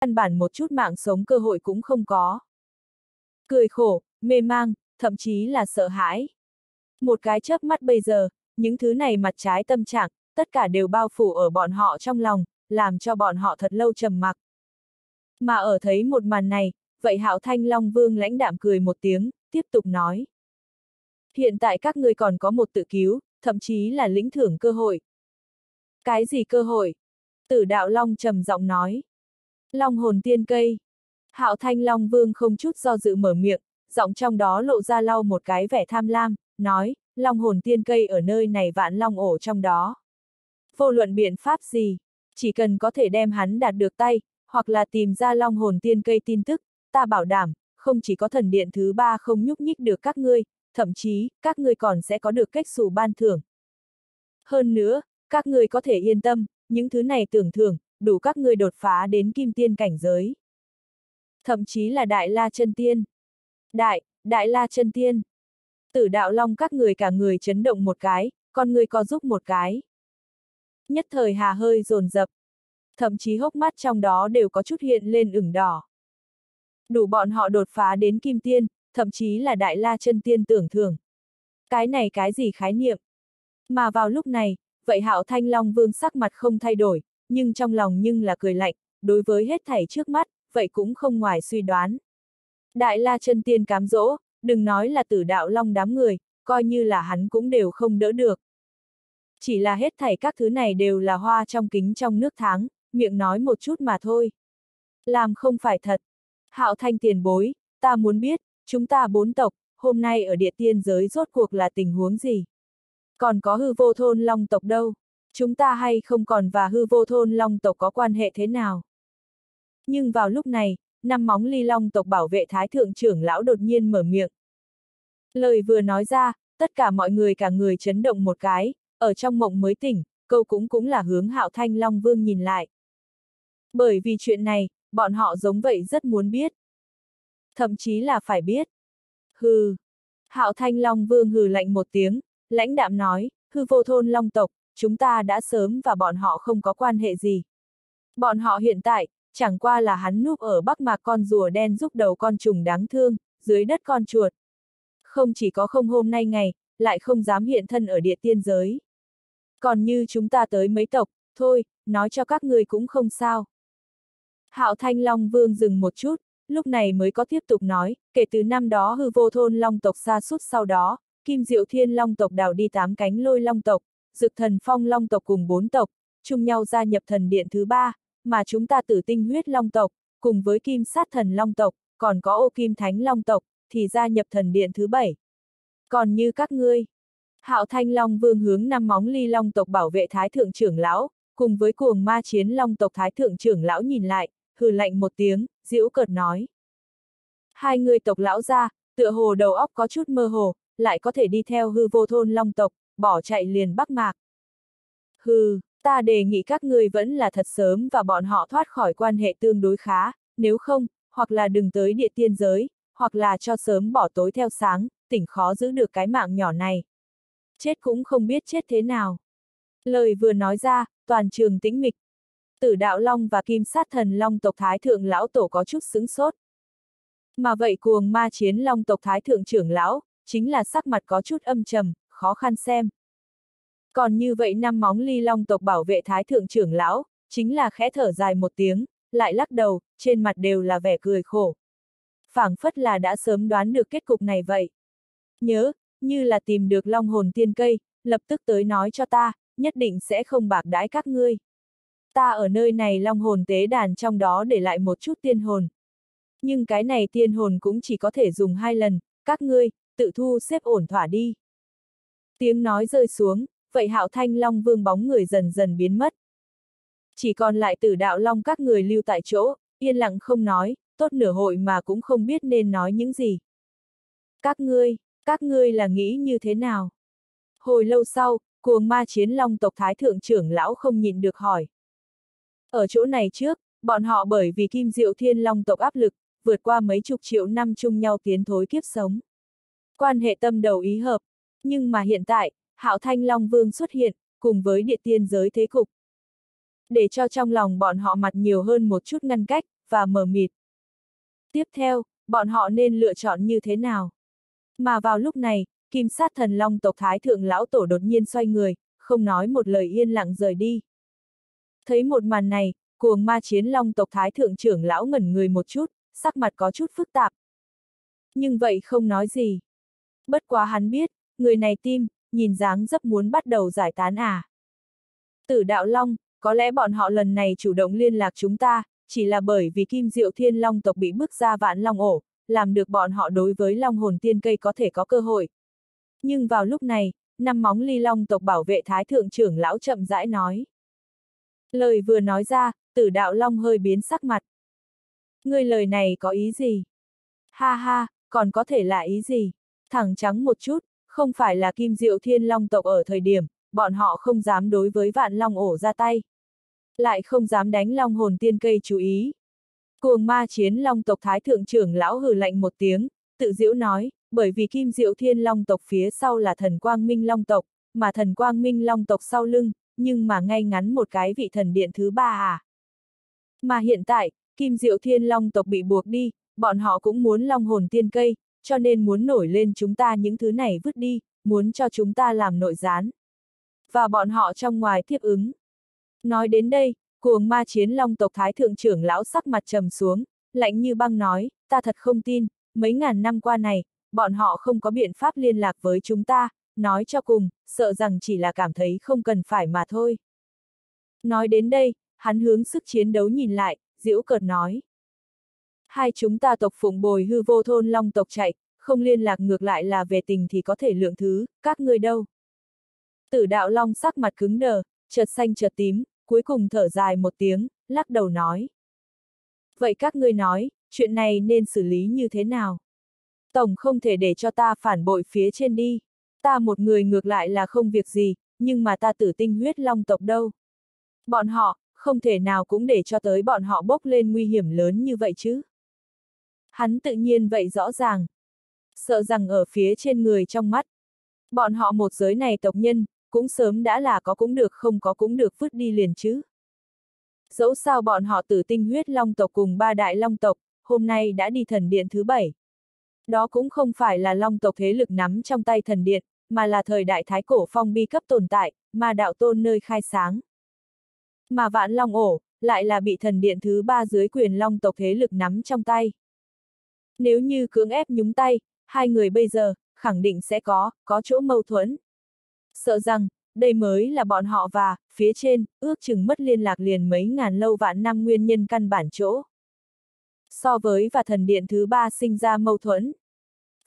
căn bản một chút mạng sống cơ hội cũng không có. Cười khổ, mê mang, thậm chí là sợ hãi. Một cái chớp mắt bây giờ, những thứ này mặt trái tâm trạng, tất cả đều bao phủ ở bọn họ trong lòng, làm cho bọn họ thật lâu trầm mặc. Mà ở thấy một màn này, vậy Hạo Thanh Long Vương lãnh đạm cười một tiếng, tiếp tục nói. Hiện tại các ngươi còn có một tự cứu, thậm chí là lĩnh thưởng cơ hội. Cái gì cơ hội? Tử đạo Long trầm giọng nói. Long hồn tiên cây. Hạo Thanh Long Vương không chút do dự mở miệng, giọng trong đó lộ ra lau một cái vẻ tham lam, nói, Long hồn tiên cây ở nơi này vạn long ổ trong đó. Vô luận biện pháp gì, chỉ cần có thể đem hắn đạt được tay, hoặc là tìm ra long hồn tiên cây tin tức, ta bảo đảm, không chỉ có thần điện thứ ba không nhúc nhích được các ngươi, thậm chí, các ngươi còn sẽ có được cách xù ban thưởng. Hơn nữa, các ngươi có thể yên tâm, những thứ này tưởng thưởng, đủ các ngươi đột phá đến kim tiên cảnh giới. Thậm chí là đại la chân tiên. Đại, đại la chân tiên. Tử đạo long các người cả người chấn động một cái, con người có giúp một cái. Nhất thời hà hơi dồn dập thậm chí hốc mắt trong đó đều có chút hiện lên ửng đỏ. Đủ bọn họ đột phá đến kim tiên, thậm chí là đại la chân tiên tưởng thường. Cái này cái gì khái niệm? Mà vào lúc này, vậy hạo thanh long vương sắc mặt không thay đổi, nhưng trong lòng nhưng là cười lạnh, đối với hết thảy trước mắt, vậy cũng không ngoài suy đoán. Đại la chân tiên cám dỗ, đừng nói là tử đạo long đám người, coi như là hắn cũng đều không đỡ được. Chỉ là hết thảy các thứ này đều là hoa trong kính trong nước tháng, miệng nói một chút mà thôi. Làm không phải thật. Hạo thanh tiền bối, ta muốn biết, chúng ta bốn tộc, hôm nay ở địa tiên giới rốt cuộc là tình huống gì? Còn có hư vô thôn long tộc đâu? Chúng ta hay không còn và hư vô thôn long tộc có quan hệ thế nào? Nhưng vào lúc này, năm móng ly long tộc bảo vệ thái thượng trưởng lão đột nhiên mở miệng. Lời vừa nói ra, tất cả mọi người cả người chấn động một cái, ở trong mộng mới tỉnh, câu cũng cũng là hướng hạo thanh long vương nhìn lại. Bởi vì chuyện này, bọn họ giống vậy rất muốn biết. Thậm chí là phải biết. Hừ. Hạo Thanh Long Vương hừ lạnh một tiếng, lãnh đạm nói, hư vô thôn Long tộc, chúng ta đã sớm và bọn họ không có quan hệ gì. Bọn họ hiện tại, chẳng qua là hắn núp ở bắc mạc con rùa đen giúp đầu con trùng đáng thương, dưới đất con chuột. Không chỉ có không hôm nay ngày, lại không dám hiện thân ở địa tiên giới. Còn như chúng ta tới mấy tộc, thôi, nói cho các người cũng không sao. Hạo Thanh Long Vương dừng một chút, lúc này mới có tiếp tục nói, kể từ năm đó hư vô thôn Long tộc xa suốt sau đó, Kim Diệu Thiên Long tộc đào đi tám cánh lôi Long tộc, Dực Thần Phong Long tộc cùng bốn tộc, chung nhau gia nhập thần điện thứ ba, mà chúng ta tử tinh huyết Long tộc, cùng với Kim Sát Thần Long tộc, còn có ô Kim Thánh Long tộc, thì gia nhập thần điện thứ bảy. Còn như các ngươi, Hạo Thanh Long Vương hướng năm móng ly Long tộc bảo vệ Thái Thượng trưởng lão, cùng với cuồng ma chiến Long tộc Thái Thượng trưởng lão nhìn lại, hừ lạnh một tiếng, diễu cợt nói. Hai người tộc lão ra, tựa hồ đầu óc có chút mơ hồ, lại có thể đi theo hư vô thôn long tộc, bỏ chạy liền bắc mạc. Hừ, ta đề nghị các người vẫn là thật sớm và bọn họ thoát khỏi quan hệ tương đối khá, nếu không, hoặc là đừng tới địa tiên giới, hoặc là cho sớm bỏ tối theo sáng, tỉnh khó giữ được cái mạng nhỏ này. Chết cũng không biết chết thế nào. Lời vừa nói ra, toàn trường tĩnh mịch, Tử đạo long và kim sát thần long tộc thái thượng lão tổ có chút xứng sốt. Mà vậy cuồng ma chiến long tộc thái thượng trưởng lão, chính là sắc mặt có chút âm trầm, khó khăn xem. Còn như vậy năm móng ly long tộc bảo vệ thái thượng trưởng lão, chính là khẽ thở dài một tiếng, lại lắc đầu, trên mặt đều là vẻ cười khổ. phảng phất là đã sớm đoán được kết cục này vậy. Nhớ, như là tìm được long hồn tiên cây, lập tức tới nói cho ta, nhất định sẽ không bạc đãi các ngươi ta ở nơi này long hồn tế đàn trong đó để lại một chút tiên hồn. Nhưng cái này tiên hồn cũng chỉ có thể dùng hai lần, các ngươi, tự thu xếp ổn thỏa đi. Tiếng nói rơi xuống, vậy hạo thanh long vương bóng người dần dần biến mất. Chỉ còn lại tử đạo long các người lưu tại chỗ, yên lặng không nói, tốt nửa hội mà cũng không biết nên nói những gì. Các ngươi, các ngươi là nghĩ như thế nào? Hồi lâu sau, cuồng ma chiến long tộc thái thượng trưởng lão không nhìn được hỏi. Ở chỗ này trước, bọn họ bởi vì Kim Diệu Thiên Long tộc áp lực, vượt qua mấy chục triệu năm chung nhau tiến thối kiếp sống. Quan hệ tâm đầu ý hợp, nhưng mà hiện tại, Hạo Thanh Long Vương xuất hiện, cùng với địa tiên giới thế cục. Để cho trong lòng bọn họ mặt nhiều hơn một chút ngăn cách, và mờ mịt. Tiếp theo, bọn họ nên lựa chọn như thế nào? Mà vào lúc này, kim sát thần long tộc thái thượng lão tổ đột nhiên xoay người, không nói một lời yên lặng rời đi. Thấy một màn này, cuồng ma chiến long tộc thái thượng trưởng lão ngẩn người một chút, sắc mặt có chút phức tạp. Nhưng vậy không nói gì. Bất quá hắn biết, người này tim, nhìn dáng dấp muốn bắt đầu giải tán à. Tử đạo long, có lẽ bọn họ lần này chủ động liên lạc chúng ta, chỉ là bởi vì kim diệu thiên long tộc bị bước ra vạn long ổ, làm được bọn họ đối với long hồn tiên cây có thể có cơ hội. Nhưng vào lúc này, năm móng ly long tộc bảo vệ thái thượng trưởng lão chậm rãi nói. Lời vừa nói ra, tử đạo long hơi biến sắc mặt. Ngươi lời này có ý gì? Ha ha, còn có thể là ý gì? Thẳng trắng một chút, không phải là kim diệu thiên long tộc ở thời điểm, bọn họ không dám đối với vạn long ổ ra tay. Lại không dám đánh long hồn tiên cây chú ý. Cuồng ma chiến long tộc thái thượng trưởng lão hừ lạnh một tiếng, tự diễu nói, bởi vì kim diệu thiên long tộc phía sau là thần quang minh long tộc, mà thần quang minh long tộc sau lưng, nhưng mà ngay ngắn một cái vị thần điện thứ ba à. Mà hiện tại, kim diệu thiên long tộc bị buộc đi, bọn họ cũng muốn long hồn tiên cây, cho nên muốn nổi lên chúng ta những thứ này vứt đi, muốn cho chúng ta làm nội gián. Và bọn họ trong ngoài tiếp ứng. Nói đến đây, cuồng ma chiến long tộc thái thượng trưởng lão sắc mặt trầm xuống, lạnh như băng nói, ta thật không tin, mấy ngàn năm qua này, bọn họ không có biện pháp liên lạc với chúng ta, nói cho cùng, sợ rằng chỉ là cảm thấy không cần phải mà thôi. Nói đến đây, hắn hướng sức chiến đấu nhìn lại, diễu cợt nói. Hai chúng ta tộc phụng bồi hư vô thôn long tộc chạy, không liên lạc ngược lại là về tình thì có thể lượng thứ, các ngươi đâu. Tử đạo long sắc mặt cứng đờ, chợt xanh chợt tím, cuối cùng thở dài một tiếng, lắc đầu nói. Vậy các ngươi nói, chuyện này nên xử lý như thế nào? Tổng không thể để cho ta phản bội phía trên đi. Ta một người ngược lại là không việc gì, nhưng mà ta tử tinh huyết long tộc đâu. Bọn họ, không thể nào cũng để cho tới bọn họ bốc lên nguy hiểm lớn như vậy chứ. Hắn tự nhiên vậy rõ ràng. Sợ rằng ở phía trên người trong mắt. Bọn họ một giới này tộc nhân, cũng sớm đã là có cũng được không có cũng được vứt đi liền chứ. Dẫu sao bọn họ tử tinh huyết long tộc cùng ba đại long tộc, hôm nay đã đi thần điện thứ bảy. Đó cũng không phải là long tộc thế lực nắm trong tay thần điện, mà là thời đại thái cổ phong bi cấp tồn tại, mà đạo tôn nơi khai sáng. Mà vạn long ổ, lại là bị thần điện thứ ba dưới quyền long tộc thế lực nắm trong tay. Nếu như cưỡng ép nhúng tay, hai người bây giờ, khẳng định sẽ có, có chỗ mâu thuẫn. Sợ rằng, đây mới là bọn họ và, phía trên, ước chừng mất liên lạc liền mấy ngàn lâu vạn năm nguyên nhân căn bản chỗ. So với và thần điện thứ ba sinh ra mâu thuẫn.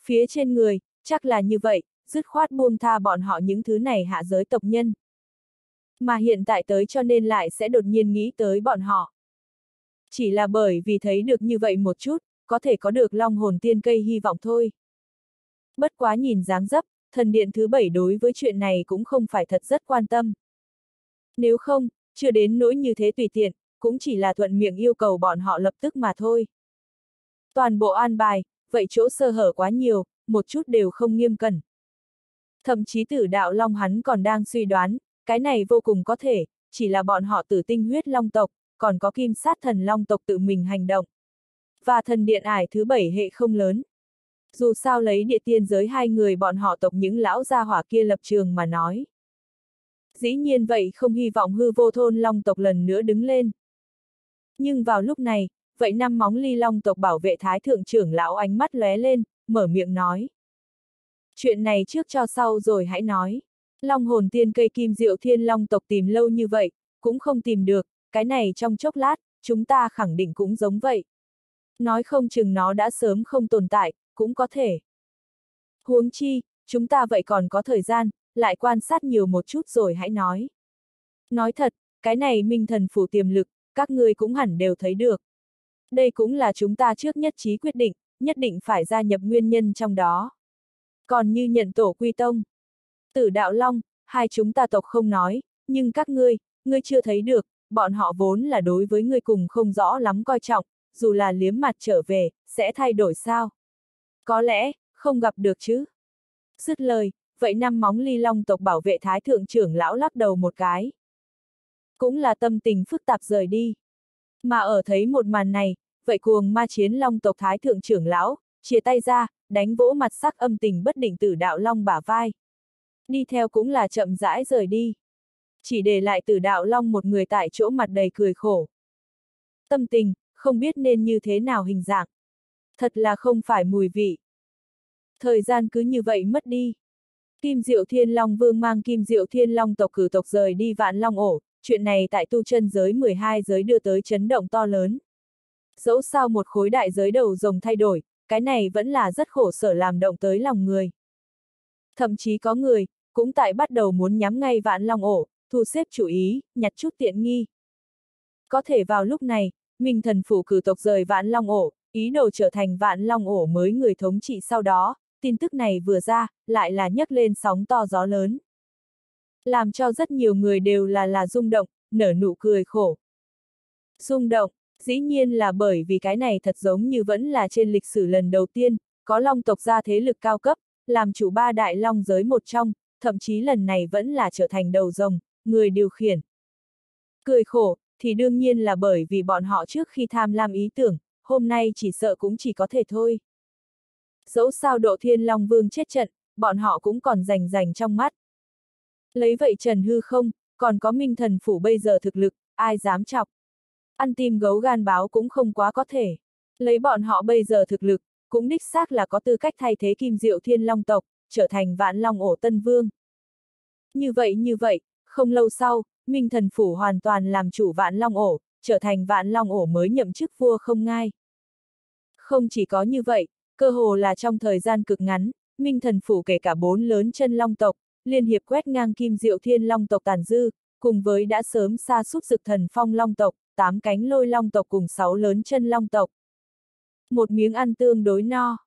Phía trên người, chắc là như vậy, dứt khoát buông tha bọn họ những thứ này hạ giới tộc nhân. Mà hiện tại tới cho nên lại sẽ đột nhiên nghĩ tới bọn họ. Chỉ là bởi vì thấy được như vậy một chút, có thể có được long hồn tiên cây hy vọng thôi. Bất quá nhìn dáng dấp, thần điện thứ bảy đối với chuyện này cũng không phải thật rất quan tâm. Nếu không, chưa đến nỗi như thế tùy tiện, cũng chỉ là thuận miệng yêu cầu bọn họ lập tức mà thôi. Toàn bộ an bài, vậy chỗ sơ hở quá nhiều, một chút đều không nghiêm cẩn. Thậm chí tử đạo Long hắn còn đang suy đoán, cái này vô cùng có thể, chỉ là bọn họ tử tinh huyết Long tộc, còn có kim sát thần Long tộc tự mình hành động. Và thần điện ải thứ bảy hệ không lớn. Dù sao lấy địa tiên giới hai người bọn họ tộc những lão gia hỏa kia lập trường mà nói. Dĩ nhiên vậy không hy vọng hư vô thôn long tộc lần nữa đứng lên. Nhưng vào lúc này, vậy năm móng ly long tộc bảo vệ thái thượng trưởng lão ánh mắt lóe lên, mở miệng nói. Chuyện này trước cho sau rồi hãy nói. Long hồn tiên cây kim diệu thiên long tộc tìm lâu như vậy, cũng không tìm được, cái này trong chốc lát, chúng ta khẳng định cũng giống vậy. Nói không chừng nó đã sớm không tồn tại, cũng có thể. Huống chi, chúng ta vậy còn có thời gian, lại quan sát nhiều một chút rồi hãy nói. Nói thật, cái này minh thần phủ tiềm lực, các ngươi cũng hẳn đều thấy được. Đây cũng là chúng ta trước nhất trí quyết định, nhất định phải gia nhập nguyên nhân trong đó. Còn như nhận tổ quy tông, tử đạo long, hai chúng ta tộc không nói, nhưng các ngươi, ngươi chưa thấy được, bọn họ vốn là đối với ngươi cùng không rõ lắm coi trọng, dù là liếm mặt trở về, sẽ thay đổi sao? Có lẽ, không gặp được chứ. Dứt lời, vậy năm móng ly long tộc bảo vệ thái thượng trưởng lão lắc đầu một cái. Cũng là tâm tình phức tạp rời đi. Mà ở thấy một màn này, vậy cuồng ma chiến long tộc thái thượng trưởng lão, chia tay ra, đánh vỗ mặt sắc âm tình bất định tử đạo long bả vai. Đi theo cũng là chậm rãi rời đi. Chỉ để lại tử đạo long một người tại chỗ mặt đầy cười khổ. Tâm tình, không biết nên như thế nào hình dạng. Thật là không phải mùi vị. Thời gian cứ như vậy mất đi. Kim Diệu Thiên Long Vương mang Kim Diệu Thiên Long tộc cử tộc rời đi vạn long ổ, chuyện này tại tu chân giới 12 giới đưa tới chấn động to lớn. Dẫu sao một khối đại giới đầu rồng thay đổi, cái này vẫn là rất khổ sở làm động tới lòng người. Thậm chí có người, cũng tại bắt đầu muốn nhắm ngay vạn long ổ, thu xếp chủ ý, nhặt chút tiện nghi. Có thể vào lúc này, Minh thần phủ cử tộc rời vạn long ổ, ý đồ trở thành vạn long ổ mới người thống trị sau đó, tin tức này vừa ra, lại là nhấc lên sóng to gió lớn. Làm cho rất nhiều người đều là là rung động, nở nụ cười khổ. Rung động, dĩ nhiên là bởi vì cái này thật giống như vẫn là trên lịch sử lần đầu tiên, có long tộc ra thế lực cao cấp, làm chủ ba đại long giới một trong, thậm chí lần này vẫn là trở thành đầu rồng, người điều khiển. Cười khổ, thì đương nhiên là bởi vì bọn họ trước khi tham lam ý tưởng, hôm nay chỉ sợ cũng chỉ có thể thôi. Dẫu sao độ thiên long vương chết trận, bọn họ cũng còn rành rành trong mắt. Lấy vậy Trần Hư không, còn có minh thần phủ bây giờ thực lực, ai dám chọc. Ăn tim gấu gan báo cũng không quá có thể. Lấy bọn họ bây giờ thực lực, cũng đích xác là có tư cách thay thế kim diệu thiên long tộc, trở thành vạn long ổ tân vương. Như vậy như vậy, không lâu sau, Minh Thần Phủ hoàn toàn làm chủ vạn long ổ, trở thành vạn long ổ mới nhậm chức vua không ngai. Không chỉ có như vậy, cơ hồ là trong thời gian cực ngắn, Minh Thần Phủ kể cả bốn lớn chân long tộc, liên hiệp quét ngang kim diệu thiên long tộc tàn dư, cùng với đã sớm xa suốt dực thần phong long tộc, tám cánh lôi long tộc cùng sáu lớn chân long tộc. Một miếng ăn tương đối no.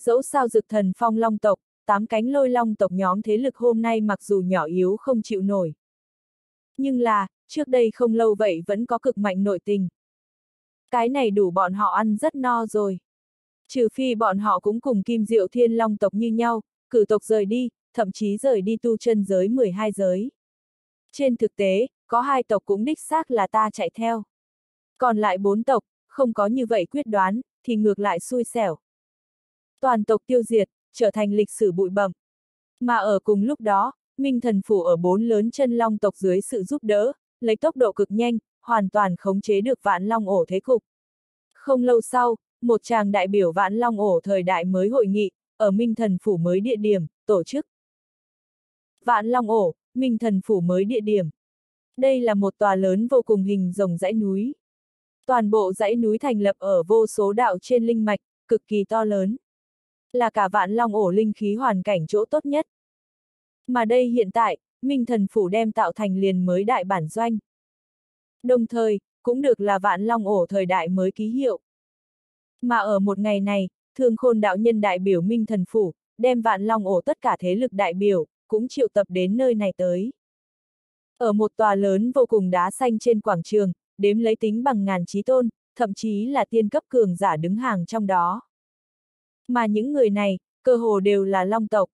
Dẫu sao dực thần phong long tộc, tám cánh lôi long tộc nhóm thế lực hôm nay mặc dù nhỏ yếu không chịu nổi. Nhưng là, trước đây không lâu vậy vẫn có cực mạnh nội tình. Cái này đủ bọn họ ăn rất no rồi. Trừ phi bọn họ cũng cùng kim diệu thiên long tộc như nhau, cử tộc rời đi, thậm chí rời đi tu chân giới 12 giới. Trên thực tế, có hai tộc cũng đích xác là ta chạy theo. Còn lại bốn tộc, không có như vậy quyết đoán, thì ngược lại xui xẻo. Toàn tộc tiêu diệt, trở thành lịch sử bụi bẩm. Mà ở cùng lúc đó, Minh thần phủ ở bốn lớn chân long tộc dưới sự giúp đỡ, lấy tốc độ cực nhanh, hoàn toàn khống chế được vạn long ổ thế cục. Không lâu sau, một chàng đại biểu vạn long ổ thời đại mới hội nghị, ở Minh thần phủ mới địa điểm, tổ chức. Vạn long ổ, Minh thần phủ mới địa điểm. Đây là một tòa lớn vô cùng hình rồng dãy núi. Toàn bộ dãy núi thành lập ở vô số đạo trên linh mạch, cực kỳ to lớn. Là cả vạn long ổ linh khí hoàn cảnh chỗ tốt nhất. Mà đây hiện tại, Minh Thần Phủ đem tạo thành liền mới đại bản doanh. Đồng thời, cũng được là vạn long ổ thời đại mới ký hiệu. Mà ở một ngày này, Thương Khôn đạo nhân đại biểu Minh Thần Phủ, đem vạn long ổ tất cả thế lực đại biểu, cũng triệu tập đến nơi này tới. Ở một tòa lớn vô cùng đá xanh trên quảng trường, đếm lấy tính bằng ngàn trí tôn, thậm chí là tiên cấp cường giả đứng hàng trong đó. Mà những người này, cơ hồ đều là long tộc.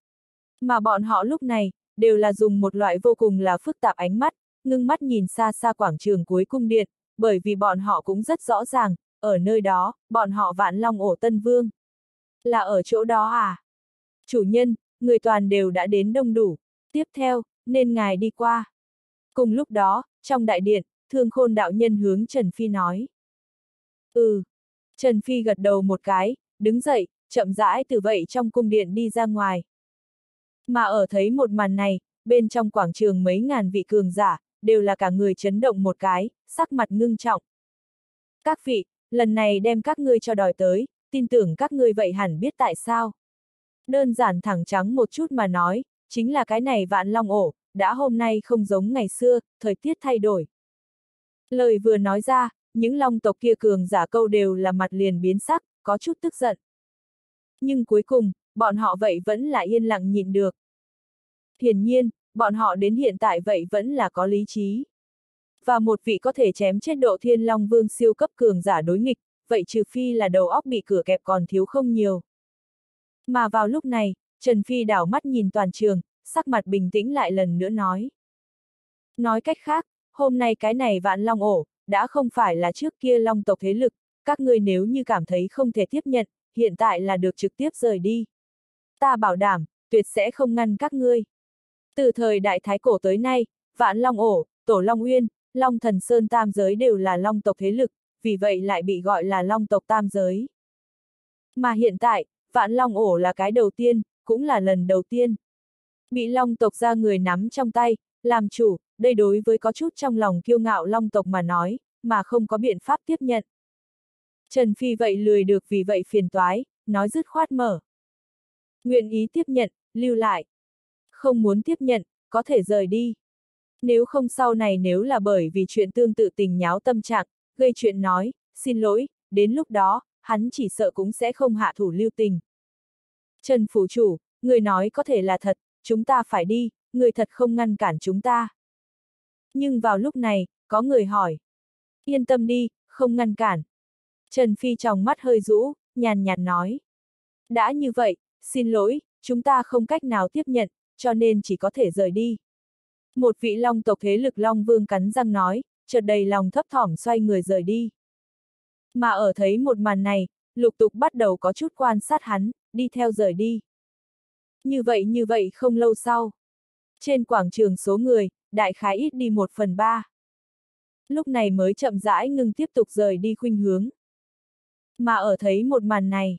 Mà bọn họ lúc này, đều là dùng một loại vô cùng là phức tạp ánh mắt, ngưng mắt nhìn xa xa quảng trường cuối cung điện, bởi vì bọn họ cũng rất rõ ràng, ở nơi đó, bọn họ vạn long ổ tân vương. Là ở chỗ đó à? Chủ nhân, người toàn đều đã đến đông đủ, tiếp theo, nên ngài đi qua. Cùng lúc đó, trong đại điện, thương khôn đạo nhân hướng Trần Phi nói. Ừ. Trần Phi gật đầu một cái, đứng dậy, chậm rãi từ vậy trong cung điện đi ra ngoài. Mà ở thấy một màn này, bên trong quảng trường mấy ngàn vị cường giả, đều là cả người chấn động một cái, sắc mặt ngưng trọng. Các vị, lần này đem các ngươi cho đòi tới, tin tưởng các ngươi vậy hẳn biết tại sao. Đơn giản thẳng trắng một chút mà nói, chính là cái này vạn long ổ, đã hôm nay không giống ngày xưa, thời tiết thay đổi. Lời vừa nói ra, những long tộc kia cường giả câu đều là mặt liền biến sắc, có chút tức giận. Nhưng cuối cùng, bọn họ vậy vẫn là yên lặng nhìn được. Hiển nhiên, bọn họ đến hiện tại vậy vẫn là có lý trí. Và một vị có thể chém chết độ thiên long vương siêu cấp cường giả đối nghịch, vậy trừ phi là đầu óc bị cửa kẹp còn thiếu không nhiều. Mà vào lúc này, Trần Phi đảo mắt nhìn toàn trường, sắc mặt bình tĩnh lại lần nữa nói. Nói cách khác, hôm nay cái này vạn long ổ, đã không phải là trước kia long tộc thế lực, các ngươi nếu như cảm thấy không thể tiếp nhận, hiện tại là được trực tiếp rời đi. Ta bảo đảm, tuyệt sẽ không ngăn các ngươi. Từ thời đại thái cổ tới nay, Vạn Long Ổ, Tổ Long Uyên, Long Thần Sơn Tam Giới đều là Long tộc thế lực, vì vậy lại bị gọi là Long tộc Tam Giới. Mà hiện tại, Vạn Long Ổ là cái đầu tiên, cũng là lần đầu tiên. Bị Long tộc ra người nắm trong tay, làm chủ, đây đối với có chút trong lòng kiêu ngạo Long tộc mà nói, mà không có biện pháp tiếp nhận. Trần Phi vậy lười được vì vậy phiền toái, nói dứt khoát mở. Nguyện ý tiếp nhận, lưu lại. Không muốn tiếp nhận, có thể rời đi. Nếu không sau này nếu là bởi vì chuyện tương tự tình nháo tâm trạng, gây chuyện nói, xin lỗi, đến lúc đó, hắn chỉ sợ cũng sẽ không hạ thủ lưu tình. Trần Phủ Chủ, người nói có thể là thật, chúng ta phải đi, người thật không ngăn cản chúng ta. Nhưng vào lúc này, có người hỏi. Yên tâm đi, không ngăn cản. Trần Phi trong mắt hơi rũ, nhàn nhạt nói. Đã như vậy, xin lỗi, chúng ta không cách nào tiếp nhận, cho nên chỉ có thể rời đi. Một vị long tộc thế lực long vương cắn răng nói, chợt đầy lòng thấp thỏm xoay người rời đi. Mà ở thấy một màn này, lục tục bắt đầu có chút quan sát hắn, đi theo rời đi. Như vậy như vậy không lâu sau. Trên quảng trường số người, đại khái ít đi một phần ba. Lúc này mới chậm rãi ngừng tiếp tục rời đi khuynh hướng. Mà ở thấy một màn này.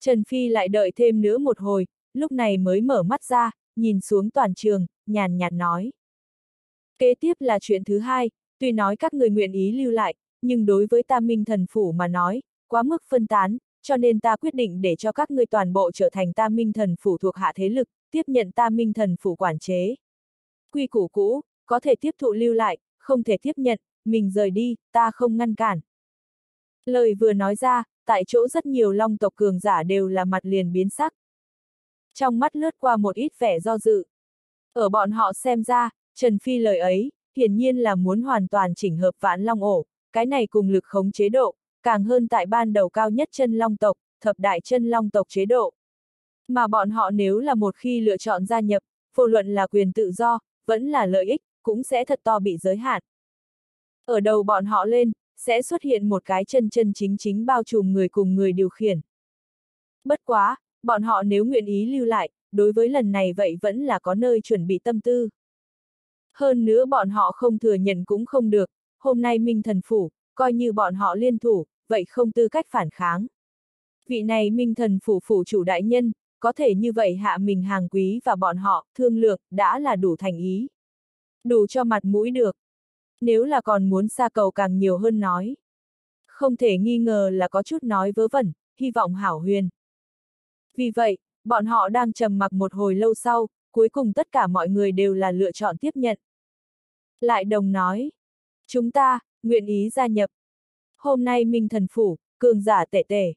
Trần Phi lại đợi thêm nữa một hồi, lúc này mới mở mắt ra, nhìn xuống toàn trường, nhàn nhạt nói. Kế tiếp là chuyện thứ hai, tuy nói các người nguyện ý lưu lại, nhưng đối với ta minh thần phủ mà nói, quá mức phân tán, cho nên ta quyết định để cho các ngươi toàn bộ trở thành ta minh thần phủ thuộc hạ thế lực, tiếp nhận ta minh thần phủ quản chế. Quy củ cũ, có thể tiếp thụ lưu lại, không thể tiếp nhận, mình rời đi, ta không ngăn cản. Lời vừa nói ra, tại chỗ rất nhiều long tộc cường giả đều là mặt liền biến sắc. Trong mắt lướt qua một ít vẻ do dự. Ở bọn họ xem ra, Trần Phi lời ấy, hiển nhiên là muốn hoàn toàn chỉnh hợp vãn long ổ, cái này cùng lực khống chế độ, càng hơn tại ban đầu cao nhất chân long tộc, thập đại chân long tộc chế độ. Mà bọn họ nếu là một khi lựa chọn gia nhập, vô luận là quyền tự do, vẫn là lợi ích, cũng sẽ thật to bị giới hạn. Ở đầu bọn họ lên, sẽ xuất hiện một cái chân chân chính chính bao trùm người cùng người điều khiển. Bất quá, bọn họ nếu nguyện ý lưu lại, đối với lần này vậy vẫn là có nơi chuẩn bị tâm tư. Hơn nữa bọn họ không thừa nhận cũng không được, hôm nay Minh Thần Phủ, coi như bọn họ liên thủ, vậy không tư cách phản kháng. Vị này Minh Thần Phủ Phủ chủ đại nhân, có thể như vậy hạ mình hàng quý và bọn họ, thương lược, đã là đủ thành ý. Đủ cho mặt mũi được. Nếu là còn muốn xa cầu càng nhiều hơn nói. Không thể nghi ngờ là có chút nói vớ vẩn, hy vọng hảo huyền. Vì vậy, bọn họ đang trầm mặc một hồi lâu sau, cuối cùng tất cả mọi người đều là lựa chọn tiếp nhận. Lại đồng nói, chúng ta, nguyện ý gia nhập. Hôm nay Minh Thần Phủ, cường giả tệ tệ.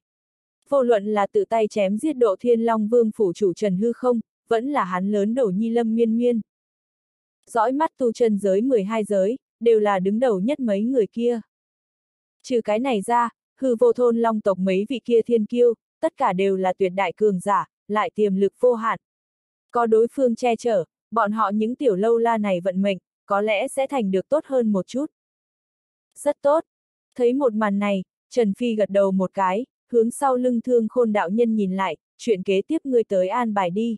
Vô luận là tự tay chém giết độ thiên long vương phủ chủ Trần Hư không, vẫn là hắn lớn đổ nhi lâm miên miên. Dõi mắt tu chân giới 12 giới, đều là đứng đầu nhất mấy người kia. Trừ cái này ra, hư vô thôn long tộc mấy vị kia thiên kiêu, tất cả đều là tuyệt đại cường giả, lại tiềm lực vô hạn. Có đối phương che chở, bọn họ những tiểu lâu la này vận mệnh, có lẽ sẽ thành được tốt hơn một chút. Rất tốt. Thấy một màn này, Trần Phi gật đầu một cái, hướng sau lưng thương khôn đạo nhân nhìn lại, chuyện kế tiếp ngươi tới an bài đi.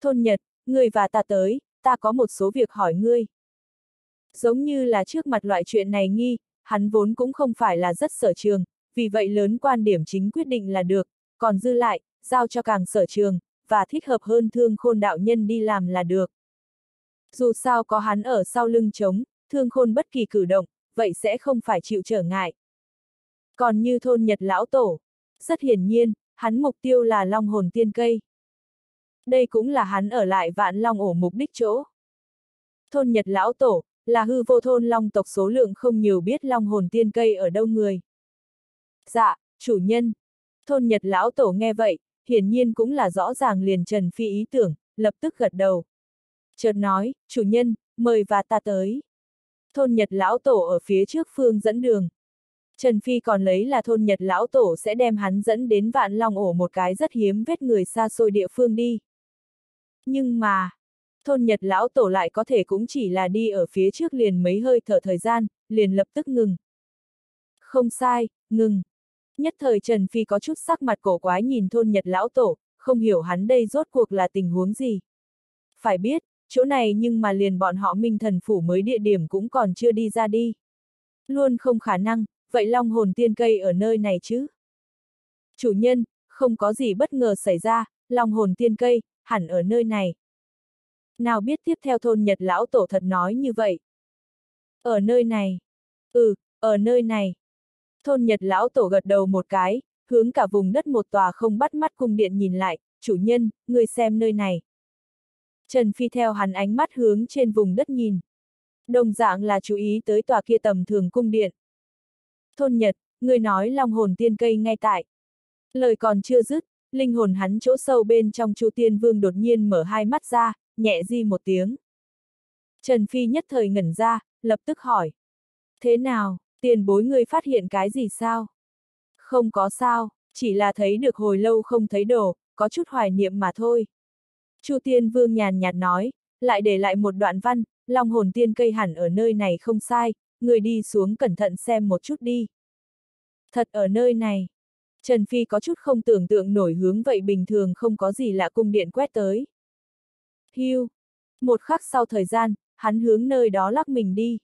Thôn Nhật, ngươi và ta tới, ta có một số việc hỏi ngươi. Giống như là trước mặt loại chuyện này nghi, hắn vốn cũng không phải là rất sở trường, vì vậy lớn quan điểm chính quyết định là được, còn dư lại, giao cho càng sở trường, và thích hợp hơn thương khôn đạo nhân đi làm là được. Dù sao có hắn ở sau lưng chống, thương khôn bất kỳ cử động, vậy sẽ không phải chịu trở ngại. Còn như thôn Nhật Lão Tổ, rất hiển nhiên, hắn mục tiêu là long hồn tiên cây. Đây cũng là hắn ở lại vạn long ổ mục đích chỗ. Thôn Nhật Lão Tổ, là hư vô thôn long tộc số lượng không nhiều biết long hồn tiên cây ở đâu người. Dạ, chủ nhân. Thôn Nhật Lão Tổ nghe vậy, hiển nhiên cũng là rõ ràng liền Trần Phi ý tưởng, lập tức gật đầu. Chợt nói, chủ nhân, mời và ta tới. Thôn Nhật Lão Tổ ở phía trước phương dẫn đường. Trần Phi còn lấy là thôn Nhật Lão Tổ sẽ đem hắn dẫn đến vạn long ổ một cái rất hiếm vết người xa xôi địa phương đi. Nhưng mà, thôn Nhật Lão Tổ lại có thể cũng chỉ là đi ở phía trước liền mấy hơi thở thời gian, liền lập tức ngừng. Không sai, ngừng, Nhất thời Trần Phi có chút sắc mặt cổ quái nhìn thôn Nhật lão tổ, không hiểu hắn đây rốt cuộc là tình huống gì. Phải biết, chỗ này nhưng mà liền bọn họ minh thần phủ mới địa điểm cũng còn chưa đi ra đi. Luôn không khả năng, vậy long hồn tiên cây ở nơi này chứ? Chủ nhân, không có gì bất ngờ xảy ra, long hồn tiên cây, hẳn ở nơi này. Nào biết tiếp theo thôn Nhật lão tổ thật nói như vậy. Ở nơi này. Ừ, ở nơi này. Thôn Nhật lão tổ gật đầu một cái, hướng cả vùng đất một tòa không bắt mắt cung điện nhìn lại, chủ nhân, người xem nơi này. Trần Phi theo hắn ánh mắt hướng trên vùng đất nhìn. Đồng dạng là chú ý tới tòa kia tầm thường cung điện. Thôn Nhật, người nói long hồn tiên cây ngay tại. Lời còn chưa dứt, linh hồn hắn chỗ sâu bên trong Chu Tiên Vương đột nhiên mở hai mắt ra, nhẹ di một tiếng. Trần Phi nhất thời ngẩn ra, lập tức hỏi. Thế nào, tiền bối người phát hiện cái gì sao? Không có sao, chỉ là thấy được hồi lâu không thấy đồ, có chút hoài niệm mà thôi. Chu Tiên Vương nhàn nhạt nói, lại để lại một đoạn văn, long hồn tiên cây hẳn ở nơi này không sai, người đi xuống cẩn thận xem một chút đi. Thật ở nơi này. Trần Phi có chút không tưởng tượng nổi hướng vậy bình thường không có gì lạ cung điện quét tới. Hưu. Một khắc sau thời gian, hắn hướng nơi đó lắc mình đi.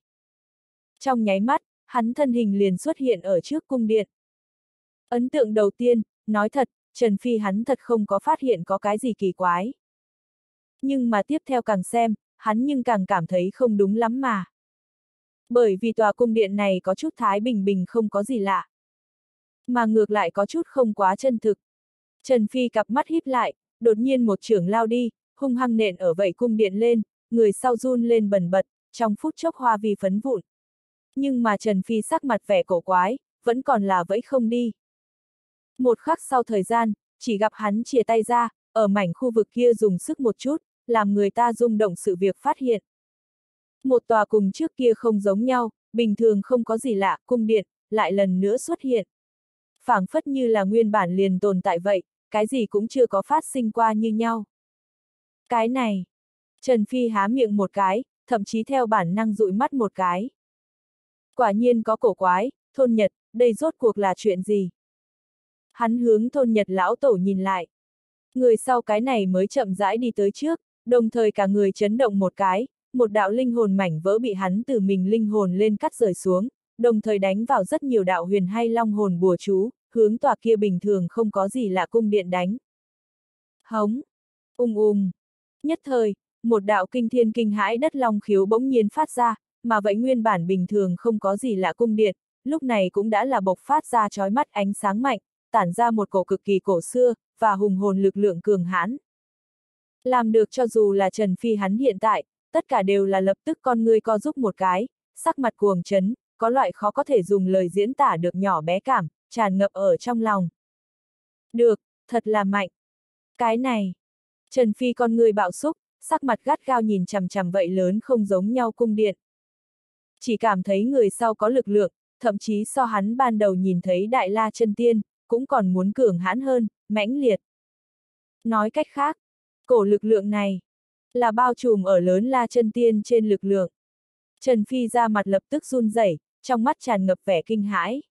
Trong nháy mắt, hắn thân hình liền xuất hiện ở trước cung điện. Ấn tượng đầu tiên, nói thật, Trần Phi hắn thật không có phát hiện có cái gì kỳ quái. Nhưng mà tiếp theo càng xem, hắn nhưng càng cảm thấy không đúng lắm mà. Bởi vì tòa cung điện này có chút thái bình bình không có gì lạ. Mà ngược lại có chút không quá chân thực. Trần Phi cặp mắt híp lại, đột nhiên một trưởng lao đi, hung hăng nện ở vậy cung điện lên, người sau run lên bần bật, trong phút chốc hoa vì phấn vụn. Nhưng mà Trần Phi sắc mặt vẻ cổ quái, vẫn còn là vẫy không đi. Một khắc sau thời gian, chỉ gặp hắn chia tay ra, ở mảnh khu vực kia dùng sức một chút, làm người ta rung động sự việc phát hiện. Một tòa cùng trước kia không giống nhau, bình thường không có gì lạ, cung điện, lại lần nữa xuất hiện. phảng phất như là nguyên bản liền tồn tại vậy, cái gì cũng chưa có phát sinh qua như nhau. Cái này, Trần Phi há miệng một cái, thậm chí theo bản năng dụi mắt một cái. Quả nhiên có cổ quái, thôn Nhật, đây rốt cuộc là chuyện gì? Hắn hướng thôn Nhật lão tổ nhìn lại. Người sau cái này mới chậm rãi đi tới trước, đồng thời cả người chấn động một cái, một đạo linh hồn mảnh vỡ bị hắn từ mình linh hồn lên cắt rời xuống, đồng thời đánh vào rất nhiều đạo huyền hay long hồn bùa chú, hướng tòa kia bình thường không có gì lạ cung điện đánh. Hống! Ung ung! Nhất thời, một đạo kinh thiên kinh hãi đất long khiếu bỗng nhiên phát ra, mà vậy nguyên bản bình thường không có gì lạ cung điện, lúc này cũng đã là bộc phát ra trói mắt ánh sáng mạnh, tản ra một cổ cực kỳ cổ xưa, và hùng hồn lực lượng cường hãn. Làm được cho dù là Trần Phi hắn hiện tại, tất cả đều là lập tức con người co giúp một cái, sắc mặt cuồng chấn, có loại khó có thể dùng lời diễn tả được nhỏ bé cảm, tràn ngập ở trong lòng. Được, thật là mạnh. Cái này. Trần Phi con người bạo xúc, sắc mặt gắt gao nhìn chằm chằm vậy lớn không giống nhau cung điện. Chỉ cảm thấy người sau có lực lượng, thậm chí so hắn ban đầu nhìn thấy đại la chân tiên, cũng còn muốn cường hãn hơn, mãnh liệt. Nói cách khác, cổ lực lượng này, là bao trùm ở lớn la chân tiên trên lực lượng. Trần Phi ra mặt lập tức run rẩy, trong mắt tràn ngập vẻ kinh hãi.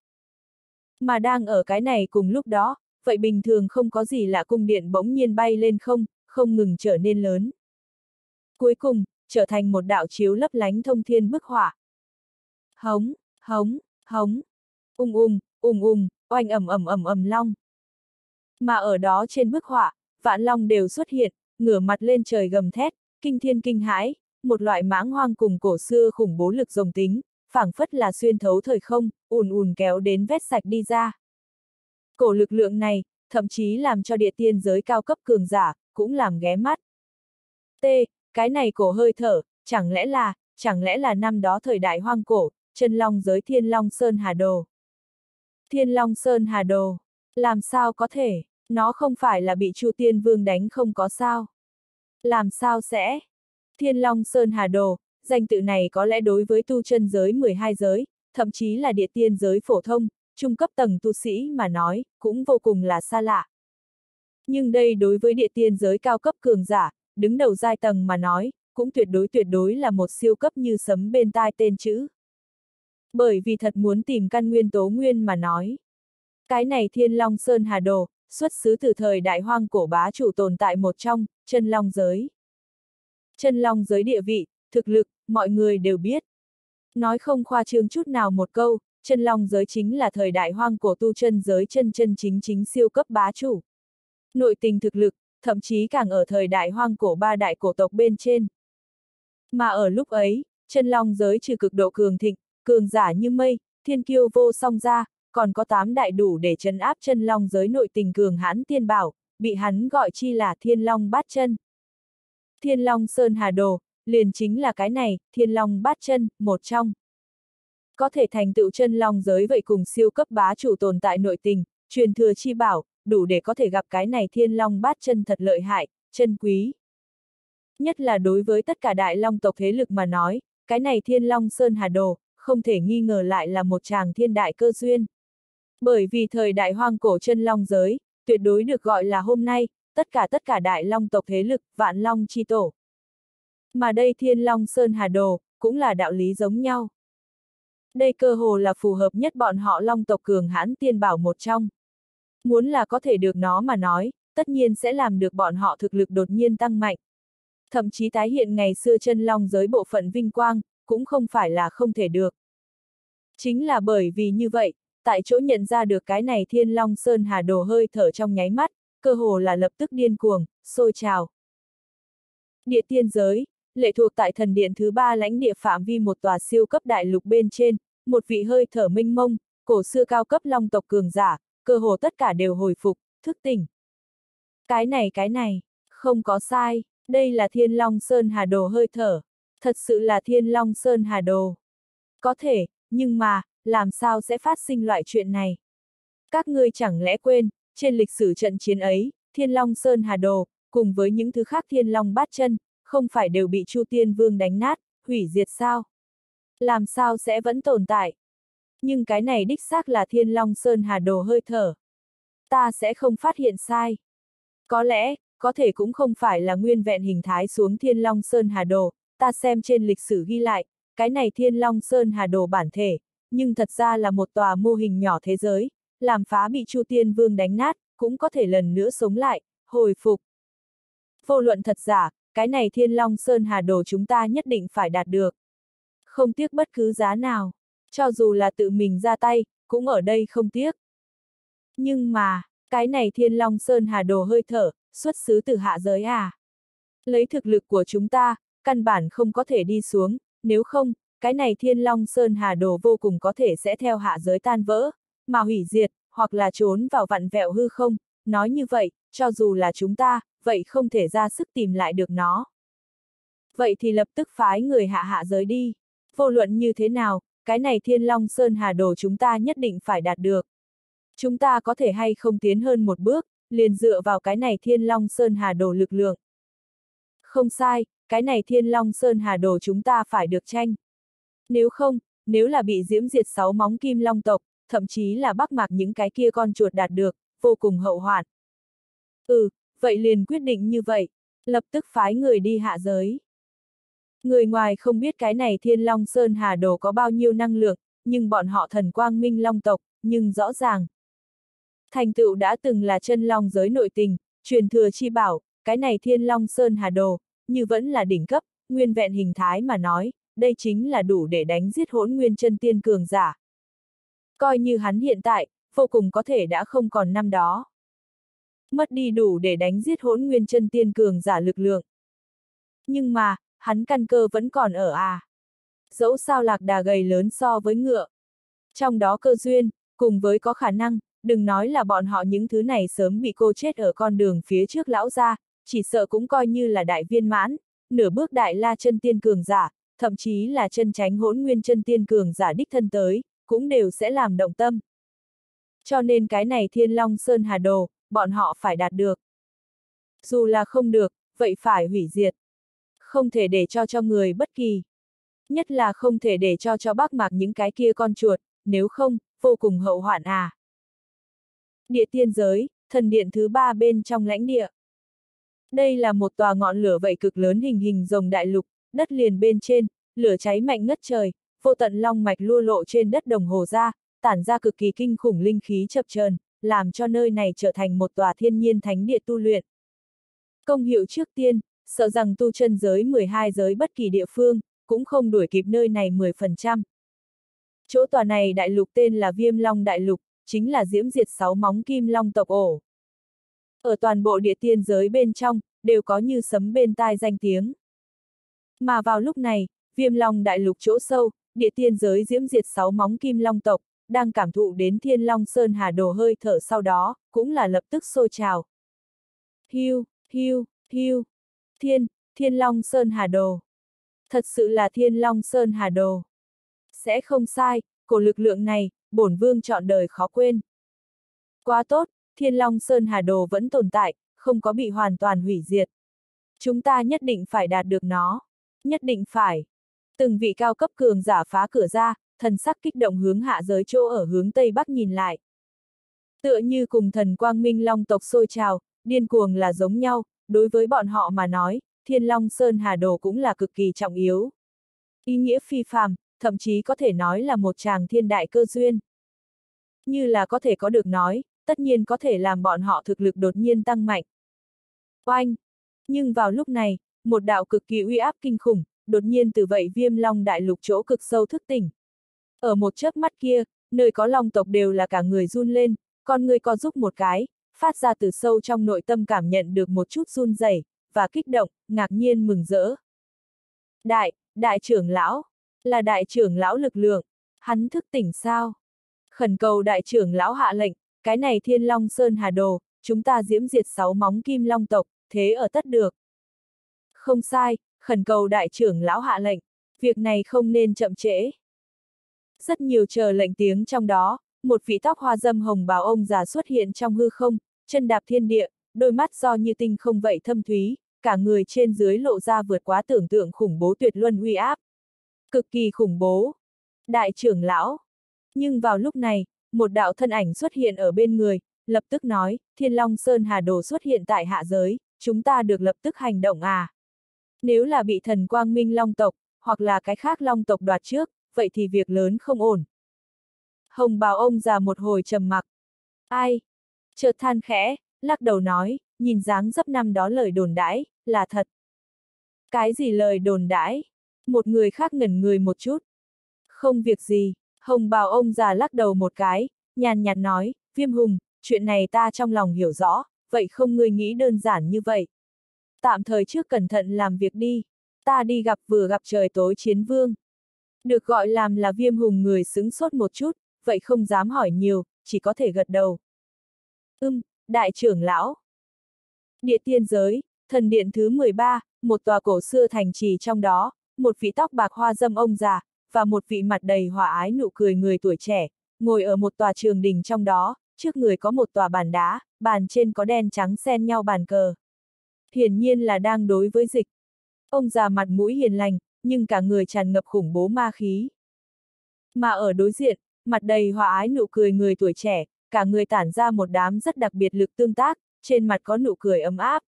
Mà đang ở cái này cùng lúc đó, vậy bình thường không có gì lạ cung điện bỗng nhiên bay lên không, không ngừng trở nên lớn. Cuối cùng, trở thành một đạo chiếu lấp lánh thông thiên bức họa. Hống, hống, hống, ung ung, ung ung, oanh ầm ầm ầm ầm long. Mà ở đó trên bức họa, vạn long đều xuất hiện, ngửa mặt lên trời gầm thét, kinh thiên kinh hãi, một loại mãng hoang cùng cổ xưa khủng bố lực rồng tính, phảng phất là xuyên thấu thời không, ùn ùn kéo đến vét sạch đi ra. Cổ lực lượng này, thậm chí làm cho địa tiên giới cao cấp cường giả, cũng làm ghé mắt. T, cái này cổ hơi thở, chẳng lẽ là, chẳng lẽ là năm đó thời đại hoang cổ, chân long giới thiên long sơn hà đồ. Thiên long sơn hà đồ, làm sao có thể, nó không phải là bị Chu Tiên Vương đánh không có sao. Làm sao sẽ? Thiên long sơn hà đồ, danh tự này có lẽ đối với tu chân giới 12 giới, thậm chí là địa tiên giới phổ thông, trung cấp tầng tu sĩ mà nói, cũng vô cùng là xa lạ. Nhưng đây đối với địa tiên giới cao cấp cường giả, đứng đầu giai tầng mà nói, cũng tuyệt đối tuyệt đối là một siêu cấp như sấm bên tai tên chữ. Bởi vì thật muốn tìm căn nguyên tố nguyên mà nói. Cái này Thiên Long Sơn Hà Đồ, xuất xứ từ thời đại hoang cổ bá chủ tồn tại một trong, chân long giới. Chân long giới địa vị, thực lực, mọi người đều biết. Nói không khoa trương chút nào một câu, chân long giới chính là thời đại hoang cổ tu chân giới chân chân chính chính siêu cấp bá chủ. Nội tình thực lực, thậm chí càng ở thời đại hoang cổ ba đại cổ tộc bên trên. Mà ở lúc ấy, chân long giới trừ cực độ cường thịnh, cường giả như mây, thiên kiêu vô song ra, còn có tám đại đủ để chấn áp chân long giới nội tình cường hãn tiên bảo, bị hắn gọi chi là thiên long bát chân. Thiên long sơn hà đồ, liền chính là cái này, thiên long bát chân, một trong. Có thể thành tựu chân long giới vậy cùng siêu cấp bá chủ tồn tại nội tình, truyền thừa chi bảo, đủ để có thể gặp cái này thiên long bát chân thật lợi hại, chân quý. Nhất là đối với tất cả đại long tộc thế lực mà nói, cái này thiên long sơn hà đồ, không thể nghi ngờ lại là một chàng thiên đại cơ duyên. Bởi vì thời đại hoang cổ chân long giới, tuyệt đối được gọi là hôm nay, tất cả tất cả đại long tộc thế lực, vạn long chi tổ. Mà đây thiên long sơn hà đồ, cũng là đạo lý giống nhau. Đây cơ hồ là phù hợp nhất bọn họ long tộc cường hãn tiên bảo một trong. Muốn là có thể được nó mà nói, tất nhiên sẽ làm được bọn họ thực lực đột nhiên tăng mạnh. Thậm chí tái hiện ngày xưa chân long giới bộ phận vinh quang, cũng không phải là không thể được. Chính là bởi vì như vậy, tại chỗ nhận ra được cái này thiên long sơn hà đồ hơi thở trong nháy mắt, cơ hồ là lập tức điên cuồng, sôi trào. Địa tiên giới, lệ thuộc tại thần điện thứ ba lãnh địa phạm vi một tòa siêu cấp đại lục bên trên, một vị hơi thở minh mông, cổ xưa cao cấp long tộc cường giả, cơ hồ tất cả đều hồi phục, thức tỉnh. Cái này cái này, không có sai, đây là thiên long sơn hà đồ hơi thở, thật sự là thiên long sơn hà đồ. Có thể, nhưng mà, làm sao sẽ phát sinh loại chuyện này? Các ngươi chẳng lẽ quên, trên lịch sử trận chiến ấy, Thiên Long Sơn Hà Đồ, cùng với những thứ khác Thiên Long bát chân, không phải đều bị Chu Tiên Vương đánh nát, hủy diệt sao? Làm sao sẽ vẫn tồn tại? Nhưng cái này đích xác là Thiên Long Sơn Hà Đồ hơi thở. Ta sẽ không phát hiện sai. Có lẽ, có thể cũng không phải là nguyên vẹn hình thái xuống Thiên Long Sơn Hà Đồ, ta xem trên lịch sử ghi lại, cái này Thiên Long Sơn Hà Đồ bản thể, nhưng thật ra là một tòa mô hình nhỏ thế giới, làm phá bị Chu Tiên Vương đánh nát, cũng có thể lần nữa sống lại, hồi phục. Vô luận thật giả, cái này Thiên Long Sơn Hà Đồ chúng ta nhất định phải đạt được. Không tiếc bất cứ giá nào, cho dù là tự mình ra tay, cũng ở đây không tiếc. Nhưng mà, cái này Thiên Long Sơn Hà Đồ hơi thở, xuất xứ từ hạ giới à. Lấy thực lực của chúng ta, căn bản không có thể đi xuống, nếu không, cái này thiên long sơn hà đồ vô cùng có thể sẽ theo hạ giới tan vỡ, mà hủy diệt, hoặc là trốn vào vặn vẹo hư không, nói như vậy, cho dù là chúng ta, vậy không thể ra sức tìm lại được nó. Vậy thì lập tức phái người hạ hạ giới đi. Vô luận như thế nào, cái này thiên long sơn hà đồ chúng ta nhất định phải đạt được. Chúng ta có thể hay không tiến hơn một bước, liền dựa vào cái này thiên long sơn hà đồ lực lượng. Không sai, cái này thiên long sơn hà đồ chúng ta phải được tranh. Nếu không, nếu là bị diễm diệt sáu móng kim long tộc, thậm chí là bắc mạc những cái kia con chuột đạt được, vô cùng hậu hoạn. Ừ, vậy liền quyết định như vậy, lập tức phái người đi hạ giới. Người ngoài không biết cái này thiên long sơn hà đồ có bao nhiêu năng lượng, nhưng bọn họ thần quang minh long tộc, nhưng rõ ràng. Thành tựu đã từng là chân long giới nội tình, truyền thừa chi bảo, cái này thiên long sơn hà đồ, như vẫn là đỉnh cấp, nguyên vẹn hình thái mà nói, đây chính là đủ để đánh giết hỗn nguyên chân tiên cường giả. Coi như hắn hiện tại, vô cùng có thể đã không còn năm đó. Mất đi đủ để đánh giết hỗn nguyên chân tiên cường giả lực lượng. Nhưng mà, hắn căn cơ vẫn còn ở à. Dẫu sao lạc đà gầy lớn so với ngựa. Trong đó cơ duyên, cùng với có khả năng, đừng nói là bọn họ những thứ này sớm bị cô chết ở con đường phía trước lão ra, chỉ sợ cũng coi như là đại viên mãn, nửa bước đại la chân tiên cường giả, thậm chí là chân tránh hỗn nguyên chân tiên cường giả đích thân tới, cũng đều sẽ làm động tâm. Cho nên cái này thiên long sơn hà đồ, bọn họ phải đạt được. Dù là không được, vậy phải hủy diệt. Không thể để cho cho người bất kỳ. Nhất là không thể để cho cho bác mạc những cái kia con chuột, nếu không, vô cùng hậu hoạn à. Địa tiên giới, thần điện thứ ba bên trong lãnh địa. Đây là một tòa ngọn lửa vậy cực lớn hình hình rồng đại lục, đất liền bên trên, lửa cháy mạnh ngất trời, vô tận long mạch lua lộ trên đất đồng hồ ra, tản ra cực kỳ kinh khủng linh khí chập chờn, làm cho nơi này trở thành một tòa thiên nhiên thánh địa tu luyện. Công hiệu trước tiên, sợ rằng tu chân giới 12 giới bất kỳ địa phương, cũng không đuổi kịp nơi này 10%. Chỗ tòa này đại lục tên là Viêm Long Đại Lục, chính là diễm diệt sáu móng kim long tộc ổ. Ở toàn bộ địa tiên giới bên trong, đều có như sấm bên tai danh tiếng. Mà vào lúc này, Viêm Long Đại Lục chỗ sâu, địa tiên giới diễm diệt sáu móng kim long tộc, đang cảm thụ đến thiên long sơn hà đồ hơi thở sau đó, cũng là lập tức sôi trào. Hiu, hiu, hiu, thiên, thiên long sơn hà đồ. Thật sự là thiên long sơn hà đồ. Sẽ không sai, cổ lực lượng này, bổn vương chọn đời khó quên. Quá tốt, thiên long sơn hà đồ vẫn tồn tại, không có bị hoàn toàn hủy diệt. Chúng ta nhất định phải đạt được nó. Nhất định phải. Từng vị cao cấp cường giả phá cửa ra, thần sắc kích động hướng hạ giới chỗ ở hướng Tây Bắc nhìn lại. Tựa như cùng thần quang minh long tộc sôi trào, điên cuồng là giống nhau, đối với bọn họ mà nói, thiên long sơn hà đồ cũng là cực kỳ trọng yếu. Ý nghĩa phi phàm, thậm chí có thể nói là một chàng thiên đại cơ duyên. Như là có thể có được nói, tất nhiên có thể làm bọn họ thực lực đột nhiên tăng mạnh. Oanh! Nhưng vào lúc này, một đạo cực kỳ uy áp kinh khủng, đột nhiên từ vậy viêm long đại lục chỗ cực sâu thức tỉnh. Ở một chớp mắt kia, nơi có long tộc đều là cả người run lên, con người co giúp một cái, phát ra từ sâu trong nội tâm cảm nhận được một chút run rẩy và kích động, ngạc nhiên mừng rỡ. Đại, đại trưởng lão, là đại trưởng lão lực lượng, hắn thức tỉnh sao? Khẩn cầu đại trưởng lão hạ lệnh, cái này thiên long sơn hà đồ, chúng ta diễm diệt sáu móng kim long tộc, thế ở tất được. Không sai, khẩn cầu đại trưởng lão hạ lệnh, việc này không nên chậm trễ. Rất nhiều chờ lệnh tiếng trong đó, một vị tóc hoa dâm hồng bào ông già xuất hiện trong hư không, chân đạp thiên địa, đôi mắt do như tinh không vậy thâm thúy, cả người trên dưới lộ ra vượt quá tưởng tượng khủng bố tuyệt luân uy áp. Cực kỳ khủng bố. Đại trưởng lão. Nhưng vào lúc này, một đạo thân ảnh xuất hiện ở bên người, lập tức nói, Thiên Long Sơn Hà Đồ xuất hiện tại hạ giới, chúng ta được lập tức hành động à. Nếu là bị thần quang minh long tộc, hoặc là cái khác long tộc đoạt trước, vậy thì việc lớn không ổn. Hồng bào ông già một hồi trầm mặc. Ai? Chợt than khẽ, lắc đầu nói, nhìn dáng dấp năm đó lời đồn đãi, là thật. Cái gì lời đồn đãi? Một người khác ngẩn người một chút. Không việc gì, hồng bào ông già lắc đầu một cái, nhàn nhạt nói, viêm hùng, chuyện này ta trong lòng hiểu rõ, vậy không ngươi nghĩ đơn giản như vậy. Tạm thời trước cẩn thận làm việc đi, ta đi gặp vừa gặp trời tối chiến vương. Được gọi làm là viêm hùng người xứng sốt một chút, vậy không dám hỏi nhiều, chỉ có thể gật đầu. Ưm, đại trưởng lão. Địa tiên giới, thần điện thứ 13, một tòa cổ xưa thành trì trong đó, một vị tóc bạc hoa dâm ông già, và một vị mặt đầy hòa ái nụ cười người tuổi trẻ, ngồi ở một tòa trường đình trong đó, trước người có một tòa bàn đá, bàn trên có đen trắng xen nhau bàn cờ. Hiển nhiên là đang đối với dịch. Ông già mặt mũi hiền lành, nhưng cả người tràn ngập khủng bố ma khí. Mà ở đối diện, mặt đầy hòa ái nụ cười người tuổi trẻ, cả người tản ra một đám rất đặc biệt lực tương tác, trên mặt có nụ cười ấm áp.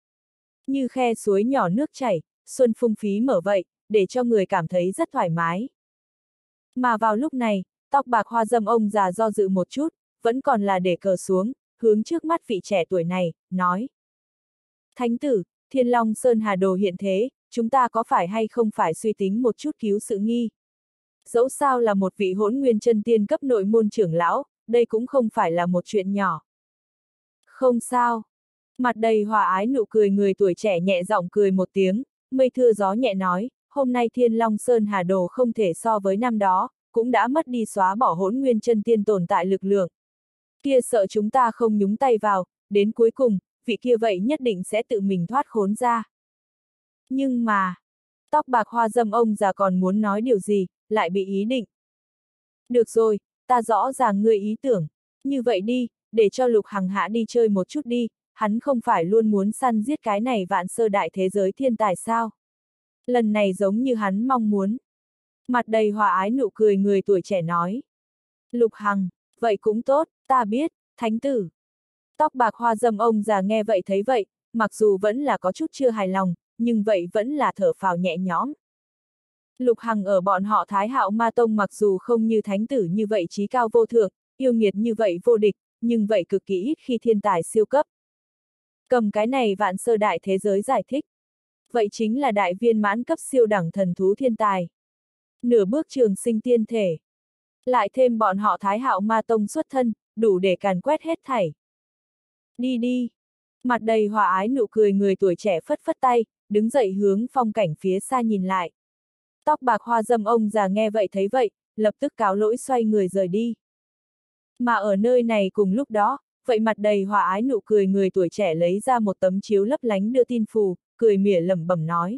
Như khe suối nhỏ nước chảy, xuân phung phí mở vậy, để cho người cảm thấy rất thoải mái. Mà vào lúc này, tóc bạc hoa dâm ông già do dự một chút, vẫn còn là để cờ xuống, hướng trước mắt vị trẻ tuổi này, nói. Thánh tử, Thiên Long Sơn Hà Đồ hiện thế, chúng ta có phải hay không phải suy tính một chút cứu sự nghi? Dẫu sao là một vị hỗn nguyên chân tiên cấp nội môn trưởng lão, đây cũng không phải là một chuyện nhỏ. Không sao. Mặt đầy hòa ái nụ cười người tuổi trẻ nhẹ giọng cười một tiếng, mây thưa gió nhẹ nói, hôm nay Thiên Long Sơn Hà Đồ không thể so với năm đó, cũng đã mất đi xóa bỏ hỗn nguyên chân tiên tồn tại lực lượng. Kia sợ chúng ta không nhúng tay vào, đến cuối cùng, vị kia vậy nhất định sẽ tự mình thoát khốn ra. Nhưng mà, tóc bạc hoa dâm ông già còn muốn nói điều gì, lại bị ý định. Được rồi, ta rõ ràng ngươi ý tưởng, như vậy đi, để cho lục hằng hạ đi chơi một chút đi, hắn không phải luôn muốn săn giết cái này vạn sơ đại thế giới thiên tài sao. Lần này giống như hắn mong muốn. Mặt đầy hòa ái nụ cười người tuổi trẻ nói. Lục hằng, vậy cũng tốt, ta biết, thánh tử. Tóc bạc hoa dâm ông già nghe vậy thấy vậy, mặc dù vẫn là có chút chưa hài lòng, nhưng vậy vẫn là thở phào nhẹ nhõm. Lục Hằng ở bọn họ Thái Hạo Ma Tông mặc dù không như thánh tử như vậy trí cao vô thượng, yêu nghiệt như vậy vô địch, nhưng vậy cực kỳ ít khi thiên tài siêu cấp. Cầm cái này vạn sơ đại thế giới giải thích. Vậy chính là đại viên mãn cấp siêu đẳng thần thú thiên tài. Nửa bước trường sinh tiên thể. Lại thêm bọn họ thái hạo ma tông xuất thân, đủ để càn quét hết thảy. Đi đi. Mặt đầy hòa ái nụ cười người tuổi trẻ phất phất tay, đứng dậy hướng phong cảnh phía xa nhìn lại. Tóc bạc hoa dâm ông già nghe vậy thấy vậy, lập tức cáo lỗi xoay người rời đi. Mà ở nơi này cùng lúc đó, vậy mặt đầy hòa ái nụ cười người tuổi trẻ lấy ra một tấm chiếu lấp lánh đưa tin phù, cười mỉa lẩm bẩm nói.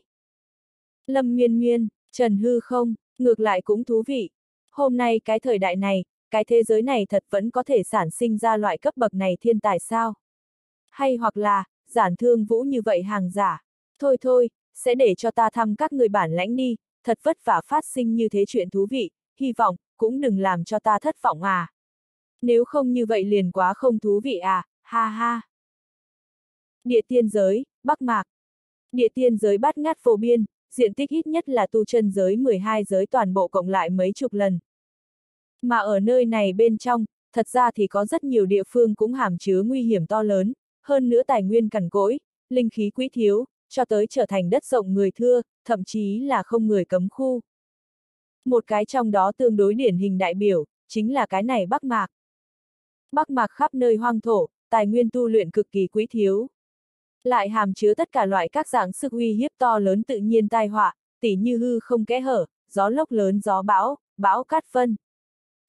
Lâm miên miên, Trần Hư không, ngược lại cũng thú vị. Hôm nay cái thời đại này, cái thế giới này thật vẫn có thể sản sinh ra loại cấp bậc này thiên tài sao? Hay hoặc là, giản thương vũ như vậy hàng giả. Thôi thôi, sẽ để cho ta thăm các người bản lãnh đi, thật vất vả phát sinh như thế chuyện thú vị, hy vọng, cũng đừng làm cho ta thất vọng à. Nếu không như vậy liền quá không thú vị à, ha ha. Địa tiên giới, Bắc Mạc. Địa tiên giới bát ngát vô biên, diện tích ít nhất là tu chân giới 12 giới toàn bộ cộng lại mấy chục lần. Mà ở nơi này bên trong, thật ra thì có rất nhiều địa phương cũng hàm chứa nguy hiểm to lớn, hơn nữa tài nguyên cằn cỗi, linh khí quý thiếu, cho tới trở thành đất rộng người thưa, thậm chí là không người cấm khu. Một cái trong đó tương đối điển hình đại biểu, chính là cái này Bắc Mạc. Bắc Mạc khắp nơi hoang thổ, tài nguyên tu luyện cực kỳ quý thiếu. Lại hàm chứa tất cả loại các dạng sức uy hiếp to lớn tự nhiên tai họa, tỉ như hư không kẽ hở, gió lốc lớn gió bão, bão cát phân.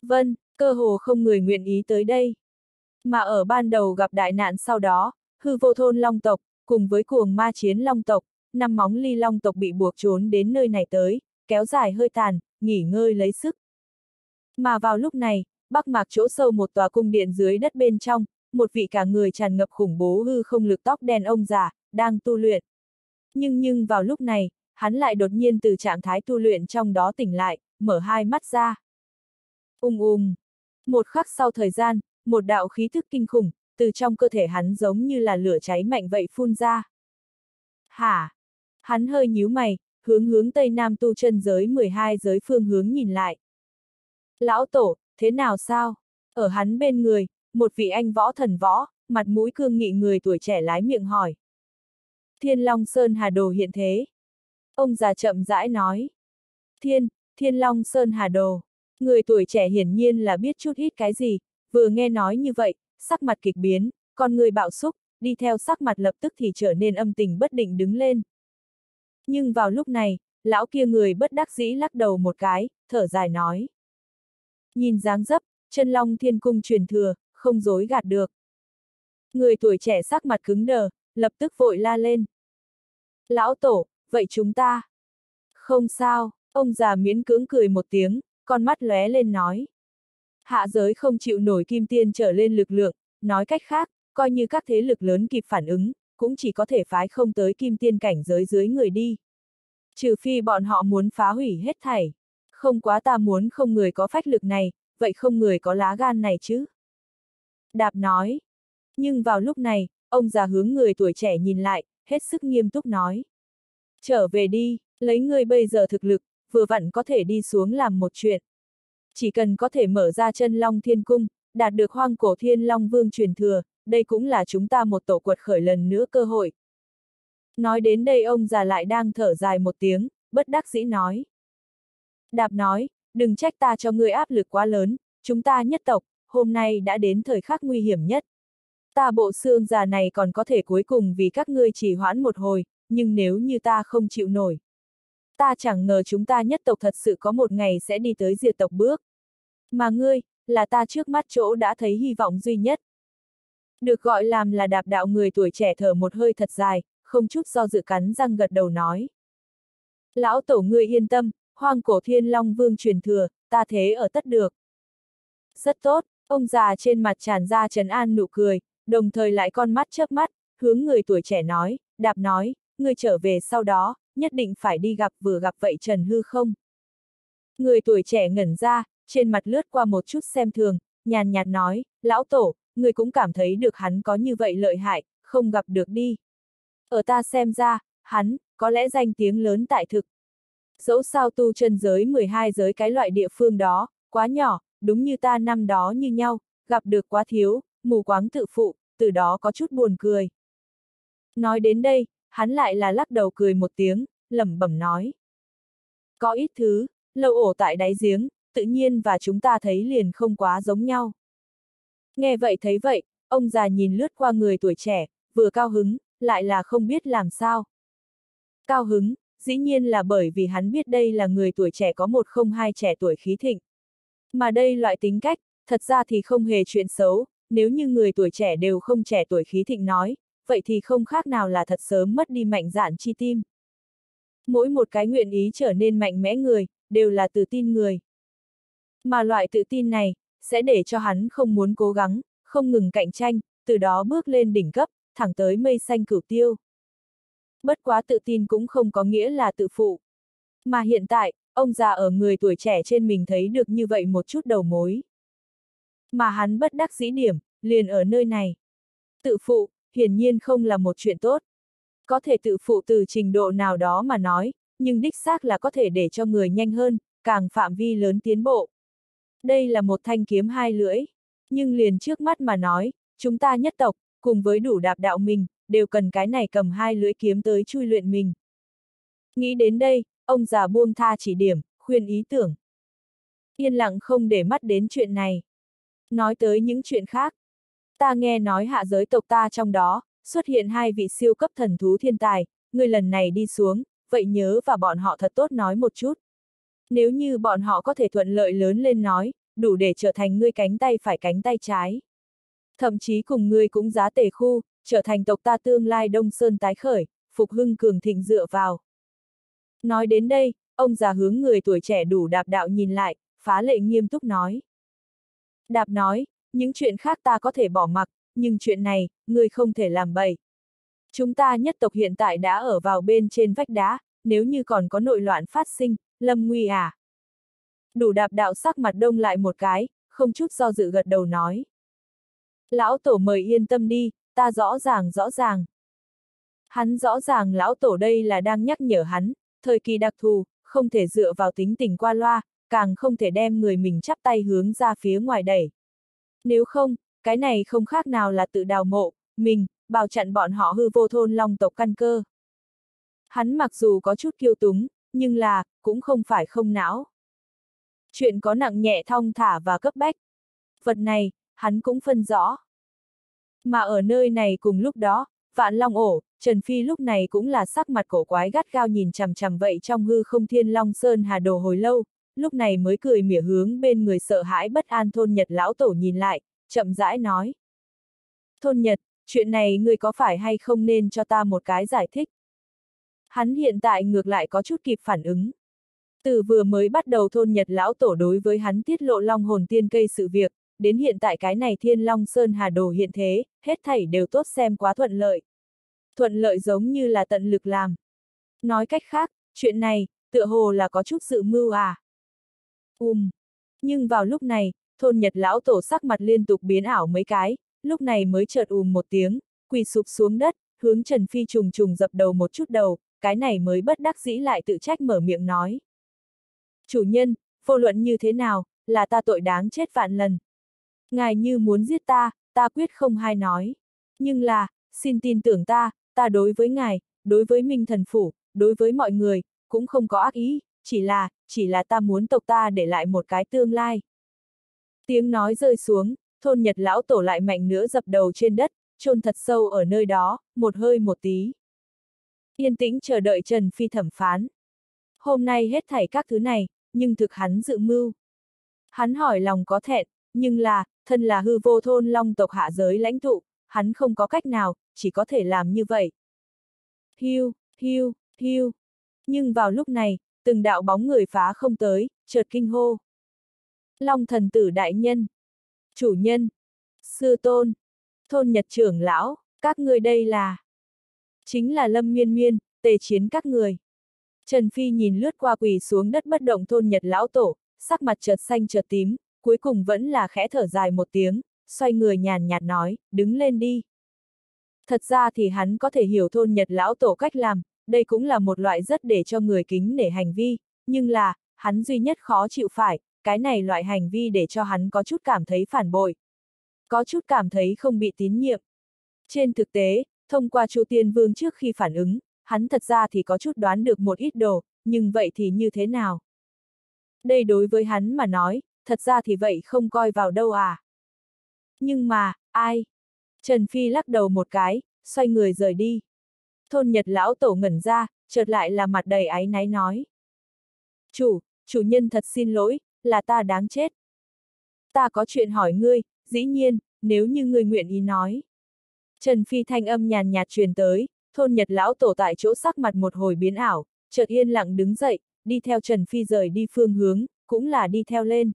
Vân, cơ hồ không người nguyện ý tới đây. Mà ở ban đầu gặp đại nạn sau đó, hư vô thôn long tộc, cùng với cuồng ma chiến long tộc, năm móng ly long tộc bị buộc trốn đến nơi này tới, kéo dài hơi tàn, nghỉ ngơi lấy sức. Mà vào lúc này, bắc mạc chỗ sâu một tòa cung điện dưới đất bên trong, một vị cả người tràn ngập khủng bố hư không lực tóc đen ông già, đang tu luyện. Nhưng nhưng vào lúc này, hắn lại đột nhiên từ trạng thái tu luyện trong đó tỉnh lại, mở hai mắt ra. Ung ung. Một khắc sau thời gian, một đạo khí thức kinh khủng, từ trong cơ thể hắn giống như là lửa cháy mạnh vậy phun ra. Hả? Hắn hơi nhíu mày, hướng hướng Tây Nam tu chân giới 12 giới phương hướng nhìn lại. Lão Tổ, thế nào sao? Ở hắn bên người, một vị anh võ thần võ, mặt mũi cương nghị người tuổi trẻ lái miệng hỏi. Thiên Long Sơn Hà Đồ hiện thế. Ông già chậm rãi nói. Thiên, Thiên Long Sơn Hà Đồ. Người tuổi trẻ hiển nhiên là biết chút ít cái gì, vừa nghe nói như vậy, sắc mặt kịch biến, con người bạo xúc, đi theo sắc mặt lập tức thì trở nên âm tình bất định đứng lên. Nhưng vào lúc này, lão kia người bất đắc dĩ lắc đầu một cái, thở dài nói. Nhìn dáng dấp, chân long thiên cung truyền thừa, không dối gạt được. Người tuổi trẻ sắc mặt cứng đờ, lập tức vội la lên. Lão tổ, vậy chúng ta? Không sao, ông già miễn cưỡng cười một tiếng, con mắt lóe lên nói. Hạ giới không chịu nổi kim tiên trở lên lực lượng, nói cách khác, coi như các thế lực lớn kịp phản ứng, cũng chỉ có thể phái không tới kim tiên cảnh giới dưới người đi. Trừ phi bọn họ muốn phá hủy hết thảy. Không quá ta muốn không người có phách lực này, vậy không người có lá gan này chứ. Đạp nói. Nhưng vào lúc này, ông già hướng người tuổi trẻ nhìn lại, hết sức nghiêm túc nói. Trở về đi, lấy người bây giờ thực lực, vừa vặn có thể đi xuống làm một chuyện. Chỉ cần có thể mở ra chân long thiên cung, đạt được hoang cổ thiên long vương truyền thừa, đây cũng là chúng ta một tổ quật khởi lần nữa cơ hội. Nói đến đây ông già lại đang thở dài một tiếng, bất đắc dĩ nói. Đạp nói, đừng trách ta cho ngươi áp lực quá lớn, chúng ta nhất tộc, hôm nay đã đến thời khắc nguy hiểm nhất. Ta bộ xương già này còn có thể cuối cùng vì các ngươi chỉ hoãn một hồi, nhưng nếu như ta không chịu nổi. Ta chẳng ngờ chúng ta nhất tộc thật sự có một ngày sẽ đi tới diệt tộc bước. Mà ngươi, là ta trước mắt chỗ đã thấy hy vọng duy nhất. Được gọi làm là đạp đạo người tuổi trẻ thở một hơi thật dài, không chút do dự cắn răng gật đầu nói. Lão tổ ngươi yên tâm, hoang cổ thiên long vương truyền thừa, ta thế ở tất được. Rất tốt, ông già trên mặt tràn ra trấn an nụ cười, đồng thời lại con mắt chớp mắt, hướng người tuổi trẻ nói, đạp nói, ngươi trở về sau đó, nhất định phải đi gặp vừa gặp vậy Trần Hư không? Người tuổi trẻ ngẩn ra, trên mặt lướt qua một chút xem thường, nhàn nhạt nói, lão tổ, người cũng cảm thấy được hắn có như vậy lợi hại, không gặp được đi. Ở ta xem ra, hắn, có lẽ danh tiếng lớn tại thực. Dẫu sao tu chân giới 12 giới cái loại địa phương đó, quá nhỏ, đúng như ta năm đó như nhau, gặp được quá thiếu, mù quáng tự phụ, từ đó có chút buồn cười. Nói đến đây, hắn lại là lắc đầu cười một tiếng, lẩm bẩm nói. Có ít thứ, lâu ổ tại đáy giếng, tự nhiên và chúng ta thấy liền không quá giống nhau. Nghe vậy thấy vậy, ông già nhìn lướt qua người tuổi trẻ, vừa cao hứng, lại là không biết làm sao. Cao hứng, dĩ nhiên là bởi vì hắn biết đây là người tuổi trẻ có một không hai trẻ tuổi khí thịnh. Mà đây loại tính cách, thật ra thì không hề chuyện xấu, nếu như người tuổi trẻ đều không trẻ tuổi khí thịnh nói, vậy thì không khác nào là thật sớm mất đi mạnh dạn chi tim. Mỗi một cái nguyện ý trở nên mạnh mẽ người, đều là tự tin người. Mà loại tự tin này, sẽ để cho hắn không muốn cố gắng, không ngừng cạnh tranh, từ đó bước lên đỉnh cấp, thẳng tới mây xanh cửu tiêu. Bất quá tự tin cũng không có nghĩa là tự phụ. Mà hiện tại, ông già ở người tuổi trẻ trên mình thấy được như vậy một chút đầu mối. Mà hắn bất đắc dĩ điểm, liền ở nơi này. Tự phụ, hiển nhiên không là một chuyện tốt. Có thể tự phụ từ trình độ nào đó mà nói, nhưng đích xác là có thể để cho người nhanh hơn, càng phạm vi lớn tiến bộ. Đây là một thanh kiếm hai lưỡi. Nhưng liền trước mắt mà nói, chúng ta nhất tộc, cùng với đủ đạp đạo mình, đều cần cái này cầm hai lưỡi kiếm tới chui luyện mình. Nghĩ đến đây, ông già buông tha chỉ điểm, khuyên ý tưởng. Yên lặng không để mắt đến chuyện này. Nói tới những chuyện khác. Ta nghe nói hạ giới tộc ta trong đó, xuất hiện hai vị siêu cấp thần thú thiên tài, người lần này đi xuống, vậy nhớ và bọn họ thật tốt nói một chút. Nếu như bọn họ có thể thuận lợi lớn lên nói, đủ để trở thành ngươi cánh tay phải cánh tay trái. Thậm chí cùng ngươi cũng giá tề khu, trở thành tộc ta tương lai Đông Sơn tái khởi, phục hưng cường thịnh dựa vào. Nói đến đây, ông già hướng người tuổi trẻ đủ đạp đạo nhìn lại, phá lệ nghiêm túc nói. Đạp nói, những chuyện khác ta có thể bỏ mặc, nhưng chuyện này, người không thể làm bậy. Chúng ta nhất tộc hiện tại đã ở vào bên trên vách đá, nếu như còn có nội loạn phát sinh, lâm nguy à. Đủ đạp đạo sắc mặt đông lại một cái, không chút do dự gật đầu nói. Lão tổ mời yên tâm đi, ta rõ ràng rõ ràng. Hắn rõ ràng lão tổ đây là đang nhắc nhở hắn, thời kỳ đặc thù, không thể dựa vào tính tình qua loa, càng không thể đem người mình chắp tay hướng ra phía ngoài đẩy. Nếu không, cái này không khác nào là tự đào mộ, mình, bảo chặn bọn họ hư vô thôn long tộc căn cơ. Hắn mặc dù có chút kiêu túng, nhưng là, cũng không phải không não. Chuyện có nặng nhẹ thong thả và cấp bách. Vật này, hắn cũng phân rõ. Mà ở nơi này cùng lúc đó, vạn long ổ, Trần Phi lúc này cũng là sắc mặt cổ quái gắt gao nhìn chằm chằm vậy trong hư không thiên long sơn hà đồ hồi lâu, lúc này mới cười mỉa hướng bên người sợ hãi bất an thôn Nhật lão tổ nhìn lại, chậm rãi nói. Thôn Nhật, chuyện này ngươi có phải hay không nên cho ta một cái giải thích? Hắn hiện tại ngược lại có chút kịp phản ứng. Từ vừa mới bắt đầu thôn Nhật lão tổ đối với hắn tiết lộ long hồn tiên cây sự việc, đến hiện tại cái này thiên long sơn hà đồ hiện thế, hết thảy đều tốt xem quá thuận lợi. Thuận lợi giống như là tận lực làm. Nói cách khác, chuyện này, tựa hồ là có chút sự mưu à. Um. Nhưng vào lúc này, thôn Nhật lão tổ sắc mặt liên tục biến ảo mấy cái, lúc này mới chợt ùm một tiếng, quỳ sụp xuống đất, hướng Trần Phi trùng trùng dập đầu một chút đầu, cái này mới bất đắc dĩ lại tự trách mở miệng nói. Chủ nhân, vô luận như thế nào, là ta tội đáng chết vạn lần. Ngài như muốn giết ta, ta quyết không hay nói. Nhưng là, xin tin tưởng ta, ta đối với ngài, đối với Minh Thần Phủ, đối với mọi người, cũng không có ác ý, chỉ là, chỉ là ta muốn tộc ta để lại một cái tương lai. Tiếng nói rơi xuống, thôn Nhật lão tổ lại mạnh nữa dập đầu trên đất, chôn thật sâu ở nơi đó, một hơi một tí. Yên tĩnh chờ đợi Trần Phi thẩm phán. Hôm nay hết thảy các thứ này, nhưng thực hắn dự mưu. Hắn hỏi lòng có thẹn, nhưng là, thân là hư vô thôn long tộc hạ giới lãnh tụ, hắn không có cách nào, chỉ có thể làm như vậy. Hiu, hiu, hiu. Nhưng vào lúc này, từng đạo bóng người phá không tới, chợt kinh hô. Long thần tử đại nhân, chủ nhân, sư tôn, thôn nhật trưởng lão, các người đây là... Chính là lâm miên miên, tề chiến các người. Trần Phi nhìn lướt qua quỳ xuống đất bất động thôn nhật lão tổ, sắc mặt chợt xanh chợt tím, cuối cùng vẫn là khẽ thở dài một tiếng, xoay người nhàn nhạt nói, đứng lên đi. Thật ra thì hắn có thể hiểu thôn nhật lão tổ cách làm, đây cũng là một loại rất để cho người kính nể hành vi, nhưng là, hắn duy nhất khó chịu phải, cái này loại hành vi để cho hắn có chút cảm thấy phản bội. Có chút cảm thấy không bị tín nhiệm. Trên thực tế, thông qua Chu Tiên Vương trước khi phản ứng, hắn thật ra thì có chút đoán được một ít đồ, nhưng vậy thì như thế nào? Đây đối với hắn mà nói, thật ra thì vậy không coi vào đâu à. Nhưng mà, ai? Trần Phi lắc đầu một cái, xoay người rời đi. Thôn Nhật lão tổ ngẩn ra, chợt lại là mặt đầy áy náy nói. Chủ, chủ nhân thật xin lỗi, là ta đáng chết. Ta có chuyện hỏi ngươi, dĩ nhiên, nếu như ngươi nguyện ý nói. Trần Phi thanh âm nhàn nhạt truyền tới, thôn Nhật lão tổ tại chỗ sắc mặt một hồi biến ảo, chợt yên lặng đứng dậy, đi theo Trần Phi rời đi phương hướng, cũng là đi theo lên.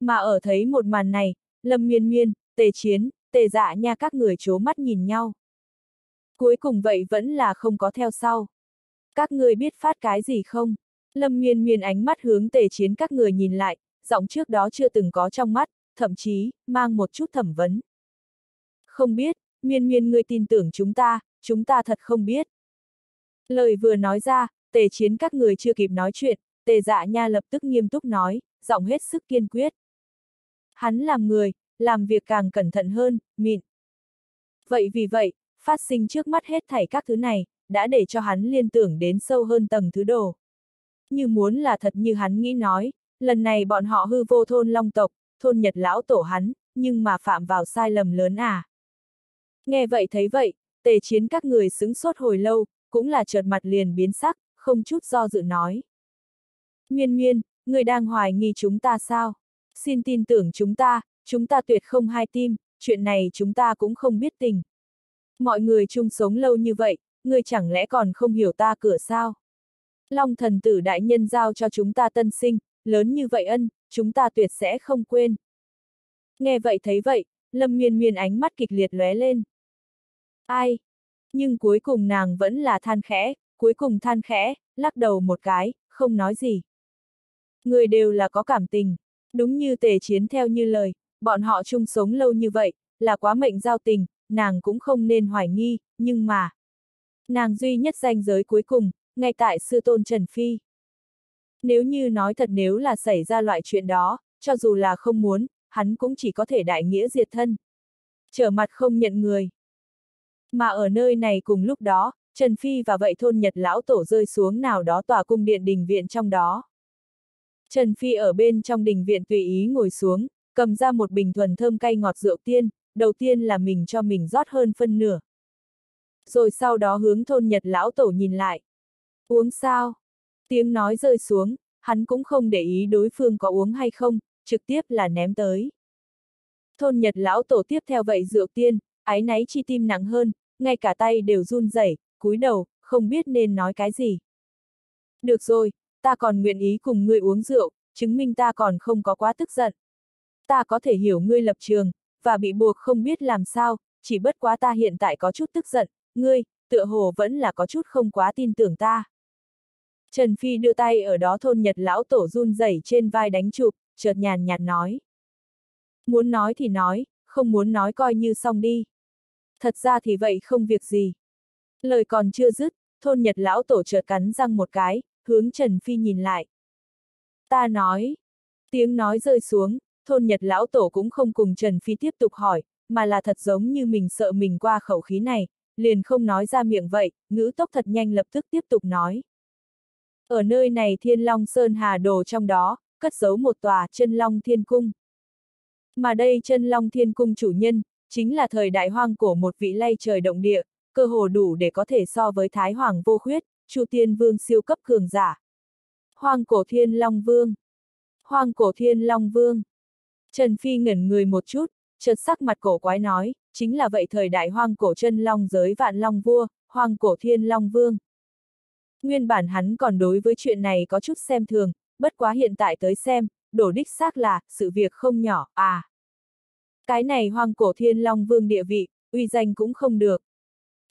Mà ở thấy một màn này, Lâm Miên Miên, Tề Chiến, Tề Dạ nha các người chố mắt nhìn nhau. Cuối cùng vậy vẫn là không có theo sau. Các người biết phát cái gì không? Lâm nguyên nguyên ánh mắt hướng Tề Chiến các người nhìn lại, giọng trước đó chưa từng có trong mắt, thậm chí, mang một chút thẩm vấn. Không biết, nguyên nguyên ngươi tin tưởng chúng ta, chúng ta thật không biết. Lời vừa nói ra, Tề Chiến các người chưa kịp nói chuyện, Tề Dạ Nha lập tức nghiêm túc nói, giọng hết sức kiên quyết. Hắn làm người, làm việc càng cẩn thận hơn, mịn. Vậy vì vậy, phát sinh trước mắt hết thảy các thứ này, đã để cho hắn liên tưởng đến sâu hơn tầng thứ đồ. Như muốn là thật như hắn nghĩ nói, lần này bọn họ hư vô thôn long tộc, thôn nhật lão tổ hắn, nhưng mà phạm vào sai lầm lớn à. Nghe vậy thấy vậy, tề chiến các người xứng sốt hồi lâu, cũng là chợt mặt liền biến sắc, không chút do dự nói. Miên miên, người đang hoài nghi chúng ta sao? Xin tin tưởng chúng ta, chúng ta tuyệt không hai tim, chuyện này chúng ta cũng không biết tình. Mọi người chung sống lâu như vậy, người chẳng lẽ còn không hiểu ta cửa sao? Long thần tử đại nhân giao cho chúng ta tân sinh, lớn như vậy ân, chúng ta tuyệt sẽ không quên. Nghe vậy thấy vậy, lâm miên miên ánh mắt kịch liệt lóe lên. Ai? Nhưng cuối cùng nàng vẫn là than khẽ, cuối cùng than khẽ, lắc đầu một cái, không nói gì. Người đều là có cảm tình, đúng như tề chiến theo như lời, bọn họ chung sống lâu như vậy, là quá mệnh giao tình, nàng cũng không nên hoài nghi, nhưng mà... Nàng duy nhất danh giới cuối cùng, ngay tại sư tôn Trần Phi. Nếu như nói thật nếu là xảy ra loại chuyện đó, cho dù là không muốn, hắn cũng chỉ có thể đại nghĩa diệt thân. Trở mặt không nhận người. Mà ở nơi này cùng lúc đó, Trần Phi và vậy thôn Nhật lão tổ rơi xuống nào đó tòa cung điện đình viện trong đó. Trần Phi ở bên trong đình viện tùy ý ngồi xuống, cầm ra một bình thuần thơm cay ngọt rượu tiên, đầu tiên là mình cho mình rót hơn phân nửa. Rồi sau đó hướng thôn Nhật lão tổ nhìn lại. Uống sao? Tiếng nói rơi xuống, hắn cũng không để ý đối phương có uống hay không, trực tiếp là ném tới. Thôn Nhật lão tổ tiếp theo vậy rượu tiên, ái náy chi tim nặng hơn, ngay cả tay đều run rẩy, cúi đầu, không biết nên nói cái gì. Được rồi, ta còn nguyện ý cùng ngươi uống rượu, chứng minh ta còn không có quá tức giận. Ta có thể hiểu ngươi lập trường, và bị buộc không biết làm sao, chỉ bất quá ta hiện tại có chút tức giận, ngươi, tựa hồ vẫn là có chút không quá tin tưởng ta. Trần Phi đưa tay ở đó thôn Nhật lão tổ run rẩy trên vai đánh chụp, chợt nhàn nhạt nói. Muốn nói thì nói, không muốn nói coi như xong đi. Thật ra thì vậy không việc gì. Lời còn chưa dứt, thôn Nhật lão tổ chợt cắn răng một cái, hướng Trần Phi nhìn lại. Ta nói. Tiếng nói rơi xuống, thôn Nhật lão tổ cũng không cùng Trần Phi tiếp tục hỏi, mà là thật giống như mình sợ mình qua khẩu khí này, liền không nói ra miệng vậy, ngữ tốc thật nhanh lập tức tiếp tục nói. Ở nơi này Thiên Long Sơn Hà Đồ trong đó, cất giấu một tòa chân Long Thiên Cung. Mà đây chân Long Thiên Cung chủ nhân, chính là thời đại hoang của một vị lay trời động địa, cơ hồ đủ để có thể so với Thái Hoàng vô khuyết, Chu Tiên Vương siêu cấp cường giả. Hoang cổ Thiên Long Vương. Hoang cổ Thiên Long Vương. Trần Phi ngẩn người một chút, chợt sắc mặt cổ quái nói, chính là vậy thời đại hoang cổ chân long giới vạn long vua, hoang cổ thiên long vương. Nguyên bản hắn còn đối với chuyện này có chút xem thường, bất quá hiện tại tới xem, đổ đích xác là, sự việc không nhỏ, à. Cái này hoang cổ thiên long vương địa vị, uy danh cũng không được.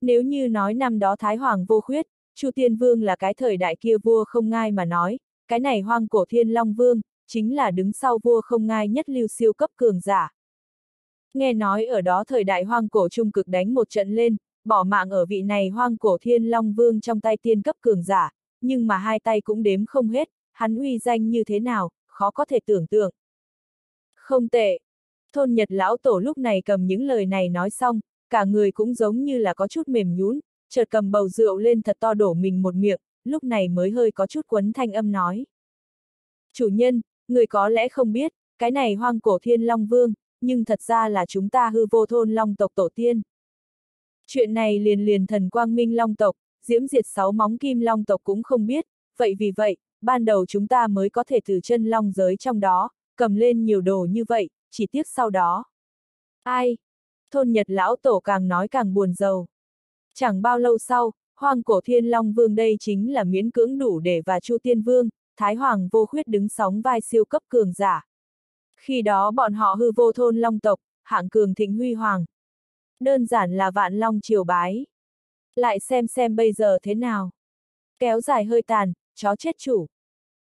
Nếu như nói năm đó Thái Hoàng vô khuyết, Chu Tiên Vương là cái thời đại kia vua không ngai mà nói, cái này hoang cổ thiên long vương, chính là đứng sau vua không ngai nhất lưu siêu cấp cường giả. Nghe nói ở đó thời đại hoang cổ trung cực đánh một trận lên, bỏ mạng ở vị này hoang cổ thiên long vương trong tay tiên cấp cường giả, nhưng mà hai tay cũng đếm không hết, hắn uy danh như thế nào, khó có thể tưởng tượng. Không tệ. Thôn Nhật lão tổ lúc này cầm những lời này nói xong, cả người cũng giống như là có chút mềm nhún, chợt cầm bầu rượu lên thật to đổ mình một miệng, lúc này mới hơi có chút quấn thanh âm nói. Chủ nhân, người có lẽ không biết, cái này hoang cổ thiên long vương, nhưng thật ra là chúng ta hư vô thôn long tộc tổ tiên. Chuyện này liền liền thần quang minh long tộc, diễm diệt sáu móng kim long tộc cũng không biết, vậy vì vậy, ban đầu chúng ta mới có thể từ chân long giới trong đó, cầm lên nhiều đồ như vậy, chỉ tiếc sau đó. Ai? Thôn Nhật lão tổ càng nói càng buồn giàu. Chẳng bao lâu sau, hoang cổ thiên long vương đây chính là miễn cưỡng đủ để và Chu Tiên Vương, Thái Hoàng vô khuyết đứng sóng vai siêu cấp cường giả. Khi đó bọn họ hư vô thôn long tộc, hạng cường thịnh huy hoàng. Đơn giản là vạn long triều bái. Lại xem xem bây giờ thế nào. Kéo dài hơi tàn, chó chết chủ.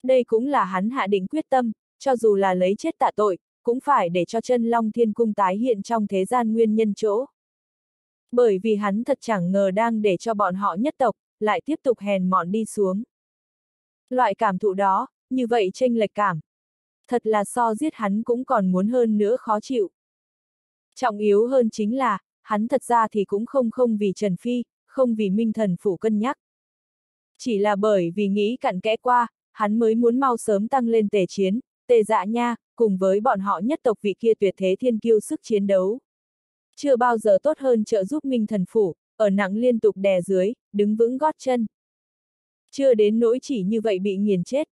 Đây cũng là hắn hạ định quyết tâm, cho dù là lấy chết tạ tội, cũng phải để cho chân long thiên cung tái hiện trong thế gian nguyên nhân chỗ. Bởi vì hắn thật chẳng ngờ đang để cho bọn họ nhất tộc, lại tiếp tục hèn mọn đi xuống. Loại cảm thụ đó, như vậy tranh lệch cảm. Thật là so giết hắn cũng còn muốn hơn nữa khó chịu. Trọng yếu hơn chính là, hắn thật ra thì cũng không không vì Trần Phi, không vì Minh Thần Phủ cân nhắc. Chỉ là bởi vì nghĩ cặn kẽ qua, hắn mới muốn mau sớm tăng lên tề chiến, tề dạ nha, cùng với bọn họ nhất tộc vị kia tuyệt thế thiên kiêu sức chiến đấu. Chưa bao giờ tốt hơn trợ giúp Minh Thần Phủ, ở nặng liên tục đè dưới, đứng vững gót chân. Chưa đến nỗi chỉ như vậy bị nghiền chết.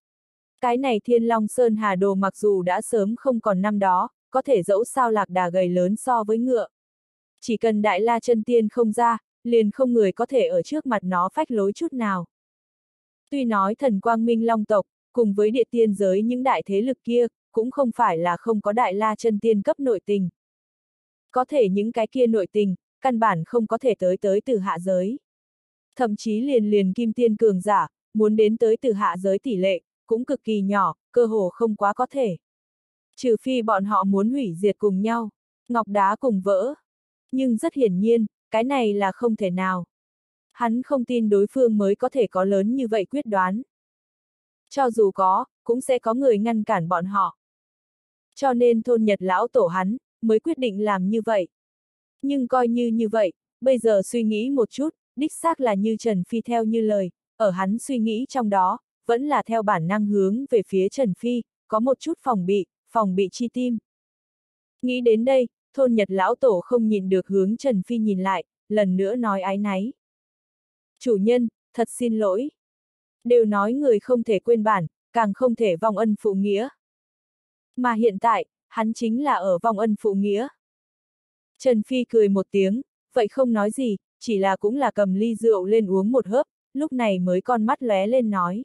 Cái này Thiên Long Sơn Hà Đồ mặc dù đã sớm không còn năm đó, có thể dẫu sao lạc đà gầy lớn so với ngựa. Chỉ cần Đại La chân Tiên không ra, liền không người có thể ở trước mặt nó phách lối chút nào. Tuy nói thần quang minh long tộc, cùng với địa tiên giới những đại thế lực kia, cũng không phải là không có đại la chân tiên cấp nội tình. Có thể những cái kia nội tình, căn bản không có thể tới tới từ hạ giới. Thậm chí liền liền kim tiên cường giả, muốn đến tới từ hạ giới tỷ lệ, cũng cực kỳ nhỏ, cơ hồ không quá có thể. Trừ phi bọn họ muốn hủy diệt cùng nhau, ngọc đá cùng vỡ. Nhưng rất hiển nhiên, cái này là không thể nào. Hắn không tin đối phương mới có thể có lớn như vậy quyết đoán. Cho dù có, cũng sẽ có người ngăn cản bọn họ. Cho nên thôn Nhật lão tổ hắn, mới quyết định làm như vậy. Nhưng coi như như vậy, bây giờ suy nghĩ một chút, đích xác là như Trần Phi theo như lời, ở hắn suy nghĩ trong đó, vẫn là theo bản năng hướng về phía Trần Phi, có một chút phòng bị, phòng bị chi tim. Nghĩ đến đây, thôn Nhật lão tổ không nhìn được hướng Trần Phi nhìn lại, lần nữa nói ái náy. Chủ nhân, thật xin lỗi. Đều nói người không thể quên bản, càng không thể vong ân phụ nghĩa. Mà hiện tại, hắn chính là ở vong ân phụ nghĩa. Trần Phi cười một tiếng, vậy không nói gì, chỉ là cũng là cầm ly rượu lên uống một hớp, lúc này mới con mắt lóe lên nói.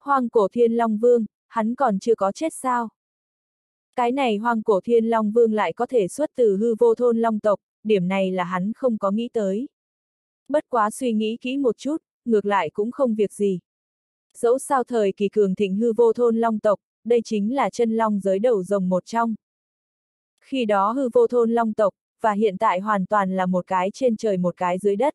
Hoàng cổ thiên long vương, hắn còn chưa có chết sao? Cái này hoàng cổ thiên long vương lại có thể xuất từ hư vô thôn long tộc, điểm này là hắn không có nghĩ tới. Bất quá suy nghĩ kỹ một chút, ngược lại cũng không việc gì. Dẫu sao thời kỳ cường thịnh hư vô thôn long tộc, đây chính là chân long giới đầu rồng một trong. Khi đó hư vô thôn long tộc, và hiện tại hoàn toàn là một cái trên trời một cái dưới đất.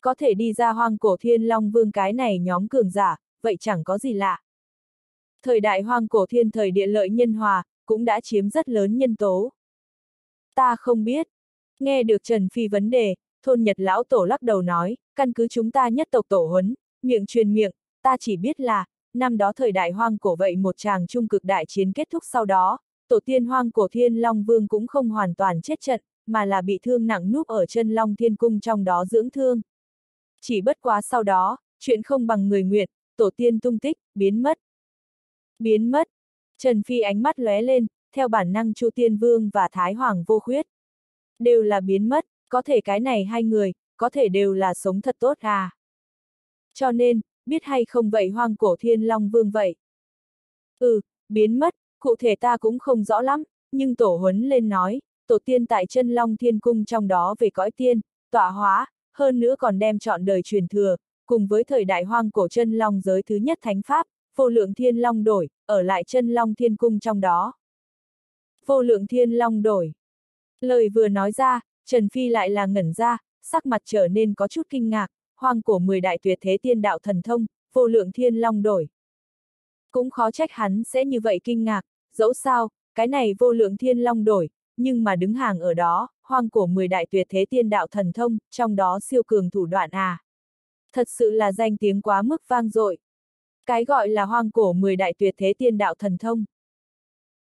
Có thể đi ra hoang cổ thiên long vương cái này nhóm cường giả, vậy chẳng có gì lạ. Thời đại hoang cổ thiên thời địa lợi nhân hòa, cũng đã chiếm rất lớn nhân tố. Ta không biết. Nghe được Trần Phi vấn đề, thôn Nhật lão tổ lắc đầu nói, căn cứ chúng ta nhất tộc tổ huấn, miệng truyền miệng, ta chỉ biết là, năm đó thời đại hoang cổ vậy một tràng trung cực đại chiến kết thúc sau đó, tổ tiên hoang cổ thiên long vương cũng không hoàn toàn chết trận, mà là bị thương nặng núp ở chân long thiên cung trong đó dưỡng thương. Chỉ bất quá sau đó, chuyện không bằng người nguyện, tổ tiên tung tích, biến mất. Biến mất. Trần Phi ánh mắt lóe lên, theo bản năng Chu Tiên Vương và Thái Hoàng vô khuyết. Đều là biến mất, có thể cái này hai người, có thể đều là sống thật tốt à. Cho nên, biết hay không vậy hoang cổ thiên long vương vậy? Ừ, biến mất, cụ thể ta cũng không rõ lắm, nhưng tổ huấn lên nói, tổ tiên tại chân long thiên cung trong đó về cõi tiên, tọa hóa, hơn nữa còn đem chọn đời truyền thừa, cùng với thời đại hoang cổ chân long giới thứ nhất thánh pháp, vô lượng thiên long đổi, ở lại chân long thiên cung trong đó. Vô lượng thiên long đổi. Lời vừa nói ra, Trần Phi lại là ngẩn ra, sắc mặt trở nên có chút kinh ngạc, hoang cổ mười đại tuyệt thế tiên đạo thần thông, vô lượng thiên long đổi. Cũng khó trách hắn sẽ như vậy kinh ngạc, dẫu sao, cái này vô lượng thiên long đổi, nhưng mà đứng hàng ở đó, hoang cổ 10 đại tuyệt thế tiên đạo thần thông, trong đó siêu cường thủ đoạn à. Thật sự là danh tiếng quá mức vang dội. Cái gọi là hoang cổ 10 đại tuyệt thế tiên đạo thần thông.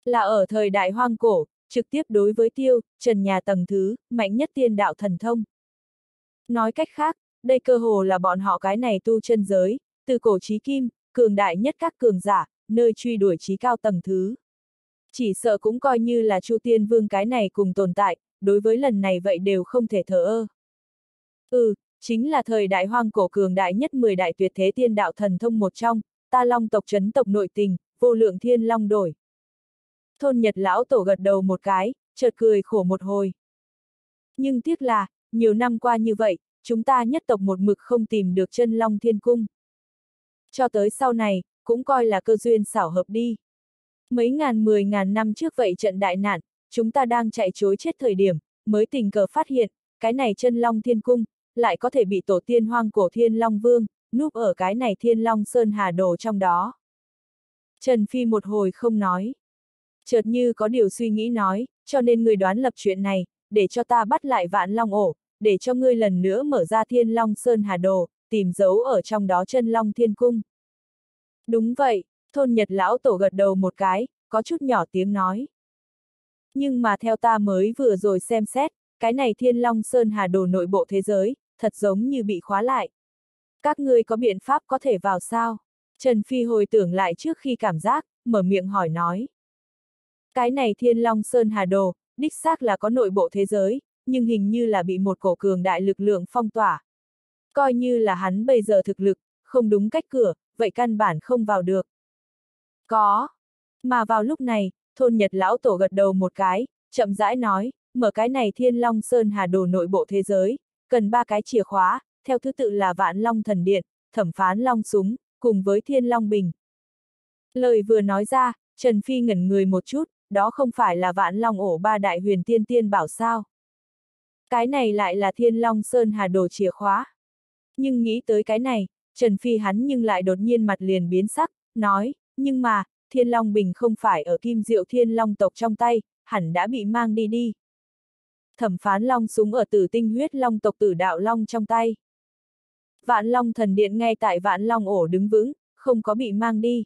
Là ở thời đại hoang cổ, trực tiếp đối với tiêu, trần nhà tầng thứ, mạnh nhất tiên đạo thần thông. Nói cách khác, đây cơ hồ là bọn họ cái này tu chân giới, từ cổ trí kim, cường đại nhất các cường giả, nơi truy đuổi trí cao tầng thứ. Chỉ sợ cũng coi như là Chu Tiên Vương cái này cùng tồn tại, đối với lần này vậy đều không thể thờ ơ. Ừ, chính là thời đại hoang cổ cường đại nhất 10 đại tuyệt thế tiên đạo thần thông một trong, ta long tộc chấn tộc nội tình, vô lượng thiên long đổi. Thôn Nhật lão tổ gật đầu một cái, chợt cười khổ một hồi. Nhưng tiếc là, nhiều năm qua như vậy, chúng ta nhất tộc một mực không tìm được chân long thiên cung. Cho tới sau này, cũng coi là cơ duyên xảo hợp đi. Mấy ngàn mười ngàn năm trước vậy trận đại nạn, chúng ta đang chạy chối chết thời điểm, mới tình cờ phát hiện, cái này chân long thiên cung, lại có thể bị tổ tiên hoang cổ thiên long vương, núp ở cái này thiên long sơn hà đồ trong đó. Trần Phi một hồi không nói. Chợt như có điều suy nghĩ nói, cho nên người đoán lập chuyện này, để cho ta bắt lại vạn long ổ, để cho ngươi lần nữa mở ra thiên long sơn hà đồ, tìm dấu ở trong đó chân long thiên cung. Đúng vậy, thôn nhật lão tổ gật đầu một cái, có chút nhỏ tiếng nói. Nhưng mà theo ta mới vừa rồi xem xét, cái này thiên long sơn hà đồ nội bộ thế giới, thật giống như bị khóa lại. Các ngươi có biện pháp có thể vào sao? Trần Phi hồi tưởng lại trước khi cảm giác, mở miệng hỏi nói. Cái này thiên long sơn hà đồ, đích xác là có nội bộ thế giới, nhưng hình như là bị một cổ cường đại lực lượng phong tỏa. Coi như là hắn bây giờ thực lực, không đúng cách cửa, vậy căn bản không vào được. Có. Mà vào lúc này, thôn Nhật lão tổ gật đầu một cái, chậm rãi nói, mở cái này thiên long sơn hà đồ nội bộ thế giới, cần ba cái chìa khóa, theo thứ tự là vạn long thần điện, thẩm phán long súng, cùng với thiên long bình. Lời vừa nói ra, Trần Phi ngẩn người một chút, đó không phải là vạn long ổ ba đại huyền tiên tiên bảo sao. Cái này lại là thiên long sơn hà đồ chìa khóa. Nhưng nghĩ tới cái này, Trần Phi hắn nhưng lại đột nhiên mặt liền biến sắc, nói, nhưng mà, thiên long bình không phải ở kim diệu thiên long tộc trong tay, hẳn đã bị mang đi đi. Thẩm phán long súng ở tử tinh huyết long tộc tử đạo long trong tay. Vạn long thần điện ngay tại vạn long ổ đứng vững, không có bị mang đi.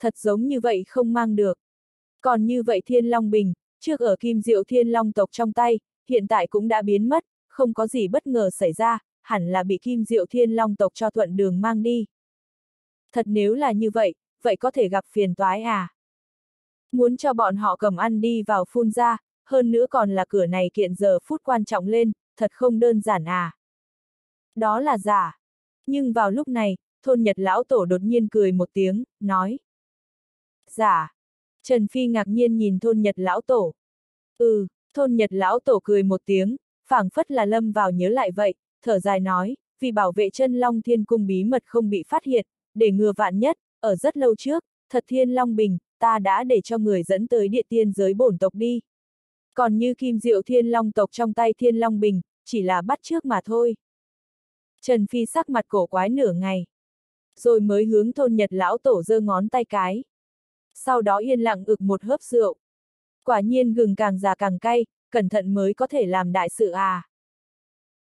Thật giống như vậy không mang được. Còn như vậy thiên long bình, trước ở kim diệu thiên long tộc trong tay, hiện tại cũng đã biến mất, không có gì bất ngờ xảy ra, hẳn là bị kim diệu thiên long tộc cho thuận đường mang đi. Thật nếu là như vậy, vậy có thể gặp phiền toái à? Muốn cho bọn họ cầm ăn đi vào phun ra, hơn nữa còn là cửa này kiện giờ phút quan trọng lên, thật không đơn giản à? Đó là giả. Nhưng vào lúc này, thôn Nhật lão tổ đột nhiên cười một tiếng, nói. Giả. Trần Phi ngạc nhiên nhìn thôn Nhật lão tổ. Ừ, thôn Nhật lão tổ cười một tiếng, phảng phất là lâm vào nhớ lại vậy, thở dài nói, vì bảo vệ chân Long Thiên Cung bí mật không bị phát hiện, để ngừa vạn nhất, ở rất lâu trước, thật Thiên Long Bình, ta đã để cho người dẫn tới địa tiên giới bổn tộc đi. Còn như Kim Diệu Thiên Long tộc trong tay Thiên Long Bình, chỉ là bắt trước mà thôi. Trần Phi sắc mặt cổ quái nửa ngày. Rồi mới hướng thôn Nhật lão tổ giơ ngón tay cái. Sau đó yên lặng ực một hớp rượu. Quả nhiên gừng càng già càng cay, cẩn thận mới có thể làm đại sự à.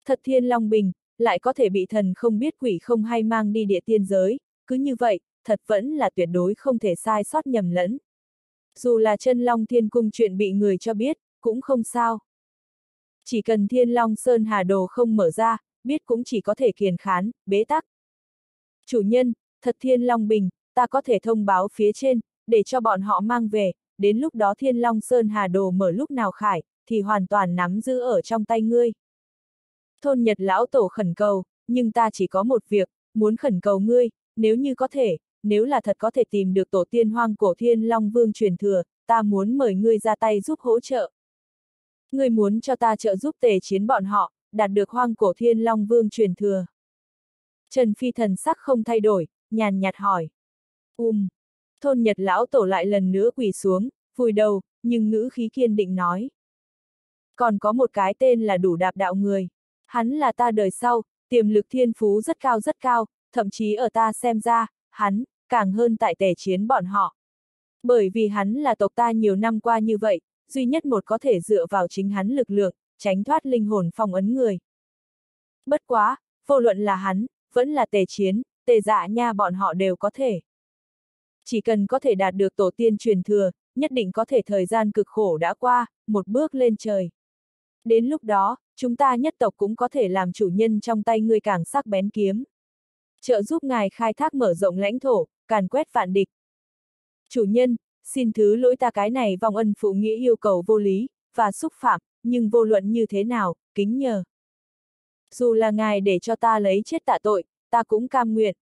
Thật thiên long bình, lại có thể bị thần không biết quỷ không hay mang đi địa tiên giới, cứ như vậy, thật vẫn là tuyệt đối không thể sai sót nhầm lẫn. Dù là chân long thiên cung chuyện bị người cho biết, cũng không sao. Chỉ cần thiên long sơn hà đồ không mở ra, biết cũng chỉ có thể kiền khán, bế tắc. Chủ nhân, thật thiên long bình, ta có thể thông báo phía trên, để cho bọn họ mang về, đến lúc đó thiên long sơn hà đồ mở lúc nào khải, thì hoàn toàn nắm giữ ở trong tay ngươi. Thôn Nhật lão tổ khẩn cầu, nhưng ta chỉ có một việc, muốn khẩn cầu ngươi, nếu như có thể, nếu là thật có thể tìm được tổ tiên hoang cổ thiên long vương truyền thừa, ta muốn mời ngươi ra tay giúp hỗ trợ. Ngươi muốn cho ta trợ giúp tề chiến bọn họ, đạt được hoang cổ thiên long vương truyền thừa. Trần Phi thần sắc không thay đổi, nhàn nhạt hỏi. Um. Thôn Nhật lão tổ lại lần nữa quỳ xuống, vùi đầu, nhưng ngữ khí kiên định nói. Còn có một cái tên là đủ đạp đạo người. Hắn là ta đời sau, tiềm lực thiên phú rất cao rất cao, thậm chí ở ta xem ra, hắn, càng hơn tại tề chiến bọn họ. Bởi vì hắn là tộc ta nhiều năm qua như vậy, duy nhất một có thể dựa vào chính hắn lực lượng, tránh thoát linh hồn phong ấn người. Bất quá, vô luận là hắn, vẫn là tề chiến, tề dạ nha bọn họ đều có thể. Chỉ cần có thể đạt được tổ tiên truyền thừa, nhất định có thể thời gian cực khổ đã qua, một bước lên trời. Đến lúc đó, chúng ta nhất tộc cũng có thể làm chủ nhân trong tay ngươi càng sắc bén kiếm. Trợ giúp ngài khai thác mở rộng lãnh thổ, càn quét vạn địch. Chủ nhân, xin thứ lỗi ta cái này vong ân phụ nghĩa yêu cầu vô lý, và xúc phạm, nhưng vô luận như thế nào, kính nhờ. Dù là ngài để cho ta lấy chết tạ tội, ta cũng cam nguyện.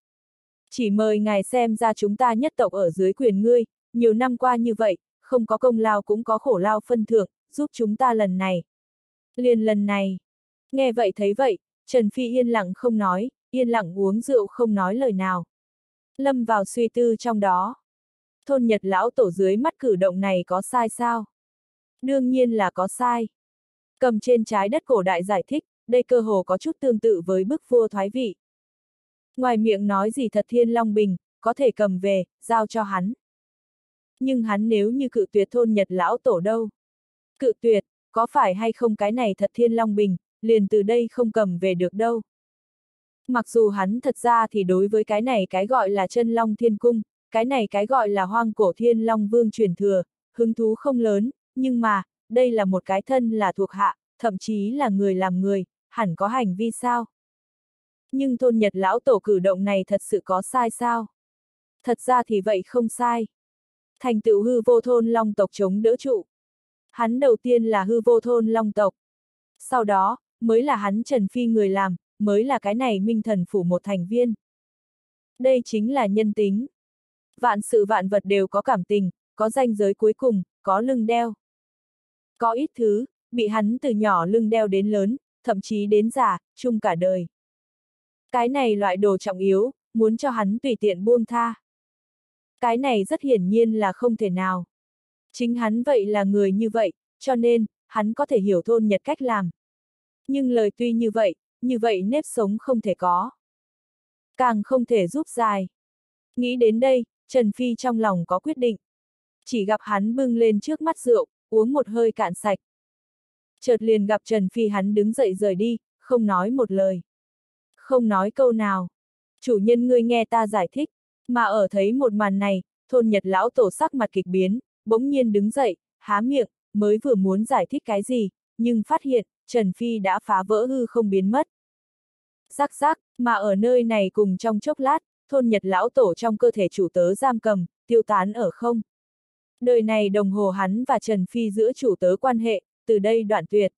Chỉ mời ngài xem ra chúng ta nhất tộc ở dưới quyền ngươi, nhiều năm qua như vậy, không có công lao cũng có khổ lao phân thưởng, giúp chúng ta lần này. Liền lần này. Nghe vậy thấy vậy, Trần Phi yên lặng không nói, yên lặng uống rượu không nói lời nào. Lâm vào suy tư trong đó. Thôn Nhật lão tổ dưới mắt cử động này có sai sao? Đương nhiên là có sai. Cầm trên trái đất cổ đại giải thích, đây cơ hồ có chút tương tự với bức vua thoái vị. Ngoài miệng nói gì thật thiên long bình, có thể cầm về, giao cho hắn. Nhưng hắn nếu như cự tuyệt thôn Nhật lão tổ đâu? Cự tuyệt, có phải hay không cái này thật thiên long bình, liền từ đây không cầm về được đâu. Mặc dù hắn thật ra thì đối với cái này cái gọi là chân long thiên cung, cái này cái gọi là hoang cổ thiên long vương truyền thừa, hứng thú không lớn, nhưng mà, đây là một cái thân là thuộc hạ, thậm chí là người làm người, hẳn có hành vi sao? Nhưng thôn nhật lão tổ cử động này thật sự có sai sao? Thật ra thì vậy không sai. Thành tựu hư vô thôn long tộc chống đỡ trụ. Hắn đầu tiên là hư vô thôn long tộc. Sau đó, mới là hắn Trần Phi người làm, mới là cái này minh thần phủ một thành viên. Đây chính là nhân tính. Vạn sự vạn vật đều có cảm tình, có danh giới cuối cùng, có lưng đeo. Có ít thứ, bị hắn từ nhỏ lưng đeo đến lớn, thậm chí đến già, chung cả đời. Cái này loại đồ trọng yếu, muốn cho hắn tùy tiện buông tha. Cái này rất hiển nhiên là không thể nào. Chính hắn vậy là người như vậy, cho nên, hắn có thể hiểu thôn nhật cách làm. Nhưng lời tuy như vậy, như vậy nếp sống không thể có. Càng không thể giúp dài. Nghĩ đến đây, Trần Phi trong lòng có quyết định. Chỉ gặp hắn bưng lên trước mắt rượu, uống một hơi cạn sạch. Chợt liền gặp Trần Phi hắn đứng dậy rời đi, không nói một lời. Không nói câu nào. Chủ nhân ngươi nghe ta giải thích, mà ở thấy một màn này, thôn nhật lão tổ sắc mặt kịch biến, bỗng nhiên đứng dậy, há miệng, mới vừa muốn giải thích cái gì, nhưng phát hiện, Trần Phi đã phá vỡ hư không biến mất. Rắc rắc, mà ở nơi này cùng trong chốc lát, thôn nhật lão tổ trong cơ thể chủ tớ giam cầm, tiêu tán ở không. Đời này đồng hồ hắn và Trần Phi giữa chủ tớ quan hệ, từ đây đoạn tuyệt.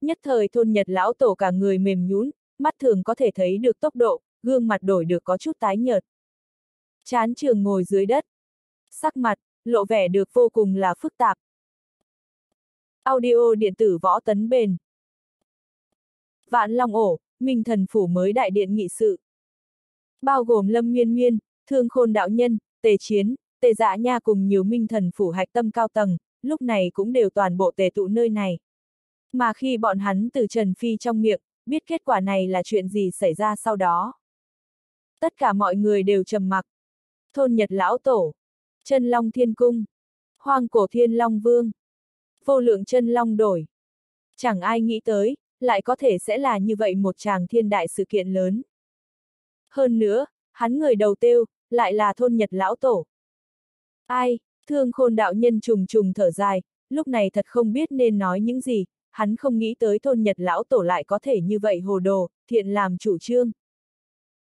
Nhất thời thôn nhật lão tổ cả người mềm nhún, mắt thường có thể thấy được tốc độ, gương mặt đổi được có chút tái nhợt. Chán trường ngồi dưới đất. Sắc mặt, lộ vẻ được vô cùng là phức tạp. Audio điện tử võ tấn bền. Vạn Long ổ, Minh thần phủ mới đại điện nghị sự. Bao gồm Lâm Nguyên Nguyên, Thương Khôn Đạo Nhân, Tề Chiến, Tề Dạ Nha cùng nhiều Minh thần phủ hạch tâm cao tầng, lúc này cũng đều toàn bộ tề tụ nơi này. Mà khi bọn hắn từ Trần Phi trong miệng, biết kết quả này là chuyện gì xảy ra sau đó. Tất cả mọi người đều trầm mặc. Thôn Nhật Lão Tổ, chân Long Thiên Cung, Hoang Cổ Thiên Long Vương, vô lượng chân Long đổi. Chẳng ai nghĩ tới, lại có thể sẽ là như vậy một chàng thiên đại sự kiện lớn. Hơn nữa, hắn người đầu tiêu, lại là thôn Nhật Lão Tổ. Ai, thương khôn đạo nhân trùng trùng thở dài, lúc này thật không biết nên nói những gì, hắn không nghĩ tới thôn Nhật Lão Tổ lại có thể như vậy hồ đồ, thiện làm chủ trương.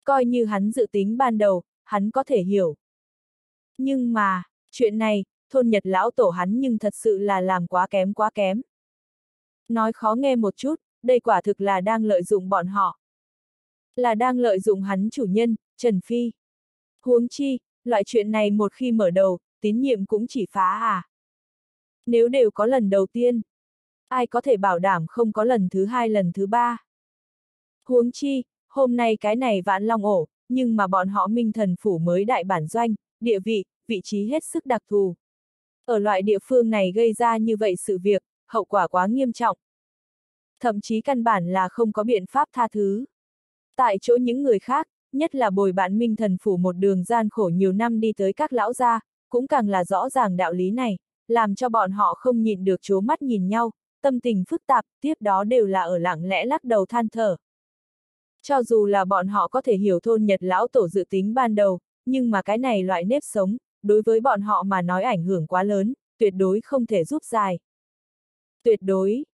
Coi như hắn dự tính ban đầu, hắn có thể hiểu. Nhưng mà, chuyện này, thôn Nhật Lão Tổ hắn nhưng thật sự là làm quá kém quá kém. Nói khó nghe một chút, đây quả thực là đang lợi dụng bọn họ. Là đang lợi dụng hắn chủ nhân, Trần Phi. Huống chi, loại chuyện này một khi mở đầu, tín nhiệm cũng chỉ phá à. Nếu đều có lần đầu tiên, ai có thể bảo đảm không có lần thứ hai lần thứ ba. Huống chi, hôm nay cái này vạn long ổ, nhưng mà bọn họ minh thần phủ mới đại bản doanh, địa vị, vị trí hết sức đặc thù. Ở loại địa phương này gây ra như vậy sự việc, hậu quả quá nghiêm trọng. Thậm chí căn bản là không có biện pháp tha thứ. Tại chỗ những người khác, nhất là bồi bạn minh thần phủ một đường gian khổ nhiều năm đi tới các lão gia, cũng càng là rõ ràng đạo lý này, làm cho bọn họ không nhịn được chố mắt nhìn nhau, tâm tình phức tạp, tiếp đó đều là ở lặng lẽ lắc đầu than thở. Cho dù là bọn họ có thể hiểu thôn Nhật lão tổ dự tính ban đầu, nhưng mà cái này loại nếp sống, đối với bọn họ mà nói ảnh hưởng quá lớn, tuyệt đối không thể giúp dài. Tuyệt đối.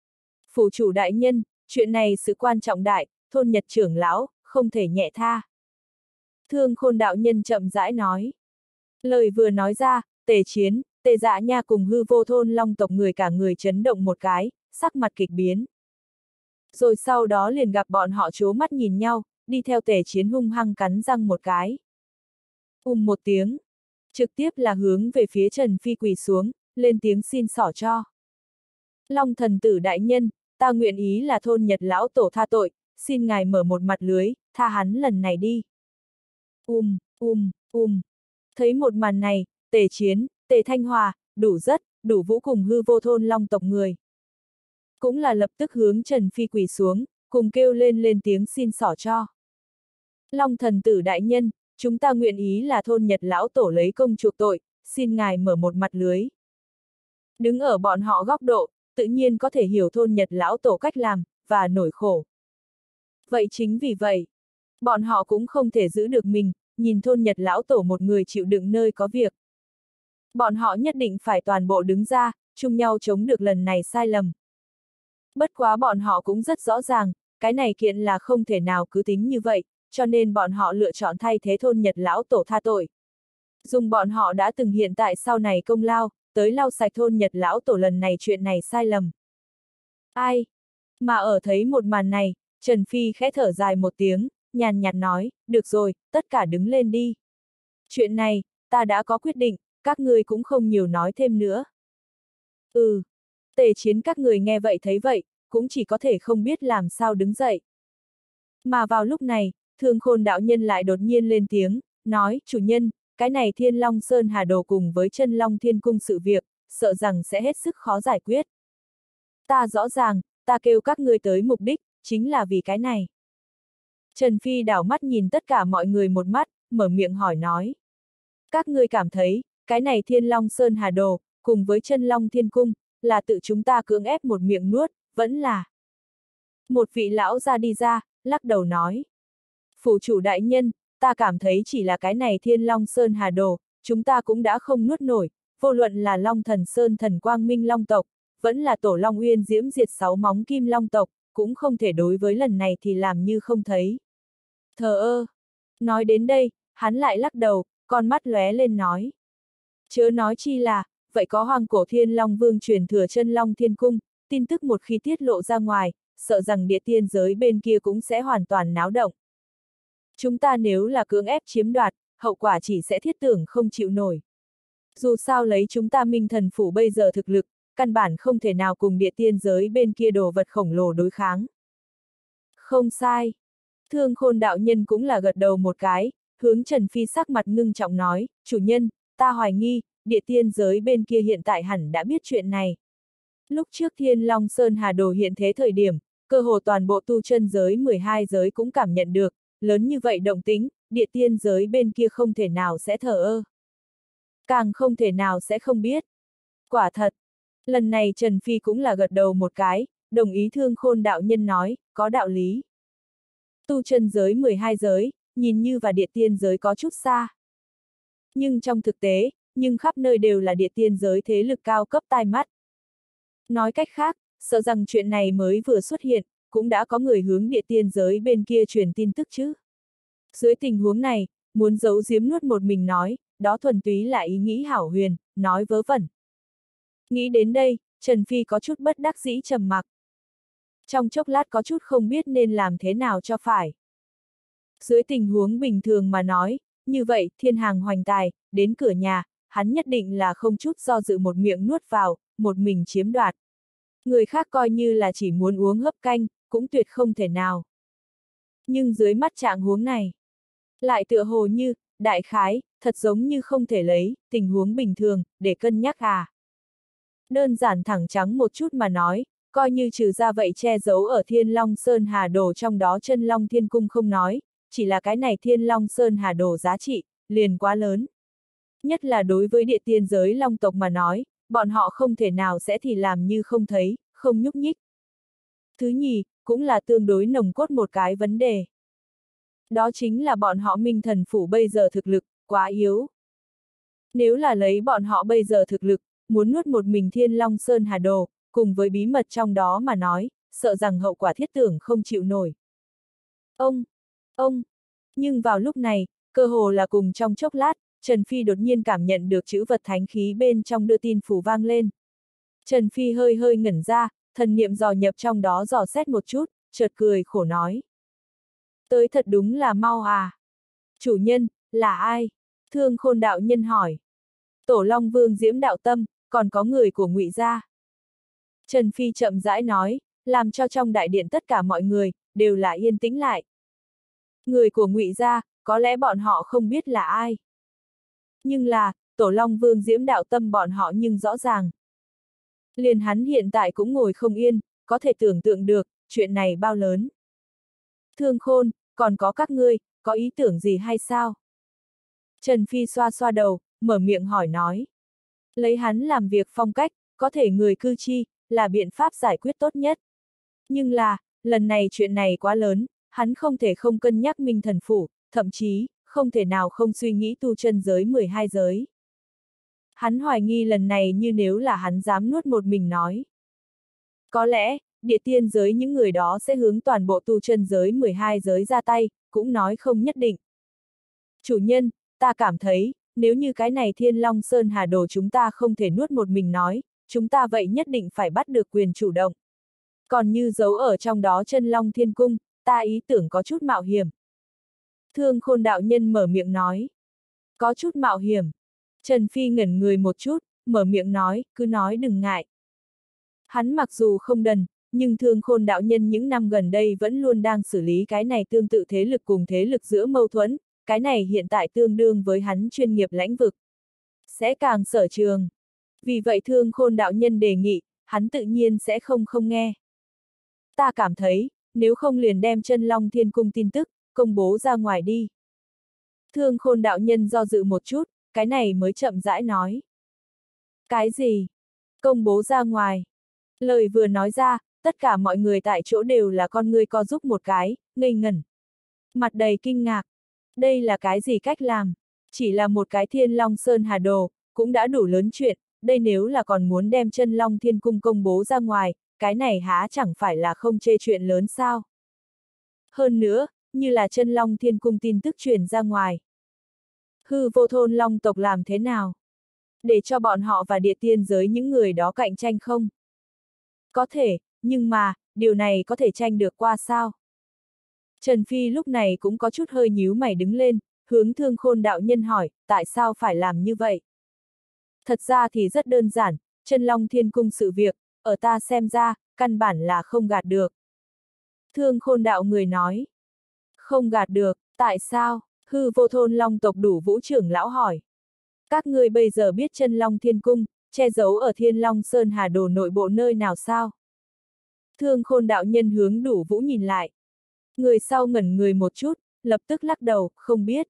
Phủ chủ đại nhân, chuyện này sự quan trọng đại, thôn Nhật trưởng lão, không thể nhẹ tha. Thương khôn đạo nhân chậm rãi nói. Lời vừa nói ra, tề chiến, tề dạ nha cùng hư vô thôn long tộc người cả người chấn động một cái, sắc mặt kịch biến. Rồi sau đó liền gặp bọn họ chố mắt nhìn nhau, đi theo tề chiến hung hăng cắn răng một cái. Ùm một tiếng, trực tiếp là hướng về phía Trần Phi quỳ xuống, lên tiếng xin xỏ cho. Long thần tử đại nhân, ta nguyện ý là thôn Nhật lão tổ tha tội, xin ngài mở một mặt lưới, tha hắn lần này đi. Um, um, um. Thấy một màn này, tề chiến, tề thanh hòa, đủ rất, đủ vũ cùng hư vô thôn long tộc người. Cũng là lập tức hướng Trần Phi quỳ xuống, cùng kêu lên lên tiếng xin xỏ cho. Long thần tử đại nhân, chúng ta nguyện ý là thôn Nhật lão tổ lấy công chuộc tội, xin ngài mở một mặt lưới. Đứng ở bọn họ góc độ, tự nhiên có thể hiểu thôn Nhật lão tổ cách làm, và nổi khổ. Vậy chính vì vậy, bọn họ cũng không thể giữ được mình, nhìn thôn Nhật lão tổ một người chịu đựng nơi có việc. Bọn họ nhất định phải toàn bộ đứng ra, chung nhau chống được lần này sai lầm. Bất quá bọn họ cũng rất rõ ràng, cái này kiện là không thể nào cứ tính như vậy, cho nên bọn họ lựa chọn thay thế thôn Nhật lão tổ tha tội. Dùng bọn họ đã từng hiện tại sau này công lao, tới lau sạch thôn Nhật lão tổ lần này chuyện này sai lầm. Ai? Mà ở thấy một màn này, Trần Phi khẽ thở dài một tiếng, nhàn nhạt nói, được rồi, tất cả đứng lên đi. Chuyện này, ta đã có quyết định, các ngươi cũng không nhiều nói thêm nữa. Ừ. Tề chiến các người nghe vậy thấy vậy, cũng chỉ có thể không biết làm sao đứng dậy. Mà vào lúc này, thương khôn đạo nhân lại đột nhiên lên tiếng, nói, chủ nhân, cái này thiên long sơn hà đồ cùng với chân long thiên cung sự việc, sợ rằng sẽ hết sức khó giải quyết. Ta rõ ràng, ta kêu các ngươi tới mục đích, chính là vì cái này. Trần Phi đảo mắt nhìn tất cả mọi người một mắt, mở miệng hỏi nói. Các ngươi cảm thấy, cái này thiên long sơn hà đồ, cùng với chân long thiên cung, là tự chúng ta cưỡng ép một miệng nuốt, vẫn là. Một vị lão ra đi ra, lắc đầu nói. Phủ chủ đại nhân, ta cảm thấy chỉ là cái này thiên long sơn hà đồ, chúng ta cũng đã không nuốt nổi, vô luận là long thần sơn thần quang minh long tộc, vẫn là tổ long uyên diễm diệt sáu móng kim long tộc, cũng không thể đối với lần này thì làm như không thấy. Thờ ơ. Nói đến đây, hắn lại lắc đầu, con mắt lóe lên nói. Chớ nói chi là, vậy có hoàng cổ thiên long vương truyền thừa chân long thiên cung, tin tức một khi tiết lộ ra ngoài, sợ rằng địa tiên giới bên kia cũng sẽ hoàn toàn náo động. Chúng ta nếu là cưỡng ép chiếm đoạt, hậu quả chỉ sẽ thiết tưởng không chịu nổi. Dù sao lấy chúng ta minh thần phủ bây giờ thực lực, căn bản không thể nào cùng địa tiên giới bên kia đồ vật khổng lồ đối kháng. Không sai. Thương khôn đạo nhân cũng là gật đầu một cái, hướng Trần Phi sắc mặt ngưng trọng nói, chủ nhân, ta hoài nghi, địa tiên giới bên kia hiện tại hẳn đã biết chuyện này. Lúc trước Thiên Long Sơn Hà Đồ hiện thế thời điểm, cơ hồ toàn bộ tu chân giới 12 giới cũng cảm nhận được, lớn như vậy động tính, địa tiên giới bên kia không thể nào sẽ thở ơ. Càng không thể nào sẽ không biết. Quả thật, lần này Trần Phi cũng là gật đầu một cái, đồng ý thương khôn đạo nhân nói, có đạo lý. Tu chân giới 12 giới, nhìn như và địa tiên giới có chút xa. Nhưng trong thực tế, nhưng khắp nơi đều là địa tiên giới thế lực cao cấp tai mắt. Nói cách khác, sợ rằng chuyện này mới vừa xuất hiện, cũng đã có người hướng địa tiên giới bên kia truyền tin tức chứ. Dưới tình huống này, muốn giấu giếm nuốt một mình nói, đó thuần túy là ý nghĩ hảo huyền, nói vớ vẩn. Nghĩ đến đây, Trần Phi có chút bất đắc dĩ trầm mặc. Trong chốc lát có chút không biết nên làm thế nào cho phải. Dưới tình huống bình thường mà nói, như vậy, thiên hàng hoành tài, đến cửa nhà, hắn nhất định là không chút do dự một miệng nuốt vào, một mình chiếm đoạt. Người khác coi như là chỉ muốn uống hấp canh, cũng tuyệt không thể nào. Nhưng dưới mắt trạng huống này, lại tựa hồ như, đại khái, thật giống như không thể lấy, tình huống bình thường, để cân nhắc à. Đơn giản thẳng trắng một chút mà nói, coi như trừ ra vậy che giấu ở Thiên Long Sơn Hà Đồ trong đó chân Long Thiên Cung không nói, chỉ là cái này thiên long sơn hà đồ giá trị, liền quá lớn. Nhất là đối với địa tiên giới long tộc mà nói, bọn họ không thể nào sẽ thì làm như không thấy, không nhúc nhích. Thứ nhì, cũng là tương đối nồng cốt một cái vấn đề. Đó chính là bọn họ minh thần phủ bây giờ thực lực, quá yếu. Nếu là lấy bọn họ bây giờ thực lực, muốn nuốt một mình thiên long sơn hà đồ, cùng với bí mật trong đó mà nói, sợ rằng hậu quả thiết tưởng không chịu nổi. Ông! Ông! Nhưng vào lúc này, cơ hồ là cùng trong chốc lát, Trần Phi đột nhiên cảm nhận được chữ vật thánh khí bên trong đưa tin phủ vang lên. Trần Phi hơi hơi ngẩn ra, thần niệm dò nhập trong đó dò xét một chút, chợt cười khổ nói. Tới thật đúng là mau à. Chủ nhân, là ai? Thương khôn đạo nhân hỏi. Tổ Long Vương Diễm Đạo Tâm, còn có người của ngụy gia. Trần Phi chậm rãi nói, làm cho trong đại điện tất cả mọi người, đều là yên tĩnh lại. Người của ngụy gia, có lẽ bọn họ không biết là ai. Nhưng là, Tổ Long Vương Diễm Đạo Tâm bọn họ nhưng rõ ràng. Liền hắn hiện tại cũng ngồi không yên, có thể tưởng tượng được, chuyện này bao lớn. Thương khôn, còn có các ngươi, có ý tưởng gì hay sao? Trần Phi xoa xoa đầu, mở miệng hỏi nói. Lấy hắn làm việc phong cách, có thể người cư chi, là biện pháp giải quyết tốt nhất. Nhưng là, lần này chuyện này quá lớn, hắn không thể không cân nhắc minh thần phủ, thậm chí, không thể nào không suy nghĩ tu chân giới 12 giới. Hắn hoài nghi lần này như nếu là hắn dám nuốt một mình nói. Có lẽ, địa tiên giới những người đó sẽ hướng toàn bộ tu chân giới 12 giới ra tay, cũng nói không nhất định. Chủ nhân, ta cảm thấy, nếu như cái này thiên long sơn hà đồ chúng ta không thể nuốt một mình nói, chúng ta vậy nhất định phải bắt được quyền chủ động. Còn như giấu ở trong đó chân long thiên cung, ta ý tưởng có chút mạo hiểm. Thương khôn đạo nhân mở miệng nói. Có chút mạo hiểm. Trần Phi ngẩn người một chút, mở miệng nói, cứ nói đừng ngại. Hắn mặc dù không đần, nhưng thương khôn đạo nhân những năm gần đây vẫn luôn đang xử lý cái này tương tự thế lực cùng thế lực giữa mâu thuẫn, cái này hiện tại tương đương với hắn chuyên nghiệp lãnh vực. Sẽ càng sở trường. Vì vậy thương khôn đạo nhân đề nghị, hắn tự nhiên sẽ không không nghe. Ta cảm thấy, nếu không liền đem chân long thiên cung tin tức, công bố ra ngoài đi. Thương khôn đạo nhân do dự một chút, cái này mới chậm rãi nói. Cái gì? Công bố ra ngoài. Lời vừa nói ra, tất cả mọi người tại chỗ đều là con người co giúp một cái, ngây ngẩn. Mặt đầy kinh ngạc. Đây là cái gì cách làm? Chỉ là một cái thiên long sơn hà đồ, cũng đã đủ lớn chuyện, đây nếu là còn muốn đem chân long thiên cung công bố ra ngoài, cái này há chẳng phải là không chê chuyện lớn sao? Hơn nữa, như là chân long thiên cung tin tức truyền ra ngoài. Hư vô thôn long tộc làm thế nào? Để cho bọn họ và địa tiên giới những người đó cạnh tranh không? Có thể, nhưng mà, điều này có thể tranh được qua sao? Trần Phi lúc này cũng có chút hơi nhíu mày đứng lên, hướng thương khôn đạo nhân hỏi, tại sao phải làm như vậy? Thật ra thì rất đơn giản, chân long thiên cung sự việc, ở ta xem ra, căn bản là không gạt được. Thương khôn đạo người nói. Không gạt được, tại sao? Hư vô thôn long tộc đủ vũ trưởng lão hỏi. Các ngươi bây giờ biết chân long thiên cung, che giấu ở thiên long sơn hà đồ nội bộ nơi nào sao? Thương khôn đạo nhân hướng đủ vũ nhìn lại. Người sau ngẩn người một chút, lập tức lắc đầu, không biết.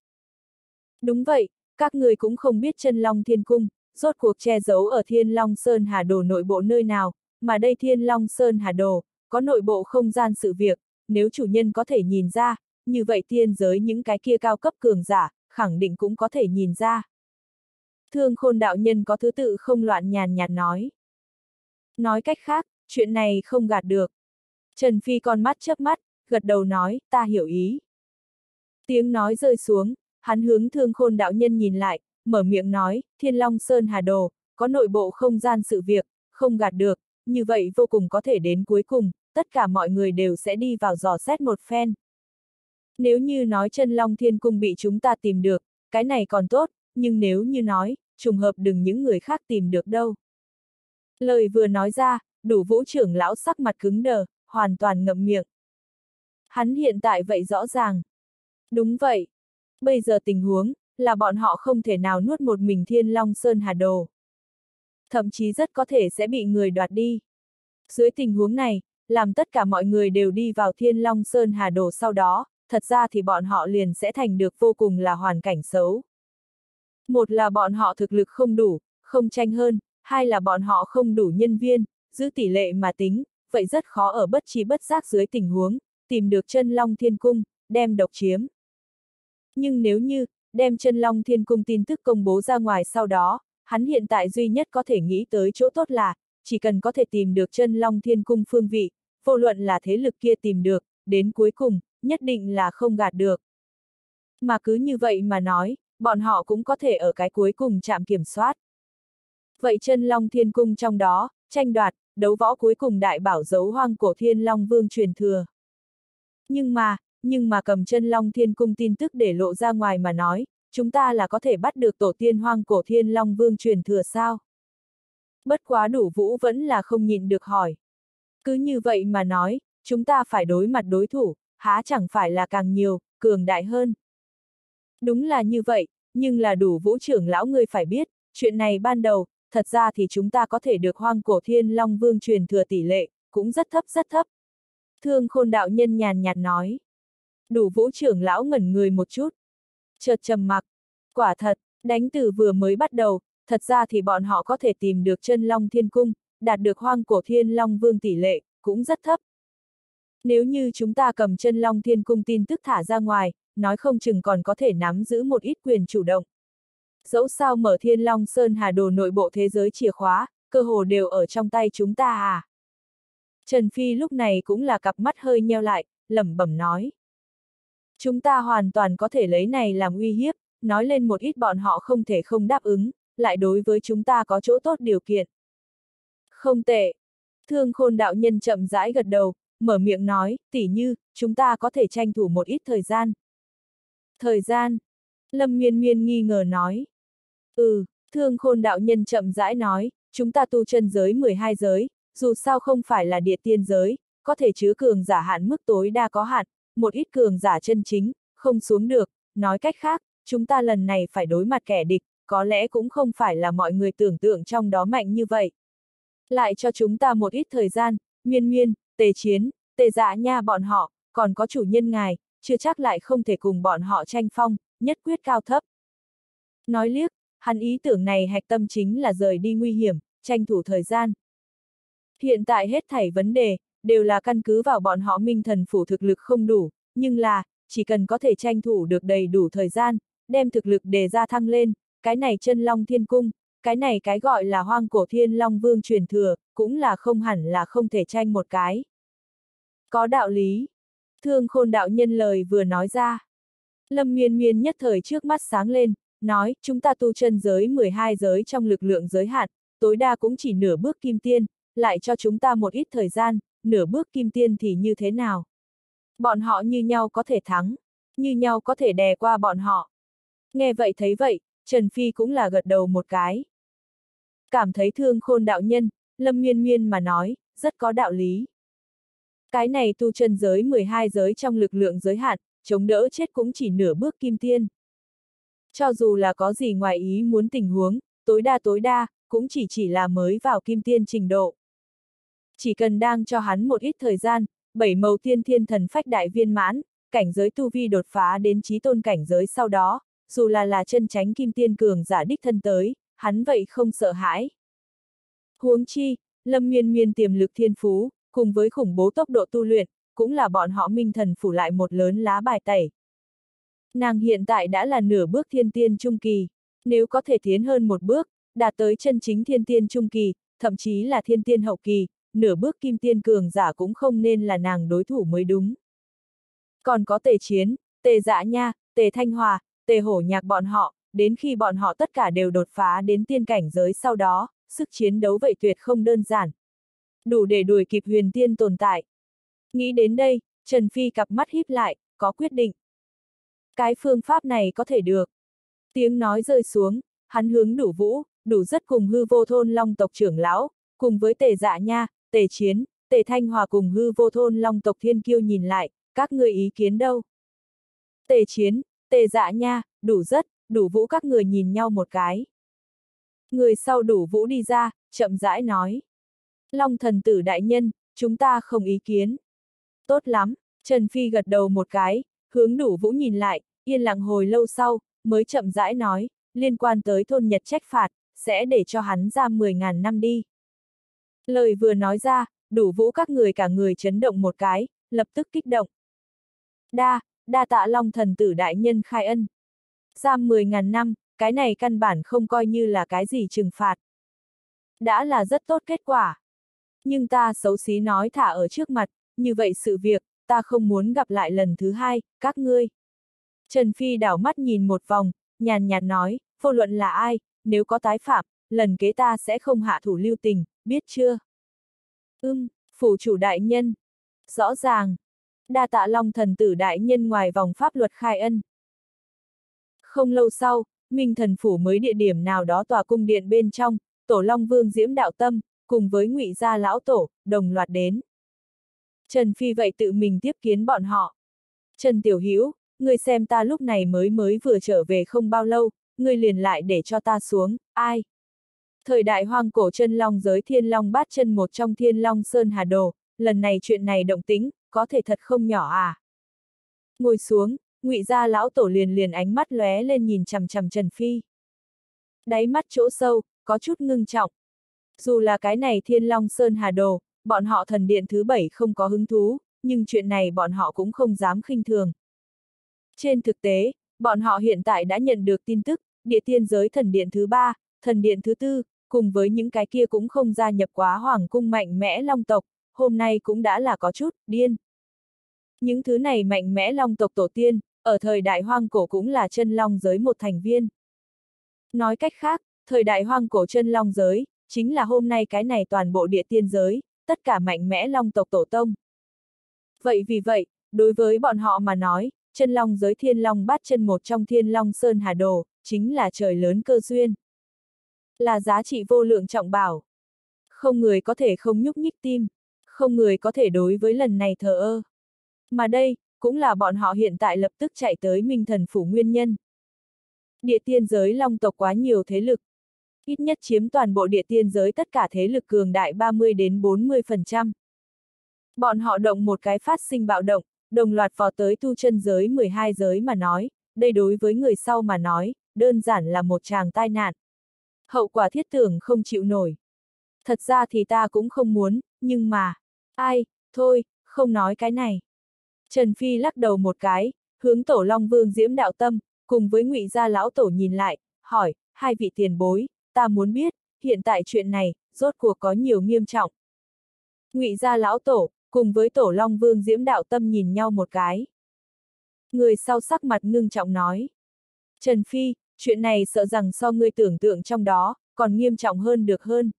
Đúng vậy, các người cũng không biết chân long thiên cung, rốt cuộc che giấu ở thiên long sơn hà đồ nội bộ nơi nào, mà đây thiên long sơn hà đồ, có nội bộ không gian sự việc, nếu chủ nhân có thể nhìn ra, như vậy tiên giới những cái kia cao cấp cường giả, khẳng định cũng có thể nhìn ra. Thương khôn đạo nhân có thứ tự không loạn nhàn nhạt nói. Nói cách khác, chuyện này không gạt được. Trần Phi con mắt chớp mắt, gật đầu nói, ta hiểu ý. Tiếng nói rơi xuống, hắn hướng thương khôn đạo nhân nhìn lại, mở miệng nói, Thiên Long Sơn Hà Đồ, có nội bộ không gian sự việc, không gạt được, như vậy vô cùng có thể đến cuối cùng, tất cả mọi người đều sẽ đi vào dò xét một phen. Nếu như nói chân Long Thiên Cung bị chúng ta tìm được, cái này còn tốt, nhưng nếu như nói, trùng hợp đừng những người khác tìm được đâu. Lời vừa nói ra, đủ vũ trưởng lão sắc mặt cứng đờ, hoàn toàn ngậm miệng. Hắn hiện tại vậy rõ ràng. Đúng vậy. Bây giờ tình huống, là bọn họ không thể nào nuốt một mình thiên long sơn hà đồ. Thậm chí rất có thể sẽ bị người đoạt đi. Dưới tình huống này, làm tất cả mọi người đều đi vào thiên long sơn hà đồ sau đó, thật ra thì bọn họ liền sẽ thành được vô cùng là hoàn cảnh xấu. Một là bọn họ thực lực không đủ, không tranh hơn, hai là bọn họ không đủ nhân viên, giữ tỷ lệ mà tính, vậy rất khó ở bất trí bất giác dưới tình huống, tìm được chân long thiên cung, đem độc chiếm. Nhưng nếu như, đem chân long thiên cung tin tức công bố ra ngoài sau đó, hắn hiện tại duy nhất có thể nghĩ tới chỗ tốt là, chỉ cần có thể tìm được chân long thiên cung phương vị, vô luận là thế lực kia tìm được, đến cuối cùng, nhất định là không gạt được. Mà cứ như vậy mà nói, bọn họ cũng có thể ở cái cuối cùng chạm kiểm soát. Vậy chân long thiên cung trong đó, tranh đoạt, đấu võ cuối cùng đại bảo dấu hoang cổ thiên long vương truyền thừa. Nhưng mà, nhưng mà cầm chân long thiên cung tin tức để lộ ra ngoài mà nói, chúng ta là có thể bắt được tổ tiên hoang cổ thiên long vương truyền thừa sao? Bất quá đủ vũ vẫn là không nhịn được hỏi. Cứ như vậy mà nói, chúng ta phải đối mặt đối thủ, há chẳng phải là càng nhiều, cường đại hơn. Đúng là như vậy, nhưng là đủ vũ trưởng lão ngươi phải biết, chuyện này ban đầu, thật ra thì chúng ta có thể được hoang cổ thiên long vương truyền thừa tỷ lệ, cũng rất thấp rất thấp. Thương khôn đạo nhân nhàn nhạt nói. Đủ vũ trưởng lão ngẩn người một chút. Chợt trầm mặc. Quả thật, đánh từ vừa mới bắt đầu, thật ra thì bọn họ có thể tìm được chân long thiên cung, đạt được hoang cổ thiên long vương tỷ lệ, cũng rất thấp. Nếu như chúng ta cầm chân long thiên cung tin tức thả ra ngoài, nói không chừng còn có thể nắm giữ một ít quyền chủ động. Dẫu sao mở thiên long sơn hà đồ nội bộ thế giới chìa khóa, cơ hồ đều ở trong tay chúng ta à. Trần Phi lúc này cũng là cặp mắt hơi nheo lại, lẩm bẩm nói. Chúng ta hoàn toàn có thể lấy này làm uy hiếp, nói lên một ít bọn họ không thể không đáp ứng, lại đối với chúng ta có chỗ tốt điều kiện. Không tệ. Thương khôn đạo nhân chậm rãi gật đầu, mở miệng nói, tỉ như, chúng ta có thể tranh thủ một ít thời gian. Thời gian. Lâm miên miên nghi ngờ nói. Ừ, thương khôn đạo nhân chậm rãi nói, chúng ta tu chân giới 12 giới, dù sao không phải là địa tiên giới, có thể chứa cường giả hạn mức tối đa có hạn, một ít cường giả chân chính, không xuống được, nói cách khác, chúng ta lần này phải đối mặt kẻ địch, có lẽ cũng không phải là mọi người tưởng tượng trong đó mạnh như vậy. Lại cho chúng ta một ít thời gian, miên miên, tề chiến, tề dạ nha bọn họ, còn có chủ nhân ngài, chưa chắc lại không thể cùng bọn họ tranh phong, nhất quyết cao thấp. Nói liếc, hắn ý tưởng này hạch tâm chính là rời đi nguy hiểm, tranh thủ thời gian. Hiện tại hết thảy vấn đề, đều là căn cứ vào bọn họ minh thần phủ thực lực không đủ, nhưng là, chỉ cần có thể tranh thủ được đầy đủ thời gian, đem thực lực đề ra thăng lên, cái này chân long thiên cung, cái này cái gọi là hoang cổ thiên long vương truyền thừa, cũng là không hẳn là không thể tranh một cái. Có đạo lý. Thương khôn đạo nhân lời vừa nói ra. Lâm miên miên nhất thời trước mắt sáng lên, nói, chúng ta tu chân giới 12 giới trong lực lượng giới hạn, tối đa cũng chỉ nửa bước kim tiên, lại cho chúng ta một ít thời gian, nửa bước kim tiên thì như thế nào? Bọn họ như nhau có thể thắng, như nhau có thể đè qua bọn họ. Nghe vậy thấy vậy, Trần Phi cũng là gật đầu một cái. Cảm thấy thương khôn đạo nhân, Lâm Miên Miên mà nói, rất có đạo lý. Cái này tu chân giới 12 giới trong lực lượng giới hạn, chống đỡ chết cũng chỉ nửa bước kim tiên. Cho dù là có gì ngoài ý muốn tình huống, tối đa tối đa, cũng chỉ chỉ là mới vào kim tiên trình độ. Chỉ cần đang cho hắn một ít thời gian, bảy màu tiên thiên thần phách đại viên mãn, cảnh giới tu vi đột phá đến trí tôn cảnh giới sau đó, dù là là chân tránh kim tiên cường giả đích thân tới, hắn vậy không sợ hãi. Huống chi, lâm nguyên nguyên tiềm lực thiên phú, cùng với khủng bố tốc độ tu luyện, cũng là bọn họ minh thần phủ lại một lớn lá bài tẩy. Nàng hiện tại đã là nửa bước thiên tiên trung kỳ, nếu có thể tiến hơn một bước, đạt tới chân chính thiên tiên trung kỳ, thậm chí là thiên tiên hậu kỳ, nửa bước kim tiên cường giả cũng không nên là nàng đối thủ mới đúng. Còn có tề chiến, tề dạ nha, tề thanh hòa, tề hổ nhạc bọn họ, đến khi bọn họ tất cả đều đột phá đến tiên cảnh giới sau đó, sức chiến đấu vậy tuyệt không đơn giản. Đủ để đuổi kịp huyền tiên tồn tại. Nghĩ đến đây, Trần Phi cặp mắt híp lại, có quyết định. Cái phương pháp này có thể được. Tiếng nói rơi xuống, hắn hướng đủ vũ, đủ rất cùng hư vô thôn long tộc trưởng lão, cùng với tề dạ nha, tề chiến, tề thanh hòa cùng hư vô thôn long tộc thiên kiêu nhìn lại, các người ý kiến đâu? Tề chiến, tề dạ nha, đủ rất, đủ vũ các người nhìn nhau một cái. Người sau đủ vũ đi ra, chậm rãi nói. Long thần tử đại nhân, chúng ta không ý kiến. Tốt lắm, Trần Phi gật đầu một cái, hướng đủ vũ nhìn lại, yên lặng hồi lâu sau, mới chậm rãi nói, liên quan tới thôn Nhật trách phạt, sẽ để cho hắn ra 10.000 năm đi. Lời vừa nói ra, đủ vũ các người cả người chấn động một cái, lập tức kích động. Đa, đa tạ long thần tử đại nhân khai ân. Giam 10.000 năm, cái này căn bản không coi như là cái gì trừng phạt. Đã là rất tốt kết quả. Nhưng ta xấu xí nói thả ở trước mặt, như vậy sự việc, ta không muốn gặp lại lần thứ hai, các ngươi. Trần Phi đảo mắt nhìn một vòng, nhàn nhạt nói, vô luận là ai, nếu có tái phạm, lần kế ta sẽ không hạ thủ lưu tình, biết chưa? Ưm, phủ chủ đại nhân. Rõ ràng. Đa tạ long thần tử đại nhân ngoài vòng pháp luật khai ân. Không lâu sau, Minh thần phủ mới địa điểm nào đó tòa cung điện bên trong, tổ long vương diễm đạo tâm, cùng với ngụy gia lão tổ, đồng loạt đến. Trần Phi vậy tự mình tiếp kiến bọn họ. Trần Tiểu Hữu người xem ta lúc này mới mới vừa trở về không bao lâu, người liền lại để cho ta xuống, ai? Thời đại hoang cổ chân long giới thiên long bát chân một trong thiên long sơn hà đồ, lần này chuyện này động tính, có thể thật không nhỏ à? Ngồi xuống, ngụy gia lão tổ liền liền ánh mắt lóe lên nhìn chằm chằm Trần Phi. Đáy mắt chỗ sâu, có chút ngưng trọng. Dù là cái này thiên long sơn hà đồ, bọn họ thần điện thứ bảy không có hứng thú, nhưng chuyện này bọn họ cũng không dám khinh thường. Trên thực tế, bọn họ hiện tại đã nhận được tin tức, địa tiên giới thần điện thứ ba, thần điện thứ tư, cùng với những cái kia cũng không gia nhập quá hoàng cung mạnh mẽ long tộc, hôm nay cũng đã là có chút, điên. Những thứ này mạnh mẽ long tộc tổ tiên, ở thời đại hoang cổ cũng là chân long giới một thành viên. Nói cách khác, thời đại hoang cổ chân long giới, chính là hôm nay cái này toàn bộ địa tiên giới, tất cả mạnh mẽ long tộc tổ tông. Vậy vì vậy, đối với bọn họ mà nói, chân long giới thiên long bát chân một trong thiên long sơn hà đồ, chính là trời lớn cơ duyên. Là giá trị vô lượng trọng bảo. Không người có thể không nhúc nhích tim, không người có thể đối với lần này thờ ơ. Mà đây, cũng là bọn họ hiện tại lập tức chạy tới minh thần phủ nguyên nhân. Địa tiên giới long tộc quá nhiều thế lực. Ít nhất chiếm toàn bộ địa tiên giới tất cả thế lực cường đại 30 đến 40%. Bọn họ động một cái phát sinh bạo động, đồng loạt vào tới tu chân giới 12 giới mà nói, đây đối với người sau mà nói, đơn giản là một chàng tai nạn. Hậu quả thiết tưởng không chịu nổi. Thật ra thì ta cũng không muốn, nhưng mà, ai, thôi, không nói cái này. Trần Phi lắc đầu một cái, hướng tổ Long Vương Diễm Đạo Tâm, cùng với ngụy gia lão tổ nhìn lại, hỏi, hai vị tiền bối, ta muốn biết, hiện tại chuyện này, rốt cuộc có nhiều nghiêm trọng. Ngụy gia lão tổ, cùng với tổ Long Vương Diễm Đạo Tâm nhìn nhau một cái. Người sau sắc mặt ngưng trọng nói. Trần Phi, chuyện này sợ rằng so ngươi tưởng tượng trong đó, còn nghiêm trọng hơn được hơn.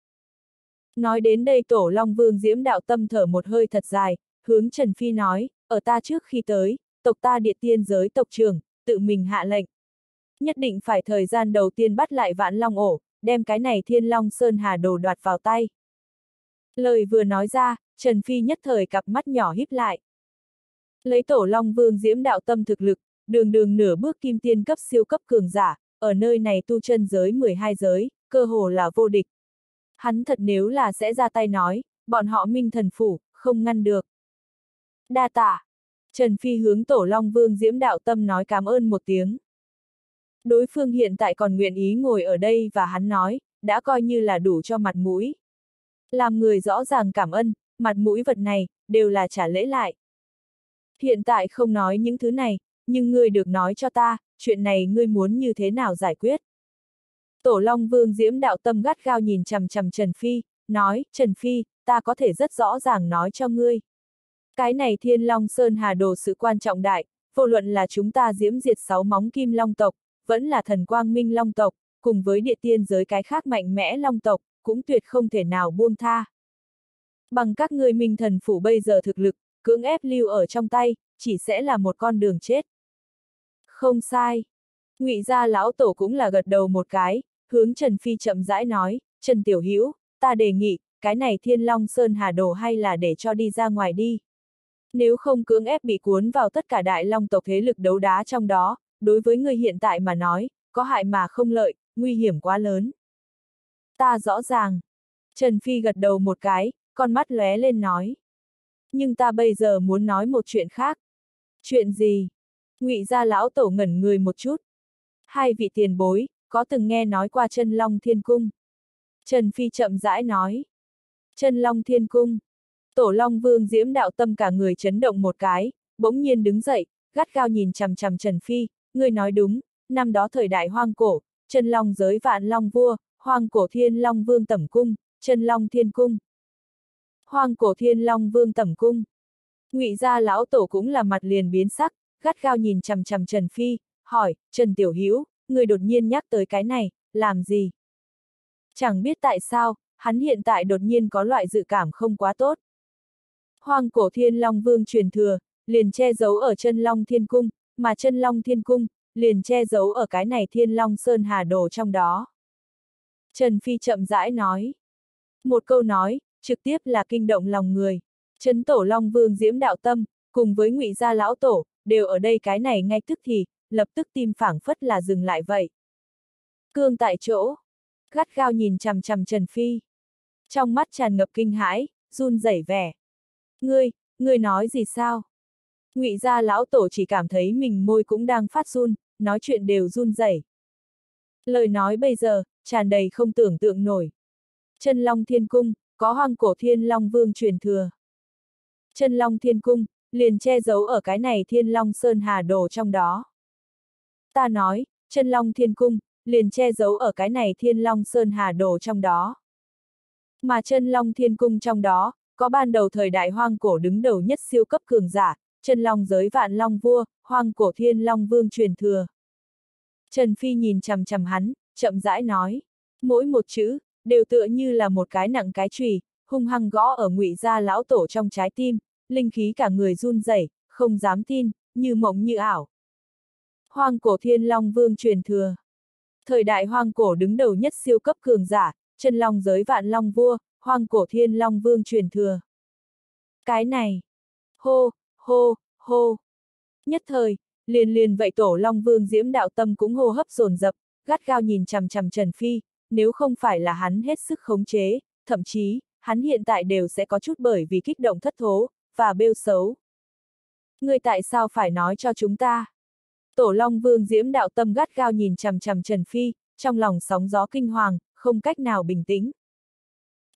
Nói đến đây tổ Long Vương Diễm Đạo Tâm thở một hơi thật dài, hướng Trần Phi nói, ở ta trước khi tới, tộc ta địa tiên giới tộc trưởng, tự mình hạ lệnh. Nhất định phải thời gian đầu tiên bắt lại vãn long ổ, đem cái này thiên long sơn hà đồ đoạt vào tay. Lời vừa nói ra, Trần Phi nhất thời cặp mắt nhỏ híp lại. Lấy tổ long vương diễm đạo tâm thực lực, đường đường nửa bước kim tiên cấp siêu cấp cường giả, ở nơi này tu chân giới 12 giới, cơ hồ là vô địch. Hắn thật nếu là sẽ ra tay nói, bọn họ minh thần phủ, không ngăn được. Đa tạ. Trần Phi hướng tổ long vương diễm đạo tâm nói cảm ơn một tiếng. Đối phương hiện tại còn nguyện ý ngồi ở đây và hắn nói, đã coi như là đủ cho mặt mũi. Làm người rõ ràng cảm ơn, mặt mũi vật này, đều là trả lễ lại. Hiện tại không nói những thứ này, nhưng ngươi được nói cho ta, chuyện này ngươi muốn như thế nào giải quyết. Tổ Long Vương Diễm đạo tâm gắt gao nhìn chằm chằm Trần Phi, nói, Trần Phi, ta có thể rất rõ ràng nói cho ngươi. Cái này Thiên Long Sơn Hà Đồ sự quan trọng đại, vô luận là chúng ta diễm diệt sáu móng kim long tộc, vẫn là thần quang minh long tộc, cùng với địa tiên giới cái khác mạnh mẽ long tộc, cũng tuyệt không thể nào buông tha. Bằng các ngươi minh thần phủ bây giờ thực lực, cưỡng ép lưu ở trong tay, chỉ sẽ là một con đường chết. Không sai. Ngụy gia lão tổ cũng là gật đầu một cái, hướng Trần Phi chậm rãi nói, Trần Tiểu Hữu ta đề nghị, cái này thiên long sơn hà đồ hay là để cho đi ra ngoài đi. Nếu không cưỡng ép bị cuốn vào tất cả đại long tộc thế lực đấu đá trong đó, đối với người hiện tại mà nói, có hại mà không lợi, nguy hiểm quá lớn. Ta rõ ràng. Trần Phi gật đầu một cái, con mắt lóe lên nói. Nhưng ta bây giờ muốn nói một chuyện khác. Chuyện gì? Ngụy gia lão tổ ngẩn người một chút. Hai vị tiền bối, có từng nghe nói qua chân long thiên cung. Trần Phi chậm rãi nói. Chân long thiên cung. Tổ long vương diễm đạo tâm cả người chấn động một cái, bỗng nhiên đứng dậy, gắt gao nhìn chằm chằm Trần Phi, người nói đúng, năm đó thời đại hoang cổ, chân long giới vạn long vua, hoang cổ thiên long vương tẩm cung, chân long thiên cung. Hoang cổ thiên long vương tẩm cung. Ngụy gia lão tổ cũng là mặt liền biến sắc, gắt gao nhìn chằm chằm Trần Phi, hỏi, Trần Tiểu Hữu người đột nhiên nhắc tới cái này, làm gì? Chẳng biết tại sao, hắn hiện tại đột nhiên có loại dự cảm không quá tốt. Hoang cổ thiên long vương truyền thừa, liền che giấu ở chân long thiên cung, mà chân long thiên cung, liền che giấu ở cái này thiên long sơn hà đồ trong đó. Trần Phi chậm rãi nói. Một câu nói, trực tiếp là kinh động lòng người. Trấn tổ long vương diễm đạo tâm, cùng với ngụy gia lão tổ, đều ở đây cái này ngay tức thì, lập tức tim phảng phất là dừng lại vậy. Cương tại chỗ, gắt gao nhìn chằm chằm Trần Phi. Trong mắt tràn ngập kinh hãi, run rẩy vẻ. Ngươi, ngươi nói gì sao? Ngụy gia lão tổ chỉ cảm thấy mình môi cũng đang phát run, nói chuyện đều run rẩy. Lời nói bây giờ, tràn đầy không tưởng tượng nổi. Chân Long Thiên Cung, có hoang cổ Thiên Long Vương truyền thừa. Chân Long Thiên Cung, liền che giấu ở cái này Thiên Long Sơn Hà Đồ trong đó. Ta nói, chân Long Thiên Cung, liền che giấu ở cái này Thiên Long Sơn Hà Đồ trong đó. Mà chân Long Thiên Cung trong đó, có ban đầu thời đại hoang cổ đứng đầu nhất siêu cấp cường giả, chân Long giới vạn Long vua, hoang cổ Thiên Long Vương truyền thừa. Trần Phi nhìn chằm chằm hắn, chậm rãi nói, mỗi một chữ, đều tựa như là một cái nặng cái chùy, hung hăng gõ ở ngụy gia lão tổ trong trái tim, linh khí cả người run rẩy, không dám tin, như mộng như ảo. Hoang cổ thiên long vương truyền thừa. Thời đại hoang cổ đứng đầu nhất siêu cấp cường giả, chân long giới vạn long vua, hoang cổ thiên long vương truyền thừa. Cái này. Hô, hô, hô. Nhất thời, liền liền vậy tổ long vương diễm đạo tâm cũng hô hấp dồn dập, gắt gao nhìn chằm chằm Trần Phi, nếu không phải là hắn hết sức khống chế, thậm chí, hắn hiện tại đều sẽ có chút bởi vì kích động thất thố, và bêu xấu. Người tại sao phải nói cho chúng ta? Tổ Long Vương Diễm đạo tâm gắt gao nhìn chằm chằm Trần Phi, trong lòng sóng gió kinh hoàng, không cách nào bình tĩnh.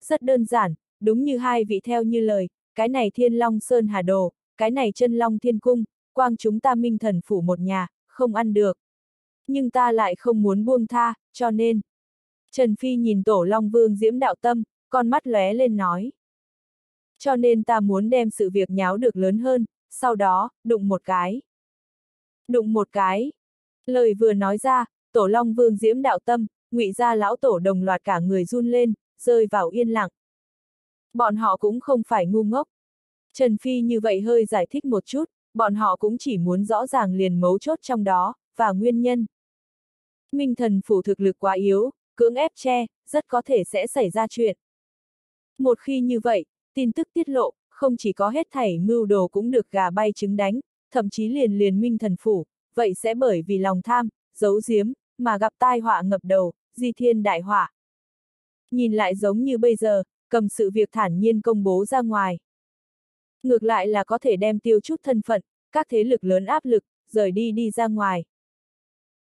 Rất đơn giản, đúng như hai vị theo như lời, cái này Thiên Long Sơn Hà Đồ, cái này chân Long Thiên Cung, quang chúng ta minh thần phủ một nhà, không ăn được. Nhưng ta lại không muốn buông tha, cho nên. Trần Phi nhìn Tổ Long Vương Diễm đạo tâm, con mắt lóe lên nói. Cho nên ta muốn đem sự việc nháo được lớn hơn, sau đó, đụng một cái. Đụng một cái. Lời vừa nói ra, tổ long vương diễm đạo tâm, ngụy gia lão tổ đồng loạt cả người run lên, rơi vào yên lặng. Bọn họ cũng không phải ngu ngốc. Trần Phi như vậy hơi giải thích một chút, bọn họ cũng chỉ muốn rõ ràng liền mấu chốt trong đó, và nguyên nhân. Minh thần phủ thực lực quá yếu, cưỡng ép che, rất có thể sẽ xảy ra chuyện. Một khi như vậy, tin tức tiết lộ, không chỉ có hết thảy mưu đồ cũng được gà bay trứng đánh, thậm chí liền liền minh thần phủ, vậy sẽ bởi vì lòng tham, giấu giếm, mà gặp tai họa ngập đầu, di thiên đại họa. Nhìn lại giống như bây giờ, cầm sự việc thản nhiên công bố ra ngoài. Ngược lại là có thể đem tiêu chút thân phận, các thế lực lớn áp lực, rời đi đi ra ngoài.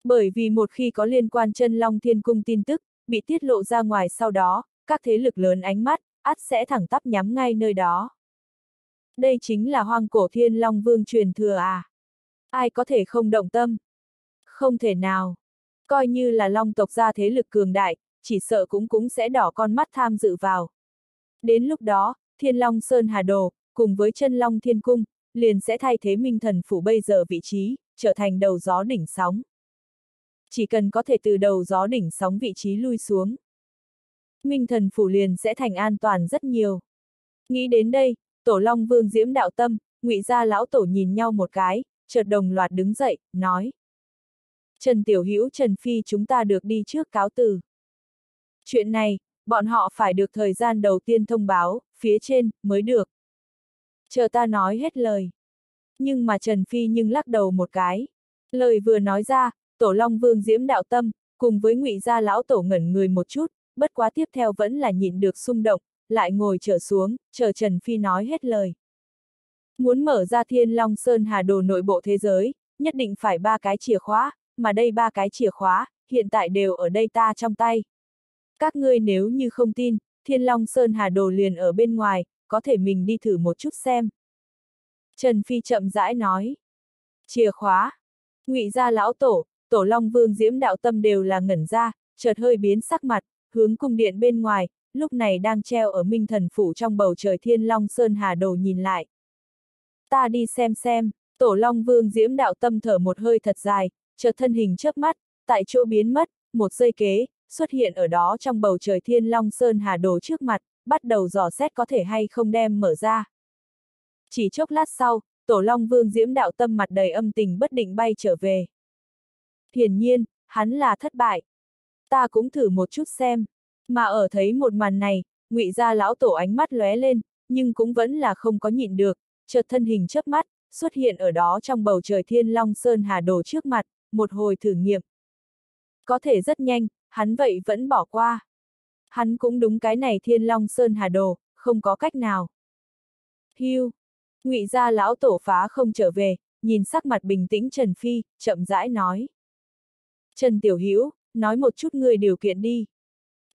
Bởi vì một khi có liên quan chân Long Thiên Cung tin tức, bị tiết lộ ra ngoài sau đó, các thế lực lớn ánh mắt, ắt sẽ thẳng tắp nhắm ngay nơi đó. Đây chính là hoang cổ thiên long vương truyền thừa à? Ai có thể không động tâm? Không thể nào. Coi như là long tộc gia thế lực cường đại, chỉ sợ cũng cũng sẽ đỏ con mắt tham dự vào. Đến lúc đó, thiên long sơn hà đồ, cùng với chân long thiên cung, liền sẽ thay thế minh thần phủ bây giờ vị trí, trở thành đầu gió đỉnh sóng. Chỉ cần có thể từ đầu gió đỉnh sóng vị trí lui xuống. Minh thần phủ liền sẽ thành an toàn rất nhiều. Nghĩ đến đây, Tổ Long Vương Diễm đạo tâm, ngụy gia lão tổ nhìn nhau một cái, chợt đồng loạt đứng dậy, nói. Trần Tiểu Hữu Trần Phi chúng ta được đi trước cáo từ. Chuyện này, bọn họ phải được thời gian đầu tiên thông báo, phía trên, mới được. Chờ ta nói hết lời. Nhưng mà Trần Phi nhưng lắc đầu một cái. Lời vừa nói ra, Tổ Long Vương Diễm đạo tâm, cùng với ngụy gia lão tổ ngẩn người một chút, bất quá tiếp theo vẫn là nhịn được xung động, lại ngồi trở xuống, chờ Trần Phi nói hết lời. Muốn mở ra thiên long sơn hà đồ nội bộ thế giới, nhất định phải ba cái chìa khóa, mà đây ba cái chìa khóa, hiện tại đều ở đây ta trong tay. Các ngươi nếu như không tin, Thiên Long Sơn Hà Đồ liền ở bên ngoài, có thể mình đi thử một chút xem. Trần Phi chậm rãi nói. Chìa khóa. ngụy gia lão tổ, tổ Long Vương Diễm Đạo Tâm đều là ngẩn ra, chợt hơi biến sắc mặt, hướng cung điện bên ngoài, lúc này đang treo ở Minh Thần Phủ trong bầu trời Thiên Long Sơn Hà Đồ nhìn lại. Ta đi xem xem, tổ Long Vương Diễm Đạo Tâm thở một hơi thật dài, chợt thân hình chớp mắt, tại chỗ biến mất, một giây kế, xuất hiện ở đó trong bầu trời Thiên Long Sơn Hà Đồ trước mặt, bắt đầu dò xét có thể hay không đem mở ra. Chỉ chốc lát sau, Tổ Long Vương Diễm Đạo Tâm mặt đầy âm tình bất định bay trở về. Hiển nhiên, hắn là thất bại. Ta cũng thử một chút xem. Mà ở thấy một màn này, ngụy gia lão tổ ánh mắt lóe lên, nhưng cũng vẫn là không có nhịn được, chợt thân hình chớp mắt, xuất hiện ở đó trong bầu trời thiên long sơn hà đồ trước mặt, một hồi thử nghiệm. Có thể rất nhanh, hắn vậy vẫn bỏ qua. Hắn cũng đúng cái này thiên long sơn hà đồ, không có cách nào. Hưu. Ngụy gia lão tổ phá không trở về, nhìn sắc mặt bình tĩnh Trần Phi, chậm rãi nói. Trần Tiểu Hữu nói một chút người điều kiện đi.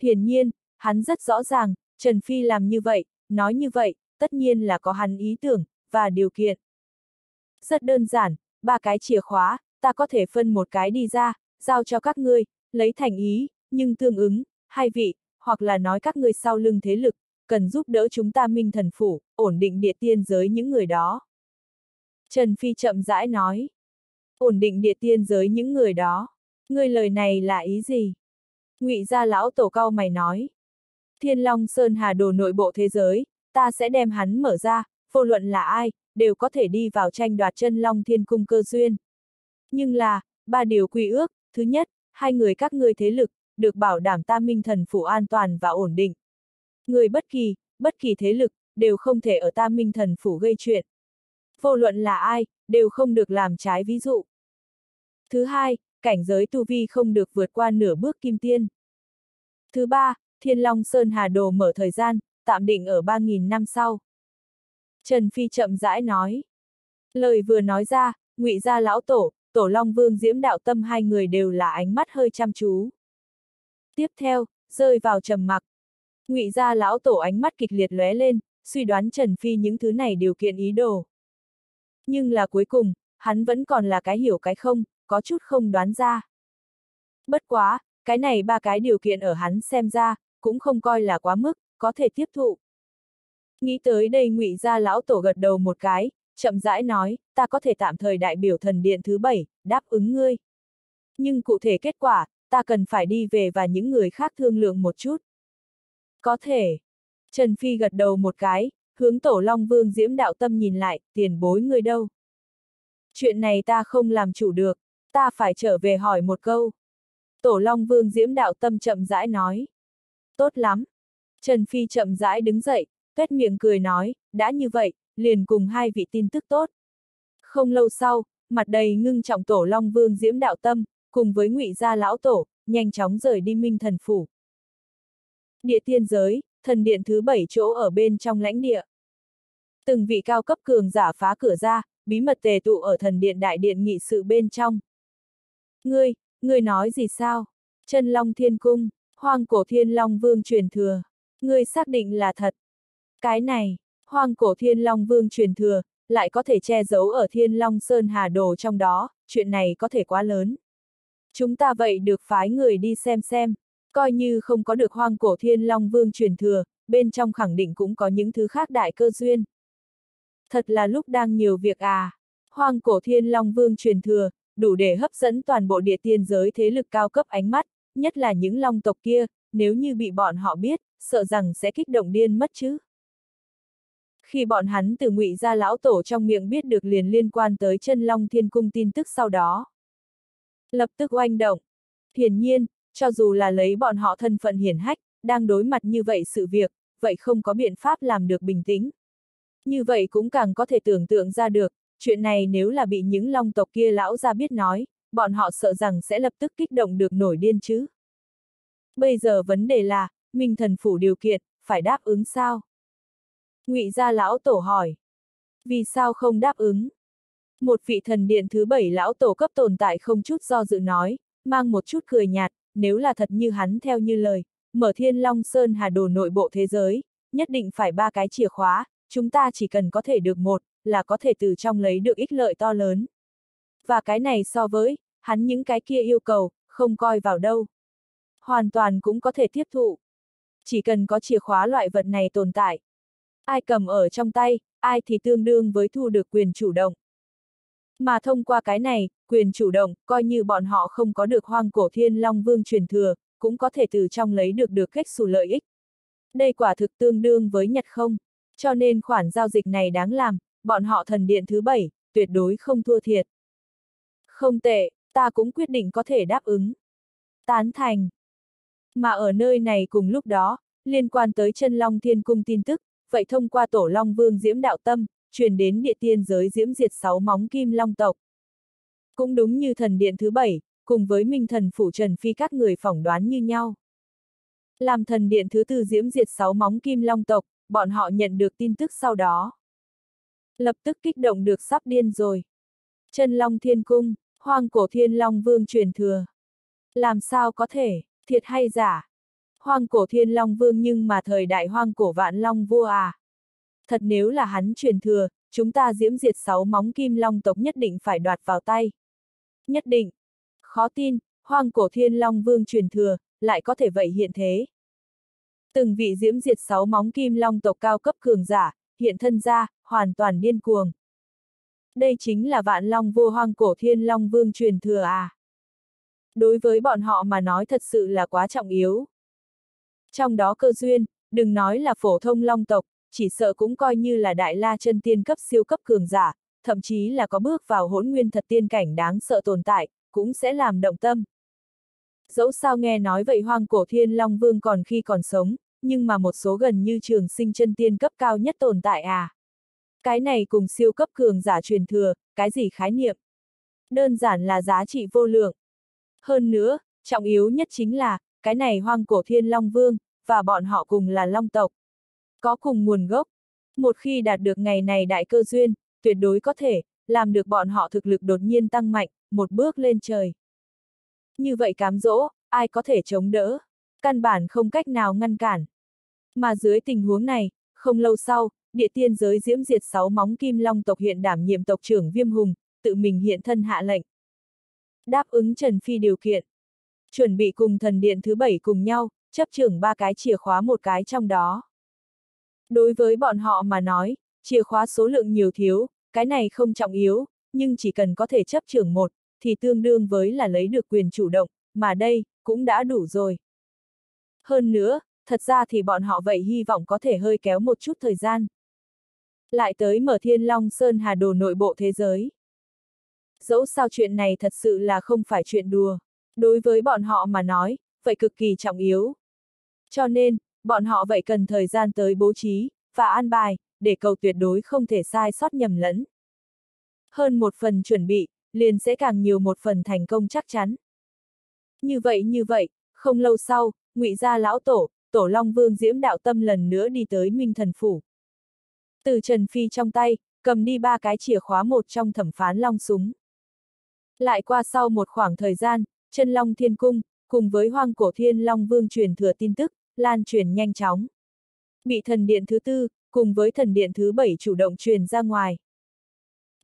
Hiển nhiên, hắn rất rõ ràng, Trần Phi làm như vậy, nói như vậy, tất nhiên là có hắn ý tưởng, và điều kiện. Rất đơn giản, ba cái chìa khóa, ta có thể phân một cái đi ra, giao cho các ngươi, lấy thành ý, nhưng tương ứng, hai vị, hoặc là nói các ngươi sau lưng thế lực, cần giúp đỡ chúng ta minh thần phủ, ổn định địa tiên giới những người đó. Trần Phi chậm rãi nói. Ổn định địa tiên giới những người đó. Ngươi lời này là ý gì? Ngụy gia lão tổ cao mày nói. Thiên Long Sơn Hà đồ nội bộ thế giới, ta sẽ đem hắn mở ra, vô luận là ai, đều có thể đi vào tranh đoạt chân Long Thiên Cung cơ duyên. Nhưng là, ba điều quy ước, thứ nhất, hai người các ngươi thế lực, được bảo đảm ta minh thần phủ an toàn và ổn định. Người bất kỳ, bất kỳ thế lực, đều không thể ở ta minh thần phủ gây chuyện. Vô luận là ai, đều không được làm trái ví dụ. Thứ hai, cảnh giới tu vi không được vượt qua nửa bước kim tiên. Thứ ba, Thiên Long Sơn Hà Đồ mở thời gian, tạm định ở 3.000 năm sau. Trần Phi chậm rãi nói. Lời vừa nói ra, ngụy gia lão tổ, tổ Long Vương Diễm Đạo Tâm hai người đều là ánh mắt hơi chăm chú. Tiếp theo, rơi vào trầm mặc. Ngụy gia lão tổ ánh mắt kịch liệt lóe lên, suy đoán Trần Phi những thứ này điều kiện ý đồ. Nhưng là cuối cùng, hắn vẫn còn là cái hiểu cái không, có chút không đoán ra. Bất quá, cái này ba cái điều kiện ở hắn xem ra, cũng không coi là quá mức, có thể tiếp thụ. Nghĩ tới đây ngụy gia lão tổ gật đầu một cái, chậm rãi nói, ta có thể tạm thời đại biểu thần điện thứ bảy, đáp ứng ngươi. Nhưng cụ thể kết quả, ta cần phải đi về và những người khác thương lượng một chút. Có thể. Trần Phi gật đầu một cái, hướng tổ Long Vương Diễm Đạo Tâm nhìn lại, tiền bối người đâu. Chuyện này ta không làm chủ được, ta phải trở về hỏi một câu. Tổ Long Vương Diễm Đạo Tâm chậm rãi nói. Tốt lắm. Trần Phi chậm rãi đứng dậy, tuét miệng cười nói, đã như vậy, liền cùng hai vị tin tức tốt. Không lâu sau, mặt đầy ngưng trọng tổ Long Vương Diễm Đạo Tâm, cùng với ngụy gia lão tổ, nhanh chóng rời đi minh thần phủ. Địa tiên giới, thần điện thứ bảy chỗ ở bên trong lãnh địa. Từng vị cao cấp cường giả phá cửa ra, bí mật tề tụ ở thần điện đại điện nghị sự bên trong. Ngươi, ngươi nói gì sao? Chân Long Thiên Cung, hoang cổ Thiên Long Vương truyền thừa. Ngươi xác định là thật. Cái này, hoang cổ Thiên Long Vương truyền thừa, lại có thể che giấu ở Thiên Long Sơn Hà Đồ trong đó, chuyện này có thể quá lớn. Chúng ta vậy được phái người đi xem xem, coi như không có được hoang cổ Thiên Long Vương truyền thừa, bên trong khẳng định cũng có những thứ khác đại cơ duyên. Thật là lúc đang nhiều việc à. Hoang cổ Thiên Long Vương truyền thừa, đủ để hấp dẫn toàn bộ địa tiên giới thế lực cao cấp ánh mắt, nhất là những long tộc kia, nếu như bị bọn họ biết, sợ rằng sẽ kích động điên mất chứ. Khi bọn hắn từ ngụy ra lão tổ trong miệng biết được liền liên quan tới chân long thiên cung tin tức sau đó. Lập tức oanh động. Hiển nhiên, cho dù là lấy bọn họ thân phận hiển hách, đang đối mặt như vậy sự việc, vậy không có biện pháp làm được bình tĩnh. Như vậy cũng càng có thể tưởng tượng ra được, chuyện này nếu là bị những long tộc kia lão ra biết nói, bọn họ sợ rằng sẽ lập tức kích động được nổi điên chứ. Bây giờ vấn đề là, Minh thần phủ điều kiện, phải đáp ứng sao? Ngụy gia lão tổ hỏi. Vì sao không đáp ứng? Một vị thần điện thứ bảy lão tổ cấp tồn tại không chút do dự nói, mang một chút cười nhạt, nếu là thật như hắn theo như lời, mở thiên long sơn hà đồ nội bộ thế giới, nhất định phải ba cái chìa khóa, chúng ta chỉ cần có thể được một, là có thể từ trong lấy được ích lợi to lớn. Và cái này so với, hắn những cái kia yêu cầu, không coi vào đâu. Hoàn toàn cũng có thể tiếp thụ. Chỉ cần có chìa khóa loại vật này tồn tại. Ai cầm ở trong tay, ai thì tương đương với thu được quyền chủ động. Mà thông qua cái này, quyền chủ động, coi như bọn họ không có được hoang cổ thiên long vương truyền thừa, cũng có thể từ trong lấy được được kết xù lợi ích. Đây quả thực tương đương với nhật không, cho nên khoản giao dịch này đáng làm, bọn họ thần điện thứ bảy, tuyệt đối không thua thiệt. Không tệ, ta cũng quyết định có thể đáp ứng. Tán thành. Mà ở nơi này cùng lúc đó, liên quan tới chân Long Thiên Cung tin tức, vậy thông qua tổ Long Vương Diễm Đạo Tâm, truyền đến địa tiên giới diễm diệt sáu móng kim long tộc. Cũng đúng như thần điện thứ bảy, cùng với minh thần phủ trần phi các người phỏng đoán như nhau. Làm thần điện thứ tư diễm diệt sáu móng kim long tộc, bọn họ nhận được tin tức sau đó. Lập tức kích động được sắp điên rồi. Chân long thiên cung, hoang cổ thiên long vương truyền thừa. Làm sao có thể, thiệt hay giả? Hoang cổ thiên long vương nhưng mà thời đại hoang cổ vạn long vua à? Thật nếu là hắn truyền thừa, chúng ta diễm diệt sáu móng kim long tộc nhất định phải đoạt vào tay. Nhất định. Khó tin, hoang cổ thiên long vương truyền thừa, lại có thể vậy hiện thế. Từng vị diễm diệt sáu móng kim long tộc cao cấp cường giả, hiện thân ra, hoàn toàn điên cuồng. Đây chính là vạn long vô hoang cổ thiên long vương truyền thừa à. Đối với bọn họ mà nói thật sự là quá trọng yếu. Trong đó cơ duyên, đừng nói là phổ thông long tộc, chỉ sợ cũng coi như là đại la chân tiên cấp siêu cấp cường giả, thậm chí là có bước vào hỗn nguyên thật tiên cảnh đáng sợ tồn tại, cũng sẽ làm động tâm. Dẫu sao nghe nói vậy hoang cổ thiên long vương còn khi còn sống, nhưng mà một số gần như trường sinh chân tiên cấp cao nhất tồn tại à. Cái này cùng siêu cấp cường giả truyền thừa, cái gì khái niệm? Đơn giản là giá trị vô lượng. Hơn nữa, trọng yếu nhất chính là, cái này hoang cổ thiên long vương, và bọn họ cùng là long tộc. Có cùng nguồn gốc. Một khi đạt được ngày này đại cơ duyên, tuyệt đối có thể, làm được bọn họ thực lực đột nhiên tăng mạnh, một bước lên trời. Như vậy cám dỗ, ai có thể chống đỡ? Căn bản không cách nào ngăn cản. Mà dưới tình huống này, không lâu sau, địa tiên giới diễm diệt sáu móng kim long tộc hiện đảm nhiệm tộc trưởng Viêm Hùng, tự mình hiện thân hạ lệnh. Đáp ứng Trần Phi điều kiện. Chuẩn bị cùng thần điện thứ bảy cùng nhau, chấp trưởng ba cái chìa khóa một cái trong đó. Đối với bọn họ mà nói, chìa khóa số lượng nhiều thiếu, cái này không trọng yếu, nhưng chỉ cần có thể chấp trưởng một, thì tương đương với là lấy được quyền chủ động, mà đây, cũng đã đủ rồi. Hơn nữa, thật ra thì bọn họ vậy hy vọng có thể hơi kéo một chút thời gian. Lại tới mở thiên long sơn hà đồ nội bộ thế giới. Dẫu sao chuyện này thật sự là không phải chuyện đùa. Đối với bọn họ mà nói, vậy cực kỳ trọng yếu. Cho nên, bọn họ vậy cần thời gian tới bố trí, và an bài, để cầu tuyệt đối không thể sai sót nhầm lẫn. Hơn một phần chuẩn bị, liền sẽ càng nhiều một phần thành công chắc chắn. Như vậy như vậy, không lâu sau, ngụy gia lão tổ, tổ long vương diễm đạo tâm lần nữa đi tới minh thần phủ. Từ Trần Phi trong tay, cầm đi ba cái chìa khóa một trong thẩm phán long súng. Lại qua sau một khoảng thời gian, chân long thiên cung, cùng với hoang cổ thiên long vương truyền thừa tin tức, lan truyền nhanh chóng. Bị thần điện thứ tư, cùng với thần điện thứ bảy chủ động truyền ra ngoài.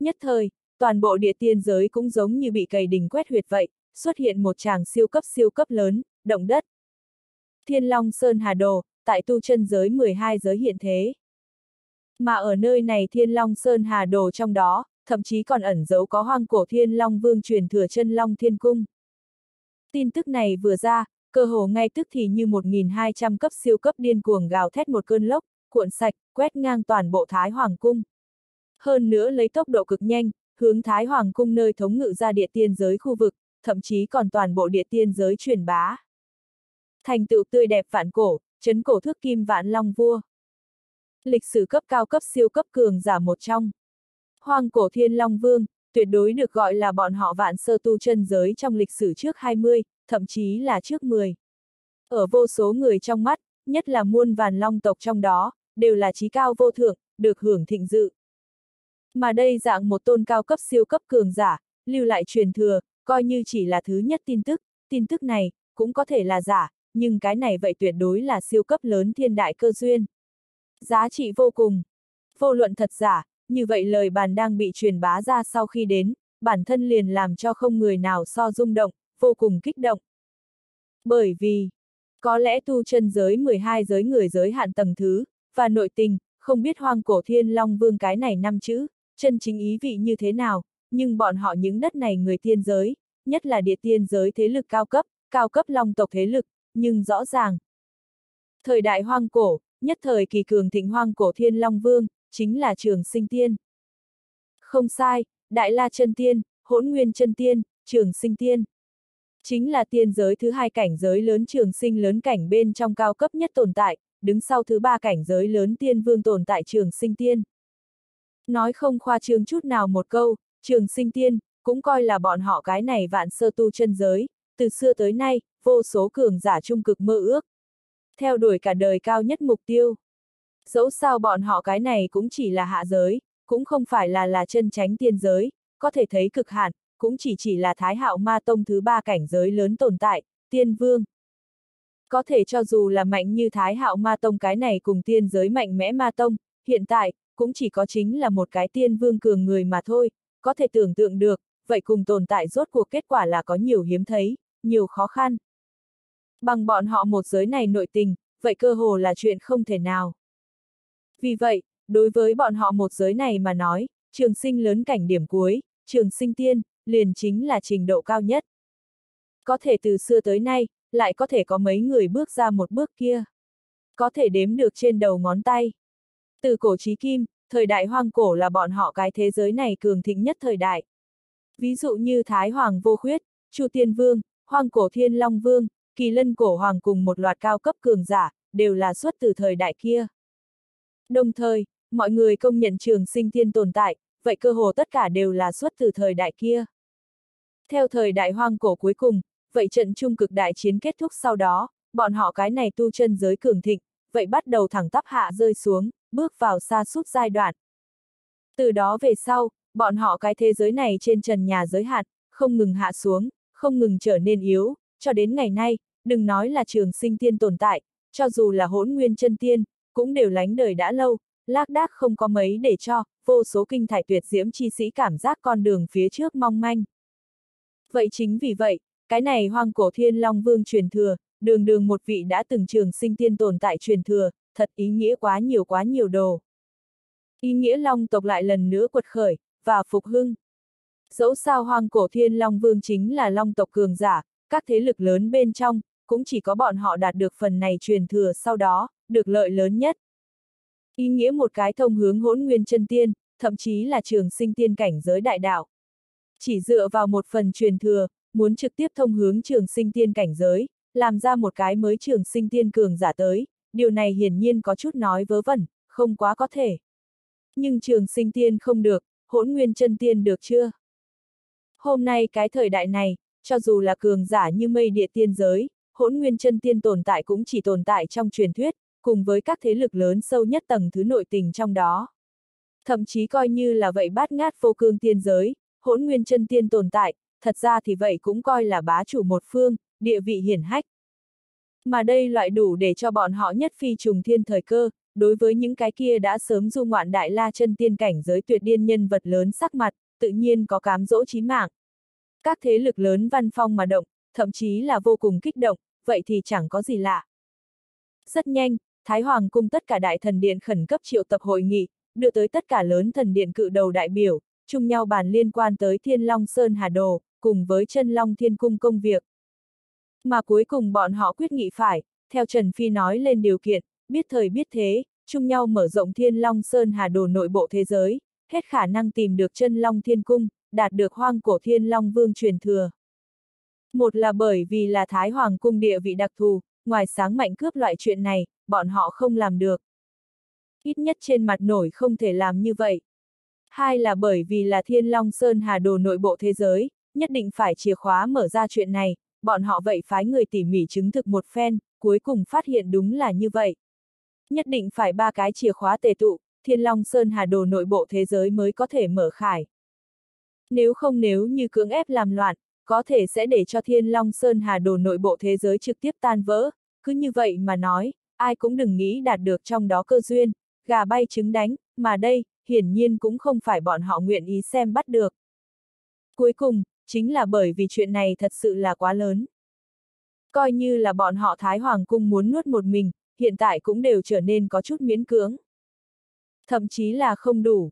Nhất thời, toàn bộ địa tiên giới cũng giống như bị cầy đình quét huyệt vậy, xuất hiện một tràng siêu cấp siêu cấp lớn, động đất. Thiên Long Sơn Hà Đồ, tại tu chân giới 12 giới hiện thế. Mà ở nơi này Thiên Long Sơn Hà Đồ trong đó, thậm chí còn ẩn giấu có hoang cổ Thiên Long Vương truyền thừa chân Long Thiên Cung. Tin tức này vừa ra, cơ hồ ngay tức thì như 1.200 cấp siêu cấp điên cuồng gào thét một cơn lốc, cuộn sạch, quét ngang toàn bộ Thái Hoàng Cung. Hơn nữa lấy tốc độ cực nhanh, hướng Thái Hoàng Cung nơi thống ngự ra địa tiên giới khu vực, thậm chí còn toàn bộ địa tiên giới truyền bá. Thành tựu tươi đẹp vạn cổ, chấn cổ thước kim vạn long vua. Lịch sử cấp cao cấp siêu cấp cường giả một trong. Hoàng cổ thiên long vương, tuyệt đối được gọi là bọn họ vạn sơ tu chân giới trong lịch sử trước 20, thậm chí là trước 10. Ở vô số người trong mắt, nhất là muôn vàn long tộc trong đó, đều là trí cao vô thượng, được hưởng thịnh dự. Mà đây dạng một tôn cao cấp siêu cấp cường giả, lưu lại truyền thừa, coi như chỉ là thứ nhất tin tức, tin tức này, cũng có thể là giả, nhưng cái này vậy tuyệt đối là siêu cấp lớn thiên đại cơ duyên. Giá trị vô cùng. Vô luận thật giả, như vậy lời bàn đang bị truyền bá ra sau khi đến, bản thân liền làm cho không người nào so rung động, vô cùng kích động. Bởi vì, có lẽ tu chân giới 12 giới người giới hạn tầng thứ, và nội tình, không biết hoang cổ thiên long vương cái này năm chữ, chân chính ý vị như thế nào, nhưng bọn họ những đất này người tiên giới, nhất là địa tiên giới thế lực cao cấp, cao cấp long tộc thế lực, nhưng rõ ràng. Thời đại hoang cổ, nhất thời kỳ cường thịnh hoang cổ thiên long vương, chính là trường sinh tiên. Không sai, đại la chân tiên, hỗn nguyên chân tiên, trường sinh tiên. Chính là tiên giới thứ hai cảnh giới lớn trường sinh lớn cảnh bên trong cao cấp nhất tồn tại, đứng sau thứ ba cảnh giới lớn tiên vương tồn tại trường sinh tiên. Nói không khoa trương chút nào một câu, trường sinh tiên, cũng coi là bọn họ cái này vạn sơ tu chân giới, từ xưa tới nay, vô số cường giả trung cực mơ ước. Theo đuổi cả đời cao nhất mục tiêu. Dẫu sao bọn họ cái này cũng chỉ là hạ giới, cũng không phải là là chân tránh tiên giới, có thể thấy cực hạn, cũng chỉ chỉ là thái hạo ma tông thứ ba cảnh giới lớn tồn tại, tiên vương. Có thể cho dù là mạnh như thái hạo ma tông cái này cùng tiên giới mạnh mẽ ma tông, hiện tại, cũng chỉ có chính là một cái tiên vương cường người mà thôi, có thể tưởng tượng được, vậy cùng tồn tại rốt cuộc kết quả là có nhiều hiếm thấy, nhiều khó khăn. Bằng bọn họ một giới này nội tình, vậy cơ hồ là chuyện không thể nào. Vì vậy, đối với bọn họ một giới này mà nói, trường sinh lớn cảnh điểm cuối, trường sinh tiên, liền chính là trình độ cao nhất. Có thể từ xưa tới nay, lại có thể có mấy người bước ra một bước kia. Có thể đếm được trên đầu ngón tay. Từ cổ chí kim, thời đại hoang cổ là bọn họ cái thế giới này cường thịnh nhất thời đại. Ví dụ như Thái Hoàng Vô Khuyết, Chu Tiên Vương, Hoang Cổ Thiên Long Vương, Kỳ Lân Cổ Hoàng cùng một loạt cao cấp cường giả, đều là xuất từ thời đại kia. Đồng thời, mọi người công nhận trường sinh tiên tồn tại, vậy cơ hồ tất cả đều là xuất từ thời đại kia. Theo thời đại hoang cổ cuối cùng, vậy trận trung cực đại chiến kết thúc sau đó, bọn họ cái này tu chân giới cường thịnh, vậy bắt đầu thẳng tắp hạ rơi xuống, bước vào xa suốt giai đoạn. Từ đó về sau, bọn họ cái thế giới này trên trần nhà giới hạn, không ngừng hạ xuống, không ngừng trở nên yếu, cho đến ngày nay, đừng nói là trường sinh tiên tồn tại, cho dù là hỗn nguyên chân tiên, cũng đều lánh đời đã lâu, lác đác không có mấy để cho, vô số kinh thải tuyệt diễm chi sĩ cảm giác con đường phía trước mong manh. Vậy chính vì vậy, cái này hoang cổ thiên long vương truyền thừa, đường đường một vị đã từng trường sinh tiên tồn tại truyền thừa, thật ý nghĩa quá nhiều quá nhiều đồ. Ý nghĩa long tộc lại lần nữa quật khởi, và phục hưng. Dẫu sao hoang cổ thiên long vương chính là long tộc cường giả, các thế lực lớn bên trong, cũng chỉ có bọn họ đạt được phần này truyền thừa sau đó, được lợi lớn nhất. Ý nghĩa một cái thông hướng hỗn nguyên chân tiên, thậm chí là trường sinh tiên cảnh giới đại đạo. Chỉ dựa vào một phần truyền thừa, muốn trực tiếp thông hướng trường sinh tiên cảnh giới, làm ra một cái mới trường sinh tiên cường giả tới, điều này hiển nhiên có chút nói vớ vẩn, không quá có thể. Nhưng trường sinh tiên không được, hỗn nguyên chân tiên được chưa? Hôm nay cái thời đại này, cho dù là cường giả như mây địa tiên giới, hỗn nguyên chân tiên tồn tại cũng chỉ tồn tại trong truyền thuyết, cùng với các thế lực lớn sâu nhất tầng thứ nội tình trong đó. Thậm chí coi như là vậy bát ngát vô cương tiên giới, hỗn nguyên chân tiên tồn tại, thật ra thì vậy cũng coi là bá chủ một phương, địa vị hiển hách. Mà đây loại đủ để cho bọn họ nhất phi trùng thiên thời cơ, đối với những cái kia đã sớm du ngoạn đại la chân tiên cảnh giới tuyệt điên nhân vật lớn sắc mặt, tự nhiên có cám dỗ chí mạng. Các thế lực lớn văn phong mà động, thậm chí là vô cùng kích động, vậy thì chẳng có gì lạ. Rất nhanh, Thái Hoàng cung tất cả đại thần điện khẩn cấp triệu tập hội nghị, đưa tới tất cả lớn thần điện cự đầu đại biểu, chung nhau bàn liên quan tới Thiên Long Sơn Hà Đồ, cùng với chân Long Thiên Cung công việc. Mà cuối cùng bọn họ quyết nghị phải, theo Trần Phi nói lên điều kiện, biết thời biết thế, chung nhau mở rộng Thiên Long Sơn Hà Đồ nội bộ thế giới, hết khả năng tìm được chân Long Thiên Cung, đạt được hoang cổ Thiên Long Vương truyền thừa. Một là bởi vì là Thái Hoàng cung địa vị đặc thù, ngoài sáng mạnh cướp loại chuyện này, bọn họ không làm được. Ít nhất trên mặt nổi không thể làm như vậy. Hai là bởi vì là Thiên Long Sơn Hà Đồ nội bộ thế giới, nhất định phải chìa khóa mở ra chuyện này, bọn họ vậy phái người tỉ mỉ chứng thực một phen, cuối cùng phát hiện đúng là như vậy. Nhất định phải ba cái chìa khóa tề tụ, Thiên Long Sơn Hà Đồ nội bộ thế giới mới có thể mở khải. Nếu không nếu như cưỡng ép làm loạn, có thể sẽ để cho Thiên Long Sơn Hà Đồ nội bộ thế giới trực tiếp tan vỡ, cứ như vậy mà nói, ai cũng đừng nghĩ đạt được trong đó cơ duyên, gà bay trứng đánh, mà đây, hiển nhiên cũng không phải bọn họ nguyện ý xem bắt được. Cuối cùng, chính là bởi vì chuyện này thật sự là quá lớn. Coi như là bọn họ Thái Hoàng Cung muốn nuốt một mình, hiện tại cũng đều trở nên có chút miễn cưỡng. Thậm chí là không đủ.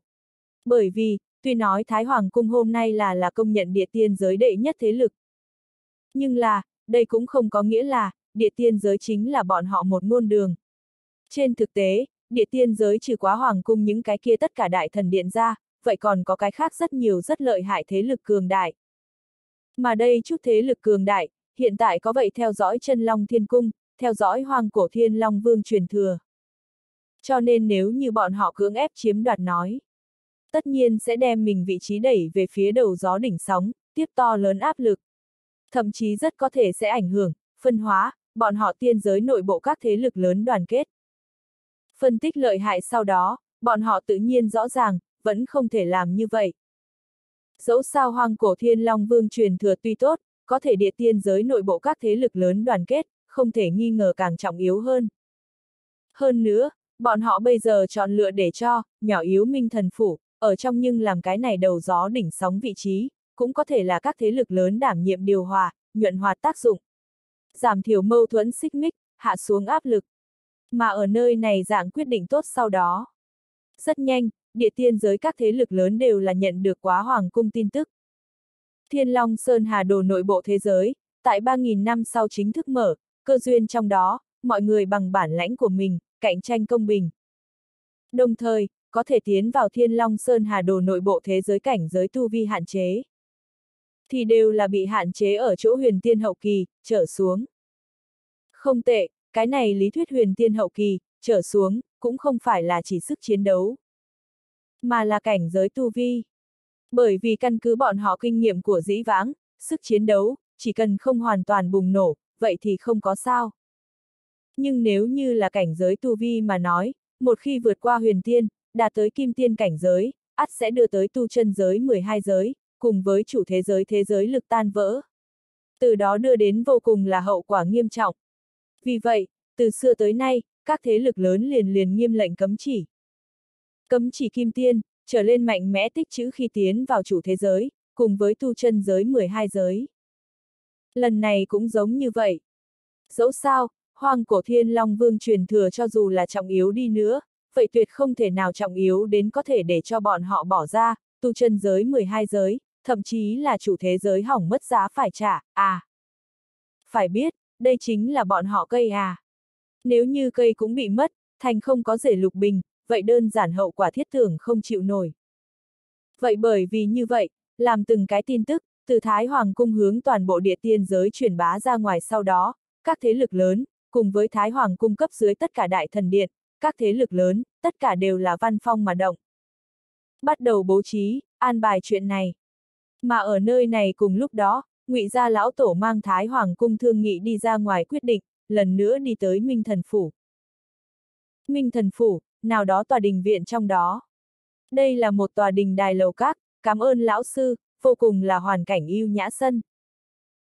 Bởi vì, tuy nói Thái Hoàng Cung hôm nay là là công nhận địa tiên giới đệ nhất thế lực. Nhưng là, đây cũng không có nghĩa là, địa tiên giới chính là bọn họ một ngôn đường. Trên thực tế, địa tiên giới trừ quá Hoàng Cung những cái kia tất cả đại thần điện ra, vậy còn có cái khác rất nhiều rất lợi hại thế lực cường đại. Mà đây chút thế lực cường đại, hiện tại có vậy theo dõi chân Long Thiên Cung, theo dõi Hoàng Cổ Thiên Long Vương truyền thừa. Cho nên nếu như bọn họ cưỡng ép chiếm đoạt nói, tất nhiên sẽ đem mình vị trí đẩy về phía đầu gió đỉnh sóng, tiếp to lớn áp lực. Thậm chí rất có thể sẽ ảnh hưởng, phân hóa, bọn họ tiên giới nội bộ các thế lực lớn đoàn kết. Phân tích lợi hại sau đó, bọn họ tự nhiên rõ ràng, vẫn không thể làm như vậy. Dẫu sao hoang cổ thiên long vương truyền thừa tuy tốt, có thể địa tiên giới nội bộ các thế lực lớn đoàn kết, không thể nghi ngờ càng trọng yếu hơn. Hơn nữa, bọn họ bây giờ chọn lựa để cho, nhỏ yếu minh thần phủ, ở trong nhưng làm cái này đầu gió đỉnh sóng vị trí, cũng có thể là các thế lực lớn đảm nhiệm điều hòa, nhuận hoạt tác dụng. Giảm thiểu mâu thuẫn xích mích, hạ xuống áp lực. Mà ở nơi này dạng quyết định tốt sau đó. Rất nhanh, địa tiên giới các thế lực lớn đều là nhận được quá hoàng cung tin tức. Thiên Long Sơn Hà Đồ nội bộ thế giới, tại 3.000 năm sau chính thức mở, cơ duyên trong đó, mọi người bằng bản lãnh của mình, cạnh tranh công bình. Đồng thời, có thể tiến vào Thiên Long Sơn Hà Đồ nội bộ thế giới cảnh giới tu vi hạn chế. Thì đều là bị hạn chế ở chỗ huyền tiên hậu kỳ, trở xuống. Không tệ, cái này lý thuyết huyền tiên hậu kỳ, trở xuống, cũng không phải là chỉ sức chiến đấu, mà là cảnh giới tu vi. Bởi vì căn cứ bọn họ kinh nghiệm của dĩ vãng, sức chiến đấu, chỉ cần không hoàn toàn bùng nổ, vậy thì không có sao. Nhưng nếu như là cảnh giới tu vi mà nói, một khi vượt qua huyền tiên, đạt tới kim tiên cảnh giới, ắt sẽ đưa tới tu chân giới 12 giới, cùng với chủ thế giới thế giới lực tan vỡ. Từ đó đưa đến vô cùng là hậu quả nghiêm trọng. Vì vậy, từ xưa tới nay, các thế lực lớn liền liền nghiêm lệnh cấm chỉ. Cấm chỉ kim tiên, trở lên mạnh mẽ tích chữ khi tiến vào chủ thế giới, cùng với tu chân giới 12 giới. Lần này cũng giống như vậy. Dẫu sao, Hoàng Cổ Thiên Long Vương truyền thừa cho dù là trọng yếu đi nữa, vậy tuyệt không thể nào trọng yếu đến có thể để cho bọn họ bỏ ra, tu chân giới 12 giới, thậm chí là chủ thế giới hỏng mất giá phải trả, à. Phải biết, đây chính là bọn họ cây à. Nếu như cây cũng bị mất, thành không có rể lục bình, vậy đơn giản hậu quả thiết tưởng không chịu nổi. Vậy bởi vì như vậy, làm từng cái tin tức, từ Thái Hoàng cung hướng toàn bộ địa tiên giới truyền bá ra ngoài sau đó, các thế lực lớn, cùng với Thái Hoàng cung cấp dưới tất cả đại thần điện, các thế lực lớn, tất cả đều là văn phong mà động. Bắt đầu bố trí, an bài chuyện này. Mà ở nơi này cùng lúc đó, ngụy gia lão tổ mang Thái Hoàng cung thương nghị đi ra ngoài quyết định, lần nữa đi tới Minh Thần Phủ. Minh Thần Phủ, nào đó tòa đình viện trong đó. Đây là một tòa đình đài lầu các, cảm ơn lão sư, vô cùng là hoàn cảnh yêu nhã sân.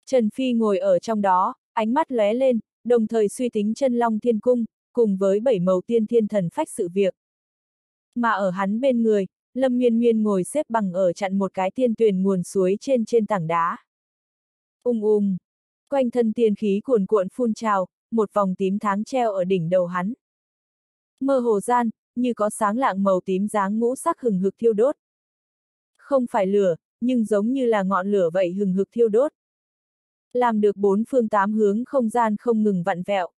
Trần Phi ngồi ở trong đó, ánh mắt lóe lên, đồng thời suy tính chân long thiên cung, cùng với bảy màu tiên thiên thần phách sự việc. Mà ở hắn bên người, Lâm Miên Miên ngồi xếp bằng ở chặn một cái tiên tuyền nguồn suối trên trên tảng đá. Ung ung, quanh thân tiên khí cuồn cuộn phun trào, một vòng tím tháng treo ở đỉnh đầu hắn. Mơ hồ gian, như có sáng lạng màu tím dáng ngũ sắc hừng hực thiêu đốt. Không phải lửa, nhưng giống như là ngọn lửa vậy hừng hực thiêu đốt. Làm được bốn phương tám hướng không gian không ngừng vặn vẹo.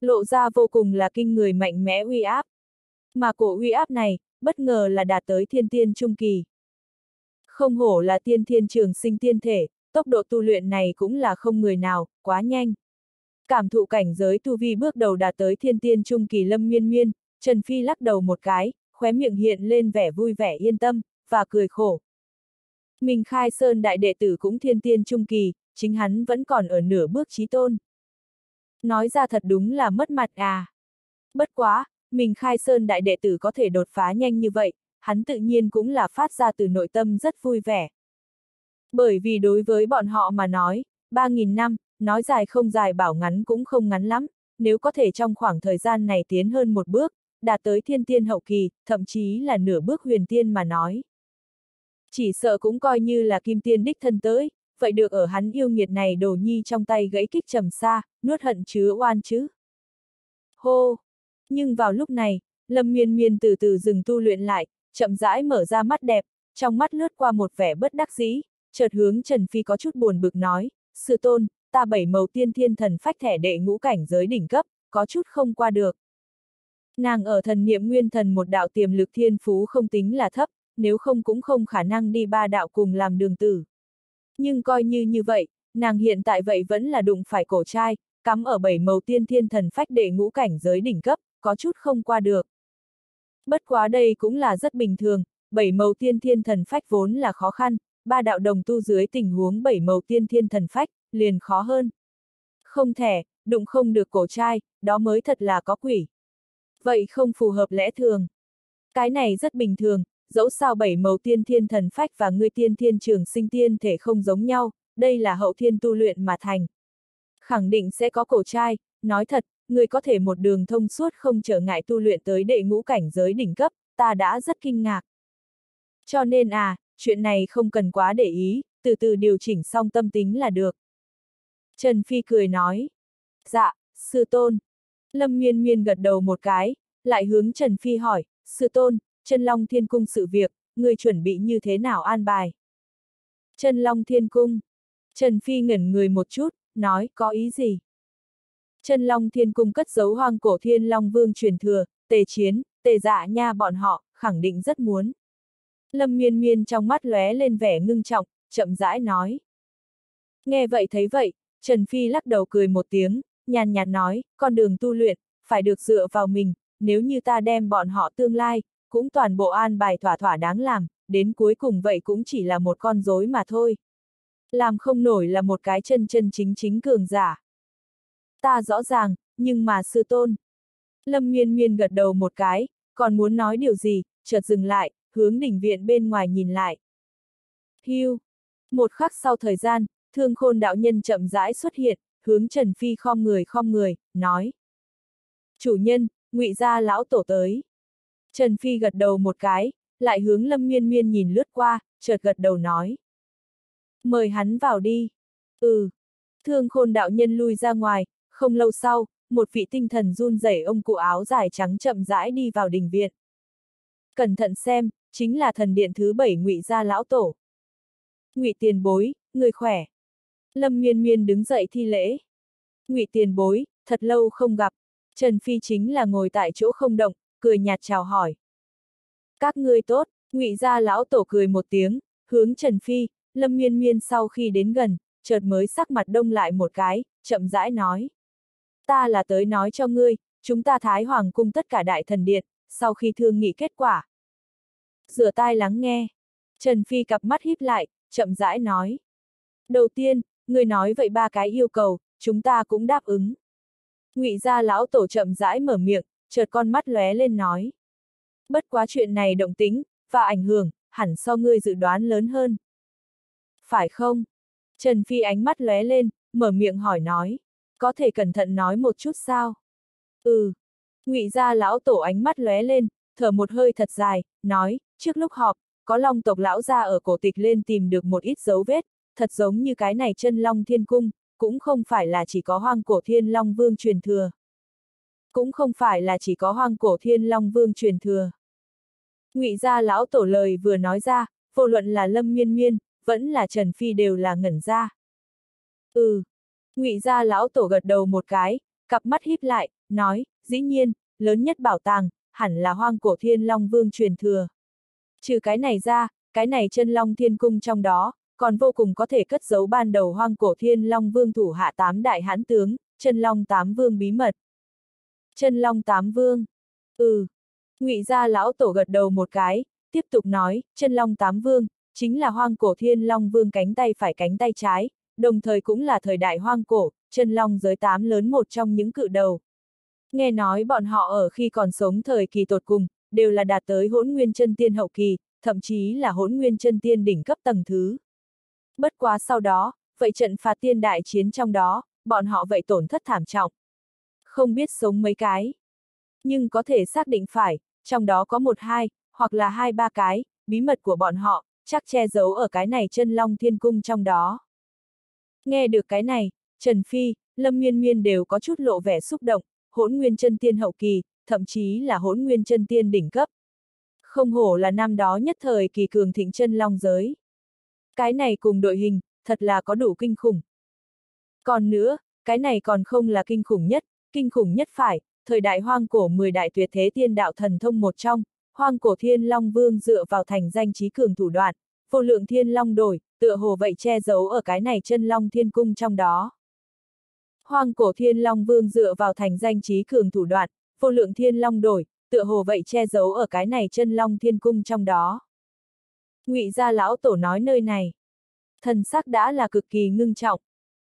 Lộ ra vô cùng là kinh người mạnh mẽ uy áp. Mà cổ uy áp này, bất ngờ là đạt tới thiên tiên trung kỳ. Không hổ là tiên thiên trường sinh tiên thể, tốc độ tu luyện này cũng là không người nào, quá nhanh. Cảm thụ cảnh giới tu vi bước đầu đạt tới thiên tiên trung kỳ lâm nguyên nguyên. Trần Phi lắc đầu một cái, khóe miệng hiện lên vẻ vui vẻ yên tâm, và cười khổ. Mình khai sơn đại đệ tử cũng thiên tiên trung kỳ, chính hắn vẫn còn ở nửa bước trí tôn. Nói ra thật đúng là mất mặt à. Bất quá, mình khai sơn đại đệ tử có thể đột phá nhanh như vậy, hắn tự nhiên cũng là phát ra từ nội tâm rất vui vẻ. Bởi vì đối với bọn họ mà nói, 3.000 năm, nói dài không dài bảo ngắn cũng không ngắn lắm, nếu có thể trong khoảng thời gian này tiến hơn một bước, đạt tới thiên tiên hậu kỳ, thậm chí là nửa bước huyền tiên mà nói. Chỉ sợ cũng coi như là kim tiên đích thân tới, vậy được ở hắn yêu nghiệt này đồ nhi trong tay gãy kích trầm xa, nuốt hận chứa oan chứ. Hô! Nhưng vào lúc này, Lâm Miên Miên từ từ dừng tu luyện lại, chậm rãi mở ra mắt đẹp, trong mắt lướt qua một vẻ bất đắc dĩ, chợt hướng Trần Phi có chút buồn bực nói, sư tôn, ta bảy màu tiên thiên thần phách thẻ đệ ngũ cảnh giới đỉnh cấp, có chút không qua được. Nàng ở thần niệm nguyên thần một đạo tiềm lực thiên phú không tính là thấp, nếu không cũng không khả năng đi ba đạo cùng làm đường tử. Nhưng coi như như vậy, nàng hiện tại vậy vẫn là đụng phải cổ trai, cắm ở bảy màu tiên thiên thần phách đệ ngũ cảnh giới đỉnh cấp, có chút không qua được. Bất quá đây cũng là rất bình thường, bảy màu tiên thiên thần phách vốn là khó khăn, ba đạo đồng tu dưới tình huống bảy màu tiên thiên thần phách, liền khó hơn. Không thể, đụng không được cổ trai, đó mới thật là có quỷ. Vậy không phù hợp lẽ thường. Cái này rất bình thường, dẫu sao bảy màu tiên thiên thần phách và ngươi tiên thiên trường sinh tiên thể không giống nhau, đây là hậu thiên tu luyện mà thành. Khẳng định sẽ có cổ trai, nói thật, người có thể một đường thông suốt không trở ngại tu luyện tới đệ ngũ cảnh giới đỉnh cấp, ta đã rất kinh ngạc. Cho nên à, chuyện này không cần quá để ý, từ từ điều chỉnh xong tâm tính là được. Trần Phi cười nói. Dạ, sư tôn. Lâm miên miên gật đầu một cái, lại hướng Trần Phi hỏi, sư tôn, Trần long thiên cung sự việc, người chuẩn bị như thế nào an bài? Trần long thiên cung. Trần Phi ngẩn người một chút, nói, có ý gì? Trần long thiên cung cất giấu hoang cổ thiên long vương truyền thừa, tề chiến, tề dạ nha bọn họ, khẳng định rất muốn. Lâm miên miên trong mắt lóe lên vẻ ngưng trọng, chậm rãi nói. Nghe vậy thấy vậy, Trần Phi lắc đầu cười một tiếng, nhàn nhạt nói, con đường tu luyện, phải được dựa vào mình, nếu như ta đem bọn họ tương lai, cũng toàn bộ an bài thỏa thỏa đáng làm, đến cuối cùng vậy cũng chỉ là một con rối mà thôi. Làm không nổi là một cái chân chân chính chính cường giả. Ta rõ ràng, nhưng mà sư tôn. Lâm miên miên gật đầu một cái, còn muốn nói điều gì, chợt dừng lại, hướng đỉnh viện bên ngoài nhìn lại. Hưu. Một khắc sau thời gian, thương khôn đạo nhân chậm rãi xuất hiện, hướng Trần Phi khom người khom người, nói. Chủ nhân, ngụy gia lão tổ tới. Trần Phi gật đầu một cái, lại hướng Lâm Miên Miên nhìn lướt qua, chợt gật đầu nói. Mời hắn vào đi. Ừ. Thương khôn đạo nhân lui ra ngoài, không lâu sau, một vị tinh thần run rẩy ông cụ áo dài trắng chậm rãi đi vào đình viện. Cẩn thận xem, chính là thần điện thứ bảy ngụy gia lão tổ. Ngụy tiền bối, người khỏe. Lâm miên miên đứng dậy thi lễ. Ngụy tiền bối, thật lâu không gặp. Trần Phi chính là ngồi tại chỗ không động, cười nhạt chào hỏi. Các ngươi tốt, ngụy gia lão tổ cười một tiếng, hướng Trần Phi, Lâm miên miên sau khi đến gần, chợt mới sắc mặt đông lại một cái, chậm rãi nói. Ta là tới nói cho ngươi, chúng ta Thái Hoàng cung tất cả đại thần điện, sau khi thương nghị kết quả. Rửa tai lắng nghe. Trần Phi cặp mắt híp lại, chậm rãi nói. Đầu tiên, người nói vậy ba cái yêu cầu, chúng ta cũng đáp ứng. Ngụy gia lão tổ chậm rãi mở miệng, chợt con mắt lóe lên nói. Bất quá chuyện này động tính, và ảnh hưởng, hẳn so ngươi dự đoán lớn hơn. Phải không? Trần Phi ánh mắt lóe lên, mở miệng hỏi nói. Có thể cẩn thận nói một chút sao? Ừ. Ngụy gia lão tổ ánh mắt lóe lên, thở một hơi thật dài, nói, trước lúc họp, có long tộc lão gia ở cổ tịch lên tìm được một ít dấu vết, thật giống như cái này chân long thiên cung, cũng không phải là chỉ có hoang cổ thiên long vương truyền thừa. Cũng không phải là chỉ có hoang cổ thiên long vương truyền thừa. Ngụy gia lão tổ lời vừa nói ra, vô luận là lâm miên miên, vẫn là Trần Phi đều là ngẩn ra. Ừ. Ngụy gia lão tổ gật đầu một cái, cặp mắt híp lại, nói, dĩ nhiên, lớn nhất bảo tàng, hẳn là hoang cổ thiên long vương truyền thừa. Trừ cái này ra, cái này chân long thiên cung trong đó, còn vô cùng có thể cất giấu ban đầu hoang cổ thiên long vương thủ hạ tám đại hãn tướng, chân long tám vương bí mật. Chân long tám vương. Ừ. Ngụy gia lão tổ gật đầu một cái, tiếp tục nói, chân long tám vương, chính là hoang cổ thiên long vương cánh tay phải cánh tay trái, đồng thời cũng là thời đại hoang cổ, chân long giới tám lớn một trong những cự đầu. Nghe nói bọn họ ở khi còn sống thời kỳ tột cùng, đều là đạt tới hỗn nguyên chân tiên hậu kỳ, thậm chí là hỗn nguyên chân tiên đỉnh cấp tầng thứ. Bất quá sau đó, vậy trận phạt tiên đại chiến trong đó, bọn họ vậy tổn thất thảm trọng. Không biết sống mấy cái. Nhưng có thể xác định phải, trong đó có một hai, hoặc là hai ba cái, bí mật của bọn họ, chắc che giấu ở cái này chân long thiên cung trong đó. Nghe được cái này, Trần Phi, Lâm Miên Miên đều có chút lộ vẻ xúc động, hỗn nguyên chân tiên hậu kỳ, thậm chí là hỗn nguyên chân tiên đỉnh cấp. Không hổ là năm đó nhất thời kỳ cường thịnh chân long giới. Cái này cùng đội hình, thật là có đủ kinh khủng. Còn nữa, cái này còn không là kinh khủng nhất, kinh khủng nhất phải, thời đại hoang cổ 10 đại tuyệt thế tiên đạo thần thông một trong, hoang cổ thiên long vương dựa vào thành danh trí cường thủ đoạn, vô lượng thiên long đổi, tựa hồ vậy che giấu ở cái này chân long thiên cung trong đó. Hoang cổ thiên long vương dựa vào thành danh trí cường thủ đoạn, vô lượng thiên long đổi, tựa hồ vậy che giấu ở cái này chân long thiên cung trong đó. Ngụy gia lão tổ nói nơi này. Thần sắc đã là cực kỳ ngưng trọng.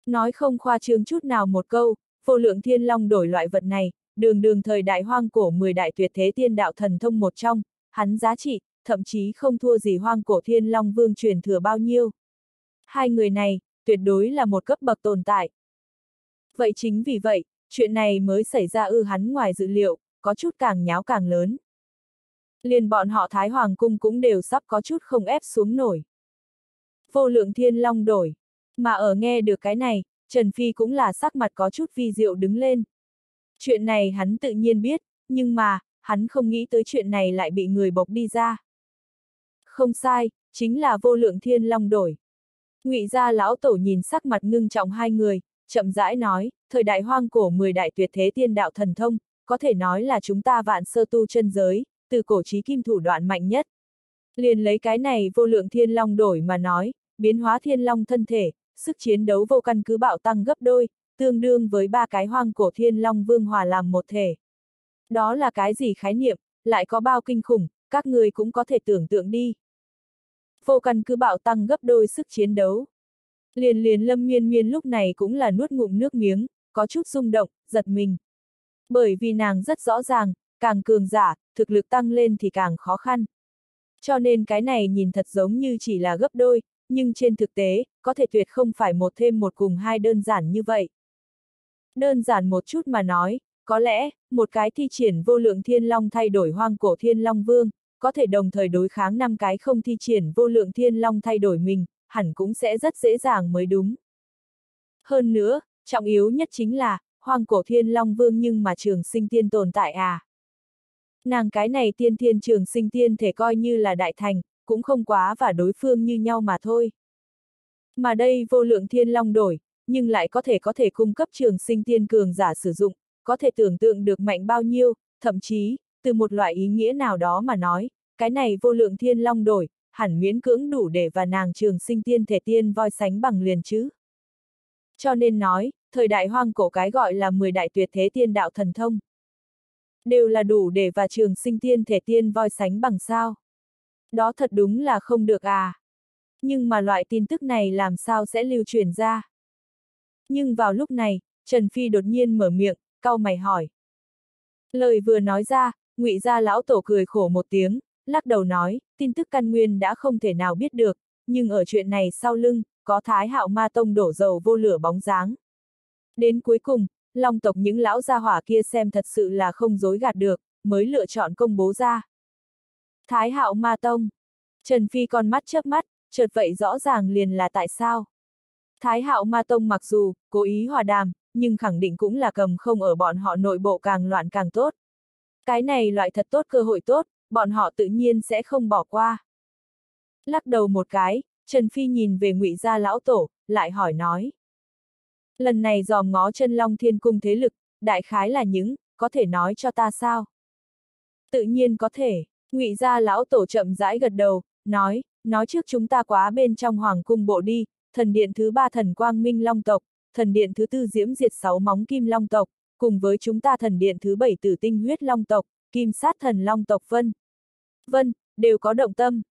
Nói không khoa trương chút nào một câu, vô lượng thiên long đổi loại vật này, đường đường thời đại hoang cổ 10 đại tuyệt thế tiên đạo thần thông một trong, hắn giá trị, thậm chí không thua gì hoang cổ thiên long vương truyền thừa bao nhiêu. Hai người này, tuyệt đối là một cấp bậc tồn tại. Vậy chính vì vậy, chuyện này mới xảy ra ư hắn ngoài dự liệu, có chút càng nháo càng lớn. Liền bọn họ Thái Hoàng Cung cũng đều sắp có chút không ép xuống nổi. Vô lượng thiên long đổi. Mà ở nghe được cái này, Trần Phi cũng là sắc mặt có chút vi diệu đứng lên. Chuyện này hắn tự nhiên biết, nhưng mà, hắn không nghĩ tới chuyện này lại bị người bộc đi ra. Không sai, chính là vô lượng thiên long đổi. Ngụy gia lão tổ nhìn sắc mặt ngưng trọng hai người, chậm rãi nói, thời đại hoang cổ 10 đại tuyệt thế tiên đạo thần thông, có thể nói là chúng ta vạn sơ tu chân giới, từ cổ trí kim thủ đoạn mạnh nhất. Liền lấy cái này vô lượng thiên long đổi mà nói, biến hóa thiên long thân thể, sức chiến đấu vô căn cứ bạo tăng gấp đôi, tương đương với ba cái hoang cổ thiên long vương hòa làm một thể. Đó là cái gì khái niệm, lại có bao kinh khủng, các người cũng có thể tưởng tượng đi. Vô căn cứ bạo tăng gấp đôi sức chiến đấu. Liền liền lâm miên miên lúc này cũng là nuốt ngụm nước miếng, có chút rung động, giật mình. Bởi vì nàng rất rõ ràng, càng cường giả, thực lực tăng lên thì càng khó khăn. Cho nên cái này nhìn thật giống như chỉ là gấp đôi, nhưng trên thực tế, có thể tuyệt không phải một thêm một cùng hai đơn giản như vậy. Đơn giản một chút mà nói, có lẽ, một cái thi triển vô lượng thiên long thay đổi hoang cổ thiên long vương, có thể đồng thời đối kháng năm cái không thi triển vô lượng thiên long thay đổi mình, hẳn cũng sẽ rất dễ dàng mới đúng. Hơn nữa, trọng yếu nhất chính là, hoang cổ thiên long vương nhưng mà trường sinh tiên tồn tại à. Nàng cái này tiên thiên trường sinh tiên thể coi như là đại thành, cũng không quá và đối phương như nhau mà thôi. Mà đây vô lượng thiên long đổi, nhưng lại có thể có thể cung cấp trường sinh tiên cường giả sử dụng, có thể tưởng tượng được mạnh bao nhiêu, thậm chí, từ một loại ý nghĩa nào đó mà nói, cái này vô lượng thiên long đổi, hẳn miễn cưỡng đủ để và nàng trường sinh tiên thể tiên voi sánh bằng liền chứ. Cho nên nói, thời đại hoang cổ cái gọi là 10 đại tuyệt thế tiên đạo thần thông. Đều là đủ để và trường sinh tiên thể tiên voi sánh bằng sao. Đó thật đúng là không được à. Nhưng mà loại tin tức này làm sao sẽ lưu truyền ra. Nhưng vào lúc này, Trần Phi đột nhiên mở miệng, cau mày hỏi. Lời vừa nói ra, ngụy gia lão tổ cười khổ một tiếng, lắc đầu nói, tin tức căn nguyên đã không thể nào biết được, nhưng ở chuyện này sau lưng, có thái hạo ma tông đổ dầu vô lửa bóng dáng. Đến cuối cùng, long tộc những lão gia hỏa kia xem thật sự là không dối gạt được, mới lựa chọn công bố ra. Thái hạo ma tông. Trần Phi con mắt chớp mắt, chợt vậy rõ ràng liền là tại sao. Thái hạo ma tông mặc dù, cố ý hòa đàm, nhưng khẳng định cũng là cầm không ở bọn họ nội bộ càng loạn càng tốt. Cái này loại thật tốt cơ hội tốt, bọn họ tự nhiên sẽ không bỏ qua. Lắc đầu một cái, Trần Phi nhìn về ngụy gia lão tổ, lại hỏi nói. Lần này dòm ngó chân long thiên cung thế lực, đại khái là những, có thể nói cho ta sao? Tự nhiên có thể, ngụy gia lão tổ chậm rãi gật đầu, nói, nói trước chúng ta quá bên trong hoàng cung bộ đi, thần điện thứ ba thần quang minh long tộc, thần điện thứ tư diễm diệt sáu móng kim long tộc, cùng với chúng ta thần điện thứ bảy tử tinh huyết long tộc, kim sát thần long tộc vân. Vân, đều có động tâm.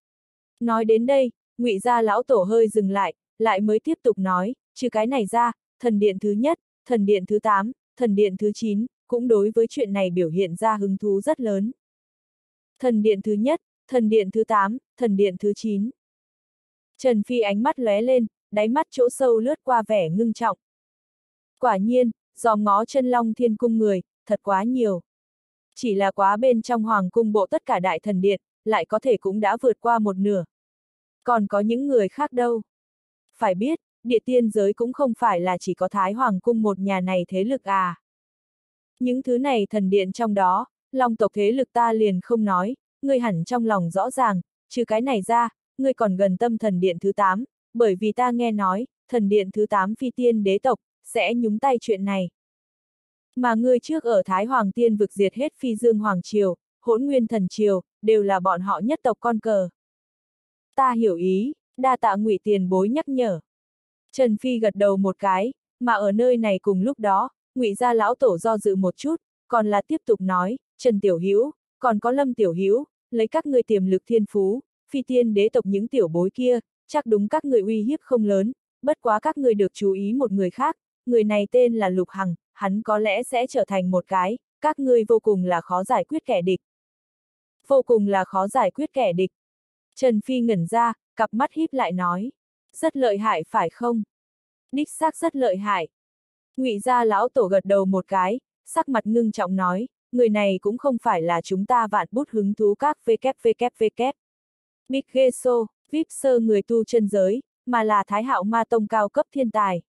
Nói đến đây, ngụy gia lão tổ hơi dừng lại, lại mới tiếp tục nói, trừ cái này ra, thần điện thứ nhất, thần điện thứ tám, thần điện thứ chín, cũng đối với chuyện này biểu hiện ra hứng thú rất lớn. Thần điện thứ nhất, thần điện thứ 8, thần điện thứ 9. Trần Phi ánh mắt lóe lên, đáy mắt chỗ sâu lướt qua vẻ ngưng trọng. Quả nhiên, dòm ngó chân long thiên cung người, thật quá nhiều. Chỉ là quá bên trong hoàng cung bộ tất cả đại thần điện, lại có thể cũng đã vượt qua một nửa. Còn có những người khác đâu? Phải biết, địa tiên giới cũng không phải là chỉ có Thái Hoàng cung một nhà này thế lực à. Những thứ này thần điện trong đó, long tộc thế lực ta liền không nói, ngươi hẳn trong lòng rõ ràng, trừ cái này ra, ngươi còn gần tâm thần điện thứ 8, bởi vì ta nghe nói, thần điện thứ 8 phi tiên đế tộc, sẽ nhúng tay chuyện này. Mà ngươi trước ở Thái Hoàng Tiên vực diệt hết phi dương Hoàng Triều, hỗn nguyên thần Triều, đều là bọn họ nhất tộc con cờ. Ta hiểu ý, đa tạ ngụy tiền bối nhắc nhở. Trần Phi gật đầu một cái, mà ở nơi này cùng lúc đó, ngụy gia lão tổ do dự một chút, còn là tiếp tục nói, Trần Tiểu Hữu còn có Lâm Tiểu Hữu lấy các ngươi tiềm lực thiên phú, phi tiên đế tộc những tiểu bối kia, chắc đúng các người uy hiếp không lớn, bất quá các người được chú ý một người khác, người này tên là Lục Hằng, hắn có lẽ sẽ trở thành một cái, các ngươi vô cùng là khó giải quyết kẻ địch. Vô cùng là khó giải quyết kẻ địch. Trần Phi ngẩn ra, cặp mắt híp lại nói. Rất lợi hại phải không? Đích xác rất lợi hại. Ngụy gia lão tổ gật đầu một cái, sắc mặt ngưng trọng nói, người này cũng không phải là chúng ta vạn bút hứng thú các WWW. Big Geso, VIP sơ người tu chân giới, mà là thái hạo ma tông cao cấp thiên tài.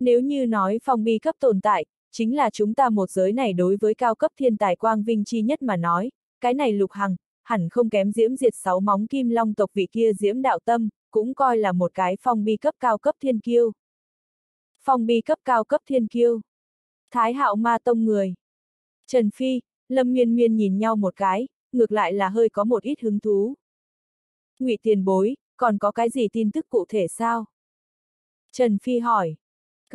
Nếu như nói phong bi cấp tồn tại, chính là chúng ta một giới này đối với cao cấp thiên tài quang vinh chi nhất mà nói, cái này lục hằng, hẳn không kém diễm diệt sáu móng kim long tộc vị kia diễm đạo tâm, cũng coi là một cái phong bi cấp cao cấp thiên kiêu. Phong bi cấp cao cấp thiên kiêu. Thái hạo ma tông người. Trần Phi, Lâm Miên Miên nhìn nhau một cái, ngược lại là hơi có một ít hứng thú. Ngụy tiền bối, còn có cái gì tin tức cụ thể sao? Trần Phi hỏi.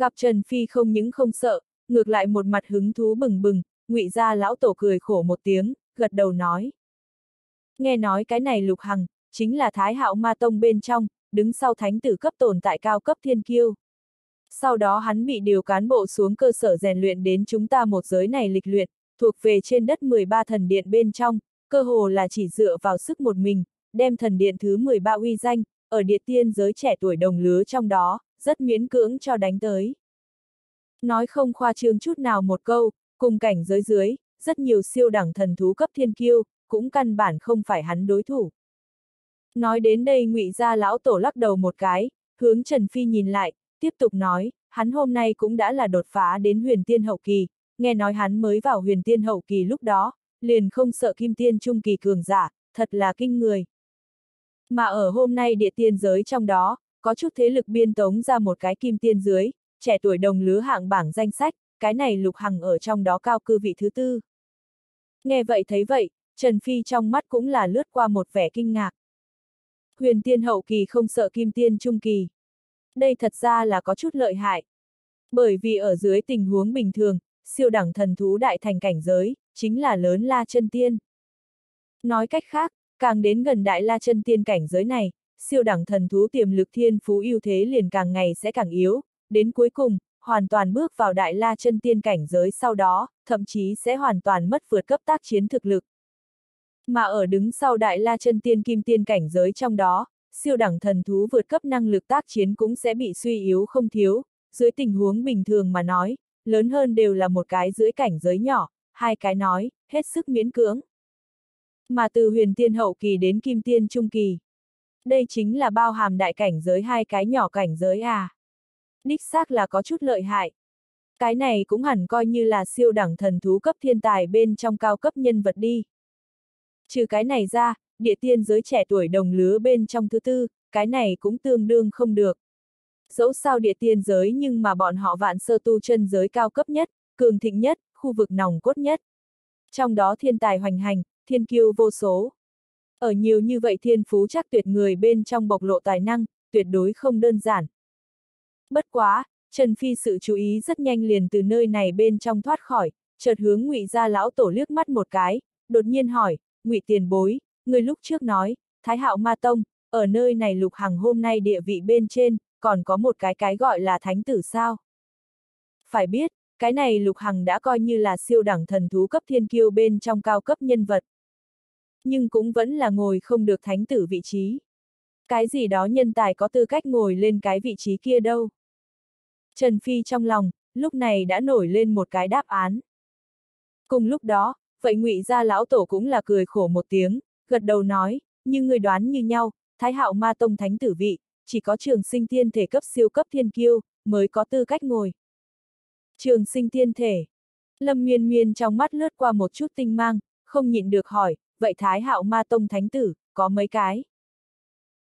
Gặp Trần Phi không những không sợ, ngược lại một mặt hứng thú bừng bừng, ngụy gia lão tổ cười khổ một tiếng, gật đầu nói. Nghe nói cái này lục hằng, chính là Thái Hạo Ma Tông bên trong, đứng sau thánh tử cấp tồn tại cao cấp thiên kiêu. Sau đó hắn bị điều cán bộ xuống cơ sở rèn luyện đến chúng ta một giới này lịch luyện, thuộc về trên đất 13 thần điện bên trong, cơ hồ là chỉ dựa vào sức một mình, đem thần điện thứ 13 uy danh, ở địa tiên giới trẻ tuổi đồng lứa trong đó, rất miễn cưỡng cho đánh tới. Nói không khoa trương chút nào một câu, cùng cảnh giới dưới, rất nhiều siêu đẳng thần thú cấp thiên kiêu, cũng căn bản không phải hắn đối thủ. Nói đến đây ngụy gia lão tổ lắc đầu một cái, hướng Trần Phi nhìn lại, tiếp tục nói, hắn hôm nay cũng đã là đột phá đến huyền tiên hậu kỳ, nghe nói hắn mới vào huyền tiên hậu kỳ lúc đó, liền không sợ kim tiên trung kỳ cường giả, thật là kinh người. Mà ở hôm nay địa tiên giới trong đó, có chút thế lực biên tống ra một cái kim tiên dưới, trẻ tuổi đồng lứa hạng bảng danh sách, cái này lục hằng ở trong đó cao cư vị thứ tư. Nghe vậy thấy vậy, Trần Phi trong mắt cũng là lướt qua một vẻ kinh ngạc. Huyền tiên hậu kỳ không sợ kim tiên trung kỳ. Đây thật ra là có chút lợi hại. Bởi vì ở dưới tình huống bình thường, siêu đẳng thần thú đại thành cảnh giới, chính là lớn la chân tiên. Nói cách khác, càng đến gần đại la chân tiên cảnh giới này, siêu đẳng thần thú tiềm lực thiên phú ưu thế liền càng ngày sẽ càng yếu, đến cuối cùng, hoàn toàn bước vào đại la chân tiên cảnh giới sau đó, thậm chí sẽ hoàn toàn mất vượt cấp tác chiến thực lực. Mà ở đứng sau đại la chân tiên kim tiên cảnh giới trong đó, siêu đẳng thần thú vượt cấp năng lực tác chiến cũng sẽ bị suy yếu không thiếu, dưới tình huống bình thường mà nói, lớn hơn đều là một cái dưới cảnh giới nhỏ, hai cái nói, hết sức miễn cưỡng. Mà từ huyền tiên hậu kỳ đến kim tiên trung kỳ. Đây chính là bao hàm đại cảnh giới hai cái nhỏ cảnh giới à. Đích xác là có chút lợi hại. Cái này cũng hẳn coi như là siêu đẳng thần thú cấp thiên tài bên trong cao cấp nhân vật đi. Trừ cái này ra, địa tiên giới trẻ tuổi đồng lứa bên trong thứ tư, cái này cũng tương đương không được. Dẫu sao địa tiên giới nhưng mà bọn họ vạn sơ tu chân giới cao cấp nhất, cường thịnh nhất, khu vực nòng cốt nhất. Trong đó thiên tài hoành hành, thiên kiêu vô số. Ở nhiều như vậy thiên phú chắc tuyệt người bên trong bộc lộ tài năng, tuyệt đối không đơn giản. Bất quá, Trần Phi sự chú ý rất nhanh liền từ nơi này bên trong thoát khỏi, chợt hướng ngụy gia lão tổ liếc mắt một cái, đột nhiên hỏi, ngụy tiền bối, người lúc trước nói, Thái Hạo Ma Tông, ở nơi này lục hằng hôm nay địa vị bên trên, còn có một cái cái gọi là thánh tử sao? Phải biết, cái này Lục Hằng đã coi như là siêu đẳng thần thú cấp thiên kiêu bên trong cao cấp nhân vật. Nhưng cũng vẫn là ngồi không được thánh tử vị trí. Cái gì đó nhân tài có tư cách ngồi lên cái vị trí kia đâu. Trần Phi trong lòng, lúc này đã nổi lên một cái đáp án. Cùng lúc đó, vậy ngụy gia lão tổ cũng là cười khổ một tiếng, gật đầu nói, như người đoán như nhau, Thái hạo ma tông thánh tử vị, chỉ có trường sinh tiên thể cấp siêu cấp thiên kiêu, mới có tư cách ngồi. Trường sinh tiên thể. Lâm miên miên trong mắt lướt qua một chút tinh mang, không nhịn được hỏi, vậy Thái hạo ma tông thánh tử, có mấy cái?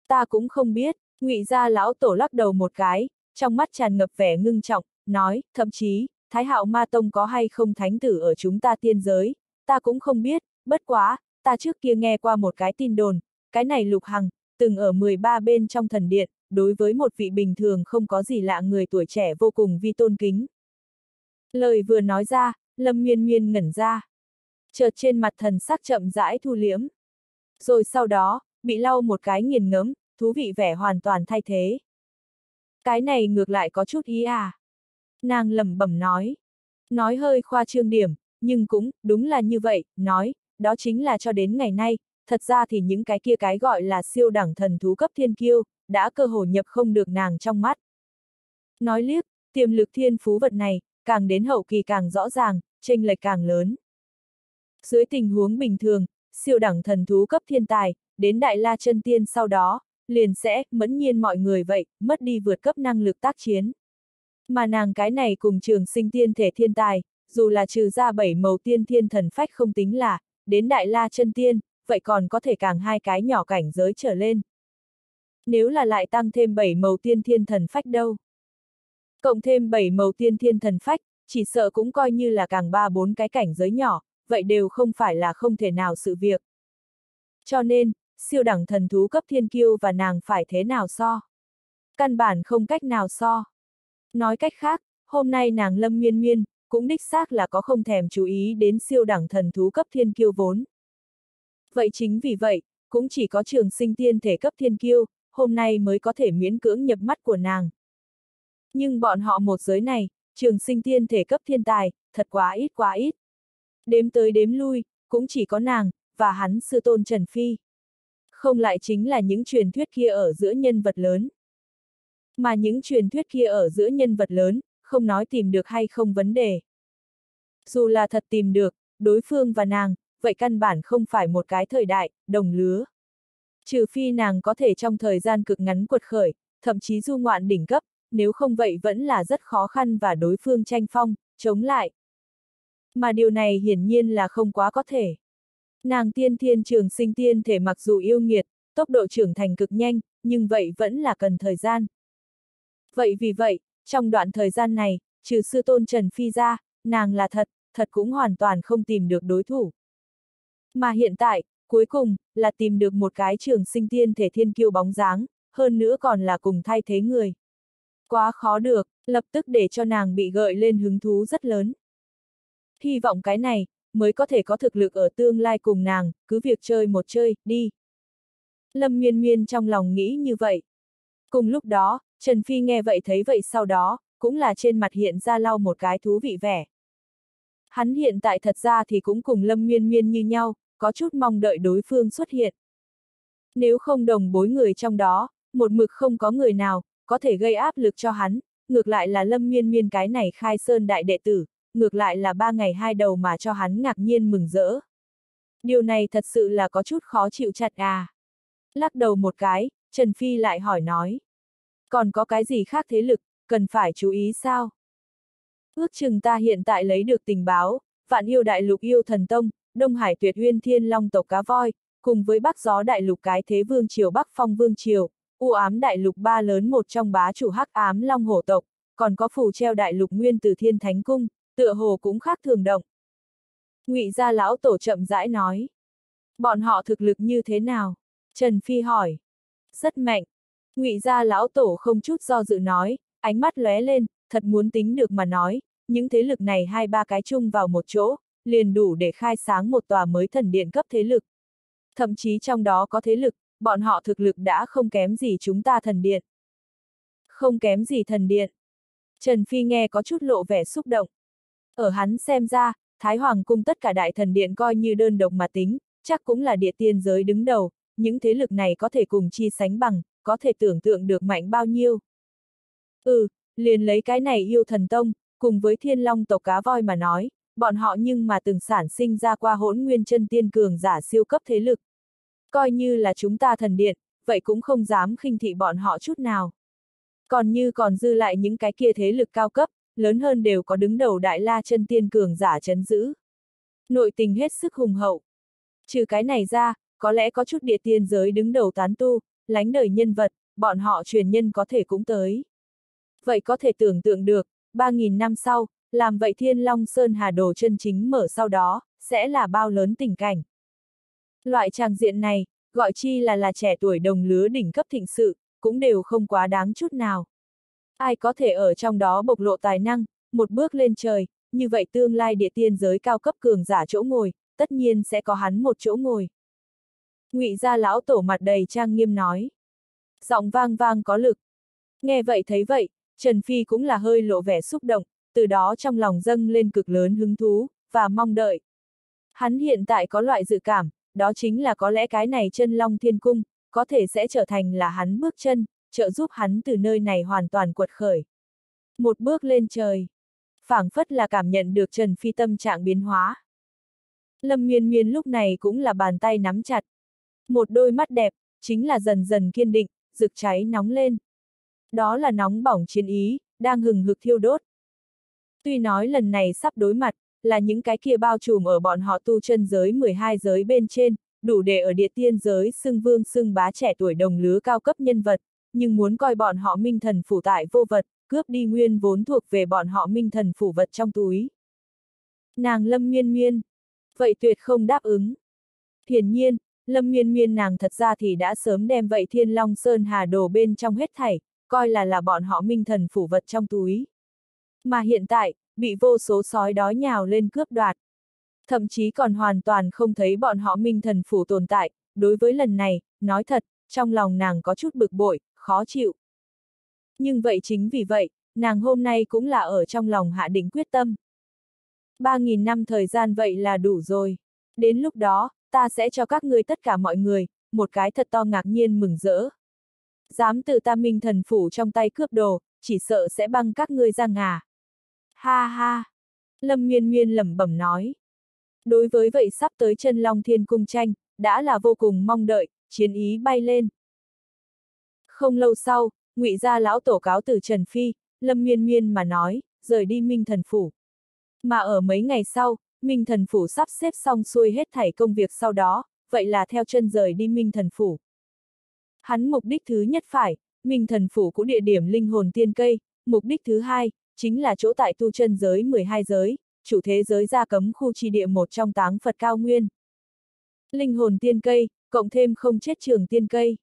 Ta cũng không biết, ngụy gia lão tổ lắc đầu một cái, trong mắt tràn ngập vẻ ngưng trọng, nói, thậm chí, Thái hạo ma tông có hay không thánh tử ở chúng ta tiên giới, ta cũng không biết, bất quá, ta trước kia nghe qua một cái tin đồn, cái này lục hằng, từng ở 13 bên trong thần điện, đối với một vị bình thường không có gì lạ người tuổi trẻ vô cùng vi tôn kính. Lời vừa nói ra, Lâm Miên Miên ngẩn ra. Chợt trên mặt thần sắc chậm rãi thu liếm. Rồi sau đó, bị lau một cái nghiền ngấm, thú vị vẻ hoàn toàn thay thế. Cái này ngược lại có chút ý à. Nàng lẩm bẩm nói. Nói hơi khoa trương điểm, nhưng cũng, đúng là như vậy, nói, đó chính là cho đến ngày nay, thật ra thì những cái kia cái gọi là siêu đẳng thần thú cấp thiên kiêu, đã cơ hồ nhập không được nàng trong mắt. Nói liếc, tiềm lực thiên phú vật này, càng đến hậu kỳ càng rõ ràng, tranh lệch càng lớn. Dưới tình huống bình thường, siêu đẳng thần thú cấp thiên tài, đến đại la chân tiên sau đó, liền sẽ, mẫn nhiên mọi người vậy, mất đi vượt cấp năng lực tác chiến. Mà nàng cái này cùng trường sinh tiên thể thiên tài, dù là trừ ra bảy màu tiên thiên thần phách không tính là, đến đại la chân tiên, vậy còn có thể càng hai cái nhỏ cảnh giới trở lên. Nếu là lại tăng thêm bảy màu tiên thiên thần phách đâu? Cộng thêm bảy màu tiên thiên thần phách, chỉ sợ cũng coi như là càng ba bốn cái cảnh giới nhỏ, vậy đều không phải là không thể nào sự việc. Cho nên, siêu đẳng thần thú cấp thiên kiêu và nàng phải thế nào so? Căn bản không cách nào so. Nói cách khác, hôm nay nàng lâm miên miên, cũng đích xác là có không thèm chú ý đến siêu đẳng thần thú cấp thiên kiêu vốn. Vậy chính vì vậy, cũng chỉ có trường sinh tiên thể cấp thiên kiêu, hôm nay mới có thể miễn cưỡng nhập mắt của nàng. Nhưng bọn họ một giới này, trường sinh tiên thể cấp thiên tài, thật quá ít quá ít. Đếm tới đếm lui, cũng chỉ có nàng, và hắn sư tôn Trần Phi. Không lại chính là những truyền thuyết kia ở giữa nhân vật lớn. Mà những truyền thuyết kia ở giữa nhân vật lớn, không nói tìm được hay không vấn đề. Dù là thật tìm được, đối phương và nàng, vậy căn bản không phải một cái thời đại, đồng lứa. Trừ phi nàng có thể trong thời gian cực ngắn quật khởi, thậm chí du ngoạn đỉnh cấp, nếu không vậy vẫn là rất khó khăn và đối phương tranh phong, chống lại. Mà điều này hiển nhiên là không quá có thể. Nàng tiên thiên trường sinh tiên thể mặc dù yêu nghiệt, tốc độ trưởng thành cực nhanh, nhưng vậy vẫn là cần thời gian. Vậy vì vậy, trong đoạn thời gian này, trừ sư tôn Trần Phi ra, nàng là thật, thật cũng hoàn toàn không tìm được đối thủ. Mà hiện tại, cuối cùng, là tìm được một cái trường sinh tiên thể thiên kiêu bóng dáng, hơn nữa còn là cùng thay thế người. Quá khó được, lập tức để cho nàng bị gợi lên hứng thú rất lớn. Hy vọng cái này, mới có thể có thực lực ở tương lai cùng nàng, cứ việc chơi một chơi, đi. Lâm miên miên trong lòng nghĩ như vậy. Cùng lúc đó, Trần Phi nghe vậy thấy vậy sau đó, cũng là trên mặt hiện ra lau một cái thú vị vẻ. Hắn hiện tại thật ra thì cũng cùng Lâm miên miên như nhau, có chút mong đợi đối phương xuất hiện. Nếu không đồng bối người trong đó, một mực không có người nào, có thể gây áp lực cho hắn, ngược lại là lâm miên miên cái này khai sơn đại đệ tử, ngược lại là ba ngày hai đầu mà cho hắn ngạc nhiên mừng rỡ. Điều này thật sự là có chút khó chịu chặt à. Lắc đầu một cái, Trần Phi lại hỏi nói. Còn có cái gì khác thế lực, cần phải chú ý sao? Ước chừng ta hiện tại lấy được tình báo, vạn yêu đại lục yêu thần tông, Đông Hải tuyệt uyên thiên long tộc cá voi, cùng với bắc gió đại lục cái thế vương triều bắc phong vương triều, u ám đại lục ba lớn một trong bá chủ hắc ám long hổ tộc, còn có phù treo đại lục nguyên từ thiên thánh cung, tựa hồ cũng khác thường động. Ngụy gia lão tổ chậm rãi nói. Bọn họ thực lực như thế nào? Trần Phi hỏi. Rất mạnh. Ngụy gia lão tổ không chút do dự nói, ánh mắt lóe lên, thật muốn tính được mà nói, những thế lực này hai ba cái chung vào một chỗ, liền đủ để khai sáng một tòa mới thần điện cấp thế lực. Thậm chí trong đó có thế lực, bọn họ thực lực đã không kém gì chúng ta thần điện. Không kém gì thần điện. Trần Phi nghe có chút lộ vẻ xúc động. Ở hắn xem ra, Thái Hoàng cung tất cả đại thần điện coi như đơn độc mà tính, chắc cũng là địa tiên giới đứng đầu, những thế lực này có thể cùng chi sánh bằng, có thể tưởng tượng được mạnh bao nhiêu. Ừ, liền lấy cái này yêu thần tông, cùng với thiên long tộc cá voi mà nói, bọn họ nhưng mà từng sản sinh ra qua hỗn nguyên chân tiên cường giả siêu cấp thế lực. Coi như là chúng ta thần điện, vậy cũng không dám khinh thị bọn họ chút nào. Còn như còn dư lại những cái kia thế lực cao cấp, lớn hơn đều có đứng đầu đại la chân tiên cường giả chấn giữ. Nội tình hết sức hùng hậu. Trừ cái này ra, có lẽ có chút địa tiên giới đứng đầu tán tu, lánh đời nhân vật, bọn họ truyền nhân có thể cũng tới. Vậy có thể tưởng tượng được, 3.000 năm sau, làm vậy Thiên Long Sơn Hà Đồ chân chính mở sau đó, sẽ là bao lớn tình cảnh. Loại tràng diện này, gọi chi là là trẻ tuổi đồng lứa đỉnh cấp thịnh sự, cũng đều không quá đáng chút nào. Ai có thể ở trong đó bộc lộ tài năng, một bước lên trời, như vậy tương lai địa tiên giới cao cấp cường giả chỗ ngồi, tất nhiên sẽ có hắn một chỗ ngồi. Ngụy gia lão tổ mặt đầy trang nghiêm nói. Giọng vang vang có lực. Nghe vậy thấy vậy, Trần Phi cũng là hơi lộ vẻ xúc động, từ đó trong lòng dâng lên cực lớn hứng thú, và mong đợi. Hắn hiện tại có loại dự cảm, đó chính là có lẽ cái này chân long thiên cung, có thể sẽ trở thành là hắn bước chân, trợ giúp hắn từ nơi này hoàn toàn quật khởi. Một bước lên trời. phảng phất là cảm nhận được Trần Phi tâm trạng biến hóa. Lâm miên miên lúc này cũng là bàn tay nắm chặt. Một đôi mắt đẹp, chính là dần dần kiên định, rực cháy nóng lên. Đó là nóng bỏng chiến ý, đang hừng hực thiêu đốt. Tuy nói lần này sắp đối mặt, là những cái kia bao trùm ở bọn họ tu chân giới 12 giới bên trên, đủ để ở địa tiên giới xưng vương xưng bá trẻ tuổi đồng lứa cao cấp nhân vật, nhưng muốn coi bọn họ minh thần phủ tại vô vật, cướp đi nguyên vốn thuộc về bọn họ minh thần phủ vật trong túi. Nàng lâm miên miên. Vậy tuyệt không đáp ứng. Hiển nhiên, lâm miên miên nàng thật ra thì đã sớm đem vậy thiên long sơn hà đồ bên trong hết thảy, coi là là bọn họ minh thần phủ vật trong túi. Mà hiện tại, bị vô số sói đói nhào lên cướp đoạt. Thậm chí còn hoàn toàn không thấy bọn họ minh thần phủ tồn tại, đối với lần này, nói thật, trong lòng nàng có chút bực bội, khó chịu. Nhưng vậy chính vì vậy, nàng hôm nay cũng là ở trong lòng hạ định quyết tâm. 3.000 năm thời gian vậy là đủ rồi. Đến lúc đó, ta sẽ cho các ngươi tất cả mọi người, một cái thật to ngạc nhiên mừng rỡ. Dám từ ta minh thần phủ trong tay cướp đồ, chỉ sợ sẽ băng các ngươi ra ngà. Ha ha! Lâm nguyên nguyên lẩm bẩm nói. Đối với vậy sắp tới chân long thiên cung tranh, đã là vô cùng mong đợi, chiến ý bay lên. Không lâu sau, ngụy gia lão tổ cáo từ Trần Phi, Lâm miên miên mà nói, rời đi Minh Thần Phủ. Mà ở mấy ngày sau, Minh Thần Phủ sắp xếp xong xuôi hết thảy công việc sau đó, vậy là theo chân rời đi Minh Thần Phủ. Hắn mục đích thứ nhất phải, Minh Thần Phủ của địa điểm linh hồn tiên cây, mục đích thứ hai, chính là chỗ tại tu chân giới 12 giới, chủ thế giới gia cấm khu chi địa một trong táng Phật cao nguyên. Linh hồn tiên cây, cộng thêm không chết trường tiên cây.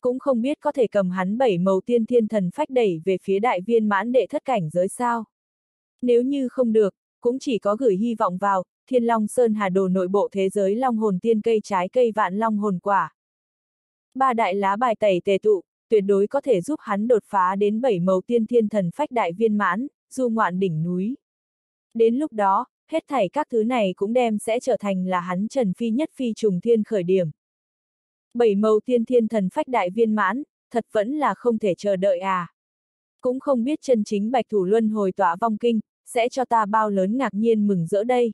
Cũng không biết có thể cầm hắn bảy màu tiên thiên thần phách đẩy về phía đại viên mãn đệ thất cảnh giới sao. Nếu như không được, cũng chỉ có gửi hy vọng vào, thiên long sơn hà đồ nội bộ thế giới long hồn tiên cây trái cây vạn long hồn quả. Ba đại lá bài tẩy tề tụ, tuyệt đối có thể giúp hắn đột phá đến bảy màu tiên thiên thần phách đại viên mãn, du ngoạn đỉnh núi. Đến lúc đó, hết thảy các thứ này cũng đem sẽ trở thành là hắn Trần Phi nhất phi trùng thiên khởi điểm. Bảy màu tiên thiên thần phách đại viên mãn, thật vẫn là không thể chờ đợi à. Cũng không biết chân chính bạch thủ luân hồi tỏa vong kinh, sẽ cho ta bao lớn ngạc nhiên mừng rỡ đây.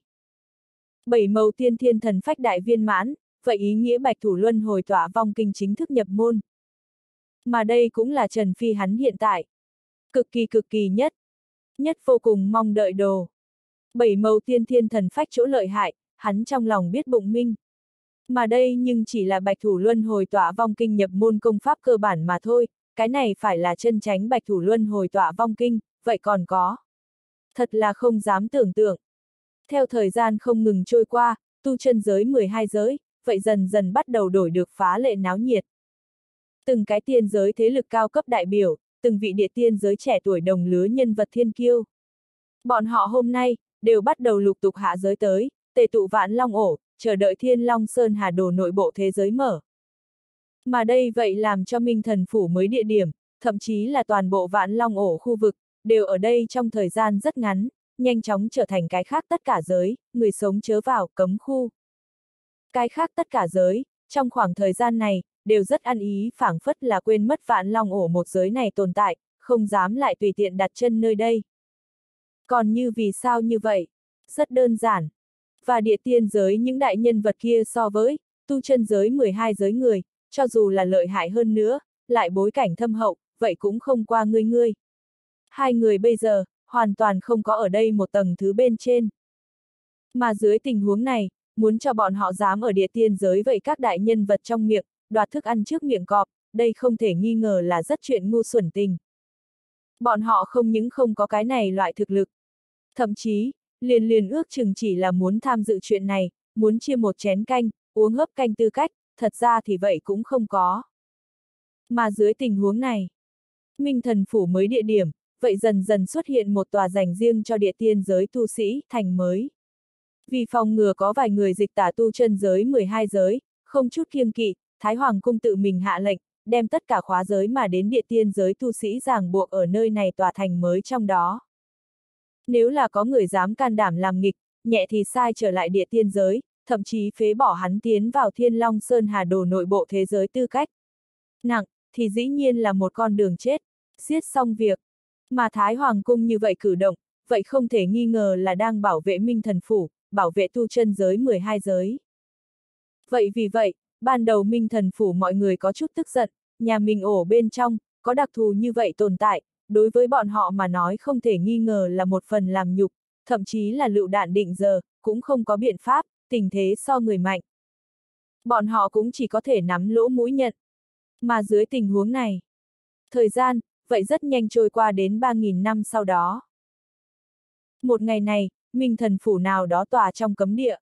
Bảy màu tiên thiên thần phách đại viên mãn, vậy ý nghĩa bạch thủ luân hồi tỏa vong kinh chính thức nhập môn. Mà đây cũng là Trần Phi hắn hiện tại. Cực kỳ cực kỳ nhất. Nhất vô cùng mong đợi đồ. Bảy màu tiên thiên thần phách chỗ lợi hại, hắn trong lòng biết bụng minh. Mà đây nhưng chỉ là bạch thủ luân hồi tỏa vong kinh nhập môn công pháp cơ bản mà thôi, cái này phải là chân tránh bạch thủ luân hồi tỏa vong kinh, vậy còn có. Thật là không dám tưởng tượng. Theo thời gian không ngừng trôi qua, tu chân giới 12 giới, vậy dần dần bắt đầu đổi được phá lệ náo nhiệt. Từng cái tiên giới thế lực cao cấp đại biểu, từng vị địa tiên giới trẻ tuổi đồng lứa nhân vật thiên kiêu. Bọn họ hôm nay, đều bắt đầu lục tục hạ giới tới, tề tụ vạn long ổ, chờ đợi thiên long sơn hà đồ nội bộ thế giới mở. Mà đây vậy làm cho minh thần phủ mới địa điểm, thậm chí là toàn bộ vạn long ổ khu vực, đều ở đây trong thời gian rất ngắn, nhanh chóng trở thành cái khác tất cả giới, người sống chớ vào, cấm khu. Cái khác tất cả giới, trong khoảng thời gian này, đều rất ăn ý phảng phất là quên mất vạn long ổ một giới này tồn tại, không dám lại tùy tiện đặt chân nơi đây. Còn như vì sao như vậy? Rất đơn giản. Và địa tiên giới những đại nhân vật kia so với, tu chân giới 12 giới người, cho dù là lợi hại hơn nữa, lại bối cảnh thâm hậu, vậy cũng không qua ngươi ngươi. Hai người bây giờ, hoàn toàn không có ở đây một tầng thứ bên trên. Mà dưới tình huống này, muốn cho bọn họ dám ở địa tiên giới vậy các đại nhân vật trong miệng, đoạt thức ăn trước miệng cọp, đây không thể nghi ngờ là rất chuyện ngu xuẩn tình. Bọn họ không những không có cái này loại thực lực. Thậm chí, liền liền ước chừng chỉ là muốn tham dự chuyện này, muốn chia một chén canh, uống hấp canh tư cách, thật ra thì vậy cũng không có. Mà dưới tình huống này, Minh thần phủ mới địa điểm, vậy dần dần xuất hiện một tòa dành riêng cho địa tiên giới tu sĩ, thành mới. Vì phòng ngừa có vài người dịch tả tu chân giới 12 giới, không chút kiêng kỵ, Thái Hoàng cung tự mình hạ lệnh, đem tất cả khóa giới mà đến địa tiên giới tu sĩ ràng buộc ở nơi này tòa thành mới trong đó. Nếu là có người dám can đảm làm nghịch, nhẹ thì sai trở lại địa tiên giới, thậm chí phế bỏ hắn tiến vào thiên long sơn hà đồ nội bộ thế giới tư cách. Nặng, thì dĩ nhiên là một con đường chết, giết xong việc. Mà Thái Hoàng cung như vậy cử động, vậy không thể nghi ngờ là đang bảo vệ minh thần phủ, bảo vệ tu chân giới 12 giới. Vậy vì vậy, ban đầu minh thần phủ mọi người có chút tức giận, nhà mình ổ bên trong, có đặc thù như vậy tồn tại, đối với bọn họ mà nói không thể nghi ngờ là một phần làm nhục, thậm chí là lựu đạn định giờ, cũng không có biện pháp, tình thế so người mạnh. Bọn họ cũng chỉ có thể nắm lỗ mũi nhận. Mà dưới tình huống này, thời gian, vậy rất nhanh trôi qua đến 3.000 năm sau đó. Một ngày này, minh thần phủ nào đó tòa trong cấm địa.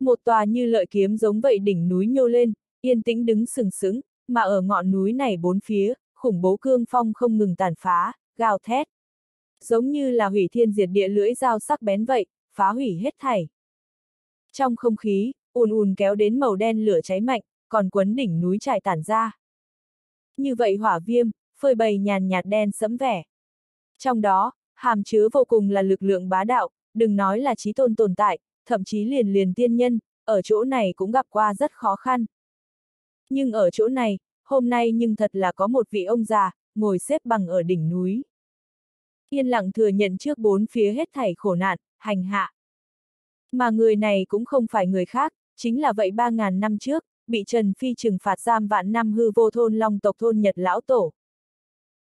Một tòa như lợi kiếm giống vậy đỉnh núi nhô lên, yên tĩnh đứng sừng sững, mà ở ngọn núi này bốn phía, khủng bố cương phong không ngừng tàn phá, gào thét. Giống như là hủy thiên diệt địa lưỡi dao sắc bén vậy, phá hủy hết thảy. Trong không khí, ùn ùn kéo đến màu đen lửa cháy mạnh, còn quấn đỉnh núi trải tản ra. Như vậy hỏa viêm, phơi bày nhàn nhạt đen sẫm vẻ. Trong đó, hàm chứa vô cùng là lực lượng bá đạo, đừng nói là trí tôn tồn tại, thậm chí liền liền tiên nhân, ở chỗ này cũng gặp qua rất khó khăn. Nhưng ở chỗ này, hôm nay nhưng thật là có một vị ông già, ngồi xếp bằng ở đỉnh núi. Yên lặng thừa nhận trước bốn phía hết thảy khổ nạn, hành hạ. Mà người này cũng không phải người khác, chính là vậy ba ngàn năm trước, bị Trần Phi trừng phạt giam vạn năm hư vô thôn long tộc thôn Nhật Lão Tổ.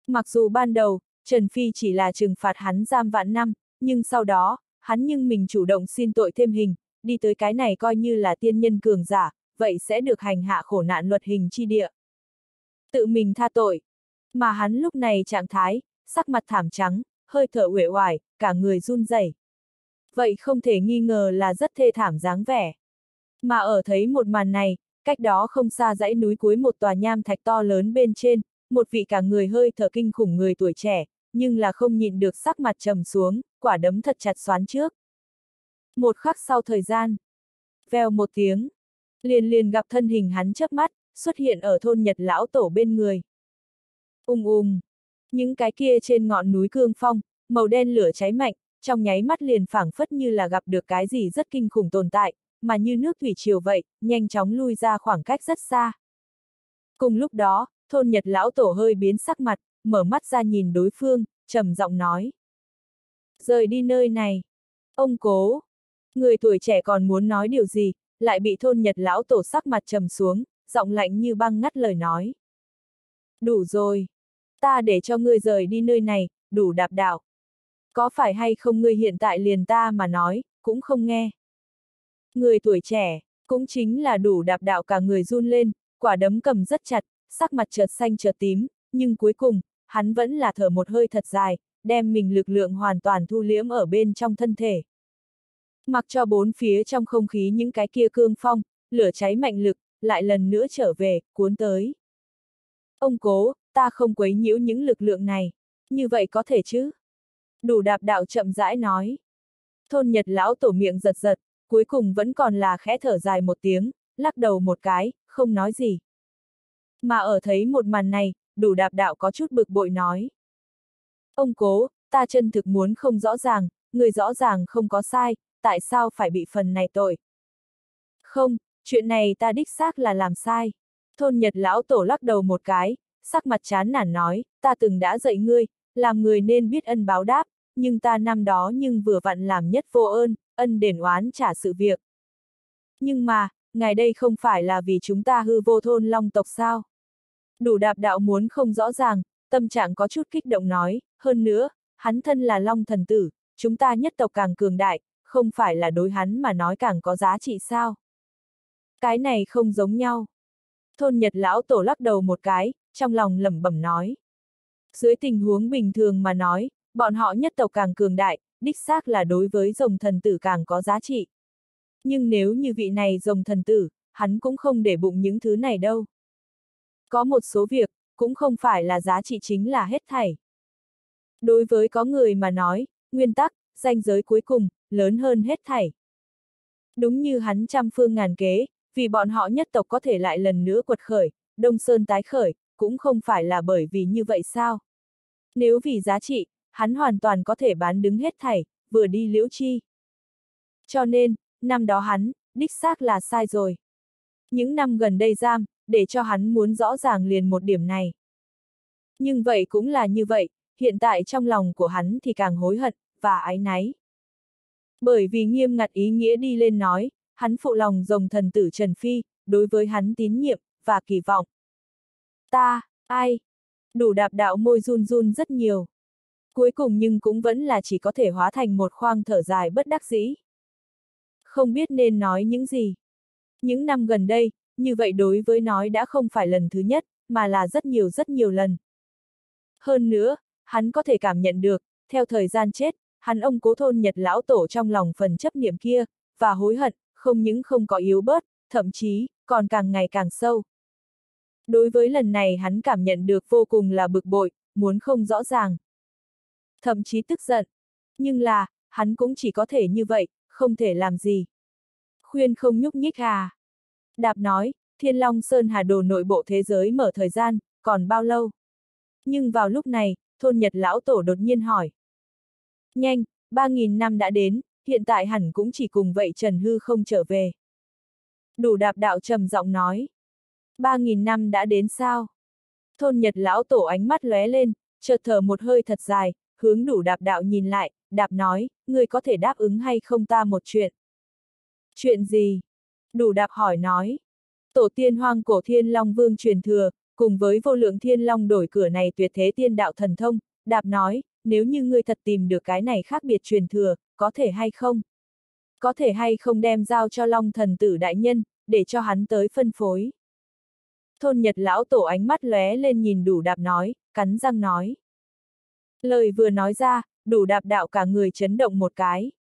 Mặc dù ban đầu, Trần Phi chỉ là trừng phạt hắn giam vạn năm, nhưng sau đó, hắn nhưng mình chủ động xin tội thêm hình, đi tới cái này coi như là tiên nhân cường giả, vậy sẽ được hành hạ khổ nạn luật hình chi địa. Tự mình tha tội. Mà hắn lúc này trạng thái, sắc mặt thảm trắng, hơi thở uể oải, cả người run rẩy. Vậy không thể nghi ngờ là rất thê thảm dáng vẻ. Mà ở thấy một màn này, cách đó không xa dãy núi cuối một tòa nham thạch to lớn bên trên, một vị cả người hơi thở kinh khủng người tuổi trẻ, nhưng là không nhìn được sắc mặt trầm xuống, quả đấm thật chặt xoán trước. Một khắc sau thời gian, vèo một tiếng, liền liền gặp thân hình hắn chớp mắt, xuất hiện ở thôn Nhật Lão Tổ bên người. Ung ung, những cái kia trên ngọn núi cương phong, màu đen lửa cháy mạnh, trong nháy mắt liền phảng phất như là gặp được cái gì rất kinh khủng tồn tại, mà như nước thủy triều vậy, nhanh chóng lui ra khoảng cách rất xa. Cùng lúc đó, thôn Nhật Lão Tổ hơi biến sắc mặt, mở mắt ra nhìn đối phương, trầm giọng nói. Rời đi nơi này. Ông cố. Người tuổi trẻ còn muốn nói điều gì, lại bị thôn Nhật Lão Tổ sắc mặt trầm xuống, giọng lạnh như băng ngắt lời nói. Đủ rồi. Ta để cho ngươi rời đi nơi này, đủ đạp đạo. Có phải hay không ngươi hiện tại liền ta mà nói, cũng không nghe. Người tuổi trẻ, cũng chính là đủ đạp đạo cả người run lên, quả đấm cầm rất chặt, sắc mặt chợt xanh chợt tím, nhưng cuối cùng, hắn vẫn là thở một hơi thật dài, đem mình lực lượng hoàn toàn thu liễm ở bên trong thân thể. Mặc cho bốn phía trong không khí những cái kia cương phong, lửa cháy mạnh lực, lại lần nữa trở về, cuốn tới. Ông cố, ta không quấy nhiễu những lực lượng này, như vậy có thể chứ? Đủ đạp đạo chậm rãi nói. Thôn Nhật lão tổ miệng giật giật, cuối cùng vẫn còn là khẽ thở dài một tiếng, lắc đầu một cái, không nói gì. Mà ở thấy một màn này, đủ đạp đạo có chút bực bội nói. Ông cố, ta chân thực muốn không rõ ràng, người rõ ràng không có sai, tại sao phải bị phần này tội? Không, chuyện này ta đích xác là làm sai. Thôn Nhật lão tổ lắc đầu một cái, sắc mặt chán nản nói, ta từng đã dạy ngươi, làm người nên biết ân báo đáp, nhưng ta năm đó nhưng vừa vặn làm nhất vô ơn, ân đền oán trả sự việc. Nhưng mà, ngài đây không phải là vì chúng ta hư vô thôn long tộc sao? Đủ đạp đạo muốn không rõ ràng, tâm trạng có chút kích động nói, hơn nữa, hắn thân là long thần tử, chúng ta nhất tộc càng cường đại, không phải là đối hắn mà nói càng có giá trị sao? Cái này không giống nhau. Thôn Nhật lão tổ lắc đầu một cái, trong lòng lẩm bẩm nói. Dưới tình huống bình thường mà nói, bọn họ nhất tộc càng cường đại, đích xác là đối với rồng thần tử càng có giá trị. Nhưng nếu như vị này rồng thần tử, hắn cũng không để bụng những thứ này đâu. Có một số việc, cũng không phải là giá trị chính là hết thảy. Đối với có người mà nói, nguyên tắc, danh giới cuối cùng, lớn hơn hết thảy. Đúng như hắn trăm phương ngàn kế, vì bọn họ nhất tộc có thể lại lần nữa quật khởi, Đông Sơn tái khởi, cũng không phải là bởi vì như vậy sao? Nếu vì giá trị, hắn hoàn toàn có thể bán đứng hết thảy, vừa đi liễu chi. Cho nên, năm đó hắn, đích xác là sai rồi. Những năm gần đây giam, để cho hắn muốn rõ ràng liền một điểm này. Nhưng vậy cũng là như vậy, hiện tại trong lòng của hắn thì càng hối hận, và ái náy. Bởi vì nghiêm ngặt ý nghĩa đi lên nói, hắn phụ lòng rồng thần tử Trần Phi, đối với hắn tín nhiệm, và kỳ vọng. Ta, ai? Đủ đạp đạo môi run run rất nhiều. Cuối cùng nhưng cũng vẫn là chỉ có thể hóa thành một khoang thở dài bất đắc dĩ. Không biết nên nói những gì. Những năm gần đây, như vậy đối với nói đã không phải lần thứ nhất, mà là rất nhiều rất nhiều lần. Hơn nữa, hắn có thể cảm nhận được, theo thời gian chết, hắn ông cố thôn nhật lão tổ trong lòng phần chấp niệm kia, và hối hận, không những không có yếu bớt, thậm chí, còn càng ngày càng sâu. Đối với lần này hắn cảm nhận được vô cùng là bực bội, muốn không rõ ràng. Thậm chí tức giận. Nhưng là, hắn cũng chỉ có thể như vậy, không thể làm gì. Khuyên không nhúc nhích à. Đạp nói, Thiên Long Sơn Hà Đồ nội bộ thế giới mở thời gian, còn bao lâu? Nhưng vào lúc này, thôn Nhật Lão Tổ đột nhiên hỏi. Nhanh, 3.000 năm đã đến, hiện tại hẳn cũng chỉ cùng vậy Trần Hư không trở về. Đủ đạp đạo trầm giọng nói. ba nghìn năm đã đến sao? Thôn Nhật Lão Tổ ánh mắt lóe lên, chợt thở một hơi thật dài, hướng đủ đạp đạo nhìn lại, đạp nói, ngươi có thể đáp ứng hay không ta một chuyện. Chuyện gì? Đủ đạp hỏi nói. Tổ tiên hoang cổ thiên long vương truyền thừa, cùng với vô lượng thiên long đổi cửa này tuyệt thế tiên đạo thần thông, đạp nói, nếu như ngươi thật tìm được cái này khác biệt truyền thừa, có thể hay không? Có thể hay không đem giao cho long thần tử đại nhân, để cho hắn tới phân phối. Thôn Nhật lão tổ ánh mắt lóe lên nhìn đủ đạp nói, cắn răng nói. Lời vừa nói ra, đủ đạp đạo cả người chấn động một cái.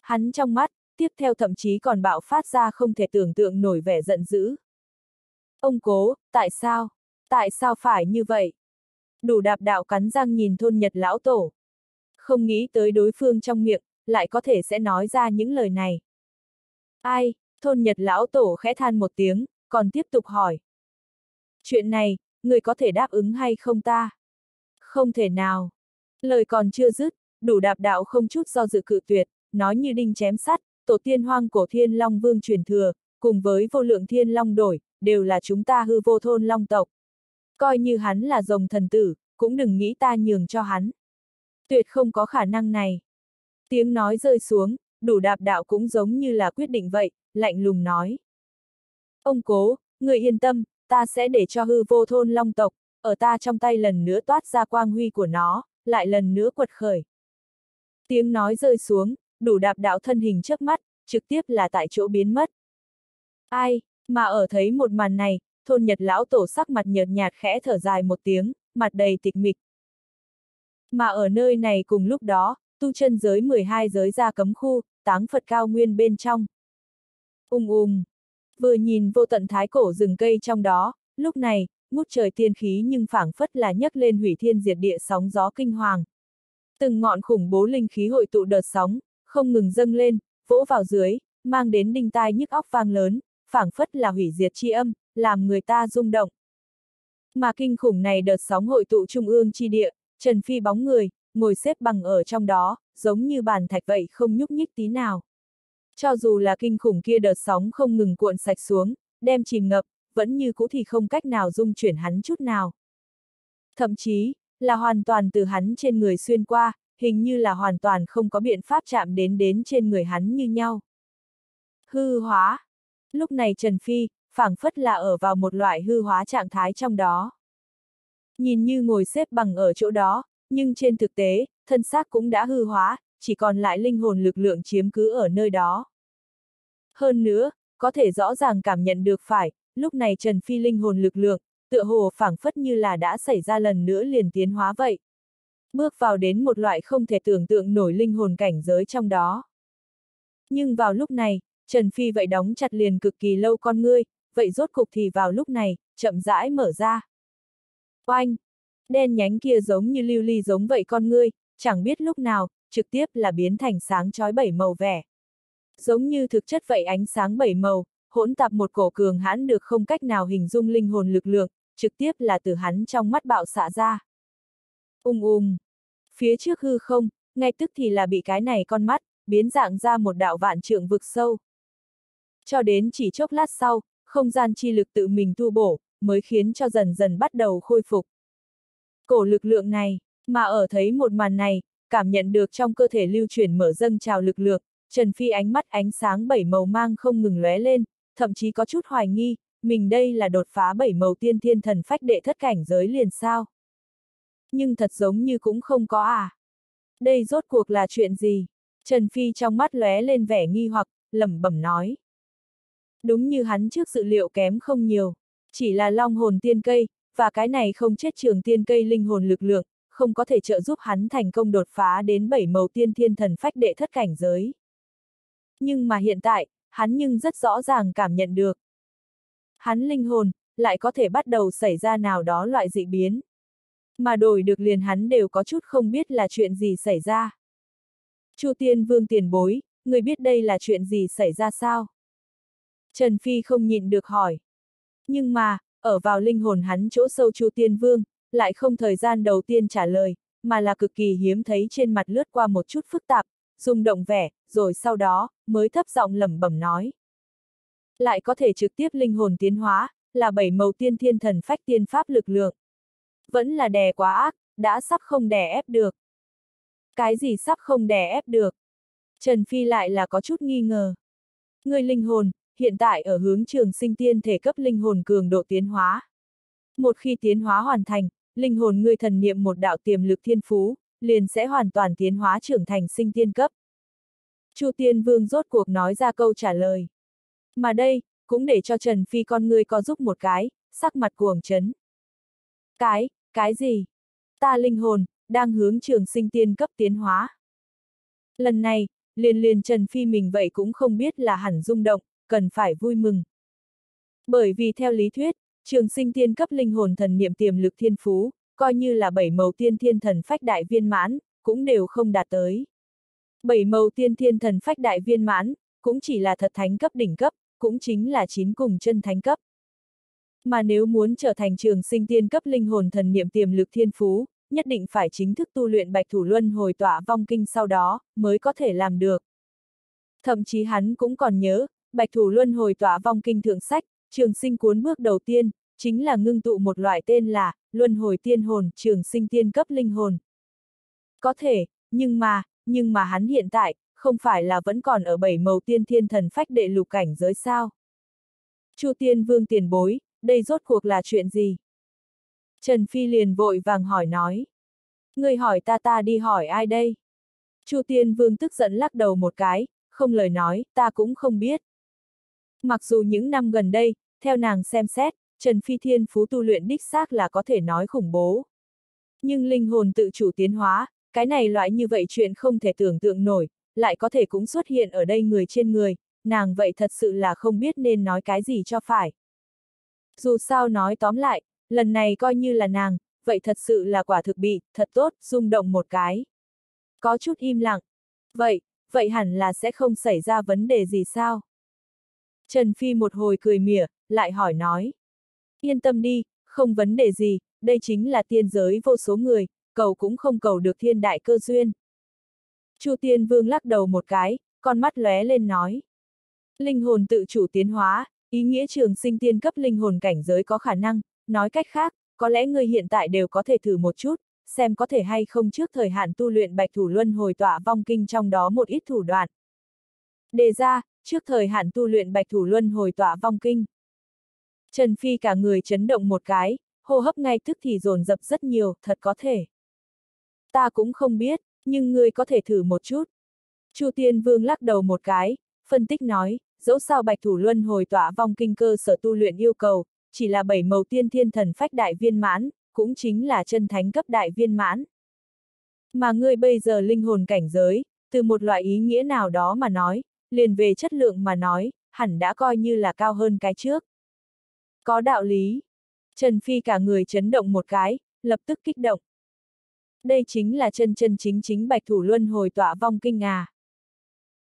Hắn trong mắt, tiếp theo thậm chí còn bạo phát ra không thể tưởng tượng nổi vẻ giận dữ. Ông cố, tại sao? Tại sao phải như vậy? Đủ đạp đạo cắn răng nhìn thôn nhật lão tổ. Không nghĩ tới đối phương trong miệng, lại có thể sẽ nói ra những lời này. Ai, thôn nhật lão tổ khẽ than một tiếng, còn tiếp tục hỏi. Chuyện này, người có thể đáp ứng hay không ta? Không thể nào. Lời còn chưa dứt, đủ đạp đạo không chút do dự cự tuyệt, nói như đinh chém sắt, tổ tiên hoang cổ thiên long vương truyền thừa, cùng với vô lượng thiên long đổi, đều là chúng ta hư vô thôn long tộc. Coi như hắn là rồng thần tử, cũng đừng nghĩ ta nhường cho hắn. Tuyệt không có khả năng này. Tiếng nói rơi xuống, đủ đạp đạo cũng giống như là quyết định vậy, lạnh lùng nói. Ông cố, người yên tâm, ta sẽ để cho hư vô thôn long tộc, ở ta trong tay lần nữa toát ra quang huy của nó, lại lần nữa quật khởi. Tiếng nói rơi xuống, đủ đạp đạo thân hình trước mắt, trực tiếp là tại chỗ biến mất. Ai, mà ở thấy một màn này, thôn nhật lão tổ sắc mặt nhợt nhạt khẽ thở dài một tiếng, mặt đầy tịch mịch. Mà ở nơi này cùng lúc đó, tu chân giới 12 giới ra cấm khu, táng Phật cao nguyên bên trong. Ung um ung. Um. Vừa nhìn vô tận thái cổ rừng cây trong đó, lúc này, ngút trời tiên khí nhưng phảng phất là nhấc lên hủy thiên diệt địa sóng gió kinh hoàng. Từng ngọn khủng bố linh khí hội tụ đợt sóng, không ngừng dâng lên, vỗ vào dưới, mang đến đinh tai nhức óc vang lớn, phảng phất là hủy diệt chi âm, làm người ta rung động. Mà kinh khủng này đợt sóng hội tụ trung ương chi địa, Trần Phi bóng người, ngồi xếp bằng ở trong đó, giống như bàn thạch vậy không nhúc nhích tí nào. Cho dù là kinh khủng kia đợt sóng không ngừng cuộn sạch xuống, đem chìm ngập, vẫn như cũ thì không cách nào dung chuyển hắn chút nào. Thậm chí, là hoàn toàn từ hắn trên người xuyên qua, hình như là hoàn toàn không có biện pháp chạm đến đến trên người hắn như nhau. Hư hóa. Lúc này Trần Phi, phảng phất là ở vào một loại hư hóa trạng thái trong đó. Nhìn như ngồi xếp bằng ở chỗ đó, nhưng trên thực tế, thân xác cũng đã hư hóa, chỉ còn lại linh hồn lực lượng chiếm cứ ở nơi đó. Hơn nữa, có thể rõ ràng cảm nhận được phải, lúc này Trần Phi linh hồn lực lượng, tựa hồ phảng phất như là đã xảy ra lần nữa liền tiến hóa vậy. Bước vào đến một loại không thể tưởng tượng nổi linh hồn cảnh giới trong đó. Nhưng vào lúc này, Trần Phi vậy đóng chặt liền cực kỳ lâu con ngươi, vậy rốt cục thì vào lúc này, chậm rãi mở ra. Oanh! Đen nhánh kia giống như lưu ly giống vậy con ngươi, chẳng biết lúc nào, trực tiếp là biến thành sáng chói bảy màu vẻ. Giống như thực chất vậy ánh sáng bảy màu, hỗn tạp một cổ cường hãn được không cách nào hình dung linh hồn lực lượng, trực tiếp là từ hắn trong mắt bạo xạ ra. Ung ung. Phía trước hư không, ngay tức thì là bị cái này con mắt, biến dạng ra một đạo vạn trượng vực sâu. Cho đến chỉ chốc lát sau, không gian chi lực tự mình thu bổ, mới khiến cho dần dần bắt đầu khôi phục. Cổ lực lượng này, mà ở thấy một màn này, cảm nhận được trong cơ thể lưu chuyển mở dâng trào lực lượng, Trần Phi ánh mắt ánh sáng bảy màu mang không ngừng lóe lên, thậm chí có chút hoài nghi, mình đây là đột phá bảy màu tiên thiên thần phách đệ thất cảnh giới liền sao. Nhưng thật giống như cũng không có à. Đây rốt cuộc là chuyện gì? Trần Phi trong mắt lóe lên vẻ nghi hoặc, lẩm bẩm nói. Đúng như hắn trước dự liệu kém không nhiều, chỉ là long hồn tiên cây, và cái này không chết trường tiên cây linh hồn lực lượng, không có thể trợ giúp hắn thành công đột phá đến bảy màu tiên thiên thần phách đệ thất cảnh giới. Nhưng mà hiện tại, hắn nhưng rất rõ ràng cảm nhận được. Hắn linh hồn, lại có thể bắt đầu xảy ra nào đó loại dị biến. Mà đổi được liền hắn đều có chút không biết là chuyện gì xảy ra. Chu Tiên Vương tiền bối, người biết đây là chuyện gì xảy ra sao? Trần Phi không nhịn được hỏi. Nhưng mà, ở vào linh hồn hắn chỗ sâu Chu Tiên Vương, lại không thời gian đầu tiên trả lời, mà là cực kỳ hiếm thấy trên mặt lướt qua một chút phức tạp, rung động vẻ, rồi sau đó, mới thấp giọng lẩm bẩm nói. Lại có thể trực tiếp linh hồn tiến hóa, là bảy màu tiên thiên thần phách tiên pháp lực lượng. Vẫn là đè quá ác, đã sắp không đè ép được. Cái gì sắp không đè ép được? Trần Phi lại là có chút nghi ngờ. Người linh hồn, hiện tại ở hướng trường sinh tiên thể cấp linh hồn cường độ tiến hóa. Một khi tiến hóa hoàn thành, linh hồn người thần niệm một đạo tiềm lực thiên phú, liền sẽ hoàn toàn tiến hóa trưởng thành sinh tiên cấp. Chu Tiên Vương rốt cuộc nói ra câu trả lời. Mà đây, cũng để cho Trần Phi con người có giúp một cái, sắc mặt cuồng chấn. Cái, cái gì? Ta linh hồn, đang hướng trường sinh tiên cấp tiến hóa. Lần này, liền liền Trần Phi mình vậy cũng không biết là hẳn rung động, cần phải vui mừng. Bởi vì theo lý thuyết, trường sinh tiên cấp linh hồn thần niệm tiềm lực thiên phú, coi như là bảy màu tiên thiên thần phách đại viên mãn, cũng đều không đạt tới. Bảy màu tiên thiên thần phách đại viên mãn, cũng chỉ là thật thánh cấp đỉnh cấp, cũng chính là chín cùng chân thánh cấp. Mà nếu muốn trở thành trường sinh tiên cấp linh hồn thần niệm tiềm lực thiên phú, nhất định phải chính thức tu luyện bạch thủ luân hồi tỏa vong kinh sau đó, mới có thể làm được. Thậm chí hắn cũng còn nhớ, bạch thủ luân hồi tỏa vong kinh thượng sách, trường sinh cuốn bước đầu tiên, chính là ngưng tụ một loại tên là, luân hồi tiên hồn, trường sinh tiên cấp linh hồn. Có thể, nhưng mà, nhưng mà hắn hiện tại, không phải là vẫn còn ở bảy màu tiên thiên thần phách đệ lục cảnh giới sao. Chu tiên vương tiền bối, đây rốt cuộc là chuyện gì? Trần Phi liền vội vàng hỏi nói. Người hỏi ta ta đi hỏi ai đây? Chu tiên vương tức giận lắc đầu một cái, không lời nói, ta cũng không biết. Mặc dù những năm gần đây, theo nàng xem xét, Trần Phi Thiên Phú tu luyện đích xác là có thể nói khủng bố. Nhưng linh hồn tự chủ tiến hóa, cái này loại như vậy chuyện không thể tưởng tượng nổi, lại có thể cũng xuất hiện ở đây người trên người, nàng vậy thật sự là không biết nên nói cái gì cho phải. Dù sao nói tóm lại, lần này coi như là nàng, vậy thật sự là quả thực bị, thật tốt, rung động một cái. Có chút im lặng. Vậy, vậy hẳn là sẽ không xảy ra vấn đề gì sao? Trần Phi một hồi cười mỉa, lại hỏi nói. Yên tâm đi, không vấn đề gì, đây chính là tiên giới vô số người, cầu cũng không cầu được thiên đại cơ duyên. Chu Tiên Vương lắc đầu một cái, con mắt lóe lên nói. Linh hồn tự chủ tiến hóa, ý nghĩa trường sinh tiên cấp linh hồn cảnh giới có khả năng, nói cách khác, có lẽ người hiện tại đều có thể thử một chút, xem có thể hay không trước thời hạn tu luyện bạch thủ luân hồi tỏa vong kinh trong đó một ít thủ đoạn. Đề ra, trước thời hạn tu luyện bạch thủ luân hồi tỏa vong kinh. Trần Phi cả người chấn động một cái, hô hấp ngay tức thì dồn dập rất nhiều, thật có thể. Ta cũng không biết, nhưng ngươi có thể thử một chút. Chu Tiên Vương lắc đầu một cái, phân tích nói, dẫu sao bạch thủ luân hồi tỏa vong kinh cơ sở tu luyện yêu cầu, chỉ là bảy màu tiên thiên thần phách đại viên mãn, cũng chính là chân thánh cấp đại viên mãn. Mà ngươi bây giờ linh hồn cảnh giới, từ một loại ý nghĩa nào đó mà nói, liền về chất lượng mà nói, hẳn đã coi như là cao hơn cái trước. Có đạo lý. Trần Phi cả người chấn động một cái, lập tức kích động. Đây chính là chân chân chính chính bạch thủ luân hồi tọa vong kinh à.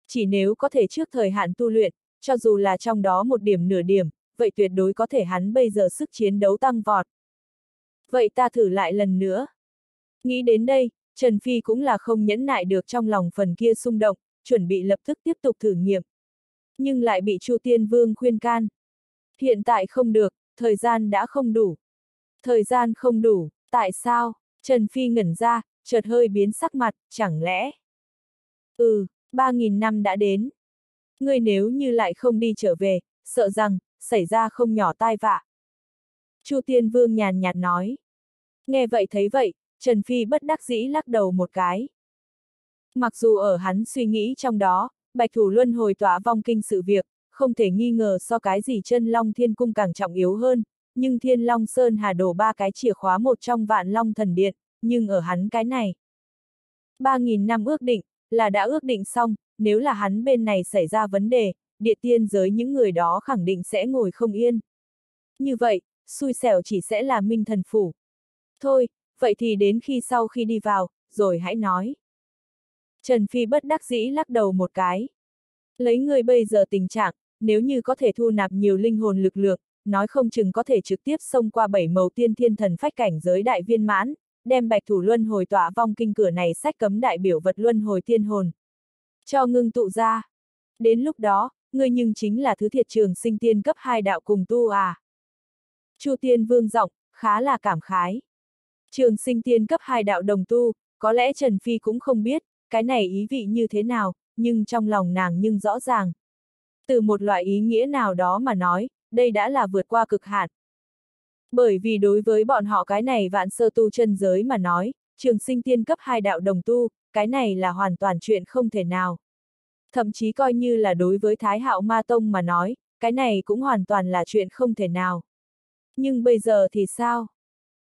Chỉ nếu có thể trước thời hạn tu luyện, cho dù là trong đó một điểm nửa điểm, vậy tuyệt đối có thể hắn bây giờ sức chiến đấu tăng vọt. Vậy ta thử lại lần nữa. Nghĩ đến đây, Trần Phi cũng là không nhẫn nại được trong lòng phần kia xung động, chuẩn bị lập tức tiếp tục thử nghiệm. Nhưng lại bị Chu Tiên Vương khuyên can. Hiện tại không được, thời gian đã không đủ. Thời gian không đủ, tại sao? Trần Phi ngẩn ra, chợt hơi biến sắc mặt, chẳng lẽ? Ừ, ba nghìn năm đã đến. Ngươi nếu như lại không đi trở về, sợ rằng, xảy ra không nhỏ tai vạ. Chu Tiên Vương nhàn nhạt nói. Nghe vậy thấy vậy, Trần Phi bất đắc dĩ lắc đầu một cái. Mặc dù ở hắn suy nghĩ trong đó, Bạch Thủ Luân hồi tỏa vong kinh sự việc, không thể nghi ngờ so cái gì chân Long Thiên Cung càng trọng yếu hơn, nhưng Thiên Long Sơn Hà đổ ba cái chìa khóa một trong vạn Long Thần Điện, nhưng ở hắn cái này. Ba nghìn năm ước định, là đã ước định xong, nếu là hắn bên này xảy ra vấn đề, địa tiên giới những người đó khẳng định sẽ ngồi không yên. Như vậy, xui xẻo chỉ sẽ là minh thần phủ. Thôi, vậy thì đến khi sau khi đi vào, rồi hãy nói. Trần Phi bất đắc dĩ lắc đầu một cái. Lấy người bây giờ tình trạng, nếu như có thể thu nạp nhiều linh hồn lực lượng, nói không chừng có thể trực tiếp xông qua bảy màu tiên thiên thần phách cảnh giới đại viên mãn, đem bạch thủ luân hồi tỏa vong kinh cửa này sách cấm đại biểu vật luân hồi thiên hồn. Cho ngưng tụ ra. Đến lúc đó, ngươi nhưng chính là thứ thiệt trường sinh tiên cấp hai đạo cùng tu à. Chu tiên vương giọng, khá là cảm khái. Trường sinh tiên cấp hai đạo đồng tu, có lẽ Trần Phi cũng không biết, cái này ý vị như thế nào, nhưng trong lòng nàng nhưng rõ ràng. Từ một loại ý nghĩa nào đó mà nói, đây đã là vượt qua cực hạn. Bởi vì đối với bọn họ cái này vạn sơ tu chân giới mà nói, trường sinh tiên cấp hai đạo đồng tu, cái này là hoàn toàn chuyện không thể nào. Thậm chí coi như là đối với Thái Hạo Ma Tông mà nói, cái này cũng hoàn toàn là chuyện không thể nào. Nhưng bây giờ thì sao?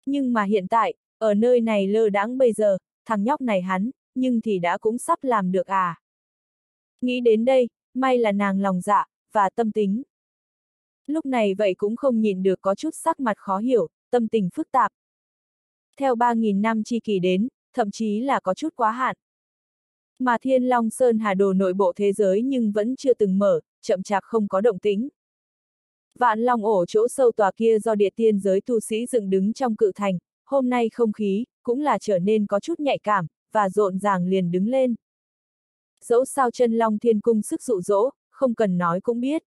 Nhưng mà hiện tại, ở nơi này lơ đãng bây giờ, thằng nhóc này hắn, nhưng thì đã cũng sắp làm được à. Nghĩ đến đây, may là nàng lòng dạ, và tâm tính. Lúc này vậy cũng không nhìn được có chút sắc mặt khó hiểu, tâm tình phức tạp. Theo 3.000 năm chi kỳ đến, thậm chí là có chút quá hạn. Mà Thiên Long Sơn Hà Đồ nội bộ thế giới nhưng vẫn chưa từng mở, chậm chạp không có động tĩnh. Vạn Long ổ chỗ sâu tòa kia do địa tiên giới tu sĩ dựng đứng trong cự thành, hôm nay không khí, cũng là trở nên có chút nhạy cảm, và rộn ràng liền đứng lên. Dẫu sao chân Long Thiên Cung sức dụ dỗ, không cần nói cũng biết.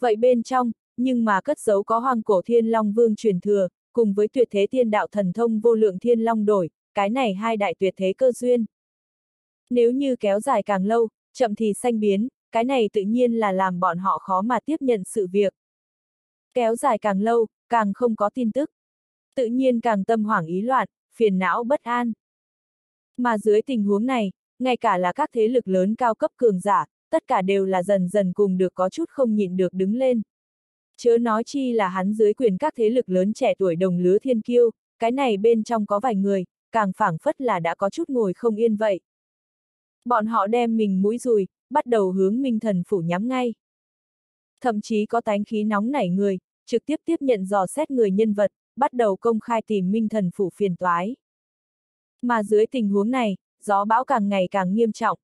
Vậy bên trong, nhưng mà cất giấu có hoàng cổ Thiên Long Vương truyền thừa, cùng với tuyệt thế thiên đạo thần thông vô lượng Thiên Long đổi, cái này hai đại tuyệt thế cơ duyên. Nếu như kéo dài càng lâu, chậm thì sanh biến, cái này tự nhiên là làm bọn họ khó mà tiếp nhận sự việc. Kéo dài càng lâu, càng không có tin tức. Tự nhiên càng tâm hoảng ý loạn, phiền não bất an. Mà dưới tình huống này, ngay cả là các thế lực lớn cao cấp cường giả, tất cả đều là dần dần cùng được có chút không nhịn được đứng lên. Chớ nói chi là hắn dưới quyền các thế lực lớn trẻ tuổi đồng lứa thiên kiêu, cái này bên trong có vài người, càng phảng phất là đã có chút ngồi không yên vậy. Bọn họ đem mình mũi rùi, bắt đầu hướng minh thần phủ nhắm ngay. Thậm chí có tánh khí nóng nảy người, trực tiếp tiếp nhận dò xét người nhân vật, bắt đầu công khai tìm minh thần phủ phiền toái. Mà dưới tình huống này, gió bão càng ngày càng nghiêm trọng.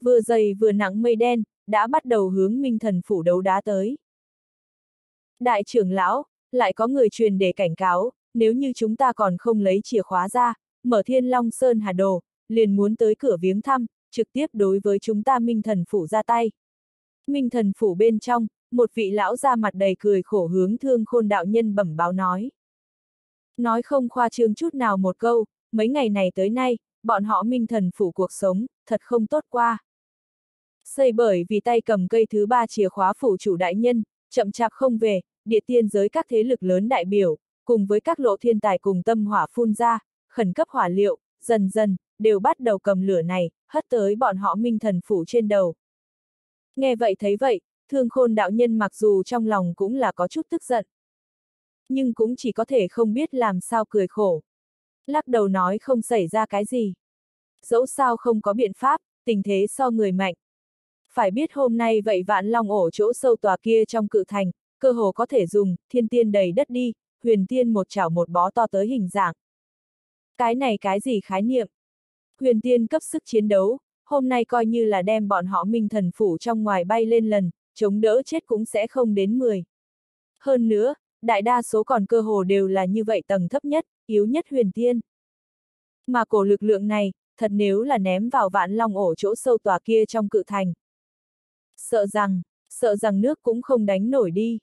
Vừa dày vừa nặng mây đen, đã bắt đầu hướng minh thần phủ đấu đá tới. Đại trưởng lão, lại có người truyền để cảnh cáo, nếu như chúng ta còn không lấy chìa khóa ra, mở thiên long sơn hà đồ, liền muốn tới cửa viếng thăm, trực tiếp đối với chúng ta minh thần phủ ra tay. Minh thần phủ bên trong, một vị lão ra mặt đầy cười khổ hướng thương khôn đạo nhân bẩm báo nói. Nói không khoa trương chút nào một câu, mấy ngày này tới nay, bọn họ minh thần phủ cuộc sống, thật không tốt qua. Xây bởi vì tay cầm cây thứ ba chìa khóa phủ chủ đại nhân, chậm chạp không về, địa tiên giới các thế lực lớn đại biểu, cùng với các lộ thiên tài cùng tâm hỏa phun ra, khẩn cấp hỏa liệu, dần dần, đều bắt đầu cầm lửa này, hất tới bọn họ minh thần phủ trên đầu. Nghe vậy thấy vậy, thương khôn đạo nhân mặc dù trong lòng cũng là có chút tức giận. Nhưng cũng chỉ có thể không biết làm sao cười khổ. Lắc đầu nói không xảy ra cái gì. Dẫu sao không có biện pháp, tình thế so người mạnh. Phải biết hôm nay vậy vạn long ổ chỗ sâu tòa kia trong cự thành, cơ hồ có thể dùng, thiên tiên đầy đất đi, huyền tiên một chảo một bó to tới hình dạng. Cái này cái gì khái niệm? Huyền tiên cấp sức chiến đấu, hôm nay coi như là đem bọn họ minh thần phủ trong ngoài bay lên lần, chống đỡ chết cũng sẽ không đến 10. Hơn nữa, đại đa số còn cơ hồ đều là như vậy tầng thấp nhất, yếu nhất huyền tiên. Mà cổ lực lượng này, thật nếu là ném vào vạn long ổ chỗ sâu tòa kia trong cự thành. Sợ rằng, sợ rằng nước cũng không đánh nổi đi.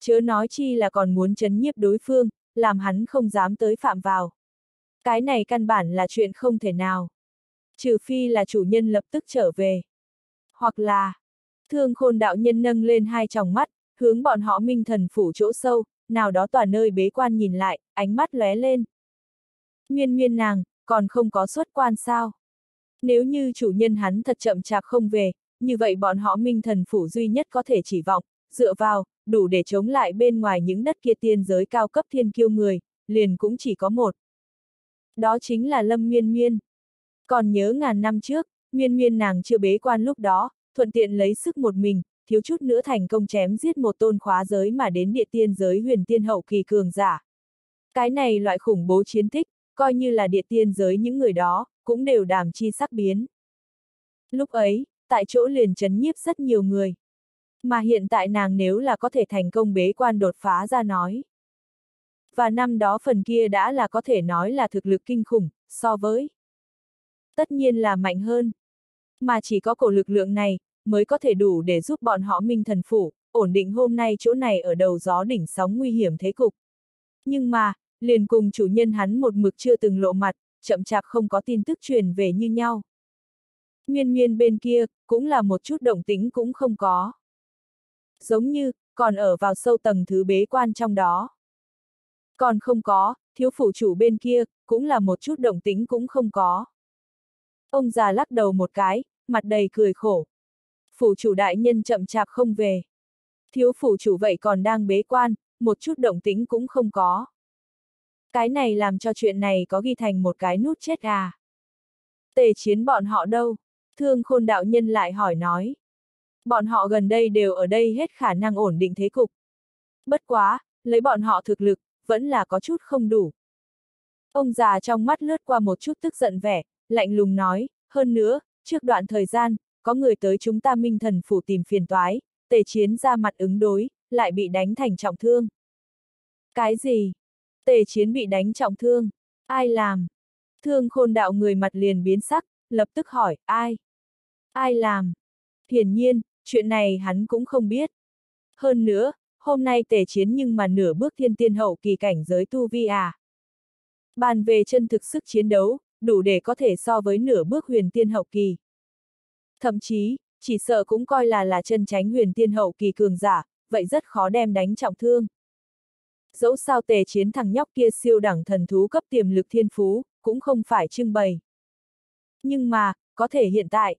Chớ nói chi là còn muốn chấn nhiếp đối phương, làm hắn không dám tới phạm vào. Cái này căn bản là chuyện không thể nào. Trừ phi là chủ nhân lập tức trở về. Hoặc là, thương khôn đạo nhân nâng lên hai tròng mắt, hướng bọn họ minh thần phủ chỗ sâu, nào đó tòa nơi bế quan nhìn lại, ánh mắt lóe lên. Nguyên nguyên nàng, còn không có xuất quan sao? Nếu như chủ nhân hắn thật chậm chạp không về, như vậy bọn họ minh thần phủ duy nhất có thể chỉ vọng, dựa vào, đủ để chống lại bên ngoài những đất kia tiên giới cao cấp thiên kiêu người, liền cũng chỉ có một. Đó chính là Lâm nguyên nguyên. Còn nhớ ngàn năm trước, nguyên nguyên nàng chưa bế quan lúc đó, thuận tiện lấy sức một mình, thiếu chút nữa thành công chém giết một tôn khóa giới mà đến địa tiên giới huyền tiên hậu kỳ cường giả. Cái này loại khủng bố chiến tích, coi như là địa tiên giới những người đó, cũng đều đàm chi sắc biến. Lúc ấy, tại chỗ liền chấn nhiếp rất nhiều người. Mà hiện tại nàng nếu là có thể thành công bế quan đột phá ra nói. Và năm đó phần kia đã là có thể nói là thực lực kinh khủng, so với. Tất nhiên là mạnh hơn. Mà chỉ có cổ lực lượng này, mới có thể đủ để giúp bọn họ minh thần phủ, ổn định hôm nay chỗ này ở đầu gió đỉnh sóng nguy hiểm thế cục. Nhưng mà, liền cùng chủ nhân hắn một mực chưa từng lộ mặt, chậm chạp không có tin tức truyền về như nhau. Nguyên miên bên kia, cũng là một chút động tính cũng không có. Giống như, còn ở vào sâu tầng thứ bế quan trong đó. Còn không có, thiếu phủ chủ bên kia, cũng là một chút động tính cũng không có. Ông già lắc đầu một cái, mặt đầy cười khổ. Phủ chủ đại nhân chậm chạp không về. Thiếu phủ chủ vậy còn đang bế quan, một chút động tính cũng không có. Cái này làm cho chuyện này có ghi thành một cái nút chết à. Tề chiến bọn họ đâu? Thương khôn đạo nhân lại hỏi nói. Bọn họ gần đây đều ở đây hết khả năng ổn định thế cục. Bất quá, lấy bọn họ thực lực, vẫn là có chút không đủ. Ông già trong mắt lướt qua một chút tức giận vẻ, lạnh lùng nói, hơn nữa, trước đoạn thời gian, có người tới chúng ta minh thần phủ tìm phiền toái, tề chiến ra mặt ứng đối, lại bị đánh thành trọng thương. Cái gì? Tề chiến bị đánh trọng thương. Ai làm? Thương khôn đạo người mặt liền biến sắc, lập tức hỏi, ai? Ai làm? Hiển nhiên, chuyện này hắn cũng không biết. Hơn nữa, hôm nay tề chiến nhưng mà nửa bước thiên tiên hậu kỳ cảnh giới tu vi à. Bàn về chân thực sức chiến đấu, đủ để có thể so với nửa bước huyền tiên hậu kỳ. Thậm chí, chỉ sợ cũng coi là là chân tránh huyền tiên hậu kỳ cường giả, vậy rất khó đem đánh trọng thương. Dẫu sao tề chiến thằng nhóc kia siêu đẳng thần thú cấp tiềm lực thiên phú, cũng không phải trưng bày. Nhưng mà, có thể hiện tại,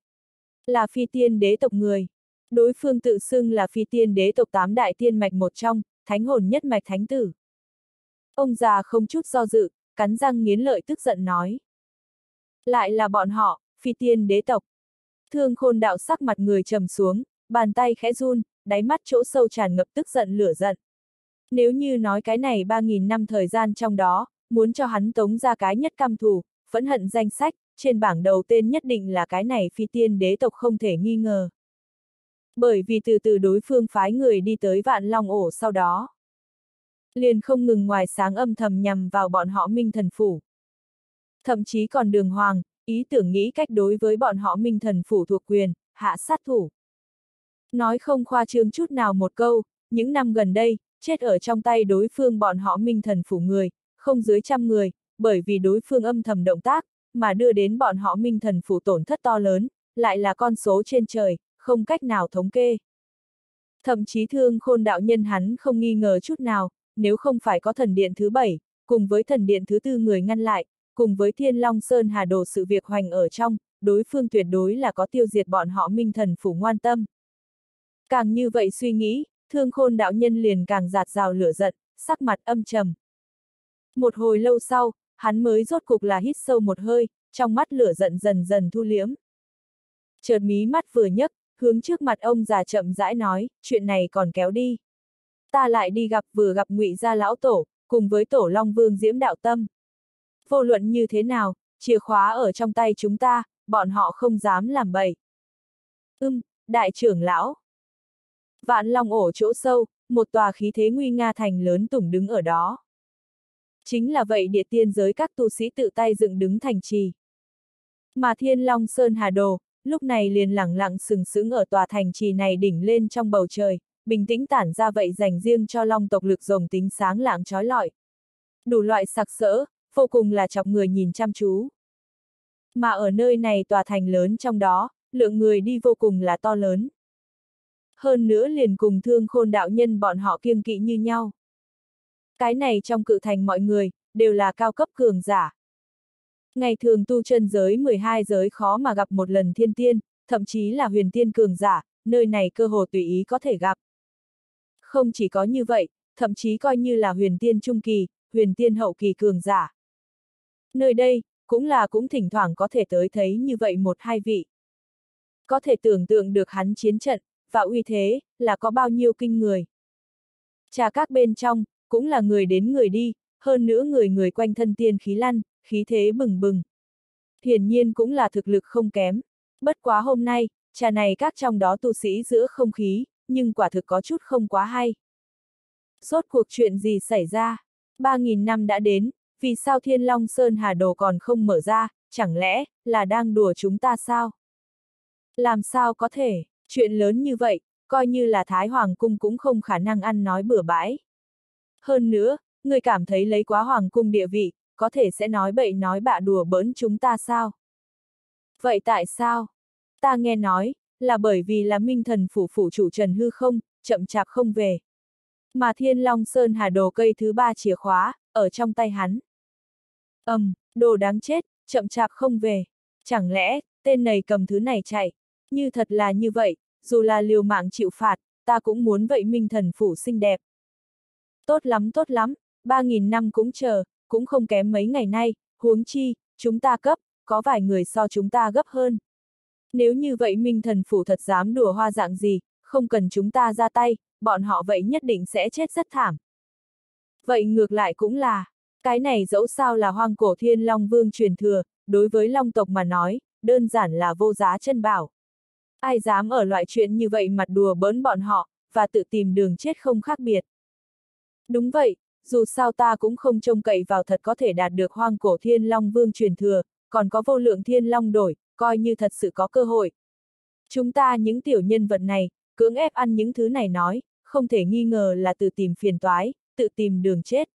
là phi tiên đế tộc người. Đối phương tự xưng là phi tiên đế tộc tám đại tiên mạch một trong, thánh hồn nhất mạch thánh tử. Ông già không chút do dự, cắn răng nghiến lợi tức giận nói. Lại là bọn họ, phi tiên đế tộc. Thương khôn đạo sắc mặt người trầm xuống, bàn tay khẽ run, đáy mắt chỗ sâu tràn ngập tức giận lửa giận. Nếu như nói cái này 3.000 năm thời gian trong đó, muốn cho hắn tống ra cái nhất cam thủ, phẫn hận danh sách, trên bảng đầu tên nhất định là cái này phi tiên đế tộc không thể nghi ngờ. Bởi vì từ từ đối phương phái người đi tới vạn long ổ sau đó. Liền không ngừng ngoài sáng âm thầm nhằm vào bọn họ minh thần phủ. Thậm chí còn đường hoàng, ý tưởng nghĩ cách đối với bọn họ minh thần phủ thuộc quyền, hạ sát thủ. Nói không khoa trương chút nào một câu, những năm gần đây, chết ở trong tay đối phương bọn họ minh thần phủ người, không dưới trăm người, bởi vì đối phương âm thầm động tác, mà đưa đến bọn họ minh thần phủ tổn thất to lớn, lại là con số trên trời, không cách nào thống kê. Thậm chí thương khôn đạo nhân hắn không nghi ngờ chút nào, nếu không phải có thần điện thứ bảy, cùng với thần điện thứ tư người ngăn lại, cùng với thiên long sơn hà đồ sự việc hoành ở trong, đối phương tuyệt đối là có tiêu diệt bọn họ minh thần phủ ngoan tâm. Càng như vậy suy nghĩ, thương khôn đạo nhân liền càng giạt rào lửa giận, sắc mặt âm trầm. Một hồi lâu sau, hắn mới rốt cục là hít sâu một hơi, trong mắt lửa giận dần dần thu liếm. Chợt mí mắt vừa nhấc, hướng trước mặt ông già chậm rãi nói, chuyện này còn kéo đi. Ta lại đi gặp vừa gặp ngụy gia lão tổ, cùng với tổ Long Vương Diễm Đạo Tâm. Vô luận như thế nào, chìa khóa ở trong tay chúng ta, bọn họ không dám làm bậy. Ưm, đại trưởng lão. Vạn Long ổ chỗ sâu, một tòa khí thế nguy nga thành lớn tủng đứng ở đó. Chính là vậy địa tiên giới các tu sĩ tự tay dựng đứng thành trì. Mà Thiên Long Sơn Hà Đồ, lúc này liền lẳng lặng sừng sững ở tòa thành trì này đỉnh lên trong bầu trời, bình tĩnh tản ra vậy dành riêng cho long tộc lực rồng tính sáng lạng trói lọi. Đủ loại sặc sỡ, vô cùng là chọc người nhìn chăm chú. Mà ở nơi này tòa thành lớn trong đó, lượng người đi vô cùng là to lớn. Hơn nữa liền cùng thương khôn đạo nhân bọn họ kiêng kỵ như nhau. Cái này trong cự thành mọi người, đều là cao cấp cường giả. Ngày thường tu chân giới 12 giới khó mà gặp một lần thiên tiên, thậm chí là huyền tiên cường giả, nơi này cơ hồ tùy ý có thể gặp. Không chỉ có như vậy, thậm chí coi như là huyền tiên trung kỳ, huyền tiên hậu kỳ cường giả. Nơi đây, cũng là cũng thỉnh thoảng có thể tới thấy như vậy một hai vị. Có thể tưởng tượng được hắn chiến trận, và uy thế, là có bao nhiêu kinh người. Trà các bên trong, cũng là người đến người đi, hơn nữa người người quanh thân tiên khí lăn, khí thế bừng bừng. Hiển nhiên cũng là thực lực không kém. Bất quá hôm nay, trà này các trong đó tu sĩ giữa không khí, nhưng quả thực có chút không quá hay. Rốt cuộc chuyện gì xảy ra? 3.000 năm đã đến, vì sao Thiên Long Sơn Hà Đồ còn không mở ra, chẳng lẽ, là đang đùa chúng ta sao? Làm sao có thể, chuyện lớn như vậy, coi như là Thái Hoàng Cung cũng không khả năng ăn nói bừa bãi. Hơn nữa, người cảm thấy lấy quá Hoàng Cung địa vị, có thể sẽ nói bậy nói bạ đùa bỡn chúng ta sao? Vậy tại sao? Ta nghe nói, là bởi vì là minh thần phủ phủ chủ Trần Hư không, chậm chạp không về. Mà Thiên Long Sơn Hà Đồ cây thứ ba chìa khóa, ở trong tay hắn ầm, um, đồ đáng chết, chậm chạp không về. Chẳng lẽ, tên này cầm thứ này chạy? Như thật là như vậy, dù là liều mạng chịu phạt, ta cũng muốn vậy minh thần phủ xinh đẹp. Tốt lắm tốt lắm, ba nghìn năm cũng chờ, cũng không kém mấy ngày nay, huống chi, chúng ta cấp, có vài người so chúng ta gấp hơn. Nếu như vậy minh thần phủ thật dám đùa hoa dạng gì, không cần chúng ta ra tay, bọn họ vậy nhất định sẽ chết rất thảm. Vậy ngược lại cũng là, cái này dẫu sao là hoang cổ thiên long vương truyền thừa, đối với long tộc mà nói, đơn giản là vô giá chân bảo. Ai dám ở loại chuyện như vậy mặt đùa bỡn bọn họ, và tự tìm đường chết không khác biệt. Đúng vậy, dù sao ta cũng không trông cậy vào thật có thể đạt được hoang cổ thiên long vương truyền thừa, còn có vô lượng thiên long đổi, coi như thật sự có cơ hội. Chúng ta những tiểu nhân vật này, cưỡng ép ăn những thứ này nói, không thể nghi ngờ là tự tìm phiền toái, tự tìm đường chết.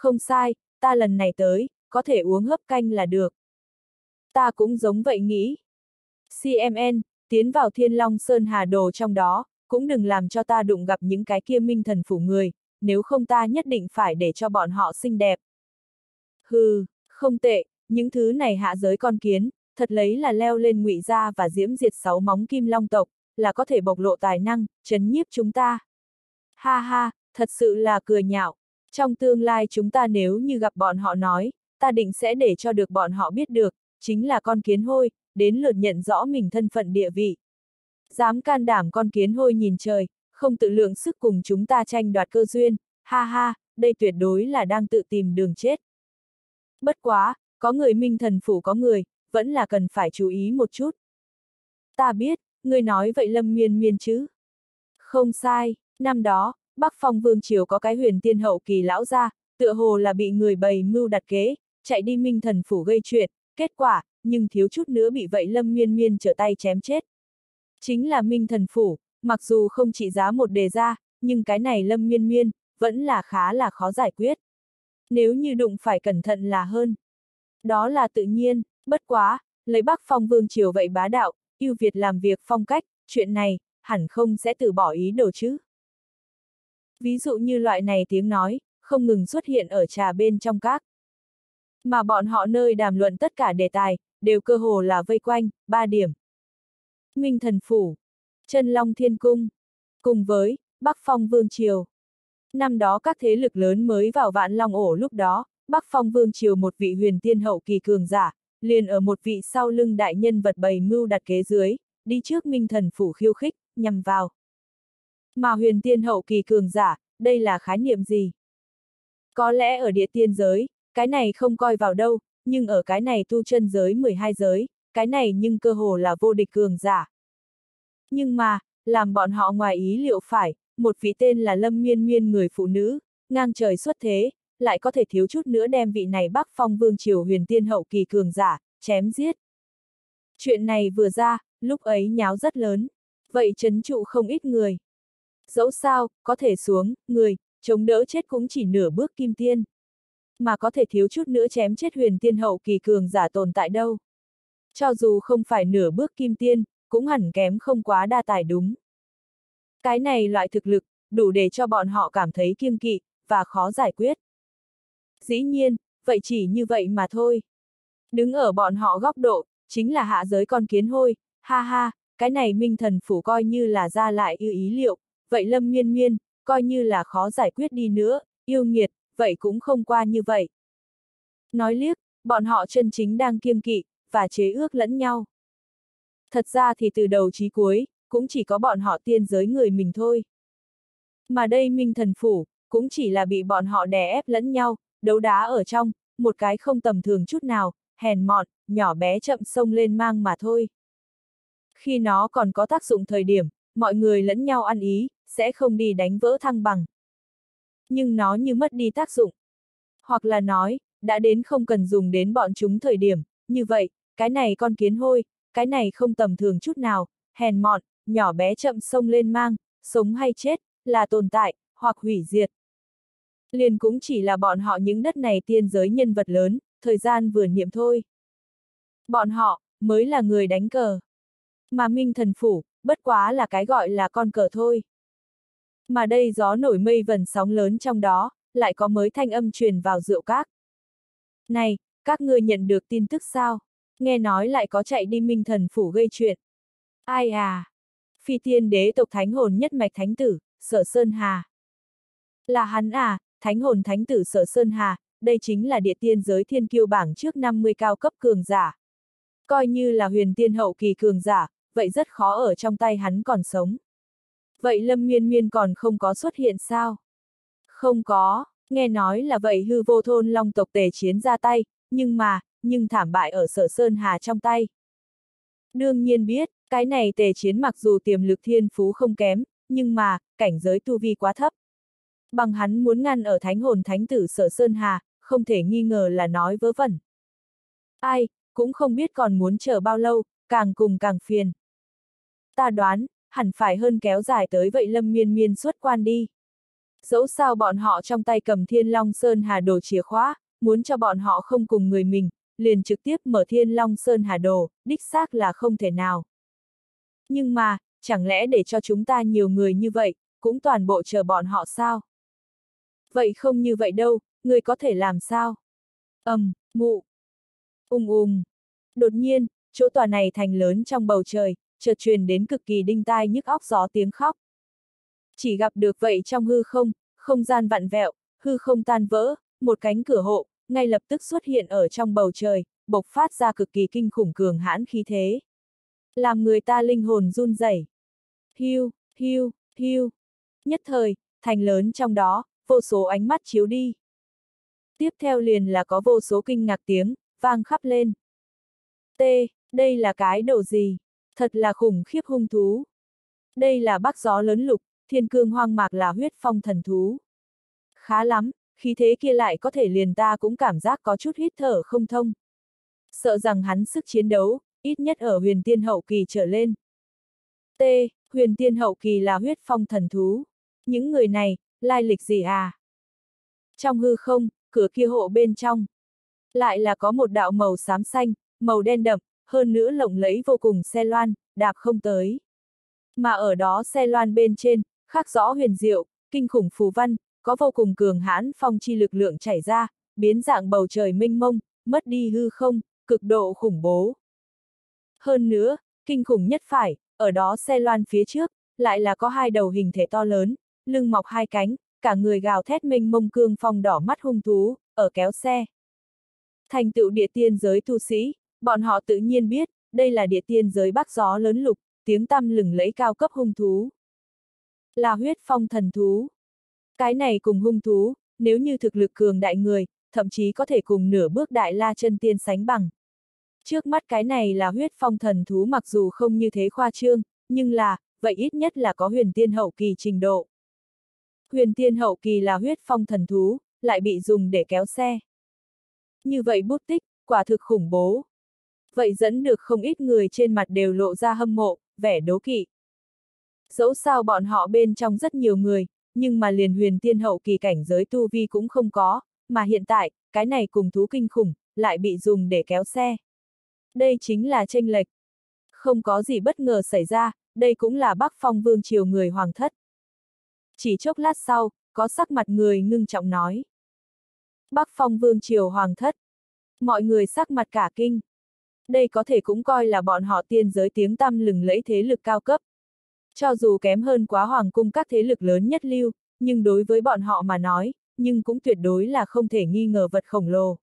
Không sai, ta lần này tới, có thể uống hấp canh là được. Ta cũng giống vậy nghĩ. CMN, tiến vào Thiên Long Sơn Hà Đồ trong đó, cũng đừng làm cho ta đụng gặp những cái kia minh thần phủ người, nếu không ta nhất định phải để cho bọn họ xinh đẹp. Hừ, không tệ, những thứ này hạ giới con kiến, thật lấy là leo lên ngụy gia và diễm diệt sáu móng kim long tộc, là có thể bộc lộ tài năng, chấn nhiếp chúng ta. Ha ha, thật sự là cười nhạo. Trong tương lai chúng ta nếu như gặp bọn họ nói, ta định sẽ để cho được bọn họ biết được, chính là con kiến hôi, đến lượt nhận rõ mình thân phận địa vị. Dám can đảm con kiến hôi nhìn trời, không tự lượng sức cùng chúng ta tranh đoạt cơ duyên, ha ha, đây tuyệt đối là đang tự tìm đường chết. Bất quá, có người minh thần phủ có người, vẫn là cần phải chú ý một chút. Ta biết, người nói vậy lâm miên miên chứ. Không sai, năm đó, Bắc Phong Vương Triều có cái huyền tiên hậu kỳ lão ra, tựa hồ là bị người bày mưu đặt kế, chạy đi minh thần phủ gây chuyện, kết quả, nhưng thiếu chút nữa bị vậy lâm miên miên trở tay chém chết. Chính là minh thần phủ, mặc dù không chỉ giá một đề ra, nhưng cái này lâm miên miên, vẫn là khá là khó giải quyết. Nếu như đụng phải cẩn thận là hơn. Đó là tự nhiên, bất quá, lấy Bắc Phong Vương Triều vậy bá đạo, yêu Việt làm việc phong cách, chuyện này, hẳn không sẽ từ bỏ ý đồ chứ. Ví dụ như loại này tiếng nói, không ngừng xuất hiện ở trà bên trong các. Mà bọn họ nơi đàm luận tất cả đề tài, đều cơ hồ là vây quanh, ba điểm. Minh Thần Phủ, chân Long Thiên Cung, cùng với, Bắc Phong Vương Triều. Năm đó các thế lực lớn mới vào vạn long ổ lúc đó, Bắc Phong Vương Triều một vị huyền tiên hậu kỳ cường giả, liền ở một vị sau lưng đại nhân vật bày mưu đặt kế dưới, đi trước minh thần phủ khiêu khích, nhằm vào. Mà huyền tiên hậu kỳ cường giả, đây là khái niệm gì? Có lẽ ở địa tiên giới, cái này không coi vào đâu, nhưng ở cái này tu chân giới 12 giới, cái này nhưng cơ hồ là vô địch cường giả. Nhưng mà, làm bọn họ ngoài ý liệu phải, một vị tên là Lâm Miên Miên người phụ nữ, ngang trời xuất thế, lại có thể thiếu chút nữa đem vị này Bắc Phong Vương Triều huyền tiên hậu kỳ cường giả, chém giết. Chuyện này vừa ra, lúc ấy nháo rất lớn, vậy chấn trụ không ít người. Dẫu sao, có thể xuống, người, chống đỡ chết cũng chỉ nửa bước kim tiên. Mà có thể thiếu chút nữa chém chết huyền tiên hậu kỳ cường giả tồn tại đâu. Cho dù không phải nửa bước kim tiên, cũng hẳn kém không quá đa tài đúng. Cái này loại thực lực, đủ để cho bọn họ cảm thấy kiêng kỵ, và khó giải quyết. Dĩ nhiên, vậy chỉ như vậy mà thôi. Đứng ở bọn họ góc độ, chính là hạ giới con kiến hôi, ha ha, cái này minh thần phủ coi như là ra lại ưu ý liệu, vậy lâm miên miên, coi như là khó giải quyết đi nữa, yêu nghiệt, vậy cũng không qua như vậy. Nói liếc, bọn họ chân chính đang kiêng kỵ, và chế ước lẫn nhau. Thật ra thì từ đầu chí cuối, cũng chỉ có bọn họ tiên giới người mình thôi. Mà đây minh thần phủ, cũng chỉ là bị bọn họ đè ép lẫn nhau, đấu đá ở trong, một cái không tầm thường chút nào, hèn mọn, nhỏ bé chậm sông lên mang mà thôi. Khi nó còn có tác dụng thời điểm, mọi người lẫn nhau ăn ý, sẽ không đi đánh vỡ thăng bằng. Nhưng nó như mất đi tác dụng. Hoặc là nói, đã đến không cần dùng đến bọn chúng thời điểm, như vậy, cái này con kiến hôi, cái này không tầm thường chút nào, hèn mọn, nhỏ bé chậm sông lên mang, sống hay chết, là tồn tại, hoặc hủy diệt. Liền cũng chỉ là bọn họ những đất này tiên giới nhân vật lớn, thời gian vừa niệm thôi. Bọn họ, mới là người đánh cờ. Mà Minh Thần Phủ, bất quá là cái gọi là con cờ thôi. Mà đây gió nổi mây vần sóng lớn trong đó, lại có mới thanh âm truyền vào rượu các. Này, các ngươi nhận được tin tức sao? Nghe nói lại có chạy đi Minh Thần Phủ gây chuyện. Ai à? Phi tiên đế tộc thánh hồn nhất mạch thánh tử, sở Sơn Hà. Là hắn à, thánh hồn thánh tử sở Sơn Hà, đây chính là địa tiên giới thiên kiêu bảng trước 50 cao cấp cường giả. Coi như là huyền tiên hậu kỳ cường giả, vậy rất khó ở trong tay hắn còn sống. Vậy Lâm Miên Miên còn không có xuất hiện sao? Không có, nghe nói là vậy hư vô thôn long tộc tề chiến ra tay, nhưng mà, nhưng thảm bại ở sở Sơn Hà trong tay. Đương nhiên biết, cái này tề chiến mặc dù tiềm lực thiên phú không kém, nhưng mà, cảnh giới tu vi quá thấp. Bằng hắn muốn ngăn ở thánh hồn thánh tử sở Sơn Hà, không thể nghi ngờ là nói vớ vẩn. Ai, cũng không biết còn muốn chờ bao lâu, càng cùng càng phiền. Ta đoán, hẳn phải hơn kéo dài tới vậy lâm miên miên xuất quan đi. Dẫu sao bọn họ trong tay cầm thiên long sơn hà đồ chìa khóa, muốn cho bọn họ không cùng người mình, liền trực tiếp mở thiên long sơn hà đồ, đích xác là không thể nào. Nhưng mà, chẳng lẽ để cho chúng ta nhiều người như vậy, cũng toàn bộ chờ bọn họ sao? Vậy không như vậy đâu, người có thể làm sao? ầm, um, mụ. Ung ung. Đột nhiên, chỗ tòa này thành lớn trong bầu trời, chợt truyền đến cực kỳ đinh tai nhức óc gió tiếng khóc. Chỉ gặp được vậy trong hư không, không gian vặn vẹo, hư không tan vỡ, một cánh cửa hộ, ngay lập tức xuất hiện ở trong bầu trời, bộc phát ra cực kỳ kinh khủng cường hãn khí thế. Làm người ta linh hồn run rẩy. Hiu, hiu, hiu. Nhất thời, thành lớn trong đó, vô số ánh mắt chiếu đi. Tiếp theo liền là có vô số kinh ngạc tiếng, vang khắp lên. T, đây là cái đồ gì? Thật là khủng khiếp hung thú. Đây là bắc gió lớn lục, thiên cương hoang mạc là huyết phong thần thú. Khá lắm, khí thế kia lại có thể liền ta cũng cảm giác có chút hít thở không thông. Sợ rằng hắn sức chiến đấu, ít nhất ở huyền tiên hậu kỳ trở lên. T. Huyền tiên hậu kỳ là huyết phong thần thú. Những người này, lai lịch gì à? Trong hư không, cửa kia hộ bên trong. Lại là có một đạo màu xám xanh, màu đen đậm, hơn nữa lộng lẫy vô cùng xe loan, đạp không tới. Mà ở đó xe loan bên trên, khắc rõ huyền diệu, kinh khủng phù văn, có vô cùng cường hãn phong chi lực lượng chảy ra, biến dạng bầu trời minh mông, mất đi hư không, cực độ khủng bố. Hơn nữa, kinh khủng nhất phải, ở đó xe loan phía trước, lại là có hai đầu hình thể to lớn, lưng mọc hai cánh, cả người gào thét minh mông cương phong đỏ mắt hung thú, ở kéo xe. Thành tựu địa tiên giới tu sĩ, bọn họ tự nhiên biết, đây là địa tiên giới bắc gió lớn lục, tiếng tăm lừng lẫy cao cấp hung thú. Là huyết phong thần thú. Cái này cùng hung thú, nếu như thực lực cường đại người, thậm chí có thể cùng nửa bước đại la chân tiên sánh bằng. Trước mắt cái này là huyết phong thần thú mặc dù không như thế khoa trương, nhưng là, vậy ít nhất là có huyền tiên hậu kỳ trình độ. Huyền tiên hậu kỳ là huyết phong thần thú, lại bị dùng để kéo xe. Như vậy bút tích, quả thực khủng bố. Vậy dẫn được không ít người trên mặt đều lộ ra hâm mộ, vẻ đố kỵ. Dẫu sao bọn họ bên trong rất nhiều người, nhưng mà liền huyền tiên hậu kỳ cảnh giới tu vi cũng không có, mà hiện tại, cái này cùng thú kinh khủng, lại bị dùng để kéo xe. Đây chính là tranh lệch. Không có gì bất ngờ xảy ra, đây cũng là Bắc Phong Vương Triều người hoàng thất. Chỉ chốc lát sau, có sắc mặt người ngưng trọng nói. Bắc Phong Vương Triều hoàng thất. Mọi người sắc mặt cả kinh. Đây có thể cũng coi là bọn họ tiên giới tiếng tăm lừng lẫy thế lực cao cấp. Cho dù kém hơn quá hoàng cung các thế lực lớn nhất lưu, nhưng đối với bọn họ mà nói, nhưng cũng tuyệt đối là không thể nghi ngờ vật khổng lồ.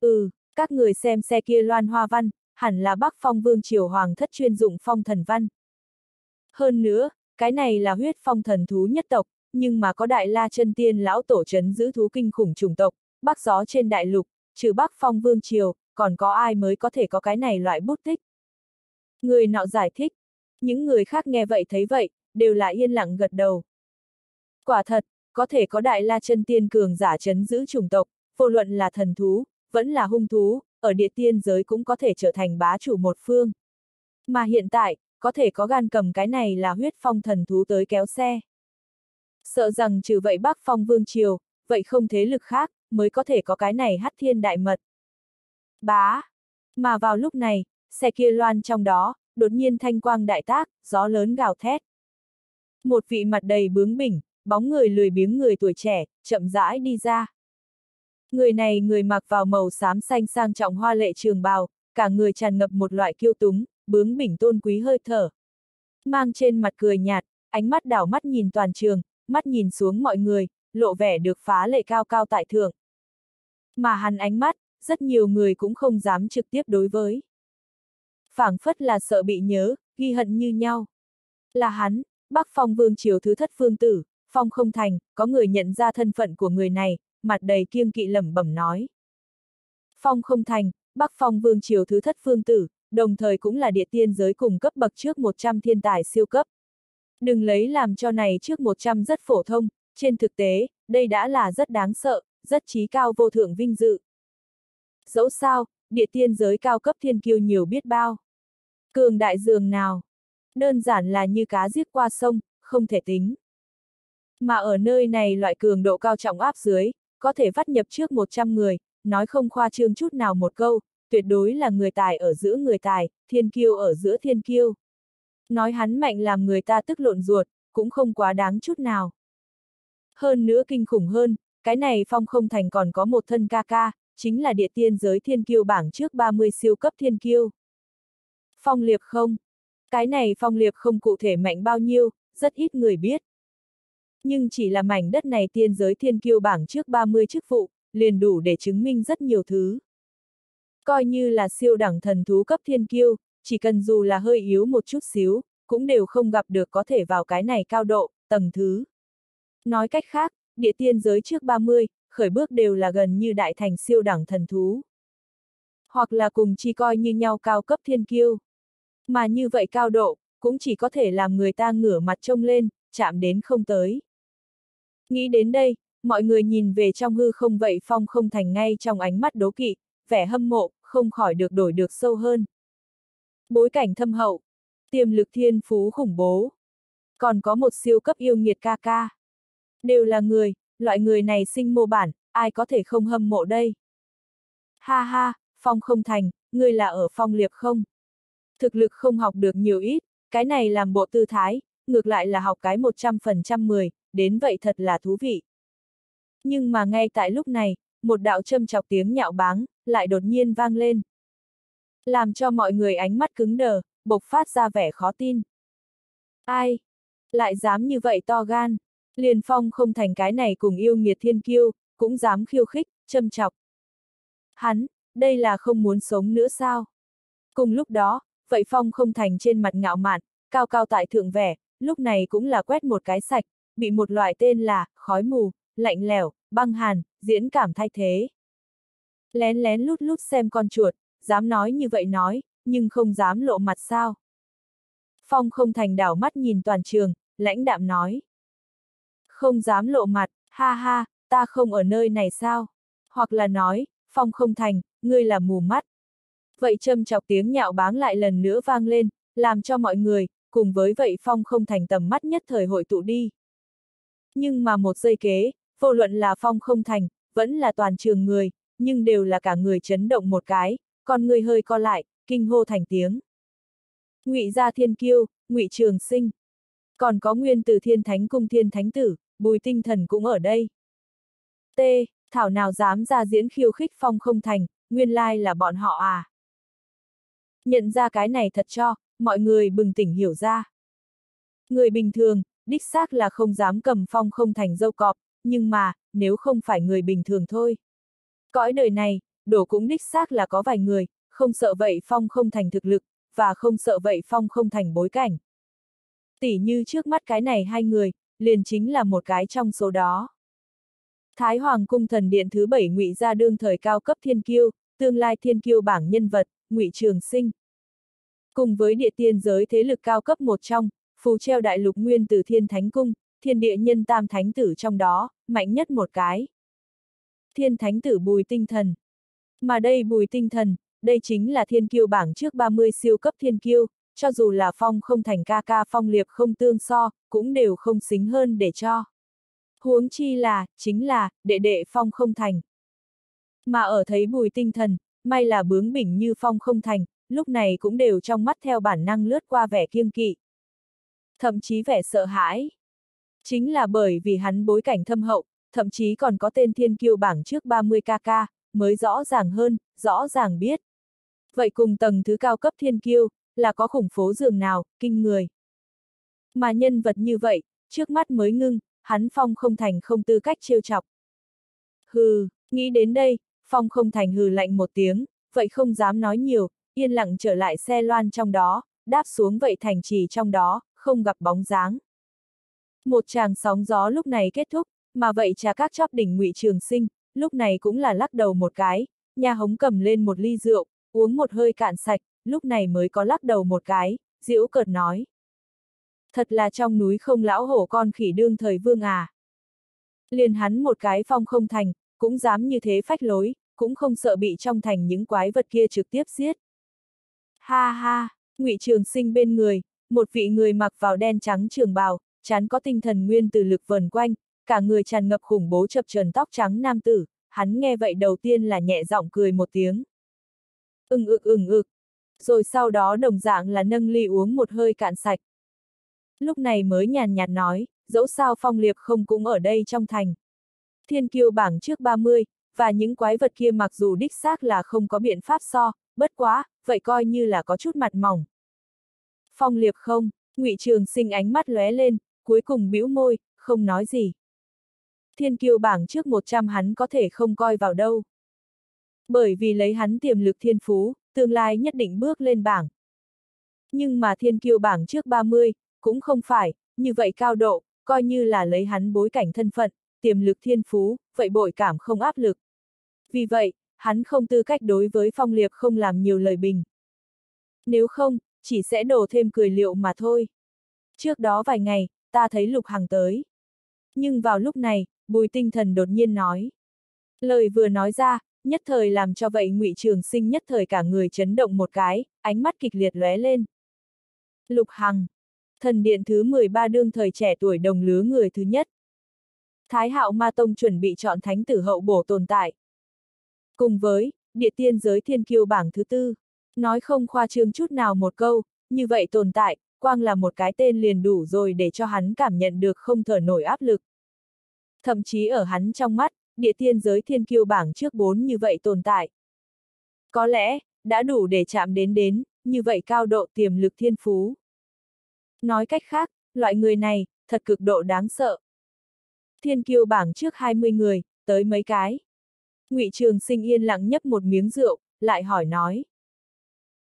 Ừ, các người xem xe kia loan hoa văn, hẳn là Bắc Phong Vương Triều Hoàng thất chuyên dụng phong thần văn. Hơn nữa, cái này là huyết phong thần thú nhất tộc, nhưng mà có đại la chân tiên lão tổ chấn giữ thú kinh khủng chủng tộc, bắc gió trên đại lục, trừ Bắc Phong Vương Triều, còn có ai mới có thể có cái này loại bút tích. Người nọ giải thích, những người khác nghe vậy thấy vậy, đều là yên lặng gật đầu. Quả thật, có thể có đại la chân tiên cường giả chấn giữ chủng tộc, vô luận là thần thú, vẫn là hung thú, ở địa tiên giới cũng có thể trở thành bá chủ một phương. Mà hiện tại, có thể có gan cầm cái này là huyết phong thần thú tới kéo xe. Sợ rằng trừ vậy Bắc Phong Vương Triều, vậy không thế lực khác, mới có thể có cái này hắt thiên đại mật. Bá! Mà vào lúc này, xe kia loan trong đó, đột nhiên thanh quang đại tác, gió lớn gào thét. Một vị mặt đầy bướng bỉnh, bóng người lười biếng người tuổi trẻ, chậm rãi đi ra. Người này người mặc vào màu xám xanh sang trọng hoa lệ trường bào, cả người tràn ngập một loại kiêu túng, bướng bỉnh tôn quý hơi thở. Mang trên mặt cười nhạt, ánh mắt đảo mắt nhìn toàn trường, mắt nhìn xuống mọi người, lộ vẻ được phá lệ cao cao tại thượng. Mà hắn ánh mắt, rất nhiều người cũng không dám trực tiếp đối với. phảng phất là sợ bị nhớ, ghi hận như nhau. Là hắn, Bắc Phong Vương Triều Thứ Thất Phương Tử, Phong không thành, có người nhận ra thân phận của người này, mặt đầy kiêng kỵ lẩm bẩm nói. Phong không thành, Bắc Phong Vương Triều Thứ Thất Phương Tử, đồng thời cũng là địa tiên giới cùng cấp bậc trước 100 thiên tài siêu cấp. Đừng lấy làm cho này trước 100 rất phổ thông, trên thực tế, đây đã là rất đáng sợ, rất trí cao vô thượng vinh dự. Dẫu sao, địa tiên giới cao cấp thiên kiêu nhiều biết bao. Cường đại dường nào? Đơn giản là như cá giết qua sông, không thể tính. Mà ở nơi này loại cường độ cao trọng áp dưới, có thể vắt nhập trước 100 người, nói không khoa trương chút nào một câu, tuyệt đối là người tài ở giữa người tài, thiên kiêu ở giữa thiên kiêu. Nói hắn mạnh làm người ta tức lộn ruột, cũng không quá đáng chút nào. Hơn nữa kinh khủng hơn, cái này phong không thành còn có một thân ca ca, chính là địa tiên giới thiên kiêu bảng trước 30 siêu cấp thiên kiêu. Phong liệp không? Cái này phong liệp không cụ thể mạnh bao nhiêu, rất ít người biết. Nhưng chỉ là mảnh đất này tiên giới thiên kiêu bảng trước 30 chức vụ, liền đủ để chứng minh rất nhiều thứ. Coi như là siêu đẳng thần thú cấp thiên kiêu, chỉ cần dù là hơi yếu một chút xíu, cũng đều không gặp được có thể vào cái này cao độ, tầng thứ. Nói cách khác, địa tiên giới trước 30, khởi bước đều là gần như đại thành siêu đẳng thần thú. Hoặc là cùng chi coi như nhau cao cấp thiên kiêu. Mà như vậy cao độ, cũng chỉ có thể làm người ta ngửa mặt trông lên, chạm đến không tới. Nghĩ đến đây, mọi người nhìn về trong hư không vậy phong không thành ngay trong ánh mắt đố kỵ, vẻ hâm mộ, không khỏi được đổi được sâu hơn. Bối cảnh thâm hậu, tiềm lực thiên phú khủng bố. Còn có một siêu cấp yêu nghiệt ca ca. Đều là người, loại người này sinh mô bản, ai có thể không hâm mộ đây? Ha ha, phong không thành, ngươi là ở phong liệp không? Thực lực không học được nhiều ít, cái này làm bộ tư thái, ngược lại là học cái 100% 10, đến vậy thật là thú vị. Nhưng mà ngay tại lúc này, một đạo châm chọc tiếng nhạo báng, lại đột nhiên vang lên. Làm cho mọi người ánh mắt cứng đờ, bộc phát ra vẻ khó tin. Ai? Lại dám như vậy to gan? Liền phong không thành cái này cùng yêu nghiệt thiên kiêu, cũng dám khiêu khích, châm chọc. Hắn, đây là không muốn sống nữa sao? Cùng lúc đó, vậy phong không thành trên mặt ngạo mạn, cao cao tại thượng vẻ, lúc này cũng là quét một cái sạch, bị một loại tên là, khói mù, lạnh lẽo, băng hàn, diễn cảm thay thế. Lén lén lút lút xem con chuột, dám nói như vậy nói, nhưng không dám lộ mặt sao. Phong không thành đảo mắt nhìn toàn trường, lãnh đạm nói. Không dám lộ mặt, ha ha, ta không ở nơi này sao? Hoặc là nói, Phong không thành, ngươi là mù mắt. Vậy châm chọc tiếng nhạo báng lại lần nữa vang lên, làm cho mọi người, cùng với vậy Phong không thành tầm mắt nhất thời hội tụ đi. Nhưng mà một giây kế, vô luận là Phong không thành, vẫn là toàn trường người, nhưng đều là cả người chấn động một cái, còn người hơi co lại, kinh hô thành tiếng. Ngụy gia thiên kiêu, Ngụy Trường Sinh. Còn có nguyên từ thiên thánh cung thiên thánh tử, bùi tinh thần cũng ở đây. T. Thảo nào dám ra diễn khiêu khích phong không thành, nguyên lai là bọn họ à. Nhận ra cái này thật cho, mọi người bừng tỉnh hiểu ra. Người bình thường, đích xác là không dám cầm phong không thành dâu cọp, nhưng mà, nếu không phải người bình thường thôi. Cõi đời này, đổ cũng đích xác là có vài người, không sợ vậy phong không thành thực lực, và không sợ vậy phong không thành bối cảnh. Tỉ như trước mắt cái này hai người, liền chính là một cái trong số đó. Thái Hoàng cung thần điện thứ bảy ngụy ra đương thời cao cấp thiên kiêu, tương lai thiên kiêu bảng nhân vật, ngụy Trường Sinh. Cùng với địa tiên giới thế lực cao cấp một trong, phù treo đại lục nguyên từ thiên thánh cung, thiên địa nhân tam thánh tử trong đó, mạnh nhất một cái. Thiên thánh tử bùi tinh thần. Mà đây bùi tinh thần, đây chính là thiên kiêu bảng trước 30 siêu cấp thiên kiêu, cho dù là phong không thành ca ca phong liệp không tương so, cũng đều không xính hơn để cho. Huống chi là, chính là, đệ đệ phong không thành. Mà ở thấy bùi tinh thần, may là bướng bỉnh như phong không thành, lúc này cũng đều trong mắt theo bản năng lướt qua vẻ kiêng kỵ. Thậm chí vẻ sợ hãi. Chính là bởi vì hắn bối cảnh thâm hậu, thậm chí còn có tên thiên kiêu bảng trước 30 kk, mới rõ ràng hơn, rõ ràng biết. Vậy cùng tầng thứ cao cấp thiên kiêu, là có khủng phố giường nào, kinh người. Mà nhân vật như vậy, trước mắt mới ngưng, hắn Phong không thành không tư cách trêu chọc. Hừ, nghĩ đến đây, Phong không thành hừ lạnh một tiếng, vậy không dám nói nhiều, yên lặng trở lại xe loan trong đó, đáp xuống vậy thành trì trong đó, không gặp bóng dáng. Một tràng sóng gió lúc này kết thúc, mà vậy trà các chóp đỉnh ngụy trường sinh, lúc này cũng là lắc đầu một cái, nhà hống cầm lên một ly rượu, uống một hơi cạn sạch, lúc này mới có lắc đầu một cái, diễu cợt nói. Thật là trong núi không lão hổ con khỉ đương thời vương à. Liền hắn một cái phong không thành, cũng dám như thế phách lối, cũng không sợ bị trong thành những quái vật kia trực tiếp giết. Ha ha, ngụy Trường Sinh bên người, một vị người mặc vào đen trắng trường bào, chán có tinh thần nguyên từ lực vần quanh, cả người tràn ngập khủng bố chập trần tóc trắng nam tử, hắn nghe vậy đầu tiên là nhẹ giọng cười một tiếng. Ưng ực ưng ực. Rồi sau đó đồng dạng là nâng ly uống một hơi cạn sạch. Lúc này mới nhàn nhạt nói, dẫu sao phong liệp không cũng ở đây trong thành. Thiên kiêu bảng trước 30, và những quái vật kia mặc dù đích xác là không có biện pháp so, bất quá, vậy coi như là có chút mặt mỏng. Phong liệp không, ngụy Trường sinh ánh mắt lóe lên, cuối cùng bĩu môi, không nói gì. Thiên kiêu bảng trước 100 hắn có thể không coi vào đâu. Bởi vì lấy hắn tiềm lực thiên phú, tương lai nhất định bước lên bảng. Nhưng mà thiên kiêu bảng trước 30, cũng không phải, như vậy cao độ, coi như là lấy hắn bối cảnh thân phận, tiềm lực thiên phú, vậy bội cảm không áp lực. Vì vậy, hắn không tư cách đối với phong liệp không làm nhiều lời bình. Nếu không, chỉ sẽ đổ thêm cười liệu mà thôi. Trước đó vài ngày, ta thấy Lục hàng tới. Nhưng vào lúc này, bùi tinh thần đột nhiên nói. Lời vừa nói ra, nhất thời làm cho vậy ngụy Trường Sinh nhất thời cả người chấn động một cái, ánh mắt kịch liệt lóe lên. Lục Hằng, thần điện thứ 13 đương thời trẻ tuổi đồng lứa người thứ nhất. Thái Hạo Ma Tông chuẩn bị chọn thánh tử hậu bổ tồn tại. Cùng với, địa tiên giới thiên kiêu bảng thứ tư, nói không khoa trương chút nào một câu, như vậy tồn tại, quang là một cái tên liền đủ rồi để cho hắn cảm nhận được không thở nổi áp lực. Thậm chí ở hắn trong mắt, địa tiên giới thiên kiêu bảng trước bốn như vậy tồn tại. Có lẽ, đã đủ để chạm đến đến, như vậy cao độ tiềm lực thiên phú. Nói cách khác, loại người này, thật cực độ đáng sợ. Thiên kiêu bảng trước 20 người, tới mấy cái. ngụy Trường sinh yên lặng nhấp một miếng rượu, lại hỏi nói.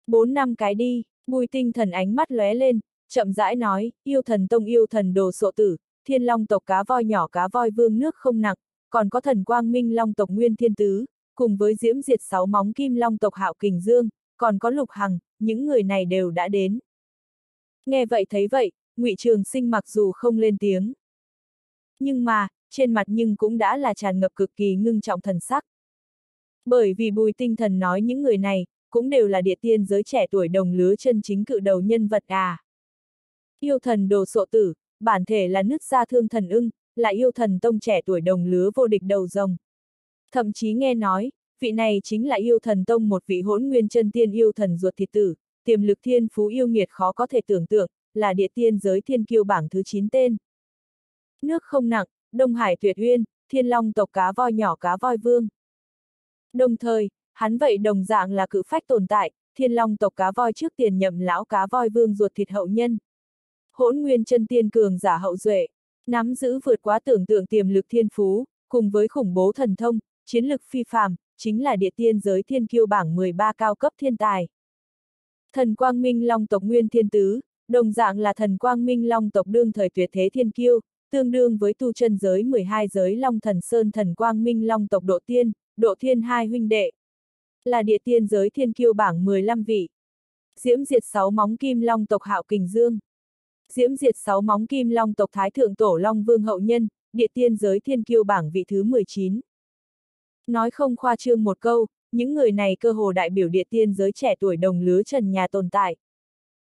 Bốn năm cái đi, bùi tinh thần ánh mắt lóe lên, chậm rãi nói, yêu thần tông yêu thần đồ sộ tử, thiên long tộc cá voi nhỏ cá voi vương nước không nặng, còn có thần quang minh long tộc nguyên thiên tứ, cùng với diễm diệt sáu móng kim long tộc hạo kình dương, còn có lục hằng, những người này đều đã đến. Nghe vậy thấy vậy, ngụy Trường Sinh mặc dù không lên tiếng. Nhưng mà, trên mặt nhưng cũng đã là tràn ngập cực kỳ ngưng trọng thần sắc. Bởi vì bùi tinh thần nói những người này, cũng đều là địa tiên giới trẻ tuổi đồng lứa chân chính cự đầu nhân vật à. Yêu thần đồ sộ tử, bản thể là nứt ra thương thần ưng, là yêu thần tông trẻ tuổi đồng lứa vô địch đầu rồng. Thậm chí nghe nói, vị này chính là yêu thần tông một vị hỗn nguyên chân tiên yêu thần ruột thịt tử, tiềm lực thiên phú yêu nghiệt khó có thể tưởng tượng, là địa tiên giới thiên kiêu bảng thứ 9 tên. Nước không nặng, Đông Hải tuyệt uyên, thiên long tộc cá voi nhỏ cá voi vương. Đồng thời, hắn vậy đồng dạng là cự phách tồn tại, thiên long tộc cá voi trước tiền nhậm lão cá voi vương ruột thịt hậu nhân. Hỗn nguyên chân tiên cường giả hậu duệ, nắm giữ vượt quá tưởng tượng tiềm lực thiên phú, cùng với khủng bố thần thông, chiến lực phi phàm, chính là địa tiên giới thiên kiêu bảng 13 cao cấp thiên tài. Thần Quang Minh Long tộc Nguyên Thiên Tứ, đồng dạng là thần Quang Minh Long tộc đương thời tuyệt thế thiên kiêu, tương đương với tu chân giới 12 giới Long Thần Sơn thần Quang Minh Long tộc độ tiên, độ thiên hai huynh đệ. Là địa tiên giới thiên kiêu bảng 15 vị. Diễm diệt sáu móng kim Long tộc Hạo Kình Dương. Diễm diệt sáu móng kim Long tộc Thái Thượng Tổ Long Vương Hậu Nhân, địa tiên giới thiên kiêu bảng vị thứ 19. Nói không khoa trương một câu, những người này cơ hồ đại biểu địa tiên giới trẻ tuổi đồng lứa trần nhà tồn tại.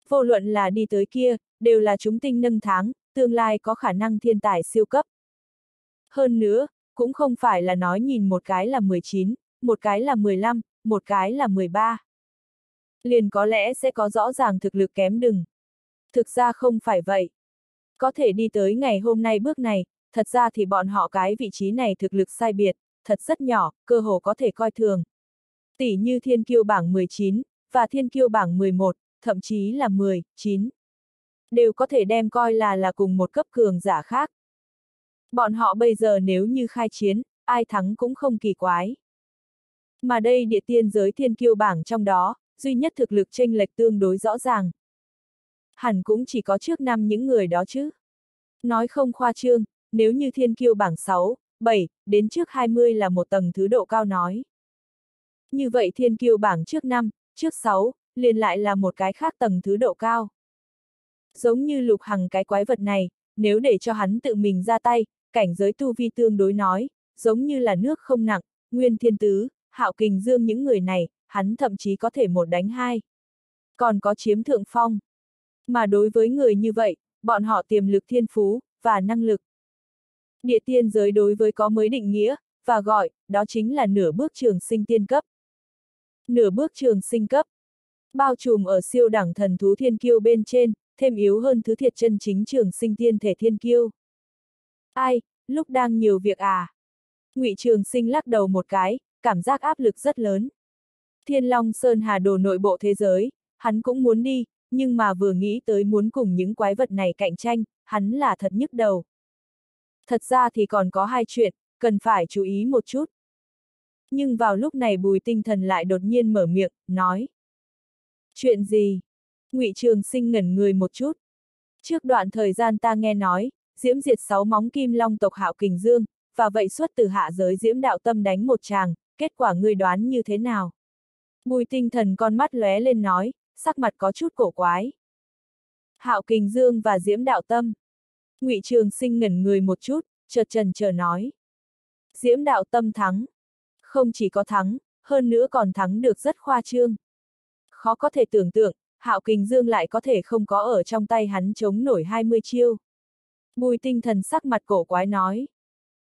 Vô luận là đi tới kia, đều là chúng tinh nâng tháng, tương lai có khả năng thiên tài siêu cấp. Hơn nữa, cũng không phải là nói nhìn một cái là 19, một cái là 15, một cái là 13. Liền có lẽ sẽ có rõ ràng thực lực kém đừng. Thực ra không phải vậy. Có thể đi tới ngày hôm nay bước này, thật ra thì bọn họ cái vị trí này thực lực sai biệt, thật rất nhỏ, cơ hồ có thể coi thường. Tỷ như thiên kiêu bảng 19, và thiên kiêu bảng 11, thậm chí là 10, 9. Đều có thể đem coi là là cùng một cấp cường giả khác. Bọn họ bây giờ nếu như khai chiến, ai thắng cũng không kỳ quái. Mà đây địa tiên giới thiên kiêu bảng trong đó, duy nhất thực lực tranh lệch tương đối rõ ràng. Hẳn cũng chỉ có trước năm những người đó chứ. Nói không khoa trương, nếu như thiên kiêu bảng 6, 7, đến trước 20 là một tầng thứ độ cao nói. Như vậy thiên kiêu bảng trước 5, trước 6, liền lại là một cái khác tầng thứ độ cao. Giống như lục hằng cái quái vật này, nếu để cho hắn tự mình ra tay, cảnh giới tu vi tương đối nói, giống như là nước không nặng, nguyên thiên tứ, hạo kình dương những người này, hắn thậm chí có thể một đánh hai. Còn có chiếm thượng phong. Mà đối với người như vậy, bọn họ tiềm lực thiên phú, và năng lực. Địa tiên giới đối với có mới định nghĩa, và gọi, đó chính là nửa bước trường sinh tiên cấp. Nửa bước trường sinh cấp. Bao trùm ở siêu đẳng thần thú thiên kiêu bên trên, thêm yếu hơn thứ thiệt chân chính trường sinh tiên thể thiên kiêu. Ai, lúc đang nhiều việc à? Ngụy Trường Sinh lắc đầu một cái, cảm giác áp lực rất lớn. Thiên Long Sơn Hà đồ nội bộ thế giới, hắn cũng muốn đi, nhưng mà vừa nghĩ tới muốn cùng những quái vật này cạnh tranh, hắn là thật nhức đầu. Thật ra thì còn có hai chuyện, cần phải chú ý một chút. Nhưng vào lúc này bùi tinh thần lại đột nhiên mở miệng, nói. Chuyện gì? ngụy Trường Sinh ngẩn người một chút. Trước đoạn thời gian ta nghe nói, diễm diệt sáu móng kim long tộc hạo kình dương, và vậy xuất từ hạ giới diễm đạo tâm đánh một chàng, kết quả ngươi đoán như thế nào? Bùi tinh thần con mắt lóe lên nói, sắc mặt có chút cổ quái. Hạo kình dương và diễm đạo tâm. ngụy Trường Sinh ngẩn người một chút, chợt trần chờ nói. Diễm đạo tâm thắng. Không chỉ có thắng, hơn nữa còn thắng được rất khoa trương. Khó có thể tưởng tượng, Hạo Kình Dương lại có thể không có ở trong tay hắn chống nổi 20 chiêu. Bùi tinh thần sắc mặt cổ quái nói.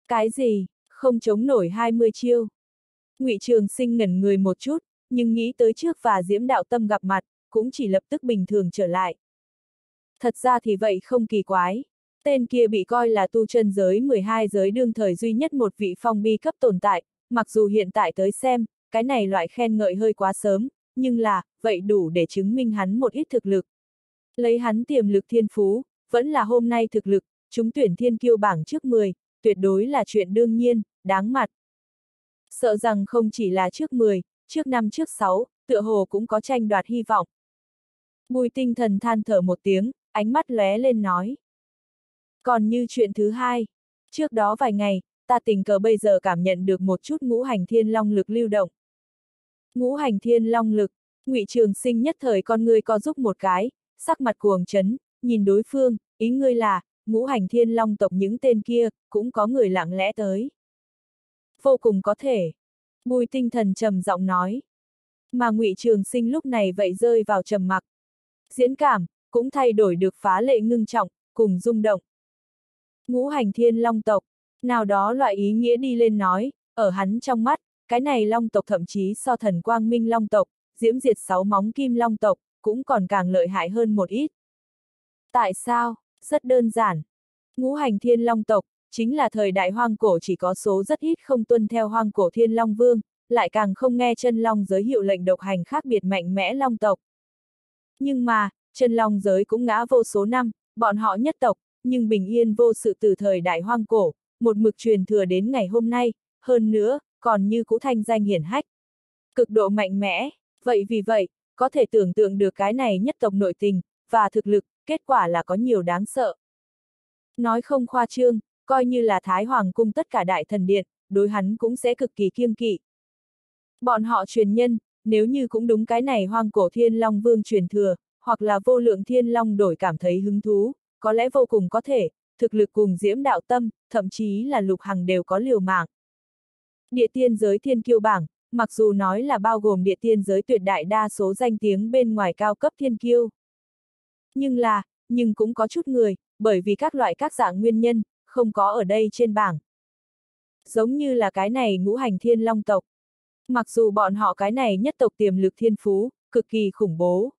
Cái gì, không chống nổi 20 chiêu? Ngụy Trường Sinh ngẩn người một chút, nhưng nghĩ tới trước và Diễm Đạo Tâm gặp mặt, cũng chỉ lập tức bình thường trở lại. Thật ra thì vậy không kỳ quái. Tên kia bị coi là tu chân giới 12 giới đương thời duy nhất một vị phong bi cấp tồn tại, mặc dù hiện tại tới xem, cái này loại khen ngợi hơi quá sớm, nhưng là, vậy đủ để chứng minh hắn một ít thực lực. Lấy hắn tiềm lực thiên phú, vẫn là hôm nay thực lực, chúng tuyển thiên kiêu bảng trước 10, tuyệt đối là chuyện đương nhiên, đáng mặt. Sợ rằng không chỉ là trước 10, trước năm trước 6, tựa hồ cũng có tranh đoạt hy vọng. Bùi tinh thần than thở một tiếng, ánh mắt lóe lên nói. Còn như chuyện thứ hai, trước đó vài ngày, ta tình cờ bây giờ cảm nhận được một chút ngũ hành thiên long lực lưu động. Ngũ hành thiên long lực, ngụy trường sinh nhất thời con ngươi co giúp một cái, sắc mặt cuồng chấn, nhìn đối phương, ý ngươi là, ngũ hành thiên long tộc những tên kia, cũng có người lặng lẽ tới. Vô cùng có thể. Bùi tinh thần trầm giọng nói. Mà ngụy Trường Sinh lúc này vậy rơi vào trầm mặc. Diễn cảm, cũng thay đổi được phá lệ ngưng trọng, cùng rung động. Ngũ hành thiên long tộc, nào đó loại ý nghĩa đi lên nói, ở hắn trong mắt, cái này long tộc thậm chí so thần quang minh long tộc, diễm diệt sáu móng kim long tộc, cũng còn càng lợi hại hơn một ít. Tại sao? Rất đơn giản. Ngũ hành thiên long tộc, chính là thời đại hoang cổ chỉ có số rất ít không tuân theo hoang cổ thiên long vương, lại càng không nghe chân long giới hiệu lệnh độc hành khác biệt mạnh mẽ long tộc. Nhưng mà, chân long giới cũng ngã vô số năm, bọn họ nhất tộc, nhưng bình yên vô sự từ thời đại hoang cổ, một mực truyền thừa đến ngày hôm nay, hơn nữa, còn như cũ thanh danh hiển hách. Cực độ mạnh mẽ, vậy vì vậy, có thể tưởng tượng được cái này nhất tộc nội tình, và thực lực, kết quả là có nhiều đáng sợ. Nói không khoa trương, coi như là Thái Hoàng cung tất cả đại thần điện, đối hắn cũng sẽ cực kỳ kiêng kỵ. Bọn họ truyền nhân, nếu như cũng đúng cái này hoang cổ thiên long vương truyền thừa, hoặc là vô lượng thiên long đổi cảm thấy hứng thú, có lẽ vô cùng có thể, thực lực cùng diễm đạo tâm, thậm chí là lục hằng đều có liều mạng. Địa tiên giới thiên kiêu bảng, mặc dù nói là bao gồm địa tiên giới tuyệt đại đa số danh tiếng bên ngoài cao cấp thiên kiêu. Nhưng là, nhưng cũng có chút người, bởi vì các loại các dạng nguyên nhân, không có ở đây trên bảng. Giống như là cái này ngũ hành thiên long tộc. Mặc dù bọn họ cái này nhất tộc tiềm lực thiên phú, cực kỳ khủng bố.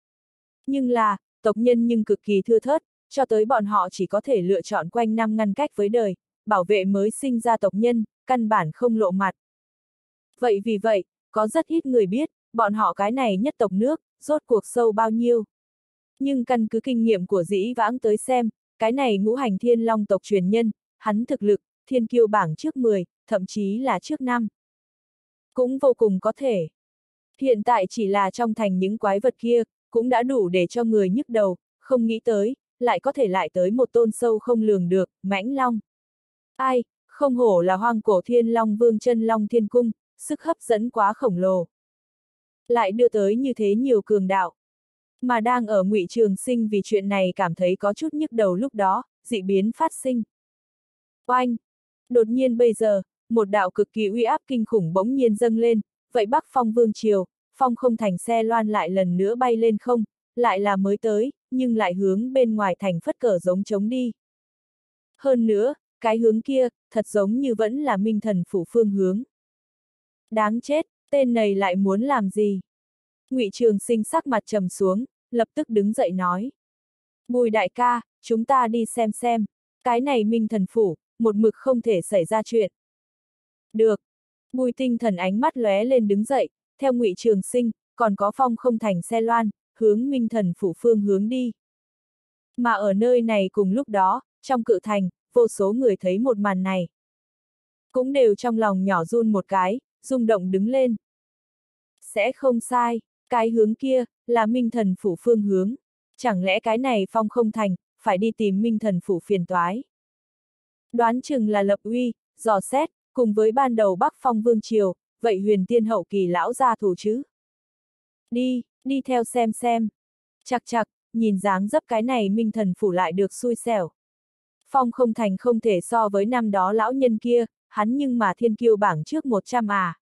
Nhưng là, tộc nhân nhưng cực kỳ thưa thớt, cho tới bọn họ chỉ có thể lựa chọn quanh năm ngăn cách với đời, bảo vệ mới sinh ra tộc nhân, căn bản không lộ mặt. Vậy vì vậy, có rất ít người biết, bọn họ cái này nhất tộc nước, rốt cuộc sâu bao nhiêu. Nhưng căn cứ kinh nghiệm của dĩ vãng tới xem, cái này ngũ hành thiên long tộc truyền nhân, hắn thực lực, thiên kiêu bảng trước 10, thậm chí là trước năm. Cũng vô cùng có thể. Hiện tại chỉ là trong thành những quái vật kia, cũng đã đủ để cho người nhức đầu, không nghĩ tới, lại có thể lại tới một tôn sâu không lường được, mãnh long. Ai, không hổ là hoang cổ thiên long vương chân long thiên cung, sức hấp dẫn quá khổng lồ. Lại đưa tới như thế nhiều cường đạo. Mà đang ở ngụy trường sinh vì chuyện này cảm thấy có chút nhức đầu lúc đó, dị biến phát sinh. Oanh! Đột nhiên bây giờ, một đạo cực kỳ uy áp kinh khủng bỗng nhiên dâng lên, vậy Bắc Phong Vương Triều, Phong không thành xe loan lại lần nữa bay lên không, lại là mới tới, nhưng lại hướng bên ngoài thành phất cờ giống chống đi. Hơn nữa, cái hướng kia, thật giống như vẫn là minh thần phủ phương hướng. Đáng chết, tên này lại muốn làm gì? Ngụy Trường Sinh sắc mặt trầm xuống, lập tức đứng dậy nói. Bùi đại ca, chúng ta đi xem xem, cái này minh thần phủ, một mực không thể xảy ra chuyện. Được. Bùi tinh thần ánh mắt lóe lên đứng dậy, theo ngụy Trường Sinh, còn có phong không thành xe loan, hướng minh thần phủ phương hướng đi. Mà ở nơi này cùng lúc đó, trong cự thành, vô số người thấy một màn này. Cũng đều trong lòng nhỏ run một cái, rung động đứng lên. Sẽ không sai, cái hướng kia, là minh thần phủ phương hướng. Chẳng lẽ cái này phong không thành, phải đi tìm minh thần phủ phiền toái. Đoán chừng là lập uy, dò xét, cùng với ban đầu Bắc Phong Vương Triều, vậy huyền tiên hậu kỳ lão gia thủ chứ. Đi, đi theo xem xem. Chặt chặt, nhìn dáng dấp cái này minh thần phủ lại được xui xẻo. Phong không thành không thể so với năm đó lão nhân kia, hắn nhưng mà thiên kiêu bảng trước 100 à.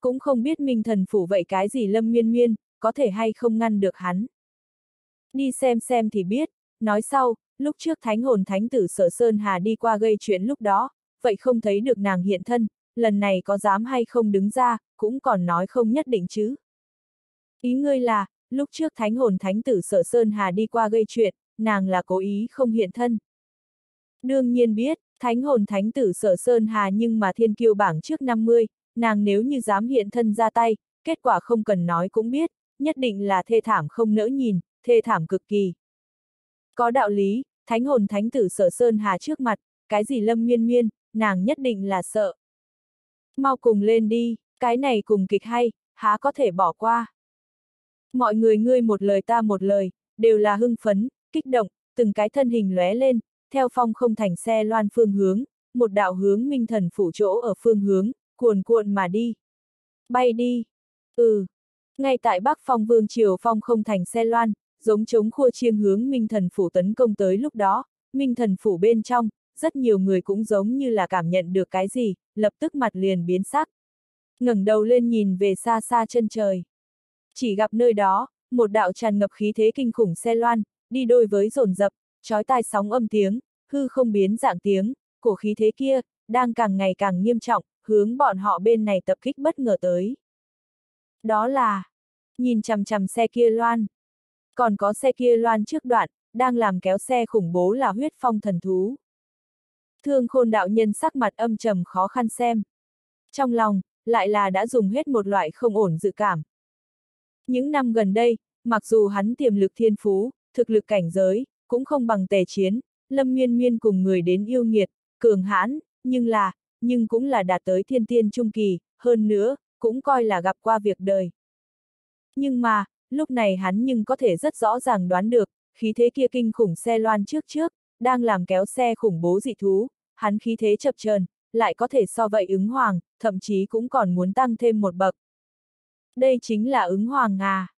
Cũng không biết minh thần phủ vậy cái gì lâm miên miên, có thể hay không ngăn được hắn. Đi xem xem thì biết, nói sau, lúc trước thánh hồn thánh tử sở Sơn Hà đi qua gây chuyện lúc đó, vậy không thấy được nàng hiện thân, lần này có dám hay không đứng ra, cũng còn nói không nhất định chứ. Ý ngươi là, lúc trước thánh hồn thánh tử sở Sơn Hà đi qua gây chuyện, nàng là cố ý không hiện thân. Đương nhiên biết, thánh hồn thánh tử sở Sơn Hà nhưng mà thiên kiêu bảng trước 50, nàng nếu như dám hiện thân ra tay, kết quả không cần nói cũng biết, nhất định là thê thảm không nỡ nhìn, thê thảm cực kỳ. Có đạo lý, thánh hồn thánh tử sở Sơn Hà trước mặt, cái gì lâm miên miên, nàng nhất định là sợ. Mau cùng lên đi, cái này cùng kịch hay, há có thể bỏ qua. Mọi người ngươi một lời ta một lời, đều là hưng phấn, kích động, từng cái thân hình lóe lên, theo phong không thành xe loan phương hướng, một đạo hướng minh thần phủ chỗ ở phương hướng, cuồn cuộn mà đi. Bay đi. Ừ. Ngay tại Bắc Phong Vương Triều Phong không thành xe loan, giống chống khua chiêng hướng Minh Thần Phủ tấn công tới lúc đó, Minh Thần Phủ bên trong, rất nhiều người cũng giống như là cảm nhận được cái gì, lập tức mặt liền biến sắc. ngẩng đầu lên nhìn về xa xa chân trời. Chỉ gặp nơi đó, một đạo tràn ngập khí thế kinh khủng xe loan, đi đôi với rồn rập, trói tai sóng âm tiếng, hư không biến dạng tiếng, cổ khí thế kia, đang càng ngày càng nghiêm trọng, hướng bọn họ bên này tập kích bất ngờ tới. Đó là, nhìn chằm chằm xe kia loan. Còn có xe kia loan trước đoạn, đang làm kéo xe khủng bố là huyết phong thần thú. Thương khôn đạo nhân sắc mặt âm trầm khó khăn xem. Trong lòng, lại là đã dùng hết một loại không ổn dự cảm. Những năm gần đây, mặc dù hắn tiềm lực thiên phú, thực lực cảnh giới, cũng không bằng tề chiến, lâm miên miên cùng người đến yêu nghiệt, cường hãn, nhưng là, nhưng cũng là đạt tới thiên tiên trung kỳ, hơn nữa, cũng coi là gặp qua việc đời. Nhưng mà, lúc này hắn nhưng có thể rất rõ ràng đoán được, khí thế kia kinh khủng xe loan trước trước, đang làm kéo xe khủng bố dị thú, hắn khí thế chập chờn, lại có thể so vậy ứng hoàng, thậm chí cũng còn muốn tăng thêm một bậc. Đây chính là ứng hoàng à.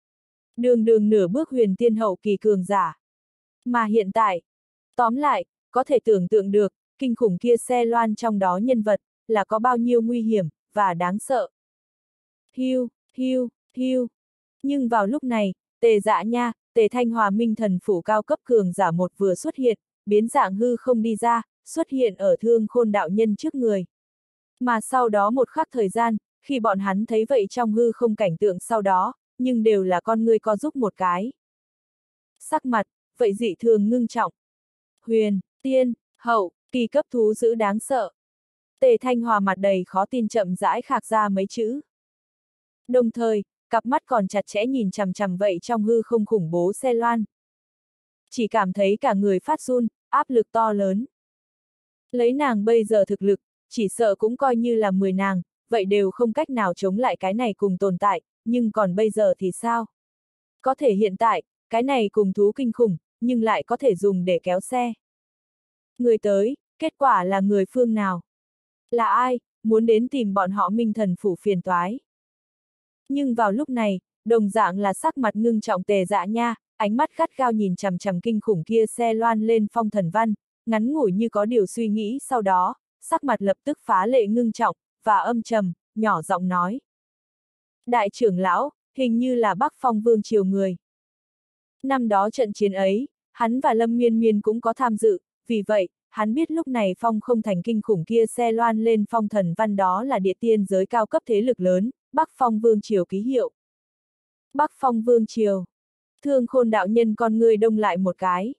Đường đường nửa bước huyền tiên hậu kỳ cường giả. Mà hiện tại, tóm lại, có thể tưởng tượng được, kinh khủng kia xe loan trong đó nhân vật, là có bao nhiêu nguy hiểm, và đáng sợ. Hiu, hiu, hiu. Nhưng vào lúc này, tề dạ nha, tề thanh hòa minh thần phủ cao cấp cường giả một vừa xuất hiện, biến dạng hư không đi ra, xuất hiện ở thương khôn đạo nhân trước người. Mà sau đó một khắc thời gian, khi bọn hắn thấy vậy trong hư không cảnh tượng sau đó, nhưng đều là con người co giúp một cái. Sắc mặt, vậy dị thường ngưng trọng. Huyền, tiên, hậu, kỳ cấp thú dữ đáng sợ. Tề Thanh Hòa mặt đầy khó tin chậm rãi khạc ra mấy chữ. Đồng thời, cặp mắt còn chặt chẽ nhìn chằm chằm vậy trong hư không khủng bố xe loan. Chỉ cảm thấy cả người phát run, áp lực to lớn. Lấy nàng bây giờ thực lực, chỉ sợ cũng coi như là 10 nàng, vậy đều không cách nào chống lại cái này cùng tồn tại, nhưng còn bây giờ thì sao? Có thể hiện tại, cái này cùng thú kinh khủng, nhưng lại có thể dùng để kéo xe. Người tới, kết quả là người phương nào? Là ai, muốn đến tìm bọn họ minh thần phủ phiền toái? Nhưng vào lúc này, đồng dạng là sắc mặt ngưng trọng tề dạ nha, ánh mắt gắt gao nhìn chằm chằm kinh khủng kia xe loan lên phong thần văn, ngắn ngủi như có điều suy nghĩ sau đó, sắc mặt lập tức phá lệ ngưng trọng, và âm trầm, nhỏ giọng nói. Đại trưởng lão, hình như là Bắc Phong Vương Triều người. Năm đó trận chiến ấy, hắn và Lâm Miên Miên cũng có tham dự, vì vậy, hắn biết lúc này Phong không thành kinh khủng kia xe loan lên phong thần văn đó là địa tiên giới cao cấp thế lực lớn, Bắc Phong Vương Triều ký hiệu. Bắc Phong Vương Triều. Thương khôn đạo nhân con người đông lại một cái.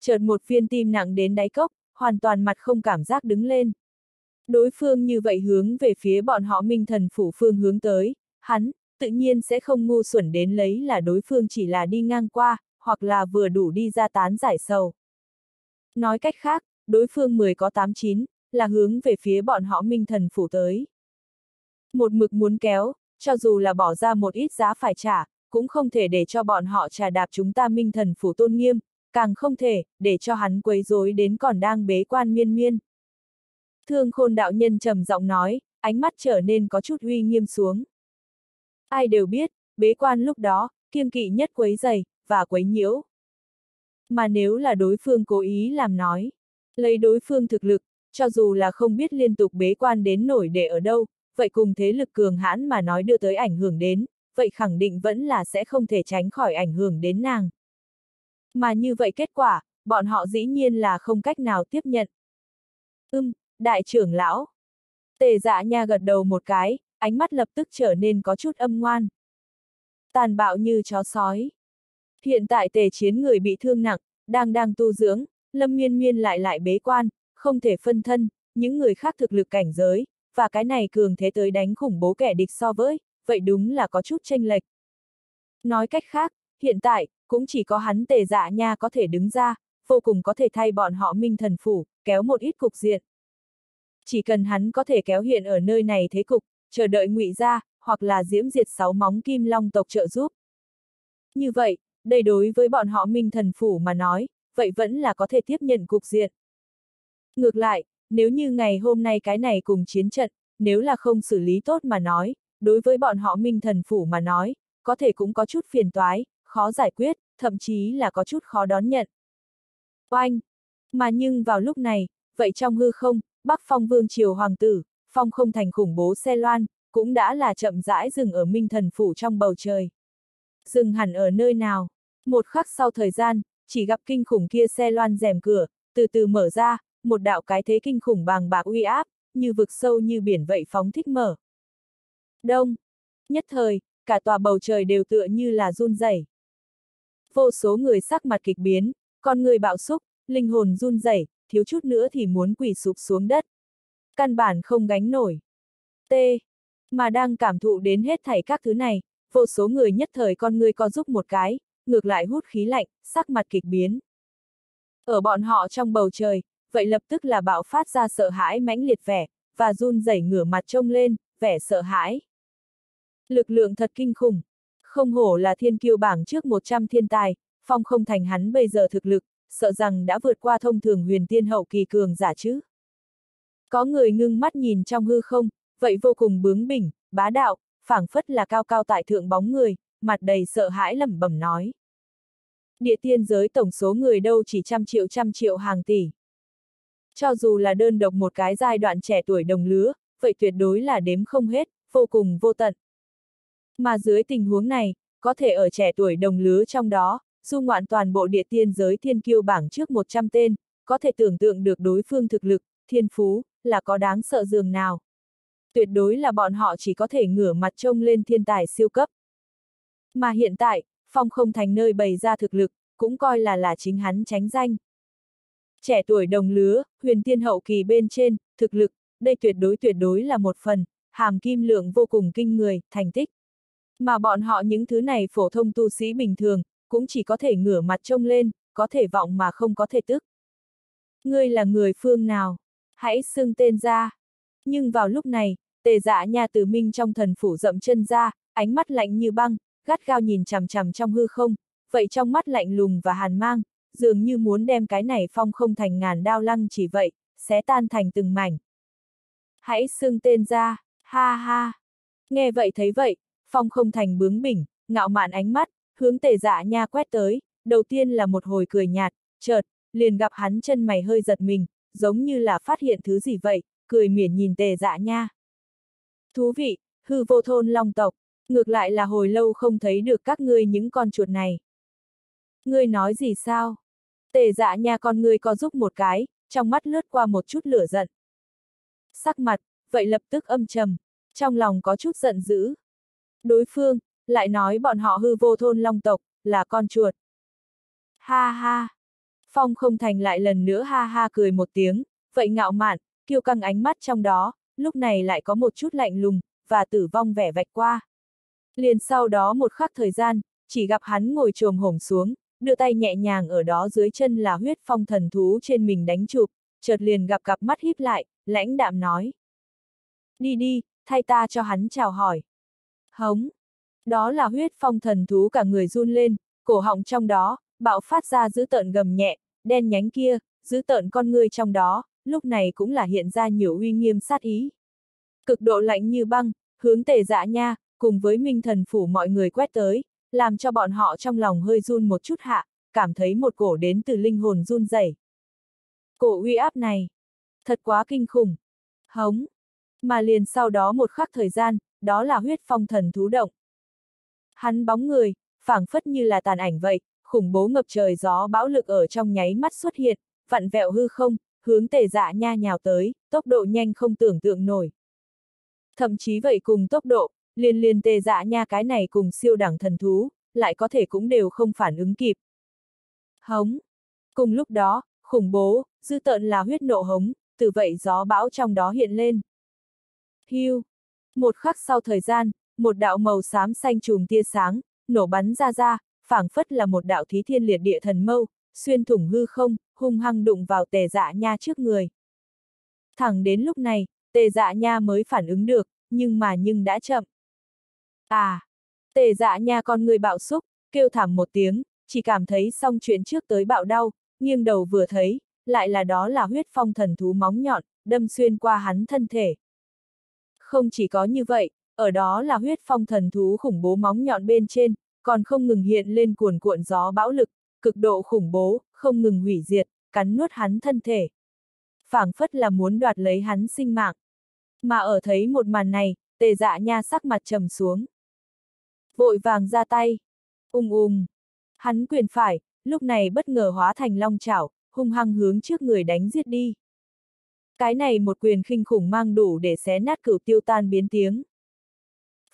Chợt một viên tim nặng đến đáy cốc, hoàn toàn mặt không cảm giác đứng lên. Đối phương như vậy hướng về phía bọn họ minh thần phủ phương hướng tới, hắn, tự nhiên sẽ không ngu xuẩn đến lấy là đối phương chỉ là đi ngang qua, hoặc là vừa đủ đi ra tán giải sầu. Nói cách khác, đối phương 10 có 89, là hướng về phía bọn họ minh thần phủ tới. Một mực muốn kéo, cho dù là bỏ ra một ít giá phải trả, cũng không thể để cho bọn họ trà đạp chúng ta minh thần phủ tôn nghiêm, càng không thể, để cho hắn quấy rối đến còn đang bế quan miên miên. Thương khôn đạo nhân trầm giọng nói, ánh mắt trở nên có chút uy nghiêm xuống. Ai đều biết, bế quan lúc đó, kiêng kỵ nhất quấy giày, và quấy nhiễu. Mà nếu là đối phương cố ý làm nói, Lấy đối phương thực lực, cho dù là không biết liên tục bế quan đến nổi để ở đâu, vậy cùng thế lực cường hãn mà nói đưa tới ảnh hưởng đến, vậy khẳng định vẫn là sẽ không thể tránh khỏi ảnh hưởng đến nàng. Mà như vậy kết quả, bọn họ dĩ nhiên là không cách nào tiếp nhận. Ưm, đại trưởng lão. Tề dạ nha gật đầu một cái, ánh mắt lập tức trở nên có chút âm ngoan. Tàn bạo như chó sói. Hiện tại tề chiến người bị thương nặng, đang đang tu dưỡng, lâm miên miên lại lại bế quan, không thể phân thân, những người khác thực lực cảnh giới, và cái này cường thế tới đánh khủng bố kẻ địch so với, vậy đúng là có chút tranh lệch. Nói cách khác, hiện tại, cũng chỉ có hắn tề dạ nha có thể đứng ra, vô cùng có thể thay bọn họ minh thần phủ, kéo một ít cục diện. Chỉ cần hắn có thể kéo hiện ở nơi này thế cục, chờ đợi ngụy ra, hoặc là diễm diệt sáu móng kim long tộc trợ giúp. Như vậy, đây đối với bọn họ minh thần phủ mà nói, vậy vẫn là có thể tiếp nhận cục diện. Ngược lại, nếu như ngày hôm nay cái này cùng chiến trận, nếu là không xử lý tốt mà nói, đối với bọn họ minh thần phủ mà nói, có thể cũng có chút phiền toái, khó giải quyết, thậm chí là có chút khó đón nhận. Oanh! Mà nhưng vào lúc này, vậy trong hư không, Bắc Phong Vương Triều Hoàng tử, Phong không thành khủng bố xe loan, cũng đã là chậm rãi dừng ở minh thần phủ trong bầu trời. Dừng hẳn ở nơi nào? Một khắc sau thời gian, chỉ gặp kinh khủng kia xe loan rèm cửa, từ từ mở ra, một đạo cái thế kinh khủng bàng bạc uy áp, như vực sâu như biển vậy phóng thích mở. Đông. Nhất thời, cả tòa bầu trời đều tựa như là run rẩy. Vô số người sắc mặt kịch biến, con người bạo xúc, linh hồn run rẩy, thiếu chút nữa thì muốn quỳ sụp xuống đất. Căn bản không gánh nổi. T. Mà đang cảm thụ đến hết thảy các thứ này, vô số người nhất thời con người co giúp một cái, ngược lại hút khí lạnh, sắc mặt kịch biến. Ở bọn họ trong bầu trời, vậy lập tức là bạo phát ra sợ hãi mãnh liệt vẻ, và run rẩy ngửa mặt trông lên, vẻ sợ hãi. Lực lượng thật kinh khủng. Không hổ là thiên kiêu bảng trước 100 thiên tài, phong không thành hắn bây giờ thực lực, sợ rằng đã vượt qua thông thường huyền tiên hậu kỳ cường giả chứ. Có người ngưng mắt nhìn trong hư không, vậy vô cùng bướng bỉnh, bá đạo, phảng phất là cao cao tại thượng bóng người, mặt đầy sợ hãi lẩm bẩm nói. Địa tiên giới tổng số người đâu chỉ trăm triệu trăm triệu hàng tỷ. Cho dù là đơn độc một cái giai đoạn trẻ tuổi đồng lứa, vậy tuyệt đối là đếm không hết, vô cùng vô tận. Mà dưới tình huống này, có thể ở trẻ tuổi đồng lứa trong đó, du ngoạn toàn bộ địa tiên giới thiên kiêu bảng trước 100 tên, có thể tưởng tượng được đối phương thực lực, thiên phú, là có đáng sợ dường nào. Tuyệt đối là bọn họ chỉ có thể ngửa mặt trông lên thiên tài siêu cấp. Mà hiện tại, phong không thành nơi bày ra thực lực, cũng coi là là chính hắn tránh danh. Trẻ tuổi đồng lứa, huyền tiên hậu kỳ bên trên, thực lực, đây tuyệt đối tuyệt đối là một phần, hàm kim lượng vô cùng kinh người, thành tích. Mà bọn họ những thứ này phổ thông tu sĩ bình thường, cũng chỉ có thể ngửa mặt trông lên, có thể vọng mà không có thể tức. Ngươi là người phương nào? Hãy xưng tên ra. Nhưng vào lúc này, tề dạ nha từ minh trong thần phủ rậm chân ra, ánh mắt lạnh như băng, gắt gao nhìn chằm chằm trong hư không, vậy trong mắt lạnh lùng và hàn mang, dường như muốn đem cái này phong không thành ngàn đao lăng chỉ vậy, xé tan thành từng mảnh. Hãy xưng tên ra, ha ha. Nghe vậy thấy vậy, phong không thành bướng bỉnh, ngạo mạn ánh mắt, hướng tề dạ nha quét tới, đầu tiên là một hồi cười nhạt, chợt, liền gặp hắn chân mày hơi giật mình, giống như là phát hiện thứ gì vậy, cười miễn nhìn tề dạ nha. Thú vị, hư vô thôn long tộc, ngược lại là hồi lâu không thấy được các ngươi những con chuột này. Ngươi nói gì sao? Tề dạ nha con ngươi co giúp một cái, trong mắt lướt qua một chút lửa giận. Sắc mặt, vậy lập tức âm trầm, trong lòng có chút giận dữ. Đối phương, lại nói bọn họ hư vô thôn long tộc, là con chuột. Ha ha! Phong không thành lại lần nữa ha ha cười một tiếng, vậy ngạo mạn, kiêu căng ánh mắt trong đó, lúc này lại có một chút lạnh lùng, và tử vong vẻ vạch qua. Liền sau đó một khắc thời gian, chỉ gặp hắn ngồi trồm hổm xuống, đưa tay nhẹ nhàng ở đó dưới chân là huyết phong thần thú trên mình đánh chụp, chợt liền gặp cặp mắt híp lại, lãnh đạm nói. Đi đi, thay ta cho hắn chào hỏi. Hống! Đó là huyết phong thần thú cả người run lên, cổ họng trong đó, bạo phát ra giữ tợn gầm nhẹ, đen nhánh kia, giữ tợn con người trong đó, lúc này cũng là hiện ra nhiều uy nghiêm sát ý. Cực độ lạnh như băng, hướng tề dạ nha, cùng với minh thần phủ mọi người quét tới, làm cho bọn họ trong lòng hơi run một chút hạ, cảm thấy một cổ đến từ linh hồn run rẩy. Cổ uy áp này, thật quá kinh khủng. Hống. Mà liền sau đó một khắc thời gian, đó là huyết phong thần thú động. Hắn bóng người, phảng phất như là tàn ảnh vậy, khủng bố ngập trời gió bão lực ở trong nháy mắt xuất hiện, vặn vẹo hư không, hướng tề dạ nha nhào tới, tốc độ nhanh không tưởng tượng nổi. Thậm chí vậy cùng tốc độ, liên liên tề dạ nha cái này cùng siêu đẳng thần thú, lại có thể cũng đều không phản ứng kịp. Hống. Cùng lúc đó, khủng bố, dư tợn là huyết nộ hống, từ vậy gió bão trong đó hiện lên. Hưu. Một khắc sau thời gian, một đạo màu xám xanh chùm tia sáng, nổ bắn ra ra, phảng phất là một đạo thí thiên liệt địa thần mâu, xuyên thủng hư không, hung hăng đụng vào tề dạ nha trước người. Thẳng đến lúc này, tề dạ nha mới phản ứng được, nhưng mà nhưng đã chậm. À! Tề dạ nha con người bạo xúc, kêu thảm một tiếng, chỉ cảm thấy xong chuyện trước tới bạo đau, nghiêng đầu vừa thấy, lại là đó là huyết phong thần thú móng nhọn, đâm xuyên qua hắn thân thể. Không chỉ có như vậy, ở đó là huyết phong thần thú khủng bố móng nhọn bên trên, còn không ngừng hiện lên cuồn cuộn gió bão lực, cực độ khủng bố, không ngừng hủy diệt, cắn nuốt hắn thân thể. phảng phất là muốn đoạt lấy hắn sinh mạng. Mà ở thấy một màn này, tề dạ nha sắc mặt trầm xuống. Vội vàng ra tay. Ung ung. Hắn quyền phải, lúc này bất ngờ hóa thành long chảo, hung hăng hướng trước người đánh giết đi. Cái này một quyền khinh khủng mang đủ để xé nát cửu tiêu tan biến tiếng.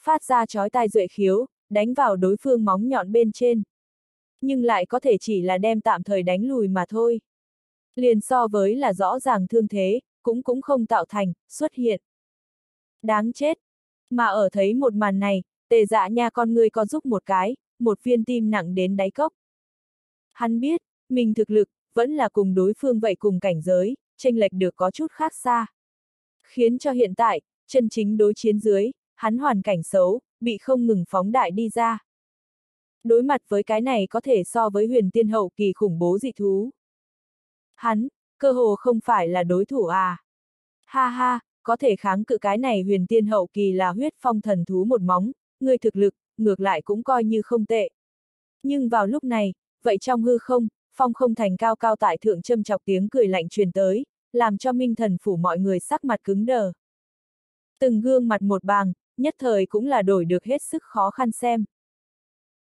Phát ra chói tai duệ khiếu, đánh vào đối phương móng nhọn bên trên. Nhưng lại có thể chỉ là đem tạm thời đánh lùi mà thôi. Liền so với là rõ ràng thương thế, cũng cũng không tạo thành, xuất hiện. Đáng chết. Mà ở thấy một màn này, tề dạ nha con người có giúp một cái, một viên tim nặng đến đáy cốc. Hắn biết, mình thực lực, vẫn là cùng đối phương vậy cùng cảnh giới, tranh lệch được có chút khác xa. Khiến cho hiện tại, chân chính đối chiến dưới, hắn hoàn cảnh xấu, bị không ngừng phóng đại đi ra. Đối mặt với cái này có thể so với huyền tiên hậu kỳ khủng bố dị thú. Hắn, cơ hồ không phải là đối thủ à. Ha ha, có thể kháng cự cái này huyền tiên hậu kỳ là huyết phong thần thú một móng, người thực lực, ngược lại cũng coi như không tệ. Nhưng vào lúc này, vậy trong hư không, phong không thành cao cao tại thượng châm chọc tiếng cười lạnh truyền tới, làm cho minh thần phủ mọi người sắc mặt cứng đờ. Từng gương mặt một bàng, nhất thời cũng là đổi được hết sức khó khăn xem.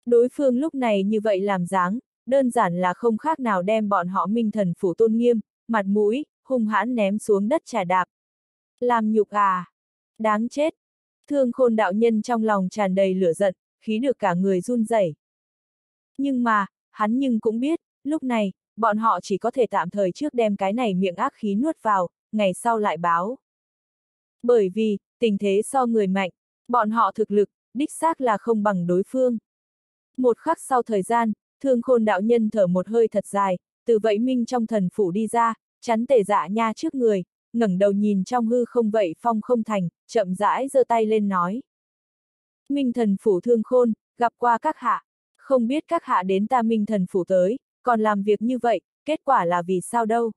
Đối phương lúc này như vậy làm dáng, đơn giản là không khác nào đem bọn họ minh thần phủ tôn nghiêm, mặt mũi, hung hãn ném xuống đất trà đạp. Làm nhục à! Đáng chết! Thương khôn đạo nhân trong lòng tràn đầy lửa giận, khí được cả người run rẩy. Nhưng mà, hắn nhưng cũng biết, lúc này, bọn họ chỉ có thể tạm thời trước đem cái này miệng ác khí nuốt vào, ngày sau lại báo. Bởi vì, tình thế so người mạnh, bọn họ thực lực, đích xác là không bằng đối phương. Một khắc sau thời gian, thương khôn đạo nhân thở một hơi thật dài, từ vậy minh trong thần phủ đi ra, chắn tề dạ nha trước người, ngẩng đầu nhìn trong hư không vậy phong không thành, chậm rãi giơ tay lên nói. Minh thần phủ thương khôn, gặp qua các hạ, không biết các hạ đến ta minh thần phủ tới, còn làm việc như vậy, kết quả là vì sao đâu.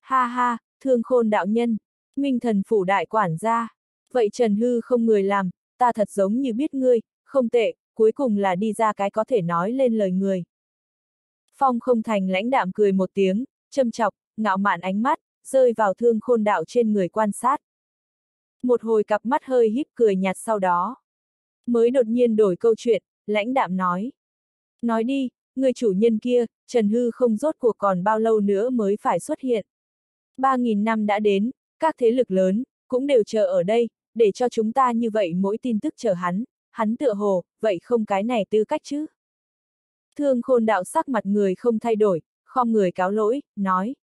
Ha ha, thương khôn đạo nhân, minh thần phủ đại quản gia, vậy Trần Hư không người làm, ta thật giống như biết ngươi, không tệ, cuối cùng là đi ra cái có thể nói lên lời người. Phong không thành lãnh đạm cười một tiếng, châm chọc, ngạo mạn ánh mắt, rơi vào thương khôn đạo trên người quan sát. Một hồi cặp mắt hơi híp cười nhạt sau đó. Mới đột nhiên đổi câu chuyện, lãnh đạm nói. Nói đi, người chủ nhân kia, Trần Hư không rốt cuộc còn bao lâu nữa mới phải xuất hiện. Ba nghìn năm đã đến, các thế lực lớn, cũng đều chờ ở đây, để cho chúng ta như vậy mỗi tin tức chờ hắn, hắn tựa hồ, vậy không cái này tư cách chứ. Thương khôn đạo sắc mặt người không thay đổi, khom người cáo lỗi, nói.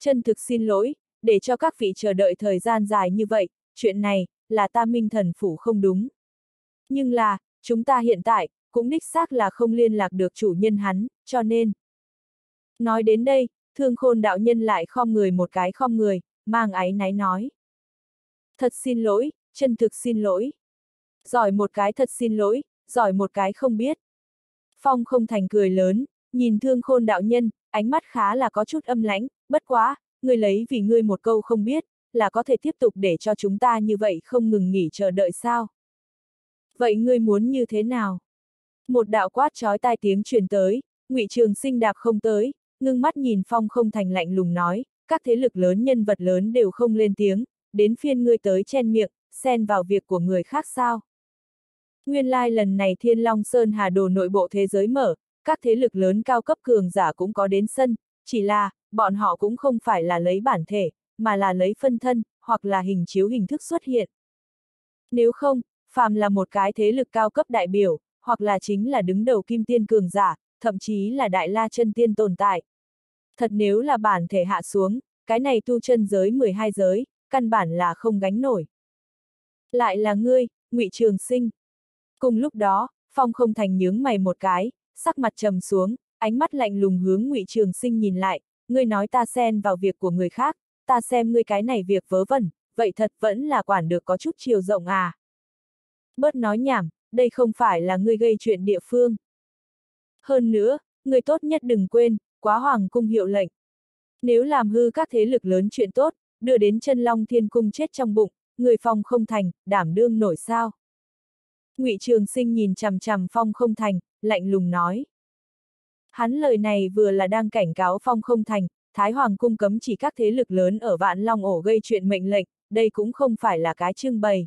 Chân thực xin lỗi, để cho các vị chờ đợi thời gian dài như vậy, chuyện này, là ta minh thần phủ không đúng. Nhưng là, chúng ta hiện tại, cũng đích xác là không liên lạc được chủ nhân hắn, cho nên. Nói đến đây, thương khôn đạo nhân lại khom người một cái khom người, mang áy náy nói. Thật xin lỗi, chân thực xin lỗi. Giỏi một cái thật xin lỗi, giỏi một cái không biết. Phong không thành cười lớn, nhìn thương khôn đạo nhân, ánh mắt khá là có chút âm lãnh, bất quá, người lấy vì ngươi một câu không biết, là có thể tiếp tục để cho chúng ta như vậy không ngừng nghỉ chờ đợi sao? Vậy ngươi muốn như thế nào? Một đạo quát chói tai tiếng truyền tới, ngụy Trường Sinh đạp không tới, ngưng mắt nhìn phong không thành lạnh lùng nói, các thế lực lớn nhân vật lớn đều không lên tiếng, đến phiên ngươi tới chen miệng, xen vào việc của người khác sao. Nguyên lai like lần này Thiên Long Sơn Hà Đồ nội bộ thế giới mở, các thế lực lớn cao cấp cường giả cũng có đến sân, chỉ là, bọn họ cũng không phải là lấy bản thể, mà là lấy phân thân, hoặc là hình chiếu hình thức xuất hiện. Nếu không, phàm là một cái thế lực cao cấp đại biểu, hoặc là chính là đứng đầu kim tiên cường giả, thậm chí là đại la chân tiên tồn tại. Thật nếu là bản thể hạ xuống, cái này tu chân giới 12 giới, căn bản là không gánh nổi. Lại là ngươi, ngụy Trường Sinh. Cùng lúc đó, Phong không thành nhướng mày một cái, sắc mặt trầm xuống, ánh mắt lạnh lùng hướng ngụy Trường Sinh nhìn lại, ngươi nói ta xen vào việc của người khác, ta xem ngươi cái này việc vớ vẩn, vậy thật vẫn là quản được có chút chiều rộng à. Bớt nói nhảm, đây không phải là ngươi gây chuyện địa phương. Hơn nữa, người tốt nhất đừng quên, quá hoàng cung hiệu lệnh. Nếu làm hư các thế lực lớn chuyện tốt, đưa đến chân long thiên cung chết trong bụng, người phong không thành, đảm đương nổi sao. ngụy Trường Sinh nhìn chằm chằm phong không thành, lạnh lùng nói. Hắn lời này vừa là đang cảnh cáo phong không thành, Thái Hoàng cung cấm chỉ các thế lực lớn ở Vạn Long ổ gây chuyện mệnh lệnh, đây cũng không phải là cái trưng bày.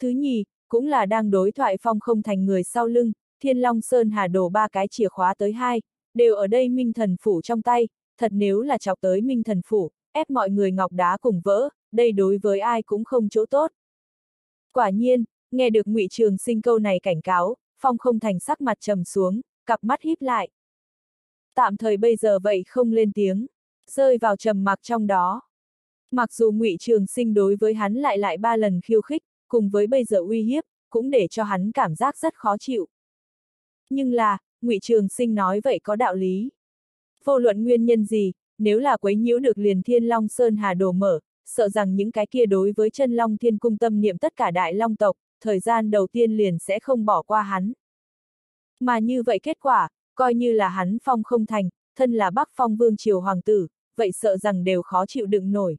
Thứ nhì, cũng là đang đối thoại phong không thành người sau lưng, Thiên Long Sơn Hà đổ ba cái chìa khóa tới hai, đều ở đây Minh Thần Phủ trong tay, thật nếu là chọc tới Minh Thần Phủ, ép mọi người ngọc đá cùng vỡ, đây đối với ai cũng không chỗ tốt. Quả nhiên, nghe được ngụy Trường Sinh câu này cảnh cáo, Phong không thành sắc mặt trầm xuống, cặp mắt híp lại. Tạm thời bây giờ vậy không lên tiếng, rơi vào trầm mặc trong đó. Mặc dù ngụy Trường Sinh đối với hắn lại lại ba lần khiêu khích, cùng với bây giờ uy hiếp, cũng để cho hắn cảm giác rất khó chịu. Nhưng là, ngụy Trường Sinh nói vậy có đạo lý. Vô luận nguyên nhân gì, nếu là quấy nhiễu được liền Thiên Long Sơn Hà Đồ mở, sợ rằng những cái kia đối với chân Long Thiên Cung tâm niệm tất cả đại long tộc, thời gian đầu tiên liền sẽ không bỏ qua hắn. Mà như vậy kết quả, coi như là hắn phong không thành, thân là Bắc Phong Vương Triều Hoàng tử, vậy sợ rằng đều khó chịu đựng nổi.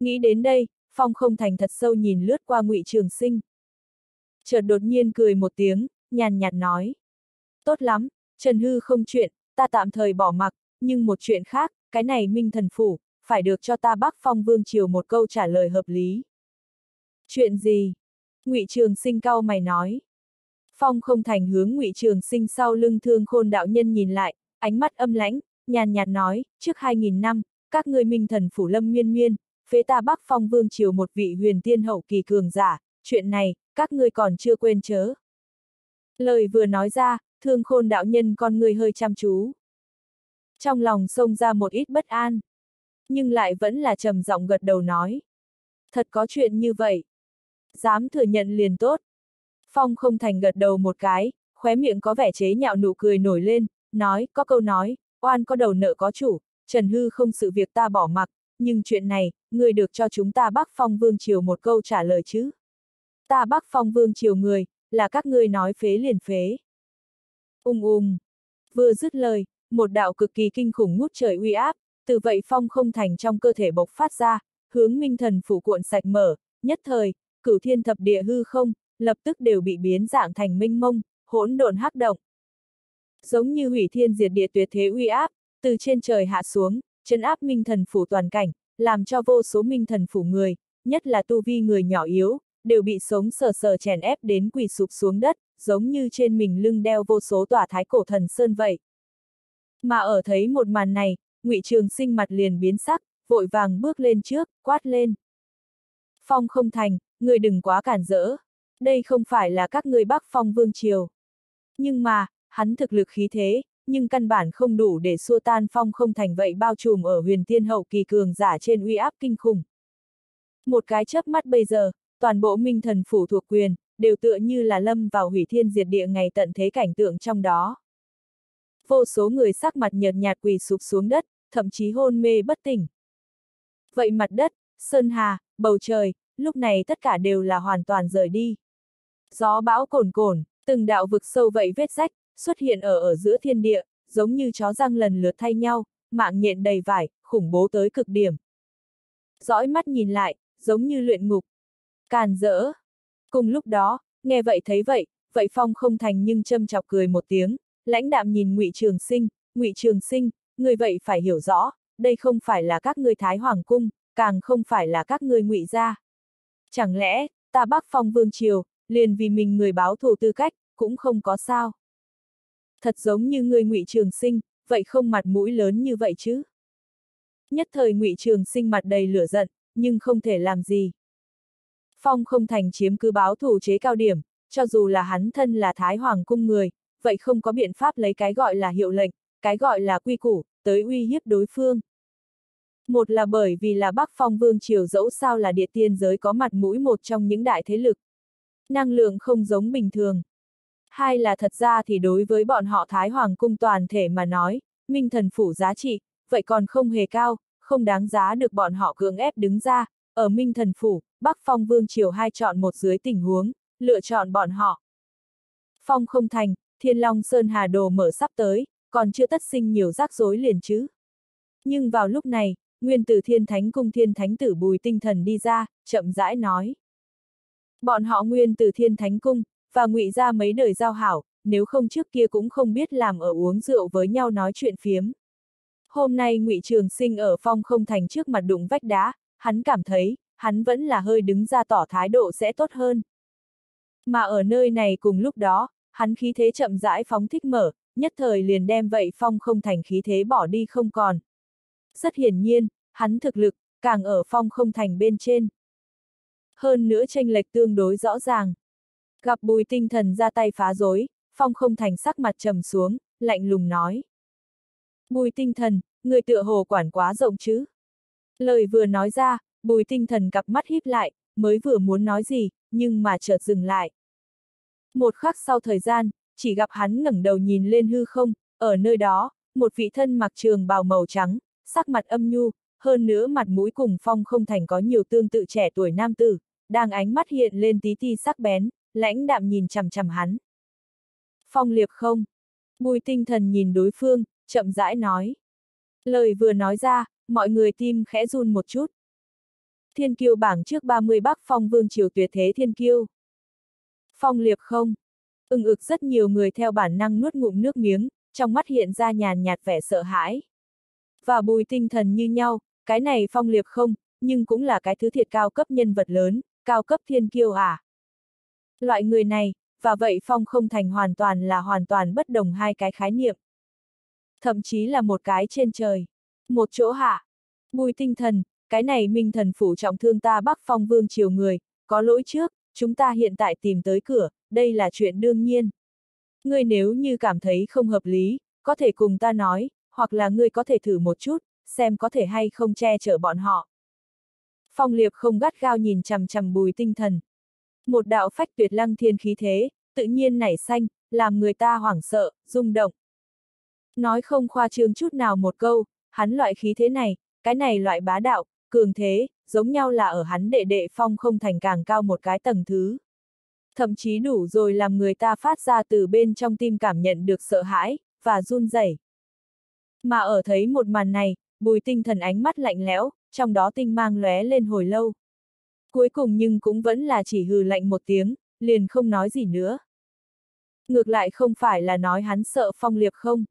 Nghĩ đến đây, Phong không thành thật sâu nhìn lướt qua ngụy Trường Sinh. Chợt đột nhiên cười một tiếng, nhàn nhạt nói. Tốt lắm, Trần Hư không chuyện, ta tạm thời bỏ mặc, nhưng một chuyện khác, cái này minh thần phủ, phải được cho ta Bắc Phong Vương Triều một câu trả lời hợp lý. Chuyện gì? ngụy Trường Sinh cau mày nói. Phong không thành hướng ngụy Trường Sinh sau lưng thương khôn đạo nhân nhìn lại, ánh mắt âm lãnh, nhàn nhạt nói, trước 2.000 năm, các ngươi minh thần phủ lâm miên miên, phế ta Bắc Phong Vương Triều một vị huyền tiên hậu kỳ cường giả, chuyện này, các ngươi còn chưa quên chớ. Lời vừa nói ra, thương khôn đạo nhân con người hơi chăm chú. Trong lòng xông ra một ít bất an. Nhưng lại vẫn là trầm giọng gật đầu nói. Thật có chuyện như vậy. Dám thừa nhận liền tốt. Phong không thành gật đầu một cái, khóe miệng có vẻ chế nhạo nụ cười nổi lên, nói, có câu nói, oan có đầu nợ có chủ, Trần Hư không sự việc ta bỏ mặc, nhưng chuyện này, người được cho chúng ta Bắc Phong Vương Triều một câu trả lời chứ. Ta Bắc Phong Vương Triều người, là các ngươi nói phế liền phế. Ung ung. Vừa dứt lời, một đạo cực kỳ kinh khủng ngút trời uy áp, từ vậy phong không thành trong cơ thể bộc phát ra, hướng minh thần phủ cuộn sạch mở, nhất thời, cửu thiên thập địa hư không, lập tức đều bị biến dạng thành minh mông, hỗn độn hắc động. Giống như hủy thiên diệt địa tuyệt thế uy áp, từ trên trời hạ xuống, chấn áp minh thần phủ toàn cảnh, làm cho vô số minh thần phủ người, nhất là tu vi người nhỏ yếu, đều bị sống sờ sờ chèn ép đến quỳ sụp xuống đất, giống như trên mình lưng đeo vô số tòa thái cổ thần sơn vậy. Mà ở thấy một màn này, ngụy Trường Sinh mặt liền biến sắc, vội vàng bước lên trước, quát lên. Phong không thành, người đừng quá cản rỡ. Đây không phải là các người Bắc Phong Vương Triều. Nhưng mà, hắn thực lực khí thế, nhưng căn bản không đủ để xua tan Phong không thành vậy bao trùm ở huyền tiên hậu kỳ cường giả trên uy áp kinh khủng. Một cái chớp mắt bây giờ, toàn bộ minh thần phủ thuộc quyền, đều tựa như là lâm vào hủy thiên diệt địa ngày tận thế cảnh tượng trong đó. Vô số người sắc mặt nhợt nhạt quỳ sụp xuống đất, thậm chí hôn mê bất tỉnh. Vậy mặt đất, sơn hà, bầu trời, lúc này tất cả đều là hoàn toàn rời đi. Gió bão cồn cồn, từng đạo vực sâu vậy vết rách, xuất hiện ở ở giữa thiên địa, giống như chó răng lần lượt thay nhau, mạng nhện đầy vải, khủng bố tới cực điểm. Dõi mắt nhìn lại, giống như luyện ngục. Càn rỡ. Cùng lúc đó, nghe vậy thấy vậy, vậy Phong không thành nhưng châm chọc cười một tiếng, lãnh đạm nhìn ngụy Trường Sinh, Ngụy Trường Sinh, người vậy phải hiểu rõ, đây không phải là các ngươi Thái Hoàng Cung, càng không phải là các ngươi ngụy gia. Chẳng lẽ, ta Bắc Phong Vương Triều, liền vì mình người báo thù tư cách, cũng không có sao. Thật giống như người ngụy Trường Sinh, vậy không mặt mũi lớn như vậy chứ. Nhất thời ngụy Trường Sinh mặt đầy lửa giận, nhưng không thể làm gì. Phong không thành chiếm cứ báo thủ chế cao điểm, cho dù là hắn thân là Thái Hoàng cung người, vậy không có biện pháp lấy cái gọi là hiệu lệnh, cái gọi là quy củ, tới uy hiếp đối phương. Một là bởi vì là Bắc Phong Vương Triều dẫu sao là địa tiên giới có mặt mũi một trong những đại thế lực. Năng lượng không giống bình thường. Hai là thật ra thì đối với bọn họ Thái Hoàng cung toàn thể mà nói, minh thần phủ giá trị, vậy còn không hề cao, không đáng giá được bọn họ cưỡng ép đứng ra, ở minh thần phủ, Bắc Phong Vương Triều hai chọn một dưới tình huống, lựa chọn bọn họ. Phong không thành, Thiên Long Sơn Hà Đồ mở sắp tới, còn chưa tất sinh nhiều rắc rối liền chứ. Nhưng vào lúc này, nguyên tử thiên thánh cung thiên thánh tử bùi tinh thần đi ra, chậm rãi nói. Bọn họ nguyên tử thiên thánh cung, và ngụy ra mấy đời giao hảo, nếu không trước kia cũng không biết làm ở uống rượu với nhau nói chuyện phiếm. Hôm nay ngụy Trường Sinh ở phong không thành trước mặt đụng vách đá, hắn cảm thấy, hắn vẫn là hơi đứng ra tỏ thái độ sẽ tốt hơn. Mà ở nơi này cùng lúc đó, hắn khí thế chậm rãi phóng thích mở, nhất thời liền đem vậy phong không thành khí thế bỏ đi không còn. Rất hiển nhiên, hắn thực lực, càng ở phong không thành bên trên. Hơn nữa tranh lệch tương đối rõ ràng. Gặp bùi tinh thần ra tay phá rối, phong không thành sắc mặt trầm xuống, lạnh lùng nói. Bùi tinh thần, người tựa hồ quản quá rộng chứ. Lời vừa nói ra, bùi tinh thần cặp mắt híp lại, mới vừa muốn nói gì, nhưng mà chợt dừng lại. Một khắc sau thời gian, chỉ gặp hắn ngẩng đầu nhìn lên hư không, ở nơi đó, một vị thân mặc trường bào màu trắng, sắc mặt âm nhu, hơn nữa mặt mũi cùng phong không thành có nhiều tương tự trẻ tuổi nam tử, đang ánh mắt hiện lên tí ti sắc bén, lãnh đạm nhìn chằm chằm hắn. Phong liệp không? Bùi tinh thần nhìn đối phương, chậm rãi nói. Lời vừa nói ra, mọi người tim khẽ run một chút. Thiên kiêu bảng trước 30 bắc phong vương triều tuyệt thế thiên kiêu. Phong liệp không? Ưng ực rất nhiều người theo bản năng nuốt ngụm nước miếng, trong mắt hiện ra nhàn nhạt vẻ sợ hãi. Và bùi tinh thần như nhau, cái này phong liệp không, nhưng cũng là cái thứ thiệt cao cấp nhân vật lớn, cao cấp thiên kiêu à. Loại người này, và vậy phong không thành hoàn toàn là hoàn toàn bất đồng hai cái khái niệm. Thậm chí là một cái trên trời, một chỗ hạ. Bùi tinh thần, cái này minh thần phủ trọng thương ta bắc phong vương triều người, có lỗi trước, chúng ta hiện tại tìm tới cửa, đây là chuyện đương nhiên. Ngươi nếu như cảm thấy không hợp lý, có thể cùng ta nói, hoặc là ngươi có thể thử một chút, xem có thể hay không che chở bọn họ. Phong liệp không gắt gao nhìn chằm chằm bùi tinh thần. Một đạo phách tuyệt lăng thiên khí thế, tự nhiên nảy xanh, làm người ta hoảng sợ, rung động. Nói không khoa trương chút nào một câu, hắn loại khí thế này, cái này loại bá đạo, cường thế, giống nhau là ở hắn đệ đệ phong không thành càng cao một cái tầng thứ. Thậm chí đủ rồi làm người ta phát ra từ bên trong tim cảm nhận được sợ hãi, và run rẩy. Mà ở thấy một màn này, bùi tinh thần ánh mắt lạnh lẽo, trong đó tinh mang lóe lên hồi lâu. Cuối cùng nhưng cũng vẫn là chỉ hừ lạnh một tiếng, liền không nói gì nữa. Ngược lại không phải là nói hắn sợ phong liệp không,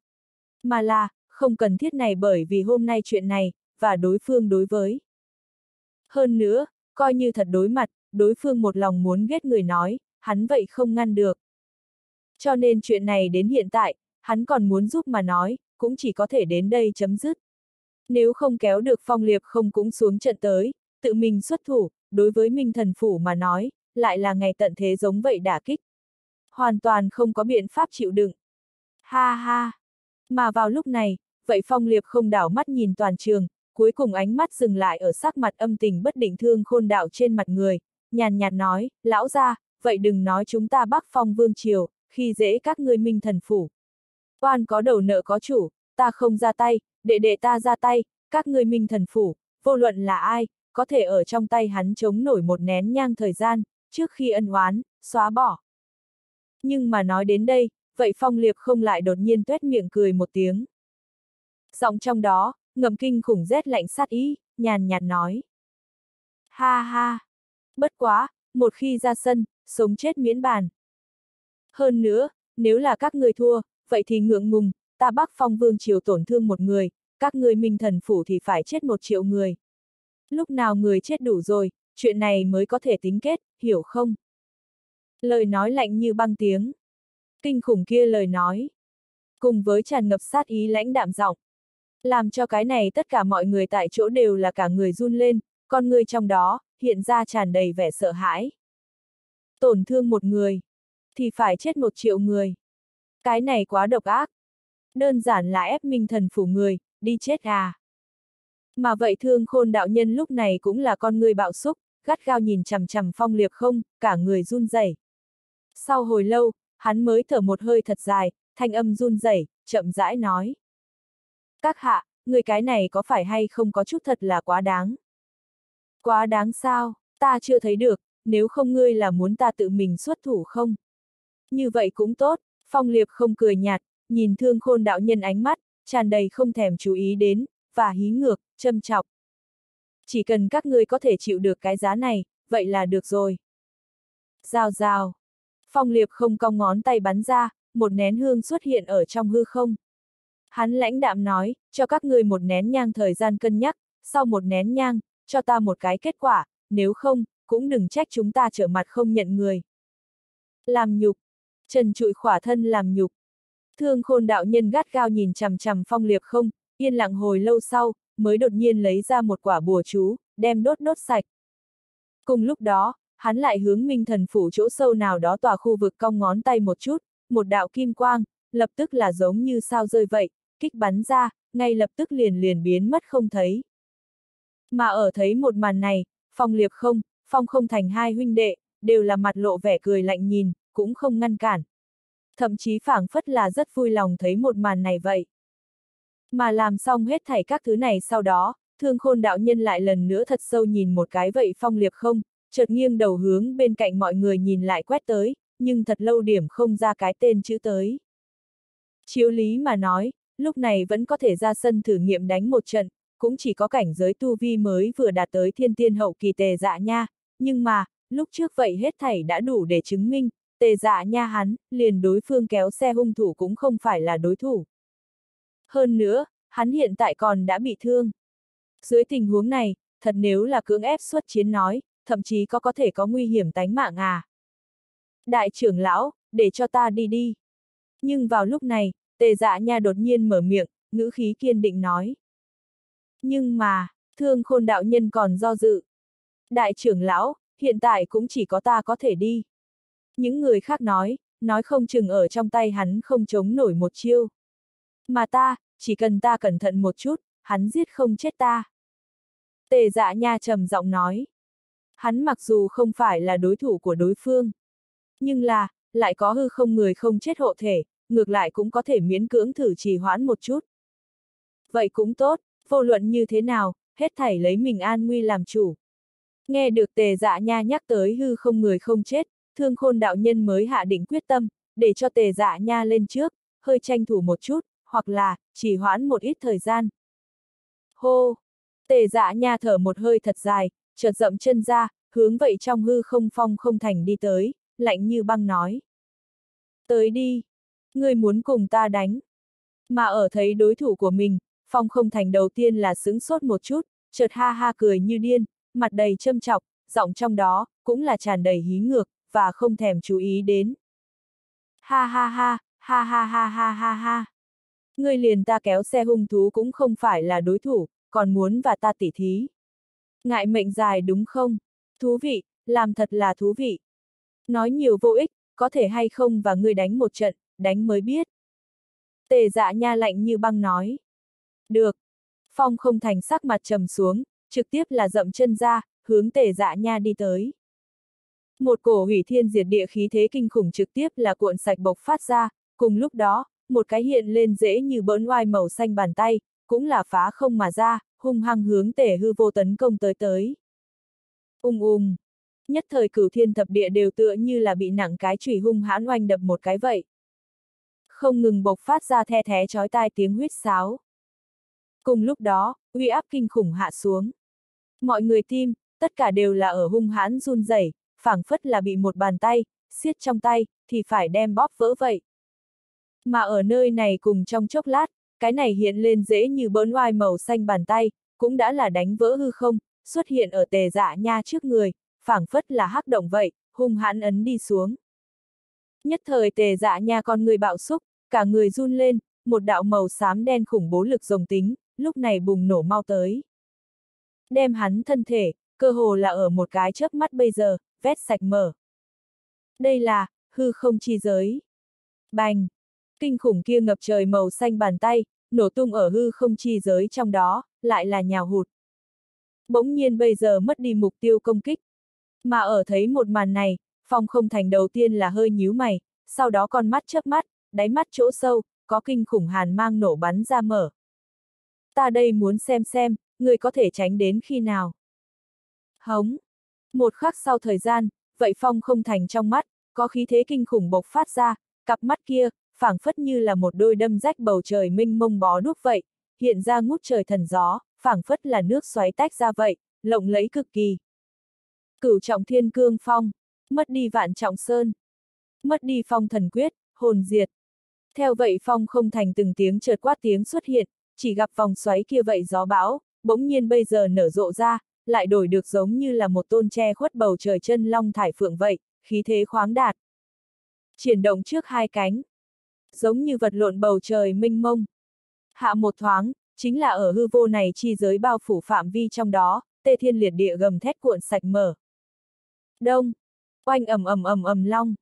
mà là, không cần thiết này bởi vì hôm nay chuyện này, và đối phương đối với. Hơn nữa, coi như thật đối mặt, đối phương một lòng muốn ghét người nói, hắn vậy không ngăn được. Cho nên chuyện này đến hiện tại, hắn còn muốn giúp mà nói, cũng chỉ có thể đến đây chấm dứt. Nếu không kéo được phong liệp không cũng xuống trận tới, tự mình xuất thủ, đối với minh thần phủ mà nói, lại là ngày tận thế giống vậy đả kích. Hoàn toàn không có biện pháp chịu đựng. Ha ha! Mà vào lúc này, vậy phong liệp không đảo mắt nhìn toàn trường, cuối cùng ánh mắt dừng lại ở sắc mặt âm tình bất định thương khôn đạo trên mặt người, nhàn nhạt nói, lão ra, vậy đừng nói chúng ta bắc phong vương triều, khi dễ các ngươi minh thần phủ. Oan có đầu nợ có chủ, ta không ra tay, đệ đệ ta ra tay, các ngươi minh thần phủ, vô luận là ai, có thể ở trong tay hắn chống nổi một nén nhang thời gian, trước khi ân oán, xóa bỏ. Nhưng mà nói đến đây, vậy Phong Liệp không lại đột nhiên tuét miệng cười một tiếng. Giọng trong đó, ngầm kinh khủng rét lạnh sát ý, nhàn nhạt nói. Ha ha! Bất quá, một khi ra sân, sống chết miễn bàn. Hơn nữa, nếu là các người thua, vậy thì ngượng ngùng, ta Bắc Phong Vương Triều tổn thương một người, các ngươi minh thần phủ thì phải chết một triệu người. Lúc nào người chết đủ rồi, chuyện này mới có thể tính kết, hiểu không? Lời nói lạnh như băng tiếng. Kinh khủng kia lời nói. Cùng với tràn ngập sát ý lãnh đạm giọng. Làm cho cái này tất cả mọi người tại chỗ đều là cả người run lên, con người trong đó, hiện ra tràn đầy vẻ sợ hãi. Tổn thương một người, thì phải chết một triệu người. Cái này quá độc ác. Đơn giản là ép minh thần phủ người, đi chết à. Mà vậy thương khôn đạo nhân lúc này cũng là con người bạo xúc, gắt gao nhìn chằm chằm phong liệp không, cả người run rẩy. Sau hồi lâu, hắn mới thở một hơi thật dài, thanh âm run rẩy, chậm rãi nói. Các hạ, người cái này có phải hay không có chút thật là quá đáng? Quá đáng sao, ta chưa thấy được, nếu không ngươi là muốn ta tự mình xuất thủ không? Như vậy cũng tốt, phong liệp không cười nhạt, nhìn thương khôn đạo nhân ánh mắt, tràn đầy không thèm chú ý đến, và hí ngược, châm chọc. Chỉ cần các ngươi có thể chịu được cái giá này, vậy là được rồi. Rào rào. Phong liệp không cong ngón tay bắn ra, một nén hương xuất hiện ở trong hư không. Hắn lãnh đạm nói, cho các ngươi một nén nhang thời gian cân nhắc, sau một nén nhang, cho ta một cái kết quả, nếu không, cũng đừng trách chúng ta trở mặt không nhận người. Làm nhục. Trần trụi khỏa thân làm nhục. Thương khôn đạo nhân gắt gao nhìn chằm chằm phong liệp không, yên lặng hồi lâu sau, mới đột nhiên lấy ra một quả bùa chú, đem đốt đốt sạch. Cùng lúc đó, hắn lại hướng minh thần phủ chỗ sâu nào đó tòa khu vực cong ngón tay một chút, một đạo kim quang, lập tức là giống như sao rơi vậy, kích bắn ra, ngay lập tức liền liền biến mất không thấy. Mà ở thấy một màn này, phong liệp không, phong không thành hai huynh đệ, đều là mặt lộ vẻ cười lạnh nhìn, cũng không ngăn cản. Thậm chí phảng phất là rất vui lòng thấy một màn này vậy. Mà làm xong hết thảy các thứ này sau đó, thương khôn đạo nhân lại lần nữa thật sâu nhìn một cái vậy phong liệp không, chợt nghiêng đầu hướng bên cạnh mọi người nhìn lại quét tới, nhưng thật lâu điểm không ra cái tên chữ tới. Chiếu lý mà nói, lúc này vẫn có thể ra sân thử nghiệm đánh một trận, cũng chỉ có cảnh giới tu vi mới vừa đạt tới thiên tiên hậu kỳ tề dạ nha, nhưng mà, lúc trước vậy hết thảy đã đủ để chứng minh, tề dạ nha hắn, liền đối phương kéo xe hung thủ cũng không phải là đối thủ. Hơn nữa, hắn hiện tại còn đã bị thương. Dưới tình huống này, thật nếu là cưỡng ép xuất chiến nói, thậm chí có có thể có nguy hiểm tánh mạng à. Đại trưởng lão, để cho ta đi đi. Nhưng vào lúc này, tề dạ nha đột nhiên mở miệng, ngữ khí kiên định nói. Nhưng mà, thương khôn đạo nhân còn do dự. Đại trưởng lão, hiện tại cũng chỉ có ta có thể đi. Những người khác nói, nói không chừng ở trong tay hắn không chống nổi một chiêu. Mà ta, chỉ cần ta cẩn thận một chút, hắn giết không chết ta. Tề dạ nha trầm giọng nói. Hắn mặc dù không phải là đối thủ của đối phương. Nhưng là, lại có hư không người không chết hộ thể, ngược lại cũng có thể miễn cưỡng thử trì hoãn một chút. Vậy cũng tốt, vô luận như thế nào, hết thảy lấy mình an nguy làm chủ. Nghe được tề dạ nha nhắc tới hư không người không chết, thương khôn đạo nhân mới hạ định quyết tâm, để cho tề dạ nha lên trước, hơi tranh thủ một chút, hoặc là, chỉ hoãn một ít thời gian. Hô! Tề dạ nha thở một hơi thật dài, chợt dậm chân ra, hướng vậy trong hư không phong không thành đi tới, lạnh như băng nói. Tới đi! người muốn cùng ta đánh. Mà ở thấy đối thủ của mình, phong không thành đầu tiên là sững sốt một chút, chợt ha ha cười như điên, mặt đầy châm chọc, giọng trong đó, cũng là tràn đầy hí ngược, và không thèm chú ý đến. Ha ha ha, ha ha ha ha ha ha. Ngươi liền ta kéo xe hung thú cũng không phải là đối thủ, còn muốn và ta tỉ thí. Ngại mệnh dài đúng không? Thú vị, làm thật là thú vị. Nói nhiều vô ích, có thể hay không và ngươi đánh một trận, đánh mới biết. Tề dạ nha lạnh như băng nói. Được. Phong không thành sắc mặt trầm xuống, trực tiếp là dậm chân ra, hướng tề dạ nha đi tới. Một cổ hủy thiên diệt địa khí thế kinh khủng trực tiếp là cuộn sạch bộc phát ra, cùng lúc đó, một cái hiện lên dễ như bỡn oai màu xanh bàn tay, cũng là phá không mà ra, hung hăng hướng tể hư vô tấn công tới tới. Ung ung. Nhất thời cửu thiên thập địa đều tựa như là bị nặng cái chủy hung hãn oanh đập một cái vậy. Không ngừng bộc phát ra the thé chói tai tiếng huyết sáo. Cùng lúc đó, uy áp kinh khủng hạ xuống. Mọi người tim, tất cả đều là ở hung hãn run rẩy, phảng phất là bị một bàn tay, siết trong tay, thì phải đem bóp vỡ vậy. Mà ở nơi này cùng trong chốc lát, cái này hiện lên dễ như bỡn oai màu xanh bàn tay, cũng đã là đánh vỡ hư không, xuất hiện ở tề dạ nha trước người, phảng phất là hắc động vậy, hung hãn ấn đi xuống. Nhất thời tề dạ nha con người bạo xúc, cả người run lên, một đạo màu xám đen khủng bố lực rồng tính, lúc này bùng nổ mau tới. Đem hắn thân thể, cơ hồ là ở một cái chớp mắt bây giờ, vét sạch mở. Đây là, hư không chi giới. Bành! Kinh khủng kia ngập trời màu xanh bàn tay, nổ tung ở hư không chi giới trong đó, lại là nhào hụt. Bỗng nhiên bây giờ mất đi mục tiêu công kích. Mà ở thấy một màn này, Phong không thành đầu tiên là hơi nhíu mày, sau đó con mắt chớp mắt, đáy mắt chỗ sâu, có kinh khủng hàn mang nổ bắn ra mở. Ta đây muốn xem xem, người có thể tránh đến khi nào. Hống! Một khắc sau thời gian, vậy Phong không thành trong mắt, có khí thế kinh khủng bộc phát ra, cặp mắt kia, phảng phất như là một đôi đâm rách bầu trời minh mông bó đúc vậy, hiện ra ngút trời thần gió, phảng phất là nước xoáy tách ra vậy, lộng lẫy cực kỳ. Cửu trọng thiên cương phong, mất đi vạn trọng sơn, mất đi phong thần quyết, hồn diệt. Theo vậy phong không thành từng tiếng chợt quát tiếng xuất hiện, chỉ gặp vòng xoáy kia vậy gió bão, bỗng nhiên bây giờ nở rộ ra, lại đổi được giống như là một tôn tre khuất bầu trời chân long thải phượng vậy, khí thế khoáng đạt. Triển động trước hai cánh, giống như vật lộn bầu trời minh mông. Hạ một thoáng, chính là ở hư vô này chi giới bao phủ phạm vi trong đó, tê thiên liệt địa gầm thét cuộn sạch mở. Đông, oanh ầm ầm ầm ầm long.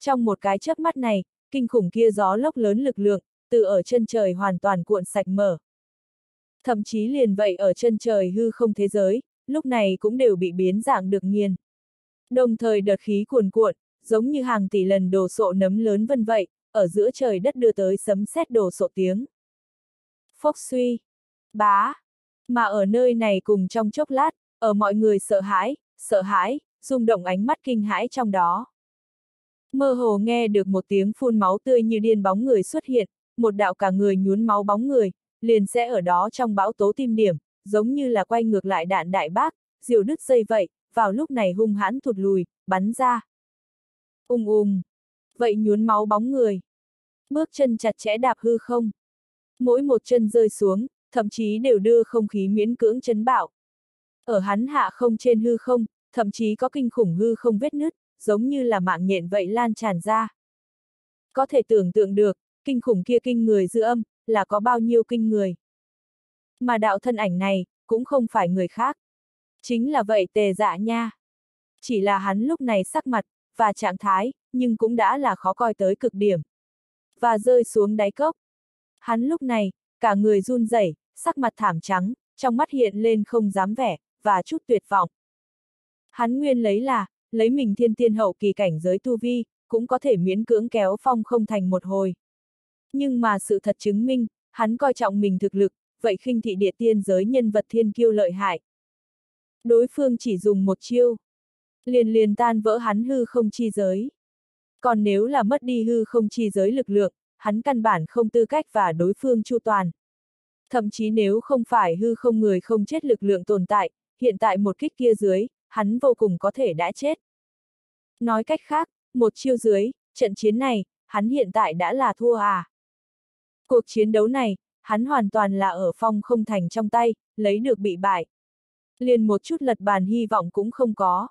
Trong một cái chớp mắt này, kinh khủng kia gió lốc lớn lực lượng, từ ở chân trời hoàn toàn cuộn sạch mở. Thậm chí liền vậy ở chân trời hư không thế giới, lúc này cũng đều bị biến dạng được nghiền. Đồng thời đợt khí cuồn cuộn, giống như hàng tỷ lần đồ sộ nấm lớn vân vậy, ở giữa trời đất đưa tới sấm sét đồ sộ tiếng. Phốc suy, bá, mà ở nơi này cùng trong chốc lát, ở mọi người sợ hãi, sợ hãi, rung động ánh mắt kinh hãi trong đó. Mơ hồ nghe được một tiếng phun máu tươi như điên bóng người xuất hiện, một đạo cả người nhún máu bóng người, liền sẽ ở đó trong bão tố tim điểm, giống như là quay ngược lại đạn đại bác, diều đứt dây vậy, vào lúc này hung hãn thụt lùi, bắn ra. Ung ung. Vậy nhuốn máu bóng người. Bước chân chặt chẽ đạp hư không. Mỗi một chân rơi xuống, thậm chí đều đưa không khí miễn cưỡng chấn bạo. Ở hắn hạ không trên hư không, thậm chí có kinh khủng hư không vết nứt, giống như là mạng nhện vậy lan tràn ra. Có thể tưởng tượng được, kinh khủng kia kinh người dư âm, là có bao nhiêu kinh người. Mà đạo thân ảnh này, cũng không phải người khác. Chính là vậy tề dạ nha. Chỉ là hắn lúc này sắc mặt, và trạng thái, nhưng cũng đã là khó coi tới cực điểm. Và rơi xuống đáy cốc. Hắn lúc này, cả người run rẩy, sắc mặt thảm trắng, trong mắt hiện lên không dám vẻ, và chút tuyệt vọng. Hắn nguyên lấy là, lấy mình thiên tiên hậu kỳ cảnh giới tu vi, cũng có thể miễn cưỡng kéo phong không thành một hồi. Nhưng mà sự thật chứng minh, hắn coi trọng mình thực lực, vậy khinh thị địa tiên giới nhân vật thiên kiêu lợi hại. Đối phương chỉ dùng một chiêu, liền liền tan vỡ hắn hư không chi giới. Còn nếu là mất đi hư không chi giới lực lượng, hắn căn bản không tư cách và đối phương chu toàn. Thậm chí nếu không phải hư không người không chết lực lượng tồn tại, hiện tại một kích kia dưới, hắn vô cùng có thể đã chết. Nói cách khác, một chiêu dưới, trận chiến này, hắn hiện tại đã là thua à. Cuộc chiến đấu này, hắn hoàn toàn là ở phong không thành trong tay, lấy được bị bại. Liền một chút lật bàn hy vọng cũng không có.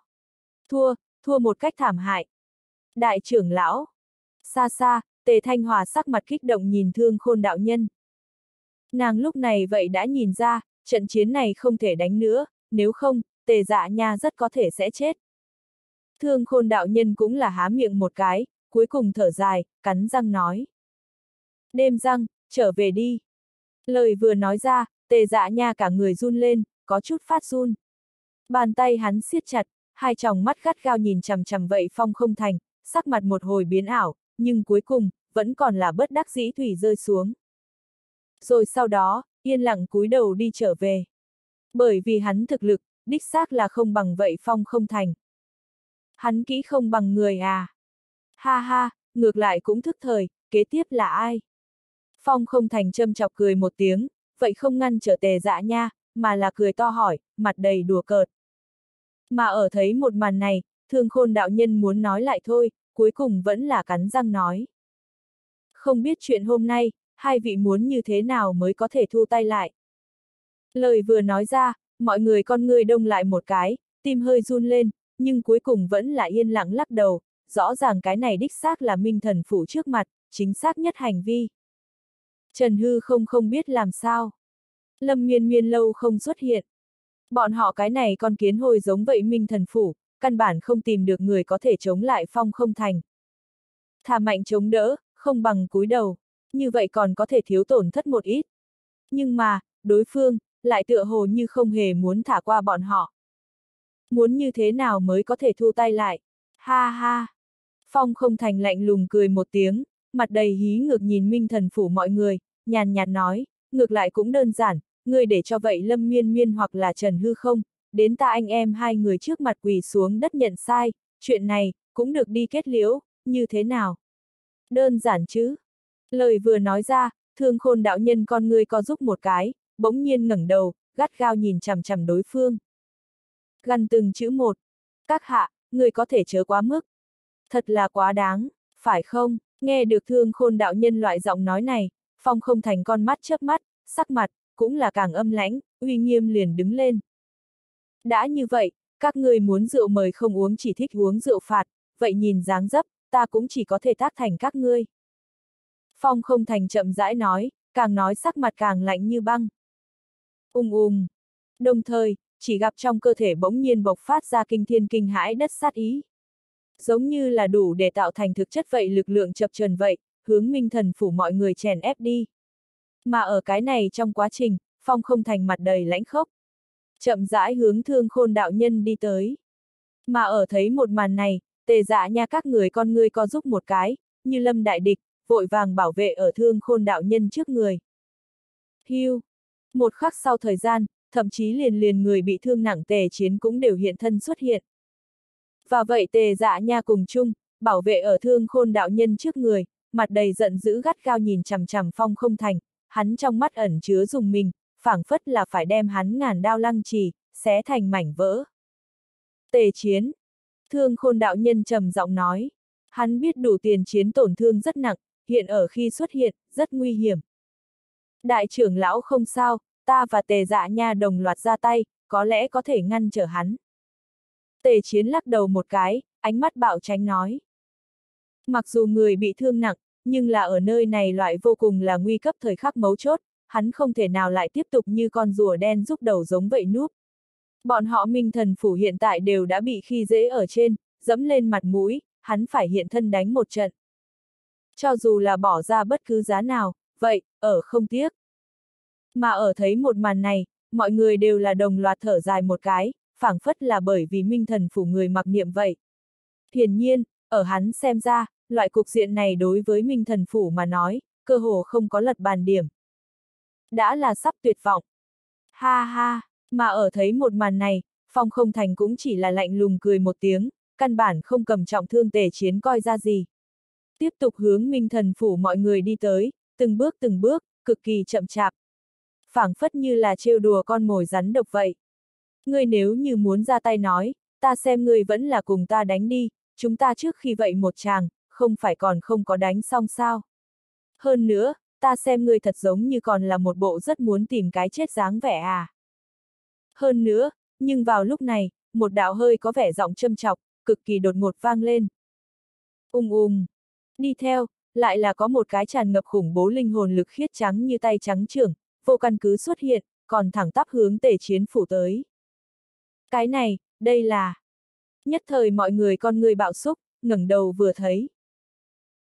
Thua, thua một cách thảm hại. Đại trưởng lão. Xa xa, tề thanh hòa sắc mặt kích động nhìn thương khôn đạo nhân. Nàng lúc này vậy đã nhìn ra, trận chiến này không thể đánh nữa, nếu không, tề dạ nha rất có thể sẽ chết. Thương khôn đạo nhân cũng là há miệng một cái, cuối cùng thở dài, cắn răng nói. Đêm răng, trở về đi. Lời vừa nói ra, tề dạ nha cả người run lên, có chút phát run. Bàn tay hắn siết chặt, hai tròng mắt gắt gao nhìn chằm chằm vậy phong không thành, sắc mặt một hồi biến ảo, nhưng cuối cùng, vẫn còn là bất đắc dĩ thủy rơi xuống. Rồi sau đó, yên lặng cúi đầu đi trở về. Bởi vì hắn thực lực, đích xác là không bằng vậy phong không thành. Hắn kỹ không bằng người à? Ha ha, ngược lại cũng thức thời, kế tiếp là ai? Phong không thành châm chọc cười một tiếng, vậy không ngăn trở tề dạ nha, mà là cười to hỏi, mặt đầy đùa cợt. Mà ở thấy một màn này, thương khôn đạo nhân muốn nói lại thôi, cuối cùng vẫn là cắn răng nói. Không biết chuyện hôm nay, hai vị muốn như thế nào mới có thể thu tay lại. Lời vừa nói ra, mọi người con người đông lại một cái, tim hơi run lên, nhưng cuối cùng vẫn là yên lặng lắc đầu, rõ ràng cái này đích xác là minh thần phủ trước mặt, chính xác nhất hành vi. Trần Hư không không biết làm sao. Lâm miên miên lâu không xuất hiện. Bọn họ cái này con kiến hồi giống vậy minh thần phủ, căn bản không tìm được người có thể chống lại phong không thành. Thà mạnh chống đỡ, không bằng cúi đầu, như vậy còn có thể thiếu tổn thất một ít. Nhưng mà, đối phương, lại tựa hồ như không hề muốn thả qua bọn họ. Muốn như thế nào mới có thể thu tay lại? Ha ha! Phong không thành lạnh lùng cười một tiếng, mặt đầy hí ngược nhìn minh thần phủ mọi người, nhàn nhạt nói, ngược lại cũng đơn giản, người để cho vậy lâm miên miên hoặc là trần hư không, đến ta anh em hai người trước mặt quỳ xuống đất nhận sai, chuyện này, cũng được đi kết liễu, như thế nào? Đơn giản chứ? Lời vừa nói ra, thương khôn đạo nhân con người có giúp một cái, bỗng nhiên ngẩng đầu, gắt gao nhìn chằm chằm đối phương. Gần từng chữ một. Các hạ, người có thể chớ quá mức. Thật là quá đáng, phải không? Nghe được thương khôn đạo nhân loại giọng nói này, phong không thành con mắt chớp mắt, sắc mặt, cũng là càng âm lãnh, uy nghiêm liền đứng lên. Đã như vậy, các ngươi muốn rượu mời không uống chỉ thích uống rượu phạt, vậy nhìn dáng dấp, ta cũng chỉ có thể tác thành các ngươi. Phong không thành chậm rãi nói, càng nói sắc mặt càng lạnh như băng. Ung ung. Đồng thời, chỉ gặp trong cơ thể bỗng nhiên bộc phát ra kinh thiên kinh hãi đất sát ý. Giống như là đủ để tạo thành thực chất vậy lực lượng chập trần vậy, hướng minh thần phủ mọi người chèn ép đi. Mà ở cái này trong quá trình, Phong không thành mặt đầy lãnh khốc. Chậm rãi hướng thương khôn đạo nhân đi tới. Mà ở thấy một màn này, tề dạ nha các người con ngươi co giúp một cái, như lâm đại địch, vội vàng bảo vệ ở thương khôn đạo nhân trước người. Hưu. Một khắc sau thời gian, thậm chí liền liền người bị thương nặng tề chiến cũng đều hiện thân xuất hiện. Và vậy tề dạ nha cùng chung, bảo vệ ở thương khôn đạo nhân trước người, mặt đầy giận dữ gắt gao nhìn chằm chằm phong không thành, hắn trong mắt ẩn chứa dùng mình, phảng phất là phải đem hắn ngàn đao lăng trì, xé thành mảnh vỡ. Tề chiến. Thương khôn đạo nhân trầm giọng nói. Hắn biết đủ tiền chiến tổn thương rất nặng, hiện ở khi xuất hiện, rất nguy hiểm. Đại trưởng lão không sao, ta và tề dạ nha đồng loạt ra tay, có lẽ có thể ngăn trở hắn. Tề chiến lắc đầu một cái, ánh mắt bạo tránh nói. Mặc dù người bị thương nặng, nhưng là ở nơi này loại vô cùng là nguy cấp thời khắc mấu chốt, hắn không thể nào lại tiếp tục như con rùa đen giúp đầu giống vậy núp. Bọn họ minh thần phủ hiện tại đều đã bị khi dễ ở trên, dẫm lên mặt mũi, hắn phải hiện thân đánh một trận. Cho dù là bỏ ra bất cứ giá nào, vậy, ở không tiếc. Mà ở thấy một màn này, mọi người đều là đồng loạt thở dài một cái, phảng phất là bởi vì minh thần phủ người mặc niệm vậy. Hiển nhiên, ở hắn xem ra, loại cục diện này đối với minh thần phủ mà nói, cơ hồ không có lật bàn điểm. Đã là sắp tuyệt vọng. Ha ha, mà ở thấy một màn này, Phong không thành cũng chỉ là lạnh lùng cười một tiếng, căn bản không cầm trọng thương tề chiến coi ra gì. Tiếp tục hướng minh thần phủ mọi người đi tới, từng bước từng bước, cực kỳ chậm chạp. phảng phất như là trêu đùa con mồi rắn độc vậy. Ngươi nếu như muốn ra tay nói, ta xem ngươi vẫn là cùng ta đánh đi, chúng ta trước khi vậy một chàng, không phải còn không có đánh xong sao. Hơn nữa, ta xem ngươi thật giống như còn là một bộ rất muốn tìm cái chết dáng vẻ à. Hơn nữa, nhưng vào lúc này, một đạo hơi có vẻ giọng châm chọc, cực kỳ đột ngột vang lên. Ung ung. Đi theo, lại là có một cái tràn ngập khủng bố linh hồn lực khiết trắng như tay trắng trưởng, vô căn cứ xuất hiện, còn thẳng tắp hướng tể chiến phủ tới. Cái này, đây là... Nhất thời mọi người con người bạo xúc, ngẩng đầu vừa thấy.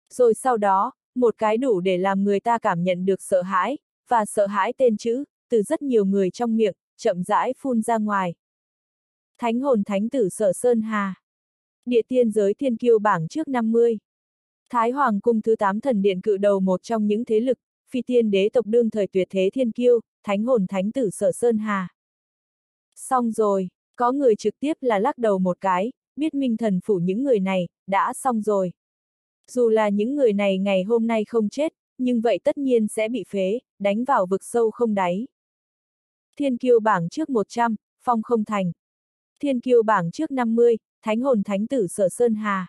Rồi sau đó, một cái đủ để làm người ta cảm nhận được sợ hãi, và sợ hãi tên chữ, từ rất nhiều người trong miệng, chậm rãi phun ra ngoài. Thánh hồn thánh tử sở Sơn Hà. Địa tiên giới thiên kiêu bảng trước 50. Thái Hoàng cung thứ 8 thần điện cự đầu một trong những thế lực, phi tiên đế tộc đương thời tuyệt thế thiên kiêu, thánh hồn thánh tử sở Sơn Hà. Xong rồi, có người trực tiếp là lắc đầu một cái, biết minh thần phủ những người này, đã xong rồi. Dù là những người này ngày hôm nay không chết, nhưng vậy tất nhiên sẽ bị phế, đánh vào vực sâu không đáy. Thiên kiêu bảng trước 100, phong không thành. Thiên kiêu bảng trước 50, thánh hồn thánh tử sở Sơn Hà.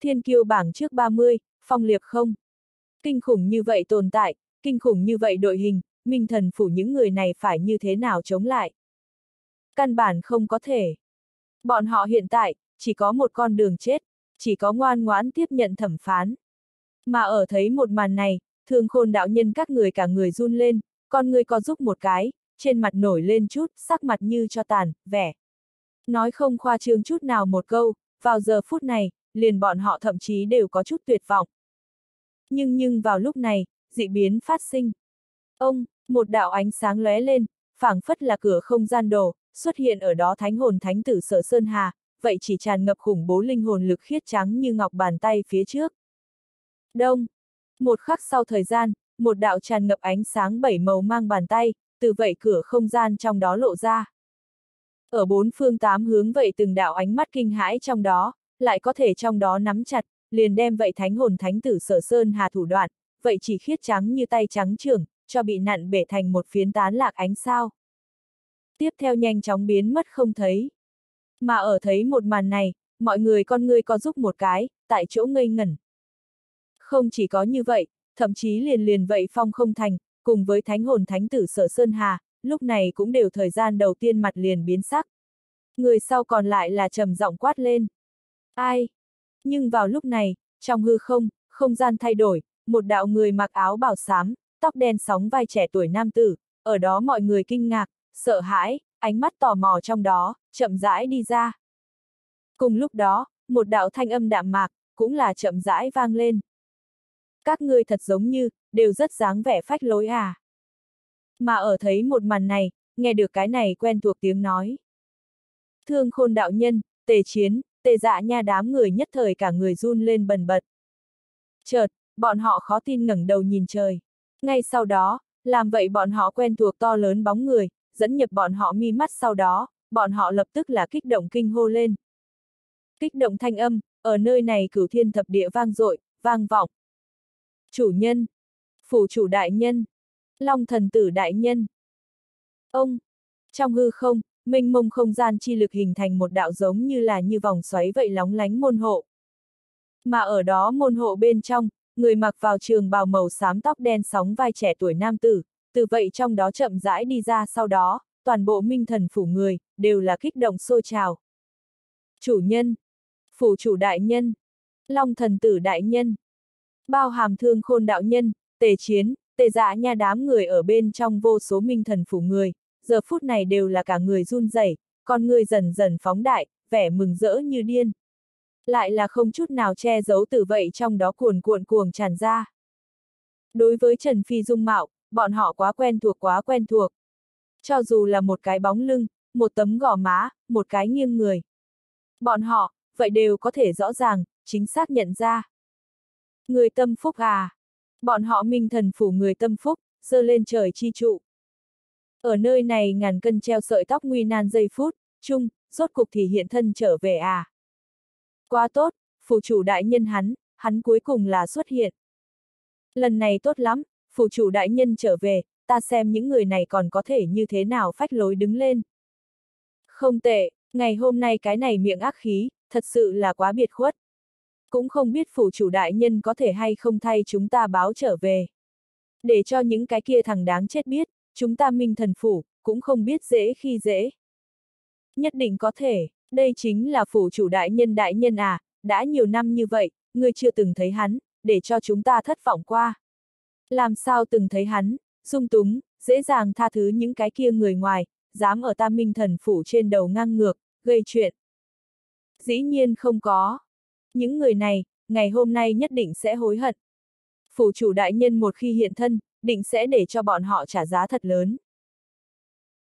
Thiên kiêu bảng trước 30, phong liệp không. Kinh khủng như vậy tồn tại, kinh khủng như vậy đội hình, minh thần phủ những người này phải như thế nào chống lại? Căn bản không có thể. Bọn họ hiện tại, chỉ có một con đường chết, chỉ có ngoan ngoãn tiếp nhận thẩm phán. Mà ở thấy một màn này, thương khôn đạo nhân các người cả người run lên, con người có giúp một cái, trên mặt nổi lên chút, sắc mặt như cho tàn, vẻ. Nói không khoa trương chút nào một câu, vào giờ phút này, liền bọn họ thậm chí đều có chút tuyệt vọng. Nhưng nhưng vào lúc này, dị biến phát sinh. Ông, một đạo ánh sáng lóe lên, phảng phất là cửa không gian đồ, xuất hiện ở đó thánh hồn thánh tử sở Sơn Hà, vậy chỉ tràn ngập khủng bố linh hồn lực khiết trắng như ngọc bàn tay phía trước. Đông. Một khắc sau thời gian, một đạo tràn ngập ánh sáng bảy màu mang bàn tay, từ vậy cửa không gian trong đó lộ ra. Ở bốn phương tám hướng vậy từng đạo ánh mắt kinh hãi trong đó, lại có thể trong đó nắm chặt, liền đem vậy thánh hồn thánh tử sở sơn hà thủ đoạn, vậy chỉ khiết trắng như tay trắng trưởng, cho bị nặn bể thành một phiến tán lạc ánh sao. Tiếp theo nhanh chóng biến mất không thấy. Mà ở thấy một màn này, mọi người con người có giúp một cái, tại chỗ ngây ngẩn. Không chỉ có như vậy, thậm chí liền liền vậy phong không thành, cùng với thánh hồn thánh tử sở Sơn Hà, lúc này cũng đều thời gian đầu tiên mặt liền biến sắc. Người sau còn lại là trầm giọng quát lên. Ai? Nhưng vào lúc này, trong hư không, không gian thay đổi, một đạo người mặc áo bảo xám, tóc đen sóng vai trẻ tuổi nam tử, ở đó mọi người kinh ngạc, sợ hãi, ánh mắt tò mò trong đó, chậm rãi đi ra. Cùng lúc đó, một đạo thanh âm đạm mạc, cũng là chậm rãi vang lên. Các ngươi thật giống như, đều rất dáng vẻ phách lối à. Mà ở thấy một màn này, nghe được cái này quen thuộc tiếng nói. Thương khôn đạo nhân, tề chiến, tề dạ nha đám người nhất thời cả người run lên bần bật. Chợt, bọn họ khó tin ngẩng đầu nhìn trời. Ngay sau đó, làm vậy bọn họ quen thuộc to lớn bóng người, dẫn nhập bọn họ mi mắt sau đó, bọn họ lập tức là kích động kinh hô lên. Kích động thanh âm, ở nơi này cửu thiên thập địa vang dội, vang vọng. Chủ nhân, phủ chủ đại nhân, long thần tử đại nhân. Ông, trong hư không, minh mông không gian chi lực hình thành một đạo giống như là như vòng xoáy vậy lóng lánh môn hộ. Mà ở đó môn hộ bên trong, người mặc vào trường bào màu xám tóc đen sóng vai trẻ tuổi nam tử, từ vậy trong đó chậm rãi đi ra sau đó, toàn bộ minh thần phủ người, đều là kích động sôi trào. Chủ nhân, phủ chủ đại nhân, long thần tử đại nhân, bao hàm thương khôn đạo nhân, tề chiến, tề dạ nha đám người ở bên trong vô số minh thần phủ người, giờ phút này đều là cả người run rẩy, con người dần dần phóng đại, vẻ mừng rỡ như điên. Lại là không chút nào che giấu từ vậy trong đó cuồn cuộn cuồng tràn ra. Đối với Trần Phi dung mạo, bọn họ quá quen thuộc quá quen thuộc. Cho dù là một cái bóng lưng, một tấm gò má, một cái nghiêng người. Bọn họ, vậy đều có thể rõ ràng, chính xác nhận ra. Người tâm phúc à? Bọn họ minh thần phủ người tâm phúc, dơ lên trời chi trụ. Ở nơi này ngàn cân treo sợi tóc nguy nan giây phút, chung, rốt cục thì hiện thân trở về à? Quá tốt, phủ chủ đại nhân hắn, hắn cuối cùng là xuất hiện. Lần này tốt lắm, phủ chủ đại nhân trở về, ta xem những người này còn có thể như thế nào phách lối đứng lên. Không tệ, ngày hôm nay cái này miệng ác khí, thật sự là quá biệt khuất. Cũng không biết phủ chủ đại nhân có thể hay không thay chúng ta báo trở về. Để cho những cái kia thằng đáng chết biết, chúng ta minh thần phủ, cũng không biết dễ khi dễ. Nhất định có thể, đây chính là phủ chủ đại nhân đại nhân à, đã nhiều năm như vậy, người chưa từng thấy hắn, để cho chúng ta thất vọng qua. Làm sao từng thấy hắn, dung túng, dễ dàng tha thứ những cái kia người ngoài, dám ở tam minh thần phủ trên đầu ngang ngược, gây chuyện. Dĩ nhiên không có. Những người này, ngày hôm nay nhất định sẽ hối hận. Phủ chủ đại nhân một khi hiện thân, định sẽ để cho bọn họ trả giá thật lớn.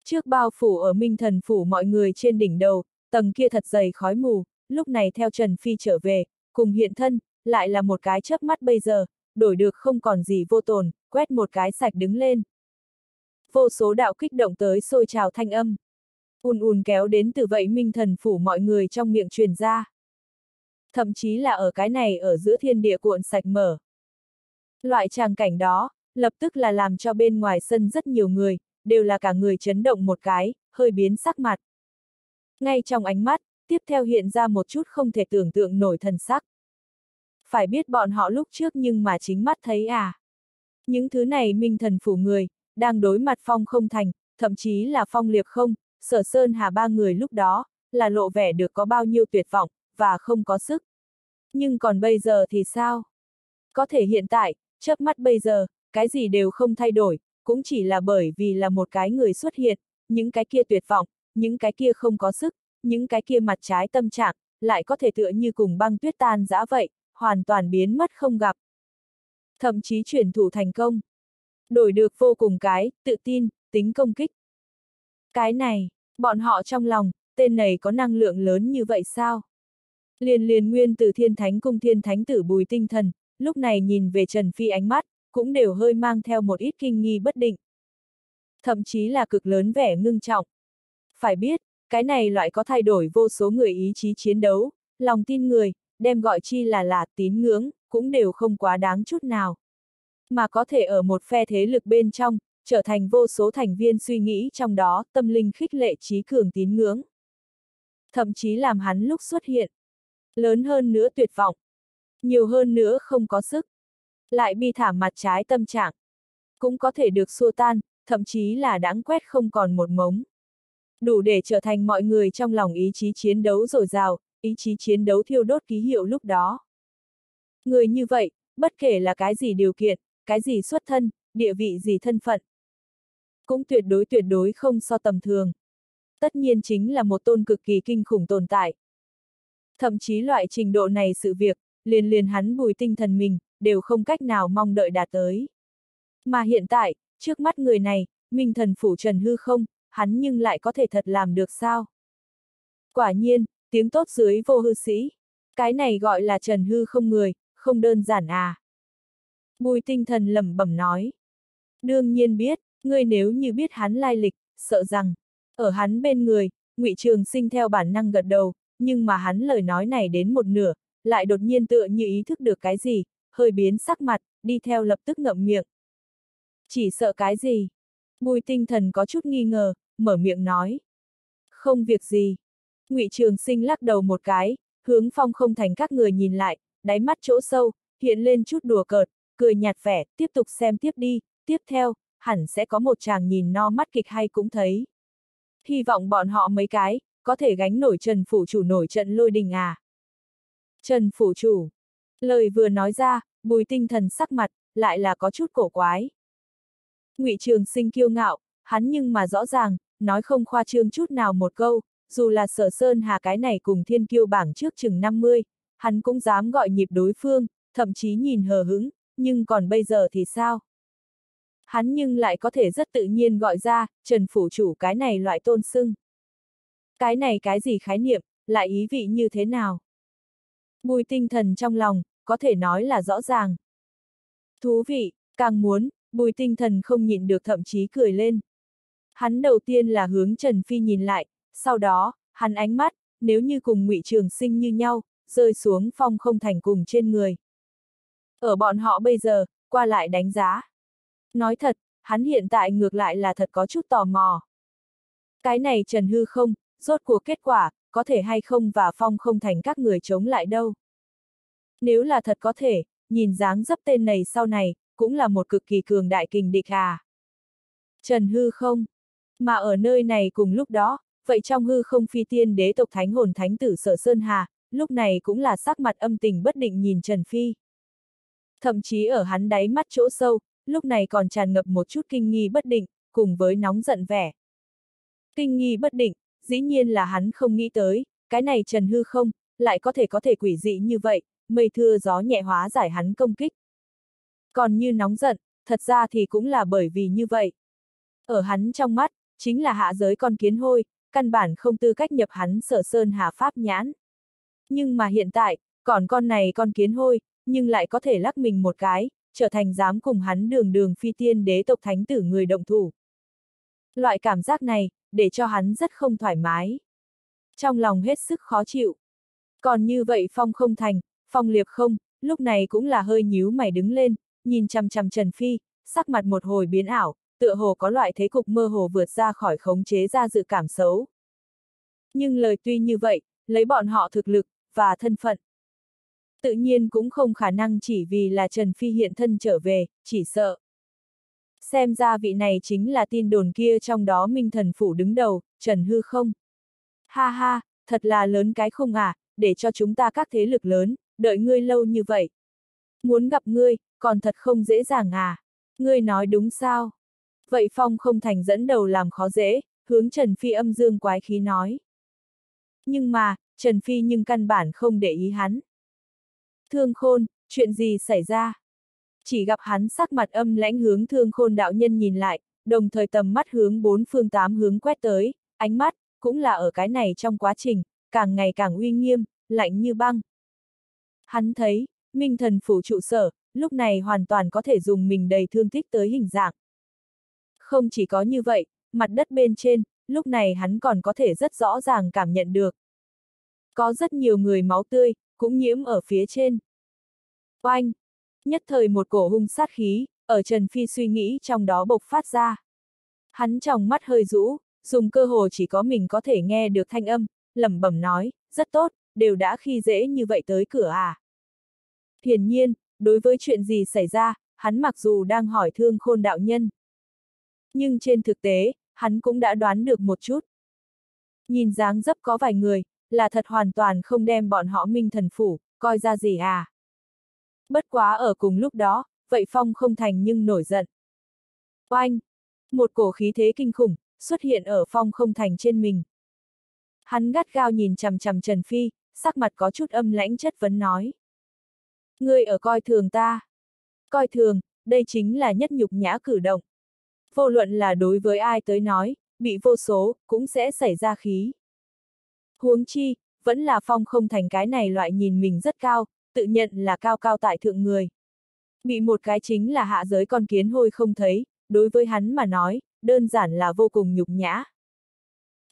Trước bao phủ ở minh thần phủ mọi người trên đỉnh đầu, tầng kia thật dày khói mù, lúc này theo Trần Phi trở về, cùng hiện thân, lại là một cái chớp mắt bây giờ, đổi được không còn gì vô tồn, quét một cái sạch đứng lên. Vô số đạo kích động tới sôi trào thanh âm. ùn ùn kéo đến từ vậy minh thần phủ mọi người trong miệng truyền ra. Thậm chí là ở cái này ở giữa thiên địa cuộn sạch mở. Loại tràng cảnh đó, lập tức là làm cho bên ngoài sân rất nhiều người, đều là cả người chấn động một cái, hơi biến sắc mặt. Ngay trong ánh mắt, tiếp theo hiện ra một chút không thể tưởng tượng nổi thần sắc phải biết bọn họ lúc trước nhưng mà chính mắt thấy à. Những thứ này minh thần phủ người, đang đối mặt phong không thành, thậm chí là phong liệp không, sở sơn hà ba người lúc đó, là lộ vẻ được có bao nhiêu tuyệt vọng, và không có sức. Nhưng còn bây giờ thì sao? Có thể hiện tại, chớp mắt bây giờ, cái gì đều không thay đổi, cũng chỉ là bởi vì là một cái người xuất hiện, những cái kia tuyệt vọng, những cái kia không có sức, những cái kia mặt trái tâm trạng, lại có thể tựa như cùng băng tuyết tan dã vậy, hoàn toàn biến mất không gặp. Thậm chí chuyển thủ thành công. Đổi được vô cùng cái, tự tin, tính công kích. Cái này, bọn họ trong lòng, tên này có năng lượng lớn như vậy sao? Liền liền nguyên từ thiên thánh cung thiên thánh tử bùi tinh thần, lúc này nhìn về Trần Phi ánh mắt, cũng đều hơi mang theo một ít kinh nghi bất định. Thậm chí là cực lớn vẻ ngưng trọng. Phải biết, cái này loại có thay đổi vô số người ý chí chiến đấu, lòng tin người, đem gọi chi là là tín ngưỡng, cũng đều không quá đáng chút nào. Mà có thể ở một phe thế lực bên trong, trở thành vô số thành viên suy nghĩ trong đó, tâm linh khích lệ trí cường tín ngưỡng. Thậm chí làm hắn lúc xuất hiện. Lớn hơn nữa tuyệt vọng. Nhiều hơn nữa không có sức. Lại bi thảm mặt trái tâm trạng. Cũng có thể được xua tan, thậm chí là đãng quét không còn một mống. Đủ để trở thành mọi người trong lòng ý chí chiến đấu dồi dào, ý chí chiến đấu thiêu đốt ký hiệu lúc đó. Người như vậy, bất kể là cái gì điều kiện, cái gì xuất thân, địa vị gì thân phận. Cũng tuyệt đối tuyệt đối không so tầm thường. Tất nhiên chính là một tôn cực kỳ kinh khủng tồn tại. Thậm chí loại trình độ này sự việc, liền liền hắn bùi tinh thần mình, đều không cách nào mong đợi đạt tới. Mà hiện tại, trước mắt người này, minh thần phủ trần hư không, hắn nhưng lại có thể thật làm được sao? Quả nhiên, tiếng tốt dưới vô hư sĩ. Cái này gọi là trần hư không người, không đơn giản à. Bùi tinh thần lẩm bẩm nói. Đương nhiên biết, ngươi nếu như biết hắn lai lịch, sợ rằng, ở hắn bên người, ngụy Trường sinh theo bản năng gật đầu, nhưng mà hắn lời nói này đến một nửa, lại đột nhiên tựa như ý thức được cái gì, hơi biến sắc mặt, đi theo lập tức ngậm miệng. Chỉ sợ cái gì? Bùi tinh thần có chút nghi ngờ, mở miệng nói. Không việc gì ngụy Trường sinh lắc đầu một cái, hướng phong không thành các người nhìn lại, đáy mắt chỗ sâu, hiện lên chút đùa cợt, cười nhạt vẻ, tiếp tục xem tiếp đi, tiếp theo, hẳn sẽ có một chàng nhìn no mắt kịch hay cũng thấy. Hy vọng bọn họ mấy cái, có thể gánh nổi Trần Phủ Chủ nổi trận lôi đình à. Trần Phủ Chủ. Lời vừa nói ra, bùi tinh thần sắc mặt, lại là có chút cổ quái. ngụy Trường sinh kiêu ngạo, hắn nhưng mà rõ ràng, nói không khoa trương chút nào một câu, dù là sở sơn hà cái này cùng thiên kiêu bảng trước chừng 50, hắn cũng dám gọi nhịp đối phương, thậm chí nhìn hờ hứng, nhưng còn bây giờ thì sao? Hắn nhưng lại có thể rất tự nhiên gọi ra, Trần Phủ Chủ cái này loại tôn sưng. Cái này cái gì khái niệm, lại ý vị như thế nào? Bùi tinh thần trong lòng, có thể nói là rõ ràng. Thú vị, càng muốn, bùi tinh thần không nhịn được thậm chí cười lên. Hắn đầu tiên là hướng Trần Phi nhìn lại, sau đó, hắn ánh mắt, nếu như cùng ngụy Trường Sinh như nhau, rơi xuống phong không thành cùng trên người. Ở bọn họ bây giờ, qua lại đánh giá. Nói thật, hắn hiện tại ngược lại là thật có chút tò mò. Cái này Trần Hư không, rốt cuộc kết quả, có thể hay không và phong không thành các người chống lại đâu. Nếu là thật có thể, nhìn dáng dấp tên này sau này, cũng là một cực kỳ cường đại kình địch à. Trần Hư không? Mà ở nơi này cùng lúc đó, vậy trong hư không phi tiên đế tộc thánh hồn thánh tử sở Sơn Hà, lúc này cũng là sắc mặt âm tình bất định nhìn Trần Phi. Thậm chí ở hắn đáy mắt chỗ sâu, lúc này còn tràn ngập một chút kinh nghi bất định, cùng với nóng giận vẻ. Kinh nghi bất định, dĩ nhiên là hắn không nghĩ tới, cái này Trần Hư không, lại có thể có thể quỷ dị như vậy, mây thưa gió nhẹ hóa giải hắn công kích. Còn như nóng giận, thật ra thì cũng là bởi vì như vậy. Ở hắn trong mắt, chính là hạ giới con kiến hôi, căn bản không tư cách nhập hắn sở sơn hà pháp nhãn. Nhưng mà hiện tại, còn con này con kiến hôi, nhưng lại có thể lắc mình một cái, trở thành dám cùng hắn đường đường phi tiên đế tộc thánh tử người động thủ. Loại cảm giác này, để cho hắn rất không thoải mái. Trong lòng hết sức khó chịu. Còn như vậy Phong không thành, Phong liệp không, lúc này cũng là hơi nhíu mày đứng lên, nhìn chằm chằm Trần Phi, sắc mặt một hồi biến ảo, tựa hồ có loại thế cục mơ hồ vượt ra khỏi khống chế ra dự cảm xấu. Nhưng lời tuy như vậy, lấy bọn họ thực lực, và thân phận. Tự nhiên cũng không khả năng chỉ vì là Trần Phi hiện thân trở về, chỉ sợ. Xem ra vị này chính là tin đồn kia trong đó Minh Thần Phủ đứng đầu, Trần Hư không? Ha ha, thật là lớn cái không à, để cho chúng ta các thế lực lớn, đợi ngươi lâu như vậy. Muốn gặp ngươi, còn thật không dễ dàng à? Ngươi nói đúng sao? Vậy Phong không thành dẫn đầu làm khó dễ, hướng Trần Phi âm dương quái khí nói. Nhưng mà, Trần Phi nhưng căn bản không để ý hắn. Thương khôn, chuyện gì xảy ra? Chỉ gặp hắn sắc mặt âm lãnh hướng thương khôn đạo nhân nhìn lại, đồng thời tầm mắt hướng bốn phương tám hướng quét tới, ánh mắt, cũng là ở cái này trong quá trình, càng ngày càng uy nghiêm, lạnh như băng. Hắn thấy, minh thần phủ trụ sở, lúc này hoàn toàn có thể dùng mình đầy thương tích tới hình dạng. Không chỉ có như vậy, mặt đất bên trên, lúc này hắn còn có thể rất rõ ràng cảm nhận được. Có rất nhiều người máu tươi, cũng nhiễm ở phía trên. Oanh! Nhất thời một cổ hung sát khí, ở Trần Phi suy nghĩ trong đó bộc phát ra. Hắn trong mắt hơi rũ, dùng cơ hồ chỉ có mình có thể nghe được thanh âm, lẩm bẩm nói, rất tốt, đều đã khi dễ như vậy tới cửa à. Hiển nhiên, đối với chuyện gì xảy ra, hắn mặc dù đang hỏi thương khôn đạo nhân. Nhưng trên thực tế, hắn cũng đã đoán được một chút. Nhìn dáng dấp có vài người, là thật hoàn toàn không đem bọn họ minh thần phủ, coi ra gì à. Bất quá ở cùng lúc đó, vậy Phong không thành nhưng nổi giận. Oanh! Một cổ khí thế kinh khủng, xuất hiện ở Phong không thành trên mình. Hắn gắt gao nhìn chằm chằm Trần Phi, sắc mặt có chút âm lãnh chất vấn nói. Ngươi ở coi thường ta. Coi thường, đây chính là nhất nhục nhã cử động. Vô luận là đối với ai tới nói, bị vô số, cũng sẽ xảy ra khí. Huống chi, vẫn là phong không thành cái này loại nhìn mình rất cao, tự nhận là cao cao tại thượng người. Bị một cái chính là hạ giới con kiến hôi không thấy, đối với hắn mà nói, đơn giản là vô cùng nhục nhã.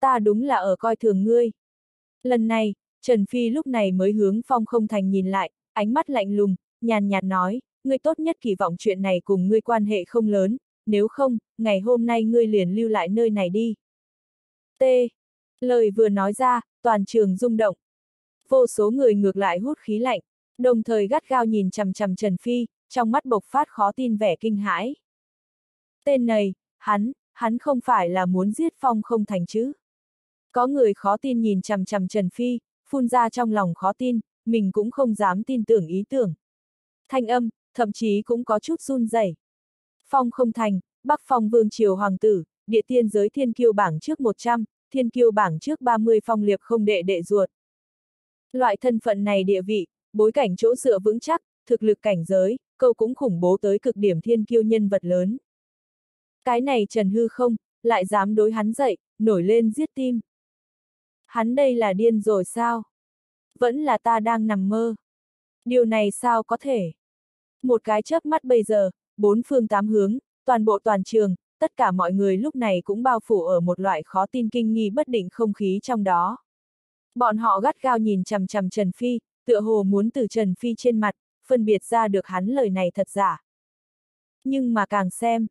Ta đúng là ở coi thường ngươi. Lần này, Trần Phi lúc này mới hướng phong không thành nhìn lại, ánh mắt lạnh lùng, nhàn nhạt nói, ngươi tốt nhất kỳ vọng chuyện này cùng ngươi quan hệ không lớn, nếu không, ngày hôm nay ngươi liền lưu lại nơi này đi. T. Lời vừa nói ra, toàn trường rung động. Vô số người ngược lại hút khí lạnh, đồng thời gắt gao nhìn chằm chằm Trần Phi, trong mắt bộc phát khó tin vẻ kinh hãi. Tên này, hắn, hắn không phải là muốn giết Phong không thành chứ. Có người khó tin nhìn chằm chằm Trần Phi, phun ra trong lòng khó tin, mình cũng không dám tin tưởng ý tưởng. Thanh âm, thậm chí cũng có chút run rẩy. Phong không thành, Bắc Phong Vương Triều Hoàng tử, địa tiên giới thiên kiêu bảng trước 100, thiên kiêu bảng trước 30 phong liệp không đệ đệ ruột. Loại thân phận này địa vị, bối cảnh chỗ dựa vững chắc, thực lực cảnh giới, câu cũng khủng bố tới cực điểm thiên kiêu nhân vật lớn. Cái này Trần Hư không, lại dám đối hắn dậy, nổi lên giết tim. Hắn đây là điên rồi sao? Vẫn là ta đang nằm mơ. Điều này sao có thể? Một cái chớp mắt bây giờ, bốn phương tám hướng, toàn bộ toàn trường, tất cả mọi người lúc này cũng bao phủ ở một loại khó tin kinh nghi bất định không khí trong đó. Bọn họ gắt gao nhìn chằm chằm Trần Phi, tựa hồ muốn từ Trần Phi trên mặt, phân biệt ra được hắn lời này thật giả. Nhưng mà càng xem,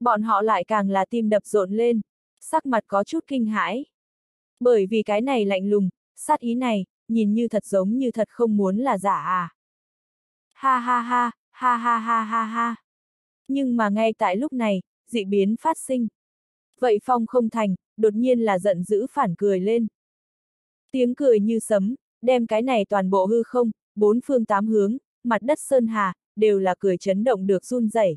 bọn họ lại càng là tim đập rộn lên, sắc mặt có chút kinh hãi. Bởi vì cái này lạnh lùng, sát ý này, nhìn như thật giống như thật không muốn là giả à. Ha ha ha, ha ha ha ha ha. Nhưng mà ngay tại lúc này, dị biến phát sinh. Vậy Phong không thành, đột nhiên là giận dữ phản cười lên. Tiếng cười như sấm, đem cái này toàn bộ hư không, bốn phương tám hướng, mặt đất sơn hà, đều là cười chấn động được run rẩy.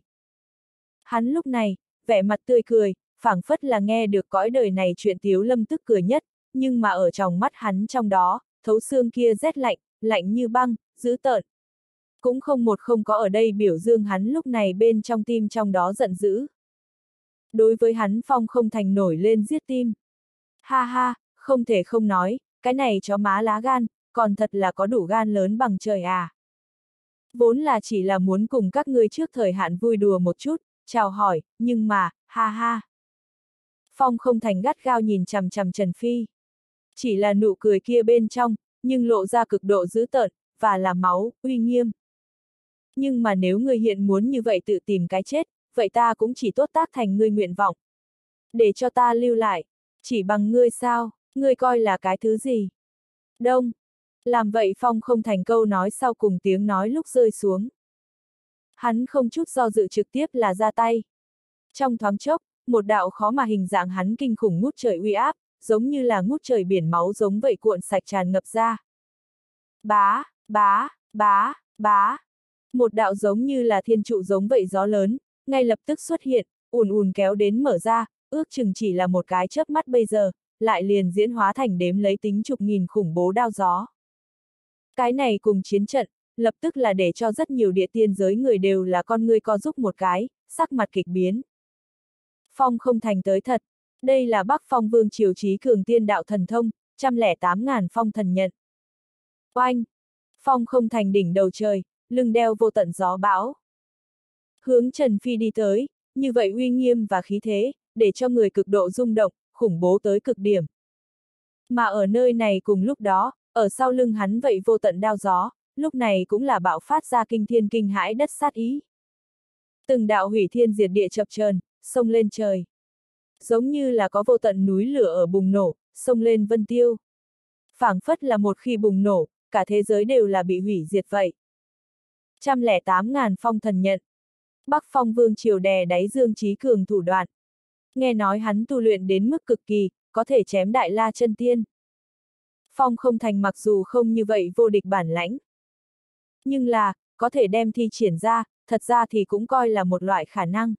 Hắn lúc này, vẻ mặt tươi cười, phảng phất là nghe được cõi đời này chuyện tiếu lâm tức cười nhất, nhưng mà ở trong mắt hắn trong đó, thấu xương kia rét lạnh, lạnh như băng, dữ tợn. Cũng không một không có ở đây biểu dương hắn lúc này bên trong tim trong đó giận dữ. Đối với hắn phong không thành nổi lên giết tim. Ha ha, không thể không nói, cái này chó má lá gan, còn thật là có đủ gan lớn bằng trời à. Vốn là chỉ là muốn cùng các ngươi trước thời hạn vui đùa một chút, chào hỏi, nhưng mà, ha ha. Phong không thành gắt gao nhìn chằm chằm Trần Phi. Chỉ là nụ cười kia bên trong, nhưng lộ ra cực độ dữ tợn, và là máu, uy nghiêm. Nhưng mà nếu ngươi hiện muốn như vậy tự tìm cái chết, vậy ta cũng chỉ tốt tác thành ngươi nguyện vọng. Để cho ta lưu lại, chỉ bằng ngươi sao, ngươi coi là cái thứ gì? Đông. Làm vậy Phong không thành câu nói sau cùng tiếng nói lúc rơi xuống. Hắn không chút do dự trực tiếp là ra tay. Trong thoáng chốc, một đạo khó mà hình dạng hắn kinh khủng ngút trời uy áp, giống như là ngút trời biển máu giống vậy cuộn sạch tràn ngập ra. Bá, bá, bá, bá. Một đạo giống như là thiên trụ giống vậy gió lớn, ngay lập tức xuất hiện, ùn ùn kéo đến mở ra, ước chừng chỉ là một cái chớp mắt bây giờ, lại liền diễn hóa thành đếm lấy tính chục nghìn khủng bố đao gió. Cái này cùng chiến trận, lập tức là để cho rất nhiều địa tiên giới người đều là con người co giúp một cái, sắc mặt kịch biến. Phong không thành tới thật, đây là Bắc Phong Vương Triều Trí Cường Tiên Đạo Thần Thông, trăm lẻ tám ngàn phong thần nhận. Oanh! Phong không thành đỉnh đầu trời, lưng đeo vô tận gió bão. Hướng Trần Phi đi tới, như vậy uy nghiêm và khí thế, để cho người cực độ rung động, khủng bố tới cực điểm. Mà ở nơi này cùng lúc đó, ở sau lưng hắn vậy vô tận đao gió, lúc này cũng là bạo phát ra kinh thiên kinh hãi đất sát ý. Từng đạo hủy thiên diệt địa chập chờn, sông lên trời. Giống như là có vô tận núi lửa ở bùng nổ, sông lên vân tiêu. phảng phất là một khi bùng nổ, cả thế giới đều là bị hủy diệt vậy. Trăm lẻ tám ngàn phong thần nhận. Bắc phong vương triều đè đáy dương trí cường thủ đoạn. Nghe nói hắn tu luyện đến mức cực kỳ, có thể chém đại la chân tiên. Phong không thành mặc dù không như vậy vô địch bản lãnh. Nhưng là, có thể đem thi triển ra, thật ra thì cũng coi là một loại khả năng.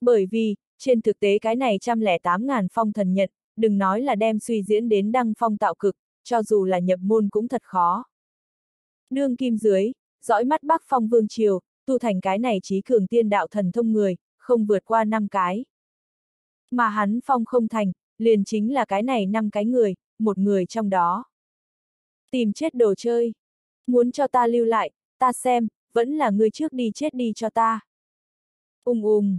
Bởi vì, trên thực tế cái này trăm lẻ tám ngàn phong thần nhận, đừng nói là đem suy diễn đến đăng phong tạo cực, cho dù là nhập môn cũng thật khó. Đương kim dưới, dõi mắt bắc phong vương triều, tu thành cái này trí cường tiên đạo thần thông người, không vượt qua năm cái. Mà hắn phong không thành, liền chính là cái này năm cái người, một người trong đó. Tìm chết đồ chơi. Muốn cho ta lưu lại, ta xem, vẫn là người trước đi chết đi cho ta. Ung ung.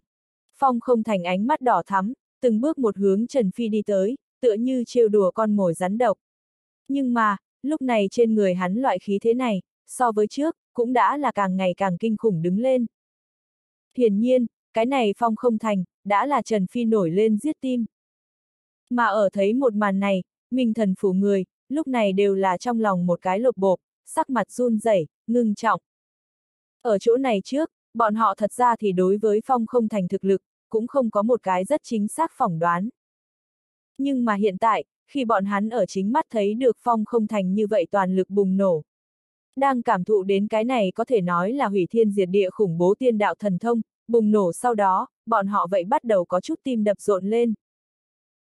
Phong không thành ánh mắt đỏ thắm, từng bước một hướng Trần Phi đi tới, tựa như trêu đùa con mồi rắn độc. Nhưng mà, lúc này trên người hắn loại khí thế này, so với trước, cũng đã là càng ngày càng kinh khủng đứng lên. Hiển nhiên, cái này phong không thành, đã là Trần Phi nổi lên giết tim. Mà ở thấy một màn này, minh thần phủ người, lúc này đều là trong lòng một cái lột bộp, sắc mặt run rẩy, ngưng trọng. Ở chỗ này trước, bọn họ thật ra thì đối với phong không thành thực lực, cũng không có một cái rất chính xác phỏng đoán. Nhưng mà hiện tại, khi bọn hắn ở chính mắt thấy được phong không thành như vậy toàn lực bùng nổ. Đang cảm thụ đến cái này có thể nói là hủy thiên diệt địa khủng bố tiên đạo thần thông, bùng nổ sau đó, bọn họ vậy bắt đầu có chút tim đập rộn lên.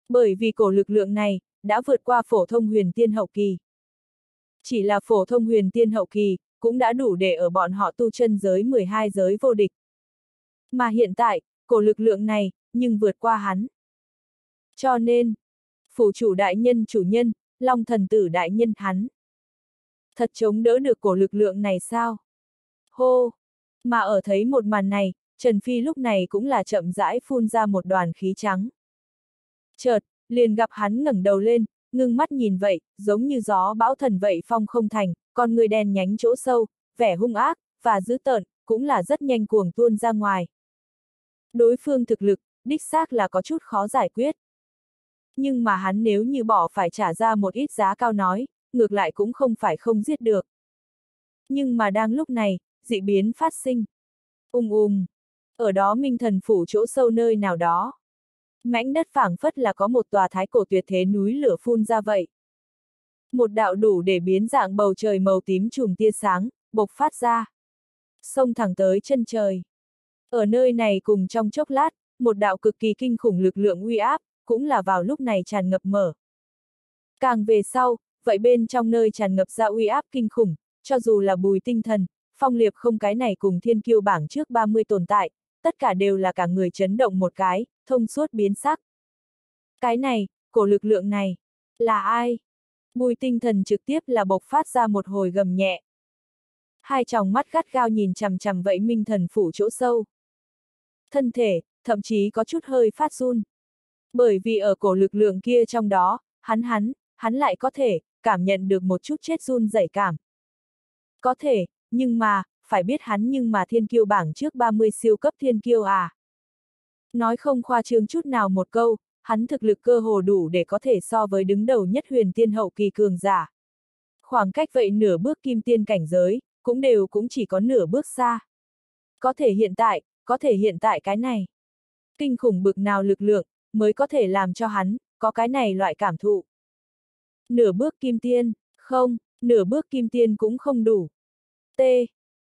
Bởi vì cổ lực lượng này, đã vượt qua phổ thông huyền tiên hậu kỳ. Chỉ là phổ thông huyền tiên hậu kỳ, cũng đã đủ để ở bọn họ tu chân giới 12 giới vô địch. Mà hiện tại, cổ lực lượng này, nhưng vượt qua hắn. Cho nên, phủ chủ đại nhân chủ nhân, long thần tử đại nhân hắn. Thật chống đỡ được cổ lực lượng này sao? Hô! Mà ở thấy một màn này, Trần Phi lúc này cũng là chậm rãi phun ra một đoàn khí trắng. Chợt, liền gặp hắn ngẩng đầu lên, ngưng mắt nhìn vậy, giống như gió bão thần vậy phong không thành, con người đen nhánh chỗ sâu, vẻ hung ác, và dữ tợn, cũng là rất nhanh cuồng tuôn ra ngoài. Đối phương thực lực, đích xác là có chút khó giải quyết. Nhưng mà hắn nếu như bỏ phải trả ra một ít giá cao nói, ngược lại cũng không phải không giết được. Nhưng mà đang lúc này, dị biến phát sinh. Ung ung. Ở đó minh thần phủ chỗ sâu nơi nào đó. Mãnh đất phảng phất là có một tòa thái cổ tuyệt thế núi lửa phun ra vậy. Một đạo đủ để biến dạng bầu trời màu tím trùm tia sáng, bộc phát ra. Xông thẳng tới chân trời. Ở nơi này cùng trong chốc lát, một đạo cực kỳ kinh khủng lực lượng uy áp, cũng là vào lúc này tràn ngập mở. Càng về sau, vậy bên trong nơi tràn ngập ra uy áp kinh khủng, cho dù là bùi tinh thần, phong liệp không cái này cùng thiên kiêu bảng trước 30 tồn tại, tất cả đều là cả người chấn động một cái, thông suốt biến sắc. Cái này, cổ lực lượng này, là ai? Bùi tinh thần trực tiếp là bộc phát ra một hồi gầm nhẹ. Hai tròng mắt gắt gao nhìn chằm chằm vậy minh thần phủ chỗ sâu. Thân thể, thậm chí có chút hơi phát run. Bởi vì ở cổ lực lượng kia trong đó, hắn hắn, hắn lại có thể, cảm nhận được một chút chết run rẩy cảm. Có thể, nhưng mà, phải biết hắn nhưng mà thiên kiêu bảng trước 30 siêu cấp thiên kiêu à. Nói không khoa trương chút nào một câu, hắn thực lực cơ hồ đủ để có thể so với đứng đầu nhất huyền tiên hậu kỳ cường giả. Khoảng cách vậy nửa bước kim tiên cảnh giới, cũng đều cũng chỉ có nửa bước xa. Có thể hiện tại, có thể hiện tại cái này. Kinh khủng bực nào lực lượng, mới có thể làm cho hắn, có cái này loại cảm thụ. Nửa bước kim tiên, không, nửa bước kim tiên cũng không đủ. T.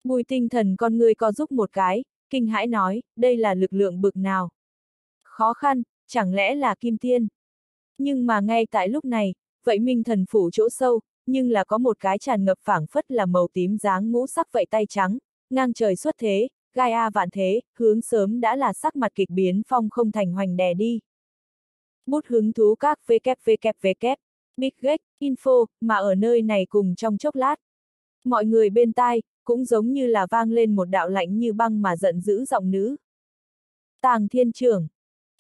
Bùi tinh thần con người có giúp một cái, kinh hãi nói, đây là lực lượng bực nào. Khó khăn, chẳng lẽ là kim tiên. Nhưng mà ngay tại lúc này, vậy minh thần phủ chỗ sâu, nhưng là có một cái tràn ngập phảng phất là màu tím dáng ngũ sắc vậy tay trắng, ngang trời xuất thế, gai a vạn thế, hướng sớm đã là sắc mặt kịch biến phong không thành hoành đè đi. Bút hứng thú các www, Big Info, mà ở nơi này cùng trong chốc lát. Mọi người bên tai, cũng giống như là vang lên một đạo lạnh như băng mà giận dữ giọng nữ. Tàng thiên trưởng.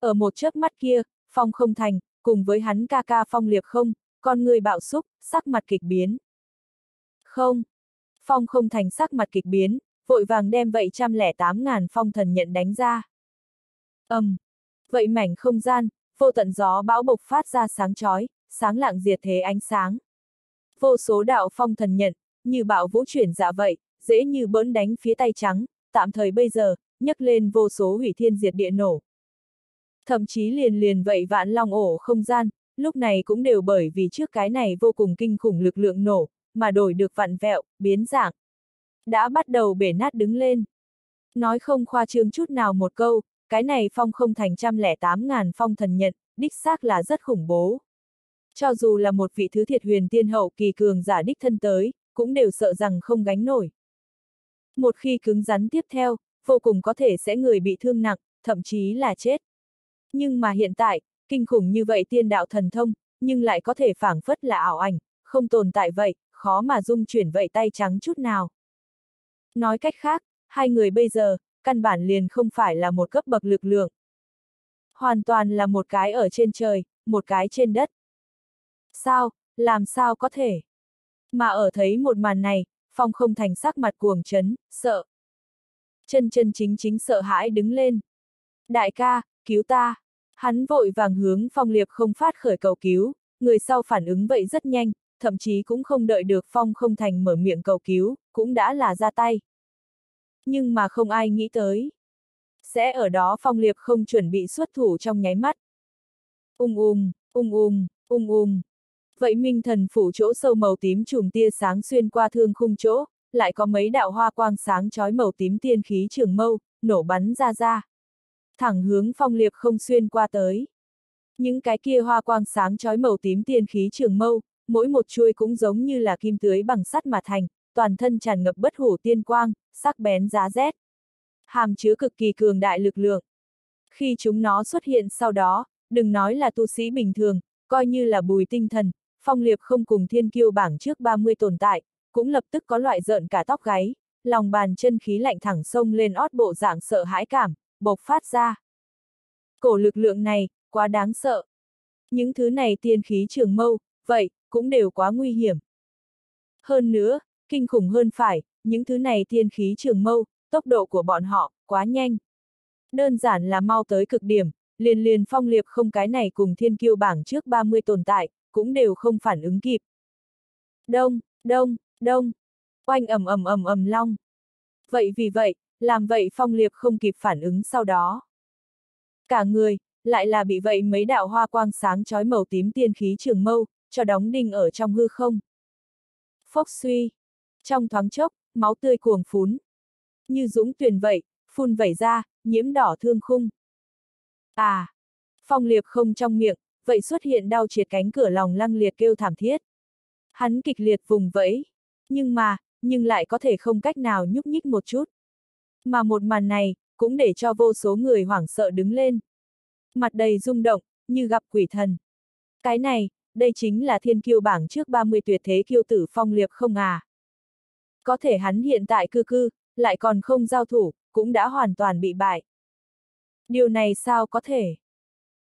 Ở một chớp mắt kia, phong không thành, cùng với hắn ca ca phong liệp không, con người bạo xúc, sắc mặt kịch biến. Không. Phong không thành sắc mặt kịch biến, vội vàng đem vậy trăm lẻ tám ngàn phong thần nhận đánh ra. ầm, um, Vậy mảnh không gian, vô tận gió bão bộc phát ra sáng chói, sáng lạng diệt thế ánh sáng. Vô số đạo phong thần nhận, như bạo vũ chuyển dạ vậy, dễ như bỡn đánh phía tay trắng, tạm thời bây giờ, nhấc lên vô số hủy thiên diệt địa nổ. Thậm chí liền liền vậy vạn long ổ không gian, lúc này cũng đều bởi vì trước cái này vô cùng kinh khủng lực lượng nổ, mà đổi được vặn vẹo, biến dạng. Đã bắt đầu bể nát đứng lên. Nói không khoa trương chút nào một câu, cái này phong không thành trăm lẻ tám ngàn phong thần nhận, đích xác là rất khủng bố. Cho dù là một vị thứ thiệt huyền tiên hậu kỳ cường giả đích thân tới, cũng đều sợ rằng không gánh nổi. Một khi cứng rắn tiếp theo, vô cùng có thể sẽ người bị thương nặng, thậm chí là chết. Nhưng mà hiện tại, kinh khủng như vậy tiên đạo thần thông, nhưng lại có thể phảng phất là ảo ảnh, không tồn tại vậy, khó mà dung chuyển vậy tay trắng chút nào. Nói cách khác, hai người bây giờ, căn bản liền không phải là một cấp bậc lực lượng. Hoàn toàn là một cái ở trên trời, một cái trên đất. Sao, làm sao có thể? Mà ở thấy một màn này, Phong không thành sắc mặt cuồng chấn, sợ. Chân chân chính chính sợ hãi đứng lên. Đại ca, cứu ta. Hắn vội vàng hướng Phong Liệp không phát khởi cầu cứu, người sau phản ứng vậy rất nhanh, thậm chí cũng không đợi được Phong không thành mở miệng cầu cứu, cũng đã là ra tay. Nhưng mà không ai nghĩ tới. Sẽ ở đó Phong Liệp không chuẩn bị xuất thủ trong nháy mắt. Ung ung, ung ung, ung ung. Vậy minh thần phủ chỗ sâu màu tím trùng tia sáng xuyên qua thương khung chỗ, lại có mấy đạo hoa quang sáng chói màu tím tiên khí trường mâu, nổ bắn ra ra. Thẳng hướng phong liệp không xuyên qua tới. Những cái kia hoa quang sáng chói màu tím tiên khí trường mâu, mỗi một chuôi cũng giống như là kim tưới bằng sắt mà thành, toàn thân tràn ngập bất hủ tiên quang, sắc bén giá rét. Hàm chứa cực kỳ cường đại lực lượng. Khi chúng nó xuất hiện sau đó, đừng nói là tu sĩ bình thường, coi như là bùi tinh thần, Phong Liệp không cùng thiên kiêu bảng trước 30 tồn tại, cũng lập tức có loại rợn cả tóc gáy, lòng bàn chân khí lạnh thẳng sông lên ót bộ dạng sợ hãi cảm, bộc phát ra. Cổ lực lượng này, quá đáng sợ. Những thứ này tiên khí trường mâu, vậy, cũng đều quá nguy hiểm. Hơn nữa, kinh khủng hơn phải, những thứ này tiên khí trường mâu, tốc độ của bọn họ, quá nhanh. Đơn giản là mau tới cực điểm, liền liền phong liệp không cái này cùng thiên kiêu bảng trước 30 tồn tại, cũng đều không phản ứng kịp. Đông, đông, đông, oanh ầm ầm ầm ầm long. Vậy vì vậy, làm vậy phong liệp không kịp phản ứng sau đó. Cả người, lại là bị vậy mấy đạo hoa quang sáng chói màu tím tiên khí trường mâu, cho đóng đinh ở trong hư không. Phốc suy. Trong thoáng chốc, máu tươi cuồng phún. Như dũng tuyền vậy, phun vẩy ra, nhiễm đỏ thương khung. À! Phong liệp không trong miệng, vậy xuất hiện đau triệt cánh cửa lòng lăng liệt kêu thảm thiết. Hắn kịch liệt vùng vẫy, nhưng mà, nhưng lại có thể không cách nào nhúc nhích một chút. Mà một màn này, cũng để cho vô số người hoảng sợ đứng lên. Mặt đầy rung động, như gặp quỷ thần. Cái này, đây chính là thiên kiêu bảng trước 30 tuyệt thế kiêu tử phong liệp không à. Có thể hắn hiện tại cư cư, lại còn không giao thủ, cũng đã hoàn toàn bị bại. Điều này sao có thể?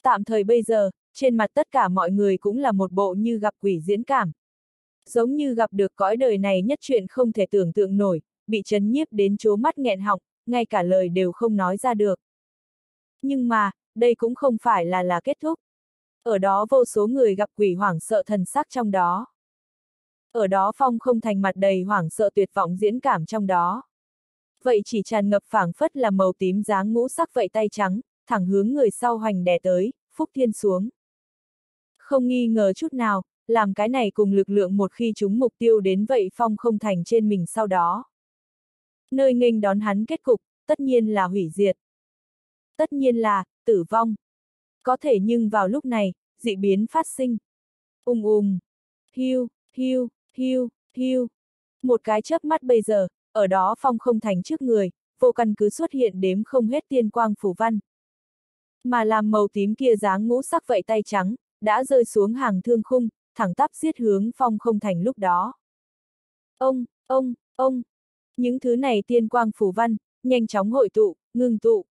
Tạm thời bây giờ, trên mặt tất cả mọi người cũng là một bộ như gặp quỷ diễn cảm. Giống như gặp được cõi đời này nhất chuyện không thể tưởng tượng nổi, bị chấn nhiếp đến chố mắt nghẹn họng, ngay cả lời đều không nói ra được. Nhưng mà, đây cũng không phải là là kết thúc. Ở đó vô số người gặp quỷ hoảng sợ thần sắc trong đó. Ở đó phong không thành mặt đầy hoảng sợ tuyệt vọng diễn cảm trong đó. Vậy chỉ tràn ngập phảng phất là màu tím dáng ngũ sắc vậy tay trắng, thẳng hướng người sau hoành đè tới, phúc thiên xuống. Không nghi ngờ chút nào, làm cái này cùng lực lượng một khi chúng mục tiêu đến vậy phong không thành trên mình sau đó. Nơi nghênh đón hắn kết cục, tất nhiên là hủy diệt. Tất nhiên là, tử vong. Có thể nhưng vào lúc này, dị biến phát sinh. Ung ung. Hiu, hiu, hiu, hiu. Một cái chớp mắt bây giờ, ở đó phong không thành trước người, vô căn cứ xuất hiện đếm không hết tiên quang phủ văn. Mà làm màu tím kia dáng ngũ sắc vậy tay trắng, đã rơi xuống hàng thương khung, thẳng tắp giết hướng phong không thành lúc đó. Ông, ông, ông, những thứ này tiên quang phủ văn, nhanh chóng hội tụ, ngưng tụ.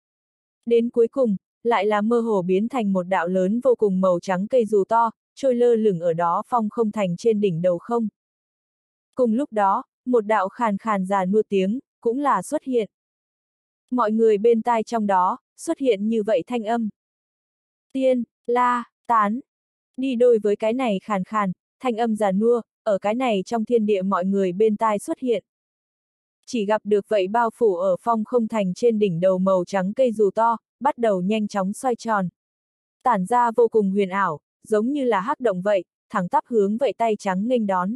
Đến cuối cùng, lại là mơ hồ biến thành một đạo lớn vô cùng màu trắng cây dù to, trôi lơ lửng ở đó phong không thành trên đỉnh đầu không. Cùng lúc đó, một đạo khàn khàn già nua tiếng, cũng là xuất hiện. Mọi người bên tai trong đó, xuất hiện như vậy thanh âm. Tiên, la, tán. Đi đôi với cái này khàn khàn, thanh âm già nua, ở cái này trong thiên địa mọi người bên tai xuất hiện. Chỉ gặp được vậy bao phủ ở phong không thành trên đỉnh đầu màu trắng cây dù to, bắt đầu nhanh chóng xoay tròn. Tản ra vô cùng huyền ảo, giống như là hắc động vậy, thẳng tắp hướng vậy tay trắng nghênh đón.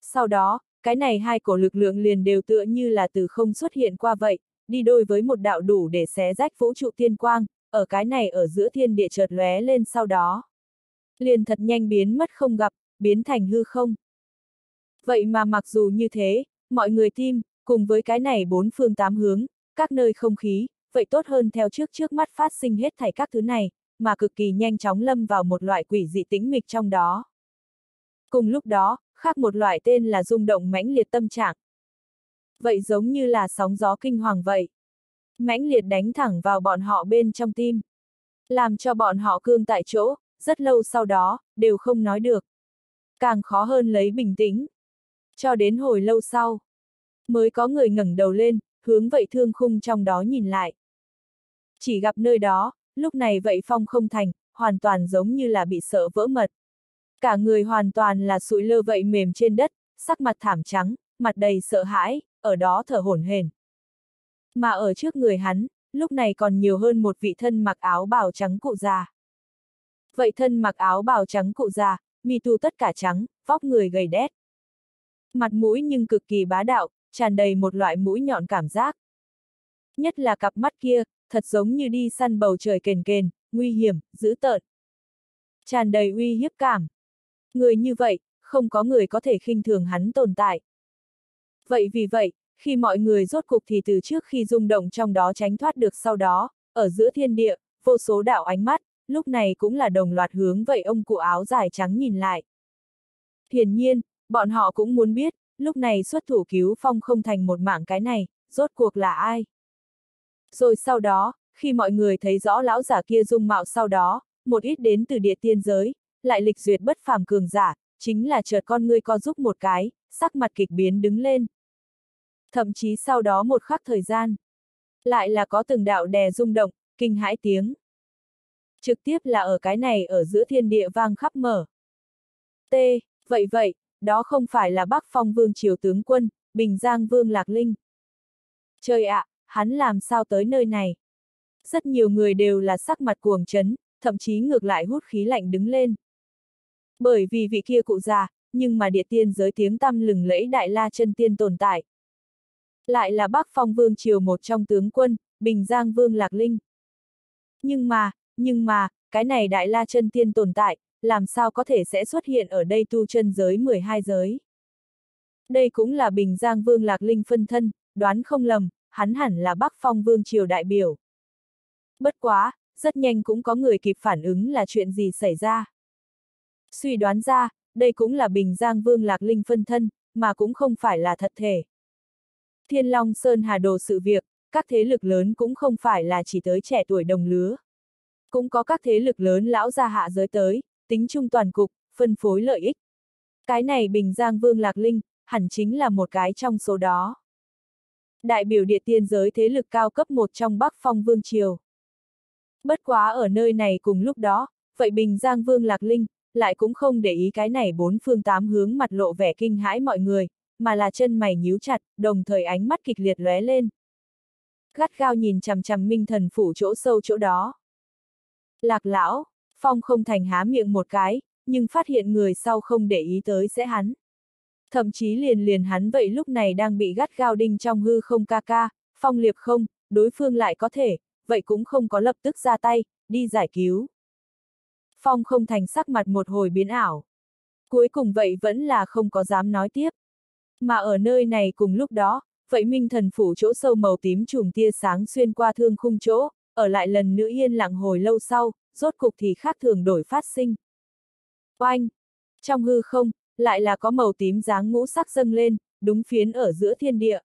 Sau đó, cái này hai cổ lực lượng liền đều tựa như là từ không xuất hiện qua vậy, đi đôi với một đạo đủ để xé rách vũ trụ tiên quang, ở cái này ở giữa thiên địa chợt lóe lên sau đó. Liền thật nhanh biến mất không gặp, biến thành hư không. Vậy mà mặc dù như thế, mọi người tim, cùng với cái này bốn phương tám hướng, các nơi không khí, vậy tốt hơn theo trước trước mắt phát sinh hết thảy các thứ này, mà cực kỳ nhanh chóng lâm vào một loại quỷ dị tĩnh mịch trong đó. Cùng lúc đó, khác một loại tên là rung động mãnh liệt tâm trạng. Vậy giống như là sóng gió kinh hoàng vậy. Mãnh liệt đánh thẳng vào bọn họ bên trong tim. Làm cho bọn họ cương tại chỗ, rất lâu sau đó, đều không nói được. Càng khó hơn lấy bình tĩnh. Cho đến hồi lâu sau, mới có người ngẩng đầu lên, hướng vậy thương khung trong đó nhìn lại. Chỉ gặp nơi đó, lúc này vậy phong không thành, hoàn toàn giống như là bị sợ vỡ mật. Cả người hoàn toàn là sụi lơ vậy mềm trên đất, sắc mặt thảm trắng, mặt đầy sợ hãi, ở đó thở hổn hển. Mà ở trước người hắn, lúc này còn nhiều hơn một vị thân mặc áo bào trắng cụ già. Vậy thân mặc áo bào trắng cụ già, mi tu tất cả trắng, vóc người gầy đét. Mặt mũi nhưng cực kỳ bá đạo, tràn đầy một loại mũi nhọn cảm giác. Nhất là cặp mắt kia, thật giống như đi săn bầu trời kền kền, nguy hiểm, dữ tợn. Tràn đầy uy hiếp cảm. Người như vậy, không có người có thể khinh thường hắn tồn tại. Vậy vì vậy, khi mọi người rốt cục thì từ trước khi rung động trong đó tránh thoát được sau đó, ở giữa thiên địa, vô số đạo ánh mắt, lúc này cũng là đồng loạt hướng vậy ông cụ áo dài trắng nhìn lại. Hiển nhiên, bọn họ cũng muốn biết, lúc này xuất thủ cứu phong không thành một mạng cái này, rốt cuộc là ai. Rồi sau đó, khi mọi người thấy rõ lão giả kia dung mạo sau đó, một ít đến từ địa tiên giới, lại lịch duyệt bất phàm cường giả, chính là chợt con ngươi co giúp một cái, sắc mặt kịch biến đứng lên. Thậm chí sau đó một khắc thời gian, lại là có từng đạo đè rung động, kinh hãi tiếng. Trực tiếp là ở cái này ở giữa thiên địa vang khắp mở. T, vậy vậy, đó không phải là Bắc Phong Vương Triều tướng quân, Bình Giang Vương Lạc Linh. Trời ạ, à, hắn làm sao tới nơi này? Rất nhiều người đều là sắc mặt cuồng chấn, thậm chí ngược lại hút khí lạnh đứng lên. Bởi vì vị kia cụ già, nhưng mà địa tiên giới tiếng tăm lừng lẫy đại la chân tiên tồn tại. Lại là Bắc Phong Vương Triều một trong tướng quân, Bình Giang Vương Lạc Linh. Nhưng mà, nhưng mà, cái này đại la chân tiên tồn tại, làm sao có thể sẽ xuất hiện ở đây tu chân giới 12 giới. Đây cũng là Bình Giang Vương Lạc Linh phân thân, đoán không lầm, hắn hẳn là Bắc Phong Vương Triều đại biểu. Bất quá, rất nhanh cũng có người kịp phản ứng là chuyện gì xảy ra. Suy đoán ra, đây cũng là Bình Giang Vương Lạc Linh phân thân, mà cũng không phải là thật thể. Thiên Long Sơn Hà Đồ sự việc, các thế lực lớn cũng không phải là chỉ tới trẻ tuổi đồng lứa. Cũng có các thế lực lớn lão gia hạ giới tới, tính chung toàn cục, phân phối lợi ích. Cái này Bình Giang Vương Lạc Linh, hẳn chính là một cái trong số đó. Đại biểu địa tiên giới thế lực cao cấp một trong Bắc Phong Vương Triều. Bất quá ở nơi này cùng lúc đó, vậy Bình Giang Vương Lạc Linh, lại cũng không để ý cái này bốn phương tám hướng mặt lộ vẻ kinh hãi mọi người, mà là chân mày nhíu chặt, đồng thời ánh mắt kịch liệt lóe lên. Gắt gao nhìn chằm chằm minh thần phủ chỗ sâu chỗ đó. Lạc lão, Phong không thành há miệng một cái, nhưng phát hiện người sau không để ý tới sẽ hắn. Thậm chí liền liền hắn vậy lúc này đang bị gắt gao đinh trong hư không ca ca, Phong liệp không, đối phương lại có thể, vậy cũng không có lập tức ra tay, đi giải cứu. Phong không thành sắc mặt một hồi biến ảo. Cuối cùng vậy vẫn là không có dám nói tiếp. Mà ở nơi này cùng lúc đó, vậy minh thần phủ chỗ sâu màu tím trùm tia sáng xuyên qua thương khung chỗ, ở lại lần nữa yên lặng hồi lâu sau, rốt cục thì khác thường đổi phát sinh. Oanh! Trong hư không, lại là có màu tím dáng ngũ sắc dâng lên, đúng phiến ở giữa thiên địa.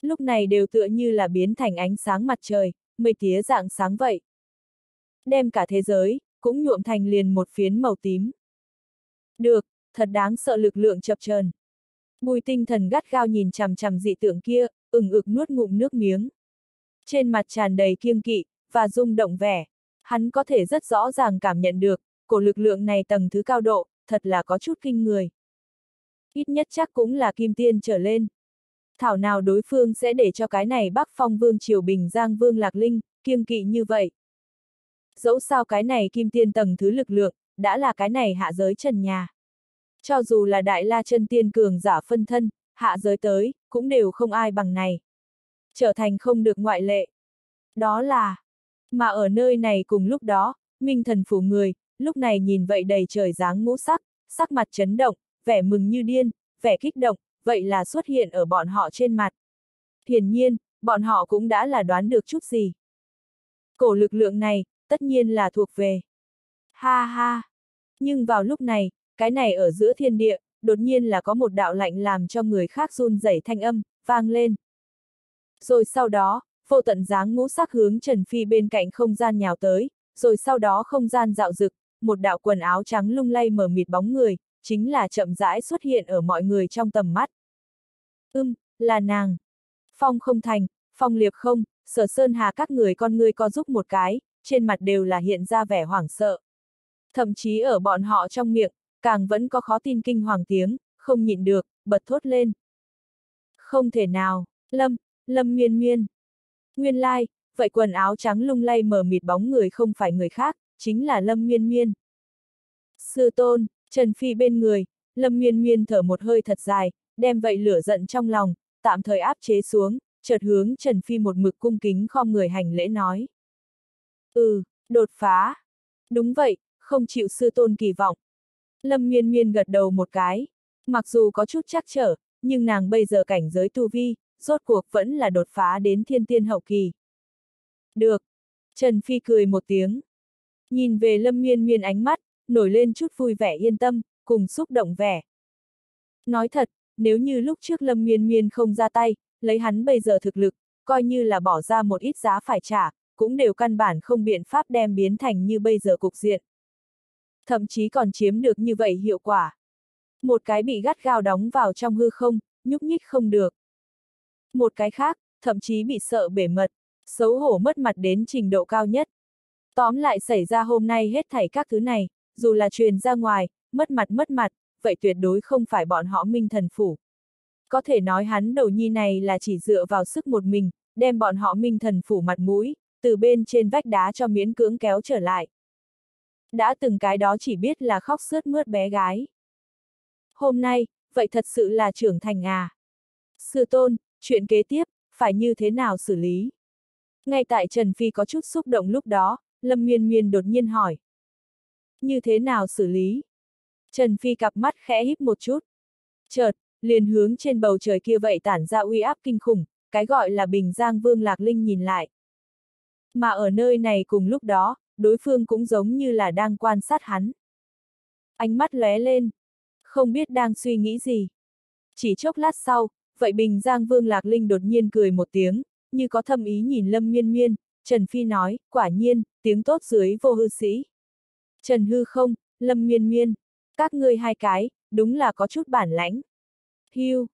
Lúc này đều tựa như là biến thành ánh sáng mặt trời, mây tía dạng sáng vậy. Đem cả thế giới, cũng nhuộm thành liền một phiến màu tím. Được, thật đáng sợ lực lượng chập chờn. Bùi tinh thần gắt gao nhìn chằm chằm dị tượng kia, ừng ực nuốt ngụm nước miếng. Trên mặt tràn đầy kiêng kỵ, và rung động vẻ. Hắn có thể rất rõ ràng cảm nhận được, cổ lực lượng này tầng thứ cao độ, thật là có chút kinh người. Ít nhất chắc cũng là kim tiên trở lên. Thảo nào đối phương sẽ để cho cái này Bắc Phong Vương Triều Bình Giang Vương Lạc Linh, kiêng kỵ như vậy. Dẫu sao cái này kim tiên tầng thứ lực lượng, đã là cái này hạ giới trần nhà. Cho dù là đại la chân tiên cường giả phân thân, hạ giới tới, cũng đều không ai bằng này. Trở thành không được ngoại lệ. Đó là, mà ở nơi này cùng lúc đó, minh thần phủ người, lúc này nhìn vậy đầy trời dáng ngũ sắc, sắc mặt chấn động, vẻ mừng như điên, vẻ kích động, vậy là xuất hiện ở bọn họ trên mặt. Hiển nhiên, bọn họ cũng đã là đoán được chút gì. Cổ lực lượng này, tất nhiên là thuộc về. Ha ha! Nhưng vào lúc này, cái này ở giữa thiên địa, đột nhiên là có một đạo lạnh làm cho người khác run rẩy thanh âm, vang lên. Rồi sau đó, vô tận dáng ngũ sắc hướng Trần Phi bên cạnh không gian nhào tới, rồi sau đó không gian dạo rực, một đạo quần áo trắng lung lay mở mịt bóng người, chính là chậm rãi xuất hiện ở mọi người trong tầm mắt. Ưm, là nàng. Phong không thành, phong liệp không, sở sơn hà các người con người co giúp một cái, trên mặt đều là hiện ra vẻ hoảng sợ. Thậm chí ở bọn họ trong miệng, càng vẫn có khó tin kinh hoàng tiếng, không nhịn được, bật thốt lên. Không thể nào, Lâm, Lâm Nguyên Nguyên, Nguyên lai, like, vậy quần áo trắng lung lay mờ mịt bóng người không phải người khác, chính là Lâm Nguyên Nguyên. Sư tôn, Trần Phi bên người, Lâm Nguyên Nguyên thở một hơi thật dài, đem vậy lửa giận trong lòng, tạm thời áp chế xuống, chợt hướng Trần Phi một mực cung kính khom người hành lễ nói. Ừ, đột phá. Đúng vậy, không chịu sư tôn kỳ vọng. Lâm miên miên gật đầu một cái. Mặc dù có chút chắc trở, nhưng nàng bây giờ cảnh giới tu vi, rốt cuộc vẫn là đột phá đến thiên tiên hậu kỳ. Được. Trần Phi cười một tiếng. Nhìn về lâm miên miên ánh mắt, nổi lên chút vui vẻ yên tâm, cùng xúc động vẻ. Nói thật, nếu như lúc trước lâm miên miên không ra tay, lấy hắn bây giờ thực lực, coi như là bỏ ra một ít giá phải trả, cũng đều căn bản không biện pháp đem biến thành như bây giờ cục diện. Thậm chí còn chiếm được như vậy hiệu quả. Một cái bị gắt gao đóng vào trong hư không, nhúc nhích không được. Một cái khác, thậm chí bị sợ bể mật, xấu hổ mất mặt đến trình độ cao nhất. Tóm lại xảy ra hôm nay hết thảy các thứ này, dù là truyền ra ngoài, mất mặt mất mặt, vậy tuyệt đối không phải bọn họ minh thần phủ. Có thể nói hắn đầu nhi này là chỉ dựa vào sức một mình, đem bọn họ minh thần phủ mặt mũi, từ bên trên vách đá cho miễn cưỡng kéo trở lại. Đã từng cái đó chỉ biết là khóc sướt mướt bé gái. Hôm nay, vậy thật sự là trưởng thành à. Sư tôn, chuyện kế tiếp, phải như thế nào xử lý? Ngay tại Trần Phi có chút xúc động lúc đó, Lâm Miên Miên đột nhiên hỏi. Như thế nào xử lý? Trần Phi cặp mắt khẽ híp một chút. Chợt, liền hướng trên bầu trời kia vậy tản ra uy áp kinh khủng, cái gọi là Bình Giang Vương Lạc Linh nhìn lại. Mà ở nơi này cùng lúc đó, đối phương cũng giống như là đang quan sát hắn. Ánh mắt lóe lên, không biết đang suy nghĩ gì. Chỉ chốc lát sau, vậy Bình Giang Vương Lạc Linh đột nhiên cười một tiếng, như có thâm ý nhìn Lâm Miên Miên, Trần Phi nói, quả nhiên, tiếng tốt dưới vô hư sĩ. Trần Hư không, Lâm Miên Miên, các ngươi hai cái, đúng là có chút bản lãnh. Hưu,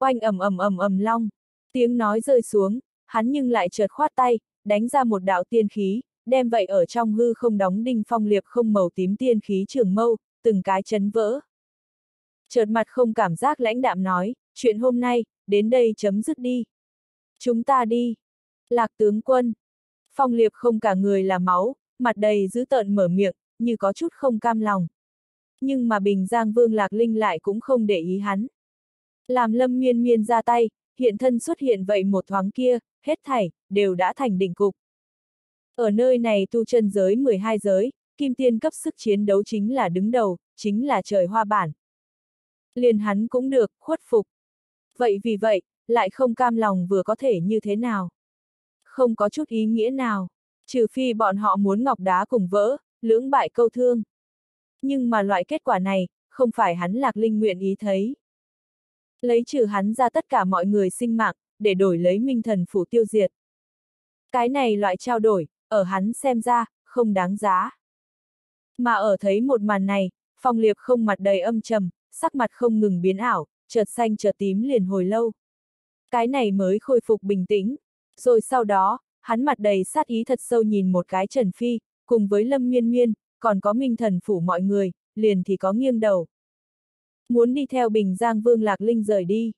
oanh ầm ầm ầm ầm long, tiếng nói rơi xuống, hắn nhưng lại chợt khoát tay, đánh ra một đạo tiên khí, đem vậy ở trong hư không đóng đinh phong liệp không màu tím tiên khí trường mâu, từng cái chấn vỡ. Chợt mặt không cảm giác lãnh đạm nói, chuyện hôm nay, đến đây chấm dứt đi. Chúng ta đi. Lạc tướng quân. Phong liệp không cả người là máu, mặt đầy dữ tợn mở miệng, như có chút không cam lòng. Nhưng mà Bình Giang Vương Lạc Linh lại cũng không để ý hắn. Làm lâm miên miên ra tay, hiện thân xuất hiện vậy một thoáng kia, hết thảy, đều đã thành đỉnh cục. Ở nơi này tu chân giới 12 giới, kim tiên cấp sức chiến đấu chính là đứng đầu, chính là trời hoa bản. Liền hắn cũng được, khuất phục. Vậy vì vậy, lại không cam lòng vừa có thể như thế nào. Không có chút ý nghĩa nào, trừ phi bọn họ muốn ngọc đá cùng vỡ, lưỡng bại câu thương. Nhưng mà loại kết quả này, không phải hắn lạc linh nguyện ý thấy. Lấy trừ hắn ra tất cả mọi người sinh mạng, để đổi lấy minh thần phủ tiêu diệt. Cái này loại trao đổi, ở hắn xem ra, không đáng giá. Mà ở thấy một màn này, phong liệp không mặt đầy âm trầm, sắc mặt không ngừng biến ảo, chợt xanh chợt tím liền hồi lâu. Cái này mới khôi phục bình tĩnh. Rồi sau đó, hắn mặt đầy sát ý thật sâu nhìn một cái Trần Phi, cùng với Lâm Miên Miên, còn có minh thần phủ mọi người, liền thì có nghiêng đầu. Muốn đi theo Bình Giang Vương Lạc Linh rời đi.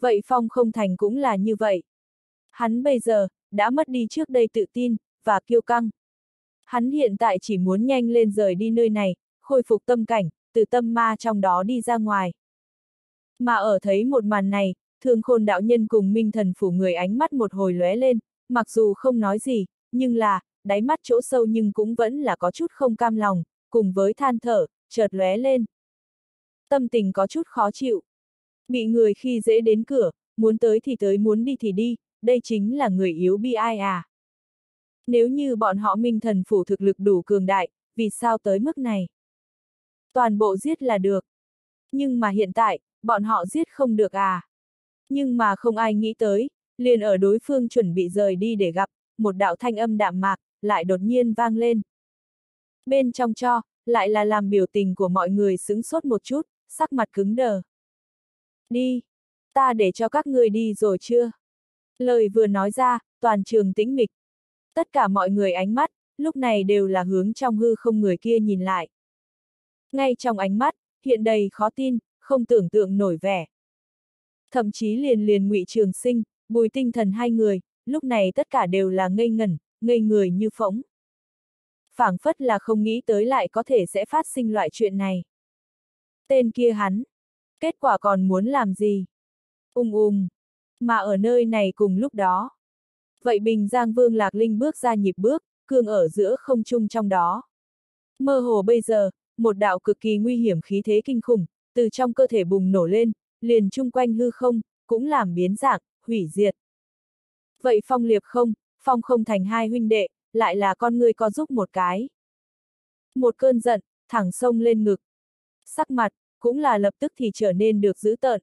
Vậy Phong không thành cũng là như vậy. Hắn bây giờ, đã mất đi trước đây tự tin, và kiêu căng. Hắn hiện tại chỉ muốn nhanh lên rời đi nơi này, khôi phục tâm cảnh, từ tâm ma trong đó đi ra ngoài. Mà ở thấy một màn này, thương khôn đạo nhân cùng minh thần phủ người ánh mắt một hồi lóe lên, mặc dù không nói gì, nhưng là, đáy mắt chỗ sâu nhưng cũng vẫn là có chút không cam lòng, cùng với than thở, chợt lóe lên. Tâm tình có chút khó chịu. Bị người khi dễ đến cửa, muốn tới thì tới muốn đi thì đi, đây chính là người yếu bi ai à. Nếu như bọn họ minh thần phủ thực lực đủ cường đại, vì sao tới mức này? Toàn bộ giết là được. Nhưng mà hiện tại, bọn họ giết không được à? Nhưng mà không ai nghĩ tới, liền ở đối phương chuẩn bị rời đi để gặp, một đạo thanh âm đạm mạc, lại đột nhiên vang lên. Bên trong cho, lại là làm biểu tình của mọi người sững sốt một chút, sắc mặt cứng đờ. Đi! Ta để cho các người đi rồi chưa? Lời vừa nói ra, toàn trường tĩnh mịch. Tất cả mọi người ánh mắt, lúc này đều là hướng trong hư không người kia nhìn lại. Ngay trong ánh mắt, hiện đầy khó tin, không tưởng tượng nổi vẻ. Thậm chí liền liền ngụy Trường Sinh, Bùi Tinh Thần hai người, lúc này tất cả đều là ngây ngẩn, ngây người như phỗng. phảng phất là không nghĩ tới lại có thể sẽ phát sinh loại chuyện này. Tên kia hắn, kết quả còn muốn làm gì? Ung ung, mà ở nơi này cùng lúc đó. Vậy Bình Giang Vương Lạc Linh bước ra nhịp bước, cương ở giữa không trung trong đó. Mơ hồ bây giờ, một đạo cực kỳ nguy hiểm khí thế kinh khủng, từ trong cơ thể bùng nổ lên, liền chung quanh hư không, cũng làm biến dạng, hủy diệt. Vậy Phong Liệp không, Phong không thành hai huynh đệ, lại là con người có giúp một cái. Một cơn giận, thẳng sông lên ngực. Sắc mặt, cũng là lập tức thì trở nên được giữ tợn.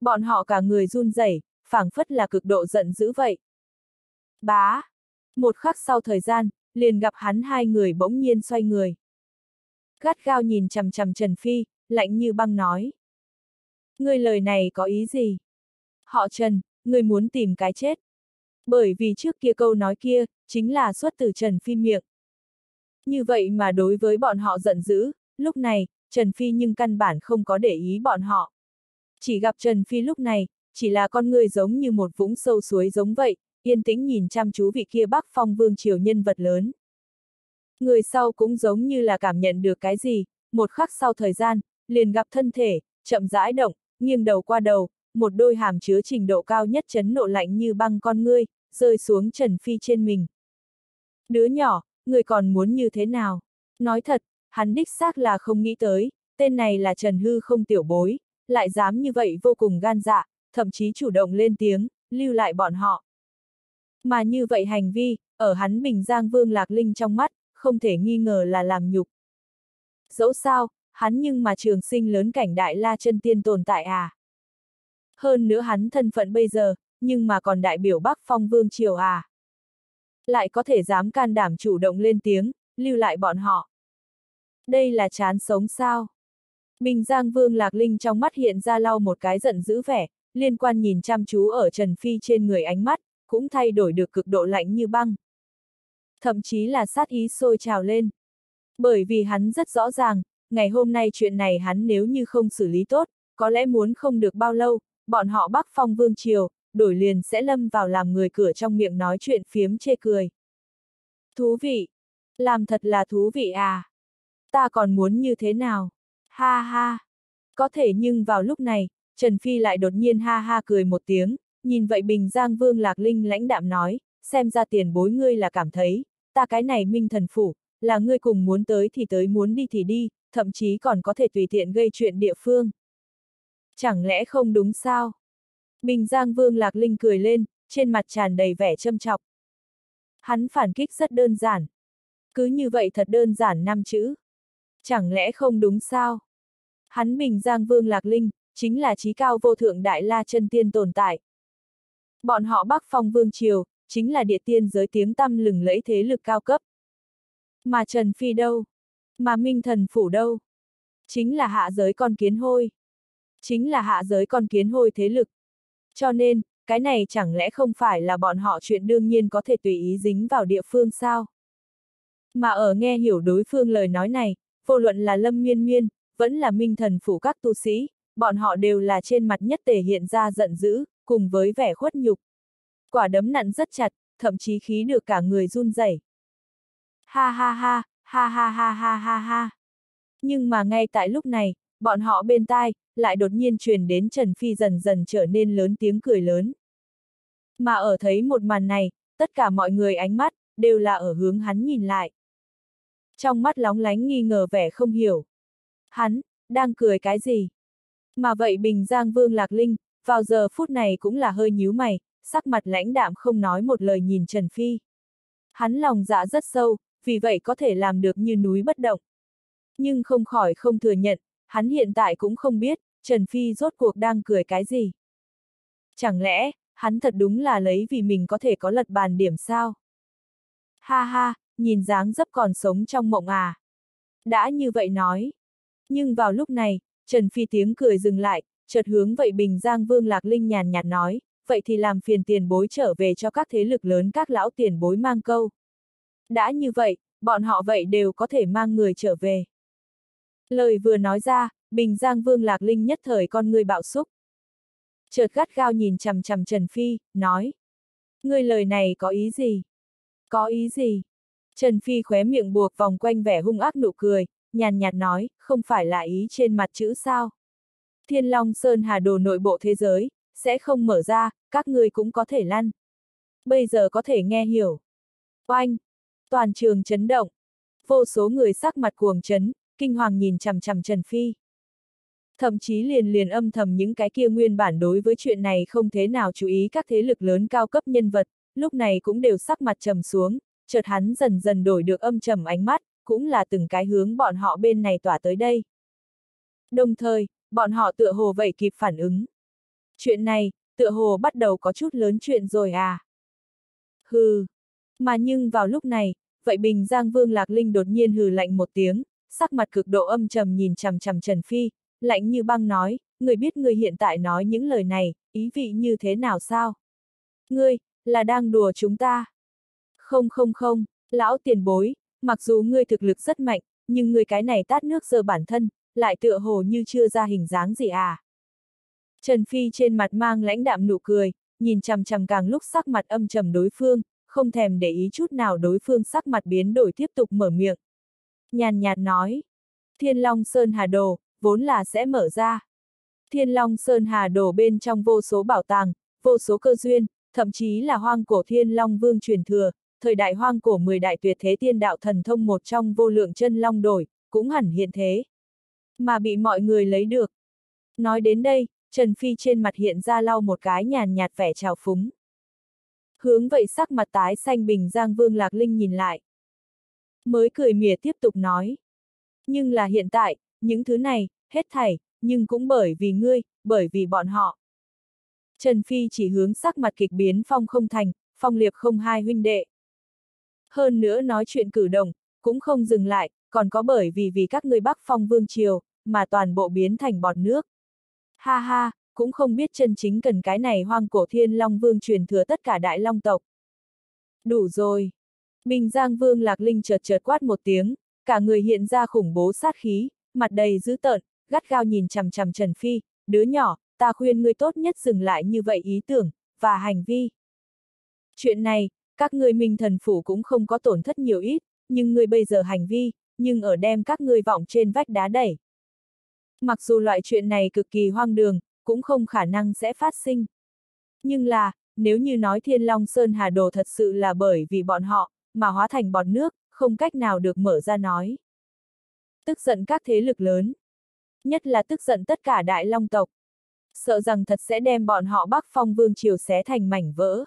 Bọn họ cả người run rẩy, phảng phất là cực độ giận dữ vậy. Bá! Một khắc sau thời gian, liền gặp hắn hai người bỗng nhiên xoay người. Gắt gao nhìn chằm chằm Trần Phi, lạnh như băng nói. Ngươi lời này có ý gì? Họ Trần, ngươi muốn tìm cái chết. Bởi vì trước kia câu nói kia, chính là xuất từ Trần Phi miệng. Như vậy mà đối với bọn họ giận dữ, lúc này, Trần Phi nhưng căn bản không có để ý bọn họ. Chỉ gặp Trần Phi lúc này, chỉ là con người giống như một vũng sâu suối giống vậy, yên tĩnh nhìn chăm chú vị kia bắc phong vương triều nhân vật lớn. Người sau cũng giống như là cảm nhận được cái gì, một khắc sau thời gian, liền gặp thân thể, chậm rãi động, nghiêng đầu qua đầu, một đôi hàm chứa trình độ cao nhất chấn nộ lạnh như băng con ngươi, rơi xuống Trần Phi trên mình. Đứa nhỏ, người còn muốn như thế nào? Nói thật, hắn đích xác là không nghĩ tới, tên này là Trần Hư không tiểu bối, lại dám như vậy vô cùng gan dạ, thậm chí chủ động lên tiếng, lưu lại bọn họ. Mà như vậy hành vi, ở hắn Bình Giang Vương Lạc Linh trong mắt, không thể nghi ngờ là làm nhục. Dẫu sao, hắn nhưng mà trường sinh lớn cảnh đại la chân tiên tồn tại à. Hơn nữa hắn thân phận bây giờ, nhưng mà còn đại biểu Bắc Phong Vương Triều à. Lại có thể dám can đảm chủ động lên tiếng, lưu lại bọn họ. Đây là chán sống sao? minh Giang Vương Lạc Linh trong mắt hiện ra lau một cái giận dữ vẻ, liên quan nhìn chăm chú ở Trần Phi trên người ánh mắt, cũng thay đổi được cực độ lạnh như băng. Thậm chí là sát ý sôi trào lên. Bởi vì hắn rất rõ ràng, ngày hôm nay chuyện này hắn nếu như không xử lý tốt, có lẽ muốn không được bao lâu, bọn họ Bắc Phong Vương Triều, đổi liền sẽ lâm vào làm người cửa trong miệng nói chuyện phiếm chê cười. Thú vị! Làm thật là thú vị à! Ta còn muốn như thế nào? Ha ha! Có thể nhưng vào lúc này, Trần Phi lại đột nhiên ha ha cười một tiếng, nhìn vậy Bình Giang Vương Lạc Linh lãnh đạm nói, xem ra tiền bối ngươi là cảm thấy, ta cái này minh thần phủ, là ngươi cùng muốn tới thì tới muốn đi thì đi, thậm chí còn có thể tùy tiện gây chuyện địa phương. Chẳng lẽ không đúng sao? Bình Giang Vương Lạc Linh cười lên, trên mặt tràn đầy vẻ châm chọc. Hắn phản kích rất đơn giản. Cứ như vậy thật đơn giản năm chữ. Chẳng lẽ không đúng sao? Hắn Bình Giang Vương Lạc Linh, chính là trí cao vô thượng đại la chân tiên tồn tại. Bọn họ Bắc Phong Vương Triều, chính là địa tiên giới tiếng tăm lừng lẫy thế lực cao cấp. Mà Trần Phi đâu? Mà Minh Thần Phủ đâu? Chính là hạ giới con kiến hôi. Chính là hạ giới con kiến hôi thế lực. Cho nên, cái này chẳng lẽ không phải là bọn họ chuyện đương nhiên có thể tùy ý dính vào địa phương sao? Mà ở nghe hiểu đối phương lời nói này, vô luận là Lâm Miên Miên, vẫn là Minh Thần Phủ các tu sĩ, bọn họ đều là trên mặt nhất thể hiện ra giận dữ, cùng với vẻ khuất nhục. Quả đấm nặn rất chặt, thậm chí khí được cả người run rẩy. Ha ha ha, ha ha ha ha ha ha. Nhưng mà ngay tại lúc này, bọn họ bên tai, lại đột nhiên truyền đến Trần Phi dần dần trở nên lớn tiếng cười lớn. Mà ở thấy một màn này, tất cả mọi người ánh mắt, đều là ở hướng hắn nhìn lại. Trong mắt lóng lánh nghi ngờ vẻ không hiểu. Hắn, đang cười cái gì? Mà vậy Bình Giang Vương Lạc Linh, vào giờ phút này cũng là hơi nhíu mày, sắc mặt lãnh đạm không nói một lời nhìn Trần Phi. Hắn lòng dạ rất sâu, vì vậy có thể làm được như núi bất động. Nhưng không khỏi không thừa nhận, hắn hiện tại cũng không biết, Trần Phi rốt cuộc đang cười cái gì. Chẳng lẽ, hắn thật đúng là lấy vì mình có thể có lật bàn điểm sao? Ha ha, nhìn dáng dấp còn sống trong mộng à. Đã như vậy nói. Nhưng vào lúc này, Trần Phi tiếng cười dừng lại, chợt hướng vậy Bình Giang Vương Lạc Linh nhàn nhạt nói, vậy thì làm phiền tiền bối trở về cho các thế lực lớn các lão tiền bối mang câu. Đã như vậy, bọn họ vậy đều có thể mang người trở về. Lời vừa nói ra, Bình Giang Vương Lạc Linh nhất thời con người bạo xúc. Chợt gắt gao nhìn chằm chằm Trần Phi, nói. Ngươi lời này có ý gì? Có ý gì? Trần Phi khóe miệng buộc vòng quanh vẻ hung ác nụ cười, nhàn nhạt nói, không phải là ý trên mặt chữ sao. Thiên Long Sơn Hà Đồ nội bộ thế giới, sẽ không mở ra, các ngươi cũng có thể lăn. Bây giờ có thể nghe hiểu. Oanh! Toàn trường chấn động. Vô số người sắc mặt cuồng chấn, kinh hoàng nhìn chằm chằm Trần Phi. Thậm chí liền liền âm thầm những cái kia nguyên bản đối với chuyện này không thế nào chú ý các thế lực lớn cao cấp nhân vật, lúc này cũng đều sắc mặt trầm xuống, chợt hắn dần dần đổi được âm trầm ánh mắt, cũng là từng cái hướng bọn họ bên này tỏa tới đây. Đồng thời, bọn họ tựa hồ vậy kịp phản ứng. Chuyện này, tựa hồ bắt đầu có chút lớn chuyện rồi à. Hừ. Mà nhưng vào lúc này, vậy Bình Giang Vương Lạc Linh đột nhiên hừ lạnh một tiếng, sắc mặt cực độ âm trầm nhìn chằm chằm Trần Phi, lạnh như băng nói, người biết người hiện tại nói những lời này, ý vị như thế nào sao? Ngươi, là đang đùa chúng ta. Không không không, lão tiền bối, mặc dù ngươi thực lực rất mạnh, nhưng ngươi cái này tát nước giờ bản thân, lại tựa hồ như chưa ra hình dáng gì à. Trần Phi trên mặt mang lãnh đạm nụ cười, nhìn chằm chằm càng lúc sắc mặt âm trầm đối phương, không thèm để ý chút nào đối phương sắc mặt biến đổi tiếp tục mở miệng. Nhàn nhạt nói, Thiên Long Sơn Hà Đồ, vốn là sẽ mở ra. Thiên Long Sơn Hà Đồ bên trong vô số bảo tàng, vô số cơ duyên, thậm chí là hoang cổ Thiên Long Vương truyền thừa, thời đại hoang cổ 10 đại tuyệt thế tiên đạo thần thông một trong vô lượng chân long đổi, cũng hẳn hiện thế. Mà bị mọi người lấy được. Nói đến đây, Trần Phi trên mặt hiện ra lau một cái nhàn nhạt vẻ trào phúng. Hướng vậy sắc mặt tái xanh bình Giang Vương Lạc Linh nhìn lại. Mới cười mỉa tiếp tục nói. Nhưng là hiện tại, những thứ này, hết thảy, nhưng cũng bởi vì ngươi, bởi vì bọn họ. Trần Phi chỉ hướng sắc mặt kịch biến phong không thành, phong liệp không hai huynh đệ. Hơn nữa nói chuyện cử động, cũng không dừng lại, còn có bởi vì vì các ngươi bắc phong vương triều, mà toàn bộ biến thành bọt nước. Ha ha, cũng không biết chân chính cần cái này hoang cổ thiên long vương truyền thừa tất cả đại long tộc. Đủ rồi. Bình Giang Vương Lạc Linh chợt chợt quát một tiếng, cả người hiện ra khủng bố sát khí, mặt đầy dữ tợn, gắt gao nhìn chằm chằm Trần Phi, đứa nhỏ, ta khuyên ngươi tốt nhất dừng lại như vậy ý tưởng, và hành vi. Chuyện này, các ngươi minh thần phủ cũng không có tổn thất nhiều ít, nhưng ngươi bây giờ hành vi, nhưng ở đem các ngươi vọng trên vách đá đẩy. Mặc dù loại chuyện này cực kỳ hoang đường, cũng không khả năng sẽ phát sinh. Nhưng là, nếu như nói Thiên Long Sơn Hà Đồ thật sự là bởi vì bọn họ, mà hóa thành bọt nước, không cách nào được mở ra nói. Tức giận các thế lực lớn. Nhất là tức giận tất cả đại long tộc. Sợ rằng thật sẽ đem bọn họ Bắc Phong Vương Triều xé thành mảnh vỡ.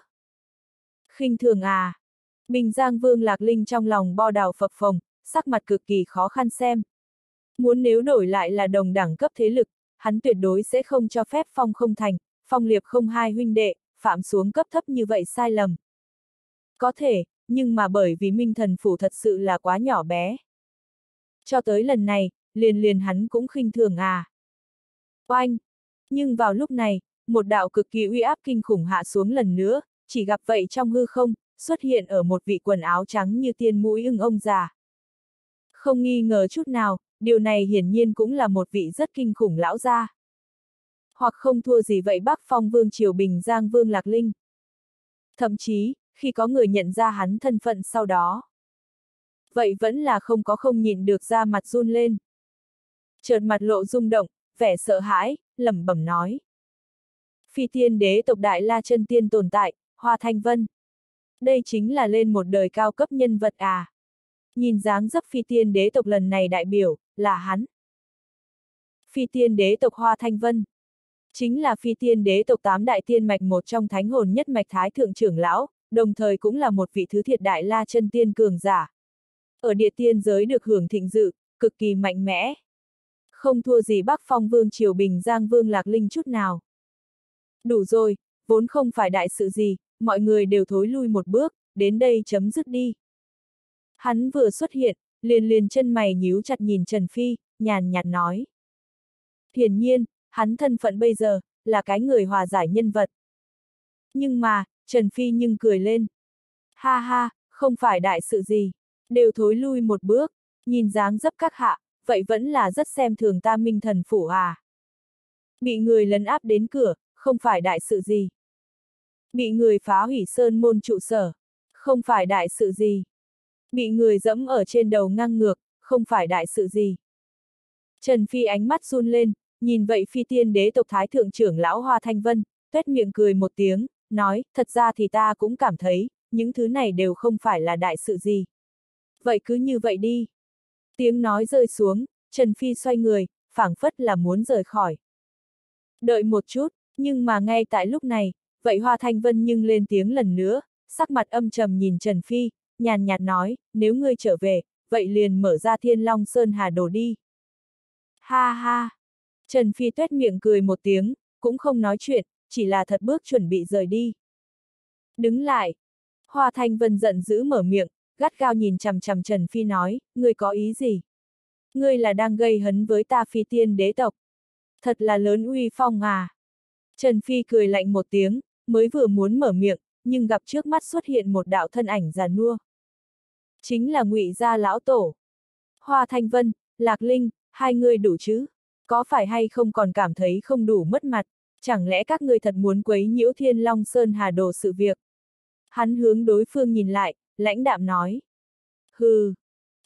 khinh thường à. Bình Giang Vương Lạc Linh trong lòng bo đào phập phồng, sắc mặt cực kỳ khó khăn xem. Muốn nếu đổi lại là đồng đẳng cấp thế lực, hắn tuyệt đối sẽ không cho phép phong không thành, phong liệp không hai huynh đệ, phạm xuống cấp thấp như vậy sai lầm. Có thể, nhưng mà bởi vì minh thần phủ thật sự là quá nhỏ bé. Cho tới lần này, liền liền hắn cũng khinh thường à. Oanh! Nhưng vào lúc này, một đạo cực kỳ uy áp kinh khủng hạ xuống lần nữa, chỉ gặp vậy trong hư không, xuất hiện ở một vị quần áo trắng như tiên mũi ưng ông già. Không nghi ngờ chút nào, điều này hiển nhiên cũng là một vị rất kinh khủng lão gia. Hoặc không thua gì vậy Bắc Phong Vương Triều Bình Giang Vương Lạc Linh. Thậm chí, khi có người nhận ra hắn thân phận sau đó. Vậy vẫn là không có không nhìn được ra mặt run lên. Chợt mặt lộ rung động, vẻ sợ hãi, lẩm bẩm nói. Phi tiên đế tộc đại la chân tiên tồn tại, Hoa Thanh Vân. Đây chính là lên một đời cao cấp nhân vật à. Nhìn dáng dấp phi tiên đế tộc lần này đại biểu, là hắn. Phi tiên đế tộc Hoa Thanh Vân. Chính là phi tiên đế tộc tám đại tiên mạch một trong thánh hồn nhất mạch thái thượng trưởng lão, đồng thời cũng là một vị thứ thiệt đại la chân tiên cường giả. Ở địa tiên giới được hưởng thịnh dự, cực kỳ mạnh mẽ. Không thua gì Bắc Phong Vương Triều Bình Giang Vương Lạc Linh chút nào. Đủ rồi, vốn không phải đại sự gì, mọi người đều thối lui một bước, đến đây chấm dứt đi. Hắn vừa xuất hiện, liên liên chân mày nhíu chặt nhìn Trần Phi, nhàn nhạt nói. Hiển nhiên, hắn thân phận bây giờ, là cái người hòa giải nhân vật. Nhưng mà, Trần Phi nhưng cười lên. Ha ha, không phải đại sự gì, đều thối lui một bước, nhìn dáng dấp các hạ, vậy vẫn là rất xem thường ta minh thần phủ à. Bị người lấn áp đến cửa, không phải đại sự gì. Bị người phá hủy sơn môn trụ sở, không phải đại sự gì. Bị người dẫm ở trên đầu ngang ngược, không phải đại sự gì. Trần Phi ánh mắt run lên, nhìn vậy phi tiên đế tộc thái thượng trưởng lão Hoa Thanh Vân, tuét miệng cười một tiếng, nói, thật ra thì ta cũng cảm thấy, những thứ này đều không phải là đại sự gì. Vậy cứ như vậy đi. Tiếng nói rơi xuống, Trần Phi xoay người, phảng phất là muốn rời khỏi. Đợi một chút, nhưng mà ngay tại lúc này, vậy Hoa Thanh Vân nhưng lên tiếng lần nữa, sắc mặt âm trầm nhìn Trần Phi, nhàn nhạt nói, nếu ngươi trở về, vậy liền mở ra thiên long sơn hà đồ đi. Ha ha! Trần Phi tuét miệng cười một tiếng, cũng không nói chuyện, chỉ là thật bước chuẩn bị rời đi. Đứng lại! Hoa Thanh Vân giận dữ mở miệng, gắt gao nhìn chằm chằm Trần Phi nói, ngươi có ý gì? Ngươi là đang gây hấn với ta phi tiên đế tộc. Thật là lớn uy phong à! Trần Phi cười lạnh một tiếng, mới vừa muốn mở miệng, nhưng gặp trước mắt xuất hiện một đạo thân ảnh già nua. Chính là ngụy gia lão tổ. Hoa Thanh Vân, Lạc Linh, hai người đủ chứ? Có phải hay không còn cảm thấy không đủ mất mặt? Chẳng lẽ các người thật muốn quấy nhiễu thiên long sơn hà đồ sự việc? Hắn hướng đối phương nhìn lại, lãnh đạm nói. Hừ.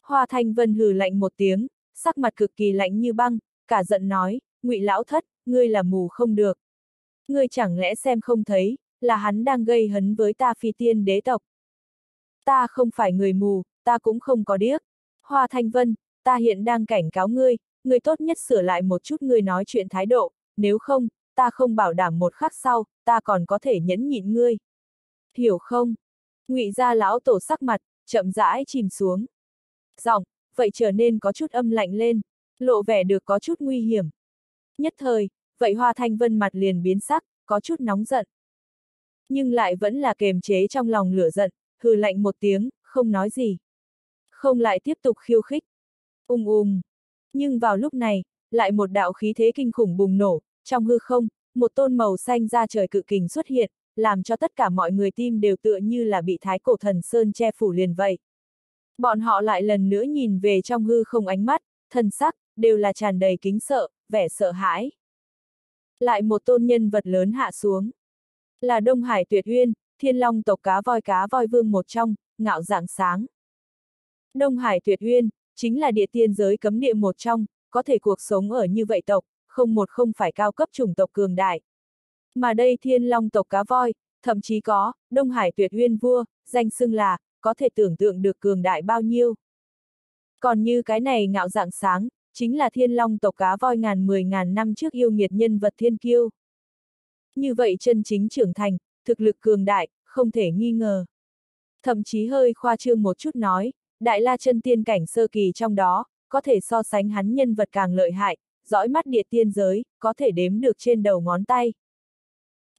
Hoa Thanh Vân hừ lạnh một tiếng, sắc mặt cực kỳ lạnh như băng, cả giận nói, ngụy lão thất, ngươi là mù không được. Ngươi chẳng lẽ xem không thấy, là hắn đang gây hấn với ta phi tiên đế tộc. Ta không phải người mù, ta cũng không có điếc. Hoa Thanh Vân, ta hiện đang cảnh cáo ngươi, ngươi tốt nhất sửa lại một chút ngươi nói chuyện thái độ, nếu không, ta không bảo đảm một khắc sau, ta còn có thể nhẫn nhịn ngươi. Hiểu không? Ngụy gia lão tổ sắc mặt, chậm rãi chìm xuống. Giọng, vậy trở nên có chút âm lạnh lên, lộ vẻ được có chút nguy hiểm. Nhất thời, vậy Hoa Thanh Vân mặt liền biến sắc, có chút nóng giận. Nhưng lại vẫn là kềm chế trong lòng lửa giận, hừ lạnh một tiếng, không nói gì. Không lại tiếp tục khiêu khích. Ung um ung. Um. Nhưng vào lúc này, lại một đạo khí thế kinh khủng bùng nổ, trong hư không, một tôn màu xanh ra trời cự kình xuất hiện, làm cho tất cả mọi người tim đều tựa như là bị thái cổ thần sơn che phủ liền vậy. Bọn họ lại lần nữa nhìn về trong hư không ánh mắt, thân sắc, đều là tràn đầy kính sợ, vẻ sợ hãi. Lại một tôn nhân vật lớn hạ xuống. Là Đông Hải Tuyệt Uyên, thiên long tộc cá voi cá voi vương một trong, ngạo dạng sáng. Đông Hải Tuyệt Uyên, chính là địa tiên giới cấm địa một trong, có thể cuộc sống ở như vậy tộc, không một không phải cao cấp chủng tộc cường đại. Mà đây thiên long tộc cá voi, thậm chí có, Đông Hải Tuyệt Uyên vua, danh xưng là, có thể tưởng tượng được cường đại bao nhiêu. Còn như cái này ngạo dạng sáng, chính là thiên long tộc cá voi ngàn mười ngàn năm trước yêu nghiệt nhân vật thiên kiêu. Như vậy chân chính trưởng thành, thực lực cường đại, không thể nghi ngờ. Thậm chí hơi khoa trương một chút nói, đại la chân tiên cảnh sơ kỳ trong đó, có thể so sánh hắn nhân vật càng lợi hại, dõi mắt địa tiên giới, có thể đếm được trên đầu ngón tay.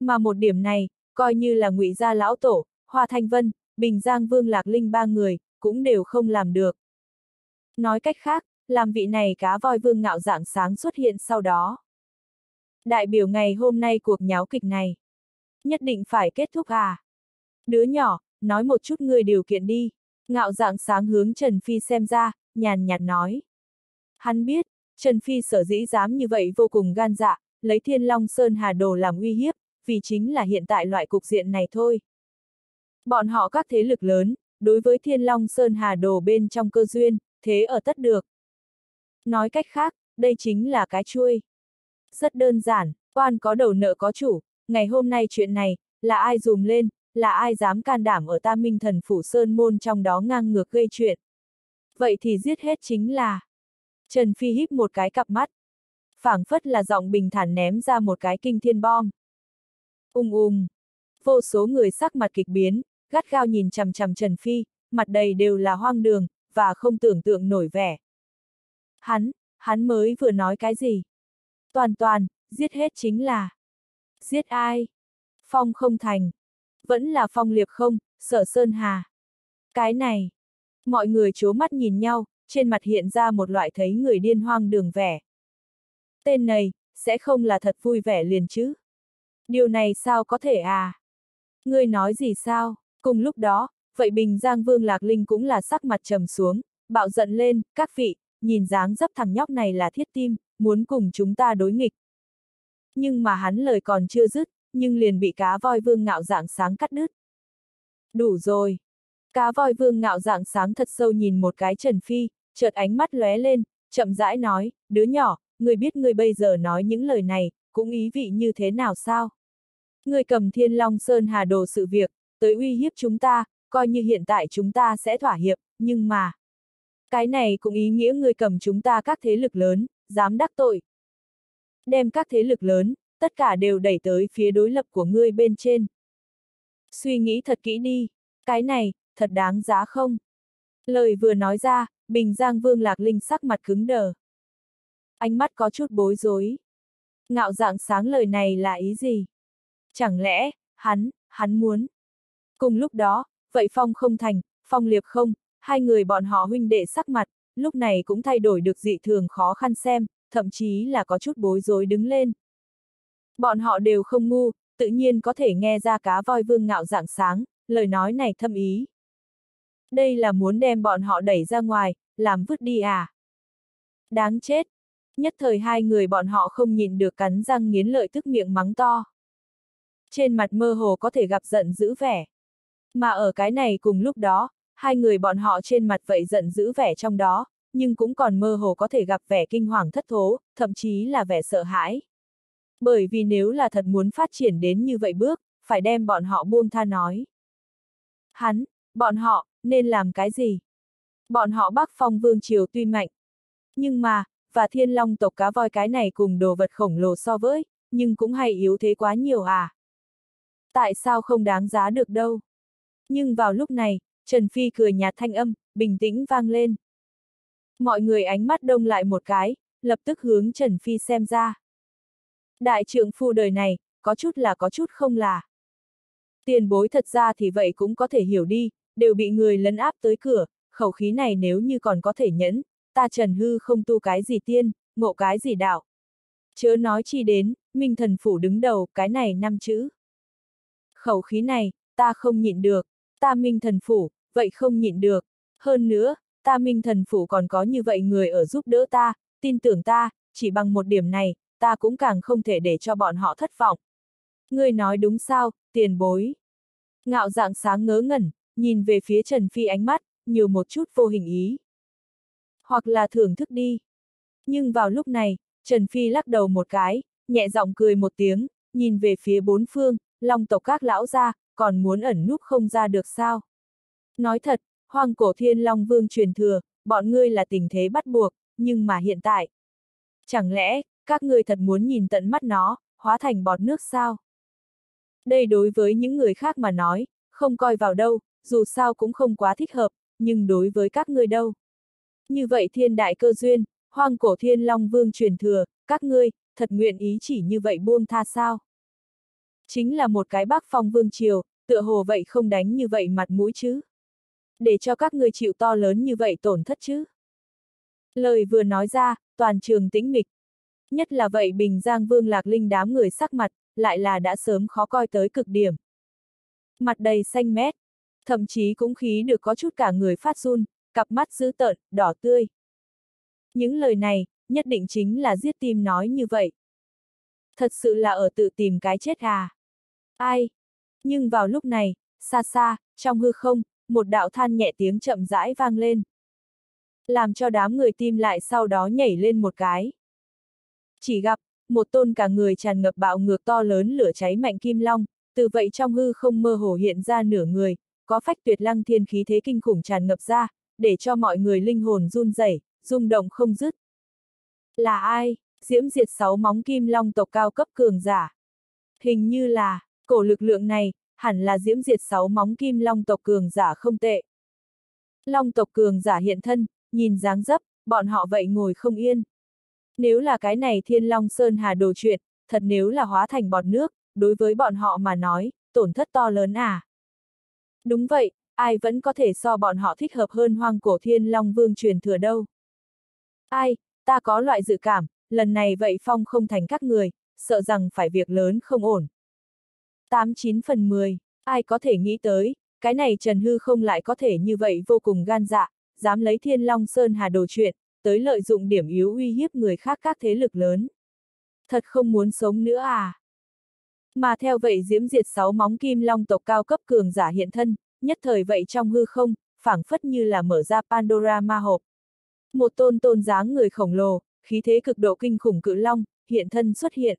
Mà một điểm này, coi như là ngụy gia lão tổ, Hoa Thanh Vân, Bình Giang Vương Lạc Linh ba người, cũng đều không làm được. Nói cách khác, làm vị này cá voi vương ngạo dạng sáng xuất hiện sau đó. Đại biểu ngày hôm nay cuộc nháo kịch này. Nhất định phải kết thúc à? Đứa nhỏ, nói một chút người điều kiện đi. Ngạo dạng sáng hướng Trần Phi xem ra, nhàn nhạt nói. Hắn biết, Trần Phi sở dĩ dám như vậy vô cùng gan dạ, lấy thiên long sơn hà đồ làm uy hiếp, vì chính là hiện tại loại cục diện này thôi. Bọn họ các thế lực lớn, đối với thiên long sơn hà đồ bên trong cơ duyên, thế ở tất được. Nói cách khác, đây chính là cái chuôi. Rất đơn giản, quan có đầu nợ có chủ, ngày hôm nay chuyện này, là ai dùm lên, là ai dám can đảm ở ta minh thần phủ sơn môn trong đó ngang ngược gây chuyện. Vậy thì giết hết chính là. Trần Phi híp một cái cặp mắt. phảng phất là giọng bình thản ném ra một cái kinh thiên bom. Ung ung. Vô số người sắc mặt kịch biến, gắt gao nhìn chằm chằm Trần Phi, mặt đầy đều là hoang đường, và không tưởng tượng nổi vẻ. Hắn, hắn mới vừa nói cái gì? Toàn toàn, giết hết chính là. Giết ai? Phong không thành. Vẫn là phong liệp không, sở sơn hà. Cái này. Mọi người chố mắt nhìn nhau, trên mặt hiện ra một loại thấy người điên hoang đường vẻ. Tên này, sẽ không là thật vui vẻ liền chứ? Điều này sao có thể à? Ngươi nói gì sao? Cùng lúc đó, vậy Bình Giang Vương Lạc Linh cũng là sắc mặt trầm xuống, bạo giận lên, các vị, nhìn dáng dấp thằng nhóc này là thiết tim, muốn cùng chúng ta đối nghịch. Nhưng mà hắn lời còn chưa dứt, nhưng liền bị cá voi vương ngạo dạng sáng cắt đứt. Đủ rồi. Cá voi vương ngạo dạng sáng thật sâu nhìn một cái Trần Phi, chợt ánh mắt lóe lên, chậm rãi nói, đứa nhỏ, người biết người bây giờ nói những lời này, cũng ý vị như thế nào sao? Người cầm thiên long sơn hà đồ sự việc, tới uy hiếp chúng ta, coi như hiện tại chúng ta sẽ thỏa hiệp, nhưng mà... Cái này cũng ý nghĩa người cầm chúng ta các thế lực lớn, dám đắc tội. Đem các thế lực lớn, tất cả đều đẩy tới phía đối lập của ngươi bên trên. Suy nghĩ thật kỹ đi, cái này, thật đáng giá không? Lời vừa nói ra, Bình Giang Vương Lạc Linh sắc mặt cứng đờ. Ánh mắt có chút bối rối. Ngạo dạng sáng lời này là ý gì? Chẳng lẽ, hắn, hắn muốn. Cùng lúc đó, vậy Phong không thành, Phong liệp không, hai người bọn họ huynh đệ sắc mặt, lúc này cũng thay đổi được dị thường khó khăn xem, thậm chí là có chút bối rối đứng lên. Bọn họ đều không ngu, tự nhiên có thể nghe ra cá voi vương ngạo dạng sáng, lời nói này thâm ý. Đây là muốn đem bọn họ đẩy ra ngoài, làm vứt đi à? Đáng chết! Nhất thời hai người bọn họ không nhìn được cắn răng nghiến lợi tức miệng mắng to. Trên mặt mơ hồ có thể gặp giận dữ vẻ. Mà ở cái này cùng lúc đó, hai người bọn họ trên mặt vậy giận dữ vẻ trong đó, nhưng cũng còn mơ hồ có thể gặp vẻ kinh hoàng thất thố, thậm chí là vẻ sợ hãi. Bởi vì nếu là thật muốn phát triển đến như vậy bước, phải đem bọn họ buông tha nói. Hắn, bọn họ, nên làm cái gì? Bọn họ Bắc Phong Vương Triều tuy mạnh. Nhưng mà, và thiên long tộc cá voi cái này cùng đồ vật khổng lồ so với, nhưng cũng hay yếu thế quá nhiều à. Tại sao không đáng giá được đâu? Nhưng vào lúc này, Trần Phi cười nhạt thanh âm, bình tĩnh vang lên. Mọi người ánh mắt đông lại một cái, lập tức hướng Trần Phi xem ra. Đại trưởng phu đời này, có chút là có chút không là. Tiền bối thật ra thì vậy cũng có thể hiểu đi, đều bị người lấn áp tới cửa, khẩu khí này nếu như còn có thể nhẫn, ta Trần Hư không tu cái gì tiên, ngộ cái gì đạo. Chớ nói chi đến, Minh thần phủ đứng đầu, cái này năm chữ. Khẩu khí này, ta không nhịn được, ta Minh thần phủ, vậy không nhịn được. Hơn nữa, ta minh thần phủ còn có như vậy người ở giúp đỡ ta, tin tưởng ta, chỉ bằng một điểm này, ta cũng càng không thể để cho bọn họ thất vọng. Ngươi nói đúng sao, tiền bối. Ngạo dạng sáng ngớ ngẩn, nhìn về phía Trần Phi ánh mắt, nhiều một chút vô hình ý. Hoặc là thưởng thức đi. Nhưng vào lúc này, Trần Phi lắc đầu một cái, nhẹ giọng cười một tiếng, nhìn về phía bốn phương, long tộc các lão ra, còn muốn ẩn núp không ra được sao. Nói thật, hoang cổ thiên long vương truyền thừa, bọn ngươi là tình thế bắt buộc, nhưng mà hiện tại. Chẳng lẽ, các ngươi thật muốn nhìn tận mắt nó, hóa thành bọt nước sao? Đây đối với những người khác mà nói, không coi vào đâu, dù sao cũng không quá thích hợp, nhưng đối với các ngươi đâu. Như vậy thiên đại cơ duyên, hoang cổ thiên long vương truyền thừa, các ngươi, thật nguyện ý chỉ như vậy buông tha sao? Chính là một cái bác phong vương triều, tựa hồ vậy không đánh như vậy mặt mũi chứ. Để cho các ngươi chịu to lớn như vậy tổn thất chứ. Lời vừa nói ra, toàn trường tĩnh mịch. Nhất là vậy Bình Giang Vương Lạc Linh đám người sắc mặt, lại là đã sớm khó coi tới cực điểm. Mặt đầy xanh mét, thậm chí cũng khí được có chút cả người phát run, cặp mắt dữ tợn, đỏ tươi. Những lời này, nhất định chính là giết tim nói như vậy. Thật sự là ở tự tìm cái chết à? Ai? Nhưng vào lúc này, xa xa, trong hư không, một đạo than nhẹ tiếng chậm rãi vang lên. Làm cho đám người tim lại sau đó nhảy lên một cái. Chỉ gặp, một tôn cả người tràn ngập bạo ngược to lớn lửa cháy mạnh kim long, từ vậy trong hư không mơ hồ hiện ra nửa người, có phách tuyệt lăng thiên khí thế kinh khủng tràn ngập ra, để cho mọi người linh hồn run rẩy, rung động không dứt. Là ai? Diễm diệt sáu móng kim long tộc cao cấp cường giả. Hình như là, cổ lực lượng này, hẳn là diễm diệt sáu móng kim long tộc cường giả không tệ. Long tộc cường giả hiện thân, nhìn dáng dấp, bọn họ vậy ngồi không yên. Nếu là cái này thiên long sơn hà đồ chuyện, thật nếu là hóa thành bọt nước, đối với bọn họ mà nói, tổn thất to lớn à. Đúng vậy, ai vẫn có thể so bọn họ thích hợp hơn hoang cổ thiên long vương truyền thừa đâu. Ai, ta có loại dự cảm, lần này vậy phong không thành các người, sợ rằng phải việc lớn không ổn. 89 phần 10, ai có thể nghĩ tới, cái này Trần Hư không lại có thể như vậy vô cùng gan dạ, dám lấy Thiên Long Sơn Hà đồ chuyện, tới lợi dụng điểm yếu uy hiếp người khác các thế lực lớn. Thật không muốn sống nữa à? Mà theo vậy diễm diệt sáu móng kim long tộc cao cấp cường giả hiện thân, nhất thời vậy trong hư không, phảng phất như là mở ra Pandora ma hộp. Một tôn tôn dáng người khổng lồ, khí thế cực độ kinh khủng cự long, hiện thân xuất hiện.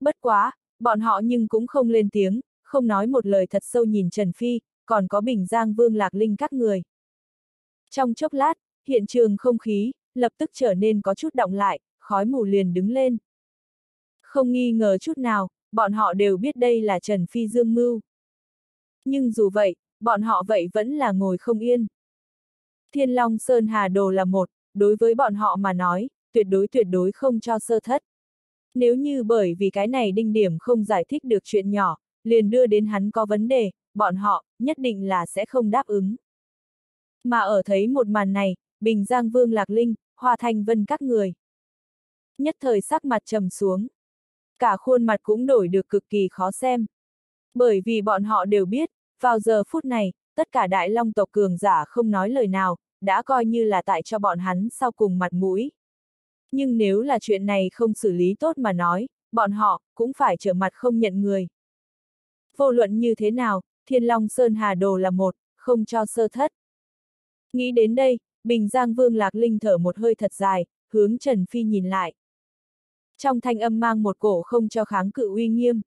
Bất quá, bọn họ nhưng cũng không lên tiếng, không nói một lời thật sâu nhìn Trần Phi, còn có Bình Giang Vương Lạc Linh các người. Trong chốc lát, hiện trường không khí, lập tức trở nên có chút động lại, khói mù liền đứng lên. Không nghi ngờ chút nào, bọn họ đều biết đây là Trần Phi Dương mưu. Nhưng dù vậy, bọn họ vậy vẫn là ngồi không yên. Thiên Long Sơn Hà Đồ là một, đối với bọn họ mà nói, tuyệt đối tuyệt đối không cho sơ thất. Nếu như bởi vì cái này đinh điểm không giải thích được chuyện nhỏ, liền đưa đến hắn có vấn đề, bọn họ, nhất định là sẽ không đáp ứng. Mà ở thấy một màn này, Bình Giang Vương Lạc Linh, Hoa Thanh Vân các người. Nhất thời sắc mặt trầm xuống. Cả khuôn mặt cũng đổi được cực kỳ khó xem. Bởi vì bọn họ đều biết, vào giờ phút này, tất cả đại long tộc cường giả không nói lời nào, đã coi như là tại cho bọn hắn sau cùng mặt mũi. Nhưng nếu là chuyện này không xử lý tốt mà nói, bọn họ cũng phải trở mặt không nhận người. Vô luận như thế nào, Thiên Long Sơn Hà Đồ là một, không cho sơ thất. Nghĩ đến đây, Bình Giang Vương Lạc Linh thở một hơi thật dài, hướng Trần Phi nhìn lại. Trong thanh âm mang một cổ không cho kháng cự uy nghiêm.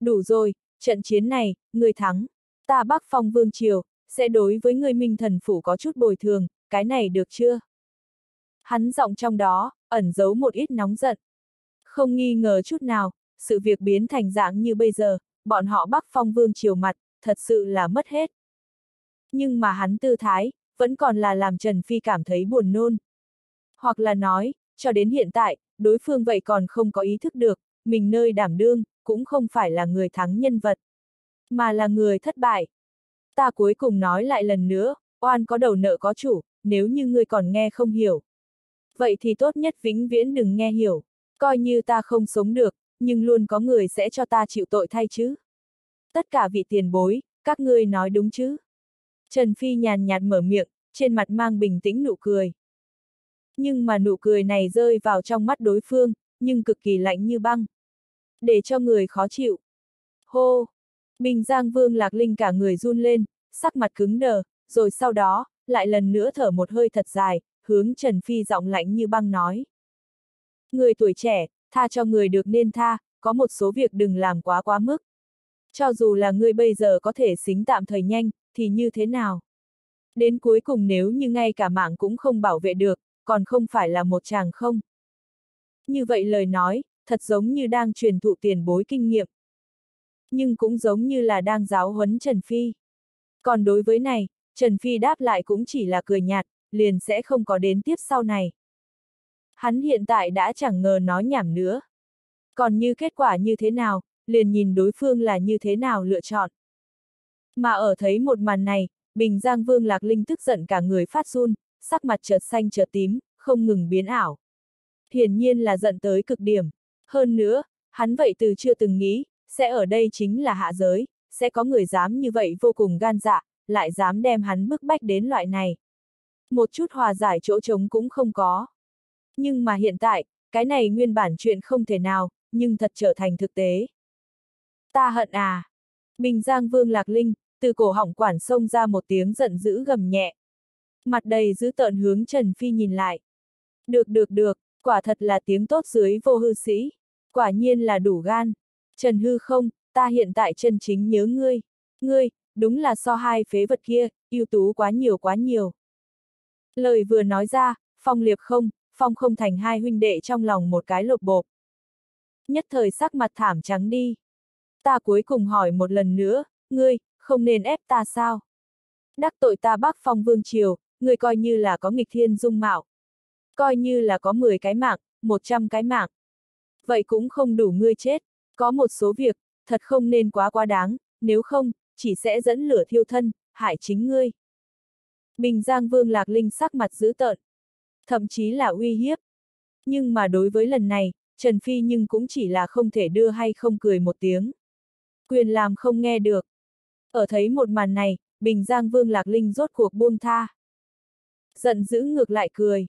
Đủ rồi, trận chiến này, người thắng. Ta Bắc Phong Vương Triều, sẽ đối với người Minh Thần Phủ có chút bồi thường, cái này được chưa? Hắn giọng trong đó, ẩn giấu một ít nóng giận. Không nghi ngờ chút nào, sự việc biến thành dạng như bây giờ, bọn họ Bắc Phong Vương chiều mặt, thật sự là mất hết. Nhưng mà hắn tư thái, vẫn còn là làm Trần Phi cảm thấy buồn nôn. Hoặc là nói, cho đến hiện tại, đối phương vậy còn không có ý thức được, mình nơi đảm đương, cũng không phải là người thắng nhân vật, mà là người thất bại. Ta cuối cùng nói lại lần nữa, oan có đầu nợ có chủ, nếu như ngươi còn nghe không hiểu. Vậy thì tốt nhất vĩnh viễn đừng nghe hiểu, coi như ta không sống được, nhưng luôn có người sẽ cho ta chịu tội thay chứ. Tất cả vị tiền bối, các ngươi nói đúng chứ? Trần Phi nhàn nhạt mở miệng, trên mặt mang bình tĩnh nụ cười. Nhưng mà nụ cười này rơi vào trong mắt đối phương, nhưng cực kỳ lạnh như băng. Để cho người khó chịu. Hô! Bình Giang Vương Lạc Linh cả người run lên, sắc mặt cứng đờ, rồi sau đó, lại lần nữa thở một hơi thật dài, hướng Trần Phi giọng lạnh như băng nói. Người tuổi trẻ, tha cho người được nên tha, có một số việc đừng làm quá quá mức. Cho dù là người bây giờ có thể xính tạm thời nhanh, thì như thế nào? Đến cuối cùng nếu như ngay cả mạng cũng không bảo vệ được, còn không phải là một chàng không? Như vậy lời nói, thật giống như đang truyền thụ tiền bối kinh nghiệm. Nhưng cũng giống như là đang giáo huấn Trần Phi. Còn đối với này, Trần Phi đáp lại cũng chỉ là cười nhạt, liền sẽ không có đến tiếp sau này. Hắn hiện tại đã chẳng ngờ nói nhảm nữa. Còn như kết quả như thế nào, liền nhìn đối phương là như thế nào lựa chọn. Mà ở thấy một màn này, Bình Giang Vương Lạc Linh tức giận cả người phát run, sắc mặt chợt xanh chợt tím, không ngừng biến ảo. Hiển nhiên là giận tới cực điểm. Hơn nữa, hắn vậy từ chưa từng nghĩ, sẽ ở đây chính là hạ giới, sẽ có người dám như vậy vô cùng gan dạ, lại dám đem hắn bức bách đến loại này. Một chút hòa giải chỗ trống cũng không có. Nhưng mà hiện tại, cái này nguyên bản chuyện không thể nào, nhưng thật trở thành thực tế. Ta hận à! Bình Giang Vương Lạc Linh, từ cổ họng quản sông ra một tiếng giận dữ gầm nhẹ. Mặt đầy giữ tợn hướng Trần Phi nhìn lại. Được được được, quả thật là tiếng tốt dưới vô hư sĩ. Quả nhiên là đủ gan. Trần Hư không, ta hiện tại chân chính nhớ ngươi. Ngươi, đúng là so hai phế vật kia, ưu tú quá nhiều quá nhiều. Lời vừa nói ra, Phong Liệp không, Phong không thành hai huynh đệ trong lòng một cái lột bộp. Nhất thời sắc mặt thảm trắng đi. Ta cuối cùng hỏi một lần nữa, ngươi, không nên ép ta sao? Đắc tội ta bác Phong Vương Triều, ngươi coi như là có nghịch thiên dung mạo. Coi như là có 10 cái mạng, 100 cái mạng. Vậy cũng không đủ ngươi chết. Có một số việc, thật không nên quá quá đáng, nếu không, chỉ sẽ dẫn lửa thiêu thân, hại chính ngươi. Bình Giang Vương Lạc Linh sắc mặt dữ tợn. Thậm chí là uy hiếp. Nhưng mà đối với lần này, Trần Phi nhưng cũng chỉ là không thể đưa hay không cười một tiếng. Quyền làm không nghe được. Ở thấy một màn này, Bình Giang Vương Lạc Linh rốt cuộc buông tha. Giận dữ ngược lại cười.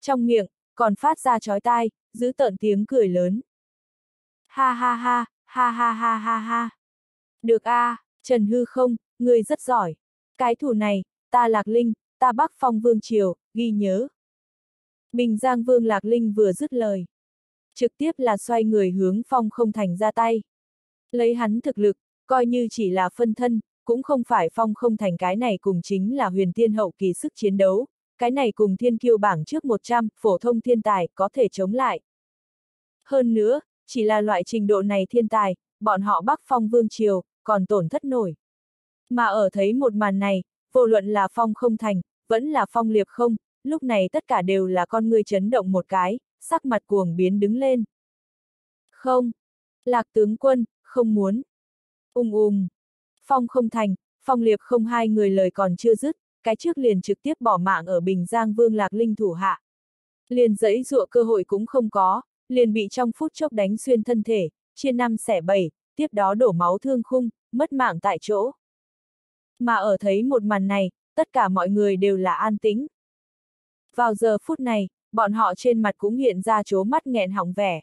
Trong miệng, còn phát ra chói tai, giữ tợn tiếng cười lớn. Ha ha ha, ha ha ha ha ha. Được a, à, Trần Hư không, người rất giỏi. Cái thủ này, ta Lạc Linh, ta Bắc Phong Vương Triều, ghi nhớ. Bình Giang Vương Lạc Linh vừa dứt lời. Trực tiếp là xoay người hướng Phong không thành ra tay. Lấy hắn thực lực, coi như chỉ là phân thân, cũng không phải Phong không thành cái này cùng chính là huyền tiên hậu kỳ sức chiến đấu, cái này cùng thiên kiêu bảng trước 100, phổ thông thiên tài, có thể chống lại. Hơn nữa, chỉ là loại trình độ này thiên tài, bọn họ Bắc Phong Vương Triều, còn tổn thất nổi. Mà ở thấy một màn này, vô luận là Phong không thành, vẫn là Phong liệp không, lúc này tất cả đều là con người chấn động một cái, sắc mặt cuồng biến đứng lên. Không, lạc tướng quân, không muốn. Ung ung. Phong không thành, Phong liệp không hai người lời còn chưa dứt, cái trước liền trực tiếp bỏ mạng ở Bình Giang Vương Lạc Linh thủ hạ. Liền dẫy dụa cơ hội cũng không có, liền bị trong phút chốc đánh xuyên thân thể, chia năm xẻ bảy, tiếp đó đổ máu thương khung, mất mạng tại chỗ. Mà ở thấy một màn này, tất cả mọi người đều là an tĩnh. Vào giờ phút này, bọn họ trên mặt cũng hiện ra chố mắt nghẹn hỏng vẻ.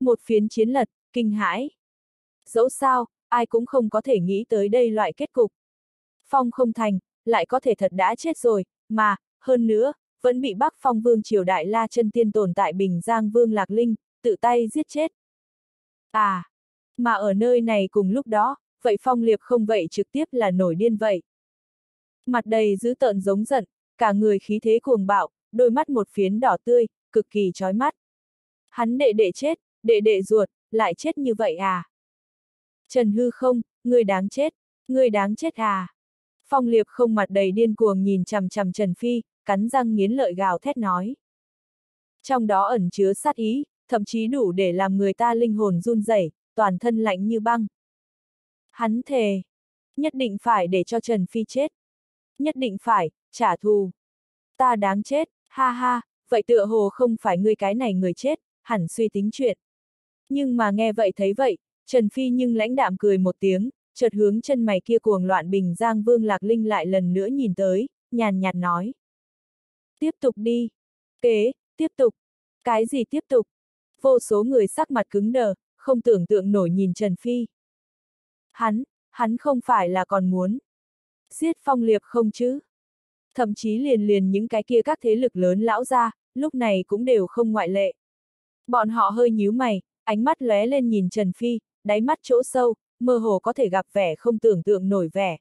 Một phiến chiến lật, kinh hãi. Dẫu sao, ai cũng không có thể nghĩ tới đây loại kết cục. Phong không thành, lại có thể thật đã chết rồi, mà, hơn nữa, vẫn bị Bắc Phong Vương triều đại La chân tiên tồn tại Bình Giang Vương Lạc Linh, tự tay giết chết. À, mà ở nơi này cùng lúc đó, vậy Phong Liệp không vậy trực tiếp là nổi điên vậy. Mặt đầy dữ tợn giống giận, cả người khí thế cuồng bạo, đôi mắt một phiến đỏ tươi, cực kỳ chói mắt. Hắn đệ đệ chết, đệ đệ ruột, lại chết như vậy à? Trần Hư không, người đáng chết, người đáng chết à? Phong Liệp không mặt đầy điên cuồng nhìn chằm chằm Trần Phi, cắn răng nghiến lợi gào thét nói. Trong đó ẩn chứa sát ý, thậm chí đủ để làm người ta linh hồn run rẩy, toàn thân lạnh như băng. Hắn thề, nhất định phải để cho Trần Phi chết. Nhất định phải, trả thù. Ta đáng chết, ha ha, vậy tựa hồ không phải ngươi cái này người chết, hẳn suy tính chuyện. Nhưng mà nghe vậy thấy vậy, Trần Phi nhưng lãnh đạm cười một tiếng, chợt hướng chân mày kia cuồng loạn bình giang vương lạc linh lại lần nữa nhìn tới, nhàn nhạt nói. Tiếp tục đi. Kế, tiếp tục. Cái gì tiếp tục? Vô số người sắc mặt cứng đờ, không tưởng tượng nổi nhìn Trần Phi. Hắn, hắn không phải là còn muốn. Giết phong liệp không chứ? Thậm chí liền liền những cái kia các thế lực lớn lão ra, lúc này cũng đều không ngoại lệ. Bọn họ hơi nhíu mày, ánh mắt lóe lên nhìn Trần Phi, đáy mắt chỗ sâu, mơ hồ có thể gặp vẻ không tưởng tượng nổi vẻ.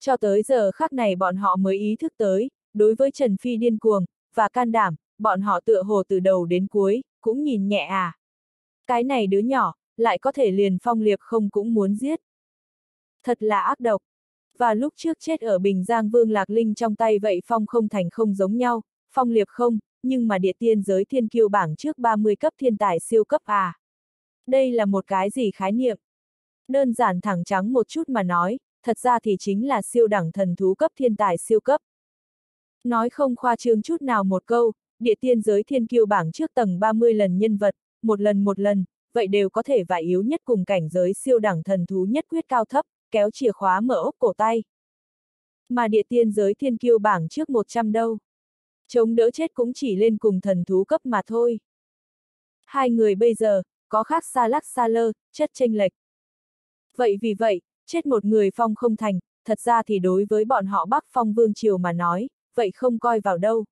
Cho tới giờ khắc này bọn họ mới ý thức tới, đối với Trần Phi điên cuồng, và can đảm, bọn họ tựa hồ từ đầu đến cuối, cũng nhìn nhẹ à. Cái này đứa nhỏ, lại có thể liền phong liệp không cũng muốn giết. Thật là ác độc. Và lúc trước chết ở Bình Giang Vương Lạc Linh trong tay vậy phong không thành không giống nhau, phong liệp không, nhưng mà địa tiên giới thiên kiêu bảng trước 30 cấp thiên tài siêu cấp à. Đây là một cái gì khái niệm? Đơn giản thẳng trắng một chút mà nói, thật ra thì chính là siêu đẳng thần thú cấp thiên tài siêu cấp. Nói không khoa trương chút nào một câu, địa tiên giới thiên kiêu bảng trước tầng 30 lần nhân vật, một lần một lần, vậy đều có thể vải yếu nhất cùng cảnh giới siêu đẳng thần thú nhất quyết cao thấp, kéo chìa khóa mở ốc cổ tay. Mà địa tiên giới thiên kiêu bảng trước 100 đâu. Chống đỡ chết cũng chỉ lên cùng thần thú cấp mà thôi. Hai người bây giờ, có khác xa lắc xa lơ, chất tranh lệch. Vậy vì vậy, chết một người phong không thành, thật ra thì đối với bọn họ Bắc Phong Vương Triều mà nói, vậy không coi vào đâu.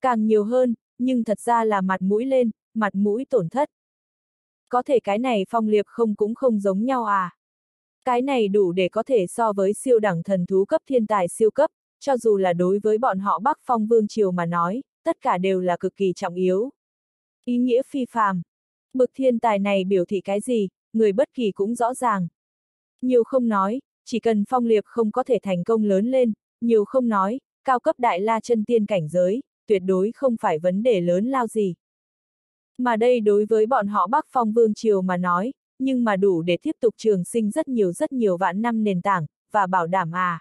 Càng nhiều hơn, nhưng thật ra là mặt mũi lên, mặt mũi tổn thất. Có thể cái này phong liệp không cũng không giống nhau à. Cái này đủ để có thể so với siêu đẳng thần thú cấp thiên tài siêu cấp, cho dù là đối với bọn họ Bắc Phong Vương Triều mà nói, tất cả đều là cực kỳ trọng yếu. Ý nghĩa phi phàm. Bực thiên tài này biểu thị cái gì, người bất kỳ cũng rõ ràng. Nhiều không nói, chỉ cần phong liệp không có thể thành công lớn lên, nhiều không nói, cao cấp đại la chân tiên cảnh giới, tuyệt đối không phải vấn đề lớn lao gì. Mà đây đối với bọn họ Bắc Phong Vương Triều mà nói, nhưng mà đủ để tiếp tục trường sinh rất nhiều rất nhiều vạn năm nền tảng, và bảo đảm à.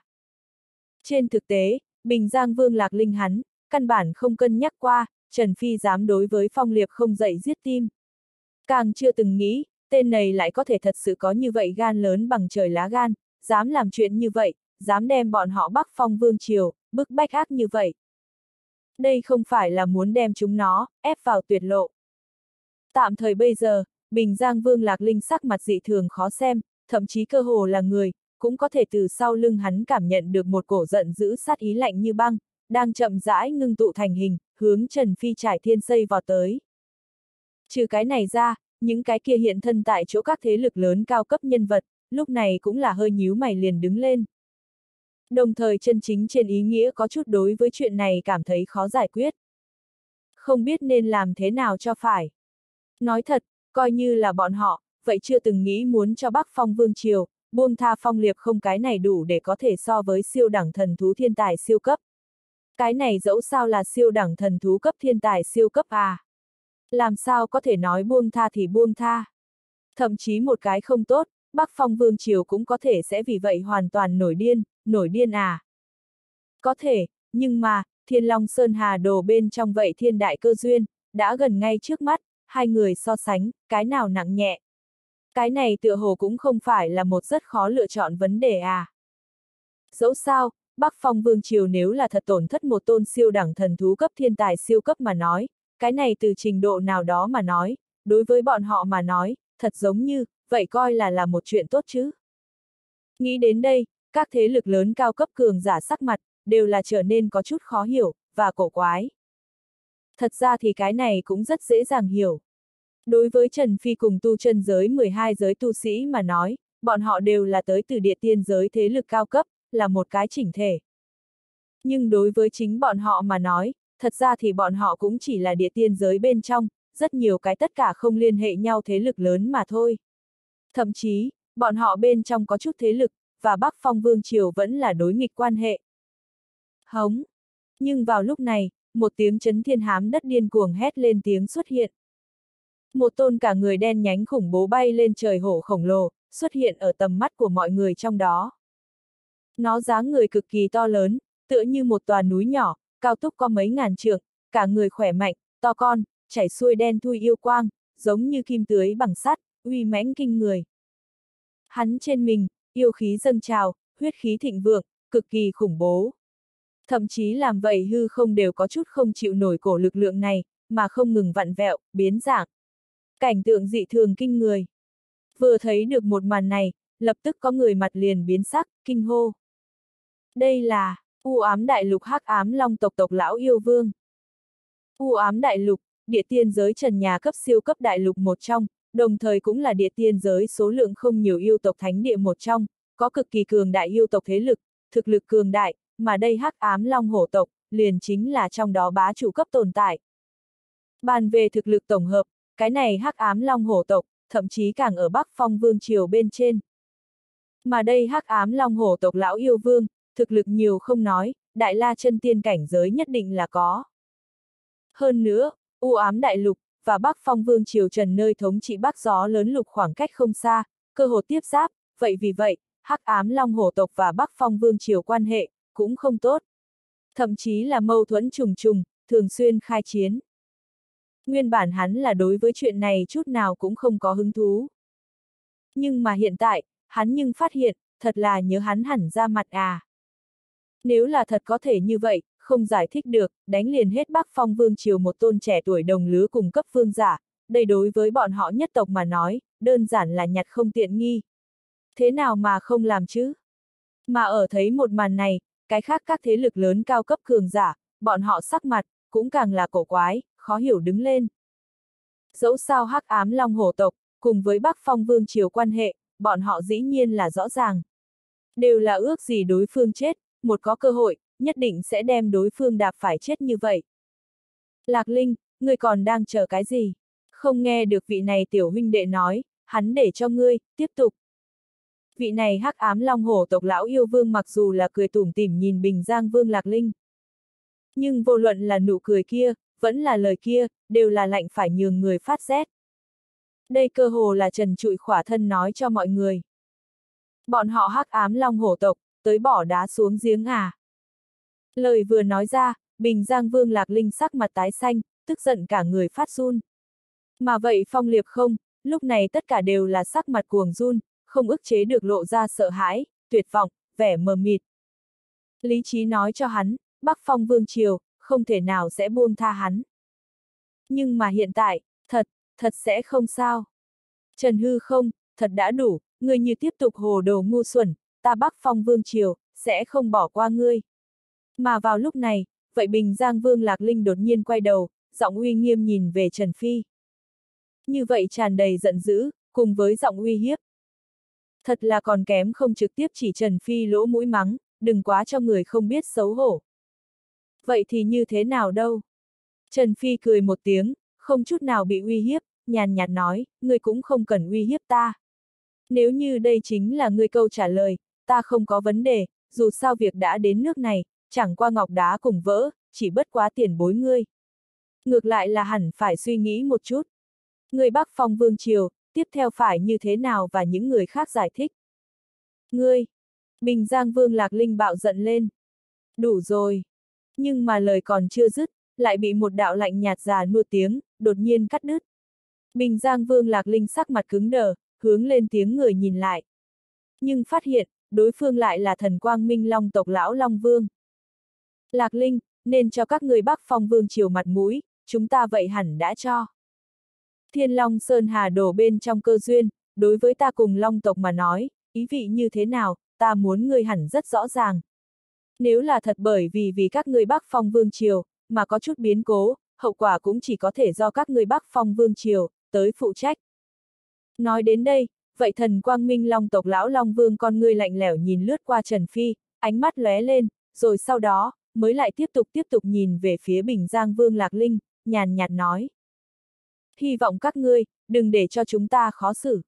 Trên thực tế, Bình Giang Vương Lạc Linh hắn, căn bản không cân nhắc qua, Trần Phi dám đối với Phong Liệp không dậy giết tim. Càng chưa từng nghĩ, tên này lại có thể thật sự có như vậy gan lớn bằng trời lá gan, dám làm chuyện như vậy, dám đem bọn họ Bắc Phong Vương Triều, bức bách ác như vậy. Đây không phải là muốn đem chúng nó, ép vào tuyệt lộ. Tạm thời bây giờ, Bình Giang Vương Lạc Linh sắc mặt dị thường khó xem, thậm chí cơ hồ là người, cũng có thể từ sau lưng hắn cảm nhận được một cổ giận dữ sát ý lạnh như băng, đang chậm rãi ngưng tụ thành hình, hướng Trần Phi trải thiên xây vào tới. Trừ cái này ra, những cái kia hiện thân tại chỗ các thế lực lớn cao cấp nhân vật, lúc này cũng là hơi nhíu mày liền đứng lên. Đồng thời chân chính trên ý nghĩa có chút đối với chuyện này cảm thấy khó giải quyết. Không biết nên làm thế nào cho phải. Nói thật, coi như là bọn họ, vậy chưa từng nghĩ muốn cho Bắc Phong Vương Triều, buông tha phong liệp không cái này đủ để có thể so với siêu đẳng thần thú thiên tài siêu cấp. Cái này dẫu sao là siêu đẳng thần thú cấp thiên tài siêu cấp à? Làm sao có thể nói buông tha thì buông tha? Thậm chí một cái không tốt, Bắc Phong Vương Triều cũng có thể sẽ vì vậy hoàn toàn nổi điên, nổi điên à? Có thể, nhưng mà, Thiên Long Sơn Hà đồ bên trong vậy thiên đại cơ duyên, đã gần ngay trước mắt, hai người so sánh, cái nào nặng nhẹ. Cái này tựa hồ cũng không phải là một rất khó lựa chọn vấn đề à. Dẫu sao, Bắc Phong Vương Triều nếu là thật tổn thất một tôn siêu đẳng thần thú cấp thiên tài siêu cấp mà nói, cái này từ trình độ nào đó mà nói, đối với bọn họ mà nói, thật giống như, vậy coi là là một chuyện tốt chứ. Nghĩ đến đây, các thế lực lớn cao cấp cường giả sắc mặt, đều là trở nên có chút khó hiểu, và cổ quái. Thật ra thì cái này cũng rất dễ dàng hiểu. Đối với Trần Phi cùng tu chân giới 12 giới tu sĩ mà nói, bọn họ đều là tới từ địa tiên giới thế lực cao cấp, là một cái chỉnh thể. Nhưng đối với chính bọn họ mà nói, thật ra thì bọn họ cũng chỉ là địa tiên giới bên trong, rất nhiều cái tất cả không liên hệ nhau thế lực lớn mà thôi. Thậm chí, bọn họ bên trong có chút thế lực, và Bắc Phong Vương Triều vẫn là đối nghịch quan hệ. Hống! Nhưng vào lúc này, một tiếng chấn thiên hám đất điên cuồng hét lên tiếng xuất hiện. Một tôn cả người đen nhánh khủng bố bay lên trời hổ khổng lồ, xuất hiện ở tầm mắt của mọi người trong đó. Nó dáng người cực kỳ to lớn, tựa như một tòa núi nhỏ, cao túc có mấy ngàn trượng, cả người khỏe mạnh, to con, chảy xuôi đen thui yêu quang, giống như kim tưới bằng sắt, uy mãnh kinh người. Hắn trên mình, yêu khí dâng trào, huyết khí thịnh vượng, cực kỳ khủng bố. Thậm chí làm vậy hư không đều có chút không chịu nổi cổ lực lượng này, mà không ngừng vặn vẹo, biến dạng. Cảnh tượng dị thường kinh người. Vừa thấy được một màn này, lập tức có người mặt liền biến sắc, kinh hô. Đây là, u ám đại lục hắc ám long tộc tộc lão yêu vương. U ám đại lục, địa tiên giới trần nhà cấp siêu cấp đại lục một trong, đồng thời cũng là địa tiên giới số lượng không nhiều yêu tộc thánh địa một trong, có cực kỳ cường đại yêu tộc thế lực, thực lực cường đại, mà đây hắc ám long hổ tộc, liền chính là trong đó bá chủ cấp tồn tại. Bàn về thực lực tổng hợp, cái này hắc ám long hổ tộc, thậm chí càng ở Bắc Phong Vương Triều bên trên. Mà đây hắc ám long hổ tộc lão yêu vương, thực lực nhiều không nói, đại la chân tiên cảnh giới nhất định là có. Hơn nữa, u ám đại lục, và Bắc Phong Vương Triều Trần nơi thống trị Bắc gió lớn lục khoảng cách không xa, cơ hội tiếp giáp, vậy vì vậy, hắc ám long hổ tộc và Bắc Phong Vương Triều quan hệ, cũng không tốt. Thậm chí là mâu thuẫn trùng trùng, thường xuyên khai chiến. Nguyên bản hắn là đối với chuyện này chút nào cũng không có hứng thú. Nhưng mà hiện tại, hắn nhưng phát hiện, thật là nhớ hắn hẳn ra mặt à. Nếu là thật có thể như vậy, không giải thích được, đánh liền hết Bắc Phong Vương Triều một tôn trẻ tuổi đồng lứa cùng cấp vương giả, đây đối với bọn họ nhất tộc mà nói, đơn giản là nhặt không tiện nghi. Thế nào mà không làm chứ? Mà ở thấy một màn này, cái khác các thế lực lớn cao cấp cường giả, bọn họ sắc mặt, cũng càng là cổ quái, khó hiểu đứng lên. Dẫu sao hắc ám long hổ tộc, cùng với Bắc Phong Vương Triều quan hệ, bọn họ dĩ nhiên là rõ ràng. Đều là ước gì đối phương chết, một có cơ hội, nhất định sẽ đem đối phương đạp phải chết như vậy. Lạc Linh, ngươi còn đang chờ cái gì? Không nghe được vị này tiểu huynh đệ nói, hắn để cho ngươi, tiếp tục. Vị này hắc ám long hổ tộc lão yêu vương mặc dù là cười tủm tỉm nhìn Bình Giang Vương Lạc Linh. Nhưng vô luận là nụ cười kia, vẫn là lời kia, đều là lạnh phải nhường người phát rét. Đây cơ hồ là trần trụi khỏa thân nói cho mọi người. Bọn họ hắc ám long hổ tộc, tới bỏ đá xuống giếng à. Lời vừa nói ra, Bình Giang Vương Lạc Linh sắc mặt tái xanh, tức giận cả người phát run. Mà vậy Phong Liệp không, lúc này tất cả đều là sắc mặt cuồng run, không ức chế được lộ ra sợ hãi, tuyệt vọng, vẻ mờ mịt. Lý trí nói cho hắn, Bắc Phong Vương Triều, không thể nào sẽ buông tha hắn. Nhưng mà hiện tại, thật, thật sẽ không sao. Trần Hư không, thật đã đủ, ngươi như tiếp tục hồ đồ ngu xuẩn, ta Bắc Phong Vương Triều, sẽ không bỏ qua ngươi. Mà vào lúc này, vậy Bình Giang Vương Lạc Linh đột nhiên quay đầu, giọng uy nghiêm nhìn về Trần Phi. Như vậy tràn đầy giận dữ, cùng với giọng uy hiếp. Thật là còn kém không trực tiếp chỉ Trần Phi lỗ mũi mắng, đừng quá cho người không biết xấu hổ. Vậy thì như thế nào đâu? Trần Phi cười một tiếng, không chút nào bị uy hiếp, nhàn nhạt nói, ngươi cũng không cần uy hiếp ta. Nếu như đây chính là ngươi câu trả lời, ta không có vấn đề, dù sao việc đã đến nước này, chẳng qua ngọc đá cùng vỡ, chỉ bất quá tiền bối ngươi. Ngược lại là hẳn phải suy nghĩ một chút. Người Bắc Phong Vương Triều, tiếp theo phải như thế nào và những người khác giải thích. Ngươi! Bình Giang Vương Lạc Linh bạo giận lên. Đủ rồi. Nhưng mà lời còn chưa dứt, lại bị một đạo lạnh nhạt già nua tiếng, đột nhiên cắt đứt. Bình Giang Vương Lạc Linh sắc mặt cứng đờ, hướng lên tiếng người nhìn lại. Nhưng phát hiện, đối phương lại là thần quang minh long tộc lão Long Vương. Lạc Linh, nên cho các người Bắc Phong Vương chiều mặt mũi, chúng ta vậy hẳn đã cho. Thiên Long Sơn Hà đổ bên trong cơ duyên, đối với ta cùng Long tộc mà nói, ý vị như thế nào, ta muốn người hẳn rất rõ ràng. Nếu là thật bởi vì vì các người Bắc Phong Vương Triều, mà có chút biến cố, hậu quả cũng chỉ có thể do các người Bắc Phong Vương Triều, tới phụ trách. Nói đến đây, vậy thần quang minh long tộc lão Long Vương con ngươi lạnh lẽo nhìn lướt qua Trần Phi, ánh mắt lóe lên, rồi sau đó, mới lại tiếp tục tiếp tục nhìn về phía Bình Giang Vương Lạc Linh, nhàn nhạt nói. Hy vọng các ngươi, đừng để cho chúng ta khó xử.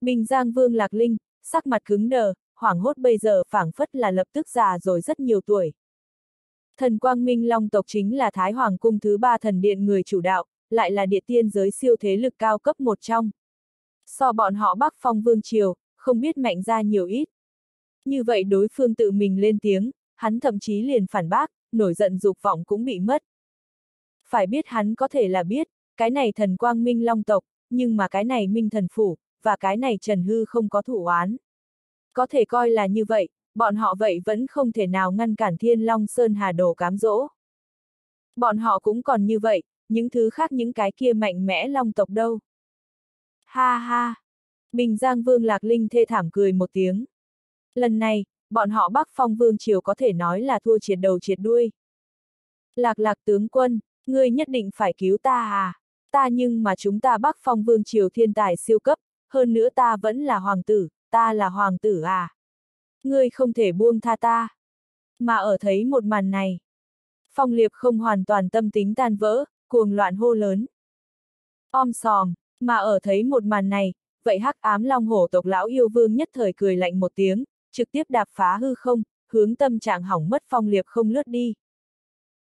Bình Giang Vương Lạc Linh, sắc mặt cứng đờ, hoảng hốt bây giờ phảng phất là lập tức già rồi rất nhiều tuổi. Thần Quang Minh Long tộc chính là Thái Hoàng cung thứ ba thần điện người chủ đạo, lại là địa tiên giới siêu thế lực cao cấp một trong. So bọn họ Bắc Phong Vương Triều, không biết mạnh ra nhiều ít. Như vậy đối phương tự mình lên tiếng, hắn thậm chí liền phản bác, nổi giận dục vọng cũng bị mất. Phải biết hắn có thể là biết, cái này thần quang minh long tộc, nhưng mà cái này minh thần phủ, và cái này trần hư không có thủ oán. Có thể coi là như vậy, bọn họ vậy vẫn không thể nào ngăn cản Thiên Long Sơn Hà Đồ cám dỗ. Bọn họ cũng còn như vậy, những thứ khác những cái kia mạnh mẽ long tộc đâu. Ha ha! Bình Giang Vương Lạc Linh thê thảm cười một tiếng. Lần này, bọn họ Bắc Phong Vương Triều có thể nói là thua triệt đầu triệt đuôi. Lạc lạc tướng quân, ngươi nhất định phải cứu ta à? Ta nhưng mà chúng ta Bắc Phong Vương Triều thiên tài siêu cấp, hơn nữa ta vẫn là hoàng tử, ta là hoàng tử à? Ngươi không thể buông tha ta. Mà ở thấy một màn này. Phong liệp không hoàn toàn tâm tính tan vỡ, cuồng loạn hô lớn. Om sòm, mà ở thấy một màn này, vậy hắc ám long hổ tộc lão yêu vương nhất thời cười lạnh một tiếng, trực tiếp đạp phá hư không, hướng tâm trạng hỏng mất phong liệp không lướt đi.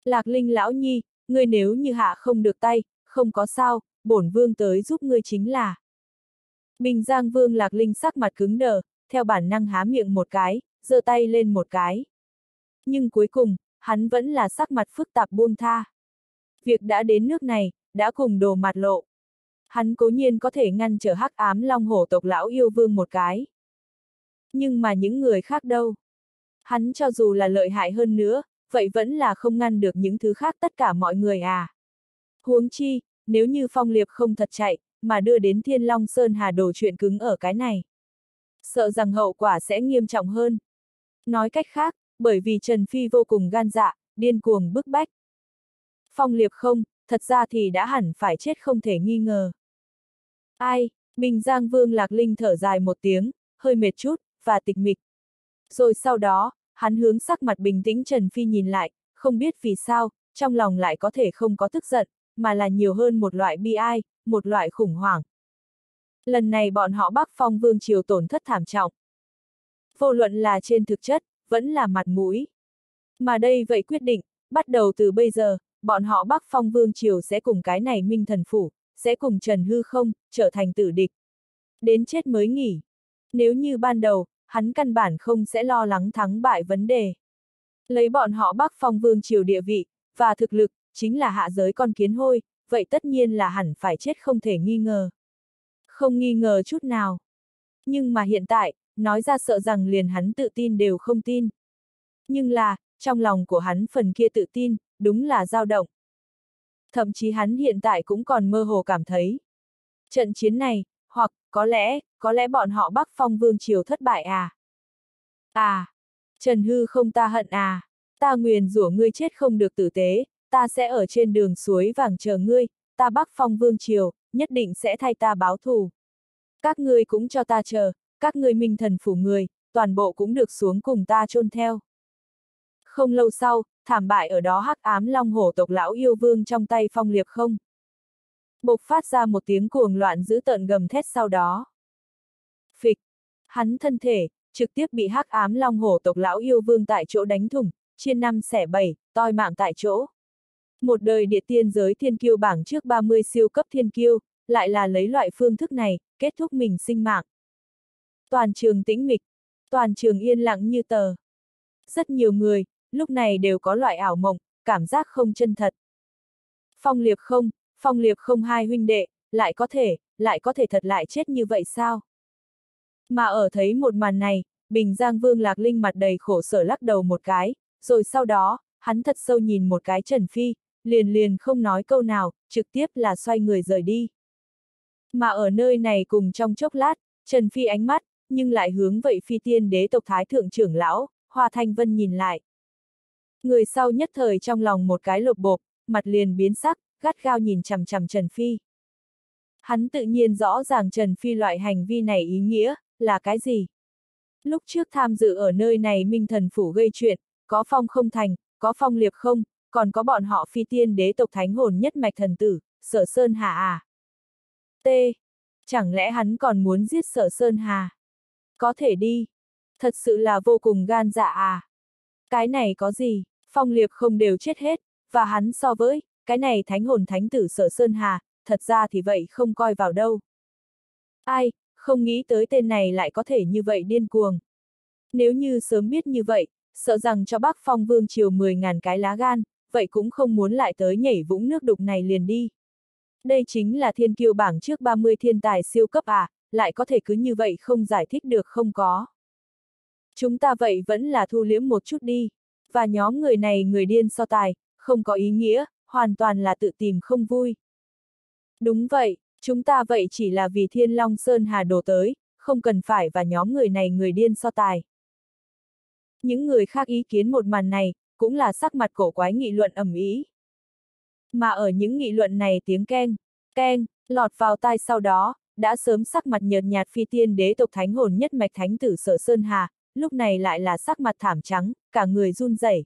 Lạc linh lão nhi, ngươi nếu như hạ không được tay, không có sao, bổn vương tới giúp ngươi chính là. Bình Giang Vương Lạc Linh sắc mặt cứng đờ, theo bản năng há miệng một cái, giơ tay lên một cái. Nhưng cuối cùng, hắn vẫn là sắc mặt phức tạp buông tha. Việc đã đến nước này, đã cùng đồ mặt lộ. Hắn cố nhiên có thể ngăn trở hắc ám long hổ tộc lão yêu vương một cái. Nhưng mà những người khác đâu? Hắn cho dù là lợi hại hơn nữa, vậy vẫn là không ngăn được những thứ khác tất cả mọi người à. Huống chi, nếu như phong liệp không thật chạy, mà đưa đến thiên long sơn hà đồ chuyện cứng ở cái này. Sợ rằng hậu quả sẽ nghiêm trọng hơn. Nói cách khác, bởi vì Trần Phi vô cùng gan dạ, điên cuồng bức bách. Phong liệp không, thật ra thì đã hẳn phải chết không thể nghi ngờ. Ai, Bình Giang Vương Lạc Linh thở dài một tiếng, hơi mệt chút, và tịch mịch. Rồi sau đó, hắn hướng sắc mặt bình tĩnh Trần Phi nhìn lại, không biết vì sao, trong lòng lại có thể không có tức giận, mà là nhiều hơn một loại bi ai, một loại khủng hoảng. Lần này bọn họ Bắc Phong Vương Triều tổn thất thảm trọng. Vô luận là trên thực chất, vẫn là mặt mũi. Mà đây vậy quyết định, bắt đầu từ bây giờ, bọn họ Bắc Phong Vương Triều sẽ cùng cái này Minh Thần Phủ, sẽ cùng Trần Hư không, trở thành tử địch. Đến chết mới nghỉ. Nếu như ban đầu, hắn căn bản không sẽ lo lắng thắng bại vấn đề. Lấy bọn họ Bắc Phong Vương Triều địa vị, và thực lực, chính là hạ giới con kiến hôi, vậy tất nhiên là hẳn phải chết không thể nghi ngờ. Không nghi ngờ chút nào. Nhưng mà hiện tại, nói ra sợ rằng liền hắn tự tin đều không tin. Nhưng là, trong lòng của hắn phần kia tự tin, đúng là dao động. Thậm chí hắn hiện tại cũng còn mơ hồ cảm thấy. Trận chiến này, hoặc, có lẽ, có lẽ bọn họ Bắc Phong Vương Triều thất bại à? À! Trần Hư không ta hận à? Ta nguyền rủa ngươi chết không được tử tế, ta sẽ ở trên đường suối vàng chờ ngươi, ta Bắc Phong Vương Triều, nhất định sẽ thay ta báo thù. Các ngươi cũng cho ta chờ, các ngươi minh thần phủ người, toàn bộ cũng được xuống cùng ta chôn theo. Không lâu sau, thảm bại ở đó hắc ám long hổ tộc lão yêu vương trong tay phong liệp không. Bộc phát ra một tiếng cuồng loạn giữ tợn gầm thét sau đó. Phịch! Hắn thân thể, trực tiếp bị hắc ám long hổ tộc lão yêu vương tại chỗ đánh thủng, chia năm xẻ bảy, toi mạng tại chỗ. Một đời địa tiên giới thiên kiêu bảng trước 30 siêu cấp thiên kiêu, lại là lấy loại phương thức này, kết thúc mình sinh mạng. Toàn trường tĩnh mịch, toàn trường yên lặng như tờ. Rất nhiều người, lúc này đều có loại ảo mộng, cảm giác không chân thật. Phong liệp không, phong liệp không hai huynh đệ, lại có thể, lại có thể thật lại chết như vậy sao? Mà ở thấy một màn này, Bình Giang Vương Lạc Linh mặt đầy khổ sở lắc đầu một cái, rồi sau đó, hắn thật sâu nhìn một cái Trần Phi, liền liền không nói câu nào, trực tiếp là xoay người rời đi. Mà ở nơi này cùng trong chốc lát, Trần Phi ánh mắt, nhưng lại hướng vậy phi tiên đế tộc thái thượng trưởng lão, Hoa Thanh Vân nhìn lại. Người sau nhất thời trong lòng một cái lột bộp, mặt liền biến sắc, gắt gao nhìn chằm chằm Trần Phi. Hắn tự nhiên rõ ràng Trần Phi loại hành vi này ý nghĩa, là cái gì? Lúc trước tham dự ở nơi này Minh Thần Phủ gây chuyện, có phong không thành, có phong liệp không, còn có bọn họ phi tiên đế tộc thánh hồn nhất mạch thần tử, sở Sơn Hà à? T. Chẳng lẽ hắn còn muốn giết sở Sơn Hà? Có thể đi. Thật sự là vô cùng gan dạ à? Cái này có gì? Phong liệp không đều chết hết, và hắn so với, cái này thánh hồn thánh tử sở Sơn Hà, thật ra thì vậy không coi vào đâu. Ai, không nghĩ tới tên này lại có thể như vậy điên cuồng. Nếu như sớm biết như vậy, sợ rằng cho bác phong vương triều 10.000 cái lá gan, vậy cũng không muốn lại tới nhảy vũng nước đục này liền đi. Đây chính là thiên kiêu bảng trước 30 thiên tài siêu cấp à, lại có thể cứ như vậy không giải thích được không có. Chúng ta vậy vẫn là thu liếm một chút đi. Và nhóm người này người điên so tài, không có ý nghĩa, hoàn toàn là tự tìm không vui. Đúng vậy, chúng ta vậy chỉ là vì Thiên Long Sơn Hà đổ tới, không cần phải và nhóm người này người điên so tài. Những người khác ý kiến một màn này, cũng là sắc mặt cổ quái nghị luận ầm ý. Mà ở những nghị luận này tiếng keng, keng, lọt vào tai sau đó, đã sớm sắc mặt nhợt nhạt phi tiên đế tộc thánh hồn nhất mạch thánh tử sở Sơn Hà, lúc này lại là sắc mặt thảm trắng, cả người run rẩy.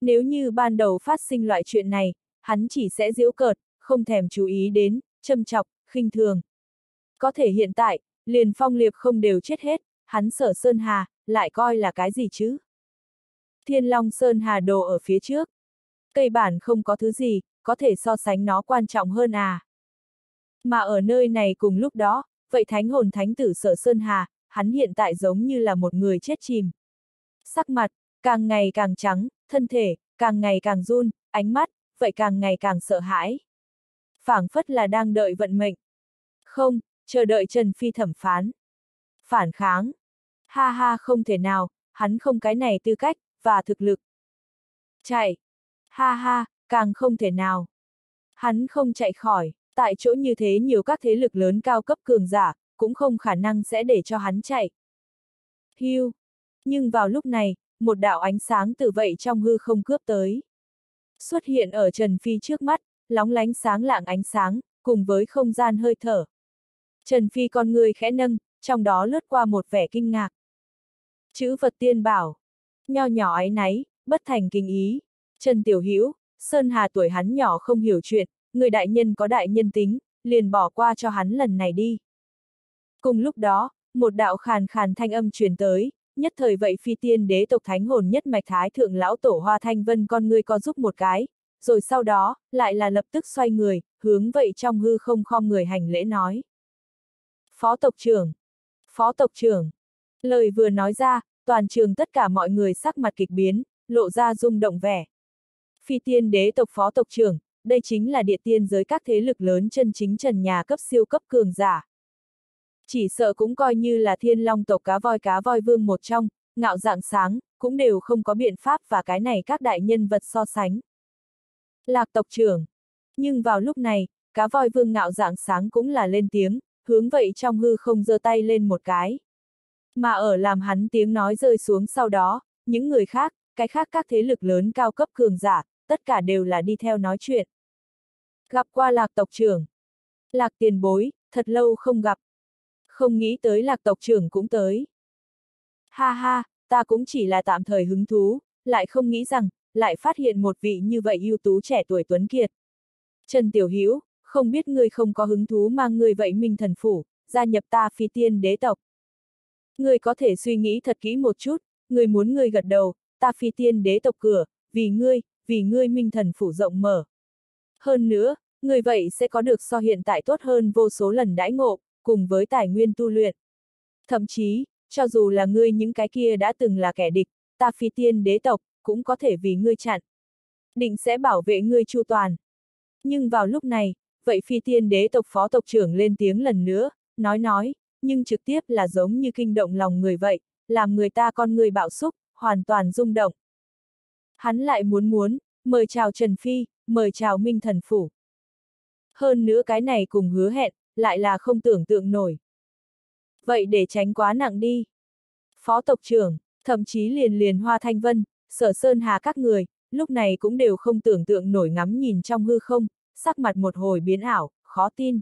Nếu như ban đầu phát sinh loại chuyện này, hắn chỉ sẽ giễu cợt, không thèm chú ý đến, châm chọc, khinh thường. Có thể hiện tại, liền phong liệp không đều chết hết, hắn sở Sơn Hà, lại coi là cái gì chứ? Thiên Long Sơn Hà đồ ở phía trước. Cây bản không có thứ gì, có thể so sánh nó quan trọng hơn à. Mà ở nơi này cùng lúc đó, vậy thánh hồn thánh tử sở Sơn Hà, hắn hiện tại giống như là một người chết chìm. Sắc mặt, càng ngày càng trắng, thân thể, càng ngày càng run, ánh mắt, vậy càng ngày càng sợ hãi. phảng phất là đang đợi vận mệnh. Không, chờ đợi Trần Phi thẩm phán. Phản kháng. Ha ha không thể nào, hắn không cái này tư cách, và thực lực. Chạy. Ha ha, càng không thể nào. Hắn không chạy khỏi, tại chỗ như thế nhiều các thế lực lớn cao cấp cường giả, cũng không khả năng sẽ để cho hắn chạy. Hưu. Nhưng vào lúc này, một đạo ánh sáng từ vậy trong hư không cướp tới. Xuất hiện ở Trần Phi trước mắt, lóng lánh sáng lạng ánh sáng, cùng với không gian hơi thở. Trần Phi con người khẽ nâng, trong đó lướt qua một vẻ kinh ngạc. Chữ vật tiên bảo. Nho nhỏ ái náy, bất thành kinh ý. Trần Tiểu Hữu Sơn Hà tuổi hắn nhỏ không hiểu chuyện, người đại nhân có đại nhân tính, liền bỏ qua cho hắn lần này đi. Cùng lúc đó, một đạo khàn khàn thanh âm truyền tới, nhất thời vậy phi tiên đế tộc thánh hồn nhất mạch thái thượng lão tổ hoa thanh vân con ngươi có giúp một cái, rồi sau đó, lại là lập tức xoay người, hướng vậy trong hư không khom người hành lễ nói. Phó tộc trưởng! Phó tộc trưởng! Lời vừa nói ra, toàn trường tất cả mọi người sắc mặt kịch biến, lộ ra rung động vẻ. Phi tiên đế tộc phó tộc trưởng, đây chính là địa tiên giới các thế lực lớn chân chính trần nhà cấp siêu cấp cường giả. Chỉ sợ cũng coi như là thiên long tộc cá voi cá voi vương một trong, ngạo dạng sáng, cũng đều không có biện pháp và cái này các đại nhân vật so sánh. Lạc tộc trưởng. Nhưng vào lúc này, cá voi vương ngạo dạng sáng cũng là lên tiếng, hướng vậy trong hư không giơ tay lên một cái. Mà ở làm hắn tiếng nói rơi xuống sau đó, những người khác, cái khác các thế lực lớn cao cấp cường giả, tất cả đều là đi theo nói chuyện. Gặp qua lạc tộc trưởng. Lạc tiền bối, thật lâu không gặp. Không nghĩ tới lạc tộc trưởng cũng tới. Ha ha, ta cũng chỉ là tạm thời hứng thú, lại không nghĩ rằng, lại phát hiện một vị như vậy ưu tú trẻ tuổi tuấn kiệt. Trần Tiểu Hữu không biết ngươi không có hứng thú mang ngươi vậy minh thần phủ, gia nhập ta phi tiên đế tộc. Ngươi có thể suy nghĩ thật kỹ một chút, ngươi muốn ngươi gật đầu, ta phi tiên đế tộc cửa, vì ngươi, vì ngươi minh thần phủ rộng mở. Hơn nữa, người vậy sẽ có được so hiện tại tốt hơn vô số lần đãi ngộ, cùng với tài nguyên tu luyện. Thậm chí, cho dù là ngươi những cái kia đã từng là kẻ địch, ta phi tiên đế tộc, cũng có thể vì ngươi chặn. Định sẽ bảo vệ ngươi chu toàn. Nhưng vào lúc này, vậy phi tiên đế tộc phó tộc trưởng lên tiếng lần nữa, nói nói, nhưng trực tiếp là giống như kinh động lòng người vậy, làm người ta con người bạo xúc, hoàn toàn rung động. Hắn lại muốn muốn, mời chào Trần Phi, mời chào Minh Thần Phủ. Hơn nữa cái này cùng hứa hẹn, lại là không tưởng tượng nổi. Vậy để tránh quá nặng đi. Phó tộc trưởng, thậm chí liền liền Hoa Thanh Vân, Sở Sơn Hà các người, lúc này cũng đều không tưởng tượng nổi ngắm nhìn trong hư không, sắc mặt một hồi biến ảo, khó tin.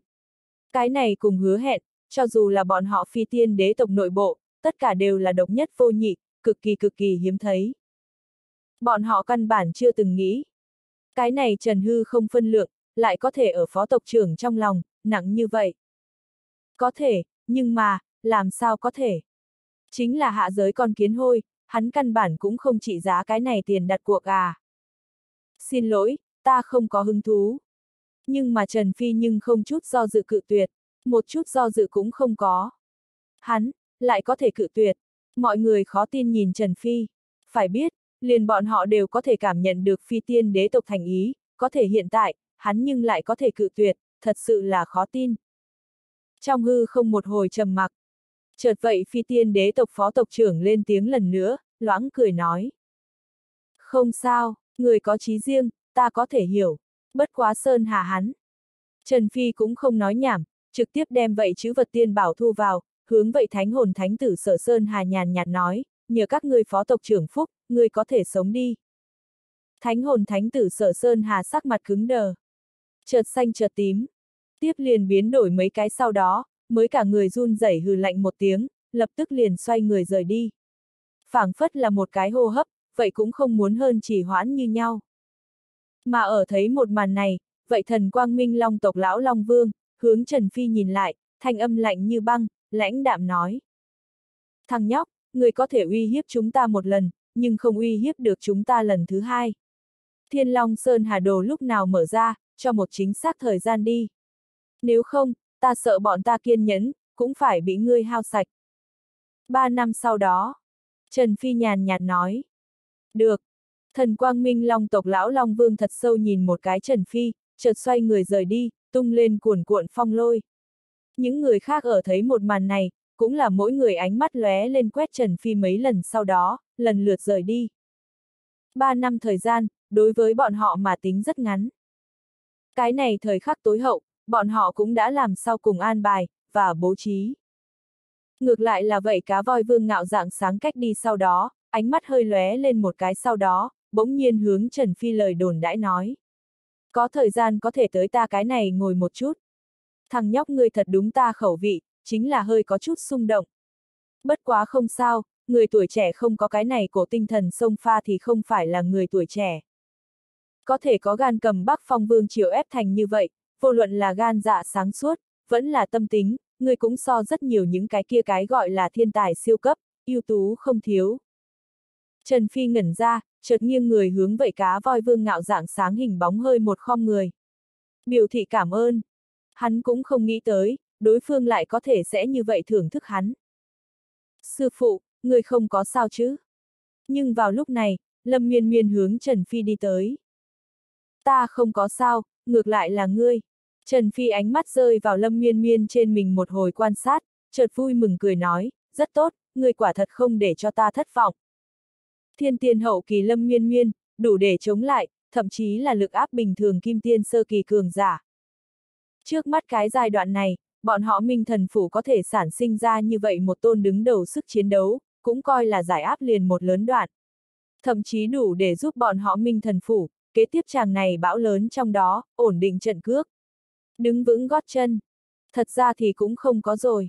Cái này cùng hứa hẹn, cho dù là bọn họ phi tiên đế tộc nội bộ, tất cả đều là độc nhất vô nhị, cực kỳ cực kỳ hiếm thấy. Bọn họ căn bản chưa từng nghĩ. Cái này Trần Hư không phân lượng, lại có thể ở phó tộc trưởng trong lòng, nặng như vậy. Có thể, nhưng mà, làm sao có thể? Chính là hạ giới con kiến hôi, hắn căn bản cũng không trị giá cái này tiền đặt cuộc à. Xin lỗi, ta không có hứng thú. Nhưng mà Trần Phi nhưng không chút do dự cự tuyệt, một chút do dự cũng không có. Hắn, lại có thể cự tuyệt. Mọi người khó tin nhìn Trần Phi. Phải biết, liền bọn họ đều có thể cảm nhận được phi tiên đế tộc thành ý, có thể hiện tại, hắn nhưng lại có thể cự tuyệt, thật sự là khó tin. Trong hư không một hồi trầm mặc. Chợt vậy phi tiên đế tộc phó tộc trưởng lên tiếng lần nữa, loãng cười nói. Không sao, người có trí riêng, ta có thể hiểu, bất quá sơn hà hắn. Trần Phi cũng không nói nhảm, trực tiếp đem vậy chữ vật tiên bảo thu vào, hướng vậy thánh hồn thánh tử sở sơn hà nhàn nhạt nói, nhờ các ngươi phó tộc trưởng phúc, ngươi có thể sống đi. Thánh hồn thánh tử sở sơn hà sắc mặt cứng đờ. Chợt xanh chợt tím. Tiếp liền biến đổi mấy cái sau đó, mới cả người run rẩy hừ lạnh một tiếng, lập tức liền xoay người rời đi. phảng phất là một cái hô hấp, vậy cũng không muốn hơn chỉ hoãn như nhau. Mà ở thấy một màn này, vậy thần quang minh long tộc lão long vương, hướng Trần Phi nhìn lại, thanh âm lạnh như băng, lãnh đạm nói. Thằng nhóc, người có thể uy hiếp chúng ta một lần, nhưng không uy hiếp được chúng ta lần thứ hai. Thiên Long Sơn Hà Đồ lúc nào mở ra, cho một chính xác thời gian đi. Nếu không, ta sợ bọn ta kiên nhẫn, cũng phải bị ngươi hao sạch. Ba năm sau đó, Trần Phi nhàn nhạt nói. Được. Thần Quang Minh Long tộc lão Long Vương thật sâu nhìn một cái Trần Phi, chợt xoay người rời đi, tung lên cuồn cuộn phong lôi. Những người khác ở thấy một màn này, cũng là mỗi người ánh mắt lóe lên quét Trần Phi mấy lần sau đó, lần lượt rời đi. Ba năm thời gian, đối với bọn họ mà tính rất ngắn. Cái này thời khắc tối hậu, bọn họ cũng đã làm sau cùng an bài, và bố trí. Ngược lại là vậy cá voi vương ngạo dạng sáng cách đi sau đó, ánh mắt hơi lóe lên một cái sau đó, bỗng nhiên hướng Trần Phi lời đồn đãi nói. Có thời gian có thể tới ta cái này ngồi một chút. Thằng nhóc ngươi thật đúng ta khẩu vị, chính là hơi có chút xung động. Bất quá không sao, người tuổi trẻ không có cái này cổ tinh thần sông pha thì không phải là người tuổi trẻ. Có thể có gan cầm Bắc Phong Vương triều ép thành như vậy, vô luận là gan dạ sáng suốt, vẫn là tâm tính, người cũng so rất nhiều những cái kia cái gọi là thiên tài siêu cấp, ưu tú không thiếu. Trần Phi ngẩn ra, chợt nghiêng người hướng vậy cá voi vương ngạo dạng sáng hình bóng hơi một khom người. Biểu thị cảm ơn. Hắn cũng không nghĩ tới, đối phương lại có thể sẽ như vậy thưởng thức hắn. Sư phụ, người không có sao chứ? Nhưng vào lúc này, Lâm Miên Miên hướng Trần Phi đi tới. Ta không có sao, ngược lại là ngươi. Trần Phi ánh mắt rơi vào Lâm Miên Miên trên mình một hồi quan sát, chợt vui mừng cười nói, rất tốt, ngươi quả thật không để cho ta thất vọng. Thiên tiên hậu kỳ Lâm nguyên nguyên đủ để chống lại, thậm chí là lực áp bình thường kim tiên sơ kỳ cường giả. Trước mắt cái giai đoạn này, bọn họ minh thần phủ có thể sản sinh ra như vậy một tôn đứng đầu sức chiến đấu, cũng coi là giải áp liền một lớn đoạn. Thậm chí đủ để giúp bọn họ minh thần phủ, kế tiếp chàng này bão lớn trong đó, ổn định trận cước. Đứng vững gót chân. Thật ra thì cũng không có rồi.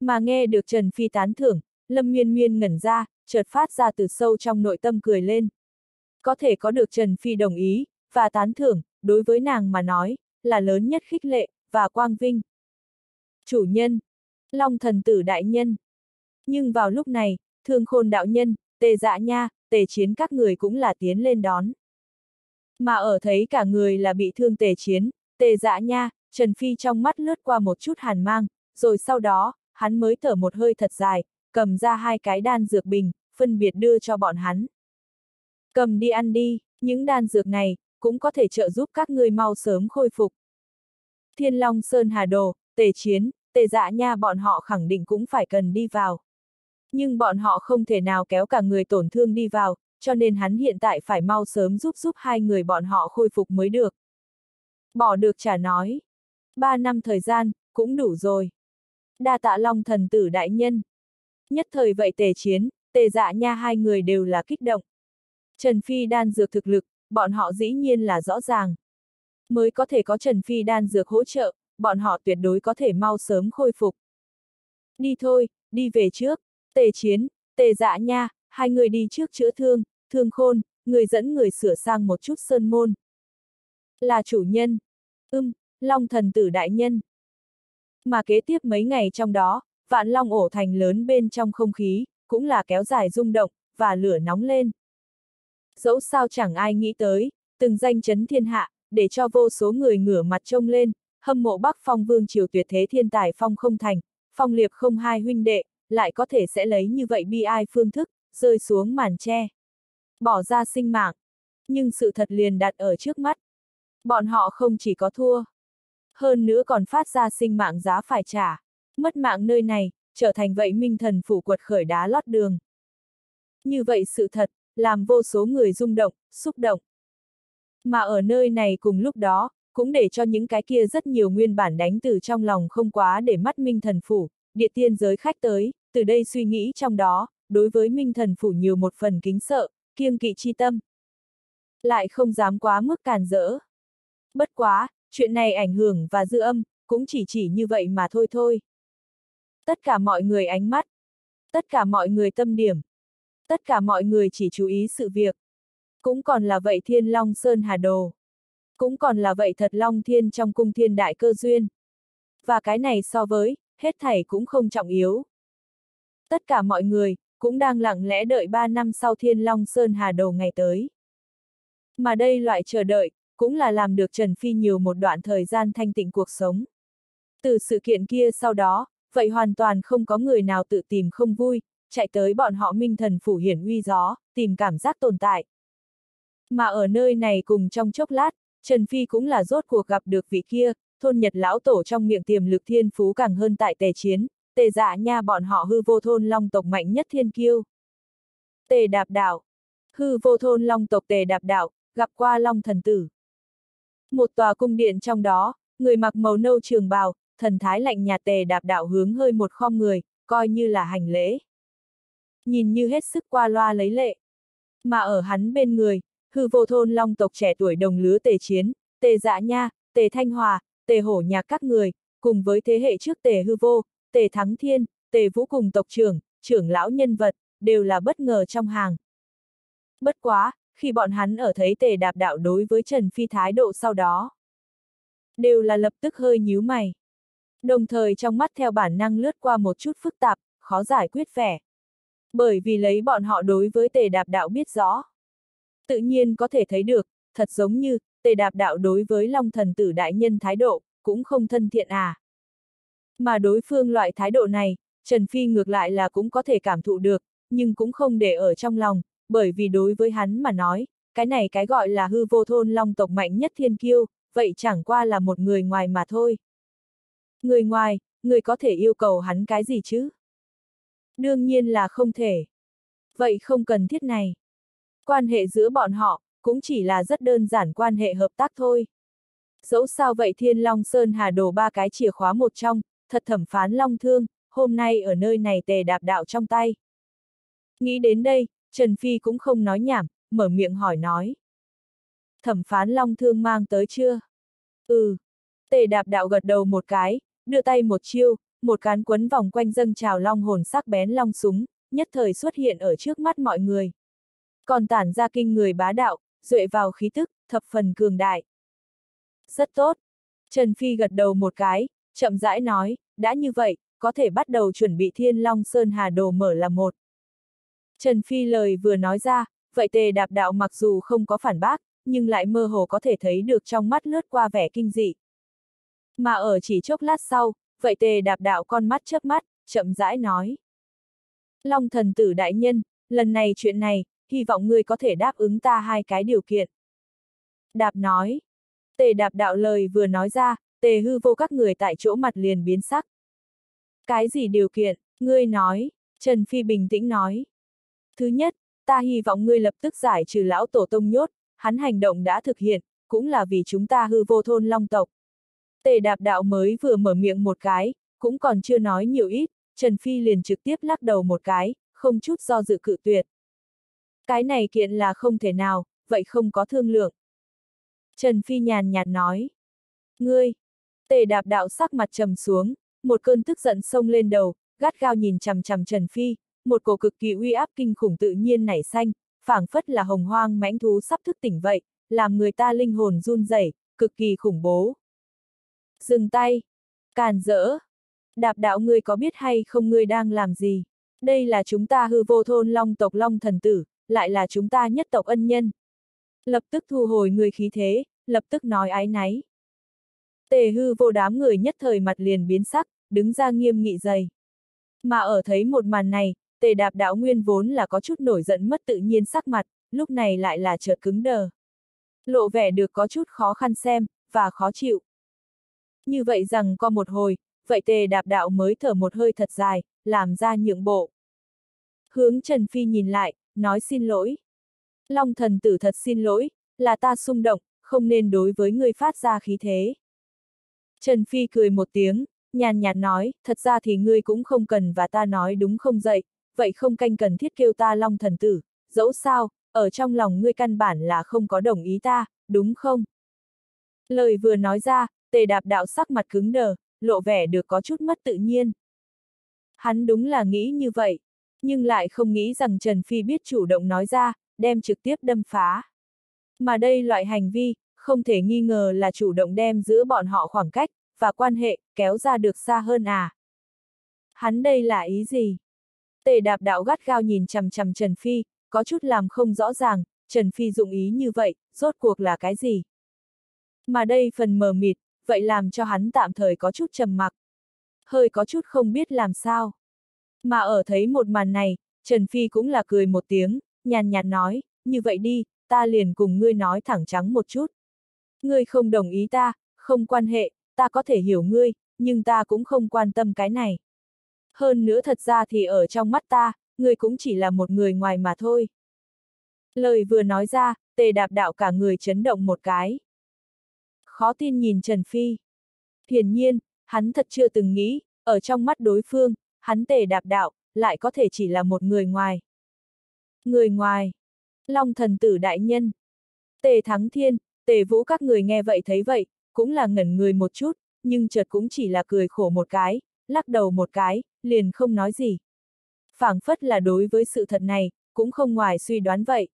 Mà nghe được Trần Phi tán thưởng, Lâm Miên Miên ngẩn ra, chợt phát ra từ sâu trong nội tâm cười lên. Có thể có được Trần Phi đồng ý, và tán thưởng, đối với nàng mà nói, là lớn nhất khích lệ, và quang vinh. Chủ nhân, Long thần tử đại nhân. Nhưng vào lúc này, thương khôn đạo nhân, tề dạ nha, tề chiến các người cũng là tiến lên đón. Mà ở thấy cả người là bị thương tề chiến, tề dạ nha, Trần Phi trong mắt lướt qua một chút hàn mang, rồi sau đó, hắn mới thở một hơi thật dài, cầm ra hai cái đan dược bình, phân biệt đưa cho bọn hắn. Cầm đi ăn đi, những đan dược này, cũng có thể trợ giúp các ngươi mau sớm khôi phục. Thiên Long Sơn Hà Đồ, Tề Chiến, Tề Dạ Nha bọn họ khẳng định cũng phải cần đi vào. Nhưng bọn họ không thể nào kéo cả người tổn thương đi vào, cho nên hắn hiện tại phải mau sớm giúp giúp hai người bọn họ khôi phục mới được. Bỏ được trả nói. Ba năm thời gian, cũng đủ rồi. Đa tạ Long thần tử đại nhân. Nhất thời vậy tề chiến, tề dạ nha hai người đều là kích động. Trần Phi đan dược thực lực, bọn họ dĩ nhiên là rõ ràng. Mới có thể có Trần Phi đan dược hỗ trợ, bọn họ tuyệt đối có thể mau sớm khôi phục. Đi thôi, đi về trước, tề chiến, tề dạ nha, hai người đi trước chữa thương, thương khôn, người dẫn người sửa sang một chút sơn môn. Là chủ nhân. Ưm, Long thần tử đại nhân. Mà kế tiếp mấy ngày trong đó, vạn long ổ thành lớn bên trong không khí, cũng là kéo dài rung động, và lửa nóng lên. Dẫu sao chẳng ai nghĩ tới, từng danh chấn thiên hạ, để cho vô số người ngửa mặt trông lên, hâm mộ Bắc Phong Vương triều tuyệt thế thiên tài Phong không thành, Phong liệp không hai huynh đệ, lại có thể sẽ lấy như vậy bi ai phương thức, rơi xuống màn tre. Bỏ ra sinh mạng. Nhưng sự thật liền đặt ở trước mắt. Bọn họ không chỉ có thua. Hơn nữa còn phát ra sinh mạng giá phải trả. Mất mạng nơi này, trở thành vậy minh thần phủ quật khởi đá lót đường. Như vậy sự thật, làm vô số người rung động, xúc động. Mà ở nơi này cùng lúc đó, cũng để cho những cái kia rất nhiều nguyên bản đánh từ trong lòng không quá để mắt minh thần phủ, địa tiên giới khách tới, từ đây suy nghĩ trong đó, đối với minh thần phủ nhiều một phần kính sợ, kiêng kỵ chi tâm. Lại không dám quá mức càn rỡ. Bất quá, chuyện này ảnh hưởng và dư âm, cũng chỉ chỉ như vậy mà thôi thôi. Tất cả mọi người ánh mắt, tất cả mọi người tâm điểm, tất cả mọi người chỉ chú ý sự việc. Cũng còn là vậy thiên long sơn hà đồ. Cũng còn là vậy thật long thiên trong cung thiên đại cơ duyên. Và cái này so với, hết thảy cũng không trọng yếu. Tất cả mọi người, cũng đang lặng lẽ đợi 3 năm sau thiên long sơn hà đồ ngày tới. Mà đây loại chờ đợi, cũng là làm được Trần Phi nhiều một đoạn thời gian thanh tịnh cuộc sống. Từ sự kiện kia sau đó, vậy hoàn toàn không có người nào tự tìm không vui, chạy tới bọn họ minh thần phủ hiển uy gió, tìm cảm giác tồn tại. Mà ở nơi này cùng trong chốc lát, Trần Phi cũng là rốt cuộc gặp được vị kia, thôn nhật lão tổ trong miệng tiềm lực thiên phú càng hơn tại tề chiến, tề dạ nha bọn họ hư vô thôn long tộc mạnh nhất thiên kiêu. Tề đạp đạo, hư vô thôn long tộc tề đạp đạo, gặp qua long thần tử. Một tòa cung điện trong đó, người mặc màu nâu trường bào, thần thái lạnh nhạt tề đạp đạo hướng hơi một khom người, coi như là hành lễ. Nhìn như hết sức qua loa lấy lệ. Mà ở hắn bên người, hư vô thôn long tộc trẻ tuổi đồng lứa tề chiến, tề dạ nha, tề thanh hòa, tề hổ nhà các người, cùng với thế hệ trước tề hư vô, tề thắng thiên, tề vũ cùng tộc trưởng, trưởng lão nhân vật, đều là bất ngờ trong hàng. Bất quá, khi bọn hắn ở thấy tề đạp đạo đối với Trần Phi thái độ sau đó, đều là lập tức hơi nhíu mày. Đồng thời trong mắt theo bản năng lướt qua một chút phức tạp, khó giải quyết vẻ. Bởi vì lấy bọn họ đối với tề đạp đạo biết rõ. Tự nhiên có thể thấy được, thật giống như, tề đạp đạo đối với long thần tử đại nhân thái độ, cũng không thân thiện à. Mà đối phương loại thái độ này, Trần Phi ngược lại là cũng có thể cảm thụ được, nhưng cũng không để ở trong lòng, bởi vì đối với hắn mà nói, cái này cái gọi là hư vô thôn long tộc mạnh nhất thiên kiêu, vậy chẳng qua là một người ngoài mà thôi. Người ngoài, người có thể yêu cầu hắn cái gì chứ? Đương nhiên là không thể. Vậy không cần thiết này. Quan hệ giữa bọn họ, cũng chỉ là rất đơn giản quan hệ hợp tác thôi. Dẫu sao vậy Thiên Long Sơn Hà đổ ba cái chìa khóa một trong, thật thẩm phán Long Thương, hôm nay ở nơi này tề đạp đạo trong tay. Nghĩ đến đây, Trần Phi cũng không nói nhảm, mở miệng hỏi nói. Thẩm phán Long Thương mang tới chưa? Ừ. Tề đạp đạo gật đầu một cái, đưa tay một chiêu, một cán quấn vòng quanh dâng trào long hồn sắc bén long súng, nhất thời xuất hiện ở trước mắt mọi người. Còn tản ra kinh người bá đạo, duệ vào khí tức, thập phần cường đại. Rất tốt. Trần Phi gật đầu một cái, chậm rãi nói, đã như vậy, có thể bắt đầu chuẩn bị thiên long sơn hà đồ mở là một. Trần Phi lời vừa nói ra, vậy tề đạp đạo mặc dù không có phản bác, nhưng lại mơ hồ có thể thấy được trong mắt lướt qua vẻ kinh dị. Mà ở chỉ chốc lát sau, vậy tề đạp đạo con mắt chớp mắt, chậm rãi nói. Long thần tử đại nhân, lần này chuyện này, hy vọng ngươi có thể đáp ứng ta hai cái điều kiện. Đạp nói. Tề đạp đạo lời vừa nói ra, tề hư vô các người tại chỗ mặt liền biến sắc. Cái gì điều kiện, ngươi nói, Trần Phi bình tĩnh nói. Thứ nhất, ta hy vọng ngươi lập tức giải trừ lão tổ tông nhốt, hắn hành động đã thực hiện, cũng là vì chúng ta hư vô thôn long tộc. Tề đạp đạo mới vừa mở miệng một cái, cũng còn chưa nói nhiều ít, Trần Phi liền trực tiếp lắc đầu một cái, không chút do dự cự tuyệt. Cái này kiện là không thể nào, vậy không có thương lượng. Trần Phi nhàn nhạt nói. Ngươi! Tề đạp đạo sắc mặt trầm xuống, một cơn tức giận sông lên đầu, gắt gao nhìn chằm chằm Trần Phi, một cổ cực kỳ uy áp kinh khủng tự nhiên nảy xanh, phảng phất là hồng hoang mãnh thú sắp thức tỉnh vậy, làm người ta linh hồn run rẩy, cực kỳ khủng bố. Dừng tay! Càn rỡ! Đạp đạo ngươi có biết hay không ngươi đang làm gì? Đây là chúng ta hư vô thôn long tộc long thần tử, lại là chúng ta nhất tộc ân nhân. Lập tức thu hồi người khí thế, lập tức nói ái náy. Tề hư vô đám người nhất thời mặt liền biến sắc, đứng ra nghiêm nghị dày. Mà ở thấy một màn này, tề đạp đạo nguyên vốn là có chút nổi giận mất tự nhiên sắc mặt, lúc này lại là chợt cứng đờ. Lộ vẻ được có chút khó khăn xem, và khó chịu. Như vậy rằng có một hồi, vậy tề đạp đạo mới thở một hơi thật dài, làm ra nhượng bộ. Hướng Trần Phi nhìn lại, nói xin lỗi. Long thần tử thật xin lỗi, là ta xung động, không nên đối với ngươi phát ra khí thế. Trần Phi cười một tiếng, nhàn nhạt nói, thật ra thì ngươi cũng không cần và ta nói đúng không dậy, vậy không canh cần thiết kêu ta long thần tử, dẫu sao, ở trong lòng ngươi căn bản là không có đồng ý ta, đúng không? Lời vừa nói ra, tề đạp đạo sắc mặt cứng đờ, lộ vẻ được có chút mất tự nhiên. Hắn đúng là nghĩ như vậy, nhưng lại không nghĩ rằng Trần Phi biết chủ động nói ra, đem trực tiếp đâm phá. Mà đây loại hành vi, không thể nghi ngờ là chủ động đem giữa bọn họ khoảng cách, và quan hệ, kéo ra được xa hơn à. Hắn đây là ý gì? Tề đạp đạo gắt gao nhìn chằm chằm Trần Phi, có chút làm không rõ ràng, Trần Phi dụng ý như vậy, rốt cuộc là cái gì? Mà đây phần mờ mịt, vậy làm cho hắn tạm thời có chút trầm mặc. Hơi có chút không biết làm sao. Mà ở thấy một màn này, Trần Phi cũng là cười một tiếng, nhàn nhạt nói, như vậy đi, ta liền cùng ngươi nói thẳng trắng một chút. Ngươi không đồng ý ta, không quan hệ, ta có thể hiểu ngươi, nhưng ta cũng không quan tâm cái này. Hơn nữa thật ra thì ở trong mắt ta, ngươi cũng chỉ là một người ngoài mà thôi. Lời vừa nói ra, tề đạp đạo cả người chấn động một cái. Khó tin nhìn Trần Phi. Hiển nhiên, hắn thật chưa từng nghĩ, ở trong mắt đối phương, hắn tề đạp đạo, lại có thể chỉ là một người ngoài. Người ngoài. Long thần tử đại nhân. Tề thắng thiên, tề vũ các người nghe vậy thấy vậy, cũng là ngẩn người một chút, nhưng chợt cũng chỉ là cười khổ một cái, lắc đầu một cái, liền không nói gì. phảng phất là đối với sự thật này, cũng không ngoài suy đoán vậy.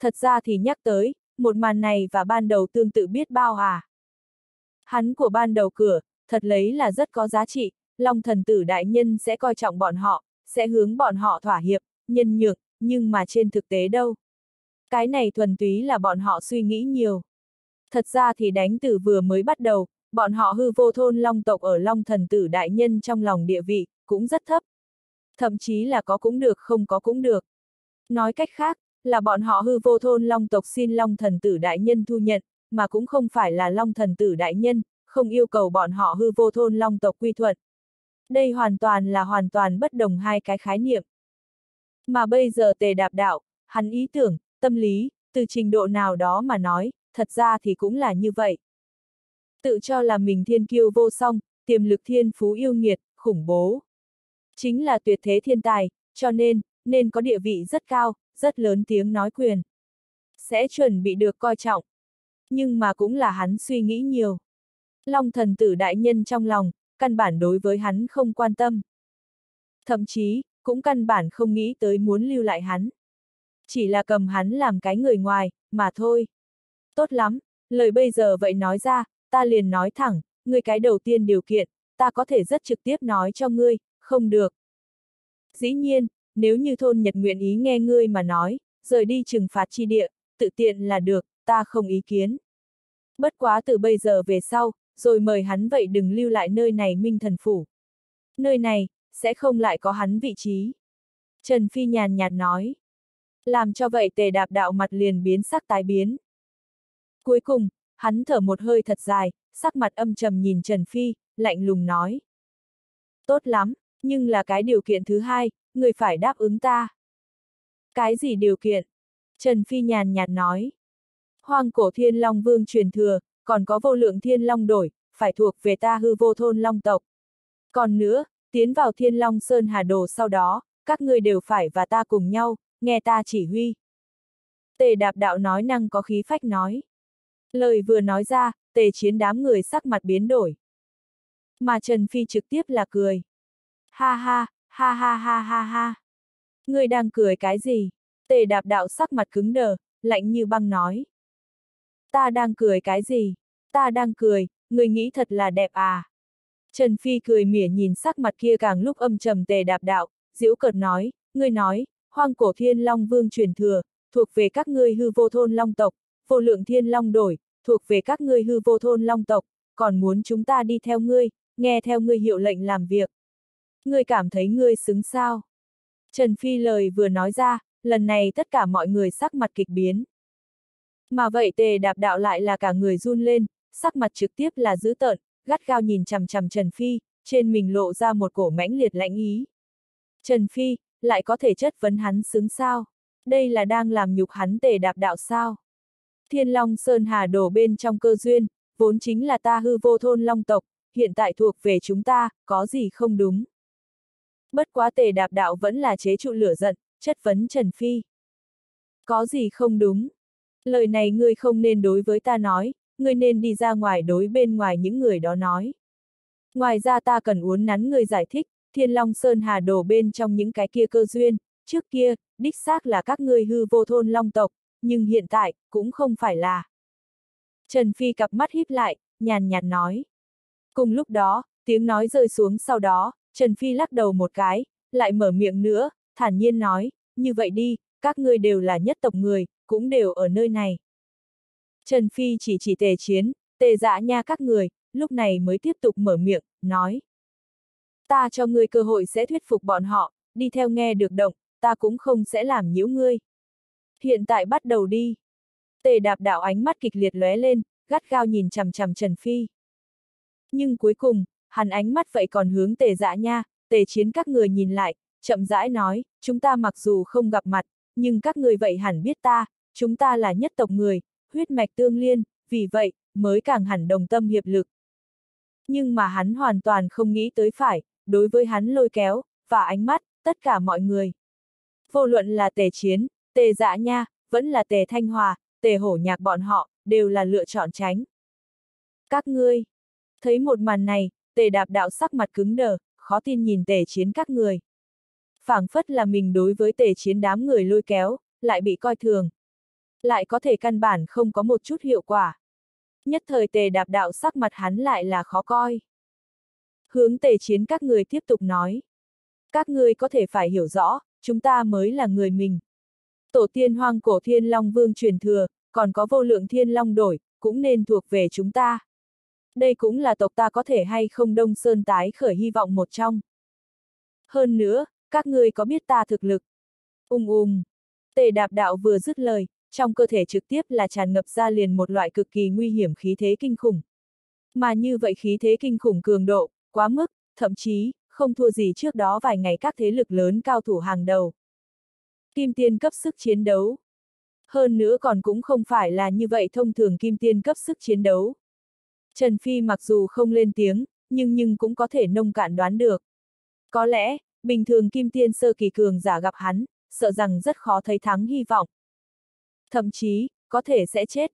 Thật ra thì nhắc tới, một màn này và ban đầu tương tự biết bao à. Hắn của ban đầu cửa, thật lấy là rất có giá trị, Long thần tử đại nhân sẽ coi trọng bọn họ, sẽ hướng bọn họ thỏa hiệp, nhân nhượng nhưng mà trên thực tế đâu. Cái này thuần túy là bọn họ suy nghĩ nhiều. Thật ra thì đánh từ vừa mới bắt đầu, bọn họ hư vô thôn long tộc ở long thần tử đại nhân trong lòng địa vị, cũng rất thấp. Thậm chí là có cũng được không có cũng được. Nói cách khác, là bọn họ hư vô thôn long tộc xin long thần tử đại nhân thu nhận, mà cũng không phải là long thần tử đại nhân, không yêu cầu bọn họ hư vô thôn long tộc quy thuận. Đây hoàn toàn là hoàn toàn bất đồng hai cái khái niệm. Mà bây giờ tề đạp đạo, hắn ý tưởng, tâm lý, từ trình độ nào đó mà nói, thật ra thì cũng là như vậy. Tự cho là mình thiên kiêu vô song, tiềm lực thiên phú yêu nghiệt, khủng bố. Chính là tuyệt thế thiên tài, cho nên, nên có địa vị rất cao, rất lớn tiếng nói quyền. Sẽ chuẩn bị được coi trọng. Nhưng mà cũng là hắn suy nghĩ nhiều. Long thần tử đại nhân trong lòng, căn bản đối với hắn không quan tâm. Thậm chí, cũng căn bản không nghĩ tới muốn lưu lại hắn. Chỉ là cầm hắn làm cái người ngoài, mà thôi. Tốt lắm, lời bây giờ vậy nói ra, ta liền nói thẳng, ngươi cái đầu tiên điều kiện, ta có thể rất trực tiếp nói cho ngươi, không được. Dĩ nhiên, nếu như thôn Nhật nguyện ý nghe ngươi mà nói, rời đi trừng phạt chi địa, tự tiện là được, ta không ý kiến. Bất quá từ bây giờ về sau, rồi mời hắn vậy đừng lưu lại nơi này minh thần phủ. Nơi này, sẽ không lại có hắn vị trí. Trần Phi nhàn nhạt nói. Làm cho vậy tề đạp đạo mặt liền biến sắc tái biến. Cuối cùng, hắn thở một hơi thật dài, sắc mặt âm trầm nhìn Trần Phi, lạnh lùng nói. Tốt lắm, nhưng là cái điều kiện thứ hai, người phải đáp ứng ta. Cái gì điều kiện? Trần Phi nhàn nhạt nói. Hoang cổ thiên long vương truyền thừa, còn có vô lượng thiên long đổi, phải thuộc về ta hư vô thôn long tộc. Còn nữa, tiến vào thiên long sơn hà đồ sau đó, các ngươi đều phải và ta cùng nhau, nghe ta chỉ huy. Tề đạp đạo nói năng có khí phách nói. Lời vừa nói ra, tề chiến đám người sắc mặt biến đổi. Mà Trần Phi trực tiếp là cười. Ha ha, ha ha ha ha ha. Ngươi đang cười cái gì? Tề đạp đạo sắc mặt cứng đờ, lạnh như băng nói. Ta đang cười cái gì? Ta đang cười, Ngươi nghĩ thật là đẹp à? Trần Phi cười mỉa nhìn sắc mặt kia càng lúc âm trầm tề đạp đạo, diễu cợt nói, ngươi nói, hoang cổ thiên long vương truyền thừa, thuộc về các ngươi hư vô thôn long tộc, vô lượng thiên long đổi, thuộc về các ngươi hư vô thôn long tộc, còn muốn chúng ta đi theo ngươi, nghe theo ngươi hiệu lệnh làm việc. Ngươi cảm thấy ngươi xứng sao? Trần Phi lời vừa nói ra, lần này tất cả mọi người sắc mặt kịch biến. Mà vậy tề đạp đạo lại là cả người run lên, sắc mặt trực tiếp là dữ tợn, gắt gao nhìn chằm chằm Trần Phi, trên mình lộ ra một cổ mãnh liệt lãnh ý. Trần Phi, lại có thể chất vấn hắn xứng sao? Đây là đang làm nhục hắn tề đạp đạo sao? Thiên Long Sơn Hà đổ bên trong cơ duyên, vốn chính là ta hư vô thôn Long tộc, hiện tại thuộc về chúng ta, có gì không đúng? Bất quá tề đạp đạo vẫn là chế trụ lửa giận, chất vấn Trần Phi. Có gì không đúng? Lời này ngươi không nên đối với ta nói, ngươi nên đi ra ngoài đối bên ngoài những người đó nói. Ngoài ra ta cần uốn nắn ngươi giải thích, Thiên Long Sơn Hà đổ bên trong những cái kia cơ duyên, trước kia, đích xác là các ngươi hư vô thôn Long tộc, nhưng hiện tại, cũng không phải là. Trần Phi cặp mắt híp lại, nhàn nhạt nói. Cùng lúc đó, tiếng nói rơi xuống sau đó, Trần Phi lắc đầu một cái, lại mở miệng nữa, thản nhiên nói, như vậy đi, các ngươi đều là nhất tộc người, cũng đều ở nơi này. Trần Phi chỉ chỉ tề chiến, tề dạ nha các người, lúc này mới tiếp tục mở miệng, nói. Ta cho ngươi cơ hội sẽ thuyết phục bọn họ, đi theo nghe được động, ta cũng không sẽ làm nhiễu ngươi. Hiện tại bắt đầu đi. Tề đạp đạo ánh mắt kịch liệt lóe lên, gắt gao nhìn chằm chằm Trần Phi. Nhưng cuối cùng, hắn ánh mắt vậy còn hướng tề dạ nha, tề chiến các người nhìn lại, chậm rãi nói, chúng ta mặc dù không gặp mặt, nhưng các người vậy hẳn biết ta, chúng ta là nhất tộc người, huyết mạch tương liên, vì vậy, mới càng hẳn đồng tâm hiệp lực. Nhưng mà hắn hoàn toàn không nghĩ tới phải, đối với hắn lôi kéo, và ánh mắt, tất cả mọi người. Vô luận là tề chiến, tề dạ nha, vẫn là tề thanh hòa, tề hổ nhạc bọn họ, đều là lựa chọn tránh. Các ngươi, thấy một màn này, tề đạp đạo sắc mặt cứng đờ, khó tin nhìn tề chiến các người. phảng phất là mình đối với tề chiến đám người lôi kéo, lại bị coi thường. Lại có thể căn bản không có một chút hiệu quả. Nhất thời tề đạp đạo sắc mặt hắn lại là khó coi. Hướng tề chiến các người tiếp tục nói. Các ngươi có thể phải hiểu rõ, chúng ta mới là người mình. Tổ tiên hoang cổ thiên long vương truyền thừa, còn có vô lượng thiên long đổi, cũng nên thuộc về chúng ta. Đây cũng là tộc ta có thể hay không đông sơn tái khởi hy vọng một trong. Hơn nữa, các ngươi có biết ta thực lực? Ung ung. Tề đạp đạo vừa dứt lời, trong cơ thể trực tiếp là tràn ngập ra liền một loại cực kỳ nguy hiểm khí thế kinh khủng. Mà như vậy khí thế kinh khủng cường độ, quá mức, thậm chí, không thua gì trước đó vài ngày các thế lực lớn cao thủ hàng đầu. Kim tiên cấp sức chiến đấu. Hơn nữa còn cũng không phải là như vậy thông thường kim tiên cấp sức chiến đấu. Trần Phi mặc dù không lên tiếng, nhưng nhưng cũng có thể nông cạn đoán được. Có lẽ, bình thường kim tiên sơ kỳ cường giả gặp hắn, sợ rằng rất khó thấy thắng hy vọng. Thậm chí, có thể sẽ chết.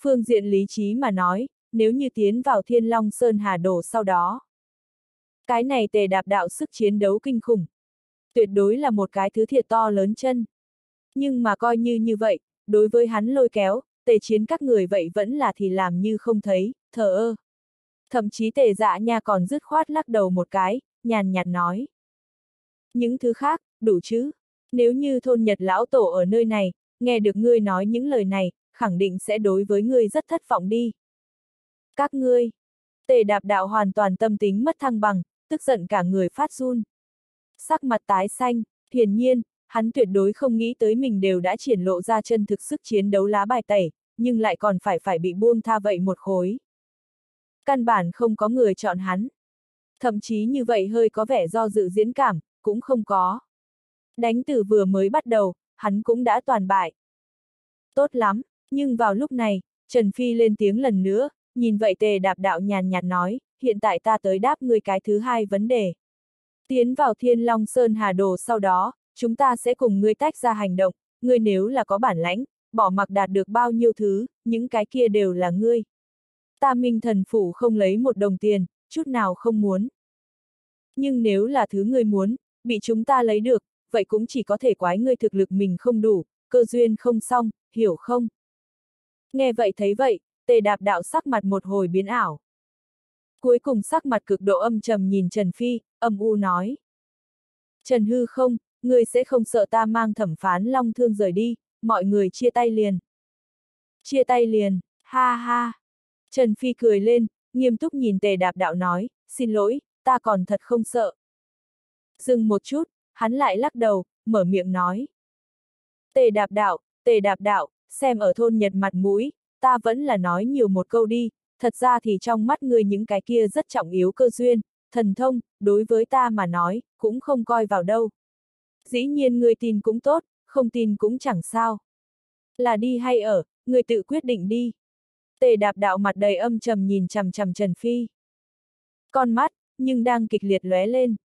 Phương diện lý trí mà nói, nếu như tiến vào thiên long sơn hà đổ sau đó. Cái này tề đạp đạo sức chiến đấu kinh khủng. Tuyệt đối là một cái thứ thiệt to lớn chân. Nhưng mà coi như như vậy, đối với hắn lôi kéo, tề chiến các người vậy vẫn là thì làm như không thấy, thờ ơ. Thậm chí tề dạ nha còn dứt khoát lắc đầu một cái, nhàn nhạt nói. Những thứ khác, đủ chứ. Nếu như thôn Nhật lão tổ ở nơi này, nghe được ngươi nói những lời này, khẳng định sẽ đối với ngươi rất thất vọng đi. Các ngươi, tề đạp đạo hoàn toàn tâm tính mất thăng bằng, tức giận cả người phát run. Sắc mặt tái xanh, hiển nhiên, hắn tuyệt đối không nghĩ tới mình đều đã triển lộ ra chân thực sức chiến đấu lá bài tẩy, nhưng lại còn phải phải bị buông tha vậy một khối. Căn bản không có người chọn hắn. Thậm chí như vậy hơi có vẻ do dự diễn cảm, cũng không có. Đánh từ vừa mới bắt đầu, hắn cũng đã toàn bại. Tốt lắm, nhưng vào lúc này, Trần Phi lên tiếng lần nữa, nhìn vậy tề đạp đạo nhàn nhạt nói, hiện tại ta tới đáp người cái thứ hai vấn đề. Tiến vào Thiên Long Sơn Hà Đồ sau đó, chúng ta sẽ cùng ngươi tách ra hành động, ngươi nếu là có bản lãnh, bỏ mặc đạt được bao nhiêu thứ, những cái kia đều là ngươi. Ta minh thần phủ không lấy một đồng tiền, chút nào không muốn. Nhưng nếu là thứ ngươi muốn, bị chúng ta lấy được, vậy cũng chỉ có thể quái ngươi thực lực mình không đủ, cơ duyên không xong, hiểu không? Nghe vậy thấy vậy, tề đạp đạo sắc mặt một hồi biến ảo. Cuối cùng sắc mặt cực độ âm trầm nhìn Trần Phi, âm u nói. Trần Hư không, ngươi sẽ không sợ ta mang thẩm phán long thương rời đi, mọi người chia tay liền. Chia tay liền, ha ha. Trần Phi cười lên, nghiêm túc nhìn tề đạp đạo nói, xin lỗi, ta còn thật không sợ. Dừng một chút, hắn lại lắc đầu, mở miệng nói. Tề đạp đạo, tề đạp đạo, xem ở thôn Nhật mặt mũi, ta vẫn là nói nhiều một câu đi, thật ra thì trong mắt ngươi những cái kia rất trọng yếu cơ duyên, thần thông, đối với ta mà nói, cũng không coi vào đâu. Dĩ nhiên người tin cũng tốt, không tin cũng chẳng sao. Là đi hay ở, người tự quyết định đi. Tề đạp đạo mặt đầy âm trầm nhìn chằm chằm Trần Phi. Con mắt, nhưng đang kịch liệt lóe lên.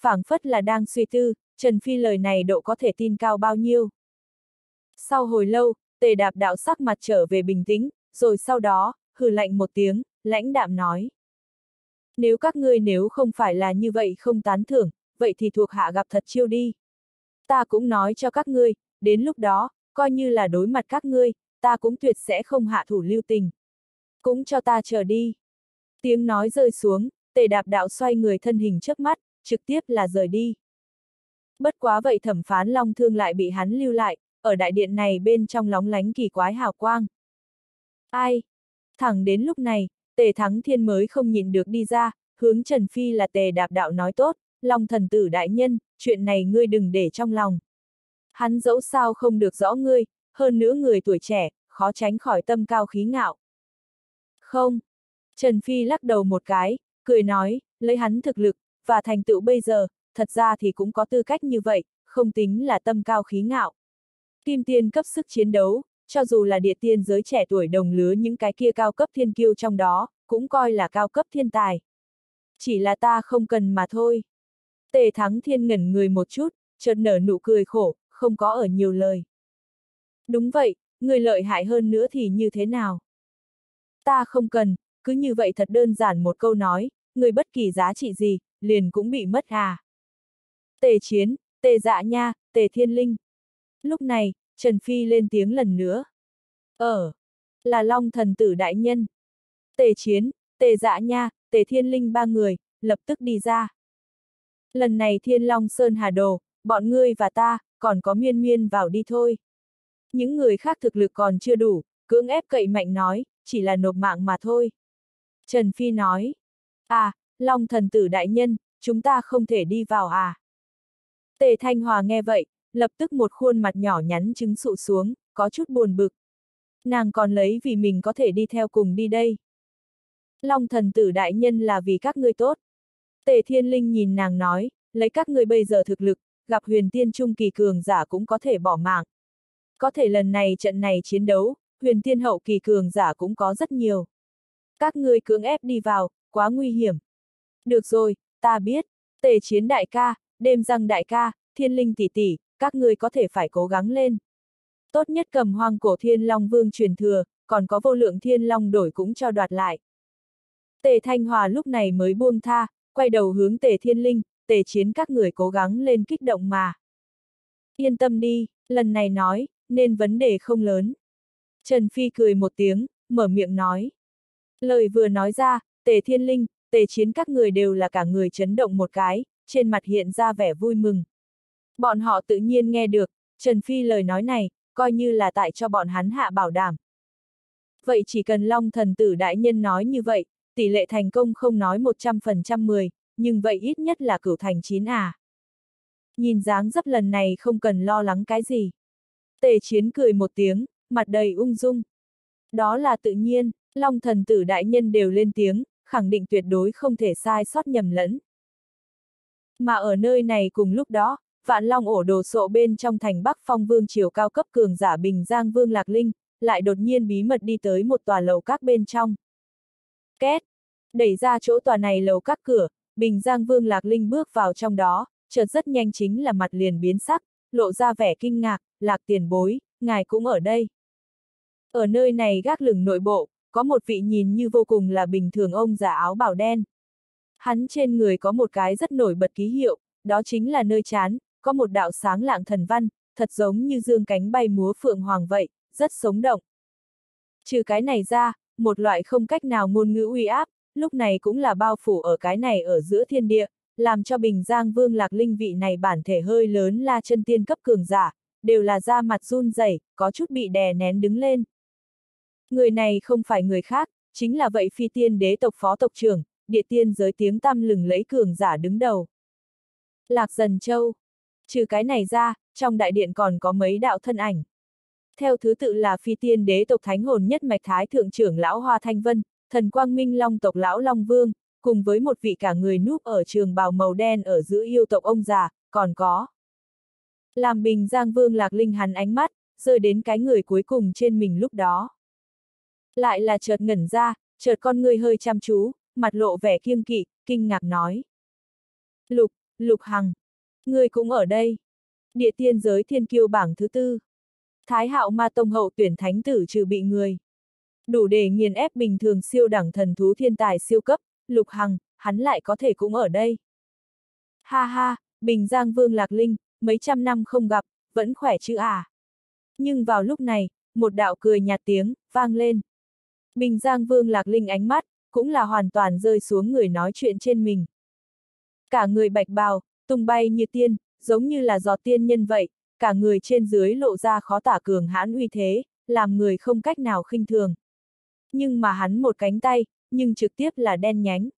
phảng phất là đang suy tư, Trần Phi lời này độ có thể tin cao bao nhiêu. Sau hồi lâu, tề đạp đạo sắc mặt trở về bình tĩnh, rồi sau đó, hừ lạnh một tiếng, lãnh đạm nói. Nếu các ngươi nếu không phải là như vậy không tán thưởng, vậy thì thuộc hạ gặp thật chiêu đi. Ta cũng nói cho các ngươi, đến lúc đó, coi như là đối mặt các ngươi, ta cũng tuyệt sẽ không hạ thủ lưu tình. Cũng cho ta chờ đi. Tiếng nói rơi xuống, tề đạp đạo xoay người thân hình trước mắt, trực tiếp là rời đi. Bất quá vậy thẩm phán long thương lại bị hắn lưu lại, ở đại điện này bên trong lóng lánh kỳ quái hào quang. Ai? Thẳng đến lúc này, tề thắng thiên mới không nhìn được đi ra, hướng Trần Phi là tề đạp đạo nói tốt, long thần tử đại nhân, chuyện này ngươi đừng để trong lòng. Hắn dẫu sao không được rõ ngươi, hơn nữa người tuổi trẻ, khó tránh khỏi tâm cao khí ngạo. Không. Trần Phi lắc đầu một cái, cười nói, lấy hắn thực lực, và thành tựu bây giờ, thật ra thì cũng có tư cách như vậy, không tính là tâm cao khí ngạo. Kim tiên cấp sức chiến đấu, cho dù là địa tiên giới trẻ tuổi đồng lứa những cái kia cao cấp thiên kiêu trong đó, cũng coi là cao cấp thiên tài. Chỉ là ta không cần mà thôi. Tề thắng thiên ngẩn người một chút, chợt nở nụ cười khổ, không có ở nhiều lời. Đúng vậy, người lợi hại hơn nữa thì như thế nào? Ta không cần, cứ như vậy thật đơn giản một câu nói, người bất kỳ giá trị gì, liền cũng bị mất à. Tề chiến, tề dạ nha, tề thiên linh. Lúc này, Trần Phi lên tiếng lần nữa. Ở, là Long thần tử đại nhân. Tề chiến, tề dạ nha, tề thiên linh ba người, lập tức đi ra. Lần này thiên long sơn hà đồ, bọn ngươi và ta, còn có miên miên vào đi thôi. Những người khác thực lực còn chưa đủ, cưỡng ép cậy mạnh nói, chỉ là nộp mạng mà thôi. Trần Phi nói, à, Long thần tử đại nhân, chúng ta không thể đi vào à. Tề Thanh Hòa nghe vậy, lập tức một khuôn mặt nhỏ nhắn trứng sụ xuống, có chút buồn bực. Nàng còn lấy vì mình có thể đi theo cùng đi đây. Long thần tử đại nhân là vì các ngươi tốt. Tề Thiên Linh nhìn nàng nói, lấy các ngươi bây giờ thực lực, gặp huyền tiên trung kỳ cường giả cũng có thể bỏ mạng. Có thể lần này trận này chiến đấu, huyền tiên hậu kỳ cường giả cũng có rất nhiều. Các ngươi cưỡng ép đi vào, quá nguy hiểm. Được rồi, ta biết, tề chiến đại ca, đêm răng đại ca, thiên linh tỷ tỷ, các ngươi có thể phải cố gắng lên. Tốt nhất cầm hoang cổ thiên long vương truyền thừa, còn có vô lượng thiên long đổi cũng cho đoạt lại. Tề Thanh Hòa lúc này mới buông tha, quay đầu hướng tề thiên linh, tề chiến các người cố gắng lên kích động mà. Yên tâm đi, lần này nói, nên vấn đề không lớn. Trần Phi cười một tiếng, mở miệng nói. Lời vừa nói ra, tề thiên linh, tề chiến các người đều là cả người chấn động một cái, trên mặt hiện ra vẻ vui mừng. Bọn họ tự nhiên nghe được, Trần Phi lời nói này, coi như là tại cho bọn hắn hạ bảo đảm. Vậy chỉ cần Long thần tử đại nhân nói như vậy, tỷ lệ thành công không nói 100% 10, nhưng vậy ít nhất là cửu thành 9 à. Nhìn dáng dấp lần này không cần lo lắng cái gì. Tề chiến cười một tiếng, mặt đầy ung dung. Đó là tự nhiên, Long thần tử đại nhân đều lên tiếng, khẳng định tuyệt đối không thể sai sót nhầm lẫn. Mà ở nơi này cùng lúc đó, Vạn Long ổ đồ sộ bên trong thành Bắc Phong Vương triều cao cấp cường giả Bình Giang Vương Lạc Linh, lại đột nhiên bí mật đi tới một tòa lầu các bên trong. Két! Đẩy ra chỗ tòa này lầu các cửa, Bình Giang Vương Lạc Linh bước vào trong đó, chợt rất nhanh chính là mặt liền biến sắc, lộ ra vẻ kinh ngạc, lạc tiền bối, ngài cũng ở đây. Ở nơi này gác lửng nội bộ, có một vị nhìn như vô cùng là bình thường ông già áo bảo đen. Hắn trên người có một cái rất nổi bật ký hiệu, đó chính là nơi chán, có một đạo sáng lạng thần văn, thật giống như dương cánh bay múa phượng hoàng vậy, rất sống động. Trừ cái này ra, một loại không cách nào ngôn ngữ uy áp, lúc này cũng là bao phủ ở cái này ở giữa thiên địa, làm cho Bình Giang Vương Lạc Linh vị này bản thể hơi lớn la chân tiên cấp cường giả, đều là da mặt run rẩy, có chút bị đè nén đứng lên. Người này không phải người khác, chính là vậy phi tiên đế tộc phó tộc trưởng, địa tiên giới tiếng tăm lừng lấy cường giả đứng đầu. Lạc Dần Châu. Trừ cái này ra, trong đại điện còn có mấy đạo thân ảnh. Theo thứ tự là phi tiên đế tộc thánh hồn nhất mạch thái thượng trưởng lão Hoa Thanh Vân, thần quang minh long tộc lão Long Vương, cùng với một vị cả người núp ở trường bào màu đen ở giữa yêu tộc ông già, còn có. Làm bình giang vương lạc linh hắn ánh mắt, rơi đến cái người cuối cùng trên mình lúc đó. Lại là chợt ngẩn ra, chợt con người hơi chăm chú, mặt lộ vẻ kiêng kỵ, kinh ngạc nói. Lục, Lục Hằng, ngươi cũng ở đây. Địa tiên giới thiên kiêu bảng thứ tư. Thái hạo ma tông hậu tuyển thánh tử trừ bị người. Đủ để nghiền ép bình thường siêu đẳng thần thú thiên tài siêu cấp, Lục Hằng, hắn lại có thể cũng ở đây. Ha ha, Bình Giang Vương Lạc Linh, mấy trăm năm không gặp, vẫn khỏe chứ à. Nhưng vào lúc này, một đạo cười nhạt tiếng, vang lên. Bình Giang Vương Lạc Linh ánh mắt, cũng là hoàn toàn rơi xuống người nói chuyện trên mình. Cả người bạch bào, tung bay như tiên, giống như là giọt tiên nhân vậy, cả người trên dưới lộ ra khó tả cường hãn uy thế, làm người không cách nào khinh thường. Nhưng mà hắn một cánh tay, nhưng trực tiếp là đen nhánh.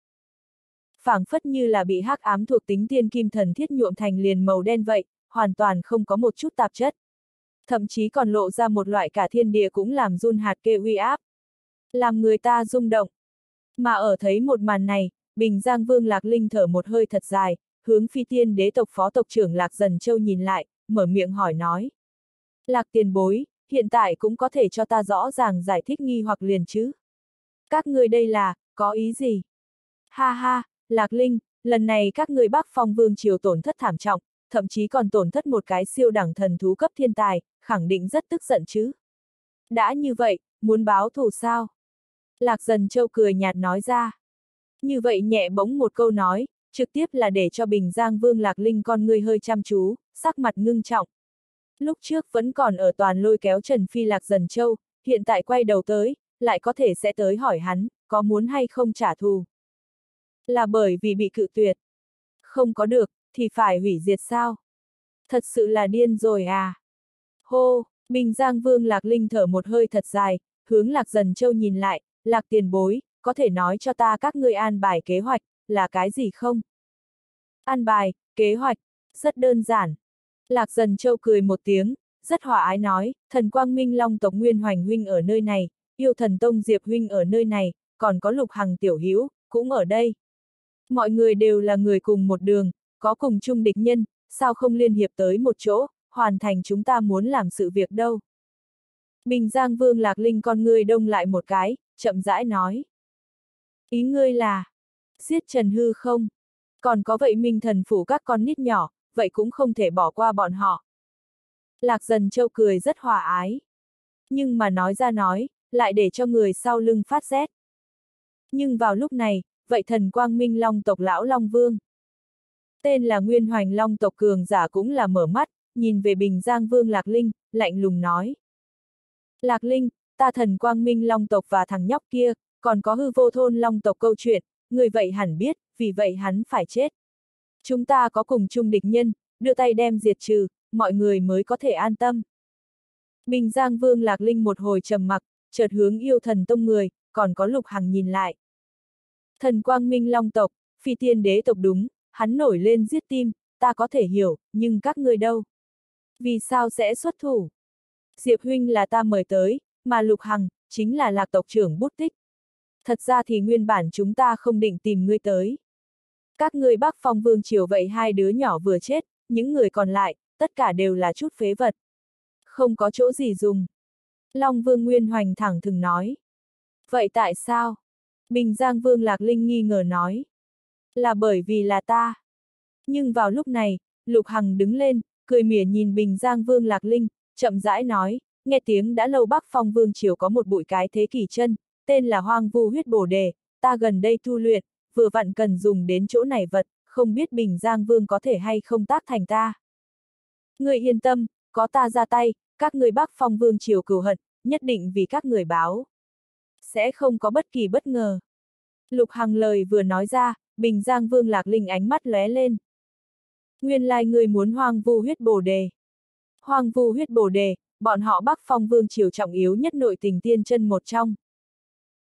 phảng phất như là bị hắc ám thuộc tính tiên kim thần thiết nhuộm thành liền màu đen vậy, hoàn toàn không có một chút tạp chất. Thậm chí còn lộ ra một loại cả thiên địa cũng làm run hạt kê uy áp. Làm người ta rung động. Mà ở thấy một màn này, Bình Giang Vương Lạc Linh thở một hơi thật dài, hướng phi tiên đế tộc phó tộc trưởng Lạc Dần Châu nhìn lại, mở miệng hỏi nói. Lạc tiền bối, hiện tại cũng có thể cho ta rõ ràng giải thích nghi hoặc liền chứ. Các ngươi đây là, có ý gì? Ha ha, Lạc Linh, lần này các ngươi Bắc Phong Vương Triều tổn thất thảm trọng, thậm chí còn tổn thất một cái siêu đẳng thần thú cấp thiên tài, khẳng định rất tức giận chứ. Đã như vậy, muốn báo thù sao? Lạc Dần Châu cười nhạt nói ra. Như vậy nhẹ bỗng một câu nói, trực tiếp là để cho Bình Giang Vương Lạc Linh con người hơi chăm chú, sắc mặt ngưng trọng. Lúc trước vẫn còn ở toàn lôi kéo Trần Phi Lạc Dần Châu, hiện tại quay đầu tới, lại có thể sẽ tới hỏi hắn, có muốn hay không trả thù. Là bởi vì bị cự tuyệt. Không có được, thì phải hủy diệt sao? Thật sự là điên rồi à? Hô, Bình Giang Vương Lạc Linh thở một hơi thật dài, hướng Lạc Dần Châu nhìn lại, Lạc tiền bối, có thể nói cho ta các ngươi an bài kế hoạch, là cái gì không? An bài, kế hoạch, rất đơn giản. Lạc Dần Châu cười một tiếng, rất hòa ái nói, thần Quang Minh Long tộc Nguyên Hoành Huynh ở nơi này, yêu thần Tông Diệp Huynh ở nơi này, còn có Lục Hằng Tiểu Hữu cũng ở đây. Mọi người đều là người cùng một đường, có cùng chung địch nhân, sao không liên hiệp tới một chỗ, hoàn thành chúng ta muốn làm sự việc đâu. Bình Giang Vương Lạc Linh con ngươi đông lại một cái, chậm rãi nói. Ý ngươi là, giết Trần Hư không? Còn có vậy Minh thần phủ các con nít nhỏ, vậy cũng không thể bỏ qua bọn họ. Lạc dần châu cười rất hòa ái. Nhưng mà nói ra nói, lại để cho người sau lưng phát rét. Nhưng vào lúc này, vậy thần quang minh long tộc lão Long Vương. Tên là Nguyên Hoành Long tộc cường giả cũng là mở mắt, nhìn về Bình Giang Vương Lạc Linh, lạnh lùng nói. Lạc Linh, ta thần quang minh long tộc và thằng nhóc kia, còn có hư vô thôn long tộc câu chuyện, người vậy hẳn biết, vì vậy hắn phải chết. Chúng ta có cùng chung địch nhân, đưa tay đem diệt trừ, mọi người mới có thể an tâm. Bình Giang Vương Lạc Linh một hồi trầm mặc, chợt hướng yêu thần tông người, còn có lục hằng nhìn lại. Thần quang minh long tộc, phi tiên đế tộc đúng, hắn nổi lên giết tim, ta có thể hiểu, nhưng các ngươi đâu? Vì sao sẽ xuất thủ? Diệp huynh là ta mời tới, mà lục hằng, chính là lạc tộc trưởng bút tích. Thật ra thì nguyên bản chúng ta không định tìm ngươi tới. Các ngươi bắc phong vương triều vậy hai đứa nhỏ vừa chết, những người còn lại, tất cả đều là chút phế vật. Không có chỗ gì dùng. Long vương Nguyên Hoành thẳng thừng nói. Vậy tại sao? Bình Giang Vương Lạc Linh nghi ngờ nói. Là bởi vì là ta. Nhưng vào lúc này, Lục Hằng đứng lên, cười mỉa nhìn Bình Giang Vương Lạc Linh, chậm rãi nói, nghe tiếng đã lâu Bắc Phong Vương Triều có một bụi cái thế kỷ chân, tên là Hoang Vu huyết bổ đề, ta gần đây tu luyện, vừa vặn cần dùng đến chỗ này vật, không biết Bình Giang Vương có thể hay không tác thành ta. Người yên tâm, có ta ra tay, các người Bắc Phong Vương Triều cửu hận, nhất định vì các người báo. Sẽ không có bất kỳ bất ngờ. Lục Hằng lời vừa nói ra, Bình Giang Vương Lạc Linh ánh mắt lóe lên. Nguyên lai người muốn hoang vu huyết bổ đề. Hoang vu huyết bổ đề, bọn họ Bắc Phong Vương Triều trọng yếu nhất nội tình tiên chân một trong.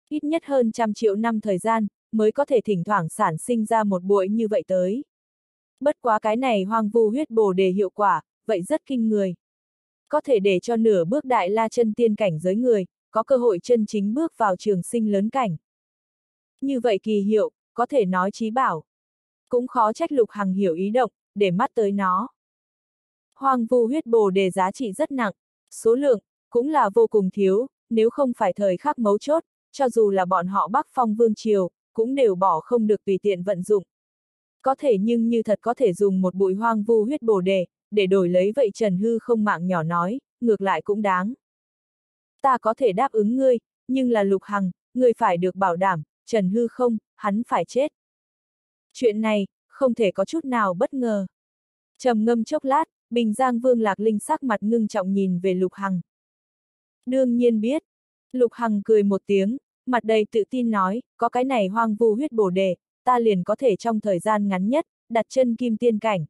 Ít nhất hơn trăm triệu năm thời gian, mới có thể thỉnh thoảng sản sinh ra một bụi như vậy tới. Bất quá cái này hoang vu huyết bổ đề hiệu quả, vậy rất kinh người. Có thể để cho nửa bước đại la chân tiên cảnh giới người, có cơ hội chân chính bước vào trường sinh lớn cảnh. Như vậy kỳ hiệu, có thể nói trí bảo. Cũng khó trách Lục Hằng hiểu ý động, để mắt tới nó. Hoang vu huyết bồ đề giá trị rất nặng, số lượng, cũng là vô cùng thiếu, nếu không phải thời khắc mấu chốt, cho dù là bọn họ Bắc Phong Vương Triều, cũng đều bỏ không được tùy tiện vận dụng. Có thể nhưng như thật có thể dùng một bụi hoang vu huyết bồ đề, để đổi lấy vậy Trần Hư không mạng nhỏ nói, ngược lại cũng đáng. Ta có thể đáp ứng ngươi, nhưng là Lục Hằng, ngươi phải được bảo đảm, Trần Hư không, hắn phải chết. Chuyện này, không thể có chút nào bất ngờ. trầm ngâm chốc lát, Bình Giang Vương Lạc Linh sắc mặt ngưng trọng nhìn về Lục Hằng. Đương nhiên biết. Lục Hằng cười một tiếng, mặt đầy tự tin nói, có cái này hoang vu huyết bổ đề, ta liền có thể trong thời gian ngắn nhất, đặt chân kim tiên cảnh.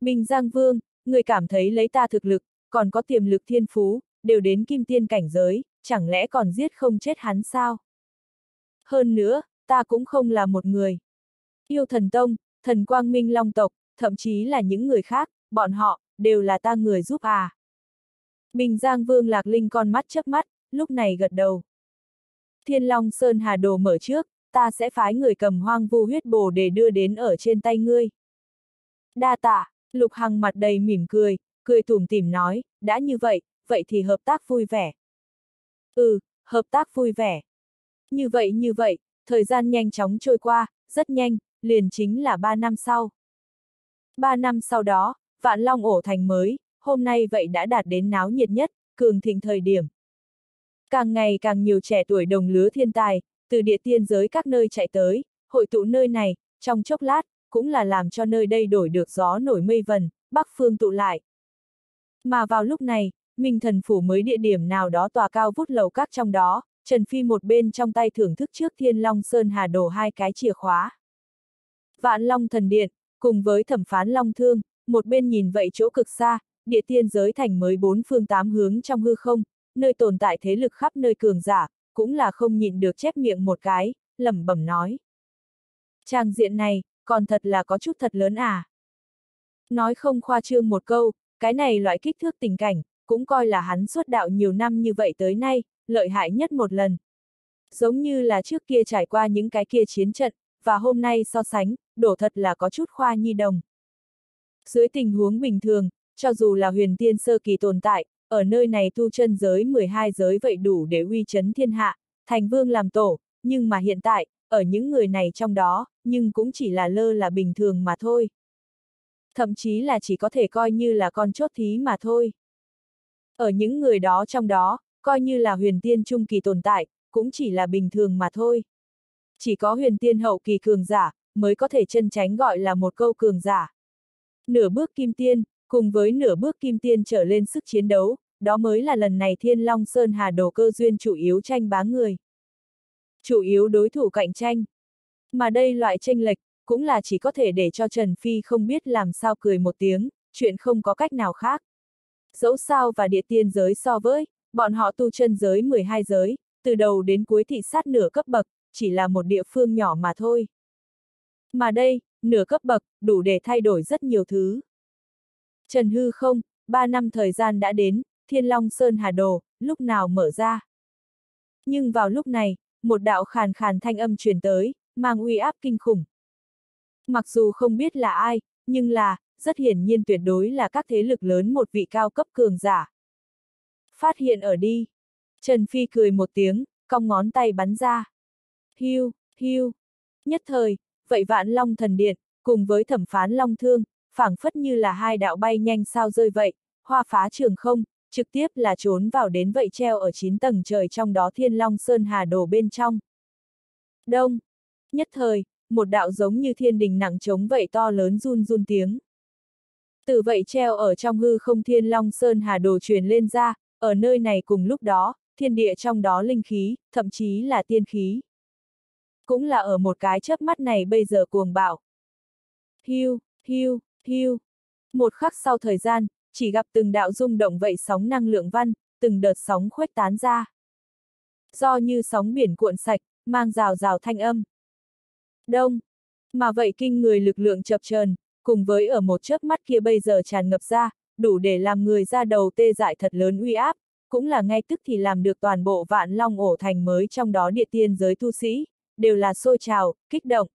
Bình Giang Vương, người cảm thấy lấy ta thực lực, còn có tiềm lực thiên phú, đều đến kim tiên cảnh giới, chẳng lẽ còn giết không chết hắn sao? Hơn nữa, ta cũng không là một người. Yêu thần tông, thần quang minh long tộc, thậm chí là những người khác, bọn họ, đều là ta người giúp à. Bình Giang Vương Lạc Linh con mắt chớp mắt, lúc này gật đầu. Thiên Long Sơn Hà Đồ mở trước, ta sẽ phái người cầm hoang vu huyết bồ để đưa đến ở trên tay ngươi. Đa tạ, Lục Hằng mặt đầy mỉm cười, cười tủm tỉm nói, đã như vậy, vậy thì hợp tác vui vẻ. Ừ, hợp tác vui vẻ. Như vậy như vậy, thời gian nhanh chóng trôi qua, rất nhanh, liền chính là ba năm sau. Ba năm sau đó, Vạn Long ổ thành mới, hôm nay vậy đã đạt đến náo nhiệt nhất, cường thịnh thời điểm. Càng ngày càng nhiều trẻ tuổi đồng lứa thiên tài, từ địa tiên giới các nơi chạy tới, hội tụ nơi này, trong chốc lát, cũng là làm cho nơi đây đổi được gió nổi mây vần, bắc phương tụ lại. Mà vào lúc này, Minh thần phủ mới địa điểm nào đó tòa cao vút lầu các trong đó, Trần Phi một bên trong tay thưởng thức trước Thiên Long Sơn Hà đổ hai cái chìa khóa. Vạn Long thần điện, cùng với thẩm phán Long Thương, một bên nhìn vậy chỗ cực xa, địa tiên giới thành mới bốn phương tám hướng trong hư không, nơi tồn tại thế lực khắp nơi cường giả, cũng là không nhịn được chép miệng một cái, lẩm bẩm nói. Trang diện này, còn thật là có chút thật lớn à. Nói không khoa trương một câu, cái này loại kích thước tình cảnh, cũng coi là hắn xuất đạo nhiều năm như vậy tới nay, lợi hại nhất một lần. Giống như là trước kia trải qua những cái kia chiến trận, và hôm nay so sánh, đổ thật là có chút khoa nhi đồng. Dưới tình huống bình thường, cho dù là huyền tiên sơ kỳ tồn tại, ở nơi này tu chân giới 12 giới vậy đủ để uy chấn thiên hạ, thành vương làm tổ, nhưng mà hiện tại, ở những người này trong đó, nhưng cũng chỉ là lơ là bình thường mà thôi. Thậm chí là chỉ có thể coi như là con chốt thí mà thôi. Ở những người đó trong đó, coi như là huyền tiên trung kỳ tồn tại, cũng chỉ là bình thường mà thôi. Chỉ có huyền tiên hậu kỳ cường giả, mới có thể chân tránh gọi là một câu cường giả. Nửa bước kim tiên, cùng với nửa bước kim tiên trở lên sức chiến đấu, đó mới là lần này Thiên Long Sơn Hà Đồ cơ duyên chủ yếu tranh bá người. Chủ yếu đối thủ cạnh tranh. Mà đây loại tranh lệch, cũng là chỉ có thể để cho Trần Phi không biết làm sao cười một tiếng, chuyện không có cách nào khác. Dẫu sao và địa tiên giới so với, bọn họ tu chân giới 12 giới, từ đầu đến cuối thị sát nửa cấp bậc, chỉ là một địa phương nhỏ mà thôi. Mà đây, nửa cấp bậc, đủ để thay đổi rất nhiều thứ. Trần Hư không, ba năm thời gian đã đến, Thiên Long Sơn Hà Đồ, lúc nào mở ra. Nhưng vào lúc này, một đạo khàn khàn thanh âm truyền tới, mang uy áp kinh khủng. Mặc dù không biết là ai, nhưng là, rất hiển nhiên tuyệt đối là các thế lực lớn một vị cao cấp cường giả. Phát hiện ở đi. Trần Phi cười một tiếng, cong ngón tay bắn ra. Hiu, hiu. Nhất thời, vậy vạn long thần điện, cùng với thẩm phán long thương, phảng phất như là hai đạo bay nhanh sao rơi vậy, hoa phá trường không, trực tiếp là trốn vào đến vậy treo ở chín tầng trời trong đó thiên long sơn hà đồ bên trong. Đông. Nhất thời, một đạo giống như thiên đình nặng trống vậy to lớn run run tiếng. Từ vậy treo ở trong hư không thiên long sơn hà đồ truyền lên ra, ở nơi này cùng lúc đó, thiên địa trong đó linh khí, thậm chí là tiên khí. Cũng là ở một cái chớp mắt này bây giờ cuồng bạo. Hiu, hiu, Hưu. Một khắc sau thời gian, chỉ gặp từng đạo rung động vậy sóng năng lượng văn, từng đợt sóng khuếch tán ra. Do như sóng biển cuộn sạch, mang rào rào thanh âm. Đông. Mà vậy kinh người lực lượng chập chờn, cùng với ở một chớp mắt kia bây giờ tràn ngập ra, đủ để làm người ra đầu tê dại thật lớn uy áp, cũng là ngay tức thì làm được toàn bộ vạn long ổ thành mới trong đó địa tiên giới tu sĩ, đều là sôi trào, kích động.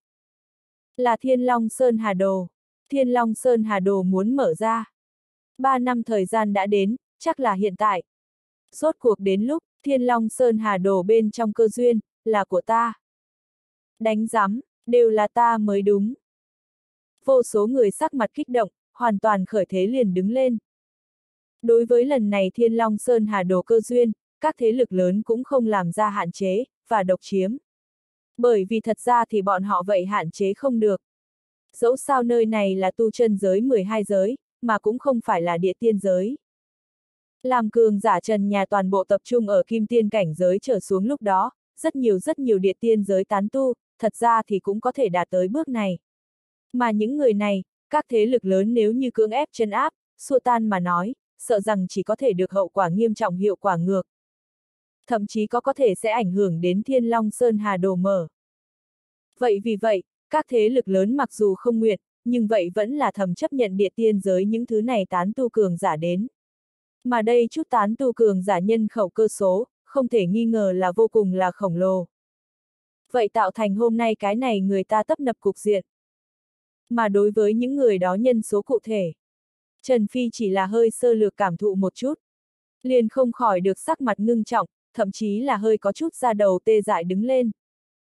Là Thiên Long Sơn Hà Đồ. Thiên Long Sơn Hà Đồ muốn mở ra. Ba năm thời gian đã đến, chắc là hiện tại. Rốt cuộc đến lúc, Thiên Long Sơn Hà Đồ bên trong cơ duyên, là của ta. Đánh giám, đều là ta mới đúng. Vô số người sắc mặt kích động, hoàn toàn khởi thế liền đứng lên. Đối với lần này Thiên Long Sơn Hà Đồ cơ duyên, các thế lực lớn cũng không làm ra hạn chế, và độc chiếm. Bởi vì thật ra thì bọn họ vậy hạn chế không được. Dẫu sao nơi này là tu chân giới 12 giới, mà cũng không phải là địa tiên giới. Làm cường giả trần nhà toàn bộ tập trung ở kim tiên cảnh giới trở xuống lúc đó, rất nhiều rất nhiều địa tiên giới tán tu, thật ra thì cũng có thể đạt tới bước này. Mà những người này, các thế lực lớn nếu như cưỡng ép chân áp, xua tan mà nói, sợ rằng chỉ có thể được hậu quả nghiêm trọng hiệu quả ngược. Thậm chí có có thể sẽ ảnh hưởng đến Thiên Long Sơn Hà Đồ mở. Vậy vì vậy, các thế lực lớn mặc dù không nguyện, nhưng vậy vẫn là thầm chấp nhận địa tiên giới những thứ này tán tu cường giả đến. Mà đây chút tán tu cường giả nhân khẩu cơ số, không thể nghi ngờ là vô cùng là khổng lồ. Vậy tạo thành hôm nay cái này người ta tấp nập cục diện. Mà đối với những người đó nhân số cụ thể, Trần Phi chỉ là hơi sơ lược cảm thụ một chút. Liền không khỏi được sắc mặt ngưng trọng, thậm chí là hơi có chút ra đầu tê dại đứng lên.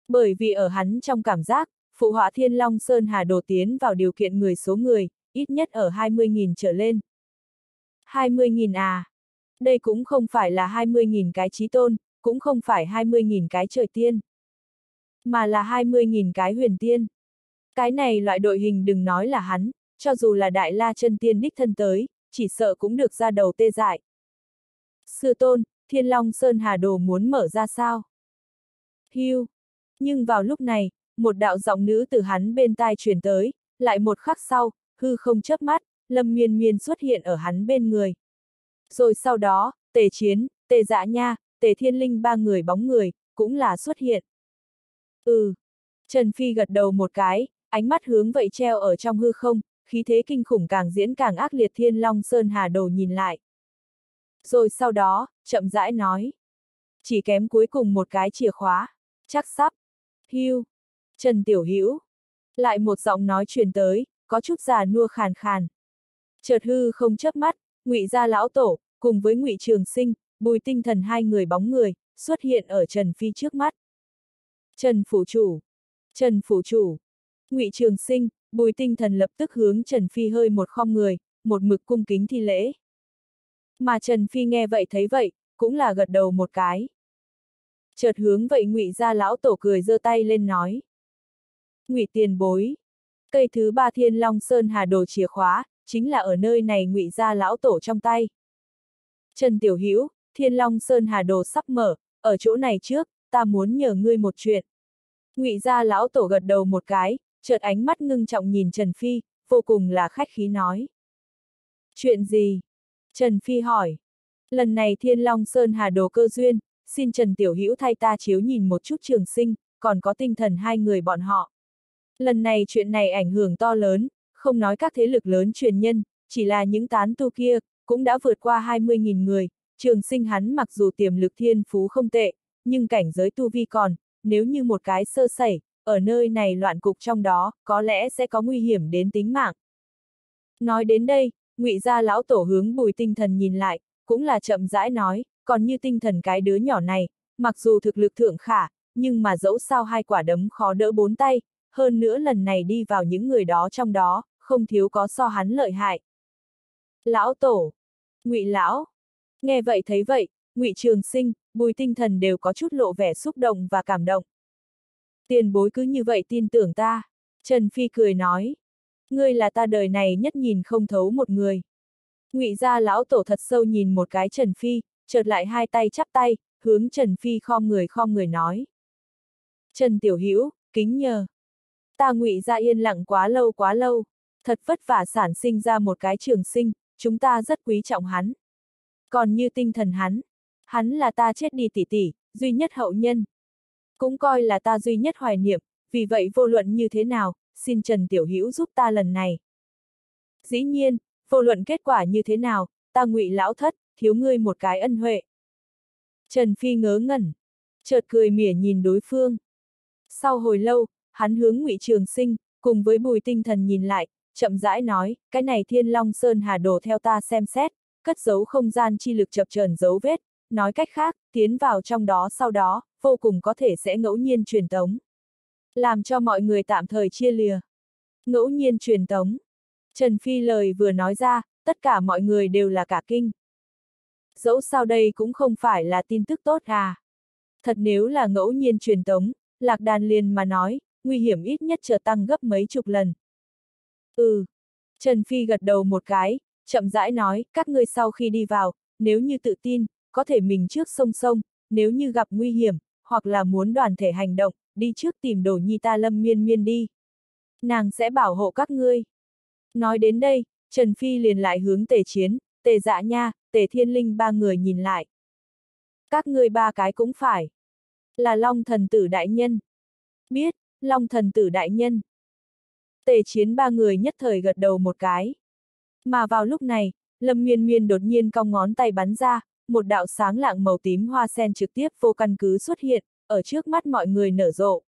Bởi vì ở hắn trong cảm giác, phụ họa Thiên Long Sơn Hà đổ tiến vào điều kiện người số người, ít nhất ở 20.000 trở lên. 20.000 à? Đây cũng không phải là 20.000 cái trí tôn, cũng không phải 20.000 cái trời tiên, mà là 20.000 cái huyền tiên. Cái này loại đội hình đừng nói là hắn, cho dù là đại la chân tiên đích thân tới, chỉ sợ cũng được ra đầu tê dại. Sư tôn, Thiên Long Sơn Hà Đồ muốn mở ra sao? Hưu. Nhưng vào lúc này, một đạo giọng nữ từ hắn bên tai truyền tới, lại một khắc sau, hư không chớp mắt, Lâm Miên Miên xuất hiện ở hắn bên người. Rồi sau đó, Tề Chiến, Tề Dạ Nha, Tề Thiên Linh ba người bóng người, cũng là xuất hiện. Ừ. Trần Phi gật đầu một cái, ánh mắt hướng vậy treo ở trong hư không, khí thế kinh khủng càng diễn càng ác liệt Thiên Long Sơn Hà Đồ nhìn lại. Rồi sau đó, chậm rãi nói. Chỉ kém cuối cùng một cái chìa khóa. Chắc sắp. Hưu. Trần Tiểu Hữu Lại một giọng nói truyền tới, có chút già nua khàn khàn. Chợt hư không chớp mắt, ngụy gia lão tổ, cùng với ngụy trường sinh, bùi tinh thần hai người bóng người, xuất hiện ở Trần Phi trước mắt. Trần Phủ Chủ. Trần Phủ Chủ. ngụy Trường Sinh, Bùi Tinh Thần lập tức hướng Trần Phi hơi một khom người, một mực cung kính thi lễ. Mà Trần Phi nghe vậy thấy vậy, cũng là gật đầu một cái. Chợt hướng vậy ngụy ra lão tổ cười giơ tay lên nói. Ngụy tiền bối. Cây thứ ba thiên long sơn hà đồ chìa khóa, chính là ở nơi này ngụy ra lão tổ trong tay. Trần Tiểu Hữu thiên long sơn hà đồ sắp mở, ở chỗ này trước, ta muốn nhờ ngươi một chuyện. Ngụy gia lão tổ gật đầu một cái, chợt ánh mắt ngưng trọng nhìn Trần Phi, vô cùng là khách khí nói. Chuyện gì? Trần Phi hỏi. Lần này Thiên Long Sơn Hà Đồ cơ duyên, xin Trần Tiểu Hữu thay ta chiếu nhìn một chút trường sinh, còn có tinh thần hai người bọn họ. Lần này chuyện này ảnh hưởng to lớn, không nói các thế lực lớn truyền nhân, chỉ là những tán tu kia, cũng đã vượt qua 20.000 người, trường sinh hắn mặc dù tiềm lực thiên phú không tệ, nhưng cảnh giới tu vi còn, nếu như một cái sơ sẩy, ở nơi này loạn cục trong đó, có lẽ sẽ có nguy hiểm đến tính mạng. Nói đến đây, ngụy gia lão tổ hướng bùi tinh thần nhìn lại, cũng là chậm rãi nói, còn như tinh thần cái đứa nhỏ này, mặc dù thực lực thượng khả, nhưng mà dẫu sao hai quả đấm khó đỡ bốn tay, hơn nữa lần này đi vào những người đó trong đó, không thiếu có so hắn lợi hại. Lão tổ, ngụy lão, nghe vậy thấy vậy, ngụy trường sinh, bùi tinh thần đều có chút lộ vẻ xúc động và cảm động. Tiền bối cứ như vậy tin tưởng ta. Trần Phi cười nói. Ngươi là ta đời này nhất nhìn không thấu một người. Ngụy gia lão tổ thật sâu nhìn một cái Trần Phi, chợt lại hai tay chắp tay, hướng Trần Phi khom người khom người nói. Trần Tiểu Hữu kính nhờ. Ta ngụy gia yên lặng quá lâu quá lâu, thật vất vả sản sinh ra một cái trường sinh, chúng ta rất quý trọng hắn. Còn như tinh thần hắn, hắn là ta chết đi tỷ tỷ, duy nhất hậu nhân. Cũng coi là ta duy nhất hoài niệm, vì vậy vô luận như thế nào, xin Trần Tiểu Hữu giúp ta lần này. Dĩ nhiên, vô luận kết quả như thế nào, ta ngụy lão thất, thiếu ngươi một cái ân huệ. Trần Phi ngớ ngẩn, chợt cười mỉa nhìn đối phương. Sau hồi lâu, hắn hướng ngụy Trường Sinh, cùng với bùi tinh thần nhìn lại, chậm rãi nói, cái này thiên long sơn hà đồ theo ta xem xét, cất giấu không gian chi lực chập trờn dấu vết, nói cách khác, tiến vào trong đó sau đó, vô cùng có thể sẽ ngẫu nhiên truyền tống. Làm cho mọi người tạm thời chia lìa. Ngẫu nhiên truyền tống. Trần Phi lời vừa nói ra, tất cả mọi người đều là cả kinh. Dẫu sao đây cũng không phải là tin tức tốt à. Thật nếu là ngẫu nhiên truyền tống, lạc đàn liền mà nói, nguy hiểm ít nhất trở tăng gấp mấy chục lần. Ừ. Trần Phi gật đầu một cái, chậm rãi nói, các ngươi sau khi đi vào, nếu như tự tin, có thể mình trước sông sông, nếu như gặp nguy hiểm, hoặc là muốn đoàn thể hành động, đi trước tìm đồ nhi ta lâm miên miên đi. Nàng sẽ bảo hộ các ngươi. Nói đến đây, Trần Phi liền lại hướng tề chiến, tề dạ nha, tề thiên linh ba người nhìn lại. Các ngươi ba cái cũng phải. Là Long thần tử đại nhân. Biết, Long thần tử đại nhân. Tề chiến ba người nhất thời gật đầu một cái. Mà vào lúc này, Lâm Miên Miên đột nhiên cong ngón tay bắn ra, một đạo sáng lạng màu tím hoa sen trực tiếp vô căn cứ xuất hiện, ở trước mắt mọi người nở rộ.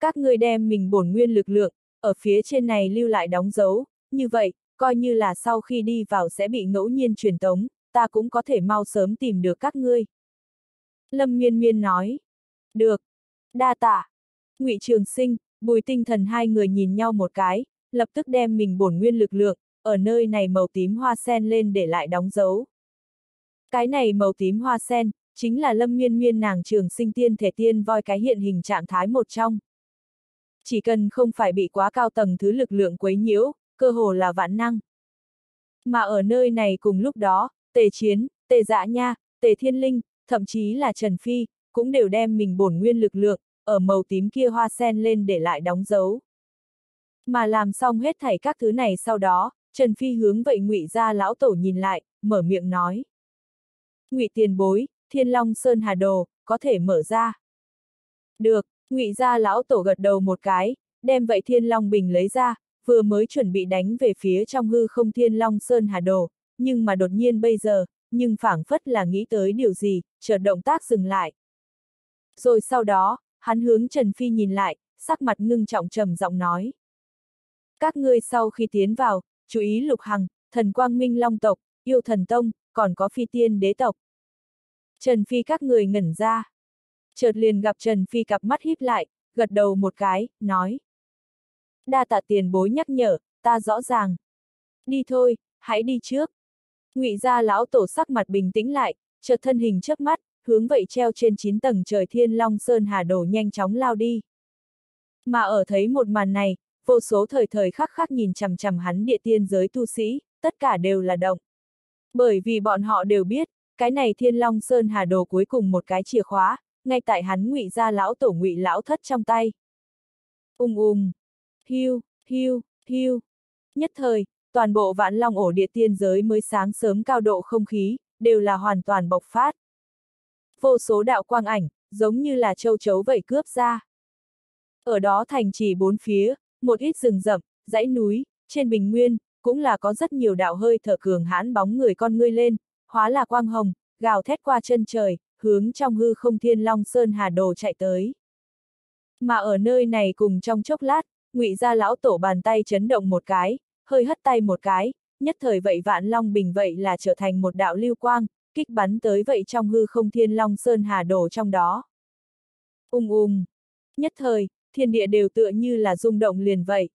Các ngươi đem mình bổn nguyên lực lượng, ở phía trên này lưu lại đóng dấu, như vậy, coi như là sau khi đi vào sẽ bị ngẫu nhiên truyền tống, ta cũng có thể mau sớm tìm được các ngươi. Lâm Miên Miên nói. Được. Đa tạ. Ngụy Trường Sinh, Bùi Tinh Thần hai người nhìn nhau một cái, lập tức đem mình bổn nguyên lực lượng, ở nơi này màu tím hoa sen lên để lại đóng dấu. Cái này màu tím hoa sen, chính là lâm miên miên nàng trường sinh tiên thể tiên voi cái hiện hình trạng thái một trong. Chỉ cần không phải bị quá cao tầng thứ lực lượng quấy nhiễu, cơ hồ là vạn năng. Mà ở nơi này cùng lúc đó, tề chiến, tề dạ nha, tề thiên linh, thậm chí là Trần Phi, cũng đều đem mình bổn nguyên lực lượng, ở màu tím kia hoa sen lên để lại đóng dấu. Mà làm xong hết thảy các thứ này sau đó, Trần Phi hướng vậy ngụy ra lão tổ nhìn lại, mở miệng nói. Ngụy tiền bối, Thiên Long Sơn Hà Đồ, có thể mở ra. Được, ngụy gia lão tổ gật đầu một cái, đem vậy Thiên Long Bình lấy ra, vừa mới chuẩn bị đánh về phía trong hư không Thiên Long Sơn Hà Đồ, nhưng mà đột nhiên bây giờ, nhưng phảng phất là nghĩ tới điều gì, chợt động tác dừng lại. Rồi sau đó, hắn hướng Trần Phi nhìn lại, sắc mặt ngưng trọng trầm giọng nói. Các ngươi sau khi tiến vào, chú ý lục hằng, thần quang minh long tộc, yêu thần tông, còn có phi tiên đế tộc. Trần Phi các người ngẩn ra. Chợt liền gặp Trần Phi cặp mắt híp lại, gật đầu một cái, nói. Đa tạ tiền bối nhắc nhở, ta rõ ràng. Đi thôi, hãy đi trước. Ngụy gia lão tổ sắc mặt bình tĩnh lại, chợt thân hình chớp mắt, hướng vậy treo trên 9 tầng trời thiên long sơn hà đổ nhanh chóng lao đi. Mà ở thấy một màn này, vô số thời thời khắc khắc nhìn chằm chằm hắn địa tiên giới tu sĩ, tất cả đều là động. Bởi vì bọn họ đều biết, cái này thiên long sơn hà đồ cuối cùng một cái chìa khóa, ngay tại hắn ngụy ra lão tổ ngụy lão thất trong tay. Ung ung, hiu, hiu, hiu. Nhất thời, toàn bộ vạn long ổ địa tiên giới mới sáng sớm cao độ không khí, đều là hoàn toàn bộc phát. Vô số đạo quang ảnh, giống như là châu chấu vậy cướp ra. Ở đó thành trì bốn phía, một ít rừng rậm, dãy núi, trên bình nguyên, cũng là có rất nhiều đạo hơi thở cường hãn bóng người con ngươi lên, hóa là quang hồng, gào thét qua chân trời, hướng trong hư không thiên long sơn hà đồ chạy tới. Mà ở nơi này cùng trong chốc lát, ngụy gia lão tổ bàn tay chấn động một cái, hơi hất tay một cái, nhất thời vậy vạn long bình vậy là trở thành một đạo lưu quang, kích bắn tới vậy trong hư không thiên long sơn hà đổ trong đó. Ung ung. Nhất thời, thiên địa đều tựa như là rung động liền vậy.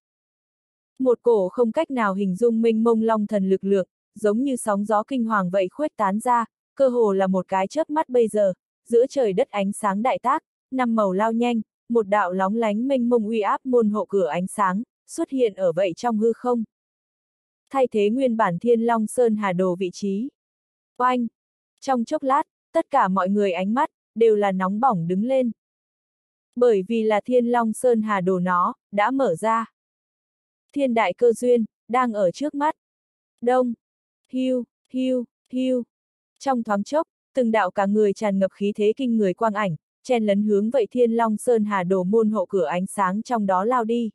Một cổ không cách nào hình dung minh mông long thần lực lượng, giống như sóng gió kinh hoàng vậy khuếch tán ra, cơ hồ là một cái chớp mắt bây giờ, giữa trời đất ánh sáng đại tác, năm màu lao nhanh, một đạo lóng lánh minh mông uy áp môn hộ cửa ánh sáng, xuất hiện ở vậy trong hư không. Thay thế nguyên bản thiên long sơn hà đồ vị trí. Oanh! Trong chốc lát, tất cả mọi người ánh mắt, đều là nóng bỏng đứng lên. Bởi vì là thiên long sơn hà đồ nó, đã mở ra. Thiên đại cơ duyên, đang ở trước mắt. Đông, hưu hưu hưu Trong thoáng chốc, từng đạo cả người tràn ngập khí thế kinh người quang ảnh, chen lấn hướng vậy thiên long sơn hà đồ môn hộ cửa ánh sáng trong đó lao đi.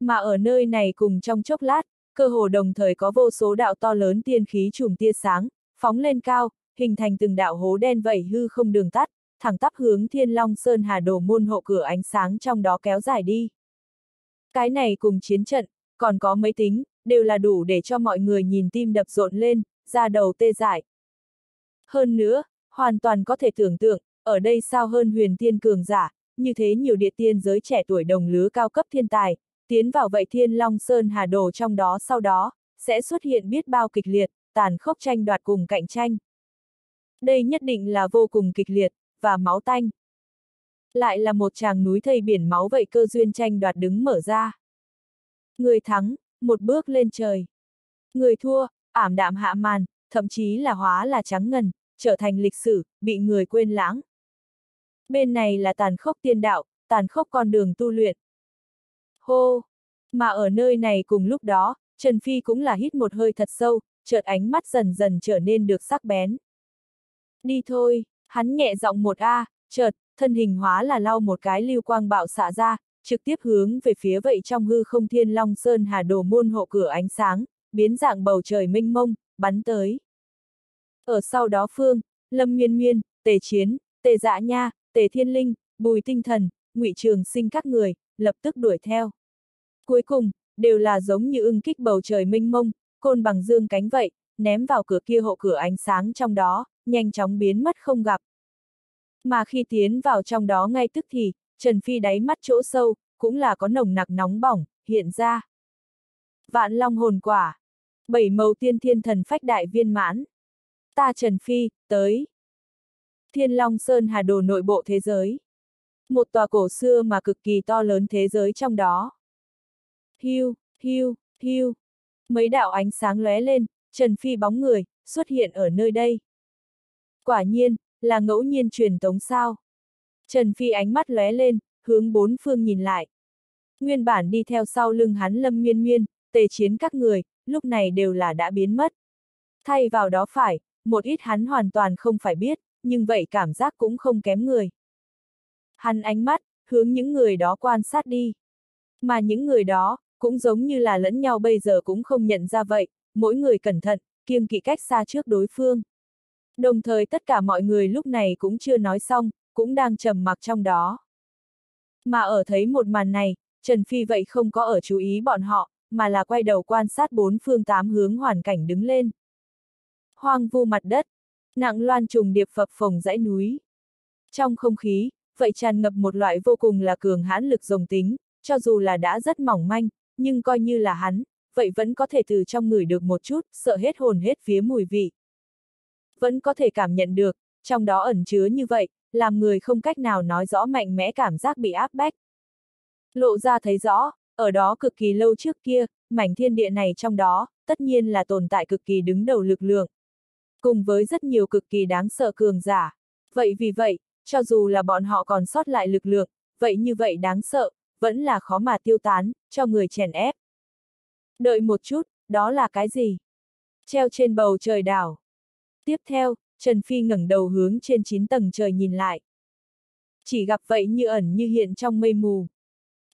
Mà ở nơi này cùng trong chốc lát, cơ hồ đồng thời có vô số đạo to lớn tiên khí trùm tia sáng, phóng lên cao, hình thành từng đạo hố đen vẩy hư không đường tắt, thẳng tắp hướng thiên long sơn hà đồ môn hộ cửa ánh sáng trong đó kéo dài đi. Cái này cùng chiến trận, còn có mấy tính, đều là đủ để cho mọi người nhìn tim đập rộn lên, ra đầu tê dại. Hơn nữa, hoàn toàn có thể tưởng tượng, ở đây sao hơn huyền tiên cường giả, như thế nhiều địa tiên giới trẻ tuổi đồng lứa cao cấp thiên tài, tiến vào vậy thiên long sơn hà đồ trong đó sau đó, sẽ xuất hiện biết bao kịch liệt, tàn khốc tranh đoạt cùng cạnh tranh. Đây nhất định là vô cùng kịch liệt, và máu tanh. Lại là một tràng núi thây biển máu vậy cơ duyên tranh đoạt đứng mở ra. Người thắng, một bước lên trời. Người thua, ảm đạm hạ màn, thậm chí là hóa là trắng ngần, trở thành lịch sử, bị người quên lãng. Bên này là tàn khốc tiên đạo, tàn khốc con đường tu luyện. Hô! Mà ở nơi này cùng lúc đó, Trần Phi cũng là hít một hơi thật sâu, chợt ánh mắt dần dần trở nên được sắc bén. Đi thôi, hắn nhẹ giọng một A, chợt, thân hình hóa là lau một cái lưu quang bạo xạ ra, trực tiếp hướng về phía vậy trong hư không thiên long sơn hà đồ môn hộ cửa ánh sáng, biến dạng bầu trời minh mông, bắn tới. Ở sau đó phương, Lâm Miên Miên, Tề Chiến, Tề Dạ Nha, Tề Thiên Linh, Bùi Tinh Thần, Ngụy Trường Sinh các người, lập tức đuổi theo. Cuối cùng, đều là giống như ưng kích bầu trời minh mông, côn bằng dương cánh vậy, ném vào cửa kia hộ cửa ánh sáng trong đó, nhanh chóng biến mất không gặp. Mà khi tiến vào trong đó ngay tức thì, Trần Phi đáy mắt chỗ sâu, cũng là có nồng nặc nóng bỏng, hiện ra. Vạn long hồn quả. Bảy màu tiên thiên thần phách đại viên mãn. Ta Trần Phi, tới. Thiên Long Sơn Hà Đồ nội bộ thế giới. Một tòa cổ xưa mà cực kỳ to lớn thế giới trong đó. Hiu, hiu, hiu. Mấy đạo ánh sáng lóe lên, Trần Phi bóng người, xuất hiện ở nơi đây. Quả nhiên, là ngẫu nhiên truyền tống sao. Trần Phi ánh mắt lóe lên, hướng bốn phương nhìn lại. Nguyên bản đi theo sau lưng hắn lâm miên miên, tề chiến các người, lúc này đều là đã biến mất. Thay vào đó phải, một ít hắn hoàn toàn không phải biết, nhưng vậy cảm giác cũng không kém người. Hắn ánh mắt, hướng những người đó quan sát đi. Mà những người đó, cũng giống như là lẫn nhau bây giờ cũng không nhận ra vậy, mỗi người cẩn thận, kiêng kỵ cách xa trước đối phương. Đồng thời tất cả mọi người lúc này cũng chưa nói xong, cũng đang trầm mặc trong đó. Mà ở thấy một màn này, Trần Phi vậy không có ở chú ý bọn họ, mà là quay đầu quan sát bốn phương tám hướng hoàn cảnh đứng lên. Hoang vu mặt đất, nặng loan trùng điệp phập phồng dãy núi. Trong không khí, vậy tràn ngập một loại vô cùng là cường hãn lực rồng tính, cho dù là đã rất mỏng manh, nhưng coi như là hắn, vậy vẫn có thể từ trong người được một chút, sợ hết hồn hết phía mùi vị. Vẫn có thể cảm nhận được, trong đó ẩn chứa như vậy, làm người không cách nào nói rõ mạnh mẽ cảm giác bị áp bách. Lộ ra thấy rõ, ở đó cực kỳ lâu trước kia, mảnh thiên địa này trong đó, tất nhiên là tồn tại cực kỳ đứng đầu lực lượng. Cùng với rất nhiều cực kỳ đáng sợ cường giả. Vậy vì vậy, cho dù là bọn họ còn sót lại lực lượng, vậy như vậy đáng sợ, vẫn là khó mà tiêu tán, cho người chèn ép. Đợi một chút, đó là cái gì? Treo trên bầu trời đảo. Tiếp theo, Trần Phi ngẩng đầu hướng trên 9 tầng trời nhìn lại. Chỉ gặp vậy như ẩn như hiện trong mây mù.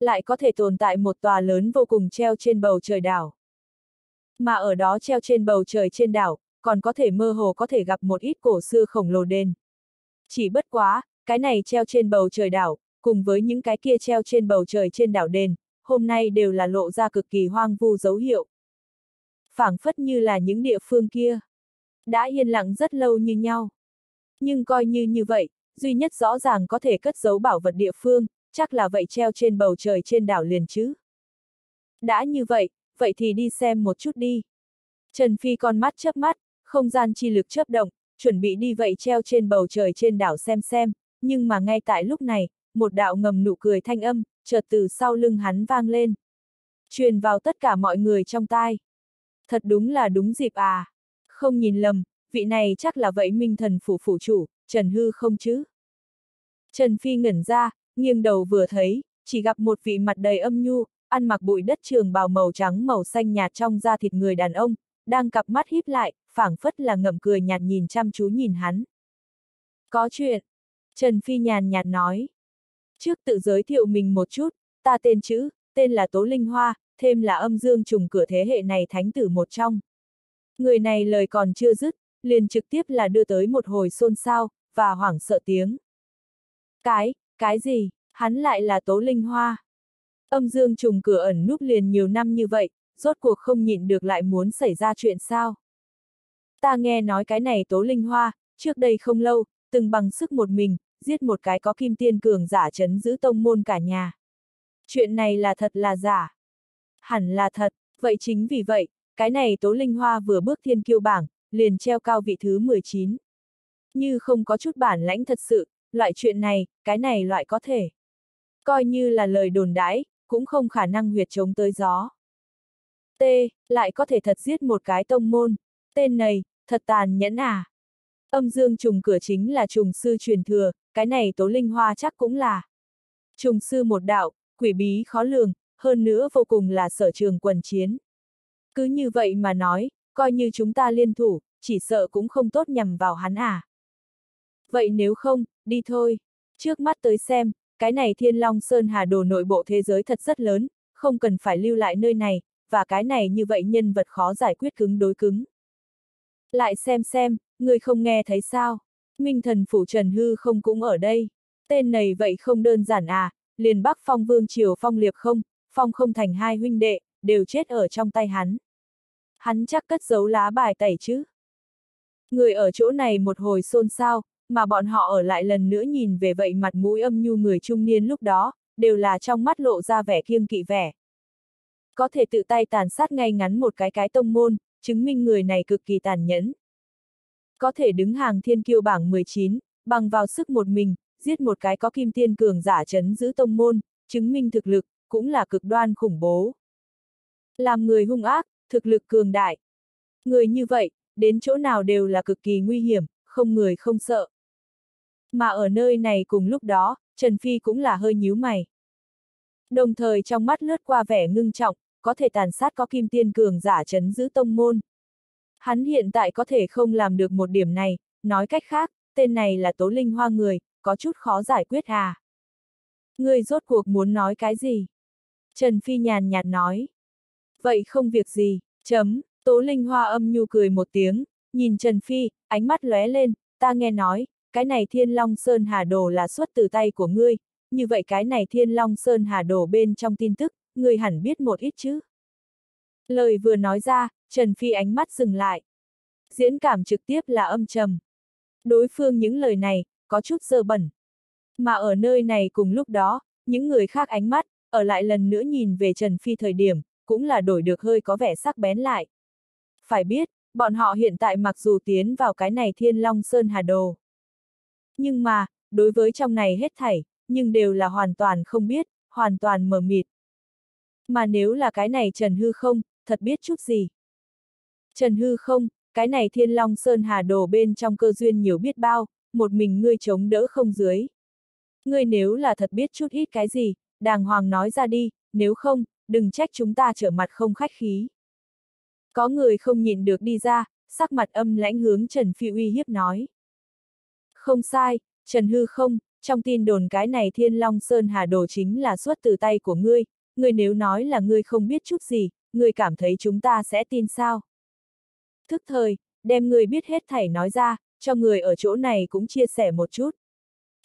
Lại có thể tồn tại một tòa lớn vô cùng treo trên bầu trời đảo. Mà ở đó treo trên bầu trời trên đảo, còn có thể mơ hồ có thể gặp một ít cổ xưa khổng lồ đền. Chỉ bất quá, cái này treo trên bầu trời đảo, cùng với những cái kia treo trên bầu trời trên đảo đền, hôm nay đều là lộ ra cực kỳ hoang vu dấu hiệu. phảng phất như là những địa phương kia. Đã yên lặng rất lâu như nhau. Nhưng coi như như vậy, duy nhất rõ ràng có thể cất giấu bảo vật địa phương, chắc là vậy treo trên bầu trời trên đảo liền chứ. Đã như vậy, vậy thì đi xem một chút đi. Trần Phi con mắt chớp mắt, không gian chi lực chớp động, chuẩn bị đi vậy treo trên bầu trời trên đảo xem xem, nhưng mà ngay tại lúc này, một đạo ngầm nụ cười thanh âm, chợt từ sau lưng hắn vang lên. Truyền vào tất cả mọi người trong tai. Thật đúng là đúng dịp à. Không nhìn lầm, vị này chắc là vậy minh thần phủ phủ chủ, Trần Hư không chứ? Trần Phi ngẩn ra, nghiêng đầu vừa thấy, chỉ gặp một vị mặt đầy âm nhu, ăn mặc bụi đất trường bào màu trắng màu xanh nhạt trong da thịt người đàn ông, đang cặp mắt híp lại, phảng phất là ngậm cười nhạt nhìn chăm chú nhìn hắn. Có chuyện. Trần Phi nhàn nhạt nói. Trước tự giới thiệu mình một chút, ta tên chữ, tên là Tố Linh Hoa, thêm là âm dương trùng cửa thế hệ này thánh tử một trong. Người này lời còn chưa dứt, liền trực tiếp là đưa tới một hồi xôn xao, và hoảng sợ tiếng. Cái, cái gì, hắn lại là Tố Linh Hoa. Âm dương trùng cửa ẩn núp liền nhiều năm như vậy, rốt cuộc không nhịn được lại muốn xảy ra chuyện sao. Ta nghe nói cái này tố linh hoa, trước đây không lâu, từng bằng sức một mình, giết một cái có kim tiên cường giả chấn giữ tông môn cả nhà. Chuyện này là thật là giả. Hẳn là thật, vậy chính vì vậy, cái này tố linh hoa vừa bước thiên kiêu bảng, liền treo cao vị thứ 19. Như không có chút bản lãnh thật sự, loại chuyện này, cái này loại có thể. Coi như là lời đồn đãi, cũng không khả năng huyệt chống tới gió. T, lại có thể thật giết một cái tông môn. Tên này, thật tàn nhẫn à. Âm dương trùng cửa chính là trùng sư truyền thừa, cái này tố linh hoa chắc cũng là. Trùng sư một đạo, quỷ bí khó lường, hơn nữa vô cùng là sở trường quần chiến. Cứ như vậy mà nói, coi như chúng ta liên thủ, chỉ sợ cũng không tốt nhằm vào hắn à. Vậy nếu không, đi thôi. Trước mắt tới xem, cái này Thiên Long Sơn Hà Đồ nội bộ thế giới thật rất lớn, không cần phải lưu lại nơi này, và cái này như vậy nhân vật khó giải quyết cứng đối cứng. Lại xem xem, người không nghe thấy sao? Minh thần phủ Trần Hư không cũng ở đây. Tên này vậy không đơn giản à, liền Bắc Phong Vương Triều Phong Liệp không, Phong không thành hai huynh đệ, đều chết ở trong tay hắn. Hắn chắc cất giấu lá bài tẩy chứ. Người ở chỗ này một hồi xôn xao, mà bọn họ ở lại lần nữa nhìn về vậy mặt mũi âm nhu người trung niên lúc đó, đều là trong mắt lộ ra vẻ kiêng kỵ vẻ. Có thể tự tay tàn sát ngay ngắn một cái cái tông môn, chứng minh người này cực kỳ tàn nhẫn. Có thể đứng hàng thiên kiêu bảng 19, bằng vào sức một mình, giết một cái có kim tiên cường giả chấn giữ tông môn, chứng minh thực lực, cũng là cực đoan khủng bố. Làm người hung ác, thực lực cường đại. Người như vậy, đến chỗ nào đều là cực kỳ nguy hiểm, không người không sợ. Mà ở nơi này cùng lúc đó, Trần Phi cũng là hơi nhíu mày. Đồng thời trong mắt lướt qua vẻ ngưng trọng, có thể tàn sát có kim tiên cường giả chấn giữ tông môn. Hắn hiện tại có thể không làm được một điểm này, nói cách khác, tên này là tố linh hoa người, có chút khó giải quyết à. Người rốt cuộc muốn nói cái gì? Trần Phi nhàn nhạt nói. Vậy không việc gì, chấm, tố linh hoa âm nhu cười một tiếng, nhìn Trần Phi, ánh mắt lóe lên, ta nghe nói, cái này thiên long sơn hà đồ là xuất từ tay của ngươi, như vậy cái này thiên long sơn hà đồ bên trong tin tức, ngươi hẳn biết một ít chứ. Lời vừa nói ra, Trần Phi ánh mắt dừng lại. Diễn cảm trực tiếp là âm trầm. Đối phương những lời này, có chút dơ bẩn. Mà ở nơi này cùng lúc đó, những người khác ánh mắt, ở lại lần nữa nhìn về Trần Phi thời điểm, cũng là đổi được hơi có vẻ sắc bén lại. Phải biết, bọn họ hiện tại mặc dù tiến vào cái này thiên long sơn hà đồ. Nhưng mà, đối với trong này hết thảy, nhưng đều là hoàn toàn không biết, hoàn toàn mờ mịt. Mà nếu là cái này Trần Hư không, thật biết chút gì. Trần Hư không, cái này thiên long sơn hà đồ bên trong cơ duyên nhiều biết bao, một mình ngươi chống đỡ không dưới. Ngươi nếu là thật biết chút ít cái gì, đàng hoàng nói ra đi, nếu không, đừng trách chúng ta trở mặt không khách khí. Có người không nhìn được đi ra, sắc mặt âm lãnh hướng Trần Phi uy hiếp nói. Không sai, Trần Hư không, trong tin đồn cái này Thiên Long Sơn Hà Đồ chính là xuất từ tay của ngươi, ngươi nếu nói là ngươi không biết chút gì, ngươi cảm thấy chúng ta sẽ tin sao? Thức thời, đem người biết hết thảy nói ra, cho người ở chỗ này cũng chia sẻ một chút.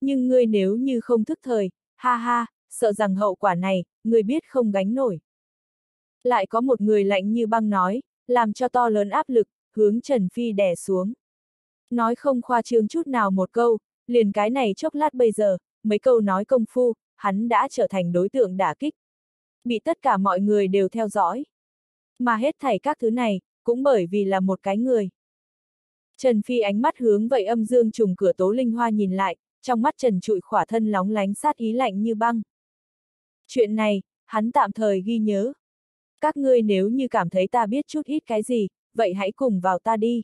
Nhưng ngươi nếu như không thức thời, ha ha, sợ rằng hậu quả này, người biết không gánh nổi. Lại có một người lạnh như băng nói, làm cho to lớn áp lực, hướng Trần Phi đè xuống. Nói không khoa trương chút nào một câu, liền cái này chốc lát bây giờ, mấy câu nói công phu, hắn đã trở thành đối tượng đả kích. Bị tất cả mọi người đều theo dõi. Mà hết thảy các thứ này, cũng bởi vì là một cái người. Trần Phi ánh mắt hướng vậy âm dương trùng cửa tố linh hoa nhìn lại, trong mắt Trần trụi khỏa thân lóng lánh sát ý lạnh như băng. Chuyện này, hắn tạm thời ghi nhớ. Các ngươi nếu như cảm thấy ta biết chút ít cái gì, vậy hãy cùng vào ta đi.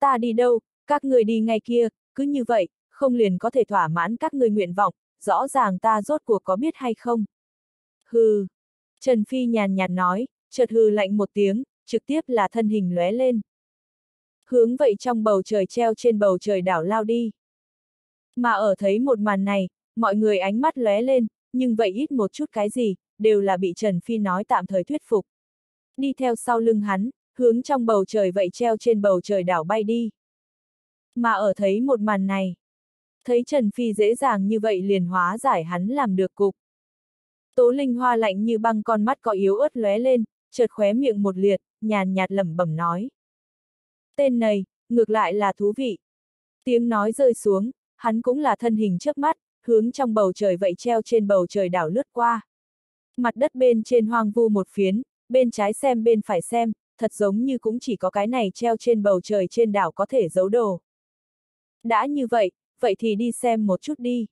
Ta đi đâu, các ngươi đi ngay kia, cứ như vậy, không liền có thể thỏa mãn các ngươi nguyện vọng, rõ ràng ta rốt cuộc có biết hay không. Hừ. Trần Phi nhàn nhạt nói, chợt hừ lạnh một tiếng, trực tiếp là thân hình lóe lên. Hướng vậy trong bầu trời treo trên bầu trời đảo lao đi. Mà ở thấy một màn này, mọi người ánh mắt lóe lên, nhưng vậy ít một chút cái gì, đều là bị Trần Phi nói tạm thời thuyết phục. Đi theo sau lưng hắn, hướng trong bầu trời vậy treo trên bầu trời đảo bay đi. Mà ở thấy một màn này, thấy Trần Phi dễ dàng như vậy liền hóa giải hắn làm được cục. Tố Linh Hoa lạnh như băng con mắt có yếu ớt lóe lên, chợt khóe miệng một liệt, nhàn nhạt lẩm bẩm nói. Tên này, ngược lại là thú vị. Tiếng nói rơi xuống, hắn cũng là thân hình trước mắt, hướng trong bầu trời vậy treo trên bầu trời đảo lướt qua. Mặt đất bên trên hoang vu một phiến, bên trái xem bên phải xem, thật giống như cũng chỉ có cái này treo trên bầu trời trên đảo có thể giấu đồ. Đã như vậy, vậy thì đi xem một chút đi.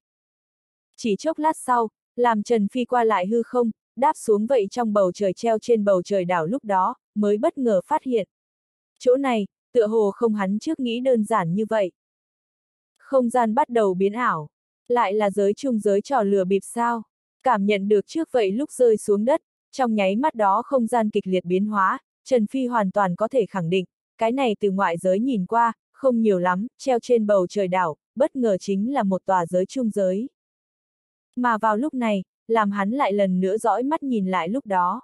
Chỉ chốc lát sau, làm Trần Phi qua lại hư không, đáp xuống vậy trong bầu trời treo trên bầu trời đảo lúc đó, mới bất ngờ phát hiện. Chỗ này, tựa hồ không hắn trước nghĩ đơn giản như vậy. Không gian bắt đầu biến ảo. Lại là giới chung giới trò lừa bịp sao? Cảm nhận được trước vậy lúc rơi xuống đất, trong nháy mắt đó không gian kịch liệt biến hóa, Trần Phi hoàn toàn có thể khẳng định, cái này từ ngoại giới nhìn qua, không nhiều lắm, treo trên bầu trời đảo, bất ngờ chính là một tòa giới chung giới. Mà vào lúc này, làm hắn lại lần nữa dõi mắt nhìn lại lúc đó.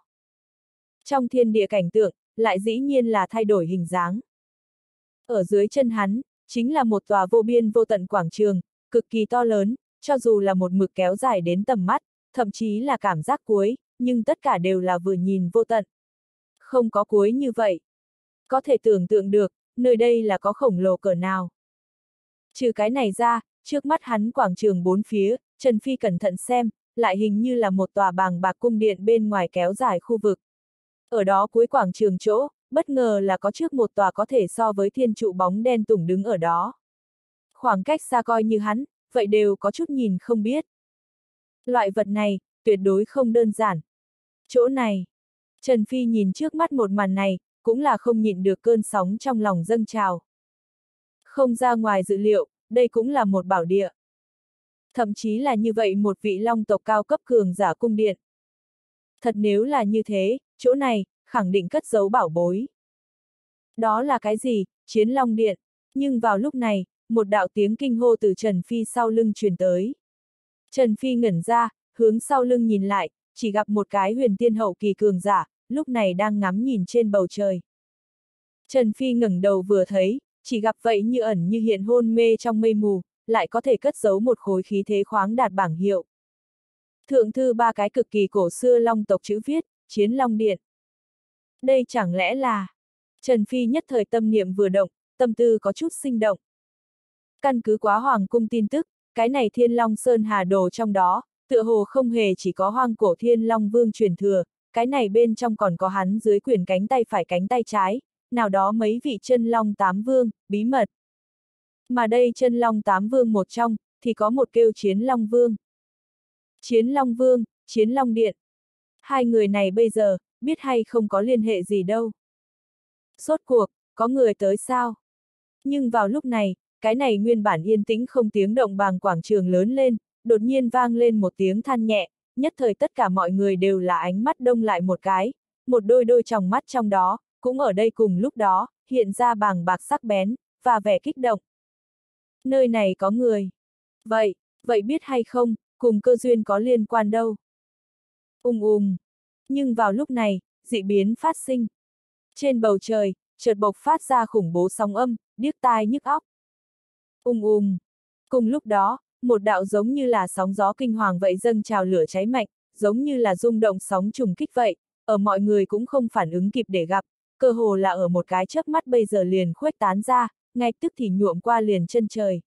Trong thiên địa cảnh tượng, lại dĩ nhiên là thay đổi hình dáng. Ở dưới chân hắn, chính là một tòa vô biên vô tận quảng trường, cực kỳ to lớn, cho dù là một mực kéo dài đến tầm mắt, thậm chí là cảm giác cuối, nhưng tất cả đều là vừa nhìn vô tận. Không có cuối như vậy. Có thể tưởng tượng được, nơi đây là có khổng lồ cỡ nào. Trừ cái này ra, trước mắt hắn quảng trường bốn phía, Trần Phi cẩn thận xem, lại hình như là một tòa bàng bạc cung điện bên ngoài kéo dài khu vực. Ở đó cuối quảng trường chỗ, bất ngờ là có trước một tòa có thể so với thiên trụ bóng đen tủng đứng ở đó. Khoảng cách xa coi như hắn, vậy đều có chút nhìn không biết. Loại vật này, tuyệt đối không đơn giản. Chỗ này, Trần Phi nhìn trước mắt một màn này, cũng là không nhịn được cơn sóng trong lòng dâng trào. Không ra ngoài dự liệu, đây cũng là một bảo địa. Thậm chí là như vậy một vị long tộc cao cấp cường giả cung điện. Thật nếu là như thế, chỗ này, khẳng định cất giấu bảo bối. Đó là cái gì? Chiến long điện. Nhưng vào lúc này, một đạo tiếng kinh hô từ Trần Phi sau lưng truyền tới. Trần Phi ngẩn ra, hướng sau lưng nhìn lại, chỉ gặp một cái huyền tiên hậu kỳ cường giả, lúc này đang ngắm nhìn trên bầu trời. Trần Phi ngẩng đầu vừa thấy, chỉ gặp vậy như ẩn như hiện hôn mê trong mây mù, lại có thể cất giấu một khối khí thế khoáng đạt bảng hiệu. Thượng thư ba cái cực kỳ cổ xưa long tộc chữ viết, chiến long điện. Đây chẳng lẽ là... Trần Phi nhất thời tâm niệm vừa động, tâm tư có chút sinh động. Căn cứ quá hoàng cung tin tức, cái này thiên long sơn hà đồ trong đó, tựa hồ không hề chỉ có hoang cổ thiên long vương truyền thừa, cái này bên trong còn có hắn dưới quyền cánh tay phải cánh tay trái, nào đó mấy vị chân long tám vương, bí mật. Mà đây chân long tám vương một trong, thì có một kêu chiến long vương. Chiến long vương, chiến long điện. Hai người này bây giờ, biết hay không có liên hệ gì đâu. Sốt cuộc, có người tới sao? Nhưng vào lúc này, cái này nguyên bản yên tĩnh không tiếng động bàng quảng trường lớn lên, đột nhiên vang lên một tiếng than nhẹ, nhất thời tất cả mọi người đều là ánh mắt đông lại một cái, một đôi đôi tròng mắt trong đó, cũng ở đây cùng lúc đó, hiện ra bàng bạc sắc bén, và vẻ kích động. Nơi này có người. Vậy, vậy biết hay không, cùng cơ duyên có liên quan đâu. Ung um ung. Um. Nhưng vào lúc này, dị biến phát sinh. Trên bầu trời, chợt bộc phát ra khủng bố sóng âm, điếc tai nhức óc. Ung um ung. Cùng lúc đó, một đạo giống như là sóng gió kinh hoàng vậy dâng trào lửa cháy mạnh, giống như là rung động sóng trùng kích vậy, ở mọi người cũng không phản ứng kịp để gặp, cơ hồ là ở một cái chớp mắt bây giờ liền khuếch tán ra, ngay tức thì nhuộm qua liền chân trời.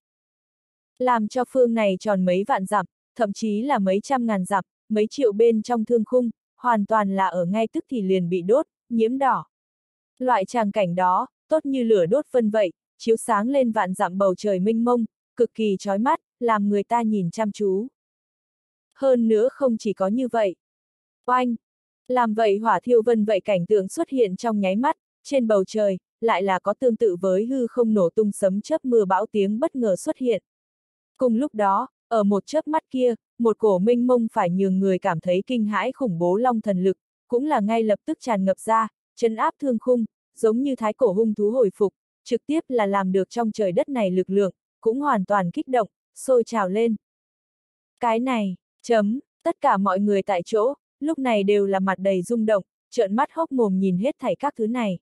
Làm cho phương này tròn mấy vạn dặm, thậm chí là mấy trăm ngàn dặm, mấy triệu bên trong thương khung, hoàn toàn là ở ngay tức thì liền bị đốt, nhiễm đỏ. Loại tràng cảnh đó, tốt như lửa đốt phân vậy, chiếu sáng lên vạn dặm bầu trời minh mông, cực kỳ chói mắt, làm người ta nhìn chăm chú. Hơn nữa không chỉ có như vậy. Oanh! Làm vậy hỏa thiêu vân vậy cảnh tượng xuất hiện trong nháy mắt, trên bầu trời, lại là có tương tự với hư không nổ tung sấm chớp mưa bão tiếng bất ngờ xuất hiện. Cùng lúc đó, ở một chớp mắt kia, một cổ minh mông phải nhường người cảm thấy kinh hãi khủng bố long thần lực, cũng là ngay lập tức tràn ngập ra, chân áp thương khung, giống như thái cổ hung thú hồi phục, trực tiếp là làm được trong trời đất này lực lượng, cũng hoàn toàn kích động, sôi trào lên. Cái này, chấm, tất cả mọi người tại chỗ, lúc này đều là mặt đầy rung động, trợn mắt hốc mồm nhìn hết thảy các thứ này.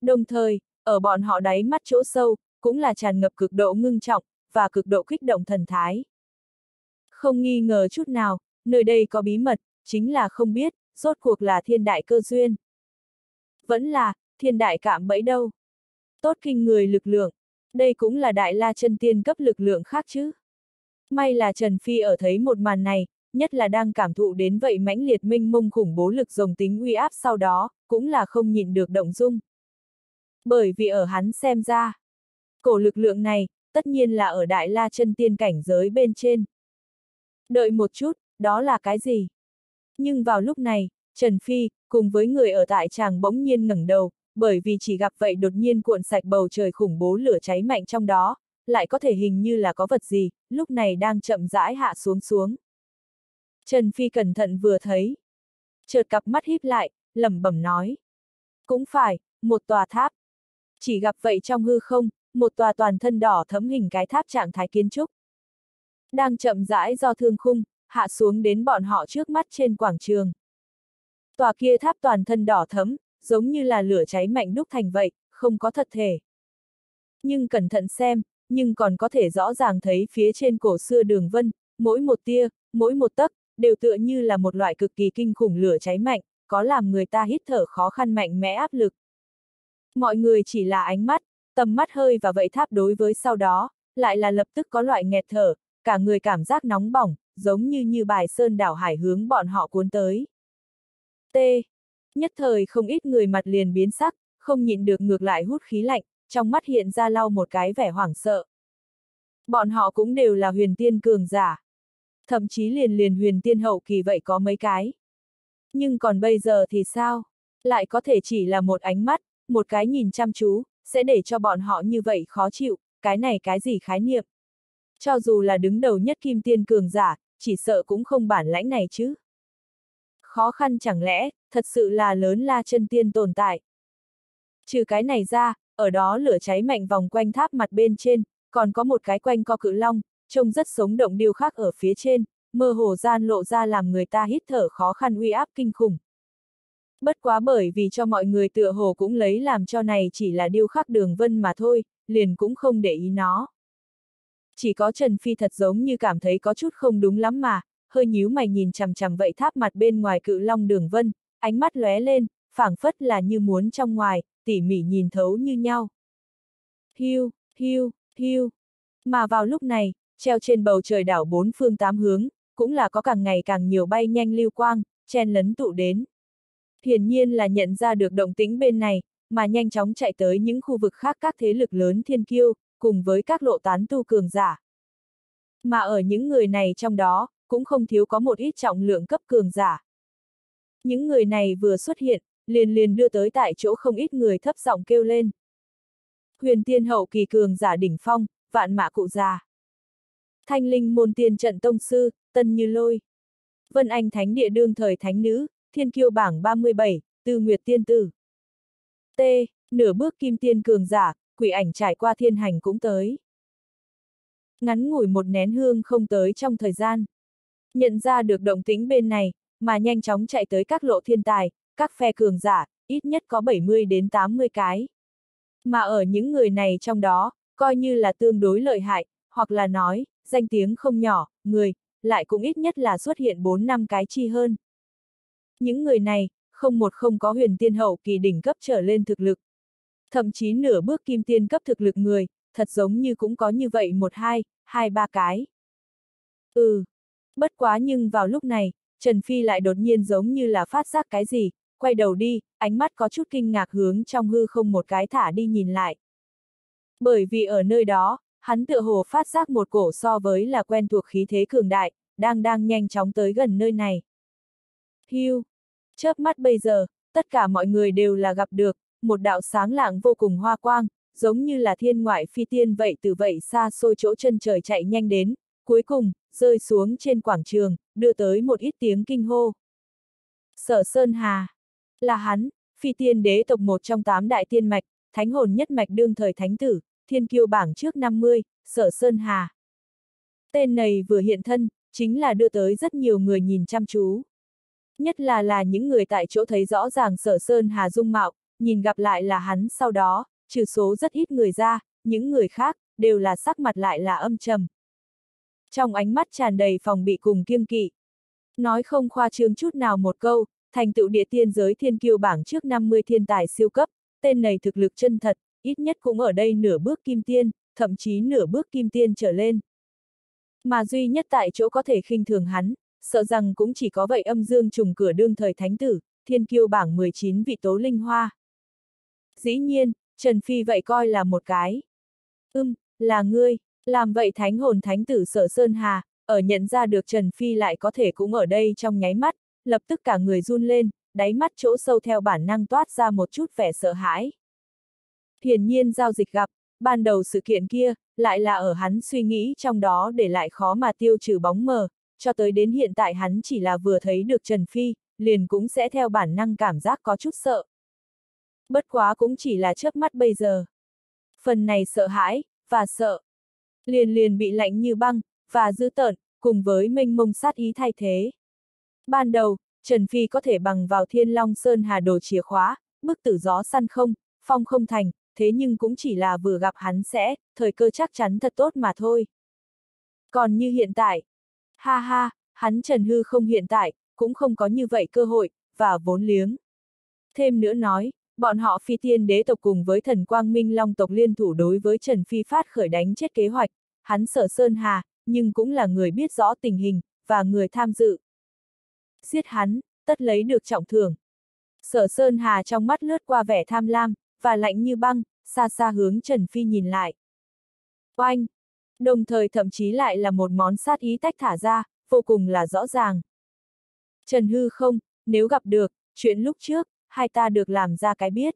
Đồng thời, ở bọn họ đáy mắt chỗ sâu, cũng là tràn ngập cực độ ngưng trọng, và cực độ kích động thần thái. Không nghi ngờ chút nào, nơi đây có bí mật, chính là không biết, rốt cuộc là thiên đại cơ duyên. Vẫn là, thiên đại cạm bẫy đâu. Tốt kinh người lực lượng, đây cũng là đại la chân tiên cấp lực lượng khác chứ. May là Trần Phi ở thấy một màn này, nhất là đang cảm thụ đến vậy mãnh liệt minh mông khủng bố lực rồng tính uy áp sau đó, cũng là không nhìn được động dung. Bởi vì ở hắn xem ra, cổ lực lượng này, tất nhiên là ở đại la chân tiên cảnh giới bên trên. Đợi một chút, đó là cái gì? Nhưng vào lúc này, Trần Phi, cùng với người ở tại tràng bỗng nhiên ngẩng đầu, bởi vì chỉ gặp vậy đột nhiên cuộn sạch bầu trời khủng bố lửa cháy mạnh trong đó, lại có thể hình như là có vật gì, lúc này đang chậm rãi hạ xuống xuống. Trần Phi cẩn thận vừa thấy. Chợt cặp mắt híp lại, lẩm bẩm nói. Cũng phải, một tòa tháp. Chỉ gặp vậy trong hư không, một tòa toàn thân đỏ thấm hình cái tháp trạng thái kiến trúc. Đang chậm rãi do thương khung, hạ xuống đến bọn họ trước mắt trên quảng trường. Tòa kia tháp toàn thân đỏ thấm, giống như là lửa cháy mạnh đúc thành vậy, không có thật thể. Nhưng cẩn thận xem, nhưng còn có thể rõ ràng thấy phía trên cổ xưa đường vân, mỗi một tia, mỗi một tấc, đều tựa như là một loại cực kỳ kinh khủng lửa cháy mạnh, có làm người ta hít thở khó khăn mạnh mẽ áp lực. Mọi người chỉ là ánh mắt, tầm mắt hơi và vậy tháp đối với sau đó, lại là lập tức có loại nghẹt thở, cả người cảm giác nóng bỏng, giống như như bài sơn đảo hải hướng bọn họ cuốn tới. T. Nhất thời không ít người mặt liền biến sắc, không nhịn được ngược lại hút khí lạnh, trong mắt hiện ra lau một cái vẻ hoảng sợ. Bọn họ cũng đều là huyền tiên cường giả. Thậm chí liền liền huyền tiên hậu kỳ vậy có mấy cái. Nhưng còn bây giờ thì sao? Lại có thể chỉ là một ánh mắt, một cái nhìn chăm chú, sẽ để cho bọn họ như vậy khó chịu, cái này cái gì khái niệm. Cho dù là đứng đầu nhất kim tiên cường giả, chỉ sợ cũng không bản lãnh này chứ. Khó khăn chẳng lẽ, thật sự là lớn la chân tiên tồn tại. Trừ cái này ra, ở đó lửa cháy mạnh vòng quanh tháp mặt bên trên, còn có một cái quanh co cự long, trông rất sống động điêu khắc ở phía trên, mơ hồ gian lộ ra làm người ta hít thở khó khăn uy áp kinh khủng. Bất quá bởi vì cho mọi người tựa hồ cũng lấy làm cho này chỉ là điêu khắc đường vân mà thôi, liền cũng không để ý nó. Chỉ có Trần Phi thật giống như cảm thấy có chút không đúng lắm mà, hơi nhíu mày nhìn chằm chằm vậy tháp mặt bên ngoài cự long đường vân, ánh mắt lóe lên, phảng phất là như muốn trong ngoài, tỉ mỉ nhìn thấu như nhau. Hiu, hiu, hiu. Mà vào lúc này, treo trên bầu trời đảo bốn phương tám hướng, cũng là có càng ngày càng nhiều bay nhanh lưu quang, chen lấn tụ đến. Hiển nhiên là nhận ra được động tĩnh bên này, mà nhanh chóng chạy tới những khu vực khác các thế lực lớn thiên kiêu, cùng với các lộ tán tu cường giả. Mà ở những người này trong đó, cũng không thiếu có một ít trọng lượng cấp cường giả. Những người này vừa xuất hiện, liền liền đưa tới tại chỗ không ít người thấp giọng kêu lên. Huyền tiên hậu kỳ cường giả đỉnh phong, vạn mã cụ già. Thanh linh môn tiên trận tông sư, tân như lôi. Vân Anh thánh địa đương thời thánh nữ, thiên kiêu bảng 37, tư nguyệt tiên tử. T, nửa bước kim tiên cường giả, quỷ ảnh trải qua thiên hành cũng tới. Ngắn ngủi một nén hương không tới trong thời gian. Nhận ra được động tính bên này, mà nhanh chóng chạy tới các lộ thiên tài, các phe cường giả, ít nhất có 70 đến 80 cái. Mà ở những người này trong đó, coi như là tương đối lợi hại, hoặc là nói, danh tiếng không nhỏ, người, lại cũng ít nhất là xuất hiện 4 năm cái chi hơn. Những người này, không một không có huyền tiên hậu kỳ đỉnh cấp trở lên thực lực. Thậm chí nửa bước kim tiên cấp thực lực người, thật giống như cũng có như vậy một hai, hai ba cái. Ừ. Bất quá nhưng vào lúc này, Trần Phi lại đột nhiên giống như là phát giác cái gì, quay đầu đi, ánh mắt có chút kinh ngạc hướng trong hư không một cái thả đi nhìn lại. Bởi vì ở nơi đó, hắn tựa hồ phát giác một cổ so với là quen thuộc khí thế cường đại, đang đang nhanh chóng tới gần nơi này. Hiu! Chớp mắt bây giờ, tất cả mọi người đều là gặp được, một đạo sáng lạng vô cùng hoa quang, giống như là thiên ngoại phi tiên vậy từ vậy xa xôi chỗ chân trời chạy nhanh đến, cuối cùng, rơi xuống trên quảng trường, đưa tới một ít tiếng kinh hô. Sở Sơn Hà, là hắn, phi tiên đế tộc một trong tám đại tiên mạch, thánh hồn nhất mạch đương thời thánh tử, thiên kiêu bảng trước 50, Sở Sơn Hà. Tên này vừa hiện thân, chính là đưa tới rất nhiều người nhìn chăm chú. Nhất là là những người tại chỗ thấy rõ ràng Sở Sơn Hà dung mạo, nhìn gặp lại là hắn sau đó, trừ số rất ít người ra, những người khác, đều là sắc mặt lại là âm trầm. Trong ánh mắt tràn đầy phòng bị cùng kiêng kỵ. Nói không khoa trương chút nào một câu, thành tựu địa tiên giới thiên kiêu bảng trước 50 thiên tài siêu cấp, tên này thực lực chân thật, ít nhất cũng ở đây nửa bước kim tiên, thậm chí nửa bước kim tiên trở lên. Mà duy nhất tại chỗ có thể khinh thường hắn, sợ rằng cũng chỉ có vậy âm dương trùng cửa đương thời thánh tử, thiên kiêu bảng 19 vị tố linh hoa. Dĩ nhiên, Trần Phi vậy coi là một cái. Ưm, là ngươi, làm vậy thánh hồn thánh tử sở Sơn Hà, ở nhận ra được Trần Phi lại có thể cũng ở đây trong nháy mắt, lập tức cả người run lên, đáy mắt chỗ sâu theo bản năng toát ra một chút vẻ sợ hãi. Hiển nhiên giao dịch gặp, ban đầu sự kiện kia, lại là ở hắn suy nghĩ trong đó để lại khó mà tiêu trừ bóng mờ, cho tới đến hiện tại hắn chỉ là vừa thấy được Trần Phi, liền cũng sẽ theo bản năng cảm giác có chút sợ. Bất quá cũng chỉ là chớp mắt bây giờ. Phần này sợ hãi, và sợ. Liền liền bị lạnh như băng, và dữ tợn, cùng với mênh mông sát ý thay thế. Ban đầu, Trần Phi có thể bằng vào Thiên Long Sơn Hà đồ chìa khóa, bức tử gió săn không, phong không thành, thế nhưng cũng chỉ là vừa gặp hắn sẽ, thời cơ chắc chắn thật tốt mà thôi. Còn như hiện tại, ha ha, hắn Trần Hư không hiện tại, cũng không có như vậy cơ hội, và vốn liếng. Thêm nữa nói, bọn họ phi tiên đế tộc cùng với thần quang minh long tộc liên thủ đối với Trần Phi phát khởi đánh chết kế hoạch, hắn sở Sơn Hà, nhưng cũng là người biết rõ tình hình, và người tham dự. Giết hắn, tất lấy được trọng thưởng. Sở Sơn Hà trong mắt lướt qua vẻ tham lam, và lạnh như băng, xa xa hướng Trần Phi nhìn lại. Oanh! Đồng thời thậm chí lại là một món sát ý tách thả ra, vô cùng là rõ ràng. Trần Hư không, nếu gặp được, chuyện lúc trước, hai ta được làm ra cái biết.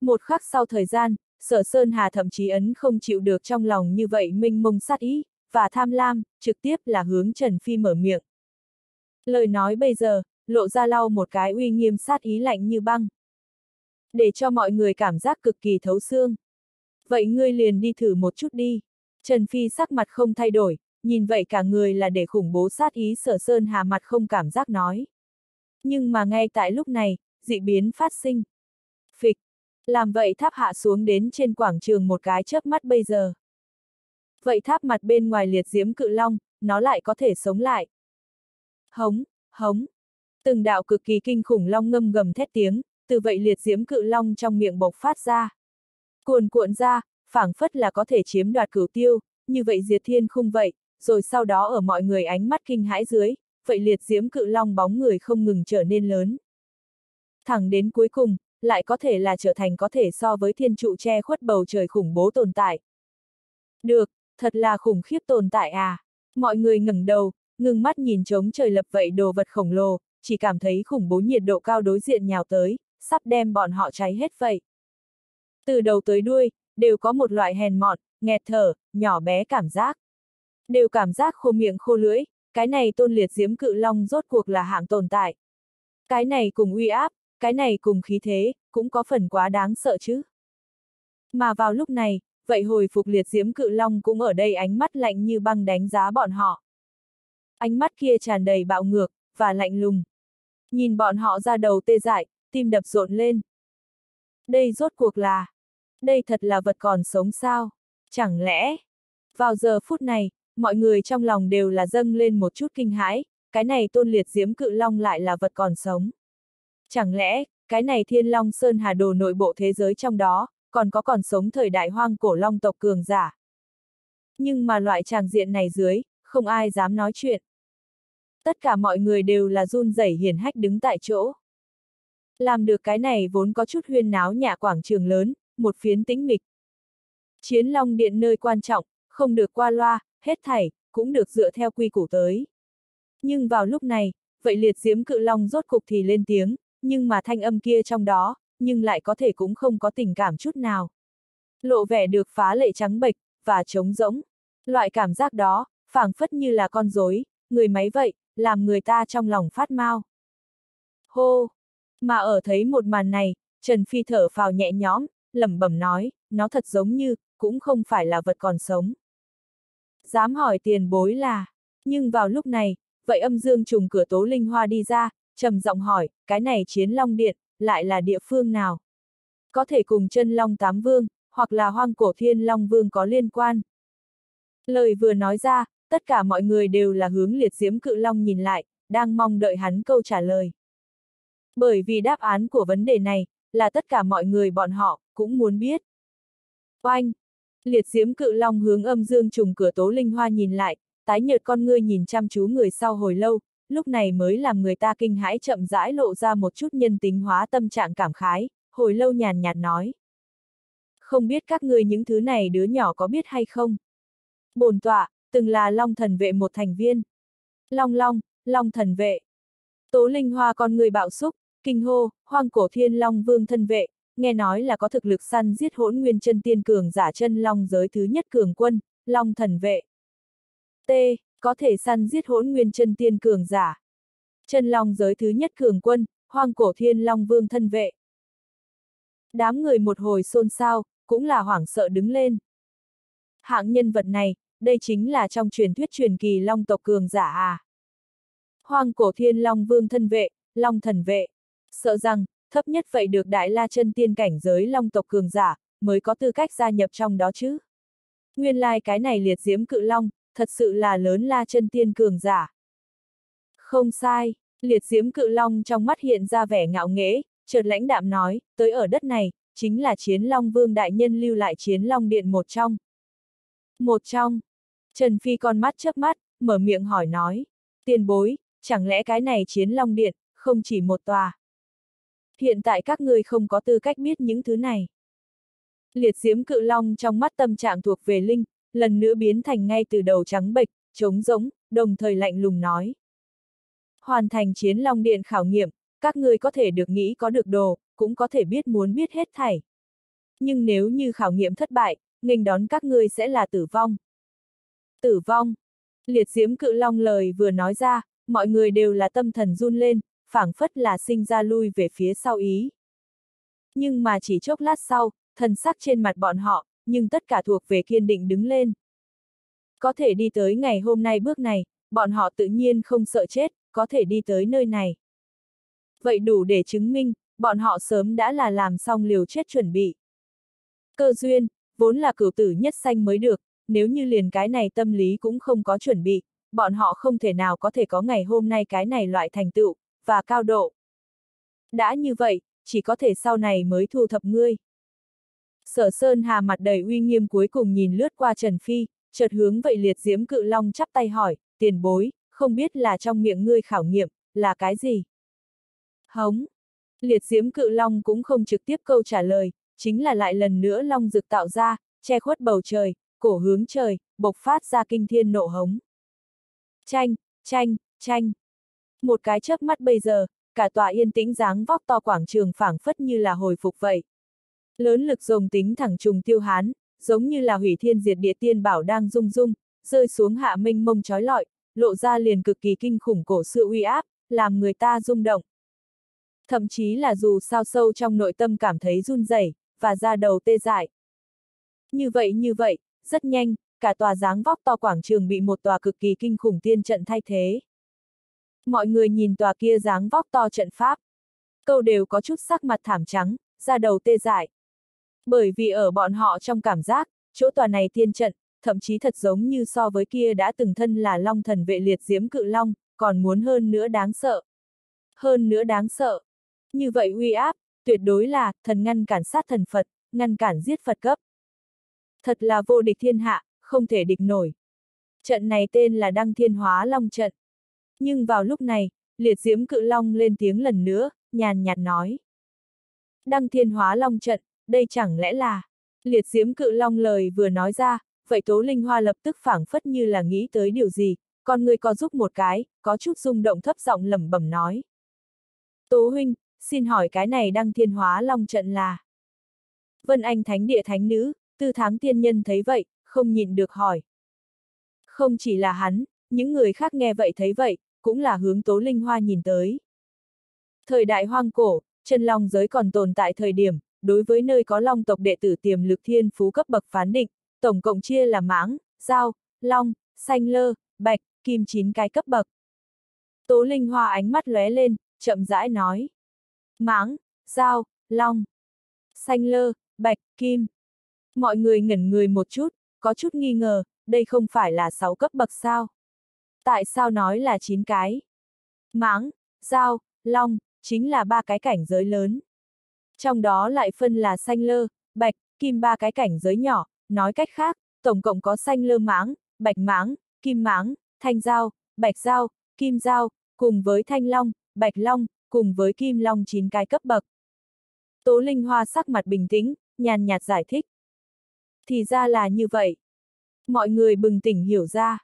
Một khắc sau thời gian, Sở Sơn Hà thậm chí ấn không chịu được trong lòng như vậy minh mông sát ý, và tham lam, trực tiếp là hướng Trần Phi mở miệng. Lời nói bây giờ, lộ ra lau một cái uy nghiêm sát ý lạnh như băng. Để cho mọi người cảm giác cực kỳ thấu xương. Vậy ngươi liền đi thử một chút đi. Trần Phi sắc mặt không thay đổi, nhìn vậy cả người là để khủng bố sát ý sở sơn hà mặt không cảm giác nói. Nhưng mà ngay tại lúc này, dị biến phát sinh. Phịch, làm vậy tháp hạ xuống đến trên quảng trường một cái chớp mắt bây giờ. Vậy tháp mặt bên ngoài liệt diễm cự long, nó lại có thể sống lại. Hống, hống. Từng đạo cực kỳ kinh khủng long ngâm gầm thét tiếng, từ vậy liệt diễm cự long trong miệng bộc phát ra. Cuồn cuộn ra, phảng phất là có thể chiếm đoạt cửu tiêu, như vậy diệt thiên khung vậy, rồi sau đó ở mọi người ánh mắt kinh hãi dưới, vậy liệt diễm cự long bóng người không ngừng trở nên lớn. Thẳng đến cuối cùng, lại có thể là trở thành có thể so với thiên trụ che khuất bầu trời khủng bố tồn tại. Được, thật là khủng khiếp tồn tại à. Mọi người ngẩng đầu, ngừng mắt nhìn trống trời lập vậy đồ vật khổng lồ, chỉ cảm thấy khủng bố nhiệt độ cao đối diện nhào tới, sắp đem bọn họ cháy hết vậy. Từ đầu tới đuôi, đều có một loại hèn mọn, nghẹt thở, nhỏ bé cảm giác. Đều cảm giác khô miệng khô lưỡi, cái này tôn liệt diếm cự long rốt cuộc là hạng tồn tại. Cái này cùng uy áp, cái này cùng khí thế, cũng có phần quá đáng sợ chứ. Mà vào lúc này, vậy hồi phục liệt diễm cự long cũng ở đây ánh mắt lạnh như băng đánh giá bọn họ. Ánh mắt kia tràn đầy bạo ngược, và lạnh lùng. Nhìn bọn họ ra đầu tê dại, tim đập rộn lên. Đây rốt cuộc là... Đây thật là vật còn sống sao? Chẳng lẽ... Vào giờ phút này, mọi người trong lòng đều là dâng lên một chút kinh hãi, cái này tôn liệt diễm cự long lại là vật còn sống. Chẳng lẽ, cái này thiên long sơn hà đồ nội bộ thế giới trong đó, còn có còn sống thời đại hoang cổ long tộc cường giả. Nhưng mà loại tràng diện này dưới, không ai dám nói chuyện. Tất cả mọi người đều là run rẩy hiền hách đứng tại chỗ. Làm được cái này vốn có chút huyên náo nhà quảng trường lớn, một phiến tĩnh mịch. Chiến long điện nơi quan trọng, không được qua loa, hết thảy, cũng được dựa theo quy củ tới. Nhưng vào lúc này, vậy liệt diễm cự long rốt cục thì lên tiếng, nhưng mà thanh âm kia trong đó, nhưng lại có thể cũng không có tình cảm chút nào. Lộ vẻ được phá lệ trắng bệch, và trống rỗng. Loại cảm giác đó, phảng phất như là con rối, người máy vậy, làm người ta trong lòng phát mau. Hô! Mà ở thấy một màn này, Trần Phi thở phào nhẹ nhõm, lẩm bẩm nói, nó thật giống như, cũng không phải là vật còn sống. Dám hỏi tiền bối là, nhưng vào lúc này, vậy âm dương trùng cửa tố linh hoa đi ra, trầm giọng hỏi, cái này chiến long điện, lại là địa phương nào? Có thể cùng chân long tám vương, hoặc là hoang cổ thiên long vương có liên quan. Lời vừa nói ra, tất cả mọi người đều là hướng liệt diễm cự long nhìn lại, đang mong đợi hắn câu trả lời. Bởi vì đáp án của vấn đề này, là tất cả mọi người bọn họ, cũng muốn biết. Oanh! Liệt diễm cự long hướng âm dương trùng cửa tố linh hoa nhìn lại, tái nhợt con ngươi nhìn chăm chú người sau hồi lâu, lúc này mới làm người ta kinh hãi chậm rãi lộ ra một chút nhân tính hóa tâm trạng cảm khái, hồi lâu nhàn nhạt nói. Không biết các ngươi những thứ này đứa nhỏ có biết hay không? Bồn tọa, từng là long thần vệ một thành viên. Long long, long thần vệ. Tố linh hoa con người bạo xúc, kinh hô, hoang cổ thiên long vương thân vệ, nghe nói là có thực lực săn giết hỗn nguyên chân tiên cường giả chân long giới thứ nhất cường quân, long thần vệ. T. Có thể săn giết hỗn nguyên chân tiên cường giả. Chân long giới thứ nhất cường quân, hoang cổ thiên long vương thân vệ. Đám người một hồi xôn xao, cũng là hoảng sợ đứng lên. Hạng nhân vật này, đây chính là trong truyền thuyết truyền kỳ long tộc cường giả à. Hoang cổ thiên long vương thân vệ, long thần vệ. Sợ rằng, thấp nhất vậy được đại la chân tiên cảnh giới long tộc cường giả, mới có tư cách gia nhập trong đó chứ. Nguyên lai like cái này liệt diễm cự long, thật sự là lớn la chân tiên cường giả. Không sai, liệt diễm cự long trong mắt hiện ra vẻ ngạo nghễ, chợt lãnh đạm nói, tới ở đất này, chính là chiến long vương đại nhân lưu lại chiến long điện một trong. Một trong. Trần Phi con mắt chớp mắt, mở miệng hỏi nói, tiền bối, chẳng lẽ cái này chiến long điện, không chỉ một tòa. Hiện tại các ngươi không có tư cách biết những thứ này. Liệt diễm cự long trong mắt tâm trạng thuộc về linh, lần nữa biến thành ngay từ đầu trắng bệch, trống rỗng, đồng thời lạnh lùng nói. Hoàn thành chiến long điện khảo nghiệm, các ngươi có thể được nghĩ có được đồ, cũng có thể biết muốn biết hết thảy. Nhưng nếu như khảo nghiệm thất bại, nghênh đón các ngươi sẽ là tử vong. Tử vong. Liệt diễm cự long lời vừa nói ra, mọi người đều là tâm thần run lên, phảng phất là sinh ra lui về phía sau ý. Nhưng mà chỉ chốc lát sau, thần sắc trên mặt bọn họ, nhưng tất cả thuộc về kiên định đứng lên. Có thể đi tới ngày hôm nay bước này, bọn họ tự nhiên không sợ chết, có thể đi tới nơi này. Vậy đủ để chứng minh, bọn họ sớm đã là làm xong liều chết chuẩn bị. Cơ duyên, vốn là cửu tử nhất sanh mới được, nếu như liền cái này tâm lý cũng không có chuẩn bị, bọn họ không thể nào có thể có ngày hôm nay cái này loại thành tựu, và cao độ. Đã như vậy, chỉ có thể sau này mới thu thập ngươi. Sở Sơn Hà mặt đầy uy nghiêm cuối cùng nhìn lướt qua Trần Phi, chợt hướng vậy liệt diễm cự long chắp tay hỏi, tiền bối, không biết là trong miệng ngươi khảo nghiệm, là cái gì? Hống! Liệt diễm cự long cũng không trực tiếp câu trả lời, chính là lại lần nữa long dực tạo ra, che khuất bầu trời, cổ hướng trời, bộc phát ra kinh thiên nộ hống. Chanh, chanh, chanh. Một cái chớp mắt bây giờ, cả tòa yên tĩnh dáng vóc to quảng trường phảng phất như là hồi phục vậy. Lớn lực rồng tính thẳng trùng tiêu hán, giống như là hủy thiên diệt địa tiên bảo đang rung rung, rơi xuống hạ minh mông trói lọi, lộ ra liền cực kỳ kinh khủng cổ sự uy áp, làm người ta rung động. Thậm chí là dù sao sâu trong nội tâm cảm thấy run rẩy và da đầu tê dại. Như vậy như vậy, rất nhanh, cả tòa dáng vóc to quảng trường bị một tòa cực kỳ kinh khủng tiên trận thay thế. Mọi người nhìn tòa kia dáng vóc to trận pháp. Câu đều có chút sắc mặt thảm trắng, da đầu tê dại. Bởi vì ở bọn họ trong cảm giác, chỗ tòa này thiên trận, thậm chí thật giống như so với kia đã từng thân là long thần vệ liệt diễm cự long, còn muốn hơn nữa đáng sợ. Hơn nữa đáng sợ. Như vậy uy áp, tuyệt đối là, thần ngăn cản sát thần Phật, ngăn cản giết Phật cấp. Thật là vô địch thiên hạ, không thể địch nổi. Trận này tên là Đăng Thiên Hóa Long Trận. Nhưng vào lúc này, liệt diễm cự long lên tiếng lần nữa, nhàn nhạt nói. Đăng Thiên Hóa Long Trận, đây chẳng lẽ là... Liệt diễm cự long lời vừa nói ra, vậy Tố Linh Hoa lập tức phảng phất như là nghĩ tới điều gì, con người có giúp một cái, có chút rung động thấp giọng lẩm bẩm nói. Tố huynh, xin hỏi cái này đăng thiên hóa long trận là. Vân Anh Thánh Địa Thánh Nữ, tư tháng tiên nhân thấy vậy, không nhịn được hỏi. Không chỉ là hắn, những người khác nghe vậy thấy vậy, cũng là hướng Tố Linh Hoa nhìn tới. Thời đại hoang cổ, chân long giới còn tồn tại thời điểm, đối với nơi có long tộc đệ tử tiềm lực thiên phú cấp bậc phán định, tổng cộng chia là mãng, dao, long, xanh lơ, bạch, kim chín cái cấp bậc. Tố Linh Hoa ánh mắt lóe lên, chậm rãi nói. Mãng, dao, long, xanh lơ, bạch, kim. Mọi người ngẩn người một chút, có chút nghi ngờ, đây không phải là sáu cấp bậc sao? Tại sao nói là chín cái? mãng, giao, long, chính là ba cái cảnh giới lớn. Trong đó lại phân là xanh lơ, bạch, kim ba cái cảnh giới nhỏ, nói cách khác, tổng cộng có xanh lơ mãng, bạch mãng, kim mãng, thanh dao, bạch dao, kim dao, cùng với thanh long, bạch long, cùng với kim long chín cái cấp bậc. Tố Linh Hoa sắc mặt bình tĩnh, nhàn nhạt giải thích. Thì ra là như vậy. Mọi người bừng tỉnh hiểu ra.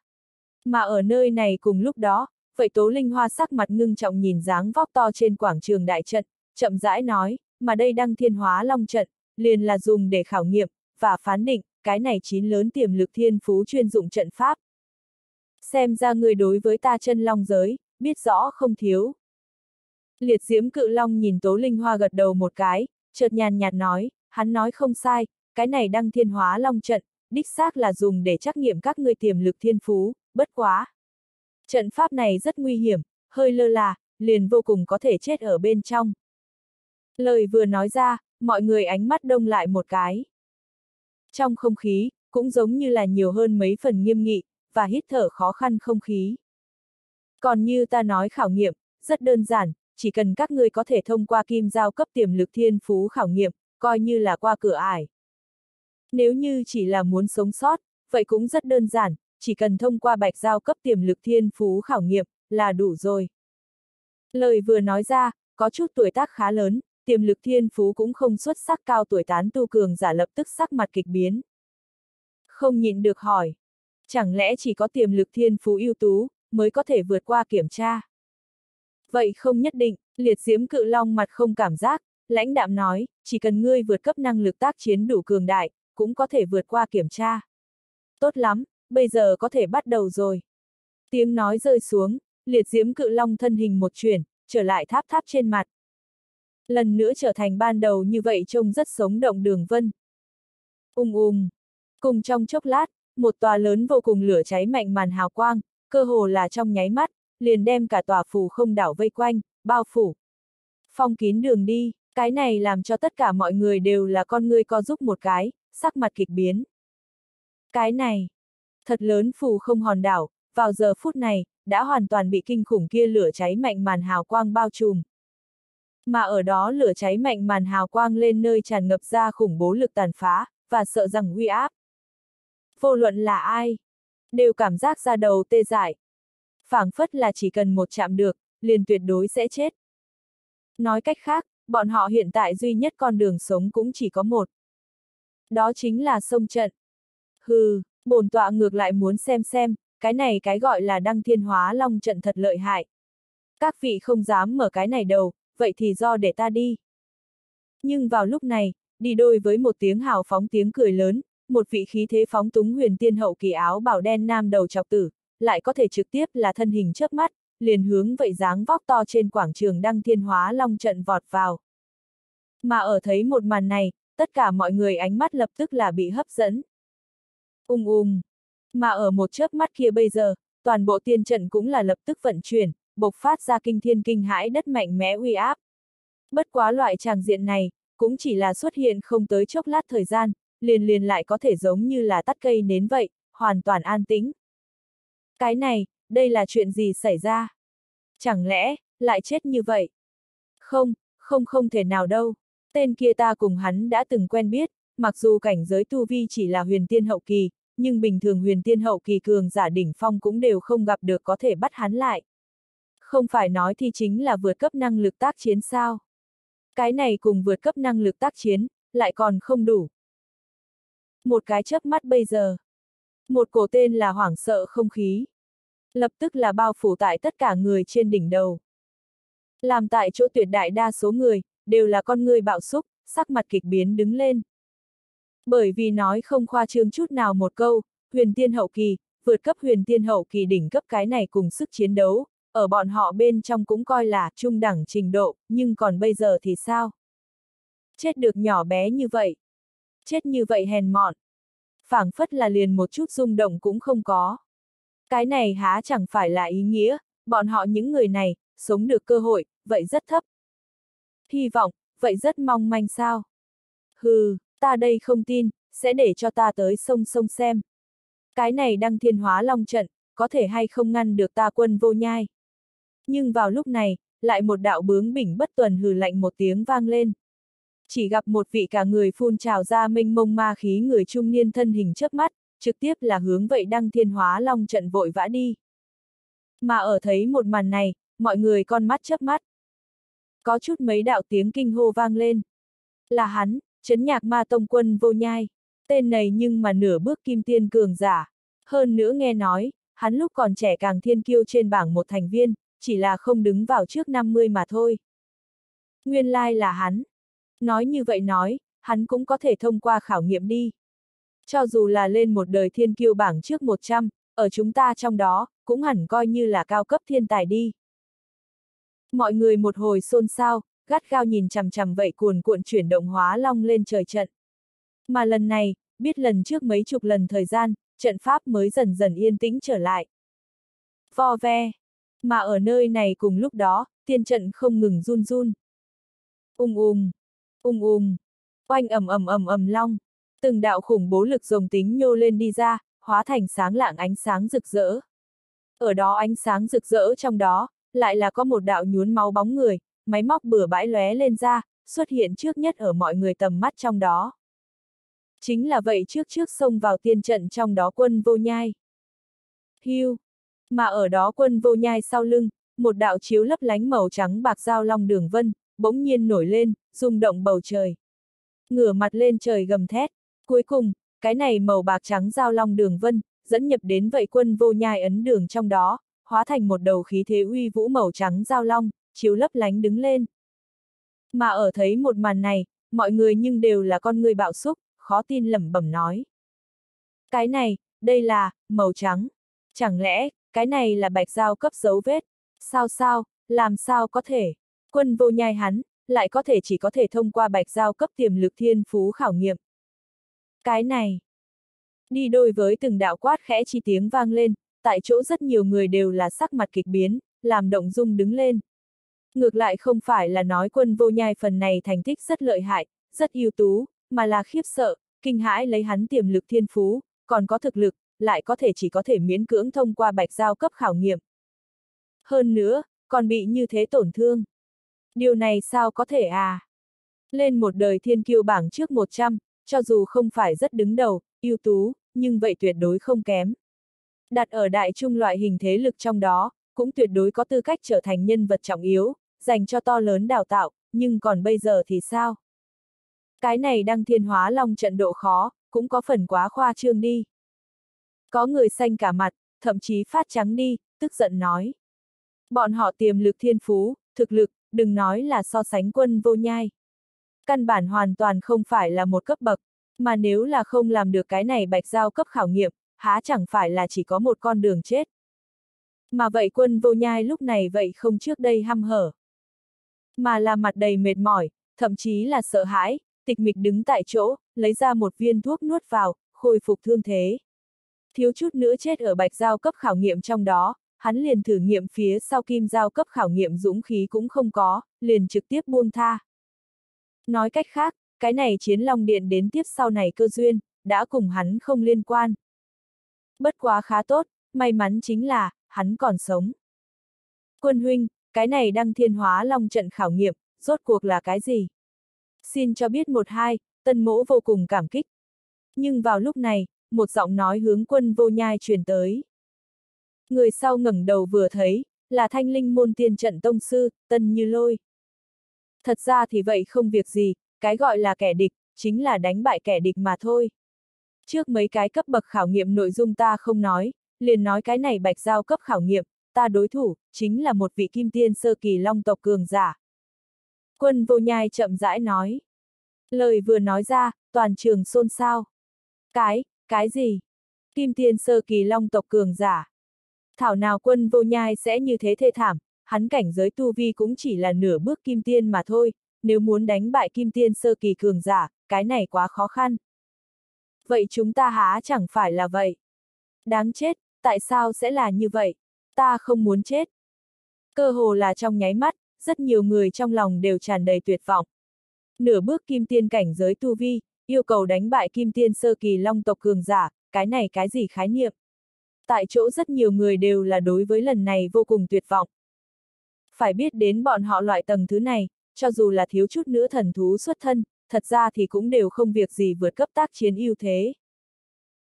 Mà ở nơi này cùng lúc đó, vậy Tố Linh Hoa sắc mặt ngưng trọng nhìn dáng vóc to trên quảng trường đại trận, chậm rãi nói, mà đây đăng thiên hóa long trận, liền là dùng để khảo nghiệm, và phán định, cái này chín lớn tiềm lực thiên phú chuyên dụng trận pháp. Xem ra người đối với ta chân long giới, biết rõ không thiếu. Liệt diễm cự long nhìn Tố Linh Hoa gật đầu một cái, chợt nhàn nhạt nói, hắn nói không sai, cái này đăng thiên hóa long trận, đích xác là dùng để trắc nghiệm các ngươi tiềm lực thiên phú, bất quá. Trận pháp này rất nguy hiểm, hơi lơ là, liền vô cùng có thể chết ở bên trong. Lời vừa nói ra, mọi người ánh mắt đông lại một cái. Trong không khí, cũng giống như là nhiều hơn mấy phần nghiêm nghị, và hít thở khó khăn không khí. Còn như ta nói khảo nghiệm, rất đơn giản, chỉ cần các ngươi có thể thông qua kim giao cấp tiềm lực thiên phú khảo nghiệm, coi như là qua cửa ải. Nếu như chỉ là muốn sống sót, vậy cũng rất đơn giản, chỉ cần thông qua bạch giao cấp tiềm lực thiên phú khảo nghiệm, là đủ rồi. Lời vừa nói ra, có chút tuổi tác khá lớn, tiềm lực thiên phú cũng không xuất sắc cao tuổi tán tu cường giả lập tức sắc mặt kịch biến. Không nhịn được hỏi, chẳng lẽ chỉ có tiềm lực thiên phú ưu tú, mới có thể vượt qua kiểm tra? Vậy không nhất định, liệt diễm cự long mặt không cảm giác, lãnh đạm nói, chỉ cần ngươi vượt cấp năng lực tác chiến đủ cường đại, cũng có thể vượt qua kiểm tra. Tốt lắm, bây giờ có thể bắt đầu rồi. Tiếng nói rơi xuống, liệt diễm cự long thân hình một chuyển, trở lại tháp tháp trên mặt. Lần nữa trở thành ban đầu như vậy trông rất sống động đường vân. Ung ung. Cùng trong chốc lát, một tòa lớn vô cùng lửa cháy mạnh màn hào quang, cơ hồ là trong nháy mắt, liền đem cả tòa phù không đảo vây quanh, bao phủ. Phong kín đường đi, cái này làm cho tất cả mọi người đều là con người co giúp một cái, sắc mặt kịch biến. Cái này, thật lớn phù không hòn đảo, vào giờ phút này, đã hoàn toàn bị kinh khủng kia lửa cháy mạnh màn hào quang bao trùm. Mà ở đó lửa cháy mạnh màn hào quang lên nơi tràn ngập ra khủng bố lực tàn phá, và sợ rằng uy áp. Vô luận là ai, đều cảm giác ra đầu tê dại. phảng phất là chỉ cần một chạm được, liền tuyệt đối sẽ chết. Nói cách khác, bọn họ hiện tại duy nhất con đường sống cũng chỉ có một. Đó chính là sông trận. Hừ, bổn tọa ngược lại muốn xem xem, cái này cái gọi là đăng thiên hóa long trận thật lợi hại. Các vị không dám mở cái này đầu, vậy thì do để ta đi. Nhưng vào lúc này, đi đôi với một tiếng hào phóng tiếng cười lớn, một vị khí thế phóng túng huyền tiên hậu kỳ áo bảo đen nam đầu chọc tử, lại có thể trực tiếp là thân hình chớp mắt, liền hướng vậy dáng vóc to trên quảng trường đăng thiên hóa long trận vọt vào. Mà ở thấy một màn này, tất cả mọi người ánh mắt lập tức là bị hấp dẫn. Ung ung. Mà ở một chớp mắt kia bây giờ, toàn bộ tiên trận cũng là lập tức vận chuyển, bộc phát ra kinh thiên kinh hãi đất mạnh mẽ uy áp. Bất quá loại tràng diện này, cũng chỉ là xuất hiện không tới chốc lát thời gian, liền liền lại có thể giống như là tắt cây nến vậy, hoàn toàn an tĩnh. Cái này, đây là chuyện gì xảy ra? Chẳng lẽ, lại chết như vậy? Không, không không thể nào đâu. Tên kia ta cùng hắn đã từng quen biết, mặc dù cảnh giới tu vi chỉ là huyền tiên hậu kỳ, nhưng bình thường huyền tiên hậu kỳ cường giả đỉnh phong cũng đều không gặp được có thể bắt hắn lại. Không phải nói thì chính là vượt cấp năng lực tác chiến sao? Cái này cùng vượt cấp năng lực tác chiến, lại còn không đủ. Một cái chớp mắt bây giờ. Một cổ tên là hoảng sợ không khí. Lập tức là bao phủ tại tất cả người trên đỉnh đầu. Làm tại chỗ tuyệt đại đa số người, đều là con người bạo xúc, sắc mặt kịch biến đứng lên. Bởi vì nói không khoa trương chút nào một câu, huyền tiên hậu kỳ, vượt cấp huyền tiên hậu kỳ đỉnh cấp cái này cùng sức chiến đấu, ở bọn họ bên trong cũng coi là trung đẳng trình độ, nhưng còn bây giờ thì sao? Chết được nhỏ bé như vậy. Chết như vậy hèn mọn. phảng phất là liền một chút rung động cũng không có. Cái này há chẳng phải là ý nghĩa, bọn họ những người này, sống được cơ hội, vậy rất thấp. Hy vọng, vậy rất mong manh sao. Hừ, ta đây không tin, sẽ để cho ta tới sông sông xem. Cái này đăng thiên hóa long trận, có thể hay không ngăn được ta quân vô nhai. Nhưng vào lúc này, lại một đạo bướng bỉnh bất tuần hừ lạnh một tiếng vang lên. Chỉ gặp một vị cả người phun trào ra mênh mông ma khí người trung niên thân hình chớp mắt, trực tiếp là hướng vậy đăng thiên hóa long trận vội vã đi. Mà ở thấy một màn này, mọi người con mắt chớp mắt. Có chút mấy đạo tiếng kinh hô vang lên. Là hắn, chấn nhạc ma tông quân vô nhai. Tên này nhưng mà nửa bước kim tiên cường giả. Hơn nữa nghe nói, hắn lúc còn trẻ càng thiên kiêu trên bảng một thành viên, chỉ là không đứng vào trước 50 mà thôi. Nguyên lai là hắn. Nói như vậy nói, hắn cũng có thể thông qua khảo nghiệm đi. Cho dù là lên một đời thiên kiêu bảng trước 100, ở chúng ta trong đó, cũng hẳn coi như là cao cấp thiên tài đi. Mọi người một hồi xôn xao, gắt gao nhìn chằm chằm vậy cuồn cuộn chuyển động hóa long lên trời trận. Mà lần này, biết lần trước mấy chục lần thời gian, trận pháp mới dần dần yên tĩnh trở lại. Vo ve. Mà ở nơi này cùng lúc đó, tiên trận không ngừng run run. Ung ung. Ung ung. Oanh ầm ầm ầm ầm long. Từng đạo khủng bố lực rồng tính nhô lên đi ra, hóa thành sáng lạng ánh sáng rực rỡ. Ở đó ánh sáng rực rỡ trong đó, lại là có một đạo nhuốn máu bóng người, máy móc bừa bãi lóe lên ra, xuất hiện trước nhất ở mọi người tầm mắt trong đó. Chính là vậy trước trước xông vào tiên trận trong đó quân vô nhai. Hưu. Mà ở đó quân vô nhai sau lưng, một đạo chiếu lấp lánh màu trắng bạc dao long đường vân, bỗng nhiên nổi lên, rung động bầu trời. Ngửa mặt lên trời gầm thét. Cuối cùng, cái này màu bạc trắng dao long đường vân, dẫn nhập đến vậy quân vô nhai ấn đường trong đó, hóa thành một đầu khí thế uy vũ màu trắng dao long, chiếu lấp lánh đứng lên. Mà ở thấy một màn này, mọi người nhưng đều là con người bạo xúc, khó tin lẩm bẩm nói. Cái này, đây là, màu trắng. Chẳng lẽ, cái này là bạch dao cấp dấu vết? Sao sao, làm sao có thể? Quân vô nhai hắn, lại có thể chỉ có thể thông qua bạch dao cấp tiềm lực thiên phú khảo nghiệm. Cái này. Đi đôi với từng đạo quát khẽ chi tiếng vang lên, tại chỗ rất nhiều người đều là sắc mặt kịch biến, làm động dung đứng lên. Ngược lại không phải là nói quân vô nhai phần này thành tích rất lợi hại, rất ưu tú, mà là khiếp sợ, kinh hãi lấy hắn tiềm lực thiên phú, còn có thực lực, lại có thể chỉ có thể miễn cưỡng thông qua bạch giao cấp khảo nghiệm. Hơn nữa, còn bị như thế tổn thương. Điều này sao có thể à? Lên một đời thiên kiêu bảng trước 100, cho dù không phải rất đứng đầu, ưu tú, nhưng vậy tuyệt đối không kém. Đặt ở đại trung loại hình thế lực trong đó, cũng tuyệt đối có tư cách trở thành nhân vật trọng yếu, dành cho to lớn đào tạo, nhưng còn bây giờ thì sao? Cái này đăng thiên hóa long trận độ khó, cũng có phần quá khoa trương đi. Có người xanh cả mặt, thậm chí phát trắng đi, tức giận nói. Bọn họ tiềm lực thiên phú, thực lực, đừng nói là so sánh quân vô nhai. Căn bản hoàn toàn không phải là một cấp bậc, mà nếu là không làm được cái này bạch giao cấp khảo nghiệm, há chẳng phải là chỉ có một con đường chết. Mà vậy quân vô nhai lúc này vậy không trước đây hăm hở. Mà là mặt đầy mệt mỏi, thậm chí là sợ hãi, tịch mịch đứng tại chỗ, lấy ra một viên thuốc nuốt vào, khôi phục thương thế. Thiếu chút nữa chết ở bạch giao cấp khảo nghiệm trong đó, hắn liền thử nghiệm phía sau kim giao cấp khảo nghiệm dũng khí cũng không có, liền trực tiếp buông tha. Nói cách khác, cái này chiến long điện đến tiếp sau này cơ duyên, đã cùng hắn không liên quan. Bất quá khá tốt, may mắn chính là, hắn còn sống. Quân huynh, cái này đăng thiên hóa long trận khảo nghiệm, rốt cuộc là cái gì? Xin cho biết một hai, tân mỗ vô cùng cảm kích. Nhưng vào lúc này, một giọng nói hướng quân vô nhai truyền tới. Người sau ngẩng đầu vừa thấy, là thanh linh môn tiên trận tông sư, tân như lôi. Thật ra thì vậy không việc gì, cái gọi là kẻ địch, chính là đánh bại kẻ địch mà thôi. Trước mấy cái cấp bậc khảo nghiệm nội dung ta không nói, liền nói cái này bạch giao cấp khảo nghiệm, ta đối thủ, chính là một vị kim tiên sơ kỳ long tộc cường giả. Quân vô nhai chậm rãi nói. Lời vừa nói ra, toàn trường xôn xao. Cái, cái gì? Kim tiên sơ kỳ long tộc cường giả. Thảo nào quân vô nhai sẽ như thế thê thảm, hắn cảnh giới tu vi cũng chỉ là nửa bước kim tiên mà thôi, nếu muốn đánh bại kim tiên sơ kỳ cường giả, cái này quá khó khăn. Vậy chúng ta há chẳng phải là vậy? Đáng chết, tại sao sẽ là như vậy? Ta không muốn chết. Cơ hồ là trong nháy mắt, rất nhiều người trong lòng đều tràn đầy tuyệt vọng. Nửa bước kim tiên cảnh giới tu vi, yêu cầu đánh bại kim tiên sơ kỳ long tộc cường giả, cái này cái gì khái niệm? Tại chỗ rất nhiều người đều là đối với lần này vô cùng tuyệt vọng. Phải biết đến bọn họ loại tầng thứ này, cho dù là thiếu chút nữa thần thú xuất thân, thật ra thì cũng đều không việc gì vượt cấp tác chiến ưu thế.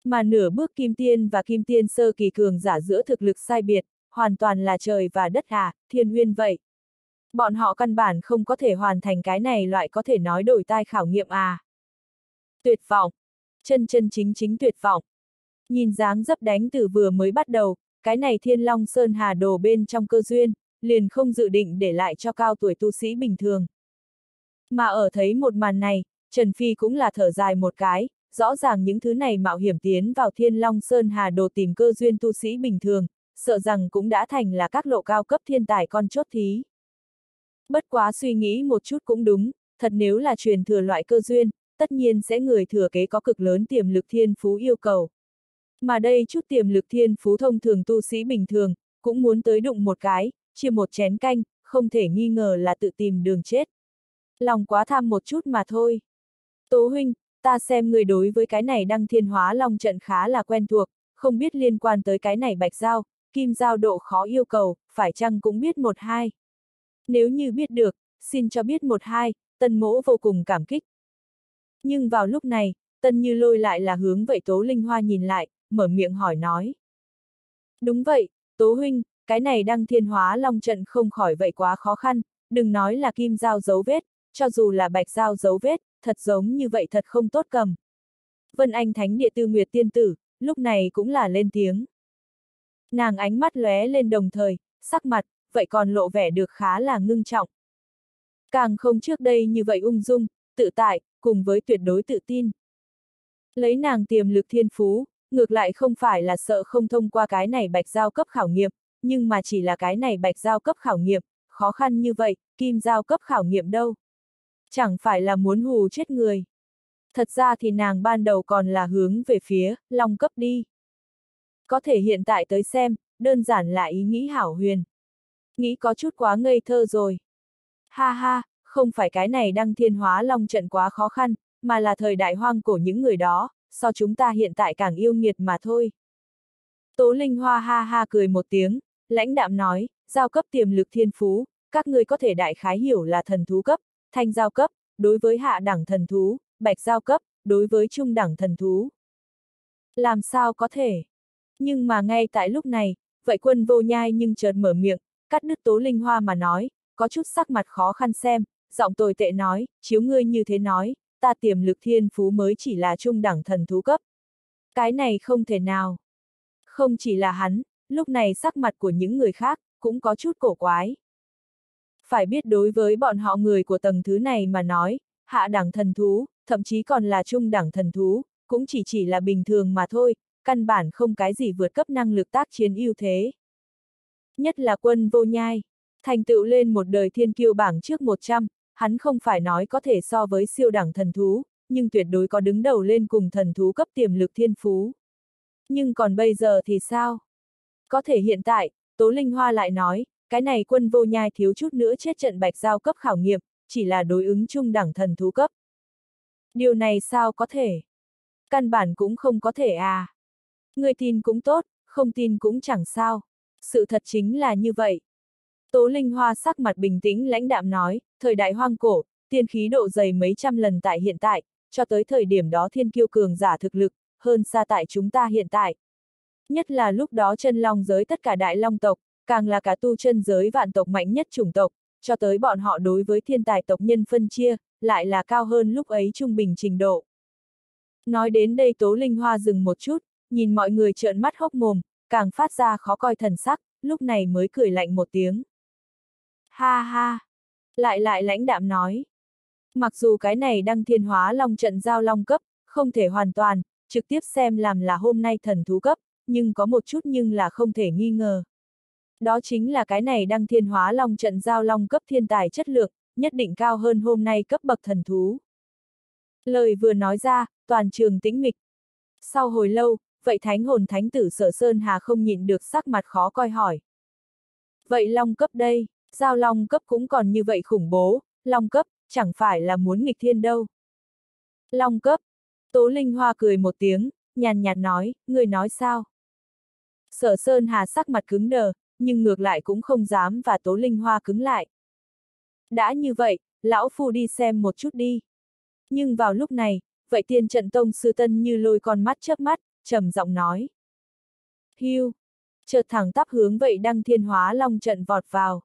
Mà nửa bước kim tiên và kim tiên sơ kỳ cường giả giữa thực lực sai biệt, hoàn toàn là trời và đất à, thiên nguyên vậy. Bọn họ căn bản không có thể hoàn thành cái này loại có thể nói đổi tai khảo nghiệm à. Tuyệt vọng. Chân chân chính chính tuyệt vọng. Nhìn dáng dấp đánh từ vừa mới bắt đầu, cái này thiên long sơn hà đồ bên trong cơ duyên, liền không dự định để lại cho cao tuổi tu sĩ bình thường. Mà ở thấy một màn này, Trần Phi cũng là thở dài một cái, rõ ràng những thứ này mạo hiểm tiến vào thiên long sơn hà đồ tìm cơ duyên tu sĩ bình thường, sợ rằng cũng đã thành là các lộ cao cấp thiên tài con chốt thí. Bất quá suy nghĩ một chút cũng đúng, thật nếu là truyền thừa loại cơ duyên, tất nhiên sẽ người thừa kế có cực lớn tiềm lực thiên phú yêu cầu. Mà đây chút tiềm lực thiên phú thông thường tu sĩ bình thường, cũng muốn tới đụng một cái, chia một chén canh, không thể nghi ngờ là tự tìm đường chết. Lòng quá tham một chút mà thôi. Tố huynh, ta xem người đối với cái này đăng thiên hóa long trận khá là quen thuộc, không biết liên quan tới cái này bạch giao, kim giao độ khó yêu cầu, phải chăng cũng biết một hai. Nếu như biết được, xin cho biết một hai, tân mỗ vô cùng cảm kích. Nhưng vào lúc này, tân như lôi lại là hướng vậy tố linh hoa nhìn lại, mở miệng hỏi nói. Đúng vậy, tố huynh, cái này đăng thiên hóa long trận không khỏi vậy quá khó khăn, đừng nói là kim dao dấu vết, cho dù là bạch dao dấu vết, thật giống như vậy thật không tốt cầm. Vân Anh Thánh Địa Tư Nguyệt Tiên Tử, lúc này cũng là lên tiếng. Nàng ánh mắt lóe lên đồng thời, sắc mặt, vậy còn lộ vẻ được khá là ngưng trọng. Càng không trước đây như vậy ung dung, tự tại, cùng với tuyệt đối tự tin. Lấy nàng tiềm lực thiên phú, ngược lại không phải là sợ không thông qua cái này bạch giao cấp khảo nghiệm, nhưng mà chỉ là cái này bạch giao cấp khảo nghiệm, khó khăn như vậy, kim giao cấp khảo nghiệm đâu. Chẳng phải là muốn hù chết người. Thật ra thì nàng ban đầu còn là hướng về phía, long cấp đi. Có thể hiện tại tới xem, đơn giản là ý nghĩ hảo huyền. Nghĩ có chút quá ngây thơ rồi. Ha ha, không phải cái này đăng thiên hóa long trận quá khó khăn, mà là thời đại hoang cổ những người đó, so chúng ta hiện tại càng yêu nghiệt mà thôi. Tố Linh Hoa ha ha cười một tiếng, lãnh đạm nói, giao cấp tiềm lực thiên phú, các ngươi có thể đại khái hiểu là thần thú cấp, thanh giao cấp, đối với hạ đẳng thần thú, bạch giao cấp, đối với trung đẳng thần thú. Làm sao có thể? Nhưng mà ngay tại lúc này, vậy quân vô nhai nhưng chợt mở miệng, cắt đứt tố linh hoa mà nói, có chút sắc mặt khó khăn xem, giọng tồi tệ nói, chiếu ngươi như thế nói, ta tiềm lực thiên phú mới chỉ là trung đẳng thần thú cấp. Cái này không thể nào. Không chỉ là hắn, lúc này sắc mặt của những người khác, cũng có chút cổ quái. Phải biết đối với bọn họ người của tầng thứ này mà nói, hạ đẳng thần thú, thậm chí còn là trung đẳng thần thú, cũng chỉ chỉ là bình thường mà thôi, căn bản không cái gì vượt cấp năng lực tác chiến ưu thế. Nhất là quân vô nhai, thành tựu lên một đời thiên kiêu bảng trước 100, hắn không phải nói có thể so với siêu đẳng thần thú, nhưng tuyệt đối có đứng đầu lên cùng thần thú cấp tiềm lực thiên phú. Nhưng còn bây giờ thì sao? Có thể hiện tại, Tố Linh Hoa lại nói, cái này quân vô nhai thiếu chút nữa chết trận bạch giao cấp khảo nghiệm, chỉ là đối ứng trung đẳng thần thú cấp. Điều này sao có thể? Căn bản cũng không có thể à. Người tin cũng tốt, không tin cũng chẳng sao. Sự thật chính là như vậy. Tố Linh Hoa sắc mặt bình tĩnh lãnh đạm nói, thời đại hoang cổ, tiên khí độ dày mấy trăm lần tại hiện tại, cho tới thời điểm đó thiên kiêu cường giả thực lực, hơn xa tại chúng ta hiện tại. Nhất là lúc đó chân long giới tất cả đại long tộc, càng là cả tu chân giới vạn tộc mạnh nhất chủng tộc, cho tới bọn họ đối với thiên tài tộc nhân phân chia, lại là cao hơn lúc ấy trung bình trình độ. Nói đến đây Tố Linh Hoa dừng một chút, nhìn mọi người trợn mắt hốc mồm, càng phát ra khó coi thần sắc, lúc này mới cười lạnh một tiếng. Ha ha! Lại lại lãnh đạm nói. Mặc dù cái này đăng thiên hóa long trận giao long cấp, không thể hoàn toàn, trực tiếp xem làm là hôm nay thần thú cấp, nhưng có một chút nhưng là không thể nghi ngờ. Đó chính là cái này đăng thiên hóa long trận giao long cấp thiên tài chất lượng, nhất định cao hơn hôm nay cấp bậc thần thú. Lời vừa nói ra, toàn trường tĩnh mịch. Sau hồi lâu, vậy thánh hồn thánh tử sở sơn hà không nhịn được sắc mặt khó coi hỏi. Vậy long cấp đây, giao long cấp cũng còn như vậy khủng bố, long cấp, chẳng phải là muốn nghịch thiên đâu. Long cấp, Tố Linh Hoa cười một tiếng, nhàn nhạt nói, người nói sao? Sở Sơn Hà sắc mặt cứng đờ, nhưng ngược lại cũng không dám và Tố Linh Hoa cứng lại. Đã như vậy, lão phu đi xem một chút đi. Nhưng vào lúc này, vậy tiên trận tông sư tân như lôi con mắt chớp mắt, trầm giọng nói. Hiu! Chợt thẳng tắp hướng vậy đăng thiên hóa long trận vọt vào.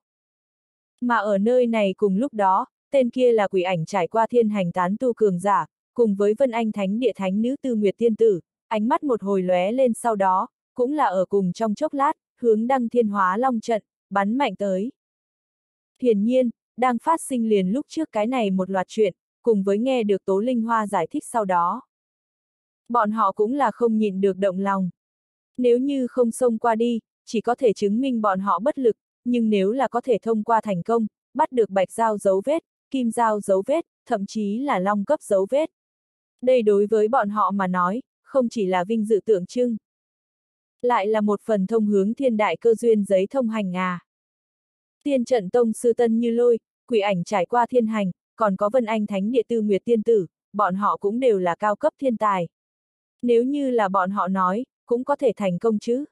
Mà ở nơi này cùng lúc đó, tên kia là quỷ ảnh trải qua thiên hành tán tu cường giả, cùng với Vân Anh Thánh Địa Thánh Nữ Tư Nguyệt Tiên Tử, ánh mắt một hồi lóe lên sau đó, cũng là ở cùng trong chốc lát, hướng đăng thiên hóa long trận, bắn mạnh tới. Hiển nhiên, đang phát sinh liền lúc trước cái này một loạt chuyện, cùng với nghe được Tố Linh Hoa giải thích sau đó. Bọn họ cũng là không nhịn được động lòng. Nếu như không xông qua đi, chỉ có thể chứng minh bọn họ bất lực, nhưng nếu là có thể thông qua thành công, bắt được bạch dao dấu vết, kim dao dấu vết, thậm chí là long cấp dấu vết. Đây đối với bọn họ mà nói, không chỉ là vinh dự tượng trưng. Lại là một phần thông hướng thiên đại cơ duyên giấy thông hành à. Tiên trận tông sư tân như lôi, quỷ ảnh trải qua thiên hành, còn có vân anh thánh địa tư nguyệt tiên tử, bọn họ cũng đều là cao cấp thiên tài. Nếu như là bọn họ nói, cũng có thể thành công chứ.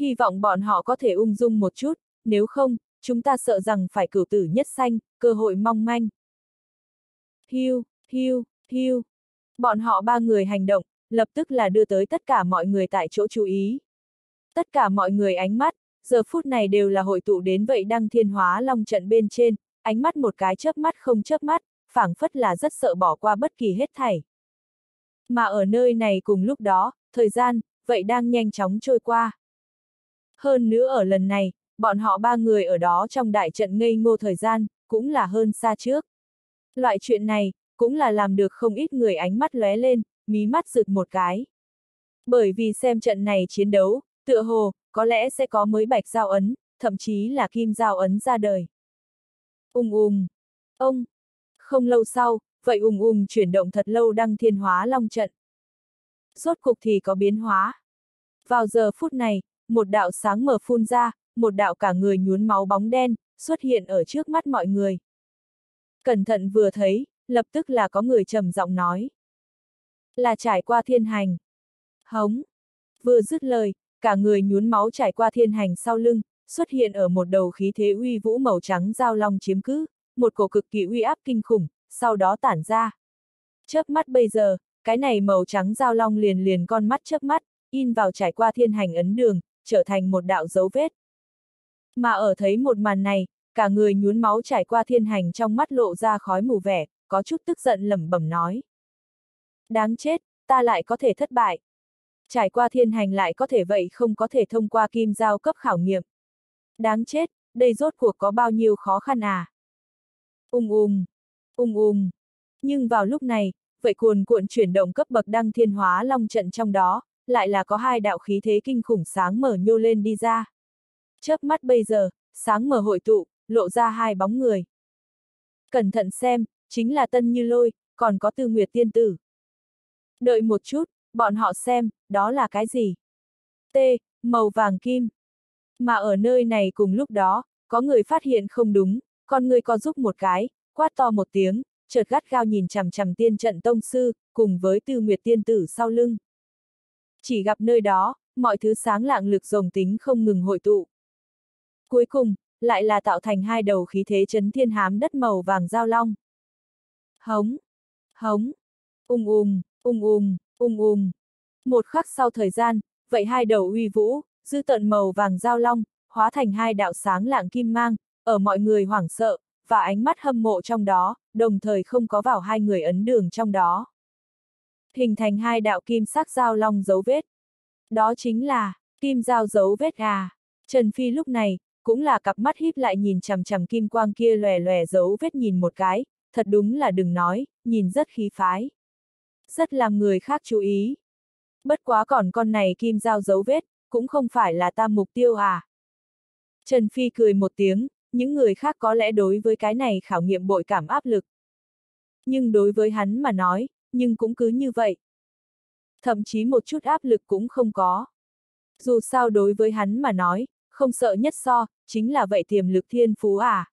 Hy vọng bọn họ có thể ung dung một chút, nếu không, chúng ta sợ rằng phải cửu tử nhất sanh, cơ hội mong manh. Hiu, hiu, hiu. Bọn họ ba người hành động, lập tức là đưa tới tất cả mọi người tại chỗ chú ý. Tất cả mọi người ánh mắt, giờ phút này đều là hội tụ đến vậy đăng thiên hóa long trận bên trên, ánh mắt một cái chớp mắt không chớp mắt, phảng phất là rất sợ bỏ qua bất kỳ hết thảy. Mà ở nơi này cùng lúc đó, thời gian, vậy đang nhanh chóng trôi qua. Hơn nữa ở lần này, bọn họ ba người ở đó trong đại trận ngây ngô thời gian, cũng là hơn xa trước. Loại chuyện này, cũng là làm được không ít người ánh mắt lóe lên, mí mắt rực một cái. Bởi vì xem trận này chiến đấu, tựa hồ, có lẽ sẽ có mới bạch giao ấn, thậm chí là kim giao ấn ra đời. Ung ung. Ông. Không lâu sau, vậy ung ung chuyển động thật lâu đăng thiên hóa long trận. Rốt cục thì có biến hóa. Vào giờ phút này, một đạo sáng mở phun ra, một đạo cả người nhuốm máu bóng đen, xuất hiện ở trước mắt mọi người. Cẩn thận vừa thấy, lập tức là có người trầm giọng nói. Là trải qua thiên hành. Hống. Vừa dứt lời, cả người nhuốm máu trải qua thiên hành sau lưng, xuất hiện ở một đầu khí thế uy vũ màu trắng giao long chiếm cứ, một cổ cực kỳ uy áp kinh khủng, sau đó tản ra. Chớp mắt bây giờ, cái này màu trắng giao long liền liền con mắt chớp mắt, in vào trải qua thiên hành ấn đường, trở thành một đạo dấu vết. Mà ở thấy một màn này, cả người nhún máu trải qua thiên hành trong mắt lộ ra khói mù vẻ, có chút tức giận lẩm bẩm nói. Đáng chết, ta lại có thể thất bại. Trải qua thiên hành lại có thể vậy không có thể thông qua kim giao cấp khảo nghiệm. Đáng chết, đây rốt cuộc có bao nhiêu khó khăn à? Ung ung, ung ung. Nhưng vào lúc này, vậy cuồn cuộn chuyển động cấp bậc đăng thiên hóa long trận trong đó, lại là có hai đạo khí thế kinh khủng sáng mở nhô lên đi ra. Chớp mắt bây giờ, sáng mở hội tụ, lộ ra hai bóng người. Cẩn thận xem, chính là Tân Như Lôi, còn có Tư Nguyệt Tiên Tử. Đợi một chút, bọn họ xem, đó là cái gì? T, màu vàng kim. Mà ở nơi này cùng lúc đó, có người phát hiện không đúng, con người có giúp một cái, quát to một tiếng, chợt gắt gao nhìn chằm chằm tiên trận tông sư, cùng với Tư Nguyệt Tiên Tử sau lưng. Chỉ gặp nơi đó, mọi thứ sáng lạng lực rồng tính không ngừng hội tụ. Cuối cùng, lại là tạo thành hai đầu khí thế chấn thiên hám đất màu vàng giao long. Hống! Hống! Ung ung, ung ung, ung ung. Một khắc sau thời gian, vậy hai đầu uy vũ, dư tận màu vàng giao long, hóa thành hai đạo sáng lạng kim mang, ở mọi người hoảng sợ, và ánh mắt hâm mộ trong đó, đồng thời không có vào hai người ấn đường trong đó. Hình thành hai đạo kim sắc dao long dấu vết. Đó chính là, kim dao dấu vết à. Trần Phi lúc này, cũng là cặp mắt híp lại nhìn chằm chằm kim quang kia lòe lòe dấu vết nhìn một cái, thật đúng là đừng nói, nhìn rất khí phái. Rất làm người khác chú ý. Bất quá còn con này kim dao dấu vết, cũng không phải là ta mục tiêu à. Trần Phi cười một tiếng, những người khác có lẽ đối với cái này khảo nghiệm bội cảm áp lực. Nhưng đối với hắn mà nói, nhưng cũng cứ như vậy. Thậm chí một chút áp lực cũng không có. Dù sao đối với hắn mà nói, không sợ nhất so, chính là vậy tiềm lực thiên phú à.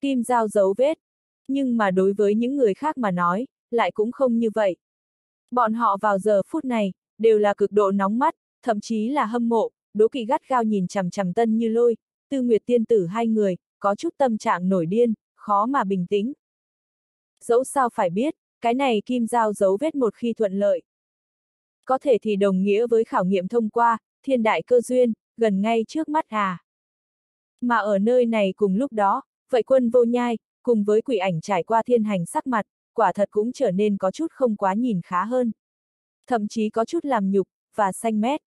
Kim giao dấu vết. Nhưng mà đối với những người khác mà nói, lại cũng không như vậy. Bọn họ vào giờ phút này, đều là cực độ nóng mắt, thậm chí là hâm mộ, đố kỵ gắt gao nhìn chằm chằm tân như lôi, tư nguyệt tiên tử hai người, có chút tâm trạng nổi điên, khó mà bình tĩnh. Dẫu sao phải biết, cái này kim giao dấu vết một khi thuận lợi. Có thể thì đồng nghĩa với khảo nghiệm thông qua, thiên đại cơ duyên, gần ngay trước mắt à. Mà ở nơi này cùng lúc đó, vậy quân vô nhai, cùng với quỷ ảnh trải qua thiên hành sắc mặt, quả thật cũng trở nên có chút không quá nhìn khá hơn. Thậm chí có chút làm nhục, và xanh mét.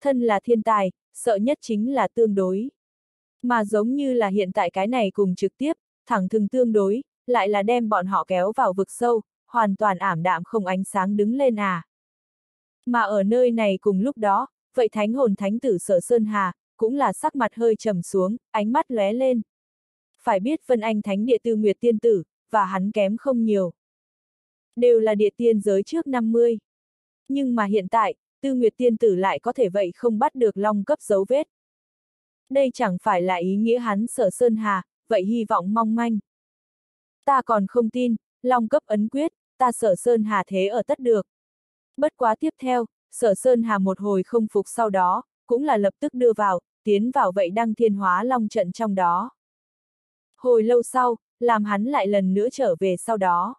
Thân là thiên tài, sợ nhất chính là tương đối. Mà giống như là hiện tại cái này cùng trực tiếp, thẳng thừng tương đối, lại là đem bọn họ kéo vào vực sâu, hoàn toàn ảm đạm không ánh sáng đứng lên à. Mà ở nơi này cùng lúc đó, vậy thánh hồn thánh tử sở Sơn Hà, cũng là sắc mặt hơi trầm xuống, ánh mắt lóe lên. Phải biết Vân Anh Thánh Địa Tư Nguyệt Tiên Tử, và hắn kém không nhiều. Đều là địa tiên giới trước 50. Nhưng mà hiện tại, Tư Nguyệt Tiên Tử lại có thể vậy không bắt được long cấp dấu vết. Đây chẳng phải là ý nghĩa hắn sở Sơn Hà, vậy hy vọng mong manh. Ta còn không tin, long cấp ấn quyết, ta sở Sơn Hà thế ở tất được. Bất quá tiếp theo, sở Sơn Hà một hồi không phục sau đó, cũng là lập tức đưa vào, tiến vào vậy đăng thiên hóa long trận trong đó. Hồi lâu sau, làm hắn lại lần nữa trở về sau đó.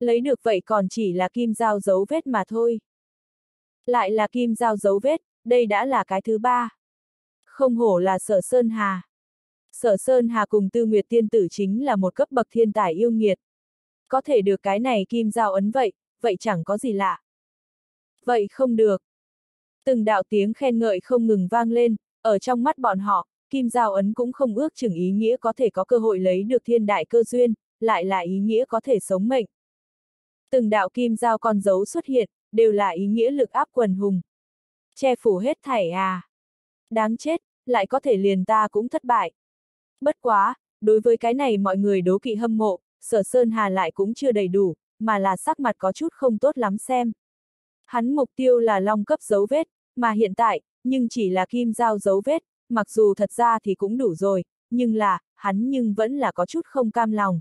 Lấy được vậy còn chỉ là kim giao dấu vết mà thôi. Lại là kim giao dấu vết, đây đã là cái thứ ba. Không hổ là sở Sơn Hà. Sở Sơn Hà cùng Tư Nguyệt Tiên Tử chính là một cấp bậc thiên tài yêu nghiệt. Có thể được cái này kim giao ấn vậy, vậy chẳng có gì lạ. Vậy không được. Từng đạo tiếng khen ngợi không ngừng vang lên, ở trong mắt bọn họ, kim giao ấn cũng không ước chừng ý nghĩa có thể có cơ hội lấy được thiên đại cơ duyên, lại là ý nghĩa có thể sống mệnh. Từng đạo kim giao con dấu xuất hiện, đều là ý nghĩa lực áp quần hùng. Che phủ hết thảy à. Đáng chết, lại có thể liền ta cũng thất bại. Bất quá, đối với cái này mọi người đố kỵ hâm mộ, sở Sơn Hà lại cũng chưa đầy đủ, mà là sắc mặt có chút không tốt lắm xem. Hắn mục tiêu là long cấp dấu vết, mà hiện tại, nhưng chỉ là kim giao dấu vết, mặc dù thật ra thì cũng đủ rồi, nhưng là, hắn nhưng vẫn là có chút không cam lòng.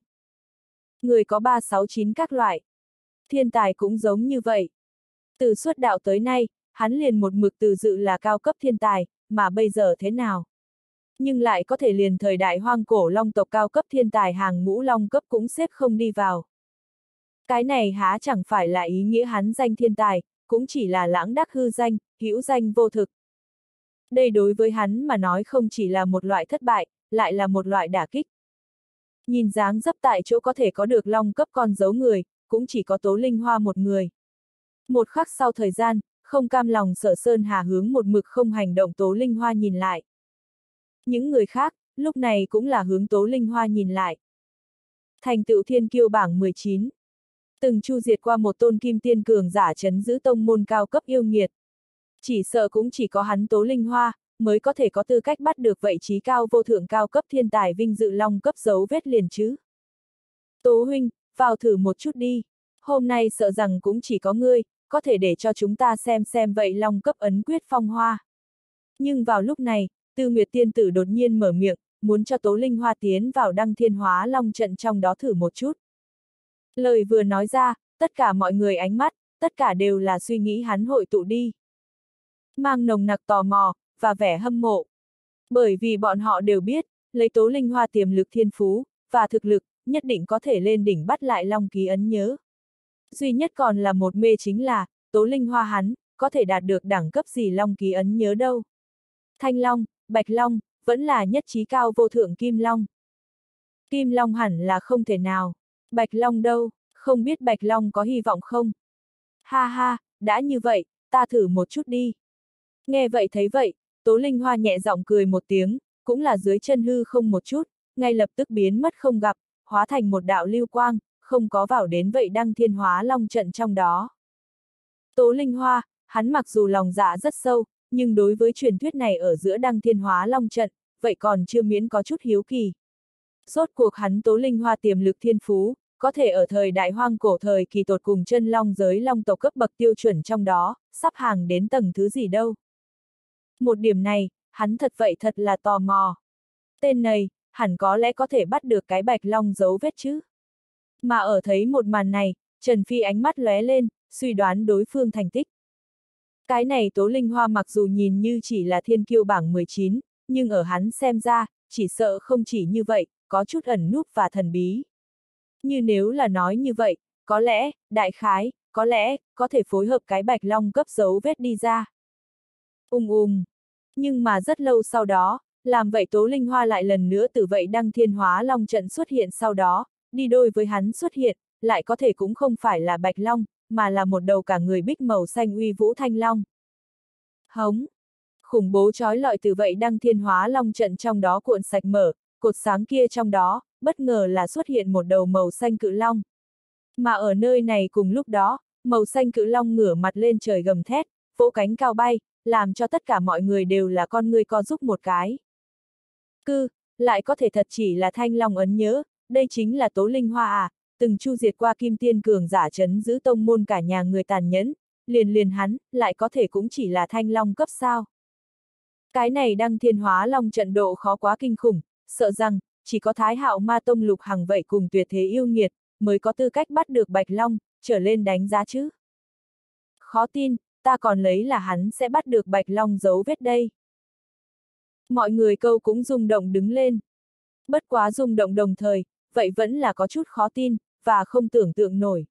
Người có 369 các loại. Thiên tài cũng giống như vậy. Từ xuất đạo tới nay, hắn liền một mực từ dự là cao cấp thiên tài, mà bây giờ thế nào? Nhưng lại có thể liền thời đại hoang cổ long tộc cao cấp thiên tài hàng ngũ long cấp cũng xếp không đi vào. Cái này há chẳng phải là ý nghĩa hắn danh thiên tài, cũng chỉ là lãng đắc hư danh, hữu danh vô thực. Đây đối với hắn mà nói không chỉ là một loại thất bại, lại là một loại đả kích. Nhìn dáng dấp tại chỗ có thể có được long cấp con dấu người, cũng chỉ có Tố Linh Hoa một người. Một khắc sau thời gian, không cam lòng sở Sơn Hà hướng một mực không hành động Tố Linh Hoa nhìn lại. Những người khác, lúc này cũng là hướng Tố Linh Hoa nhìn lại. Thành tựu thiên kiêu bảng 19 từng chu diệt qua một tôn kim tiên cường giả chấn giữ tông môn cao cấp yêu nghiệt. Chỉ sợ cũng chỉ có hắn tố linh hoa, mới có thể có tư cách bắt được vậy trí cao vô thượng cao cấp thiên tài vinh dự long cấp dấu vết liền chứ. Tố huynh, vào thử một chút đi. Hôm nay sợ rằng cũng chỉ có ngươi, có thể để cho chúng ta xem xem vậy long cấp ấn quyết phong hoa. Nhưng vào lúc này, Tư Nguyệt Tiên Tử đột nhiên mở miệng, muốn cho Tố Linh Hoa tiến vào đăng thiên hóa long trận trong đó thử một chút. Lời vừa nói ra, tất cả mọi người ánh mắt, tất cả đều là suy nghĩ hắn hội tụ đi. Mang nồng nặc tò mò, và vẻ hâm mộ. Bởi vì bọn họ đều biết, lấy tố linh hoa tiềm lực thiên phú, và thực lực, nhất định có thể lên đỉnh bắt lại long ký ấn nhớ. Duy nhất còn là một mê chính là, tố linh hoa hắn, có thể đạt được đẳng cấp gì long ký ấn nhớ đâu. Thanh long, bạch long, vẫn là nhất trí cao vô thượng kim long. Kim long hẳn là không thể nào. Bạch Long đâu, không biết Bạch Long có hy vọng không? Ha ha, đã như vậy, ta thử một chút đi. Nghe vậy thấy vậy, Tố Linh Hoa nhẹ giọng cười một tiếng, cũng là dưới chân hư không một chút, ngay lập tức biến mất không gặp, hóa thành một đạo lưu quang, không có vào đến vậy đăng thiên hóa long trận trong đó. Tố Linh Hoa, hắn mặc dù lòng dạ rất sâu, nhưng đối với truyền thuyết này ở giữa đăng thiên hóa long trận, vậy còn chưa miễn có chút hiếu kỳ. Rốt cuộc hắn Tố Linh Hoa tiềm lực thiên phú, có thể ở thời đại hoang cổ thời kỳ tột cùng chân long giới long tộc cấp bậc tiêu chuẩn trong đó, sắp hàng đến tầng thứ gì đâu. Một điểm này, hắn thật vậy thật là tò mò. Tên này, hẳn có lẽ có thể bắt được cái bạch long dấu vết chứ. Mà ở thấy một màn này, Trần Phi ánh mắt lóe lên, suy đoán đối phương thành tích. Cái này Tố Linh Hoa mặc dù nhìn như chỉ là thiên kiêu bảng 19, nhưng ở hắn xem ra, chỉ sợ không chỉ như vậy, có chút ẩn núp và thần bí. Như nếu là nói như vậy, có lẽ, đại khái, có lẽ, có thể phối hợp cái bạch long cấp dấu vết đi ra. Ung ung. Nhưng mà rất lâu sau đó, làm vậy Tố Linh Hoa lại lần nữa từ vậy đăng thiên hóa long trận xuất hiện sau đó, đi đôi với hắn xuất hiện, lại có thể cũng không phải là bạch long, mà là một đầu cả người bích màu xanh uy vũ thanh long. Hống! Khủng bố trói lọi từ vậy đăng thiên hóa long trận trong đó cuộn sạch mở, cột sáng kia trong đó, bất ngờ là xuất hiện một đầu màu xanh cự long. Mà ở nơi này cùng lúc đó, màu xanh cự long ngửa mặt lên trời gầm thét, vỗ cánh cao bay, làm cho tất cả mọi người đều là con người co giúp một cái. Cư, lại có thể thật chỉ là thanh long ấn nhớ, đây chính là tố linh hoa à, từng chu diệt qua kim tiên cường giả chấn giữ tông môn cả nhà người tàn nhẫn, liền liền hắn, lại có thể cũng chỉ là thanh long cấp sao. Cái này đăng thiên hóa long trận độ khó quá kinh khủng, sợ rằng, chỉ có thái hạo ma tông lục hằng vậy cùng tuyệt thế yêu nghiệt, mới có tư cách bắt được bạch long, trở lên đánh giá chứ. Khó tin, ta còn lấy là hắn sẽ bắt được bạch long giấu vết đây. Mọi người câu cũng rung động đứng lên. Bất quá rung động đồng thời, vậy vẫn là có chút khó tin, và không tưởng tượng nổi.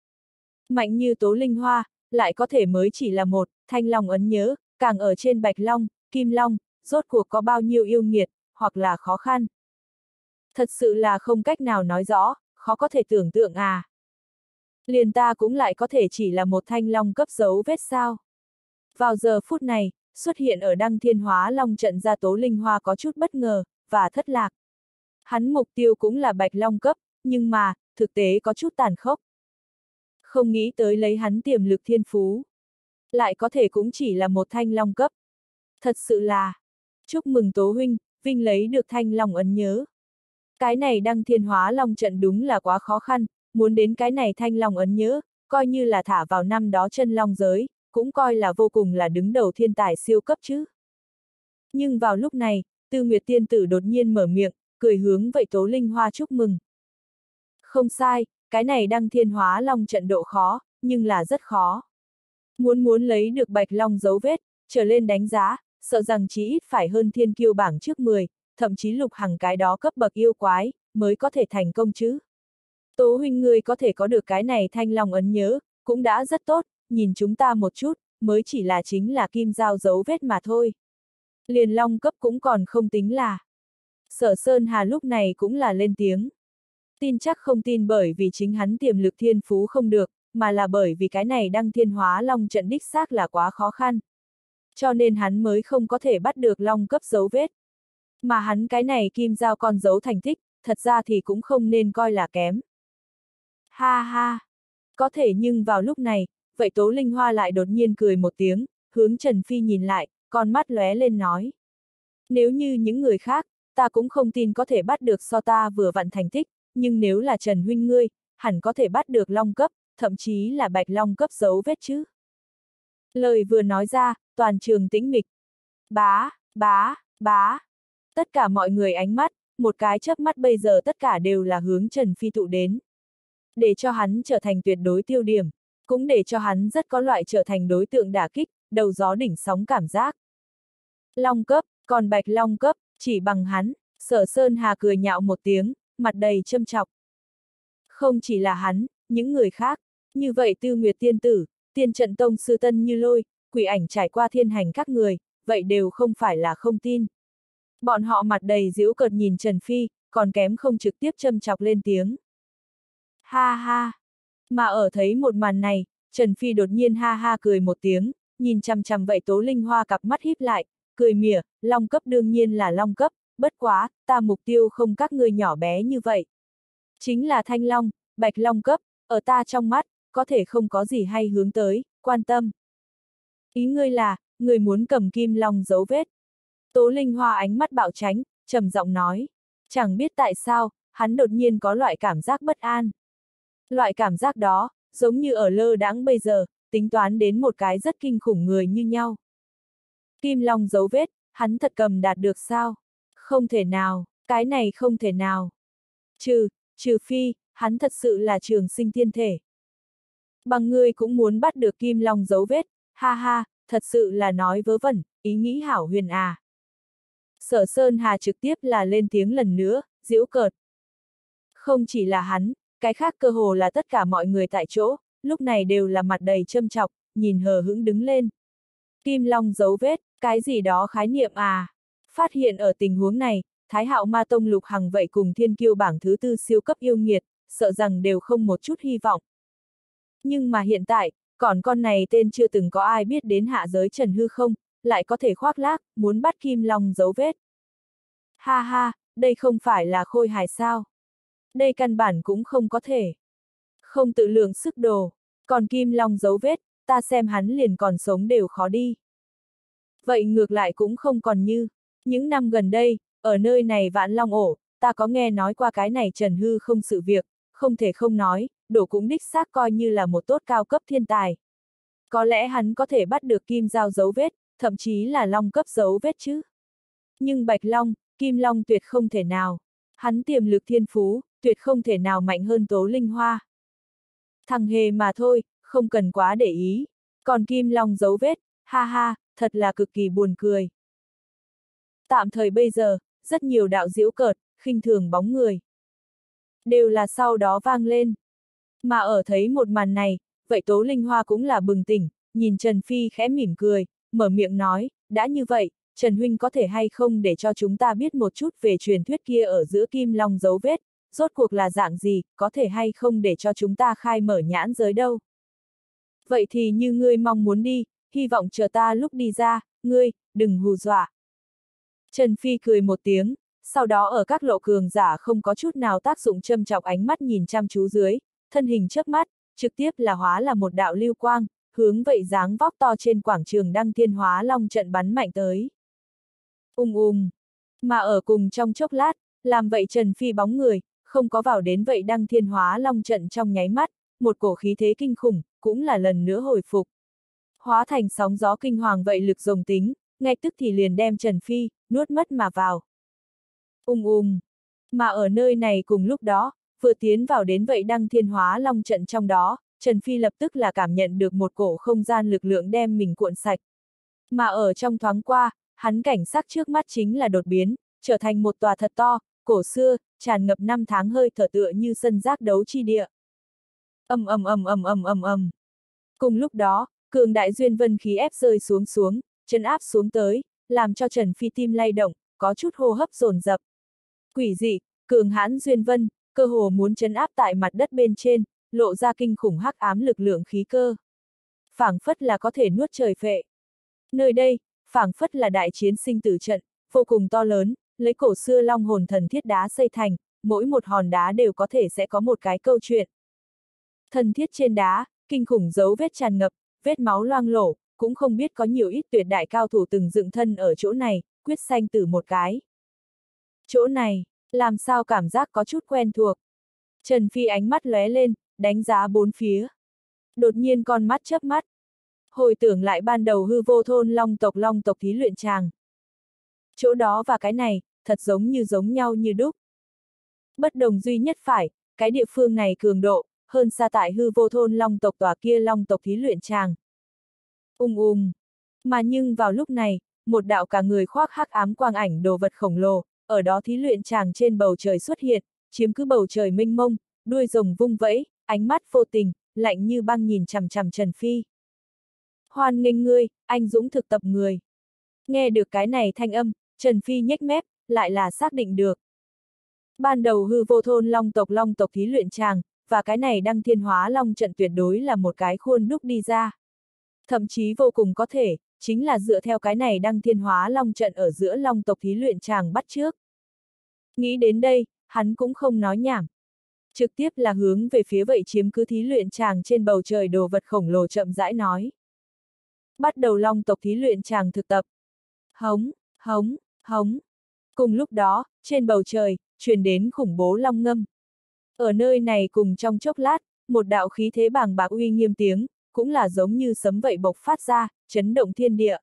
Mạnh như Tố Linh Hoa, lại có thể mới chỉ là một, thanh long ấn nhớ, càng ở trên bạch long, kim long, rốt cuộc có bao nhiêu yêu nghiệt, hoặc là khó khăn. Thật sự là không cách nào nói rõ, khó có thể tưởng tượng à. Liền ta cũng lại có thể chỉ là một thanh long cấp dấu vết sao. Vào giờ phút này, xuất hiện ở đăng thiên hóa long trận ra tố linh hoa có chút bất ngờ, và thất lạc. Hắn mục tiêu cũng là bạch long cấp, nhưng mà, thực tế có chút tàn khốc. Không nghĩ tới lấy hắn tiềm lực thiên phú. Lại có thể cũng chỉ là một thanh long cấp. Thật sự là, chúc mừng Tố Huynh, Vinh lấy được thanh long ấn nhớ. Cái này đăng thiên hóa long trận đúng là quá khó khăn, muốn đến cái này thanh long ấn nhớ, coi như là thả vào năm đó chân long giới, cũng coi là vô cùng là đứng đầu thiên tài siêu cấp chứ. Nhưng vào lúc này, Tư Nguyệt Tiên Tử đột nhiên mở miệng, cười hướng vậy Tố Linh Hoa chúc mừng. Không sai, cái này đăng thiên hóa long trận độ khó, nhưng là rất khó. Muốn muốn lấy được bạch long dấu vết, trở lên đánh giá, sợ rằng chí ít phải hơn thiên kiêu bảng trước 10, thậm chí lục hằng cái đó cấp bậc yêu quái, mới có thể thành công chứ. Tố huynh ngươi có thể có được cái này thanh long ấn nhớ, cũng đã rất tốt, nhìn chúng ta một chút, mới chỉ là chính là kim giao dấu vết mà thôi. Liền long cấp cũng còn không tính là. Sở Sơn Hà lúc này cũng là lên tiếng. Tin chắc không tin bởi vì chính hắn tiềm lực thiên phú không được, mà là bởi vì cái này đăng thiên hóa long trận đích xác là quá khó khăn. Cho nên hắn mới không có thể bắt được long cấp dấu vết. Mà hắn cái này kim giao con dấu thành tích, thật ra thì cũng không nên coi là kém. Ha ha! Có thể nhưng vào lúc này, vậy Tố Linh Hoa lại đột nhiên cười một tiếng, hướng Trần Phi nhìn lại, con mắt lóe lên nói. Nếu như những người khác, ta cũng không tin có thể bắt được so ta vừa vặn thành tích, nhưng nếu là Trần Huynh ngươi, hẳn có thể bắt được long cấp, thậm chí là bạch long cấp dấu vết chứ. Lời vừa nói ra, toàn trường tĩnh mịch. Bá, bá, bá. Tất cả mọi người ánh mắt, một cái chớp mắt bây giờ tất cả đều là hướng Trần Phi tụ đến. Để cho hắn trở thành tuyệt đối tiêu điểm, cũng để cho hắn rất có loại trở thành đối tượng đả kích, đầu gió đỉnh sóng cảm giác. Long cấp, còn bạch long cấp, chỉ bằng hắn, sở Sơn Hà cười nhạo một tiếng, mặt đầy châm chọc. Không chỉ là hắn, những người khác, như vậy tư nguyệt tiên tử, tiên trận tông sư tân như lôi, quỷ ảnh trải qua thiên hành các người, vậy đều không phải là không tin. Bọn họ mặt đầy giễu cợt nhìn Trần Phi, còn kém không trực tiếp châm chọc lên tiếng. Ha ha! Mà ở thấy một màn này, Trần Phi đột nhiên ha ha cười một tiếng, nhìn chằm chằm vậy Tố Linh Hoa cặp mắt híp lại, cười mỉa, long cấp đương nhiên là long cấp, bất quá, ta mục tiêu không các ngươi nhỏ bé như vậy. Chính là thanh long, bạch long cấp, ở ta trong mắt, có thể không có gì hay hướng tới, quan tâm. Ý ngươi là, người muốn cầm kim long dấu vết. Tố Linh Hoa ánh mắt bạo tránh, trầm giọng nói. Chẳng biết tại sao, hắn đột nhiên có loại cảm giác bất an. Loại cảm giác đó, giống như ở lơ đãng bây giờ, tính toán đến một cái rất kinh khủng người như nhau. Kim Long dấu vết, hắn thật cầm đạt được sao? Không thể nào, cái này không thể nào. Trừ, trừ phi, hắn thật sự là trường sinh thiên thể. Bằng ngươi cũng muốn bắt được Kim Long dấu vết, ha ha, thật sự là nói vớ vẩn, ý nghĩ hảo huyền à. Sở Sơn Hà trực tiếp là lên tiếng lần nữa, giễu cợt. Không chỉ là hắn, cái khác cơ hồ là tất cả mọi người tại chỗ, lúc này đều là mặt đầy châm chọc, nhìn hờ hững đứng lên. Kim Long dấu vết, cái gì đó khái niệm à. Phát hiện ở tình huống này, Thái Hạo Ma Tông Lục Hằng vậy cùng thiên kiêu bảng thứ tư siêu cấp yêu nghiệt, sợ rằng đều không một chút hy vọng. Nhưng mà hiện tại, còn con này tên chưa từng có ai biết đến hạ giới Trần Hư không, lại có thể khoác lác, muốn bắt Kim Long dấu vết. Ha ha, đây không phải là khôi hài sao. Đây căn bản cũng không có thể. Không tự lượng sức đồ, còn Kim Long dấu vết, ta xem hắn liền còn sống đều khó đi. Vậy ngược lại cũng không còn như, những năm gần đây, ở nơi này vạn long ổ, ta có nghe nói qua cái này Trần Hư không sự việc, không thể không nói, đổ cũng đích xác coi như là một tốt cao cấp thiên tài. Có lẽ hắn có thể bắt được kim giao dấu vết, thậm chí là long cấp dấu vết chứ. Nhưng Bạch Long, Kim Long tuyệt không thể nào. Hắn tiềm lực thiên phú, tuyệt không thể nào mạnh hơn Tố Linh Hoa. Thằng hề mà thôi, không cần quá để ý. Còn Kim Long dấu vết, ha ha, thật là cực kỳ buồn cười. Tạm thời bây giờ, rất nhiều đạo diễu cợt, khinh thường bóng người. Đều là sau đó vang lên. Mà ở thấy một màn này, vậy Tố Linh Hoa cũng là bừng tỉnh, nhìn Trần Phi khẽ mỉm cười, mở miệng nói, đã như vậy, Trần Huynh có thể hay không để cho chúng ta biết một chút về truyền thuyết kia ở giữa Kim Long dấu vết, rốt cuộc là dạng gì, có thể hay không để cho chúng ta khai mở nhãn giới đâu. Vậy thì như ngươi mong muốn đi, hy vọng chờ ta lúc đi ra, ngươi, đừng hù dọa. Trần Phi cười một tiếng, sau đó ở các lộ cường giả không có chút nào tác dụng châm chọc ánh mắt nhìn chăm chú dưới, thân hình chớp mắt, trực tiếp là hóa là một đạo lưu quang, hướng vậy dáng vóc to trên quảng trường đăng thiên hóa long trận bắn mạnh tới. Ung ung. Mà ở cùng trong chốc lát, làm vậy Trần Phi bóng người, không có vào đến vậy đăng thiên hóa long trận trong nháy mắt, một cổ khí thế kinh khủng, cũng là lần nữa hồi phục. Hóa thành sóng gió kinh hoàng vậy lực rồng tính, ngay tức thì liền đem Trần Phi, nuốt mất mà vào. Ung ung. Mà ở nơi này cùng lúc đó, vừa tiến vào đến vậy đăng thiên hóa long trận trong đó, Trần Phi lập tức là cảm nhận được một cổ không gian lực lượng đem mình cuộn sạch. Mà ở trong thoáng qua, hắn cảnh sắc trước mắt chính là đột biến, trở thành một tòa thật to, cổ xưa, tràn ngập năm tháng hơi thở tựa như sân giác đấu chi địa. ầm ầm ầm ầm ầm ầm ầm. Cùng lúc đó, cường đại duyên vân khí ép rơi xuống xuống, chân áp xuống tới, làm cho Trần Phi tim lay động, có chút hô hấp dồn dập. Quỷ dị, cường hãn duyên vân, cơ hồ muốn chấn áp tại mặt đất bên trên, lộ ra kinh khủng hắc ám lực lượng khí cơ. phảng phất là có thể nuốt trời phệ. Nơi đây, phảng phất là đại chiến sinh tử trận, vô cùng to lớn, lấy cổ xưa long hồn thần thiết đá xây thành, mỗi một hòn đá đều có thể sẽ có một cái câu chuyện. Thần thiết trên đá, kinh khủng dấu vết tràn ngập, vết máu loang lổ, cũng không biết có nhiều ít tuyệt đại cao thủ từng dựng thân ở chỗ này, quyết sanh tử một cái. Chỗ này, làm sao cảm giác có chút quen thuộc. Trần Phi ánh mắt lóe lên, đánh giá bốn phía. Đột nhiên con mắt chớp mắt. Hồi tưởng lại ban đầu hư vô thôn long tộc long tộc thí luyện tràng. Chỗ đó và cái này, thật giống như giống nhau như đúc. Bất đồng duy nhất phải, cái địa phương này cường độ, hơn xa tại hư vô thôn long tộc tòa kia long tộc thí luyện tràng. Ung ung. Mà nhưng vào lúc này, một đạo cả người khoác hắc ám quang ảnh đồ vật khổng lồ, ở đó thí luyện tràng trên bầu trời xuất hiện, chiếm cứ bầu trời minh mông, đuôi rồng vung vẫy, ánh mắt vô tình, lạnh như băng nhìn chằm chằm Trần Phi. Hoan nghênh ngươi, anh Dũng thực tập người. Nghe được cái này thanh âm, Trần Phi nhếch mép, lại là xác định được. Ban đầu hư vô thôn long tộc long tộc thí luyện tràng, và cái này đăng thiên hóa long trận tuyệt đối là một cái khuôn đúc đi ra. Thậm chí vô cùng có thể, chính là dựa theo cái này đăng thiên hóa long trận ở giữa long tộc thí luyện tràng bắt trước. Nghĩ đến đây, hắn cũng không nói nhảm. Trực tiếp là hướng về phía vậy chiếm cứ thí luyện tràng trên bầu trời đồ vật khổng lồ chậm rãi nói. Bắt đầu long tộc thí luyện tràng thực tập. Hống, hống, hống. Cùng lúc đó, trên bầu trời, truyền đến khủng bố long ngâm. Ở nơi này cùng trong chốc lát, một đạo khí thế bàng bạc uy nghiêm tiếng, cũng là giống như sấm vậy bộc phát ra, chấn động thiên địa.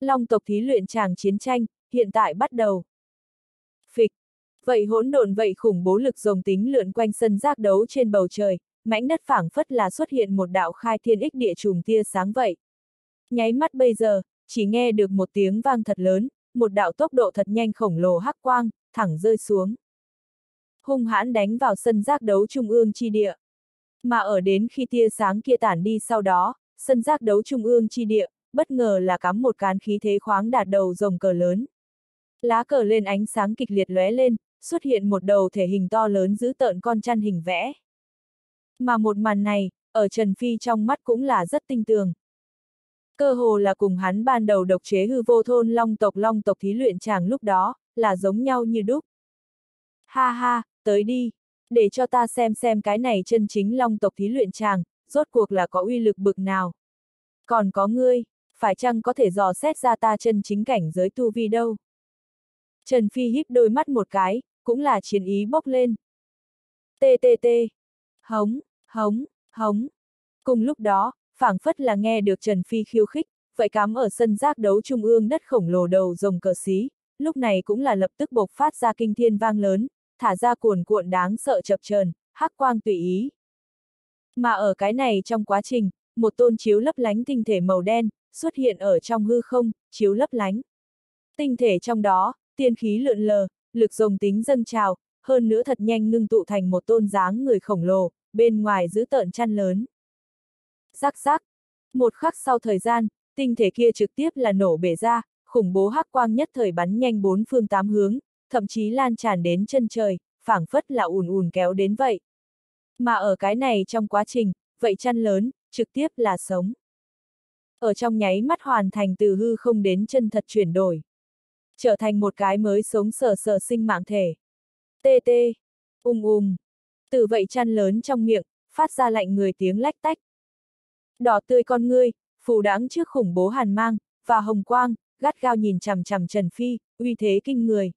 Long tộc thí luyện tràng chiến tranh, hiện tại bắt đầu. Phịch. Vậy hỗn độn vậy khủng bố lực rồng tính lượn quanh sân giác đấu trên bầu trời, mãnh đất phảng phất là xuất hiện một đạo khai thiên ích địa trùng tia sáng vậy. Nháy mắt bây giờ, chỉ nghe được một tiếng vang thật lớn, một đạo tốc độ thật nhanh khổng lồ hắc quang, thẳng rơi xuống. Hung hãn đánh vào sân giác đấu trung ương chi địa. Mà ở đến khi tia sáng kia tản đi sau đó, sân giác đấu trung ương chi địa, bất ngờ là cắm một cán khí thế khoáng đạt đầu rồng cờ lớn. Lá cờ lên ánh sáng kịch liệt lóe lên, xuất hiện một đầu thể hình to lớn giữ tợn con chăn hình vẽ. Mà một màn này, ở Trần Phi trong mắt cũng là rất tinh tường. Cơ hồ là cùng hắn ban đầu độc chế hư vô thôn long tộc long tộc thí luyện chàng lúc đó, là giống nhau như đúc. Ha ha, tới đi, để cho ta xem xem cái này chân chính long tộc thí luyện chàng, rốt cuộc là có uy lực bực nào. Còn có ngươi, phải chăng có thể dò xét ra ta chân chính cảnh giới tu vi đâu? Trần Phi híp đôi mắt một cái, cũng là chiến ý bốc lên. Tê tê tê. Hống, hống, hống. Cùng lúc đó, phảng phất là nghe được Trần Phi khiêu khích, vậy cắm ở sân giác đấu trung ương đất khổng lồ đầu rồng cờ xí, lúc này cũng là lập tức bộc phát ra kinh thiên vang lớn, thả ra cuồn cuộn đáng sợ chập chờn, hắc quang tùy ý. Mà ở cái này trong quá trình, một tôn chiếu lấp lánh tinh thể màu đen, xuất hiện ở trong hư không, chiếu lấp lánh. Tinh thể trong đó, tiên khí lượn lờ, lực rồng tính dâng trào, hơn nữa thật nhanh ngưng tụ thành một tôn dáng người khổng lồ, bên ngoài giữ tợn chăn lớn. Rắc rắc. Một khắc sau thời gian, tinh thể kia trực tiếp là nổ bể ra, khủng bố hắc quang nhất thời bắn nhanh bốn phương tám hướng, thậm chí lan tràn đến chân trời, phảng phất là ùn ùn kéo đến vậy. Mà ở cái này trong quá trình, vậy chăn lớn, trực tiếp là sống. Ở trong nháy mắt hoàn thành từ hư không đến chân thật chuyển đổi. Trở thành một cái mới sống sờ sờ sinh mạng thể. Tê tê, ung ung. Từ vậy chăn lớn trong miệng, phát ra lạnh người tiếng lách tách. Đỏ tươi con ngươi, phù đáng trước khủng bố hàn mang, và hồng quang, gắt gao nhìn chằm chằm Trần Phi, uy thế kinh người.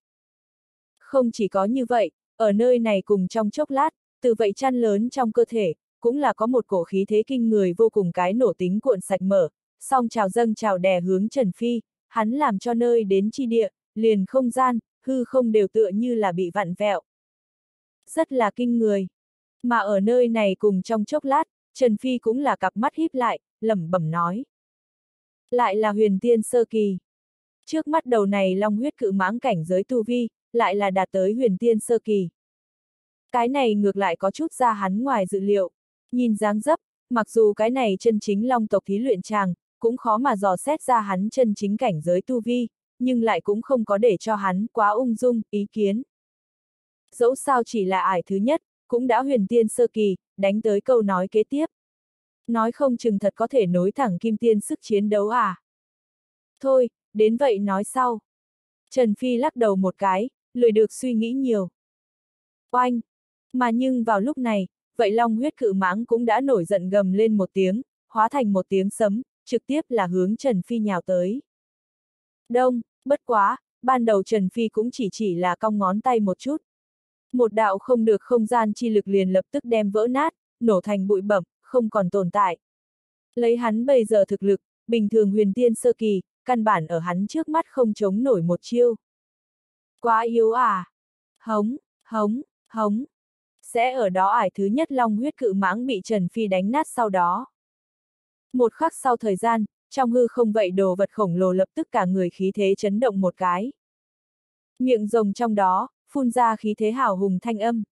Không chỉ có như vậy, ở nơi này cùng trong chốc lát, từ vậy chăn lớn trong cơ thể, cũng là có một cổ khí thế kinh người vô cùng cái nổ tính cuộn sạch mở, song trào dâng trào đè hướng Trần Phi, hắn làm cho nơi đến chi địa, liền không gian, hư không đều tựa như là bị vặn vẹo. Rất là kinh người. Mà ở nơi này cùng trong chốc lát, Trần Phi cũng là cặp mắt híp lại, lẩm bẩm nói. Lại là huyền tiên sơ kỳ. Trước mắt đầu này long huyết cự mãng cảnh giới tu vi, lại là đạt tới huyền tiên sơ kỳ. Cái này ngược lại có chút ra hắn ngoài dự liệu. Nhìn dáng dấp, mặc dù cái này chân chính long tộc thí luyện chàng, cũng khó mà dò xét ra hắn chân chính cảnh giới tu vi, nhưng lại cũng không có để cho hắn quá ung dung, ý kiến. Dẫu sao chỉ là ải thứ nhất, cũng đã huyền tiên sơ kỳ, đánh tới câu nói kế tiếp. Nói không chừng thật có thể nối thẳng kim tiên sức chiến đấu à. Thôi, đến vậy nói sau. Trần Phi lắc đầu một cái, lười được suy nghĩ nhiều. Oanh! Mà nhưng vào lúc này, vậy long huyết cự mãng cũng đã nổi giận gầm lên một tiếng, hóa thành một tiếng sấm, trực tiếp là hướng Trần Phi nhào tới. Đông, bất quá, ban đầu Trần Phi cũng chỉ chỉ là cong ngón tay một chút. Một đạo không được không gian chi lực liền lập tức đem vỡ nát, nổ thành bụi bẩm, không còn tồn tại. Lấy hắn bây giờ thực lực, bình thường huyền tiên sơ kỳ, căn bản ở hắn trước mắt không chống nổi một chiêu. Quá yếu à? Hống, hống, hống. Sẽ ở đó ải thứ nhất long huyết cự mãng bị Trần Phi đánh nát sau đó. Một khắc sau thời gian, trong hư không vậy đồ vật khổng lồ lập tức cả người khí thế chấn động một cái. Miệng rồng trong đó, phun ra khí thế hào hùng thanh âm.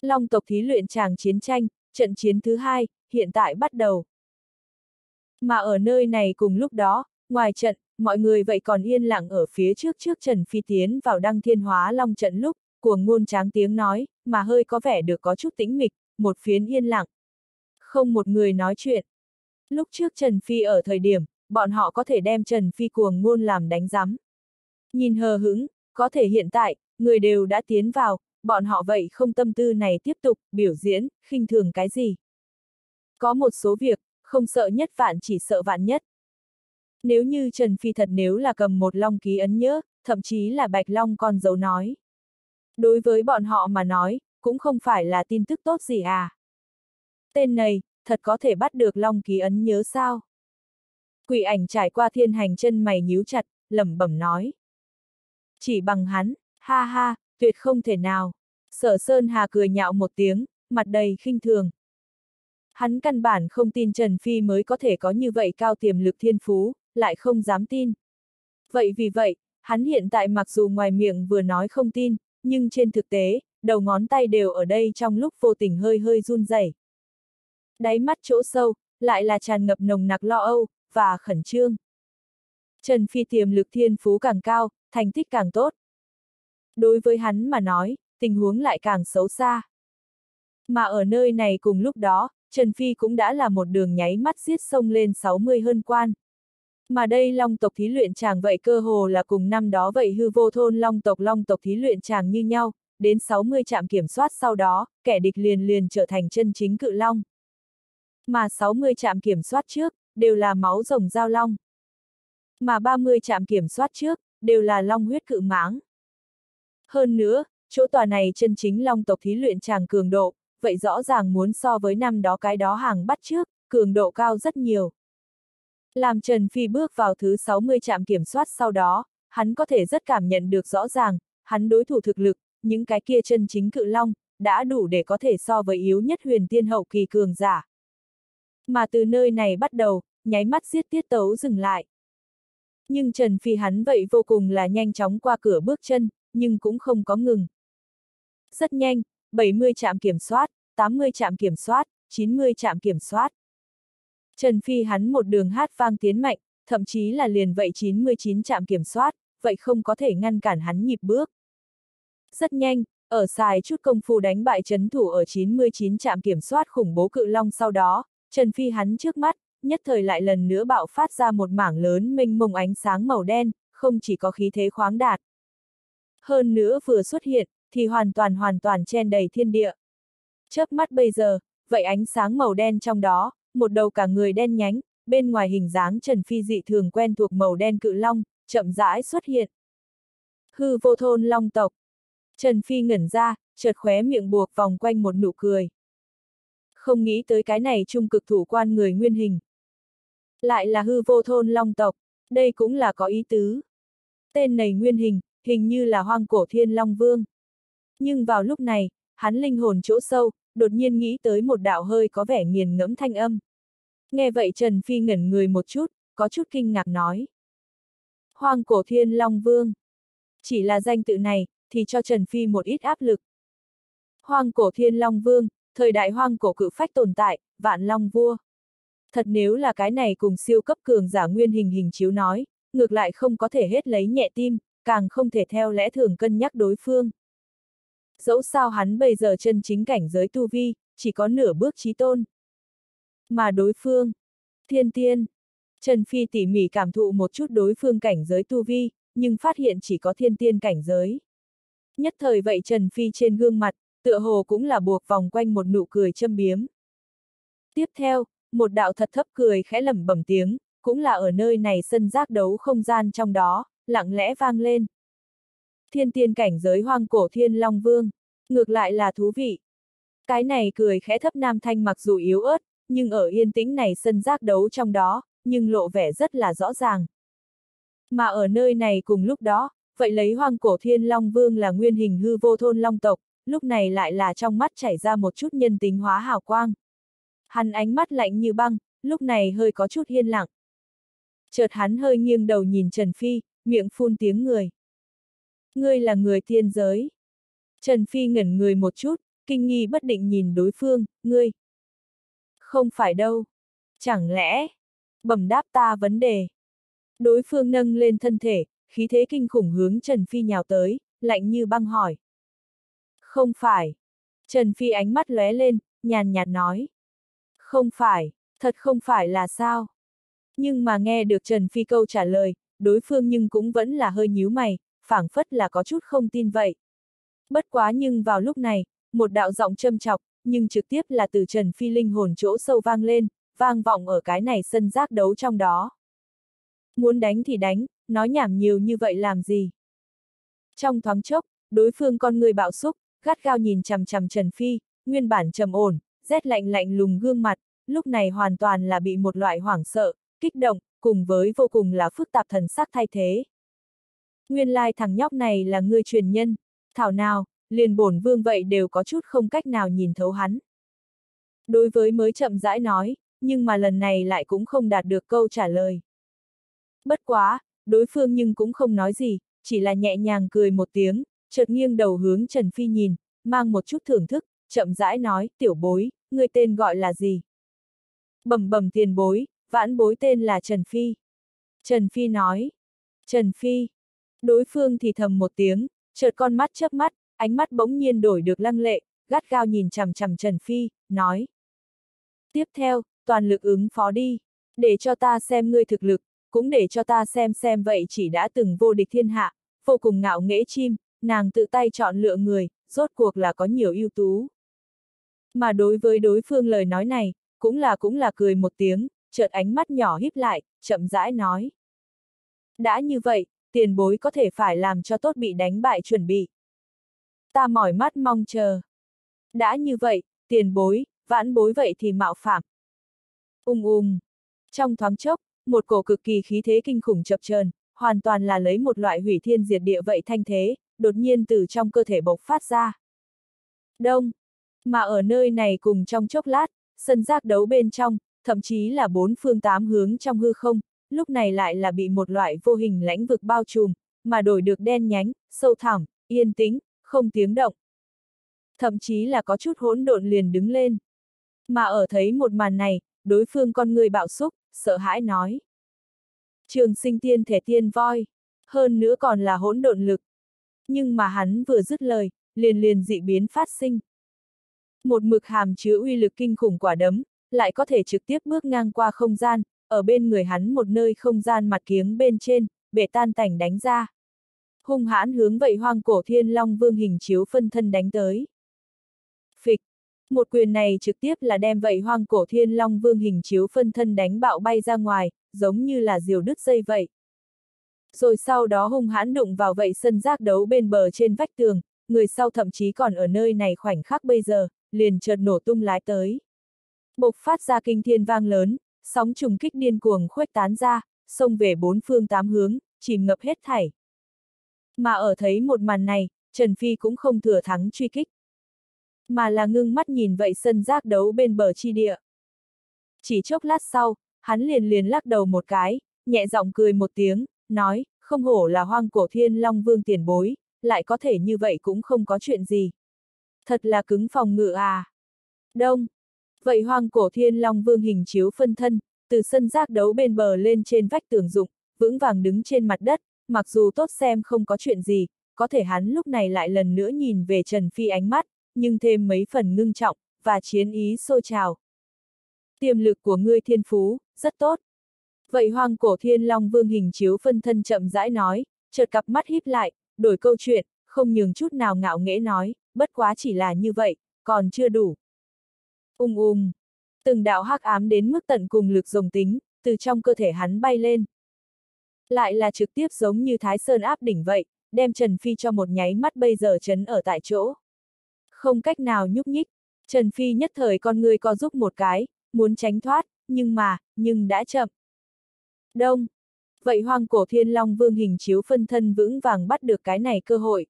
Long tộc thí luyện tràng chiến tranh, trận chiến thứ hai, hiện tại bắt đầu. Mà ở nơi này cùng lúc đó, ngoài trận, mọi người vậy còn yên lặng ở phía trước trước Trần Phi tiến vào đăng thiên hóa long trận lúc, cuồng ngôn tráng tiếng nói, mà hơi có vẻ được có chút tĩnh mịch, một phiến yên lặng. Không một người nói chuyện. Lúc trước Trần Phi ở thời điểm, bọn họ có thể đem Trần Phi cuồng ngôn làm đánh giám. Nhìn hờ hững, có thể hiện tại, người đều đã tiến vào, bọn họ vậy không tâm tư này tiếp tục, biểu diễn, khinh thường cái gì. Có một số việc, không sợ nhất vạn chỉ sợ vạn nhất. Nếu như Trần Phi thật nếu là cầm một long ký ấn nhớ, thậm chí là bạch long con dấu nói. Đối với bọn họ mà nói, cũng không phải là tin tức tốt gì à. Tên này, thật có thể bắt được long ký ấn nhớ sao? Quỷ ảnh trải qua thiên hành chân mày nhíu chặt, lẩm bẩm nói. Chỉ bằng hắn, ha ha, tuyệt không thể nào. Sở Sơn Hà cười nhạo một tiếng, mặt đầy khinh thường. Hắn căn bản không tin Trần Phi mới có thể có như vậy cao tiềm lực thiên phú, lại không dám tin. Vậy vì vậy, hắn hiện tại mặc dù ngoài miệng vừa nói không tin, nhưng trên thực tế, đầu ngón tay đều ở đây trong lúc vô tình hơi hơi run rẩy. Đáy mắt chỗ sâu, lại là tràn ngập nồng nặc lo âu, và khẩn trương. Trần Phi tiềm lực thiên phú càng cao, thành tích càng tốt. Đối với hắn mà nói, tình huống lại càng xấu xa. Mà ở nơi này cùng lúc đó, Trần Phi cũng đã là một đường nháy mắt giết sông lên 60 hơn quan. Mà đây long tộc thí luyện chàng vậy cơ hồ là cùng năm đó vậy hư vô thôn long tộc long tộc thí luyện chàng như nhau, đến 60 trạm kiểm soát sau đó, kẻ địch liền liền trở thành chân chính cự long. Mà 60 trạm kiểm soát trước, đều là máu rồng giao long. Mà 30 trạm kiểm soát trước, đều là long huyết cự mãng. Hơn nữa, chỗ tòa này chân chính long tộc thí luyện chàng cường độ, vậy rõ ràng muốn so với năm đó cái đó hàng bắt trước, cường độ cao rất nhiều. Làm Trần Phi bước vào thứ 60 trạm kiểm soát sau đó, hắn có thể rất cảm nhận được rõ ràng, hắn đối thủ thực lực, những cái kia chân chính cự long, đã đủ để có thể so với yếu nhất huyền tiên hậu kỳ cường giả. Mà từ nơi này bắt đầu, nháy mắt giết tiết tấu dừng lại. Nhưng Trần Phi hắn vậy vô cùng là nhanh chóng qua cửa bước chân, nhưng cũng không có ngừng. Rất nhanh, 70 trạm kiểm soát, 80 trạm kiểm soát, 90 trạm kiểm soát. Trần Phi hắn một đường hát vang tiến mạnh, thậm chí là liền vậy 99 trạm kiểm soát, vậy không có thể ngăn cản hắn nhịp bước. Rất nhanh, ở xài chút công phu đánh bại chấn thủ ở 99 trạm kiểm soát khủng bố cự long sau đó, Trần Phi hắn trước mắt, nhất thời lại lần nữa bạo phát ra một mảng lớn mênh mông ánh sáng màu đen, không chỉ có khí thế khoáng đạt. Hơn nữa vừa xuất hiện, thì hoàn toàn hoàn toàn chen đầy thiên địa. Chớp mắt bây giờ, vậy ánh sáng màu đen trong đó, một đầu cả người đen nhánh, bên ngoài hình dáng Trần Phi dị thường quen thuộc màu đen cự long, chậm rãi xuất hiện. Hư vô thôn long tộc. Trần Phi ngẩn ra, chợt khóe miệng buộc vòng quanh một nụ cười. Không nghĩ tới cái này trung cực thủ quan người nguyên hình. Lại là hư vô thôn long tộc, đây cũng là có ý tứ. Tên này nguyên hình, hình như là hoang cổ thiên long vương. Nhưng vào lúc này, hắn linh hồn chỗ sâu, đột nhiên nghĩ tới một đạo hơi có vẻ nghiền ngẫm thanh âm. Nghe vậy Trần Phi ngẩn người một chút, có chút kinh ngạc nói. Hoang cổ thiên long vương. Chỉ là danh tự này, thì cho Trần Phi một ít áp lực. Hoang cổ thiên long vương, thời đại hoang cổ cự phách tồn tại, vạn long vua. Thật nếu là cái này cùng siêu cấp cường giả nguyên hình hình chiếu nói, ngược lại không có thể hết lấy nhẹ tim, càng không thể theo lẽ thường cân nhắc đối phương. Dẫu sao hắn bây giờ chân chính cảnh giới tu vi, chỉ có nửa bước trí tôn. Mà đối phương, thiên tiên, Trần Phi tỉ mỉ cảm thụ một chút đối phương cảnh giới tu vi, nhưng phát hiện chỉ có thiên tiên cảnh giới. Nhất thời vậy Trần Phi trên gương mặt, tựa hồ cũng là buộc vòng quanh một nụ cười châm biếm. Tiếp theo, một đạo thật thấp cười khẽ lẩm bẩm tiếng, cũng là ở nơi này sân giác đấu không gian trong đó, lặng lẽ vang lên. Thiên tiên cảnh giới hoang cổ thiên long vương, ngược lại là thú vị. Cái này cười khẽ thấp nam thanh mặc dù yếu ớt, nhưng ở yên tĩnh này sân giác đấu trong đó, nhưng lộ vẻ rất là rõ ràng. Mà ở nơi này cùng lúc đó, vậy lấy hoang cổ thiên long vương là nguyên hình hư vô thôn long tộc, lúc này lại là trong mắt chảy ra một chút nhân tính hóa hào quang. Hắn ánh mắt lạnh như băng, lúc này hơi có chút hiên lặng. Chợt hắn hơi nghiêng đầu nhìn Trần Phi, miệng phun tiếng người. Ngươi là người thiên giới. Trần Phi ngẩn người một chút, kinh nghi bất định nhìn đối phương, ngươi. Không phải đâu. Chẳng lẽ, bẩm đáp ta vấn đề. Đối phương nâng lên thân thể, khí thế kinh khủng hướng Trần Phi nhào tới, lạnh như băng hỏi. Không phải. Trần Phi ánh mắt lóe lên, nhàn nhạt nói. Không phải, thật không phải là sao. Nhưng mà nghe được Trần Phi câu trả lời, đối phương nhưng cũng vẫn là hơi nhíu mày, phảng phất là có chút không tin vậy. Bất quá nhưng vào lúc này, một đạo giọng châm chọc, nhưng trực tiếp là từ Trần Phi linh hồn chỗ sâu vang lên, vang vọng ở cái này sân giác đấu trong đó. Muốn đánh thì đánh, nói nhảm nhiều như vậy làm gì? Trong thoáng chốc, đối phương con người bạo xúc, gắt gao nhìn chằm chằm Trần Phi, nguyên bản trầm ổn, rét lạnh lạnh lùng gương mặt, lúc này hoàn toàn là bị một loại hoảng sợ, kích động, cùng với vô cùng là phức tạp thần sắc thay thế. Nguyên lai thằng nhóc này là người truyền nhân, thảo nào, liền bổn vương vậy đều có chút không cách nào nhìn thấu hắn. Đối với mới chậm rãi nói, nhưng mà lần này lại cũng không đạt được câu trả lời. Bất quá, đối phương nhưng cũng không nói gì, chỉ là nhẹ nhàng cười một tiếng, chợt nghiêng đầu hướng Trần Phi nhìn, mang một chút thưởng thức, chậm rãi nói, tiểu bối, người tên gọi là gì? Bẩm bẩm tiền bối, vãn bối tên là Trần Phi. Trần Phi nói. Trần Phi. Đối phương thì thầm một tiếng, chợt con mắt chớp mắt, ánh mắt bỗng nhiên đổi được lăng lệ, gắt gao nhìn chằm chằm Trần Phi, nói. Tiếp theo, toàn lực ứng phó đi, để cho ta xem ngươi thực lực, cũng để cho ta xem xem vậy chỉ đã từng vô địch thiên hạ, vô cùng ngạo nghễ chim, nàng tự tay chọn lựa người, rốt cuộc là có nhiều ưu tú. Mà đối với đối phương lời nói này, cũng là cũng là cười một tiếng, chợt ánh mắt nhỏ híp lại, chậm rãi nói. Đã như vậy, tiền bối có thể phải làm cho tốt bị đánh bại chuẩn bị. Ta mỏi mắt mong chờ. Đã như vậy, tiền bối, vãn bối vậy thì mạo phạm. Ung ung. Trong thoáng chốc, một cổ cực kỳ khí thế kinh khủng chập chờn, hoàn toàn là lấy một loại hủy thiên diệt địa vậy thanh thế, đột nhiên từ trong cơ thể bộc phát ra. Đông. Mà ở nơi này cùng trong chốc lát, sân giác đấu bên trong, thậm chí là bốn phương tám hướng trong hư không, lúc này lại là bị một loại vô hình lãnh vực bao trùm, mà đổi được đen nhánh, sâu thẳm, yên tĩnh, không tiếng động. Thậm chí là có chút hỗn độn liền đứng lên. Mà ở thấy một màn này, đối phương con người bạo xúc, sợ hãi nói. Trường sinh tiên thể tiên voi, hơn nữa còn là hỗn độn lực. Nhưng mà hắn vừa dứt lời, liền liền dị biến phát sinh. Một mực hàm chứa uy lực kinh khủng quả đấm, lại có thể trực tiếp bước ngang qua không gian, ở bên người hắn một nơi không gian mặt kiếng bên trên, bể tan tành đánh ra. Hung hãn hướng vậy hoang cổ thiên long vương hình chiếu phân thân đánh tới. Phịch! Một quyền này trực tiếp là đem vậy hoang cổ thiên long vương hình chiếu phân thân đánh bạo bay ra ngoài, giống như là diều đứt dây vậy. Rồi sau đó hung hãn đụng vào vậy sân giác đấu bên bờ trên vách tường, người sau thậm chí còn ở nơi này khoảnh khắc bây giờ, liền chợt nổ tung lái tới. Bộc phát ra kinh thiên vang lớn, sóng trùng kích điên cuồng khuếch tán ra, xông về bốn phương tám hướng, chìm ngập hết thảy. Mà ở thấy một màn này, Trần Phi cũng không thừa thắng truy kích. Mà là ngưng mắt nhìn vậy sân giác đấu bên bờ chi địa. Chỉ chốc lát sau, hắn liền liền lắc đầu một cái, nhẹ giọng cười một tiếng, nói, không hổ là hoang cổ thiên long vương tiền bối, lại có thể như vậy cũng không có chuyện gì. Thật là cứng phòng ngự à. Đông. Vậy hoang cổ thiên long vương hình chiếu phân thân, từ sân giác đấu bên bờ lên trên vách tường dụng, vững vàng đứng trên mặt đất, mặc dù tốt xem không có chuyện gì, có thể hắn lúc này lại lần nữa nhìn về Trần Phi ánh mắt, nhưng thêm mấy phần ngưng trọng, và chiến ý sôi trào. Tiềm lực của ngươi thiên phú, rất tốt. Vậy hoang cổ thiên long vương hình chiếu phân thân chậm rãi nói, chợt cặp mắt híp lại, đổi câu chuyện, không nhường chút nào ngạo nghễ nói, bất quá chỉ là như vậy, còn chưa đủ. Ung ung. Từng đạo hắc ám đến mức tận cùng lực rồng tính, từ trong cơ thể hắn bay lên. Lại là trực tiếp giống như Thái Sơn áp đỉnh vậy, đem Trần Phi cho một nháy mắt bây giờ chấn ở tại chỗ. Không cách nào nhúc nhích, Trần Phi nhất thời con người co giúp một cái, muốn tránh thoát, nhưng mà, nhưng đã chậm. Đông. Vậy hoang cổ thiên long vương hình chiếu phân thân vững vàng bắt được cái này cơ hội.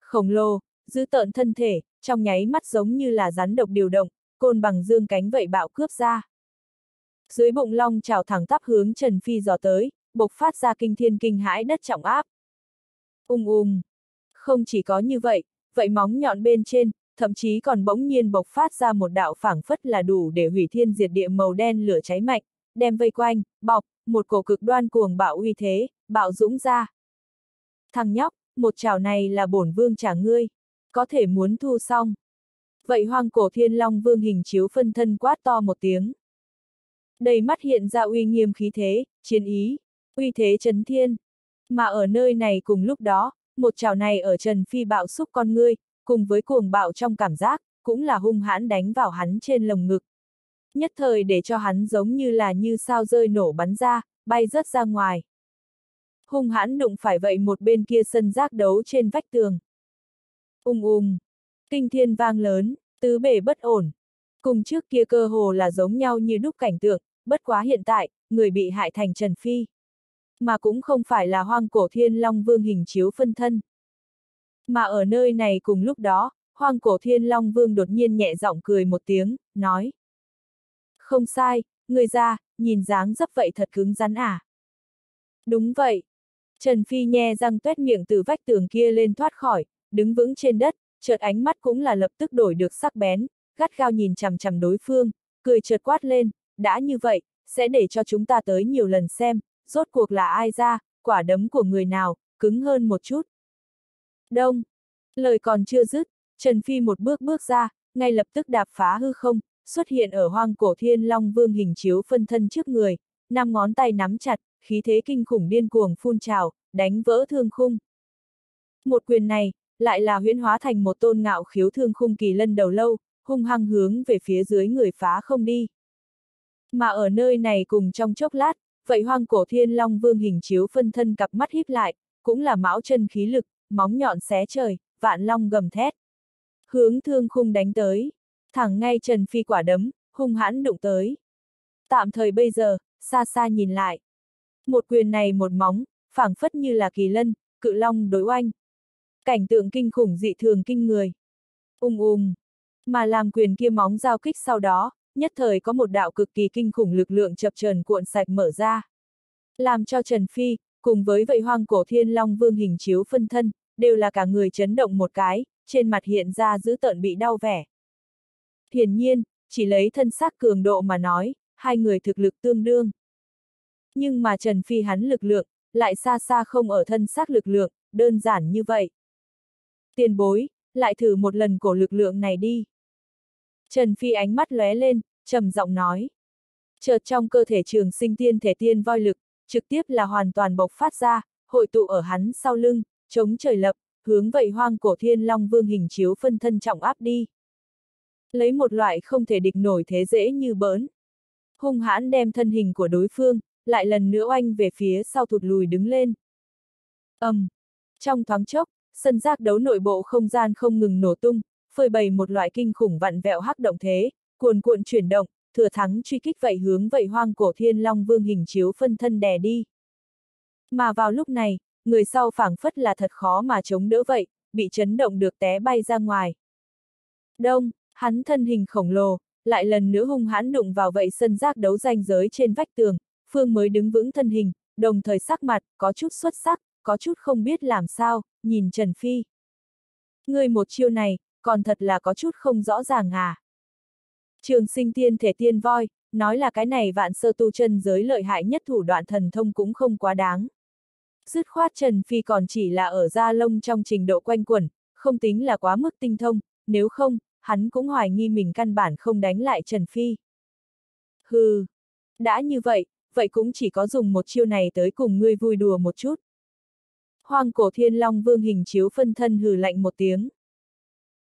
Khổng lồ, giữ tợn thân thể, trong nháy mắt giống như là rắn độc điều động, côn bằng dương cánh vậy bạo cướp ra. Dưới bụng long trào thẳng tắp hướng Trần Phi dò tới, bộc phát ra kinh thiên kinh hãi đất trọng áp. Ung ung. Không chỉ có như vậy, vậy móng nhọn bên trên, thậm chí còn bỗng nhiên bộc phát ra một đạo phảng phất là đủ để hủy thiên diệt địa màu đen lửa cháy mạnh, đem vây quanh, bọc, một cổ cực đoan cuồng bạo uy thế, bạo dũng ra. Thằng nhóc, một chảo này là bổn vương trả ngươi, có thể muốn thu xong. Vậy hoang cổ thiên long vương hình chiếu phân thân quát to một tiếng. Đầy mắt hiện ra uy nghiêm khí thế, chiến ý, uy thế chấn thiên. Mà ở nơi này cùng lúc đó, một chảo này ở Trần Phi bạo xúc con ngươi, cùng với cuồng bạo trong cảm giác, cũng là hung hãn đánh vào hắn trên lồng ngực. Nhất thời để cho hắn giống như là như sao rơi nổ bắn ra, bay rớt ra ngoài. Hung hãn đụng phải vậy một bên kia sân giác đấu trên vách tường. Ung ung, kinh thiên vang lớn, tứ bể bất ổn. Cùng trước kia cơ hồ là giống nhau như đúc cảnh tượng, bất quá hiện tại, người bị hại thành Trần Phi. Mà cũng không phải là hoang cổ thiên long vương hình chiếu phân thân. Mà ở nơi này cùng lúc đó, Hoang cổ thiên long vương đột nhiên nhẹ giọng cười một tiếng, nói. Không sai, người ra, nhìn dáng dấp vậy thật cứng rắn à. Đúng vậy. Trần Phi nhe răng tuét miệng từ vách tường kia lên thoát khỏi, đứng vững trên đất, chợt ánh mắt cũng là lập tức đổi được sắc bén, gắt gao nhìn chằm chằm đối phương, cười chợt quát lên, đã như vậy, sẽ để cho chúng ta tới nhiều lần xem, rốt cuộc là ai ra, quả đấm của người nào, cứng hơn một chút. Đông. Lời còn chưa dứt, Trần Phi một bước bước ra, ngay lập tức đạp phá hư không, xuất hiện ở hoang cổ thiên long vương hình chiếu phân thân trước người, năm ngón tay nắm chặt, khí thế kinh khủng điên cuồng phun trào, đánh vỡ thương khung. Một quyền này, lại là huyễn hóa thành một tôn ngạo khiếu thương khung kỳ lân đầu lâu, hung hăng hướng về phía dưới người phá không đi. Mà ở nơi này cùng trong chốc lát, vậy hoang cổ thiên long vương hình chiếu phân thân cặp mắt híp lại, cũng là mão chân khí lực, móng nhọn xé trời, vạn long gầm thét. Hướng thương khung đánh tới, thẳng ngay Trần Phi quả đấm, hung hãn đụng tới. Tạm thời bây giờ, xa xa nhìn lại. Một quyền này một móng, phảng phất như là kỳ lân, cự long đối oanh. Cảnh tượng kinh khủng dị thường kinh người. Ung ung. Mà làm quyền kia móng giao kích sau đó, nhất thời có một đạo cực kỳ kinh khủng lực lượng chập trần cuộn sạch mở ra. Làm cho Trần Phi, cùng với vậy hoang cổ thiên long vương hình chiếu phân thân, đều là cả người chấn động một cái, trên mặt hiện ra giữ tợn bị đau vẻ. Hiển nhiên, chỉ lấy thân xác cường độ mà nói, hai người thực lực tương đương. Nhưng mà Trần Phi hắn lực lượng, lại xa xa không ở thân xác lực lượng, đơn giản như vậy. Tiền bối, lại thử một lần cổ lực lượng này đi. Trần Phi ánh mắt lóe lên, trầm giọng nói. Chợt trong cơ thể trường sinh tiên thể tiên voi lực, trực tiếp là hoàn toàn bộc phát ra, hội tụ ở hắn sau lưng, chống trời lập, hướng vậy hoang cổ thiên long vương hình chiếu phân thân trọng áp đi. Lấy một loại không thể địch nổi thế dễ như bớn. Hung hãn đem thân hình của đối phương, lại lần nữa oanh về phía sau thụt lùi đứng lên. ầm, um, Trong thoáng chốc, sân giác đấu nội bộ không gian không ngừng nổ tung, phơi bày một loại kinh khủng vặn vẹo hắc động thế, cuồn cuộn chuyển động, thừa thắng truy kích vậy hướng vậy hoang cổ thiên long vương hình chiếu phân thân đè đi. Mà vào lúc này, người sau phảng phất là thật khó mà chống đỡ vậy, bị chấn động được té bay ra ngoài. Đông, hắn thân hình khổng lồ, lại lần nữa hung hãn đụng vào vậy sân giác đấu danh giới trên vách tường, Phương mới đứng vững thân hình, đồng thời sắc mặt, có chút xuất sắc, có chút không biết làm sao, nhìn Trần Phi. Người một chiêu này, còn thật là có chút không rõ ràng à. Trường sinh tiên thể tiên voi, nói là cái này vạn sơ tu chân giới lợi hại nhất thủ đoạn thần thông cũng không quá đáng. Dứt khoát Trần Phi còn chỉ là ở da lông trong trình độ quanh quẩn, không tính là quá mức tinh thông, nếu không, hắn cũng hoài nghi mình căn bản không đánh lại Trần Phi. Hừ, đã như vậy, vậy cũng chỉ có dùng một chiêu này tới cùng ngươi vui đùa một chút. Hoàng cổ thiên long vương hình chiếu phân thân hừ lạnh một tiếng.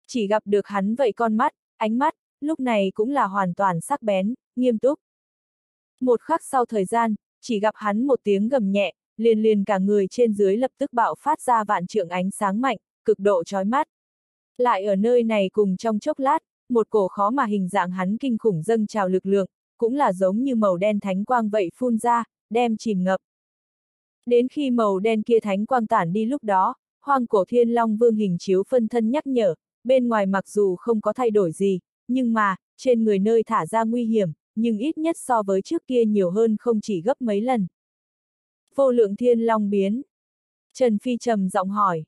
Chỉ gặp được hắn vậy con mắt, ánh mắt, lúc này cũng là hoàn toàn sắc bén, nghiêm túc. Một khắc sau thời gian, chỉ gặp hắn một tiếng gầm nhẹ, liền liền cả người trên dưới lập tức bạo phát ra vạn trượng ánh sáng mạnh, cực độ chói mắt. Lại ở nơi này cùng trong chốc lát, một cổ khó mà hình dạng hắn kinh khủng dâng trào lực lượng, cũng là giống như màu đen thánh quang vậy phun ra, đem chìm ngập. Đến khi màu đen kia thánh quang tản đi lúc đó, hoang cổ thiên long vương hình chiếu phân thân nhắc nhở, bên ngoài mặc dù không có thay đổi gì, nhưng mà, trên người nơi thả ra nguy hiểm, nhưng ít nhất so với trước kia nhiều hơn không chỉ gấp mấy lần. Vô lượng thiên long biến. Trần Phi trầm giọng hỏi.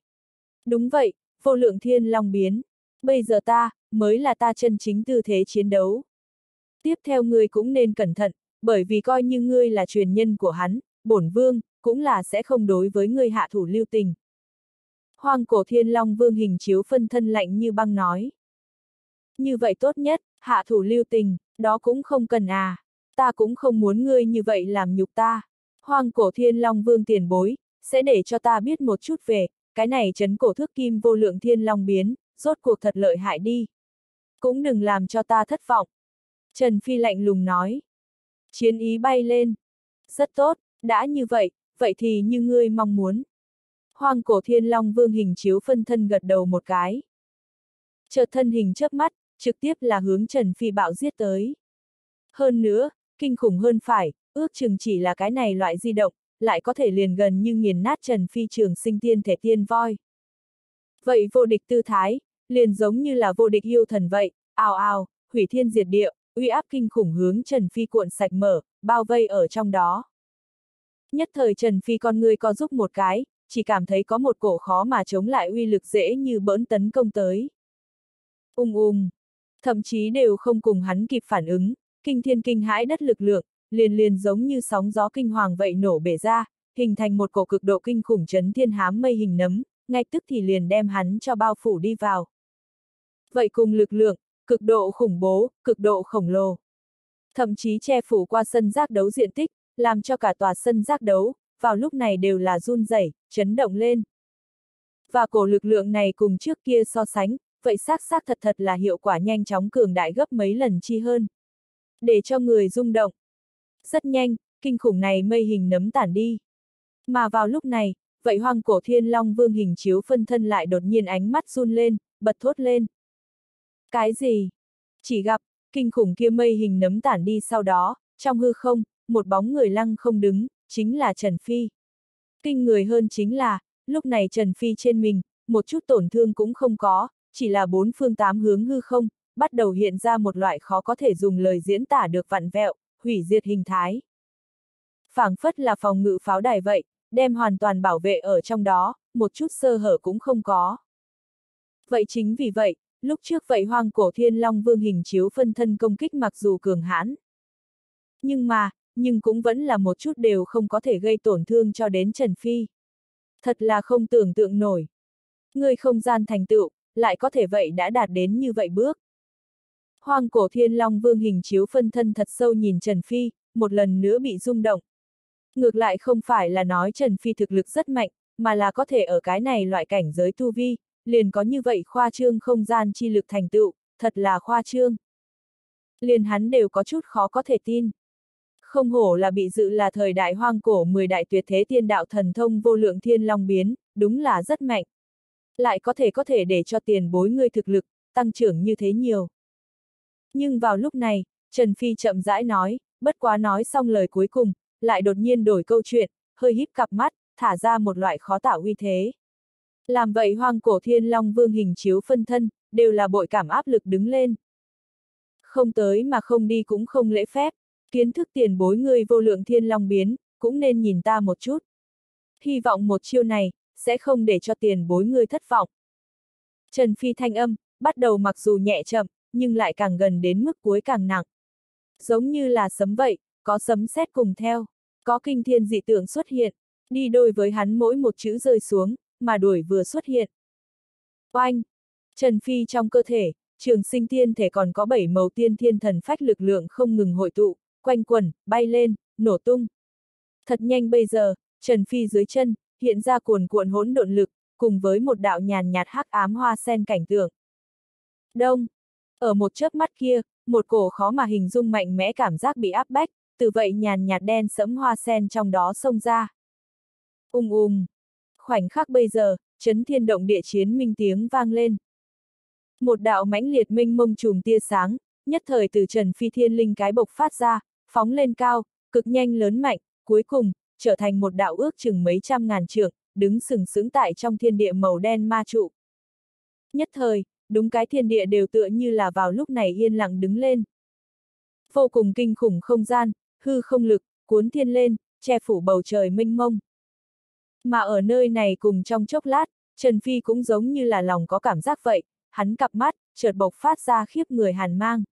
Đúng vậy, vô lượng thiên long biến. Bây giờ ta, mới là ta chân chính tư thế chiến đấu. Tiếp theo ngươi cũng nên cẩn thận, bởi vì coi như ngươi là truyền nhân của hắn, bổn vương, cũng là sẽ không đối với người hạ thủ lưu tình. Hoàng cổ thiên long vương hình chiếu phân thân lạnh như băng nói. Như vậy tốt nhất, hạ thủ lưu tình, đó cũng không cần à, ta cũng không muốn ngươi như vậy làm nhục ta. Hoàng cổ thiên long vương tiền bối, sẽ để cho ta biết một chút về, cái này chấn cổ thước kim vô lượng thiên long biến, rốt cuộc thật lợi hại đi. Cũng đừng làm cho ta thất vọng. Trần Phi lạnh lùng nói. Chiến ý bay lên. Rất tốt, đã như vậy, vậy thì như ngươi mong muốn. Hoàng cổ thiên long vương hình chiếu phân thân gật đầu một cái. Chợt thân hình chớp mắt, trực tiếp là hướng Trần Phi bạo giết tới. Hơn nữa, kinh khủng hơn phải, ước chừng chỉ là cái này loại di động, lại có thể liền gần như nghiền nát Trần Phi trường sinh tiên thể tiên voi. Vậy vô địch tư thái, liền giống như là vô địch yêu thần vậy, ào ào, hủy thiên diệt địa, uy áp kinh khủng hướng Trần Phi cuộn sạch mở, bao vây ở trong đó. Nhất thời Trần Phi con người có giúp một cái, chỉ cảm thấy có một cổ khó mà chống lại uy lực dễ như bỡn tấn công tới. Ung ung, thậm chí đều không cùng hắn kịp phản ứng, kinh thiên kinh hãi đất lực lượng, liền liền giống như sóng gió kinh hoàng vậy nổ bể ra, hình thành một cổ cực độ kinh khủng chấn thiên hám mây hình nấm, ngay tức thì liền đem hắn cho bao phủ đi vào. Vậy cùng lực lượng, cực độ khủng bố, cực độ khổng lồ. Thậm chí che phủ qua sân giác đấu diện tích, làm cho cả tòa sân giác đấu, vào lúc này đều là run rẩy, chấn động lên. Và cổ lực lượng này cùng trước kia so sánh, vậy xác xác thật thật là hiệu quả nhanh chóng cường đại gấp mấy lần chi hơn. Để cho người rung động. Rất nhanh, kinh khủng này mây hình nấm tản đi. Mà vào lúc này, vậy hoang cổ thiên long vương hình chiếu phân thân lại đột nhiên ánh mắt run lên, bật thốt lên. Cái gì? Chỉ gặp, kinh khủng kia mây hình nấm tản đi sau đó, trong hư không, một bóng người lăng không đứng, chính là Trần Phi. Kinh người hơn chính là, lúc này Trần Phi trên mình, một chút tổn thương cũng không có, chỉ là bốn phương tám hướng hư không, bắt đầu hiện ra một loại khó có thể dùng lời diễn tả được vặn vẹo, hủy diệt hình thái. phảng phất là phòng ngự pháo đài vậy, đem hoàn toàn bảo vệ ở trong đó, một chút sơ hở cũng không có. Vậy chính vì vậy, lúc trước vậy hoang cổ thiên long vương hình chiếu phân thân công kích mặc dù cường hãn. Nhưng mà, nhưng cũng vẫn là một chút đều không có thể gây tổn thương cho đến Trần Phi. Thật là không tưởng tượng nổi. Người không gian thành tựu, lại có thể vậy đã đạt đến như vậy bước. Hoang cổ thiên long vương hình chiếu phân thân thật sâu nhìn Trần Phi, một lần nữa bị rung động. Ngược lại không phải là nói Trần Phi thực lực rất mạnh, mà là có thể ở cái này loại cảnh giới tu vi, liền có như vậy khoa trương không gian chi lực thành tựu, thật là khoa trương. Liền hắn đều có chút khó có thể tin. Không hổ là bị dự là thời đại hoang cổ 10 đại tuyệt thế tiên đạo thần thông vô lượng thiên long biến, đúng là rất mạnh. Lại có thể có thể để cho tiền bối ngươi thực lực, tăng trưởng như thế nhiều. Nhưng vào lúc này, Trần Phi chậm rãi nói, bất quá nói xong lời cuối cùng, lại đột nhiên đổi câu chuyện, hơi híp cặp mắt, thả ra một loại khó tả uy thế. Làm vậy hoang cổ thiên long vương hình chiếu phân thân, đều là bội cảm áp lực đứng lên. Không tới mà không đi cũng không lễ phép, kiến thức tiền bối người vô lượng thiên long biến, cũng nên nhìn ta một chút. Hy vọng một chiêu này, sẽ không để cho tiền bối người thất vọng. Trần Phi thanh âm, bắt đầu mặc dù nhẹ chậm, nhưng lại càng gần đến mức cuối càng nặng. Giống như là sấm vậy, có sấm sét cùng theo, có kinh thiên dị tượng xuất hiện, đi đôi với hắn mỗi một chữ rơi xuống, mà đuổi vừa xuất hiện. Oanh! Trần Phi trong cơ thể, trường sinh tiên thể còn có bảy màu tiên thiên thần phách lực lượng không ngừng hội tụ, quanh quẩn, bay lên, nổ tung. Thật nhanh bây giờ, Trần Phi dưới chân, hiện ra cuồn cuộn hỗn độn lực, cùng với một đạo nhàn nhạt hắc ám hoa sen cảnh tượng. Đông! Ở một chớp mắt kia, một cổ khó mà hình dung mạnh mẽ cảm giác bị áp bách, từ vậy nhàn nhạt đen sẫm hoa sen trong đó xông ra. Ung ung! khoảnh khắc bây giờ, chấn thiên động địa chiến minh tiếng vang lên. Một đạo mãnh liệt minh mông trùm tia sáng, nhất thời từ Trần Phi Thiên Linh cái bộc phát ra, phóng lên cao, cực nhanh lớn mạnh, cuối cùng, trở thành một đạo ước chừng mấy trăm ngàn trượng, đứng sừng sững tại trong thiên địa màu đen ma trụ. Nhất thời, đúng cái thiên địa đều tựa như là vào lúc này yên lặng đứng lên. Vô cùng kinh khủng không gian, hư không lực, cuốn thiên lên, che phủ bầu trời minh mông. Mà ở nơi này cùng trong chốc lát, Trần Phi cũng giống như là lòng có cảm giác vậy, hắn cặp mắt, chợt bộc phát ra khiếp người hàn mang.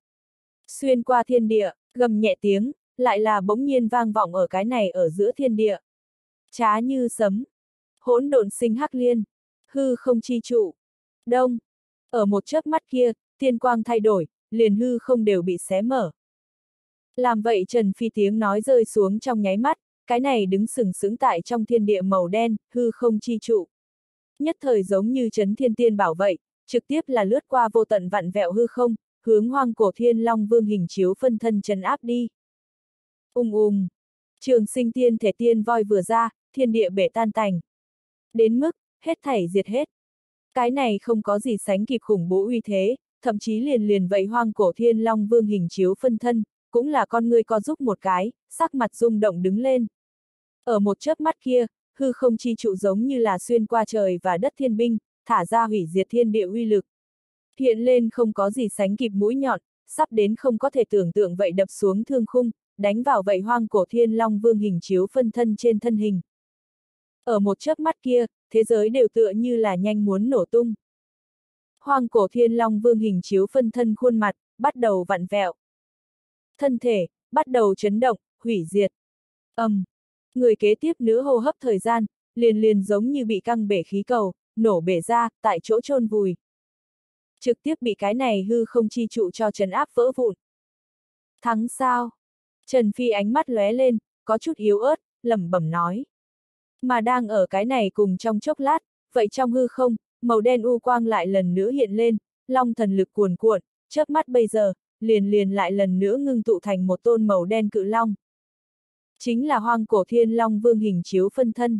Xuyên qua thiên địa, gầm nhẹ tiếng, lại là bỗng nhiên vang vọng ở cái này ở giữa thiên địa. Trá như sấm, hỗn độn sinh hắc liên, hư không chi trụ, đông. Ở một chớp mắt kia, tiên quang thay đổi, liền hư không đều bị xé mở. Làm vậy Trần Phi tiếng nói rơi xuống trong nháy mắt, cái này đứng sừng sững tại trong thiên địa màu đen, hư không chi trụ. Nhất thời giống như chấn thiên tiên bảo vậy, trực tiếp là lướt qua vô tận vặn vẹo hư không, hướng hoang cổ thiên long vương hình chiếu phân thân chấn áp đi. Ung ung, trường sinh tiên thể tiên voi vừa ra, thiên địa bể tan tành. Đến mức, hết thảy diệt hết. Cái này không có gì sánh kịp khủng bố uy thế, thậm chí liền liền vậy hoang cổ thiên long vương hình chiếu phân thân, cũng là con người co giúp một cái, sắc mặt rung động đứng lên. Ở một chớp mắt kia, hư không chi trụ giống như là xuyên qua trời và đất thiên binh, thả ra hủy diệt thiên địa uy lực. Hiện lên không có gì sánh kịp mũi nhọn, sắp đến không có thể tưởng tượng vậy đập xuống thương khung, đánh vào vậy hoang cổ thiên long vương hình chiếu phân thân trên thân hình. Ở một chớp mắt kia, thế giới đều tựa như là nhanh muốn nổ tung. Hoang cổ thiên long vương hình chiếu phân thân khuôn mặt, bắt đầu vặn vẹo. Thân thể, bắt đầu chấn động, hủy diệt. âm, um, người kế tiếp nữa hô hấp thời gian, liền liền giống như bị căng bể khí cầu, nổ bể ra, tại chỗ chôn vùi. Trực tiếp bị cái này hư không chi trụ cho trấn áp vỡ vụn. Thắng sao? Trần Phi ánh mắt lóe lên, có chút yếu ớt, lẩm bẩm nói. Mà đang ở cái này cùng trong chốc lát, vậy trong hư không, màu đen u quang lại lần nữa hiện lên, long thần lực cuồn cuộn, chớp mắt bây giờ, liền liền lại lần nữa ngưng tụ thành một tôn màu đen cự long. Chính là hoang cổ thiên long vương hình chiếu phân thân.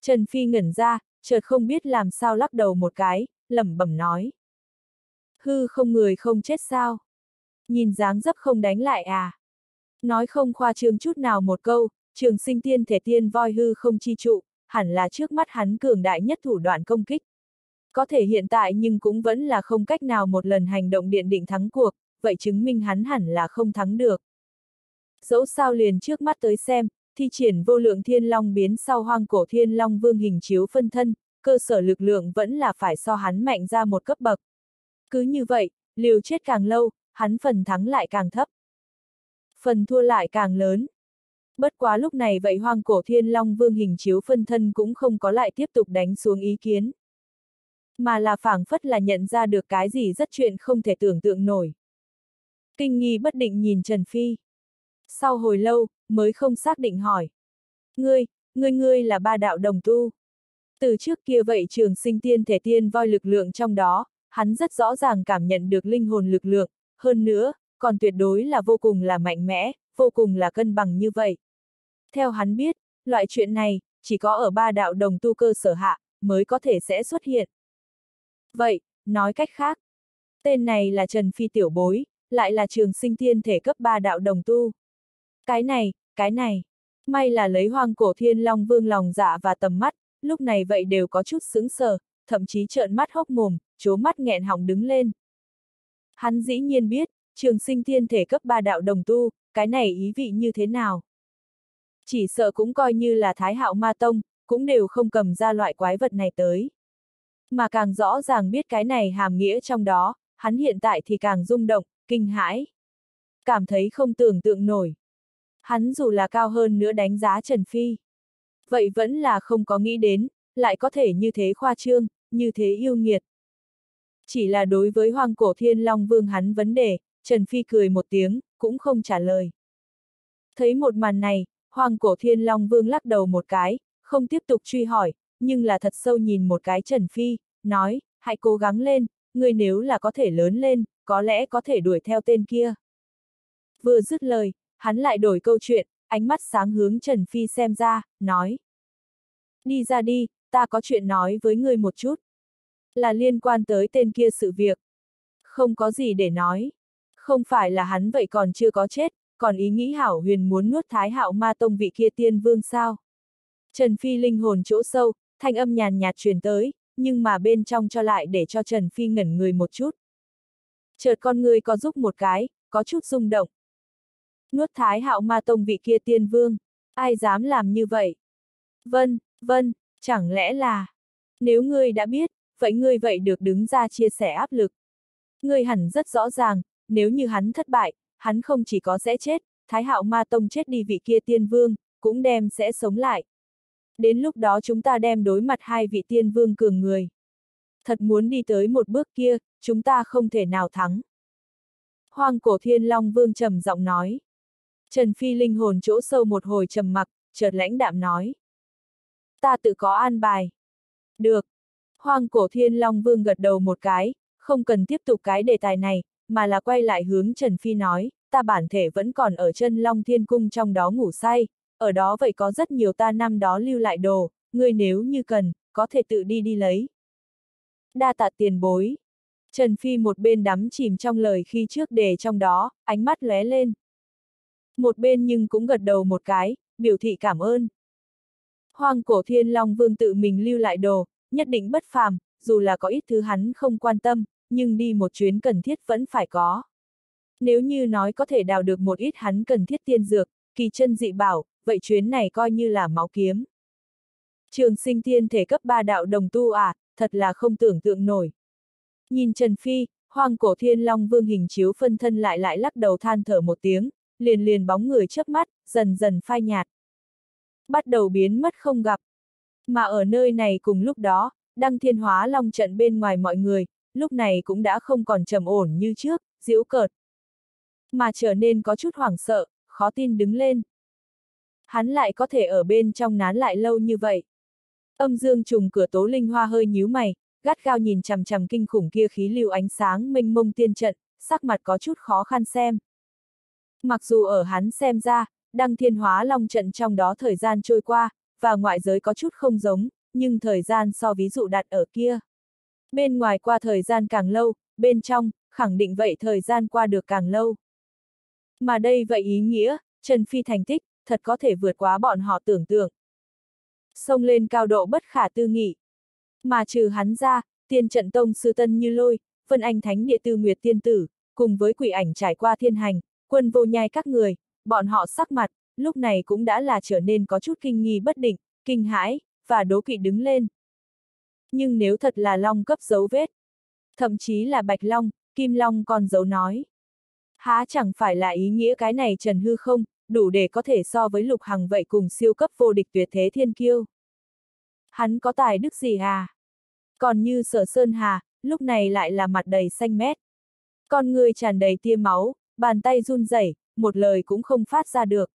Trần Phi ngẩn ra, chợt không biết làm sao lắc đầu một cái, lẩm bẩm nói. Hư không người không chết sao? Nhìn dáng dấp không đánh lại à? Nói không khoa trương chút nào một câu, trường sinh tiên thể tiên voi hư không chi trụ, hẳn là trước mắt hắn cường đại nhất thủ đoạn công kích. Có thể hiện tại nhưng cũng vẫn là không cách nào một lần hành động điện định thắng cuộc, vậy chứng minh hắn hẳn là không thắng được. Dẫu sao liền trước mắt tới xem, thi triển vô lượng thiên long biến sau hoang cổ thiên long vương hình chiếu phân thân, cơ sở lực lượng vẫn là phải so hắn mạnh ra một cấp bậc. Cứ như vậy, liều chết càng lâu, hắn phần thắng lại càng thấp. Phần thua lại càng lớn. Bất quá lúc này vậy hoang cổ thiên long vương hình chiếu phân thân cũng không có lại tiếp tục đánh xuống ý kiến. Mà là phảng phất là nhận ra được cái gì rất chuyện không thể tưởng tượng nổi. Kinh nghi bất định nhìn Trần Phi. Sau hồi lâu, mới không xác định hỏi. Ngươi, ngươi ngươi là ba đạo đồng tu. Từ trước kia vậy trường sinh tiên thể tiên voi lực lượng trong đó, hắn rất rõ ràng cảm nhận được linh hồn lực lượng, hơn nữa, còn tuyệt đối là vô cùng là mạnh mẽ, vô cùng là cân bằng như vậy. Theo hắn biết, loại chuyện này, chỉ có ở ba đạo đồng tu cơ sở hạ, mới có thể sẽ xuất hiện. Vậy, nói cách khác, tên này là Trần Phi Tiểu Bối, lại là trường sinh thiên thể cấp ba đạo đồng tu. Cái này, cái này, may là lấy hoang cổ thiên long vương lòng dạ và tầm mắt, lúc này vậy đều có chút sững sờ, thậm chí trợn mắt hốc mồm, chố mắt nghẹn họng đứng lên. Hắn dĩ nhiên biết, trường sinh thiên thể cấp ba đạo đồng tu, cái này ý vị như thế nào. Chỉ sợ cũng coi như là thái hạo ma tông, cũng đều không cầm ra loại quái vật này tới. Mà càng rõ ràng biết cái này hàm nghĩa trong đó, hắn hiện tại thì càng rung động, kinh hãi. Cảm thấy không tưởng tượng nổi. Hắn dù là cao hơn nữa đánh giá Trần Phi. Vậy vẫn là không có nghĩ đến, lại có thể như thế khoa trương, như thế yêu nghiệt. Chỉ là đối với Hoàng Cổ Thiên Long Vương hắn vấn đề, Trần Phi cười một tiếng, cũng không trả lời. Thấy một màn này, Hoàng Cổ Thiên Long Vương lắc đầu một cái, không tiếp tục truy hỏi, nhưng là thật sâu nhìn một cái Trần Phi, nói, hãy cố gắng lên, người nếu là có thể lớn lên, có lẽ có thể đuổi theo tên kia. Vừa dứt lời, hắn lại đổi câu chuyện, ánh mắt sáng hướng Trần Phi xem ra, nói. Đi ra đi, ta có chuyện nói với người một chút. Là liên quan tới tên kia sự việc. Không có gì để nói. Không phải là hắn vậy còn chưa có chết, còn ý nghĩ hảo huyền muốn nuốt thái hạo ma tông vị kia tiên vương sao. Trần Phi linh hồn chỗ sâu, thanh âm nhàn nhạt truyền tới, nhưng mà bên trong cho lại để cho Trần Phi ngẩn người một chút. Chợt con người có giúp một cái, có chút rung động. Nuốt thái hạo ma tông vị kia tiên vương, ai dám làm như vậy? Vân, vân, chẳng lẽ là... Nếu ngươi đã biết, vậy ngươi vậy được đứng ra chia sẻ áp lực. Ngươi hẳn rất rõ ràng, nếu như hắn thất bại, hắn không chỉ có sẽ chết, Thái Hạo Ma Tông chết đi vị kia tiên vương, cũng đem sẽ sống lại. Đến lúc đó chúng ta đem đối mặt hai vị tiên vương cường người. Thật muốn đi tới một bước kia, chúng ta không thể nào thắng. Hoàng cổ thiên long vương trầm giọng nói. Trần Phi linh hồn chỗ sâu một hồi trầm mặc, chợt lãnh đạm nói. Ta tự có an bài. Được. Hoàng cổ thiên long vương gật đầu một cái, không cần tiếp tục cái đề tài này, mà là quay lại hướng Trần Phi nói, ta bản thể vẫn còn ở chân Long Thiên Cung trong đó ngủ say, ở đó vậy có rất nhiều ta năm đó lưu lại đồ, ngươi nếu như cần, có thể tự đi đi lấy. Đa tạ tiền bối. Trần Phi một bên đắm chìm trong lời khi trước đề trong đó, ánh mắt lóe lên. Một bên nhưng cũng gật đầu một cái, biểu thị cảm ơn. Hoàng cổ thiên long vương tự mình lưu lại đồ, nhất định bất phàm, dù là có ít thứ hắn không quan tâm, nhưng đi một chuyến cần thiết vẫn phải có. Nếu như nói có thể đào được một ít hắn cần thiết tiên dược, kỳ chân dị bảo, vậy chuyến này coi như là máu kiếm. Trường sinh tiên thể cấp ba đạo đồng tu à, thật là không tưởng tượng nổi. Nhìn Trần Phi, Hoàng cổ thiên long vương hình chiếu phân thân lại lại lắc đầu than thở một tiếng, liền liền bóng người chớp mắt, dần dần phai nhạt. Bắt đầu biến mất không gặp. Mà ở nơi này cùng lúc đó, đăng thiên hóa long trận bên ngoài mọi người, lúc này cũng đã không còn trầm ổn như trước, diễu cợt. Mà trở nên có chút hoảng sợ, khó tin đứng lên. Hắn lại có thể ở bên trong nán lại lâu như vậy. Âm dương trùng cửa tố linh hoa hơi nhíu mày, gắt gao nhìn chằm chằm kinh khủng kia khí lưu ánh sáng mênh mông tiên trận, sắc mặt có chút khó khăn xem. Mặc dù ở hắn xem ra, đăng thiên hóa long trận trong đó thời gian trôi qua, và ngoại giới có chút không giống, nhưng thời gian so ví dụ đặt ở kia. Bên ngoài qua thời gian càng lâu, bên trong, khẳng định vậy thời gian qua được càng lâu. Mà đây vậy ý nghĩa, Trần Phi thành tích, thật có thể vượt quá bọn họ tưởng tượng. Xông lên cao độ bất khả tư nghị. Mà trừ hắn ra, tiên trận tông sư tân như lôi, Vân Anh Thánh địa tư nguyệt tiên tử, cùng với quỷ ảnh trải qua thiên hành, quân vô nhai các người, bọn họ sắc mặt, lúc này cũng đã là trở nên có chút kinh nghi bất định, kinh hãi, và đố kỵ đứng lên. Nhưng nếu thật là long cấp dấu vết, thậm chí là bạch long, kim long còn dấu nói. Há chẳng phải là ý nghĩa cái này trần hư không, đủ để có thể so với lục hằng vậy cùng siêu cấp vô địch tuyệt thế thiên kiêu. Hắn có tài đức gì à? Còn như sở sơn hà, lúc này lại là mặt đầy xanh mét. Con người tràn đầy tia máu, bàn tay run rẩy, một lời cũng không phát ra được.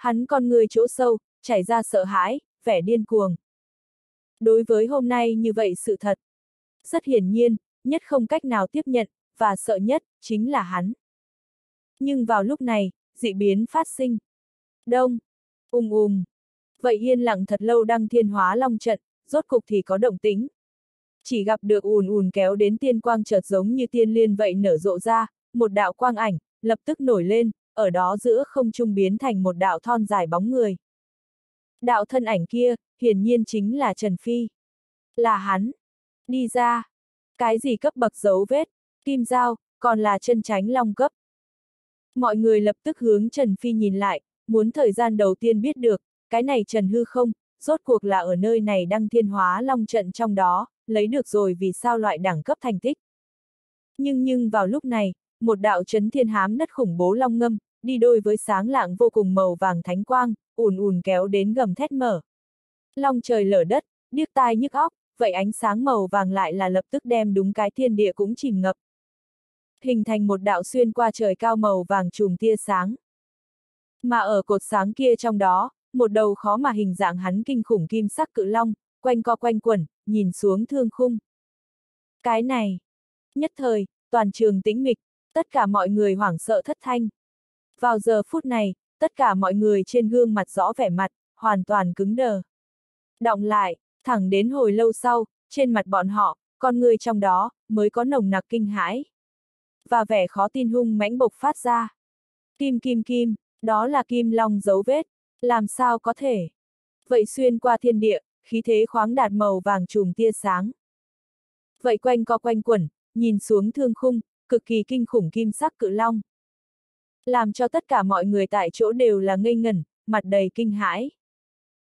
Hắn con người chỗ sâu, chảy ra sợ hãi, vẻ điên cuồng. Đối với hôm nay như vậy sự thật. Rất hiển nhiên, nhất không cách nào tiếp nhận, và sợ nhất, chính là hắn. Nhưng vào lúc này, dị biến phát sinh. Đông, ung ung. Vậy yên lặng thật lâu đăng thiên hóa long trận, rốt cục thì có động tính. Chỉ gặp được ùn ùn kéo đến tiên quang chợt giống như tiên liên vậy nở rộ ra, một đạo quang ảnh, lập tức nổi lên, ở đó giữa không trung biến thành một đạo thon dài bóng người. Đạo thân ảnh kia, hiển nhiên chính là Trần Phi. Là hắn. Đi ra. Cái gì cấp bậc dấu vết, kim dao, còn là chân tránh long cấp. Mọi người lập tức hướng Trần Phi nhìn lại, muốn thời gian đầu tiên biết được, cái này Trần Hư không, rốt cuộc là ở nơi này đăng thiên hóa long trận trong đó, lấy được rồi vì sao loại đẳng cấp thành tích. Nhưng nhưng vào lúc này, một đạo chấn thiên hám đất khủng bố long ngâm, đi đôi với sáng lạng vô cùng màu vàng thánh quang, ùn ùn kéo đến gầm thét mở. Long trời lở đất, điếc tai nhức óc, vậy ánh sáng màu vàng lại là lập tức đem đúng cái thiên địa cũng chìm ngập. Hình thành một đạo xuyên qua trời cao màu vàng trùm tia sáng. Mà ở cột sáng kia trong đó, một đầu khó mà hình dạng hắn kinh khủng kim sắc cự long, quanh co quanh quẩn, nhìn xuống thương khung. Cái này. Nhất thời, toàn trường tĩnh mịch, tất cả mọi người hoảng sợ thất thanh. Vào giờ phút này, tất cả mọi người trên gương mặt rõ vẻ mặt, hoàn toàn cứng đờ. Động lại, thẳng đến hồi lâu sau, trên mặt bọn họ, con người trong đó, mới có nồng nặc kinh hãi. Và vẻ khó tin hung mãnh bộc phát ra. Kim kim kim, đó là kim long dấu vết, làm sao có thể? Vậy xuyên qua thiên địa, khí thế khoáng đạt màu vàng trùm tia sáng. Vậy quanh co quanh quẩn, nhìn xuống thương khung, cực kỳ kinh khủng kim sắc cự long. Làm cho tất cả mọi người tại chỗ đều là ngây ngẩn, mặt đầy kinh hãi.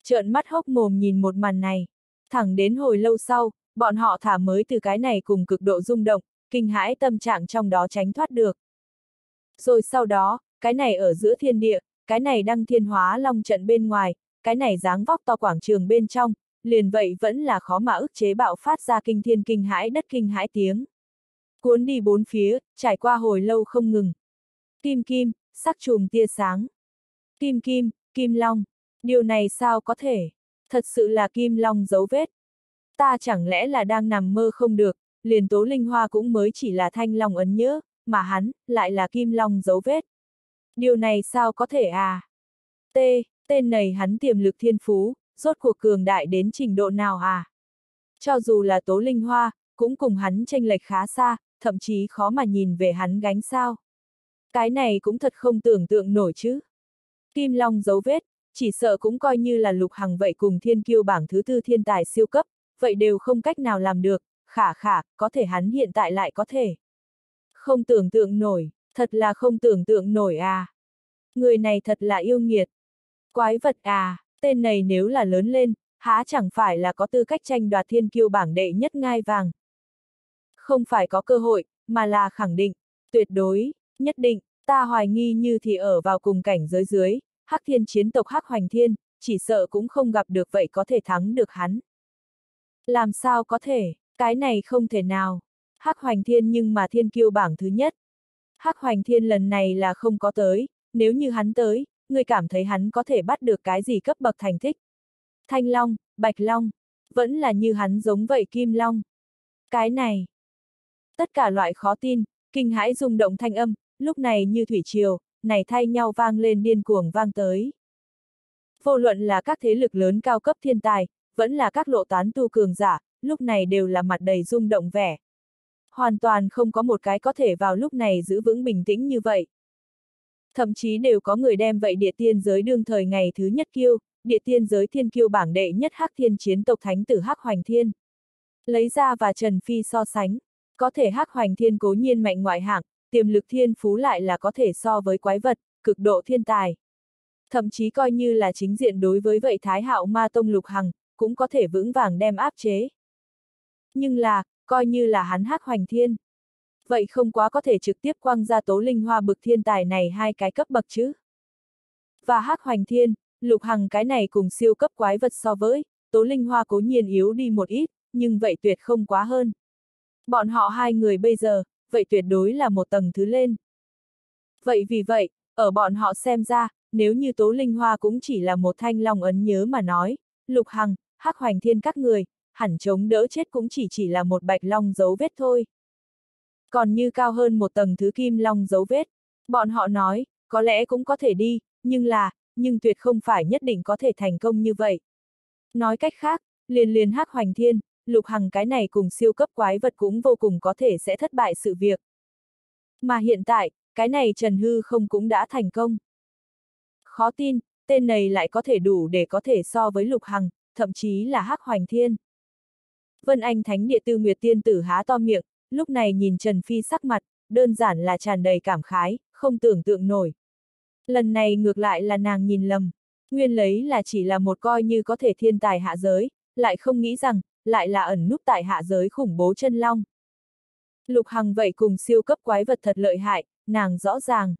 Trợn mắt hốc mồm nhìn một màn này. Thẳng đến hồi lâu sau, bọn họ thả mới từ cái này cùng cực độ rung động, kinh hãi tâm trạng trong đó tránh thoát được. Rồi sau đó, cái này ở giữa thiên địa, cái này đăng thiên hóa long trận bên ngoài, cái này dáng vóc to quảng trường bên trong, liền vậy vẫn là khó mà ức chế bạo phát ra kinh thiên kinh hãi đất kinh hãi tiếng. Cuốn đi bốn phía, trải qua hồi lâu không ngừng. Kim kim, sắc chùm tia sáng. Kim kim, kim long. Điều này sao có thể? Thật sự là kim long dấu vết. Ta chẳng lẽ là đang nằm mơ không được, liền tố linh hoa cũng mới chỉ là thanh long ấn nhớ, mà hắn, lại là kim long dấu vết. Điều này sao có thể à? T, tên này hắn tiềm lực thiên phú, rốt cuộc cường đại đến trình độ nào à? Cho dù là tố linh hoa, cũng cùng hắn tranh lệch khá xa, thậm chí khó mà nhìn về hắn gánh sao. Cái này cũng thật không tưởng tượng nổi chứ. Kim Long dấu vết, chỉ sợ cũng coi như là lục hằng vậy cùng thiên kiêu bảng thứ tư thiên tài siêu cấp, vậy đều không cách nào làm được, khả khả, có thể hắn hiện tại lại có thể. Không tưởng tượng nổi, thật là không tưởng tượng nổi à. Người này thật là yêu nghiệt. Quái vật à, tên này nếu là lớn lên, há chẳng phải là có tư cách tranh đoạt thiên kiêu bảng đệ nhất ngai vàng. Không phải có cơ hội, mà là khẳng định, tuyệt đối, nhất định, ta hoài nghi như thì ở vào cùng cảnh giới dưới, hắc thiên chiến tộc hắc hoành thiên, chỉ sợ cũng không gặp được vậy có thể thắng được hắn. Làm sao có thể, cái này không thể nào. Hắc hoành thiên nhưng mà thiên kiêu bảng thứ nhất. Hắc hoành thiên lần này là không có tới, nếu như hắn tới, người cảm thấy hắn có thể bắt được cái gì cấp bậc thành thích. Thanh Long, Bạch Long, vẫn là như hắn giống vậy Kim Long. Cái này. Tất cả loại khó tin, kinh hãi rung động thanh âm, lúc này như thủy triều, này thay nhau vang lên điên cuồng vang tới. Vô luận là các thế lực lớn cao cấp thiên tài, vẫn là các lộ tán tu cường giả, lúc này đều là mặt đầy rung động vẻ. Hoàn toàn không có một cái có thể vào lúc này giữ vững bình tĩnh như vậy. Thậm chí đều có người đem vậy địa tiên giới đương thời ngày thứ nhất kiêu, địa tiên giới thiên kiêu bảng đệ nhất hắc thiên chiến tộc thánh tử hắc hoành thiên. Lấy ra và Trần Phi so sánh, có thể hắc hoành thiên cố nhiên mạnh ngoại hạng, tiềm lực thiên phú lại là có thể so với quái vật, cực độ thiên tài. Thậm chí coi như là chính diện đối với vậy Thái Hạo Ma Tông Lục Hằng, cũng có thể vững vàng đem áp chế. Nhưng là, coi như là hắn hắc hoành thiên. Vậy không quá có thể trực tiếp quăng ra tố linh hoa bực thiên tài này hai cái cấp bậc chứ. Và hắc hoành thiên, lục hằng cái này cùng siêu cấp quái vật so với, tố linh hoa cố nhiên yếu đi một ít, nhưng vậy tuyệt không quá hơn. Bọn họ hai người bây giờ, vậy tuyệt đối là một tầng thứ lên. Vậy vì vậy, ở bọn họ xem ra, nếu như Tố Linh Hoa cũng chỉ là một thanh long ấn nhớ mà nói, Lục Hằng, Hắc Hoành Thiên các người, hẳn chống đỡ chết cũng chỉ chỉ là một bạch long dấu vết thôi. Còn như cao hơn một tầng thứ kim long dấu vết, bọn họ nói, có lẽ cũng có thể đi, nhưng là, nhưng tuyệt không phải nhất định có thể thành công như vậy. Nói cách khác, liền liền Hắc Hoành Thiên, Lục Hằng cái này cùng siêu cấp quái vật cũng vô cùng có thể sẽ thất bại sự việc. Mà hiện tại, cái này Trần Hư không cũng đã thành công. Khó tin, tên này lại có thể đủ để có thể so với Lục Hằng, thậm chí là Hắc Hoành Thiên. Vân Anh Thánh Địa Tư Nguyệt Tiên Tử há to miệng, lúc này nhìn Trần Phi sắc mặt, đơn giản là tràn đầy cảm khái, không tưởng tượng nổi. Lần này ngược lại là nàng nhìn lầm, nguyên lấy là chỉ là một coi như có thể thiên tài hạ giới, lại không nghĩ rằng, lại là ẩn núp tại hạ giới khủng bố chân long. Lục Hằng vậy cùng siêu cấp quái vật thật lợi hại, nàng rõ ràng.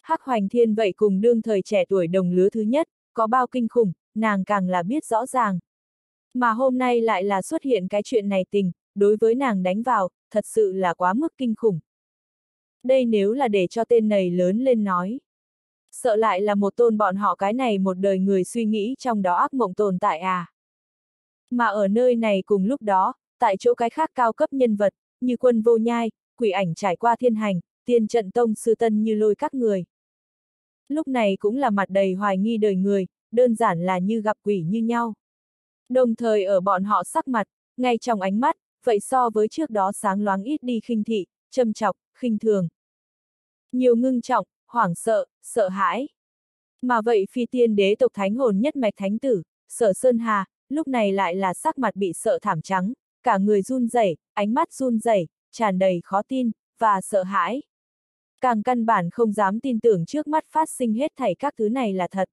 Hắc Hoành Thiên vậy cùng đương thời trẻ tuổi đồng lứa thứ nhất, có bao kinh khủng, nàng càng là biết rõ ràng. Mà hôm nay lại là xuất hiện cái chuyện này tình, đối với nàng đánh vào, thật sự là quá mức kinh khủng. Đây nếu là để cho tên này lớn lên nói. Sợ lại là một tôn bọn họ cái này một đời người suy nghĩ trong đó ác mộng tồn tại à. Mà ở nơi này cùng lúc đó, tại chỗ cái khác cao cấp nhân vật, như quân vô nhai, quỷ ảnh trải qua thiên hành, tiên trận tông sư tân như lôi các người. Lúc này cũng là mặt đầy hoài nghi đời người, đơn giản là như gặp quỷ như nhau. Đồng thời ở bọn họ sắc mặt, ngay trong ánh mắt, vậy so với trước đó sáng loáng ít đi khinh thị, châm chọc, khinh thường. Nhiều ngưng trọng, hoảng sợ, sợ hãi. Mà vậy phi tiên đế tộc thánh hồn nhất mạch thánh tử, sở Sơn Hà, lúc này lại là sắc mặt bị sợ thảm trắng, cả người run rẩy, ánh mắt run rẩy, tràn đầy khó tin, và sợ hãi. Càng căn bản không dám tin tưởng trước mắt phát sinh hết thảy các thứ này là thật.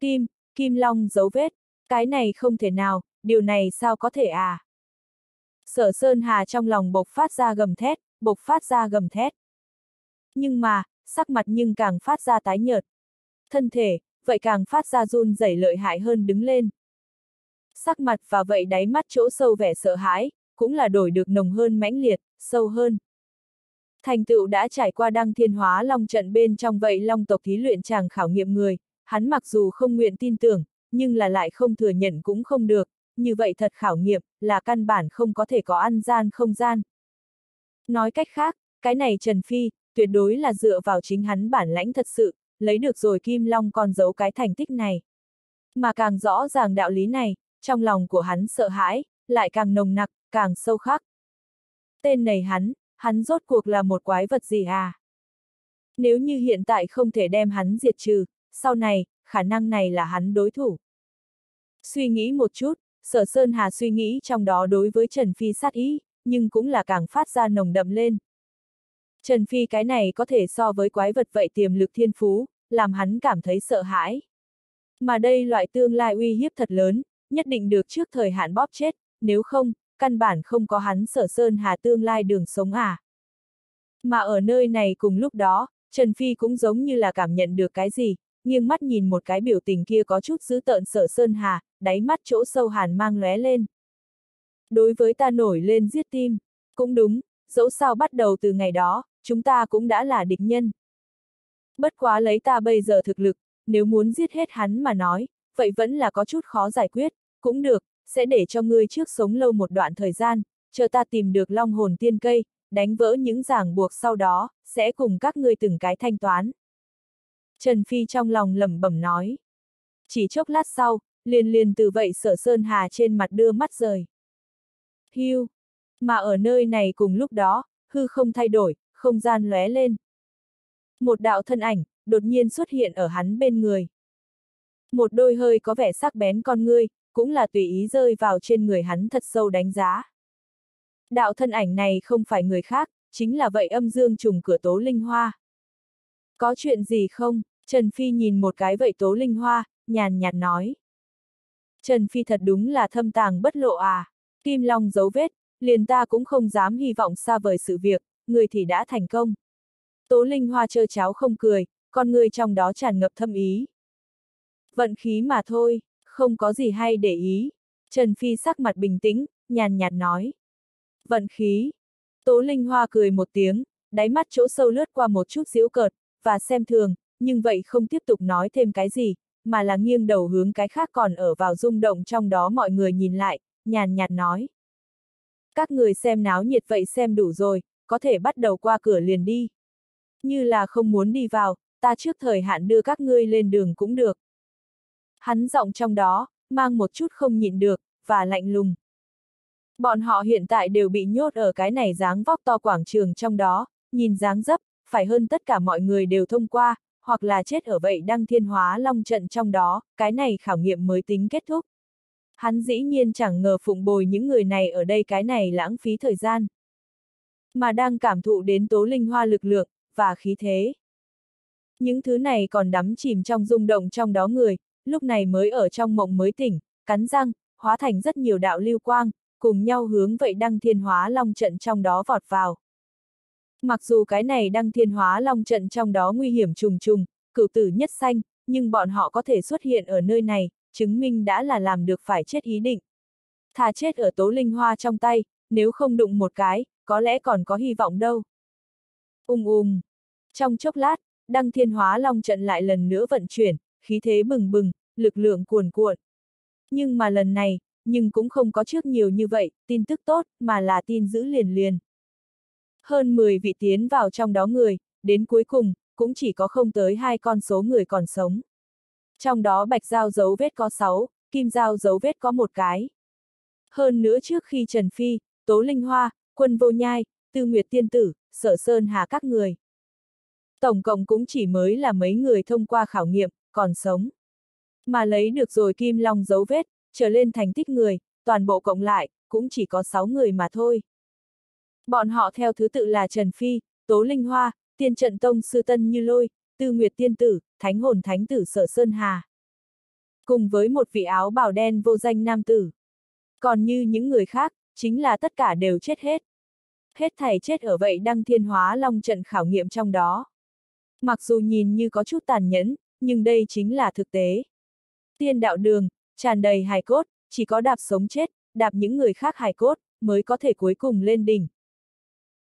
Kim, Kim Long dấu vết, cái này không thể nào, điều này sao có thể à? Sở Sơn Hà trong lòng bộc phát ra gầm thét, bộc phát ra gầm thét. Nhưng mà, sắc mặt nhưng càng phát ra tái nhợt. Thân thể, vậy càng phát ra run rẩy lợi hại hơn đứng lên. Sắc mặt và vậy đáy mắt chỗ sâu vẻ sợ hãi, cũng là đổi được nồng hơn mãnh liệt, sâu hơn. Thành tựu đã trải qua đăng thiên hóa long trận bên trong vậy long tộc thí luyện chàng khảo nghiệm người, hắn mặc dù không nguyện tin tưởng, nhưng là lại không thừa nhận cũng không được, như vậy thật khảo nghiệm, là căn bản không có thể có ăn gian không gian. Nói cách khác, cái này Trần Phi, tuyệt đối là dựa vào chính hắn bản lãnh thật sự, lấy được rồi Kim Long còn giấu cái thành tích này. Mà càng rõ ràng đạo lý này, trong lòng của hắn sợ hãi, lại càng nồng nặc, càng sâu khắc. Tên này hắn, hắn rốt cuộc là một quái vật gì à? Nếu như hiện tại không thể đem hắn diệt trừ, sau này, khả năng này là hắn đối thủ. Suy nghĩ một chút, Sở Sơn Hà suy nghĩ trong đó đối với Trần Phi sát ý, nhưng cũng là càng phát ra nồng đậm lên. Trần Phi cái này có thể so với quái vật vậy tiềm lực thiên phú, làm hắn cảm thấy sợ hãi. Mà đây loại tương lai uy hiếp thật lớn, nhất định được trước thời hạn bóp chết, nếu không, căn bản không có hắn sở sơn hà tương lai đường sống à. Mà ở nơi này cùng lúc đó, Trần Phi cũng giống như là cảm nhận được cái gì, nghiêng mắt nhìn một cái biểu tình kia có chút dữ tợn sở sơn hà, đáy mắt chỗ sâu hàn mang lóe lên. Đối với ta nổi lên giết tim, cũng đúng, dẫu sao bắt đầu từ ngày đó, chúng ta cũng đã là địch nhân. Bất quá lấy ta bây giờ thực lực, nếu muốn giết hết hắn mà nói, vậy vẫn là có chút khó giải quyết, cũng được, sẽ để cho ngươi trước sống lâu một đoạn thời gian, chờ ta tìm được long hồn tiên cây, đánh vỡ những ràng buộc sau đó, sẽ cùng các ngươi từng cái thanh toán. Trần Phi trong lòng lẩm bẩm nói. Chỉ chốc lát sau, liền liền từ vậy sở sơn hà trên mặt đưa mắt rời. Hưu. Mà ở nơi này cùng lúc đó, hư không thay đổi, không gian lóe lên. Một đạo thân ảnh, đột nhiên xuất hiện ở hắn bên người. Một đôi hơi có vẻ sắc bén con ngươi, cũng là tùy ý rơi vào trên người hắn thật sâu đánh giá. Đạo thân ảnh này không phải người khác, chính là vậy âm dương trùng cửa tố linh hoa. Có chuyện gì không? Trần Phi nhìn một cái vậy tố linh hoa, nhàn nhạt nói. Trần Phi thật đúng là thâm tàng bất lộ à. Kim Long dấu vết, liền ta cũng không dám hy vọng xa vời sự việc, người thì đã thành công. Tố Linh Hoa trơ cháo không cười, con người trong đó tràn ngập thâm ý. Vận khí mà thôi, không có gì hay để ý. Trần Phi sắc mặt bình tĩnh, nhàn nhạt nói. Vận khí. Tố Linh Hoa cười một tiếng, đáy mắt chỗ sâu lướt qua một chút giễu cợt, và xem thường, nhưng vậy không tiếp tục nói thêm cái gì, mà là nghiêng đầu hướng cái khác còn ở vào rung động trong đó mọi người nhìn lại, nhàn nhạt nói. Các người xem náo nhiệt vậy xem đủ rồi, có thể bắt đầu qua cửa liền đi. Như là không muốn đi vào, ta trước thời hạn đưa các ngươi lên đường cũng được. Hắn giọng trong đó, mang một chút không nhịn được, và lạnh lùng. Bọn họ hiện tại đều bị nhốt ở cái này dáng vóc to quảng trường trong đó, nhìn dáng dấp, phải hơn tất cả mọi người đều thông qua, hoặc là chết ở vậy đăng thiên hóa long trận trong đó, cái này khảo nghiệm mới tính kết thúc. Hắn dĩ nhiên chẳng ngờ phụng bồi những người này ở đây cái này lãng phí thời gian. Mà đang cảm thụ đến tố linh hoa lực lượng, và khí thế. Những thứ này còn đắm chìm trong rung động trong đó người, lúc này mới ở trong mộng mới tỉnh, cắn răng, hóa thành rất nhiều đạo lưu quang, cùng nhau hướng vậy đăng thiên hóa long trận trong đó vọt vào. Mặc dù cái này đăng thiên hóa long trận trong đó nguy hiểm trùng trùng, cửu tử nhất xanh, nhưng bọn họ có thể xuất hiện ở nơi này, chứng minh đã là làm được phải chết ý định. Thà chết ở tố linh hoa trong tay, nếu không đụng một cái, có lẽ còn có hy vọng đâu. Ung um um. Trong chốc lát, đăng thiên hóa long trận lại lần nữa vận chuyển, khí thế bừng bừng, lực lượng cuồn cuộn. Nhưng mà lần này, nhưng cũng không có trước nhiều như vậy, tin tức tốt, mà là tin giữ liền liền. Hơn 10 vị tiến vào trong đó người, đến cuối cùng, cũng chỉ có không tới hai con số người còn sống. Trong đó bạch giao dấu vết có 6, kim giao dấu vết có một cái. Hơn nữa trước khi Trần Phi, Tố Linh Hoa, Quân Vô Nhai, Tư Nguyệt Tiên Tử, Sở Sơn Hà các người. Tổng cộng cũng chỉ mới là mấy người thông qua khảo nghiệm, còn sống. Mà lấy được rồi kim long dấu vết, trở lên thành tích người, toàn bộ cộng lại, cũng chỉ có 6 người mà thôi. Bọn họ theo thứ tự là Trần Phi, Tố Linh Hoa, Tiên Trận Tông Sư Tân Như Lôi, Tư Nguyệt Tiên Tử, Thánh Hồn Thánh Tử Sở Sơn Hà. Cùng với một vị áo bào đen vô danh nam tử. Còn như những người khác, chính là tất cả đều chết hết. Hết thảy chết ở vậy đăng thiên hóa long trận khảo nghiệm trong đó. Mặc dù nhìn như có chút tàn nhẫn, nhưng đây chính là thực tế. Tiên đạo đường, tràn đầy hài cốt, chỉ có đạp sống chết, đạp những người khác hài cốt, mới có thể cuối cùng lên đỉnh.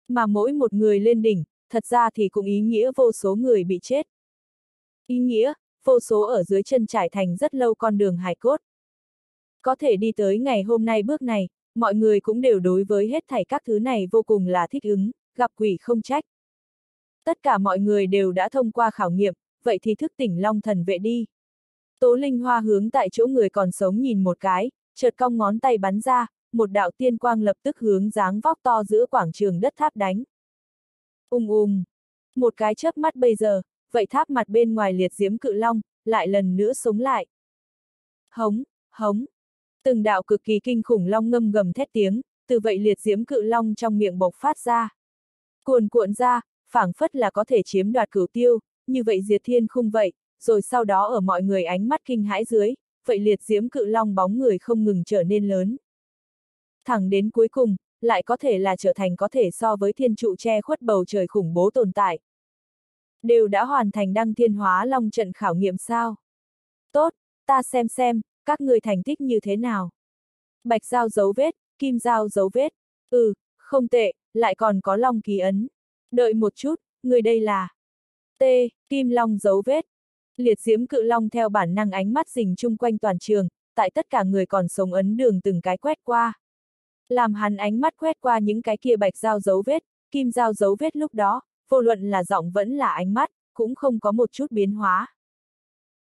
Mà mỗi một người lên đỉnh, thật ra thì cũng ý nghĩa vô số người bị chết. Ý nghĩa, vô số ở dưới chân trải thành rất lâu con đường hài cốt. Có thể đi tới ngày hôm nay bước này, mọi người cũng đều đối với hết thảy các thứ này vô cùng là thích ứng, gặp quỷ không trách. Tất cả mọi người đều đã thông qua khảo nghiệm, vậy thì thức tỉnh long thần vệ đi. Tố Linh Hoa hướng tại chỗ người còn sống nhìn một cái, chợt cong ngón tay bắn ra, một đạo tiên quang lập tức hướng dáng vóc to giữa quảng trường đất tháp đánh. Ung um um. Một cái chớp mắt bây giờ, vậy tháp mặt bên ngoài liệt diếm cự long, lại lần nữa sống lại. Hống, hống. Từng đạo cực kỳ kinh khủng long ngâm gầm thét tiếng, từ vậy liệt diễm cự long trong miệng bộc phát ra. Cuồn cuộn ra, phảng phất là có thể chiếm đoạt cửu tiêu, như vậy diệt thiên khung vậy, rồi sau đó ở mọi người ánh mắt kinh hãi dưới, vậy liệt diễm cự long bóng người không ngừng trở nên lớn. Thẳng đến cuối cùng, lại có thể là trở thành có thể so với thiên trụ che khuất bầu trời khủng bố tồn tại. Đều đã hoàn thành đăng thiên hóa long trận khảo nghiệm sao? Tốt, ta xem xem, các người thành tích như thế nào? Bạch dao dấu vết, kim dao dấu vết. Ừ, không tệ, lại còn có long ký ấn. Đợi một chút, người đây là... T, kim long dấu vết. Liệt diễm cự long theo bản năng ánh mắt dình chung quanh toàn trường, tại tất cả người còn sống ấn đường từng cái quét qua. Làm hắn ánh mắt quét qua những cái kia bạch dao dấu vết, kim dao dấu vết lúc đó, vô luận là giọng vẫn là ánh mắt, cũng không có một chút biến hóa.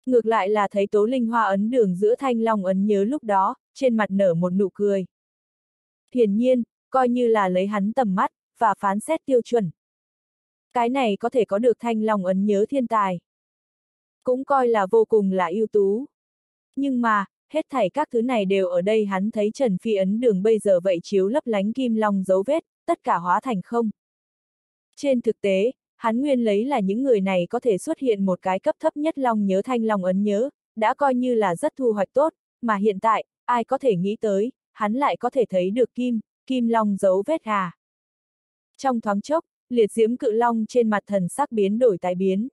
Ngược lại là thấy tố linh hoa ấn đường giữa thanh long ấn nhớ lúc đó, trên mặt nở một nụ cười. Hiển nhiên, coi như là lấy hắn tầm mắt, và phán xét tiêu chuẩn. Cái này có thể có được thanh long ấn nhớ thiên tài. Cũng coi là vô cùng là ưu tú. Nhưng mà, hết thảy các thứ này đều ở đây hắn thấy Trần Phi ấn đường bây giờ vậy chiếu lấp lánh kim long dấu vết, tất cả hóa thành không. Trên thực tế, hắn nguyên lấy là những người này có thể xuất hiện một cái cấp thấp nhất long nhớ thanh long ấn nhớ, đã coi như là rất thu hoạch tốt, mà hiện tại, ai có thể nghĩ tới, hắn lại có thể thấy được kim, kim long dấu vết à. Trong thoáng chốc, liệt diễm cự long trên mặt thần sắc biến đổi tái biến.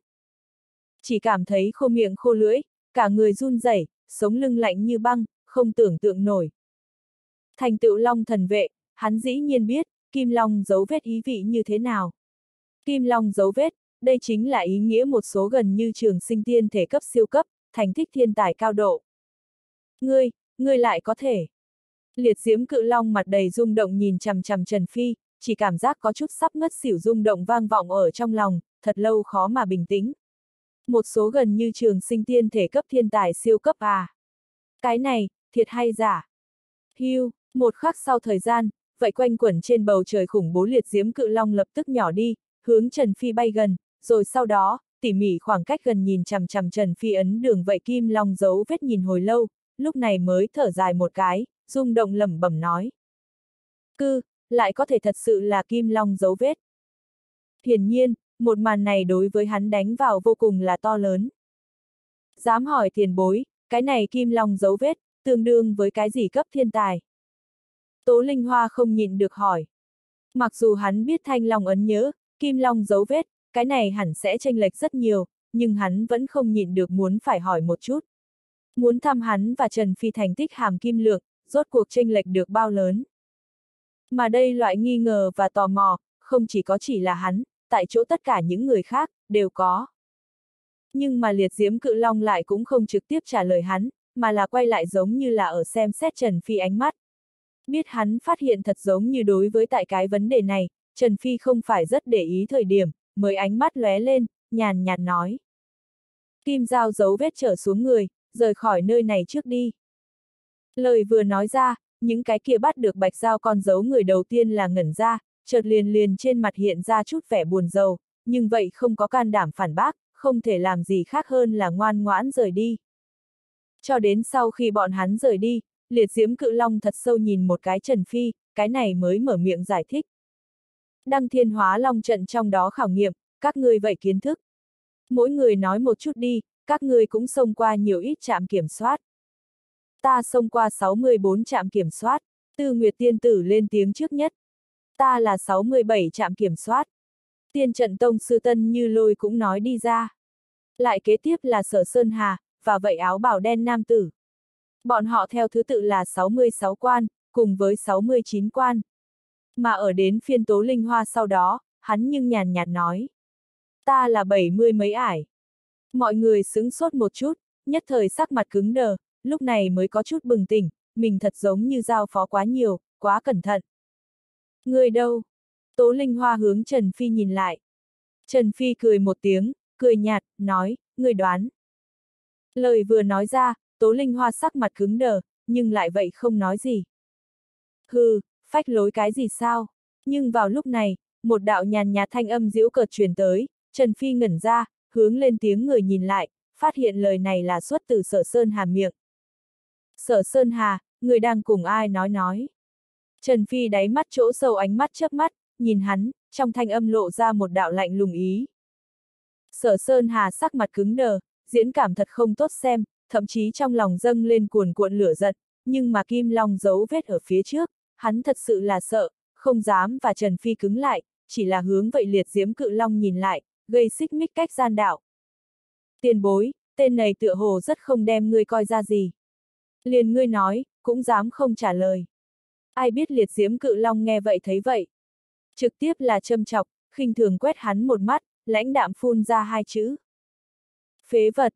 Chỉ cảm thấy khô miệng khô lưỡi, cả người run rẩy, sống lưng lạnh như băng, không tưởng tượng nổi. Thành tựu long thần vệ, hắn dĩ nhiên biết, kim long dấu vết ý vị như thế nào. Kim long dấu vết, đây chính là ý nghĩa một số gần như trường sinh tiên thể cấp siêu cấp, thành thích thiên tài cao độ. Ngươi, ngươi lại có thể. Liệt diễm cự long mặt đầy rung động nhìn chằm chằm Trần Phi, chỉ cảm giác có chút sắp ngất xỉu rung động vang vọng ở trong lòng, thật lâu khó mà bình tĩnh. Một số gần như trường sinh tiên thể cấp thiên tài siêu cấp à. Cái này, thiệt hay giả? Hưu, một khắc sau thời gian, vậy quanh quẩn trên bầu trời khủng bố liệt diếm cự long lập tức nhỏ đi, hướng Trần Phi bay gần, rồi sau đó, tỉ mỉ khoảng cách gần nhìn chằm chằm Trần Phi ấn đường vậy kim long giấu vết nhìn hồi lâu, lúc này mới thở dài một cái, rung động lẩm bẩm nói. Cư, lại có thể thật sự là kim long dấu vết. Hiển nhiên, một màn này đối với hắn đánh vào vô cùng là to lớn. Dám hỏi tiền bối, cái này kim long dấu vết, tương đương với cái gì cấp thiên tài? Tố Linh Hoa không nhịn được hỏi. Mặc dù hắn biết thanh long ấn nhớ, kim long dấu vết, cái này hẳn sẽ tranh lệch rất nhiều, nhưng hắn vẫn không nhịn được muốn phải hỏi một chút. Muốn thăm hắn và Trần Phi thành tích hàm kim lượng, rốt cuộc tranh lệch được bao lớn. Mà đây loại nghi ngờ và tò mò, không chỉ có chỉ là hắn, tại chỗ tất cả những người khác, đều có. Nhưng mà liệt diễm cự long lại cũng không trực tiếp trả lời hắn, mà là quay lại giống như là ở xem xét Trần Phi ánh mắt. Biết hắn phát hiện thật giống như đối với tại cái vấn đề này, Trần Phi không phải rất để ý thời điểm, mới ánh mắt lóe lên, nhàn nhạt nói. Kim dao dấu vết trở xuống người, rời khỏi nơi này trước đi. Lời vừa nói ra, những cái kia bắt được bạch dao con dấu người đầu tiên là ngẩn ra, chợt liền liền trên mặt hiện ra chút vẻ buồn rầu, nhưng vậy không có can đảm phản bác, không thể làm gì khác hơn là ngoan ngoãn rời đi. Cho đến sau khi bọn hắn rời đi, liệt diễm cự long thật sâu nhìn một cái Trần Phi, cái này mới mở miệng giải thích. Đăng thiên hóa long trận trong đó khảo nghiệm, các ngươi vậy kiến thức. Mỗi người nói một chút đi, các ngươi cũng xông qua nhiều ít trạm kiểm soát. Ta xông qua 64 trạm kiểm soát, Tư Nguyệt Tiên Tử lên tiếng trước nhất. Ta là 67 trạm kiểm soát. Tiên trận tông sư tân như lôi cũng nói đi ra. Lại kế tiếp là sở Sơn Hà, và vậy áo bảo đen nam tử. Bọn họ theo thứ tự là 66 quan, cùng với 69 quan. Mà ở đến phiên tố linh hoa sau đó, hắn nhưng nhàn nhạt nói. Ta là 70 mấy ải. Mọi người sững sốt một chút, nhất thời sắc mặt cứng đờ, lúc này mới có chút bừng tỉnh, mình thật giống như giao phó quá nhiều, quá cẩn thận. Người đâu? Tố Linh Hoa hướng Trần Phi nhìn lại. Trần Phi cười một tiếng, cười nhạt, nói, người đoán. Lời vừa nói ra, Tố Linh Hoa sắc mặt cứng đờ, nhưng lại vậy không nói gì. Hừ, phách lối cái gì sao? Nhưng vào lúc này, một đạo nhàn nhạt thanh âm diễu cợt truyền tới, Trần Phi ngẩn ra, hướng lên tiếng người nhìn lại, phát hiện lời này là xuất từ sở Sơn Hà miệng. Sở Sơn Hà, người đang cùng ai nói nói. Trần Phi đáy mắt chỗ sâu ánh mắt chớp mắt, nhìn hắn, trong thanh âm lộ ra một đạo lạnh lùng ý. Sở Sơn Hà sắc mặt cứng đờ, diễn cảm thật không tốt xem, thậm chí trong lòng dâng lên cuồn cuộn lửa giận, nhưng mà Kim Long giấu vết ở phía trước, hắn thật sự là sợ, không dám và Trần Phi cứng lại, chỉ là hướng vậy liệt diễm cự long nhìn lại, gây xích mích cách gian đạo. Tiền bối, tên này tựa hồ rất không đem ngươi coi ra gì. Liền ngươi nói, cũng dám không trả lời. Ai biết liệt diễm cự long nghe vậy thấy vậy. Trực tiếp là châm chọc, khinh thường quét hắn một mắt, lãnh đạm phun ra hai chữ. Phế vật,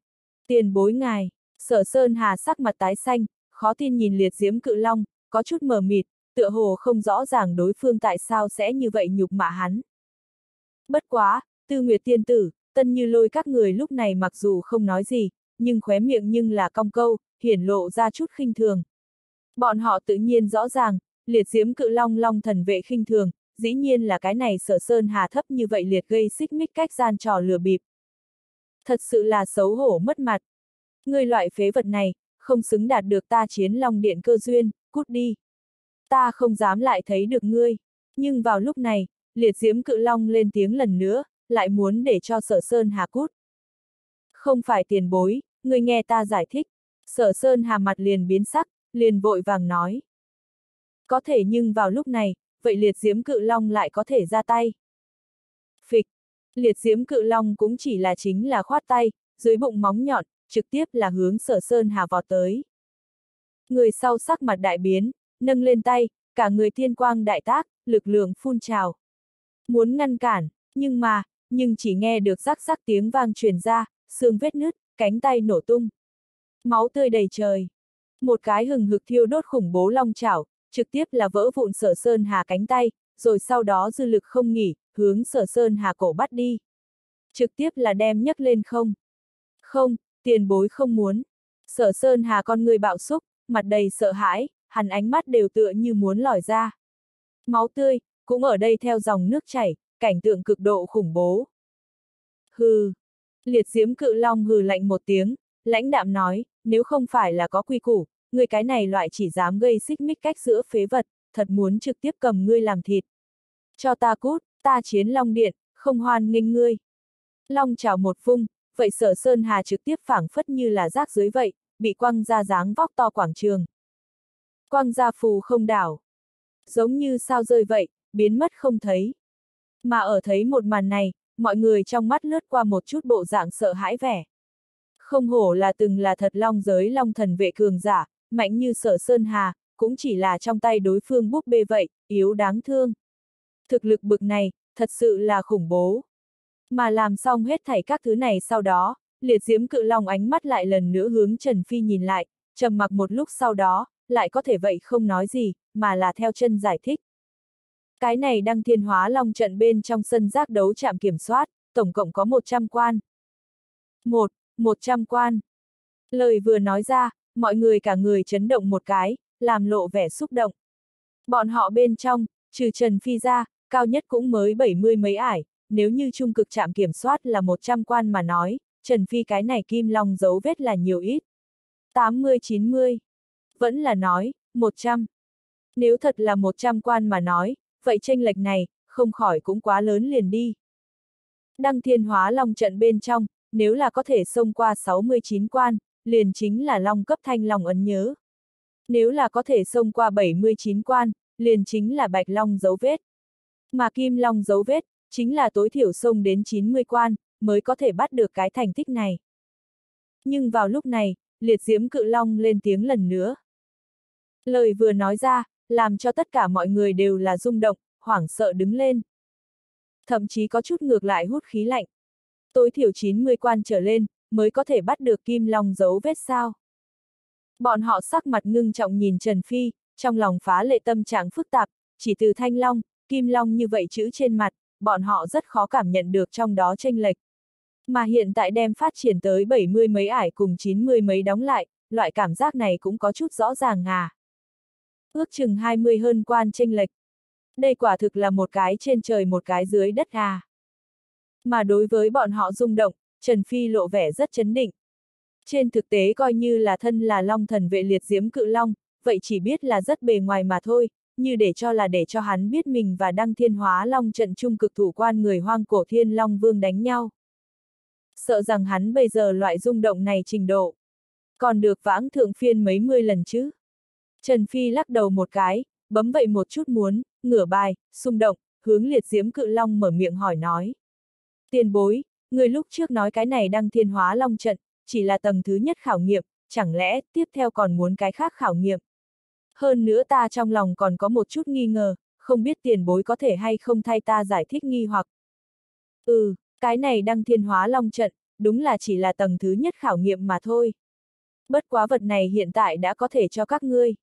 tiền bối ngài, sở sơn hà sắc mặt tái xanh, khó tin nhìn liệt diễm cự long, có chút mờ mịt, tựa hồ không rõ ràng đối phương tại sao sẽ như vậy nhục mạ hắn. Bất quá, tư nguyệt tiên tử, tân như lôi các người lúc này mặc dù không nói gì, nhưng khóe miệng nhưng là cong câu, hiển lộ ra chút khinh thường. Bọn họ tự nhiên rõ ràng, liệt diễm cự long long thần vệ khinh thường, dĩ nhiên là cái này sở sơn hà thấp như vậy liệt gây xích mích cách gian trò lừa bịp. Thật sự là xấu hổ mất mặt. Người loại phế vật này, không xứng đạt được ta chiến long điện cơ duyên, cút đi. Ta không dám lại thấy được ngươi. Nhưng vào lúc này, liệt diễm cự long lên tiếng lần nữa, lại muốn để cho sở sơn hà cút. Không phải tiền bối, ngươi nghe ta giải thích. Sở sơn hà mặt liền biến sắc, liền vội vàng nói. Có thể nhưng vào lúc này, vậy liệt diễm cự long lại có thể ra tay. Phịch, liệt diễm cự long cũng chỉ là chính là khoát tay, dưới bụng móng nhọn, trực tiếp là hướng sở sơn hà vọt tới. Người sau sắc mặt đại biến, nâng lên tay, cả người thiên quang đại tác, lực lượng phun trào. Muốn ngăn cản, nhưng mà, nhưng chỉ nghe được rắc rắc tiếng vang truyền ra, xương vết nứt, cánh tay nổ tung. Máu tươi đầy trời. Một cái hừng hực thiêu đốt khủng bố long chảo, trực tiếp là vỡ vụn sở sơn hà cánh tay, rồi sau đó dư lực không nghỉ, hướng sở sơn hà cổ bắt đi. Trực tiếp là đem nhấc lên không. Không, tiền bối không muốn. Sở sơn hà con người bạo xúc, mặt đầy sợ hãi, hắn ánh mắt đều tựa như muốn lòi ra. Máu tươi, cũng ở đây theo dòng nước chảy, cảnh tượng cực độ khủng bố. Hừ. Liệt diễm cự long hừ lạnh một tiếng, lãnh đạm nói, nếu không phải là có quy củ, người cái này loại chỉ dám gây xích mích cách giữa phế vật, thật muốn trực tiếp cầm ngươi làm thịt. Cho ta cút, ta chiến long điện, không hoan nghênh ngươi. Long chào một vung, vậy sở Sơn Hà trực tiếp phảng phất như là rác dưới vậy, bị quăng ra dáng vóc to quảng trường. Quăng ra phù không đảo. Giống như sao rơi vậy, biến mất không thấy. Mà ở thấy một màn này, mọi người trong mắt lướt qua một chút bộ dạng sợ hãi vẻ. Không hổ là từng là thật long giới long thần vệ cường giả, mạnh như sở Sơn Hà, cũng chỉ là trong tay đối phương búp bê vậy, yếu đáng thương. Thực lực bực này, thật sự là khủng bố. Mà làm xong hết thảy các thứ này sau đó, liệt diễm cự long ánh mắt lại lần nữa hướng Trần Phi nhìn lại, trầm mặc một lúc sau đó, lại có thể vậy không nói gì, mà là theo chân giải thích. Cái này đăng thiên hóa long trận bên trong sân giác đấu chạm kiểm soát, tổng cộng có 100 quan. Một, 100 quan. Lời vừa nói ra, mọi người cả người chấn động một cái, làm lộ vẻ xúc động. Bọn họ bên trong, trừ Trần Phi ra, cao nhất cũng mới 70 mấy ải, nếu như trung cực Trạm kiểm soát là 100 quan mà nói, Trần Phi cái này kim long dấu vết là nhiều ít. 80-90. Vẫn là nói, 100. Nếu thật là 100 quan mà nói, vậy tranh lệch này, không khỏi cũng quá lớn liền đi. Đăng thiên hóa long trận bên trong, nếu là có thể xông qua 69 quan, liền chính là long cấp thanh long ấn nhớ. Nếu là có thể xông qua 79 quan, liền chính là bạch long dấu vết. Mà kim long dấu vết, chính là tối thiểu xông đến 90 quan, mới có thể bắt được cái thành tích này. Nhưng vào lúc này, liệt diễm cự long lên tiếng lần nữa. Lời vừa nói ra, làm cho tất cả mọi người đều là rung động, hoảng sợ đứng lên. Thậm chí có chút ngược lại hút khí lạnh. Tối thiểu 90 quan trở lên, mới có thể bắt được kim long dấu vết sao. Bọn họ sắc mặt ngưng trọng nhìn Trần Phi, trong lòng phá lệ tâm trạng phức tạp, chỉ từ thanh long, kim long như vậy chữ trên mặt, bọn họ rất khó cảm nhận được trong đó tranh lệch. Mà hiện tại đem phát triển tới 70 mấy ải cùng 90 mấy đóng lại, loại cảm giác này cũng có chút rõ ràng à. Ước chừng 20 hơn quan tranh lệch. Đây quả thực là một cái trên trời một cái dưới đất à. Mà đối với bọn họ rung động, Trần Phi lộ vẻ rất chấn định. Trên thực tế coi như là thân là long thần vệ liệt diễm cự long, vậy chỉ biết là rất bề ngoài mà thôi, như để cho là để cho hắn biết mình và Đăng Thiên Hóa Long trận trung cực thủ quan người hoang cổ Thiên Long Vương đánh nhau. Sợ rằng hắn bây giờ loại rung động này trình độ. Còn được vãng thượng phiên mấy mươi lần chứ. Trần Phi lắc đầu một cái, bấm vậy một chút muốn, ngửa bài, xung động, hướng liệt diễm cự long mở miệng hỏi nói. Tiền bối, người lúc trước nói cái này đăng thiên hóa long trận, chỉ là tầng thứ nhất khảo nghiệm, chẳng lẽ tiếp theo còn muốn cái khác khảo nghiệm. Hơn nữa ta trong lòng còn có một chút nghi ngờ, không biết tiền bối có thể hay không thay ta giải thích nghi hoặc. Ừ, cái này đăng thiên hóa long trận, đúng là chỉ là tầng thứ nhất khảo nghiệm mà thôi. Bất quá vật này hiện tại đã có thể cho các ngươi.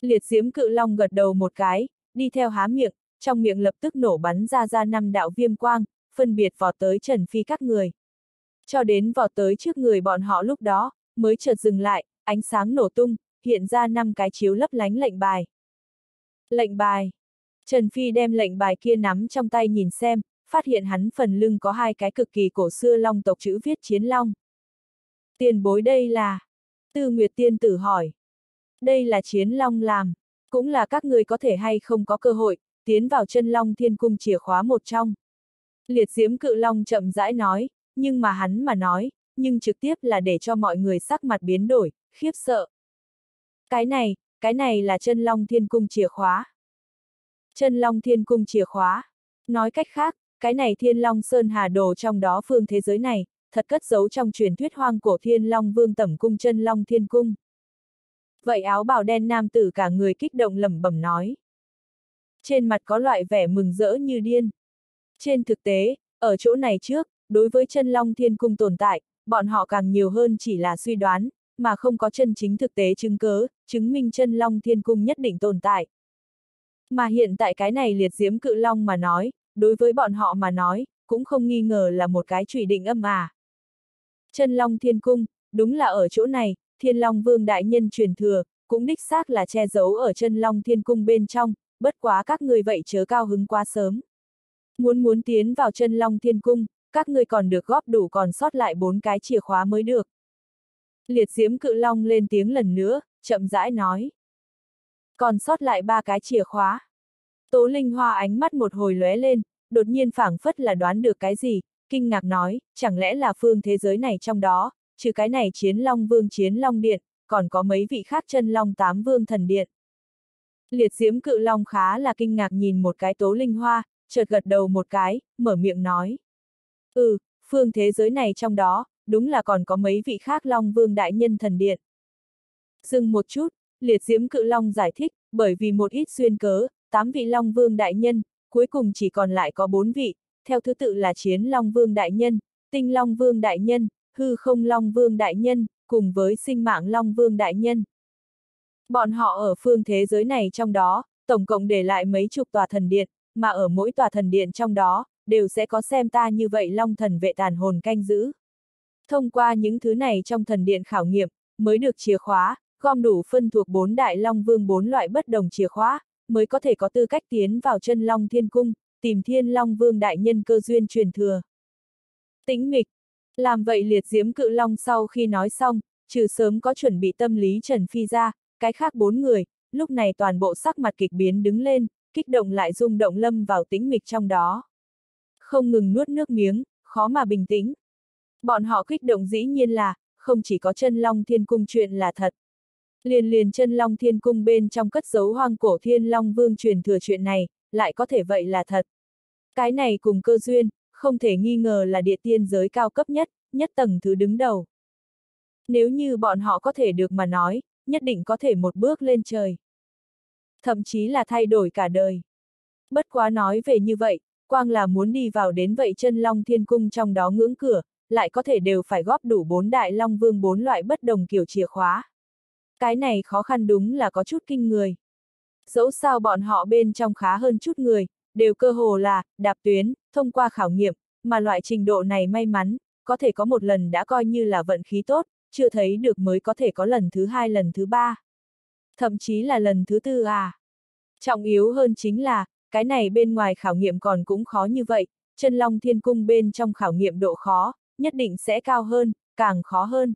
Liệt diễm cự long gật đầu một cái, đi theo há miệng, trong miệng lập tức nổ bắn ra ra năm đạo viêm quang, phân biệt vọt tới Trần Phi các người. Cho đến vọt tới trước người bọn họ lúc đó, mới chợt dừng lại, ánh sáng nổ tung, hiện ra năm cái chiếu lấp lánh lệnh bài. Lệnh bài. Trần Phi đem lệnh bài kia nắm trong tay nhìn xem, phát hiện hắn phần lưng có hai cái cực kỳ cổ xưa long tộc chữ viết chiến long. Tiền bối đây là... Tư Nguyệt Tiên Tử hỏi. Đây là chiến long làm, cũng là các người có thể hay không có cơ hội, tiến vào chân long thiên cung chìa khóa một trong. Liệt diễm cự long chậm rãi nói, nhưng mà hắn mà nói, nhưng trực tiếp là để cho mọi người sắc mặt biến đổi, khiếp sợ. Cái này, cái này là chân long thiên cung chìa khóa. Chân long thiên cung chìa khóa. Nói cách khác, cái này thiên long sơn hà đồ trong đó phương thế giới này, thật cất giấu trong truyền thuyết hoang cổ thiên long vương tẩm cung chân long thiên cung. Vậy áo bào đen nam tử cả người kích động lẩm bẩm nói. Trên mặt có loại vẻ mừng rỡ như điên. Trên thực tế, ở chỗ này trước, đối với chân long thiên cung tồn tại, bọn họ càng nhiều hơn chỉ là suy đoán, mà không có chân chính thực tế chứng cớ, chứng minh chân long thiên cung nhất định tồn tại. Mà hiện tại cái này liệt diễm cự long mà nói, đối với bọn họ mà nói, cũng không nghi ngờ là một cái trùy định âm à. Chân long thiên cung, đúng là ở chỗ này, thiên long vương đại nhân truyền thừa, cũng đích xác là che giấu ở chân long thiên cung bên trong, bất quá các người vậy chớ cao hứng quá sớm. Muốn muốn tiến vào chân long thiên cung, các ngươi còn được góp đủ còn sót lại bốn cái chìa khóa mới được. Liệt diễm cự long lên tiếng lần nữa, chậm rãi nói. Còn sót lại ba cái chìa khóa. Tố Linh Hoa ánh mắt một hồi lóe lên, đột nhiên phảng phất là đoán được cái gì, kinh ngạc nói, chẳng lẽ là phương thế giới này trong đó, trừ cái này chiến long vương chiến long điện, còn có mấy vị khác chân long tám vương thần điện. Liệt diễm cự long khá là kinh ngạc nhìn một cái tố linh hoa, chợt gật đầu một cái, mở miệng nói. Ừ, phương thế giới này trong đó, đúng là còn có mấy vị khác long vương đại nhân thần điện. Dừng một chút, liệt diễm cự long giải thích, bởi vì một ít xuyên cớ, tám vị long vương đại nhân, cuối cùng chỉ còn lại có bốn vị, theo thứ tự là chiến long vương đại nhân, tinh long vương đại nhân, hư không long vương đại nhân, cùng với sinh mạng long vương đại nhân. Bọn họ ở phương thế giới này trong đó, tổng cộng để lại mấy chục tòa thần điện, mà ở mỗi tòa thần điện trong đó, đều sẽ có xem ta như vậy long thần vệ tàn hồn canh giữ. Thông qua những thứ này trong thần điện khảo nghiệm, mới được chìa khóa, gom đủ phân thuộc bốn đại long vương bốn loại bất đồng chìa khóa, mới có thể có tư cách tiến vào chân long thiên cung, tìm thiên long vương đại nhân cơ duyên truyền thừa. Tĩnh mịch. Làm vậy liệt diễm cự long sau khi nói xong, trừ sớm có chuẩn bị tâm lý Trần Phi ra, cái khác bốn người, lúc này toàn bộ sắc mặt kịch biến đứng lên, kích động lại rung động lâm vào tĩnh mịch trong đó. Không ngừng nuốt nước miếng, khó mà bình tĩnh. Bọn họ kích động dĩ nhiên là, không chỉ có chân long thiên cung chuyện là thật. Liền liền chân long thiên cung bên trong cất dấu hoang cổ thiên long vương truyền thừa chuyện này, lại có thể vậy là thật. Cái này cùng cơ duyên, không thể nghi ngờ là địa tiên giới cao cấp nhất, nhất tầng thứ đứng đầu. Nếu như bọn họ có thể được mà nói, nhất định có thể một bước lên trời. Thậm chí là thay đổi cả đời. Bất quá nói về như vậy, quang là muốn đi vào đến vậy chân long thiên cung trong đó ngưỡng cửa, lại có thể đều phải góp đủ bốn đại long vương bốn loại bất đồng kiểu chìa khóa. Cái này khó khăn đúng là có chút kinh người. Dẫu sao bọn họ bên trong khá hơn chút người, đều cơ hồ là, đạp tuyến, thông qua khảo nghiệm, mà loại trình độ này may mắn, có thể có một lần đã coi như là vận khí tốt, chưa thấy được mới có thể có lần thứ hai lần thứ ba. Thậm chí là lần thứ tư à. Trọng yếu hơn chính là, cái này bên ngoài khảo nghiệm còn cũng khó như vậy, chân long thiên cung bên trong khảo nghiệm độ khó, nhất định sẽ cao hơn, càng khó hơn.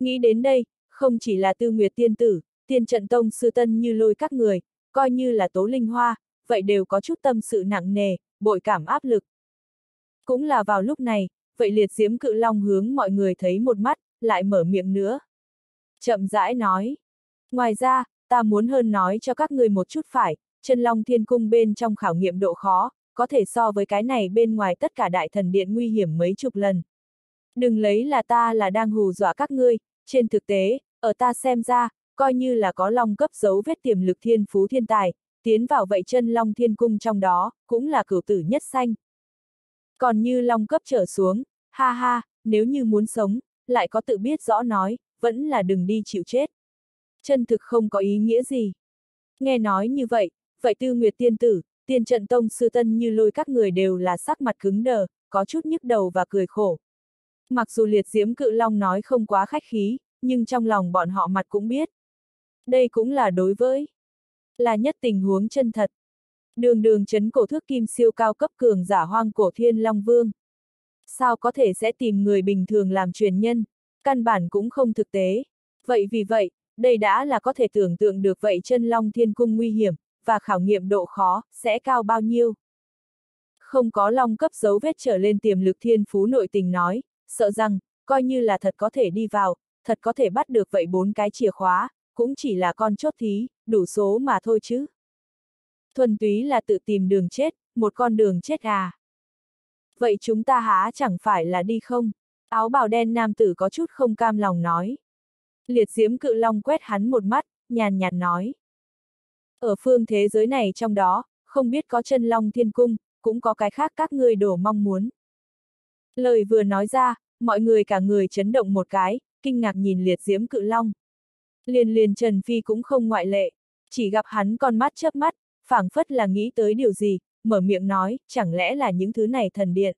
Nghĩ đến đây, không chỉ là tư nguyệt tiên tử, tiên trận tông sư tân như lôi các người, coi như là tố linh hoa, vậy đều có chút tâm sự nặng nề, bội cảm áp lực. Cũng là vào lúc này, vậy liệt diễm cự long hướng mọi người thấy một mắt, lại mở miệng nữa. Chậm rãi nói. Ngoài ra, ta muốn hơn nói cho các người một chút phải, chân long thiên cung bên trong khảo nghiệm độ khó, có thể so với cái này bên ngoài tất cả đại thần điện nguy hiểm mấy chục lần. Đừng lấy là ta là đang hù dọa các ngươi, trên thực tế, ở ta xem ra, coi như là có long cấp dấu vết tiềm lực thiên phú thiên tài, tiến vào vậy chân long thiên cung trong đó, cũng là cửu tử nhất sanh. Còn như long cấp trở xuống, ha ha, nếu như muốn sống, lại có tự biết rõ nói, vẫn là đừng đi chịu chết. Chân thực không có ý nghĩa gì. Nghe nói như vậy, vậy tư nguyệt tiên tử, tiên trận tông sư tân như lôi các người đều là sắc mặt cứng đờ, có chút nhức đầu và cười khổ. Mặc dù liệt diễm cự long nói không quá khách khí, nhưng trong lòng bọn họ mặt cũng biết. Đây cũng là đối với, là nhất tình huống chân thật. Đường đường chấn cổ thước kim siêu cao cấp cường giả hoang cổ thiên long vương. Sao có thể sẽ tìm người bình thường làm truyền nhân, căn bản cũng không thực tế. Vậy vì vậy, đây đã là có thể tưởng tượng được vậy chân long thiên cung nguy hiểm, và khảo nghiệm độ khó, sẽ cao bao nhiêu. Không có long cấp dấu vết trở lên tiềm lực thiên phú nội tình nói, sợ rằng, coi như là thật có thể đi vào, thật có thể bắt được vậy bốn cái chìa khóa, cũng chỉ là con chốt thí, đủ số mà thôi chứ. Thuần túy là tự tìm đường chết, một con đường chết à. Vậy chúng ta há chẳng phải là đi không? Áo bào đen nam tử có chút không cam lòng nói. Liệt diễm cự long quét hắn một mắt, nhàn nhạt nói. Ở phương thế giới này trong đó, không biết có chân long thiên cung, cũng có cái khác các ngươi đổ mong muốn. Lời vừa nói ra, mọi người cả người chấn động một cái, kinh ngạc nhìn liệt diễm cự long. Liền liền Trần Phi cũng không ngoại lệ, chỉ gặp hắn con mắt chớp mắt, phảng phất là nghĩ tới điều gì, mở miệng nói, chẳng lẽ là những thứ này thần điện.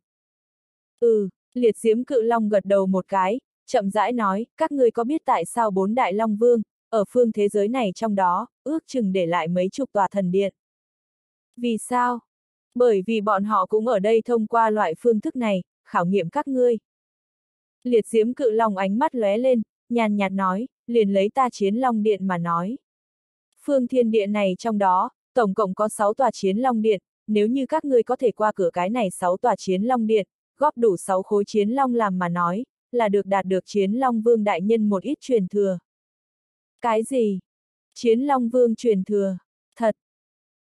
Ừ, liệt diễm cự long gật đầu một cái, chậm rãi nói, các ngươi có biết tại sao bốn đại long vương, ở phương thế giới này trong đó, ước chừng để lại mấy chục tòa thần điện. Vì sao? Bởi vì bọn họ cũng ở đây thông qua loại phương thức này, khảo nghiệm các ngươi. Liệt diễm cự long ánh mắt lóe lên, nhàn nhạt nói, liền lấy ta chiến long điện mà nói. Phương thiên điện này trong đó, tổng cộng có 6 tòa chiến long điện, nếu như các ngươi có thể qua cửa cái này 6 tòa chiến long điện, góp đủ 6 khối chiến long làm mà nói, là được đạt được chiến long vương đại nhân một ít truyền thừa. Cái gì? Chiến long vương truyền thừa. Thật.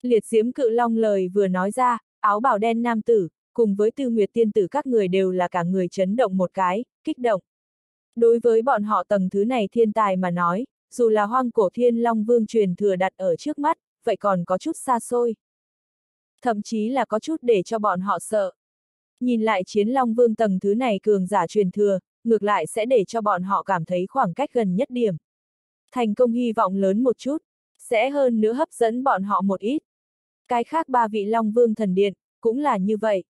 Liệt diễm cự long lời vừa nói ra, áo bảo đen nam tử, cùng với tư nguyệt tiên tử các người đều là cả người chấn động một cái, kích động. Đối với bọn họ tầng thứ này thiên tài mà nói, dù là hoang cổ thiên long vương truyền thừa đặt ở trước mắt, vậy còn có chút xa xôi. Thậm chí là có chút để cho bọn họ sợ. Nhìn lại chiến long vương tầng thứ này cường giả truyền thừa, ngược lại sẽ để cho bọn họ cảm thấy khoảng cách gần nhất điểm. Thành công hy vọng lớn một chút, sẽ hơn nữa hấp dẫn bọn họ một ít. Cái khác ba vị long vương thần điện, cũng là như vậy.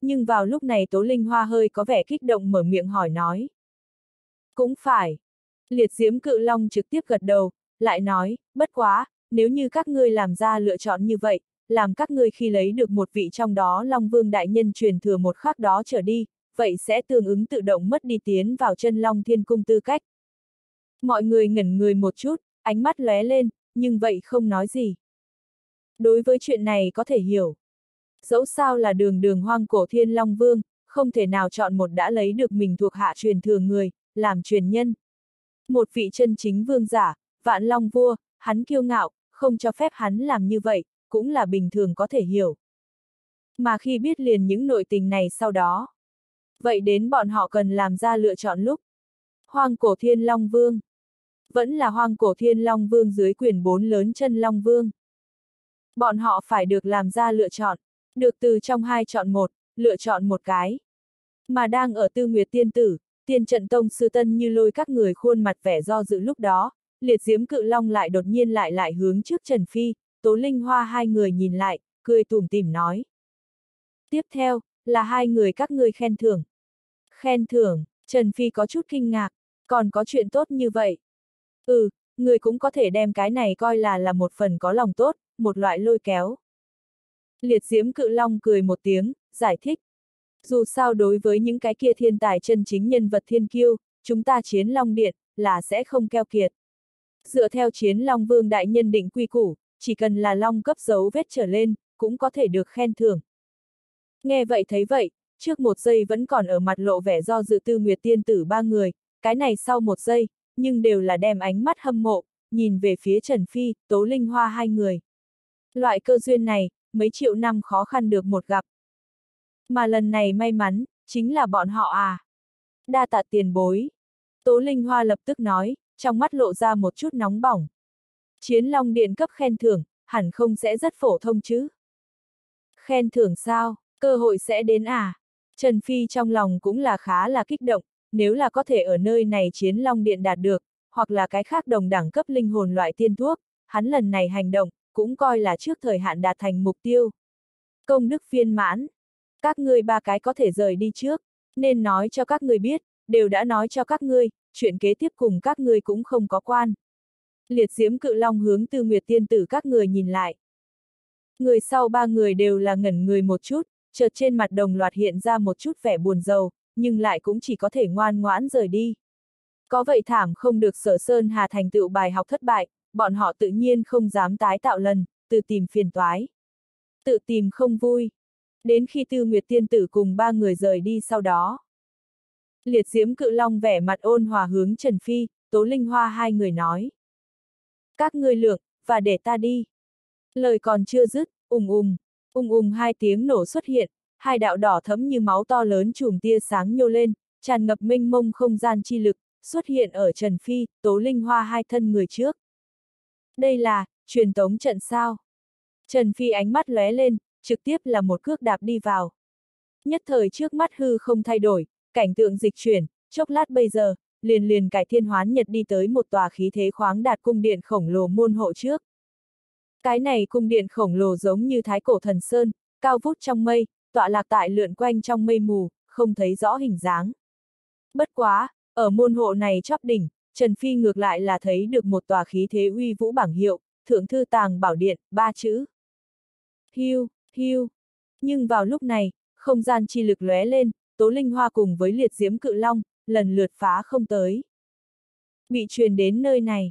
Nhưng vào lúc này Tố Linh Hoa hơi có vẻ kích động mở miệng hỏi nói. Cũng phải. Liệt diễm cự long trực tiếp gật đầu, lại nói, bất quá, nếu như các ngươi làm ra lựa chọn như vậy, làm các ngươi khi lấy được một vị trong đó Long Vương Đại Nhân truyền thừa một khắc đó trở đi, vậy sẽ tương ứng tự động mất đi tiến vào chân Long Thiên Cung tư cách. Mọi người ngẩn người một chút, ánh mắt lóe lên, nhưng vậy không nói gì. Đối với chuyện này có thể hiểu. Dẫu sao là đường đường hoang cổ thiên Long Vương, không thể nào chọn một đã lấy được mình thuộc hạ truyền thừa người, làm truyền nhân. Một vị chân chính vương giả, vạn long vua, hắn kiêu ngạo, không cho phép hắn làm như vậy, cũng là bình thường có thể hiểu. Mà khi biết liền những nội tình này sau đó, vậy đến bọn họ cần làm ra lựa chọn lúc. Hoang cổ thiên long vương. Vẫn là hoang cổ thiên long vương dưới quyền bốn lớn chân long vương. Bọn họ phải được làm ra lựa chọn, được từ trong hai chọn một, lựa chọn một cái. Mà đang ở tư nguyệt tiên tử, Tiên trận tông sư tân như lôi các người khuôn mặt vẻ do dự lúc đó, liệt diễm cự long lại đột nhiên lại lại hướng trước Trần Phi, Tố Linh Hoa hai người nhìn lại, cười tủm tỉm nói. Tiếp theo, là hai người các ngươi khen thưởng. Khen thưởng, Trần Phi có chút kinh ngạc, còn có chuyện tốt như vậy. Ừ, người cũng có thể đem cái này coi là là một phần có lòng tốt, một loại lôi kéo. Liệt diễm cự long cười một tiếng, giải thích. Dù sao đối với những cái kia thiên tài chân chính nhân vật thiên kiêu, chúng ta chiến long điện, là sẽ không keo kiệt. Dựa theo chiến Long Vương Đại Nhân định quy củ, chỉ cần là Long cấp dấu vết trở lên, cũng có thể được khen thưởng. Nghe vậy thấy vậy, trước một giây vẫn còn ở mặt lộ vẻ do dự tư nguyệt tiên tử ba người, cái này sau một giây, nhưng đều là đem ánh mắt hâm mộ, nhìn về phía Trần Phi, Tố Linh Hoa hai người. Loại cơ duyên này, mấy triệu năm khó khăn được một gặp. Mà lần này may mắn, chính là bọn họ à. Đa tạ tiền bối. Tố Linh Hoa lập tức nói, trong mắt lộ ra một chút nóng bỏng. Chiến Long Điện cấp khen thưởng, hẳn không sẽ rất phổ thông chứ. Khen thưởng sao, cơ hội sẽ đến à? Trần Phi trong lòng cũng là khá là kích động, nếu là có thể ở nơi này Chiến Long Điện đạt được, hoặc là cái khác đồng đẳng cấp linh hồn loại tiên thuốc, hắn lần này hành động, cũng coi là trước thời hạn đạt thành mục tiêu. Công đức viên mãn. Các ngươi ba cái có thể rời đi trước, nên nói cho các ngươi biết, đều đã nói cho các ngươi, chuyện kế tiếp cùng các ngươi cũng không có quan. Liệt diễm cự long hướng tư nguyệt tiên tử các người nhìn lại. Người sau ba người đều là ngẩn người một chút, chợt trên mặt đồng loạt hiện ra một chút vẻ buồn rầu, nhưng lại cũng chỉ có thể ngoan ngoãn rời đi. Có vậy thảm không được sở sơn hà thành tựu bài học thất bại, bọn họ tự nhiên không dám tái tạo lần, tự tìm phiền toái. Tự tìm không vui. Đến khi tư nguyệt tiên tử cùng ba người rời đi sau đó. Liệt diễm cự long vẻ mặt ôn hòa hướng Trần Phi, Tố Linh Hoa hai người nói. Các ngươi lượng, và để ta đi. Lời còn chưa dứt, ùng ùng, ùng ùng hai tiếng nổ xuất hiện, hai đạo đỏ thấm như máu to lớn chùm tia sáng nhô lên, tràn ngập minh mông không gian chi lực, xuất hiện ở Trần Phi, Tố Linh Hoa hai thân người trước. Đây là, truyền tống trận sao? Trần Phi ánh mắt lóe lên, trực tiếp là một cước đạp đi vào. Nhất thời trước mắt hư không thay đổi, cảnh tượng dịch chuyển, chốc lát bây giờ, liền liền cải thiên hoán nhật đi tới một tòa khí thế khoáng đạt cung điện khổng lồ môn hộ trước. Cái này cung điện khổng lồ giống như thái cổ thần sơn, cao vút trong mây, tọa lạc tại lượn quanh trong mây mù, không thấy rõ hình dáng. Bất quá, ở môn hộ này chóp đỉnh, Trần Phi ngược lại là thấy được một tòa khí thế uy vũ bảng hiệu, thượng thư tàng bảo điện, ba chữ. Hiu, hiu. Nhưng vào lúc này, không gian chi lực lóe lên, Tố Linh Hoa cùng với liệt diễm cự long, lần lượt phá không tới. Bị truyền đến nơi này.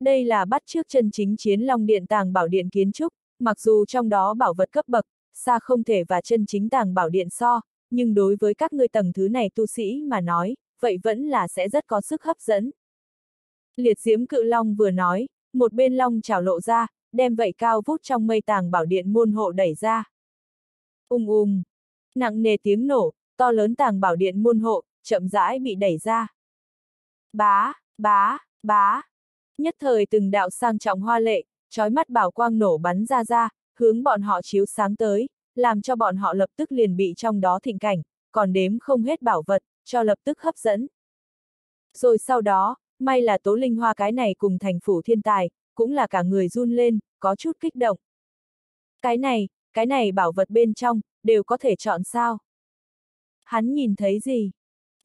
Đây là bắt trước chân chính chiến long điện tàng bảo điện kiến trúc, mặc dù trong đó bảo vật cấp bậc, xa không thể và chân chính tàng bảo điện so, nhưng đối với các ngươi tầng thứ này tu sĩ mà nói, vậy vẫn là sẽ rất có sức hấp dẫn. Liệt diễm cự long vừa nói, một bên long trào lộ ra, đem vậy cao vút trong mây tàng bảo điện môn hộ đẩy ra. Ung ung, nặng nề tiếng nổ, to lớn tàng bảo điện môn hộ, chậm rãi bị đẩy ra. Bá, bá, bá. Nhất thời từng đạo sang trọng hoa lệ, trói mắt bảo quang nổ bắn ra ra, hướng bọn họ chiếu sáng tới, làm cho bọn họ lập tức liền bị trong đó thịnh cảnh, còn đếm không hết bảo vật, cho lập tức hấp dẫn. Rồi sau đó, may là Tố Linh Hoa cái này cùng thành phủ thiên tài, cũng là cả người run lên, có chút kích động. Cái này, cái này bảo vật bên trong, đều có thể chọn sao? Hắn nhìn thấy gì?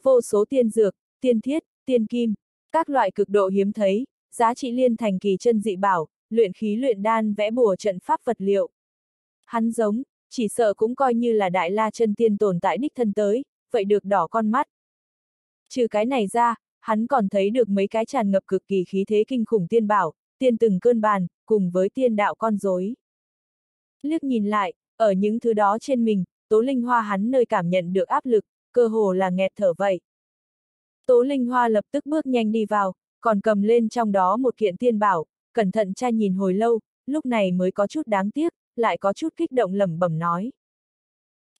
Vô số tiên dược, tiên thiết, tiên kim, các loại cực độ hiếm thấy, giá trị liên thành kỳ chân dị bảo, luyện khí luyện đan vẽ bùa trận pháp vật liệu. Hắn giống, chỉ sợ cũng coi như là đại la chân tiên tồn tại đích thân tới, vậy được đỏ con mắt. Trừ cái này ra, hắn còn thấy được mấy cái tràn ngập cực kỳ khí thế kinh khủng tiên bảo, tiên từng cơn bàn, cùng với tiên đạo con rối. Liếc nhìn lại, ở những thứ đó trên mình, Tố Linh Hoa hắn nơi cảm nhận được áp lực, cơ hồ là nghẹt thở vậy. Tố Linh Hoa lập tức bước nhanh đi vào, còn cầm lên trong đó một kiện tiên bảo, cẩn thận cha nhìn hồi lâu, lúc này mới có chút đáng tiếc, lại có chút kích động lẩm bẩm nói.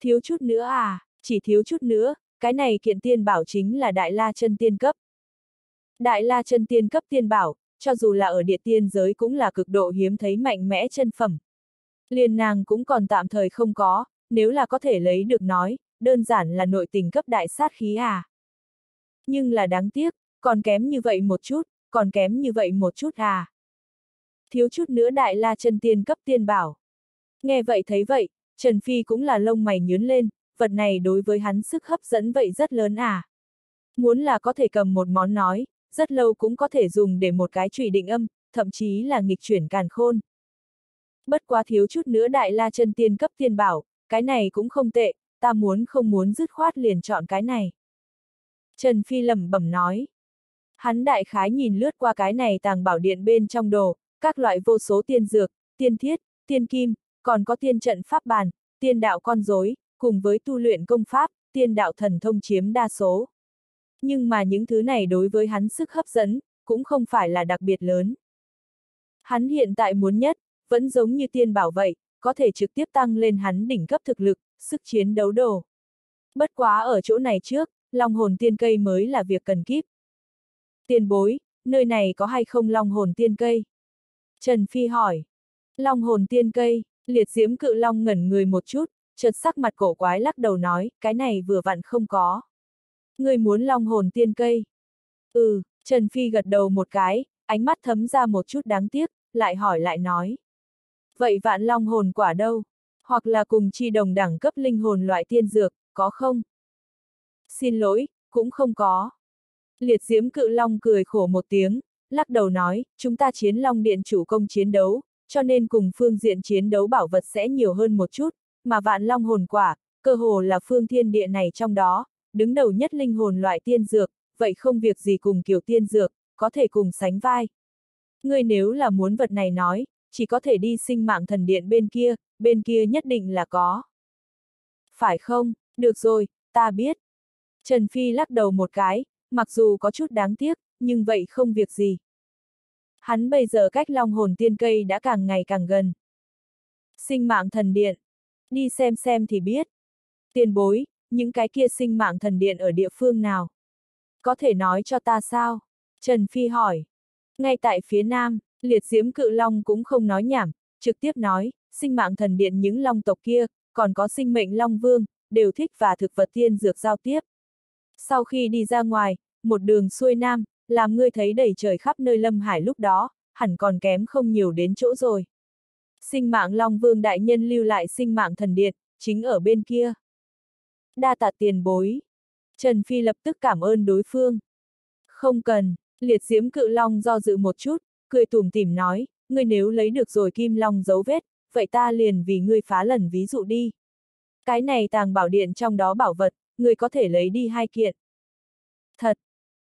Thiếu chút nữa à, chỉ thiếu chút nữa, cái này kiện tiên bảo chính là Đại La chân tiên cấp. Đại La chân tiên cấp tiên bảo, cho dù là ở địa tiên giới cũng là cực độ hiếm thấy mạnh mẽ chân phẩm. Liền nàng cũng còn tạm thời không có, nếu là có thể lấy được nói, đơn giản là nội tình cấp đại sát khí à. Nhưng là đáng tiếc, còn kém như vậy một chút, còn kém như vậy một chút à. Thiếu chút nữa đại la chân tiên cấp tiên bảo. Nghe vậy thấy vậy, Trần Phi cũng là lông mày nhướn lên, vật này đối với hắn sức hấp dẫn vậy rất lớn à. Muốn là có thể cầm một món nói, rất lâu cũng có thể dùng để một cái trùy định âm, thậm chí là nghịch chuyển càn khôn. Bất quá thiếu chút nữa đại la chân tiên cấp tiên bảo, cái này cũng không tệ, ta muốn không muốn dứt khoát liền chọn cái này. Trần Phi lẩm bẩm nói. Hắn đại khái nhìn lướt qua cái này tàng bảo điện bên trong đồ, các loại vô số tiên dược, tiên thiết, tiên kim, còn có tiên trận pháp bàn, tiên đạo con rối, cùng với tu luyện công pháp, tiên đạo thần thông chiếm đa số. Nhưng mà những thứ này đối với hắn sức hấp dẫn, cũng không phải là đặc biệt lớn. Hắn hiện tại muốn nhất, vẫn giống như tiên bảo vậy, có thể trực tiếp tăng lên hắn đỉnh cấp thực lực, sức chiến đấu đồ. Bất quá ở chỗ này trước, long hồn tiên cây mới là việc cần kíp. Tiền bối, nơi này có hay không long hồn tiên cây? Trần Phi hỏi. Long hồn tiên cây, liệt diễm cự long ngẩn người một chút, chợt sắc mặt cổ quái lắc đầu nói, cái này vừa vặn không có. Người muốn long hồn tiên cây. Ừ, Trần Phi gật đầu một cái, ánh mắt thấm ra một chút đáng tiếc, lại hỏi lại nói. Vậy vạn long hồn quả đâu? Hoặc là cùng chi đồng đẳng cấp linh hồn loại tiên dược, có không? Xin lỗi, cũng không có. Liệt diễm cự long cười khổ một tiếng, lắc đầu nói, chúng ta chiến long điện chủ công chiến đấu, cho nên cùng phương diện chiến đấu bảo vật sẽ nhiều hơn một chút, mà vạn long hồn quả, cơ hồ là phương thiên địa này trong đó, đứng đầu nhất linh hồn loại tiên dược, vậy không việc gì cùng kiểu tiên dược, có thể cùng sánh vai. Ngươi nếu là muốn vật này nói, chỉ có thể đi sinh mạng thần điện bên kia, bên kia nhất định là có. Phải không, được rồi, ta biết. Trần Phi lắc đầu một cái, mặc dù có chút đáng tiếc, nhưng vậy không việc gì. Hắn bây giờ cách long hồn tiên cây đã càng ngày càng gần. Sinh mạng thần điện. Đi xem xem thì biết. Tiền bối, những cái kia sinh mạng thần điện ở địa phương nào? Có thể nói cho ta sao? Trần Phi hỏi. Ngay tại phía nam, liệt diễm cự long cũng không nói nhảm, trực tiếp nói, sinh mạng thần điện những long tộc kia, còn có sinh mệnh long vương, đều thích và thực vật tiên dược giao tiếp. Sau khi đi ra ngoài, một đường xuôi nam, làm ngươi thấy đầy trời khắp nơi lâm hải lúc đó, hẳn còn kém không nhiều đến chỗ rồi. Sinh mạng Long Vương Đại Nhân lưu lại sinh mạng thần điện, chính ở bên kia. Đa tạ tiền bối. Trần Phi lập tức cảm ơn đối phương. Không cần, liệt diễm cự long do dự một chút, cười tủm tỉm nói, ngươi nếu lấy được rồi kim long dấu vết, vậy ta liền vì ngươi phá lần ví dụ đi. Cái này tàng bảo điện trong đó bảo vật, ngươi có thể lấy đi hai kiện. Thật!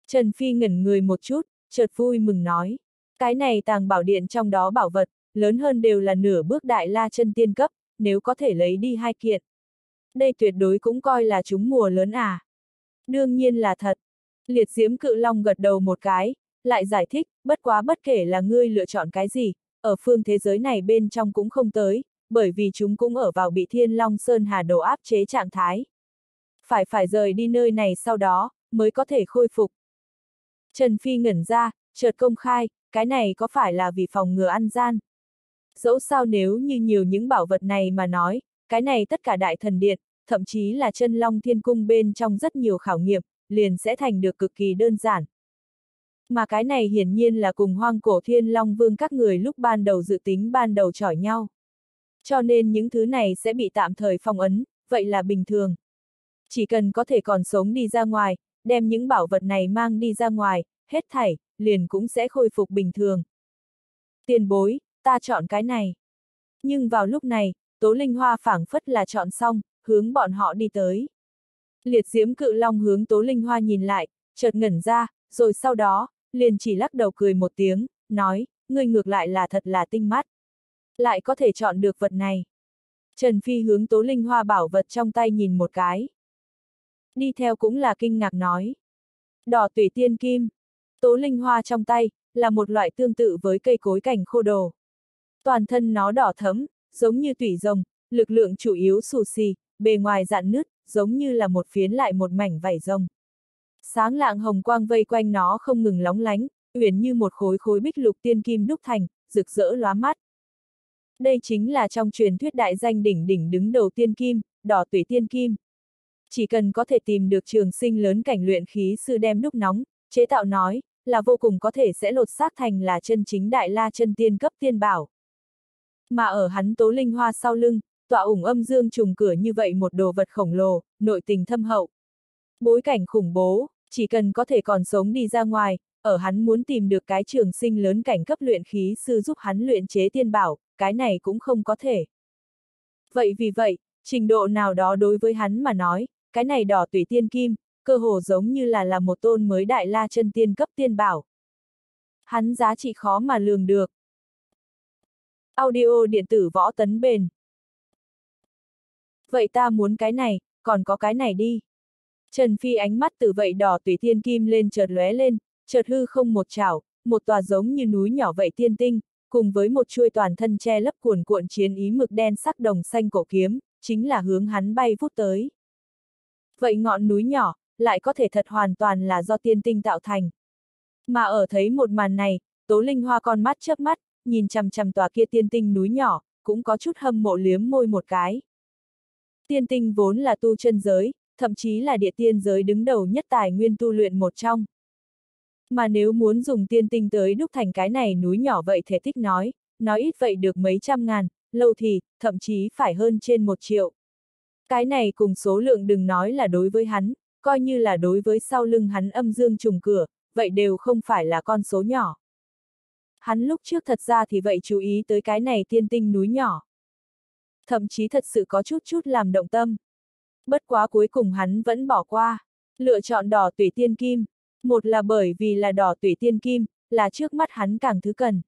Trần Phi ngẩn người một chút, chợt vui mừng nói. Cái này tàng bảo điện trong đó bảo vật, lớn hơn đều là nửa bước đại la chân tiên cấp, nếu có thể lấy đi hai kiện. Đây tuyệt đối cũng coi là chúng mùa lớn à. Đương nhiên là thật. Liệt diễm cự long gật đầu một cái, lại giải thích, bất quá bất kể là ngươi lựa chọn cái gì, ở phương thế giới này bên trong cũng không tới, bởi vì chúng cũng ở vào bị thiên long sơn hà đồ áp chế trạng thái. Phải phải rời đi nơi này sau đó, mới có thể khôi phục. Trần Phi ngẩn ra, chợt công khai, cái này có phải là vì phòng ngừa ăn gian? Dẫu sao nếu như nhiều những bảo vật này mà nói, cái này tất cả đại thần điện, thậm chí là chân long thiên cung bên trong rất nhiều khảo nghiệm, liền sẽ thành được cực kỳ đơn giản. Mà cái này hiển nhiên là cùng hoang cổ thiên long vương các người lúc ban đầu dự tính ban đầu chỏi nhau. Cho nên những thứ này sẽ bị tạm thời phong ấn, vậy là bình thường. Chỉ cần có thể còn sống đi ra ngoài, đem những bảo vật này mang đi ra ngoài, hết thảy, liền cũng sẽ khôi phục bình thường. Tiền bối, ta chọn cái này. Nhưng vào lúc này, Tố Linh Hoa phảng phất là chọn xong, hướng bọn họ đi tới. Liệt diễm cự long hướng Tố Linh Hoa nhìn lại, chợt ngẩn ra, rồi sau đó, liền chỉ lắc đầu cười một tiếng, nói, ngươi ngược lại là thật là tinh mắt. Lại có thể chọn được vật này. Trần Phi hướng Tố Linh Hoa bảo vật trong tay nhìn một cái. Đi theo cũng là kinh ngạc nói. Đỏ tủy tiên kim. Tố Linh Hoa trong tay, là một loại tương tự với cây cối cảnh khô đồ. Toàn thân nó đỏ thấm, giống như tủy rồng, lực lượng chủ yếu xù xì, bề ngoài dạn nứt, giống như là một phiến lại một mảnh vảy rồng. Sáng lạng hồng quang vây quanh nó không ngừng lóng lánh, uyển như một khối khối bích lục tiên kim đúc thành, rực rỡ lóa mắt. Đây chính là trong truyền thuyết đại danh đỉnh đỉnh đứng đầu tiên kim, đỏ tủy tiên kim. Chỉ cần có thể tìm được trường sinh lớn cảnh luyện khí sư đem đúc nóng, chế tạo nói, là vô cùng có thể sẽ lột xác thành là chân chính đại la chân tiên cấp tiên bảo. Mà ở hắn tố linh hoa sau lưng, tọa ủng âm dương trùng cửa như vậy một đồ vật khổng lồ, nội tình thâm hậu. Bối cảnh khủng bố, chỉ cần có thể còn sống đi ra ngoài, ở hắn muốn tìm được cái trường sinh lớn cảnh cấp luyện khí sư giúp hắn luyện chế tiên bảo, cái này cũng không có thể. Vậy vì vậy, trình độ nào đó đối với hắn mà nói, cái này đỏ tùy tiên kim, cơ hồ giống như là là một tôn mới đại la chân tiên cấp tiên bảo. Hắn giá trị khó mà lường được. Audio điện tử võ tấn bền. Vậy ta muốn cái này, còn có cái này đi. Trần Phi ánh mắt từ vậy đỏ tùy tiên kim lên chợt lóe lên, chợt hư không một chảo, một tòa giống như núi nhỏ vậy tiên tinh, cùng với một chuôi toàn thân che lấp cuồn cuộn chiến ý mực đen sắc đồng xanh cổ kiếm, chính là hướng hắn bay vút tới. Vậy ngọn núi nhỏ, lại có thể thật hoàn toàn là do tiên tinh tạo thành. Mà ở thấy một màn này, Tố Linh Hoa con mắt chớp mắt, nhìn chằm chằm tòa kia tiên tinh núi nhỏ, cũng có chút hâm mộ liếm môi một cái. Tiên tinh vốn là tu chân giới, thậm chí là địa tiên giới đứng đầu nhất tài nguyên tu luyện một trong. Mà nếu muốn dùng tiên tinh tới đúc thành cái này núi nhỏ vậy thể tích nói, nói ít vậy được mấy trăm ngàn, lâu thì, thậm chí phải hơn trên một triệu. Cái này cùng số lượng đừng nói là đối với hắn, coi như là đối với sau lưng hắn âm dương trùng cửa, vậy đều không phải là con số nhỏ. Hắn lúc trước thật ra thì vậy chú ý tới cái này tiên tinh núi nhỏ. Thậm chí thật sự có chút chút làm động tâm. Bất quá cuối cùng hắn vẫn bỏ qua, lựa chọn đỏ tùy tiên kim. Một là bởi vì là đỏ tùy tiên kim, là trước mắt hắn càng thứ cần.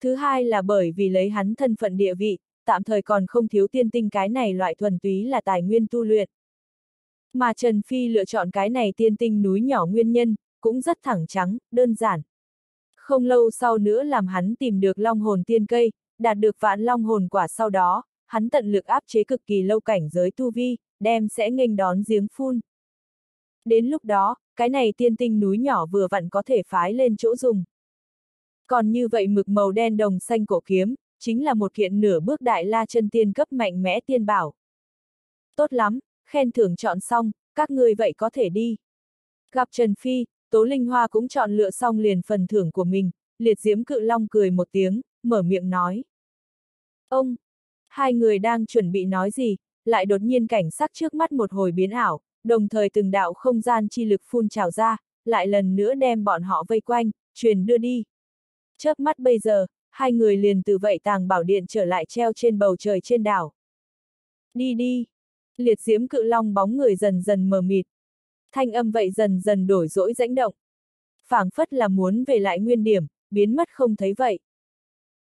Thứ hai là bởi vì lấy hắn thân phận địa vị, tạm thời còn không thiếu tiên tinh cái này loại thuần túy là tài nguyên tu luyện. Mà Trần Phi lựa chọn cái này tiên tinh núi nhỏ nguyên nhân, cũng rất thẳng trắng, đơn giản. Không lâu sau nữa làm hắn tìm được long hồn tiên cây, đạt được vạn long hồn quả sau đó, hắn tận lực áp chế cực kỳ lâu cảnh giới tu vi, đem sẽ nghênh đón giếng phun. Đến lúc đó, cái này tiên tinh núi nhỏ vừa vặn có thể phái lên chỗ dùng. Còn như vậy mực màu đen đồng xanh cổ kiếm, chính là một kiện nửa bước đại la chân tiên cấp mạnh mẽ tiên bảo. Tốt lắm, khen thưởng chọn xong, các người vậy có thể đi. Gặp Trần Phi, Tố Linh Hoa cũng chọn lựa xong liền phần thưởng của mình, liệt diễm cự long cười một tiếng, mở miệng nói. Ông! Hai người đang chuẩn bị nói gì, lại đột nhiên cảnh sắc trước mắt một hồi biến ảo, đồng thời từng đạo không gian chi lực phun trào ra, lại lần nữa đem bọn họ vây quanh, truyền đưa đi. Chớp mắt bây giờ, hai người liền từ vậy tàng bảo điện trở lại treo trên bầu trời trên đảo. Đi đi! Liệt diễm cự long bóng người dần dần mờ mịt. Thanh âm vậy dần dần đổi rỗi rãnh động. phảng phất là muốn về lại nguyên điểm, biến mất không thấy vậy.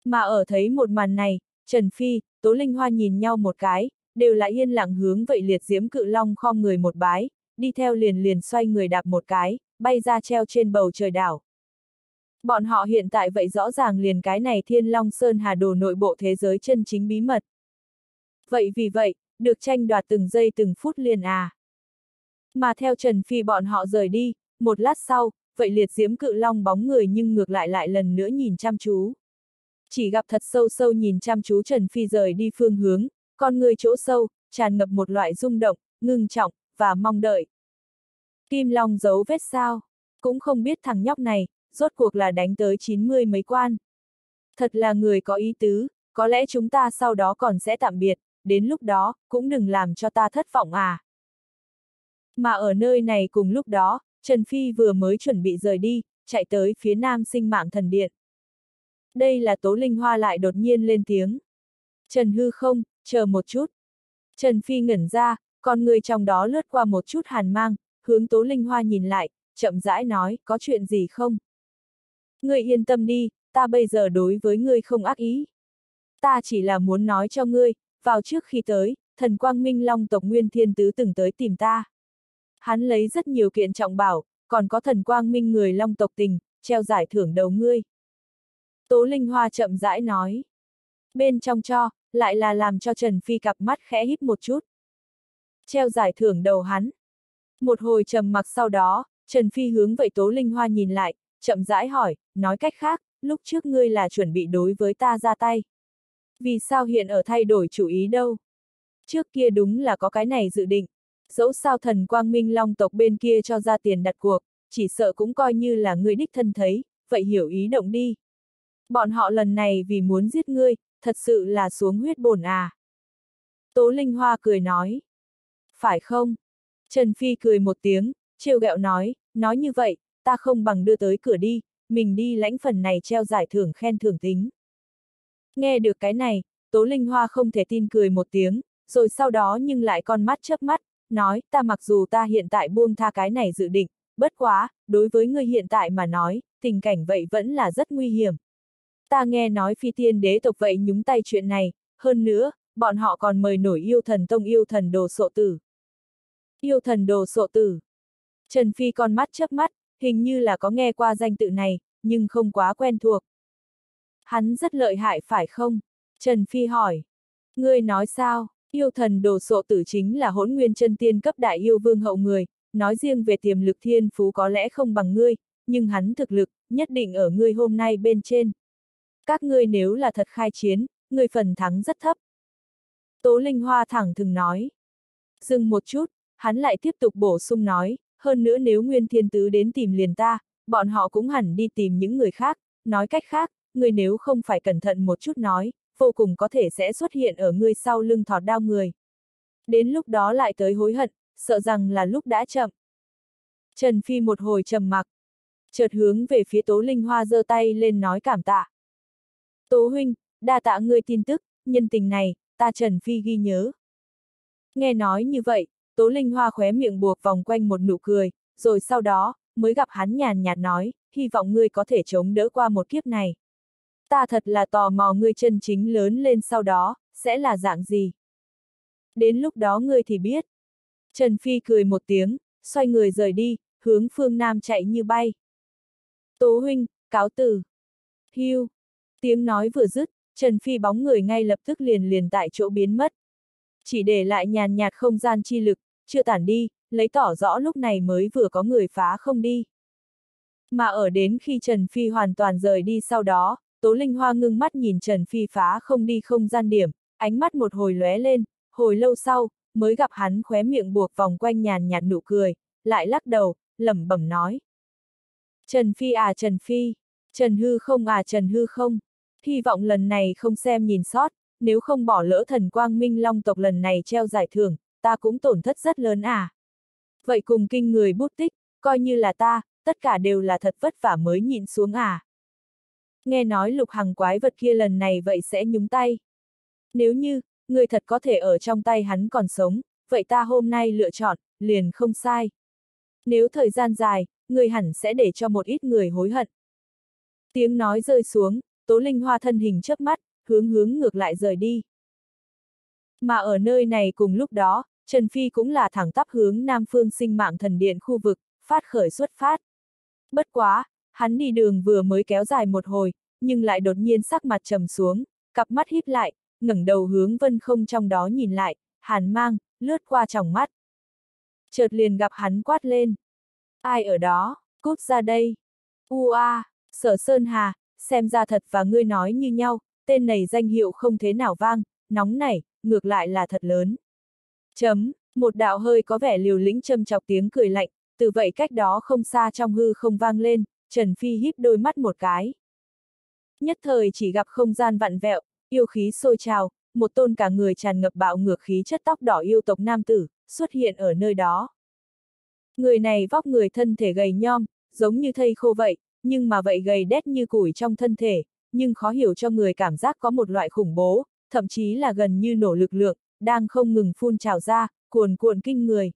Mà ở thấy một màn này, Trần Phi, Tố Linh Hoa nhìn nhau một cái, đều là yên lặng hướng vậy liệt diễm cự long khom người một bái, đi theo liền liền xoay người đạp một cái, bay ra treo trên bầu trời đảo. Bọn họ hiện tại vậy rõ ràng liền cái này thiên long sơn hà đồ nội bộ thế giới chân chính bí mật. Vậy vì vậy, được tranh đoạt từng giây từng phút liền à. Mà theo Trần Phi bọn họ rời đi, một lát sau, vậy liệt diễm cự long bóng người nhưng ngược lại lại lần nữa nhìn chăm chú. Chỉ gặp thật sâu sâu nhìn chăm chú Trần Phi rời đi phương hướng, con người chỗ sâu, tràn ngập một loại rung động, ngưng trọng, và mong đợi. Kim Long giấu vết sao, cũng không biết thằng nhóc này, rốt cuộc là đánh tới 90 mấy quan. Thật là người có ý tứ, có lẽ chúng ta sau đó còn sẽ tạm biệt, đến lúc đó, cũng đừng làm cho ta thất vọng à. Mà ở nơi này cùng lúc đó, Trần Phi vừa mới chuẩn bị rời đi, chạy tới phía nam sinh mạng thần điện. Đây là Tố Linh Hoa lại đột nhiên lên tiếng. Trần Hư không, chờ một chút. Trần Phi ngẩn ra, con người trong đó lướt qua một chút hàn mang, hướng Tố Linh Hoa nhìn lại, chậm rãi nói, có chuyện gì không? Ngươi yên tâm đi, ta bây giờ đối với ngươi không ác ý. Ta chỉ là muốn nói cho ngươi, vào trước khi tới, thần quang minh long tộc Nguyên Thiên Tứ từng tới tìm ta. Hắn lấy rất nhiều kiện trọng bảo, còn có thần quang minh người long tộc tình, treo giải thưởng đầu ngươi. Tố Linh Hoa chậm rãi nói. Bên trong cho, lại là làm cho Trần Phi cặp mắt khẽ híp một chút. Treo giải thưởng đầu hắn. Một hồi trầm mặc sau đó, Trần Phi hướng vậy Tố Linh Hoa nhìn lại, chậm rãi hỏi, nói cách khác, lúc trước ngươi là chuẩn bị đối với ta ra tay. Vì sao hiện ở thay đổi chủ ý đâu? Trước kia đúng là có cái này dự định. Dẫu sao thần quang minh long tộc bên kia cho ra tiền đặt cuộc, chỉ sợ cũng coi như là ngươi đích thân thấy, vậy hiểu ý động đi. Bọn họ lần này vì muốn giết ngươi, thật sự là xuống huyết bổn à. Tố Linh Hoa cười nói. Phải không? Trần Phi cười một tiếng, trêu ghẹo nói, nói như vậy, ta không bằng đưa tới cửa đi, mình đi lãnh phần này treo giải thưởng khen thưởng tính. Nghe được cái này, Tố Linh Hoa không thể tin cười một tiếng, rồi sau đó nhưng lại con mắt chớp mắt, nói, ta mặc dù ta hiện tại buông tha cái này dự định, bất quá, đối với ngươi hiện tại mà nói, tình cảnh vậy vẫn là rất nguy hiểm. Ta nghe nói phi tiên đế tộc vậy nhúng tay chuyện này, hơn nữa, bọn họ còn mời nổi yêu thần tông yêu thần đồ sộ tử. Yêu thần đồ sộ tử. Trần Phi con mắt chớp mắt, hình như là có nghe qua danh tự này, nhưng không quá quen thuộc. Hắn rất lợi hại phải không? Trần Phi hỏi. Ngươi nói sao? Yêu thần đồ sộ tử chính là hỗn nguyên chân tiên cấp đại yêu vương hậu người, nói riêng về tiềm lực thiên phú có lẽ không bằng ngươi, nhưng hắn thực lực, nhất định ở ngươi hôm nay bên trên. Các ngươi nếu là thật khai chiến, người phần thắng rất thấp. Tố Linh Hoa thẳng thừng nói. Dừng một chút, hắn lại tiếp tục bổ sung nói, hơn nữa nếu Nguyên Thiên Tứ đến tìm liền ta, bọn họ cũng hẳn đi tìm những người khác, nói cách khác, người nếu không phải cẩn thận một chút nói, vô cùng có thể sẽ xuất hiện ở ngươi sau lưng thọt đao người. Đến lúc đó lại tới hối hận, sợ rằng là lúc đã chậm. Trần Phi một hồi trầm mặc, chợt hướng về phía Tố Linh Hoa giơ tay lên nói cảm tạ. Tố huynh, đa tạ ngươi tin tức, nhân tình này, ta Trần Phi ghi nhớ. Nghe nói như vậy, Tố Linh Hoa khóe miệng buộc vòng quanh một nụ cười, rồi sau đó, mới gặp hắn nhàn nhạt nói, hy vọng ngươi có thể chống đỡ qua một kiếp này. Ta thật là tò mò ngươi chân chính lớn lên sau đó, sẽ là dạng gì. Đến lúc đó ngươi thì biết. Trần Phi cười một tiếng, xoay người rời đi, hướng phương Nam chạy như bay. Tố huynh, cáo từ. Hưu. Tiếng nói vừa dứt, Trần Phi bóng người ngay lập tức liền liền tại chỗ biến mất. Chỉ để lại nhàn nhạt không gian chi lực, chưa tản đi, lấy tỏ rõ lúc này mới vừa có người phá không đi. Mà ở đến khi Trần Phi hoàn toàn rời đi sau đó, Tố Linh Hoa ngưng mắt nhìn Trần Phi phá không đi không gian điểm, ánh mắt một hồi lóe lên, hồi lâu sau, mới gặp hắn khóe miệng buộc vòng quanh nhàn nhạt nụ cười, lại lắc đầu, lẩm bẩm nói. Trần Phi à Trần Phi, Trần Hư không à Trần Hư không, hy vọng lần này không xem nhìn sót, nếu không bỏ lỡ thần quang minh long tộc lần này treo giải thưởng, ta cũng tổn thất rất lớn à. Vậy cùng kinh người bút tích, coi như là ta, tất cả đều là thật vất vả mới nhịn xuống à. Nghe nói lục hằng quái vật kia lần này vậy sẽ nhúng tay. Nếu như, người thật có thể ở trong tay hắn còn sống, vậy ta hôm nay lựa chọn, liền không sai. Nếu thời gian dài, người hẳn sẽ để cho một ít người hối hận. Tiếng nói rơi xuống, Tố Linh Hoa thân hình chớp mắt, hướng hướng ngược lại rời đi. Mà ở nơi này cùng lúc đó, Trần Phi cũng là thẳng tắp hướng Nam Phương sinh mạng thần điện khu vực, phát khởi xuất phát. Bất quá, hắn đi đường vừa mới kéo dài một hồi, nhưng lại đột nhiên sắc mặt trầm xuống, cặp mắt híp lại, ngẩng đầu hướng vân không trong đó nhìn lại, hàn mang, lướt qua trong mắt. Chợt liền gặp hắn quát lên. Ai ở đó, cút ra đây. Ua, sở Sơn Hà, xem ra thật và ngươi nói như nhau, tên này danh hiệu không thế nào vang, nóng nảy, ngược lại là thật lớn. Chấm, một đạo hơi có vẻ liều lĩnh châm chọc tiếng cười lạnh, từ vậy cách đó không xa trong hư không vang lên, Trần Phi híp đôi mắt một cái. Nhất thời chỉ gặp không gian vặn vẹo, yêu khí sôi trào, một tôn cả người tràn ngập bạo ngược khí chất tóc đỏ yêu tộc nam tử, xuất hiện ở nơi đó. Người này vóc người thân thể gầy nhom, giống như thây khô vậy, nhưng mà vậy gầy đét như củi trong thân thể, nhưng khó hiểu cho người cảm giác có một loại khủng bố, thậm chí là gần như nổ lực lượng, đang không ngừng phun trào ra, cuồn cuộn kinh người.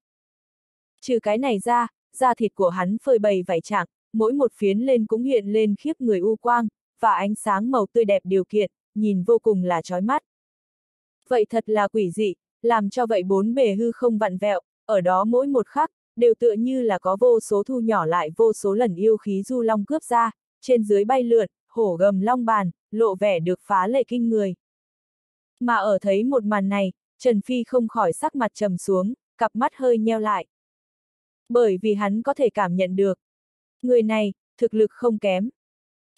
Trừ cái này ra, da thịt của hắn phơi bày vảy trạng, mỗi một phiến lên cũng hiện lên khiếp người u quang, và ánh sáng màu tươi đẹp điều kiện, nhìn vô cùng là chói mắt. Vậy thật là quỷ dị, làm cho vậy bốn bề hư không vặn vẹo, ở đó mỗi một khắc, đều tựa như là có vô số thu nhỏ lại vô số lần yêu khí du long cướp ra, trên dưới bay lượn, hổ gầm long bàn, lộ vẻ được phá lệ kinh người. Mà ở thấy một màn này, Trần Phi không khỏi sắc mặt trầm xuống, cặp mắt hơi nheo lại. Bởi vì hắn có thể cảm nhận được. Người này, thực lực không kém.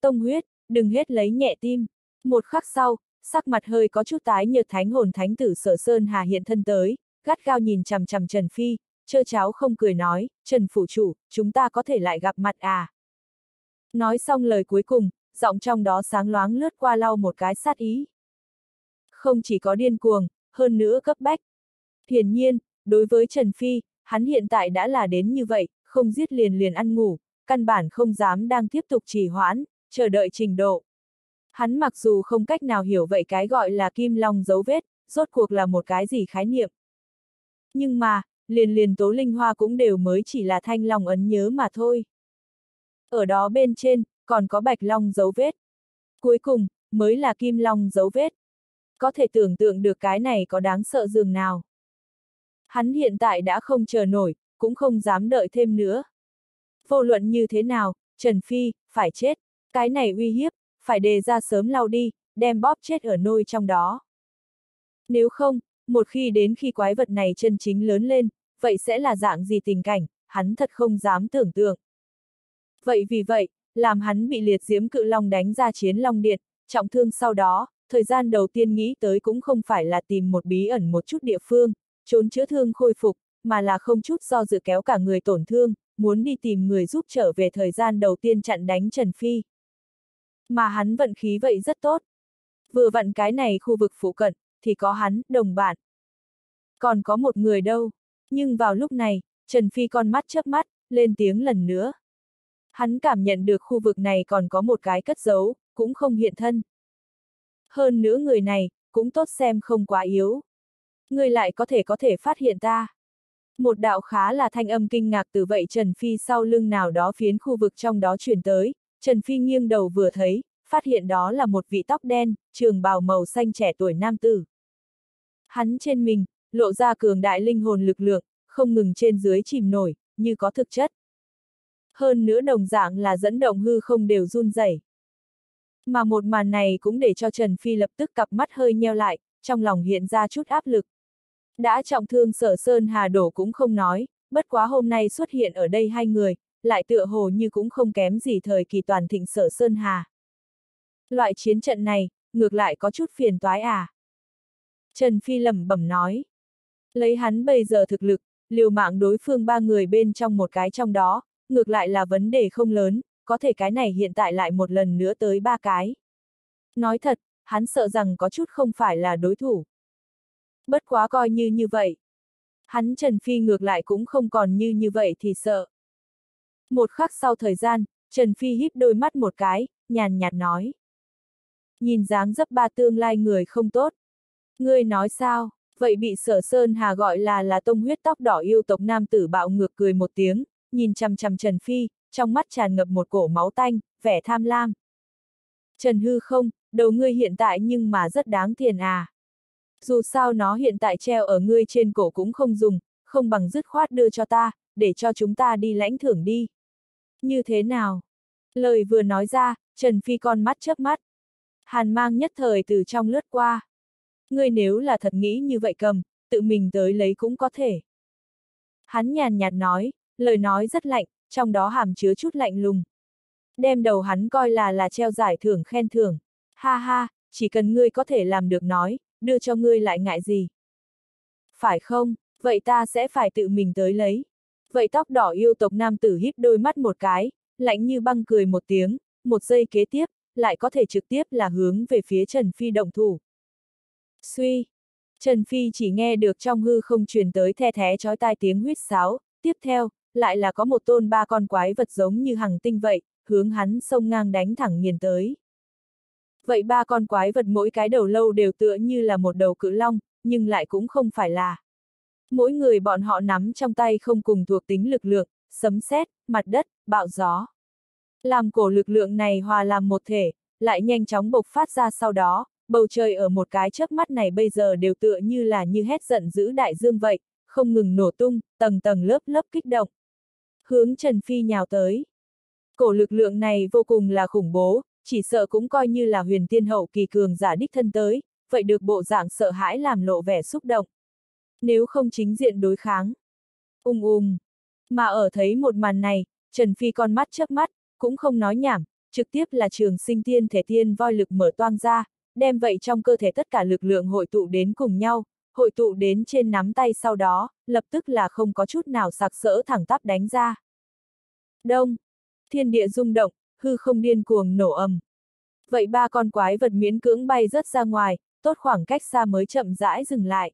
Tông huyết, đừng hết lấy nhẹ tim. Một khắc sau, sắc mặt hơi có chút tái nhợt thánh hồn thánh tử sở sơn hà hiện thân tới, gắt gao nhìn chằm chằm Trần Phi, chơ cháo không cười nói, Trần Phủ Chủ, chúng ta có thể lại gặp mặt à. Nói xong lời cuối cùng, giọng trong đó sáng loáng lướt qua lau một cái sát ý. Không chỉ có điên cuồng, hơn nữa cấp bách. Hiển nhiên, đối với Trần Phi, hắn hiện tại đã là đến như vậy, không giết liền liền ăn ngủ, căn bản không dám đang tiếp tục trì hoãn, chờ đợi trình độ. Hắn mặc dù không cách nào hiểu vậy cái gọi là kim long dấu vết, rốt cuộc là một cái gì khái niệm. Nhưng mà, liền liền tố linh hoa cũng đều mới chỉ là thanh long ấn nhớ mà thôi. Ở đó bên trên, còn có bạch long dấu vết. Cuối cùng, mới là kim long dấu vết. Có thể tưởng tượng được cái này có đáng sợ dường nào. Hắn hiện tại đã không chờ nổi, cũng không dám đợi thêm nữa. Vô luận như thế nào, Trần Phi, phải chết, cái này uy hiếp, phải đề ra sớm lau đi, đem bóp chết ở nôi trong đó. Nếu không, một khi đến khi quái vật này chân chính lớn lên, vậy sẽ là dạng gì tình cảnh, hắn thật không dám tưởng tượng. Vậy vì vậy, làm hắn bị liệt diễm cự long đánh ra chiến long điện, trọng thương sau đó, thời gian đầu tiên nghĩ tới cũng không phải là tìm một bí ẩn một chút địa phương, trốn chữa thương khôi phục, mà là không chút do dự kéo cả người tổn thương, muốn đi tìm người giúp trở về thời gian đầu tiên chặn đánh Trần Phi. Mà hắn vận khí vậy rất tốt. Vừa vặn cái này khu vực phụ cận, thì có hắn, đồng bạn. Còn có một người đâu. Nhưng vào lúc này, Trần Phi con mắt chớp mắt, lên tiếng lần nữa. Hắn cảm nhận được khu vực này còn có một cái cất giấu, cũng không hiện thân. Hơn nữa người này, cũng tốt xem không quá yếu. Người lại có thể có thể phát hiện ta. Một đạo khá là thanh âm kinh ngạc từ vậy Trần Phi sau lưng nào đó phiến khu vực trong đó chuyển tới, Trần Phi nghiêng đầu vừa thấy, phát hiện đó là một vị tóc đen, trường bào màu xanh trẻ tuổi nam tử. Hắn trên mình, lộ ra cường đại linh hồn lực lượng, không ngừng trên dưới chìm nổi, như có thực chất. Hơn nữa đồng dạng là dẫn động hư không đều run rẩy. Mà một màn này cũng để cho Trần Phi lập tức cặp mắt hơi nheo lại, trong lòng hiện ra chút áp lực. Đã trọng thương sở Sơn Hà đổ cũng không nói, bất quá hôm nay xuất hiện ở đây hai người, lại tựa hồ như cũng không kém gì thời kỳ toàn thịnh sở Sơn Hà. Loại chiến trận này, ngược lại có chút phiền toái à. Trần Phi lẩm bẩm nói. Lấy hắn bây giờ thực lực, liều mạng đối phương ba người bên trong một cái trong đó, ngược lại là vấn đề không lớn, có thể cái này hiện tại lại một lần nữa tới ba cái. Nói thật, hắn sợ rằng có chút không phải là đối thủ. Bất quá coi như như vậy. Hắn Trần Phi ngược lại cũng không còn như như vậy thì sợ. Một khắc sau thời gian, Trần Phi híp đôi mắt một cái, nhàn nhạt nói. Nhìn dáng dấp ba tương lai người không tốt. Ngươi nói sao, vậy bị sở Sơn Hà gọi là là tông huyết tóc đỏ yêu tộc nam tử bạo ngược cười một tiếng, nhìn chăm chăm Trần Phi, trong mắt tràn ngập một cổ máu tanh, vẻ tham lam. Trần Hư không, đầu ngươi hiện tại nhưng mà rất đáng tiền à. Dù sao nó hiện tại treo ở ngươi trên cổ cũng không dùng, không bằng dứt khoát đưa cho ta, để cho chúng ta đi lãnh thưởng đi. Như thế nào? Lời vừa nói ra, Trần Phi con mắt chớp mắt. Hàn mang nhất thời từ trong lướt qua. Ngươi nếu là thật nghĩ như vậy cầm, tự mình tới lấy cũng có thể. Hắn nhàn nhạt nói, lời nói rất lạnh, trong đó hàm chứa chút lạnh lùng. Đem đầu hắn coi là là treo giải thưởng khen thưởng. Ha ha, chỉ cần ngươi có thể làm được nói, đưa cho ngươi lại ngại gì. Phải không, vậy ta sẽ phải tự mình tới lấy. Vậy tóc đỏ yêu tộc nam tử híp đôi mắt một cái, lạnh như băng cười một tiếng, một giây kế tiếp, lại có thể trực tiếp là hướng về phía Trần Phi động thủ. Suy! Trần Phi chỉ nghe được trong hư không truyền tới the thé chói tai tiếng huyết sáo, tiếp theo, lại là có một tôn ba con quái vật giống như hằng tinh vậy, hướng hắn sông ngang đánh thẳng nghiền tới. Vậy ba con quái vật mỗi cái đầu lâu đều tựa như là một đầu cự long, nhưng lại cũng không phải là. Mỗi người bọn họ nắm trong tay không cùng thuộc tính lực lượng, sấm sét, mặt đất, bạo gió. Làm cổ lực lượng này hòa làm một thể, lại nhanh chóng bộc phát ra sau đó, bầu trời ở một cái chớp mắt này bây giờ đều tựa như là như hét giận dữ đại dương vậy, không ngừng nổ tung, tầng tầng lớp lớp kích động. Hướng Trần Phi nhào tới. Cổ lực lượng này vô cùng là khủng bố, chỉ sợ cũng coi như là huyền tiên hậu kỳ cường giả đích thân tới, vậy được bộ dạng sợ hãi làm lộ vẻ xúc động. Nếu không chính diện đối kháng. Ung um ung. Um. Mà ở thấy một màn này, Trần Phi con mắt chớp mắt, cũng không nói nhảm, trực tiếp là trường sinh tiên thể tiên voi lực mở toang ra, đem vậy trong cơ thể tất cả lực lượng hội tụ đến cùng nhau, hội tụ đến trên nắm tay sau đó, lập tức là không có chút nào sạc sỡ thẳng tắp đánh ra. Đông, thiên địa rung động, hư không điên cuồng nổ ầm. Vậy ba con quái vật miễn cưỡng bay rất ra ngoài, tốt khoảng cách xa mới chậm rãi dừng lại.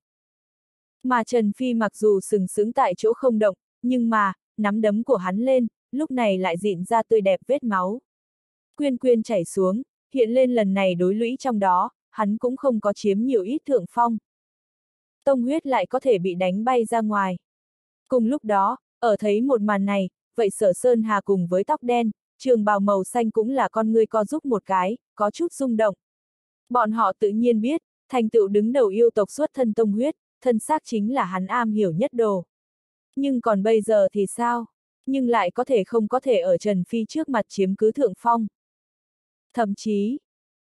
Mà Trần Phi mặc dù sừng sững tại chỗ không động, nhưng mà, nắm đấm của hắn lên, lúc này lại dịn ra tươi đẹp vết máu. Quyên quyên chảy xuống, hiện lên lần này đối lũy trong đó, hắn cũng không có chiếm nhiều ít thượng phong. Tông huyết lại có thể bị đánh bay ra ngoài. Cùng lúc đó, ở thấy một màn này, vậy sở Sơn Hà cùng với tóc đen, trường bào màu xanh cũng là con người co giúp một cái, có chút rung động. Bọn họ tự nhiên biết, thành tựu đứng đầu yêu tộc xuất thân tông huyết, thân xác chính là hắn am hiểu nhất đồ. Nhưng còn bây giờ thì sao? Nhưng lại có thể không có thể ở Trần Phi trước mặt chiếm cứ thượng phong. Thậm chí,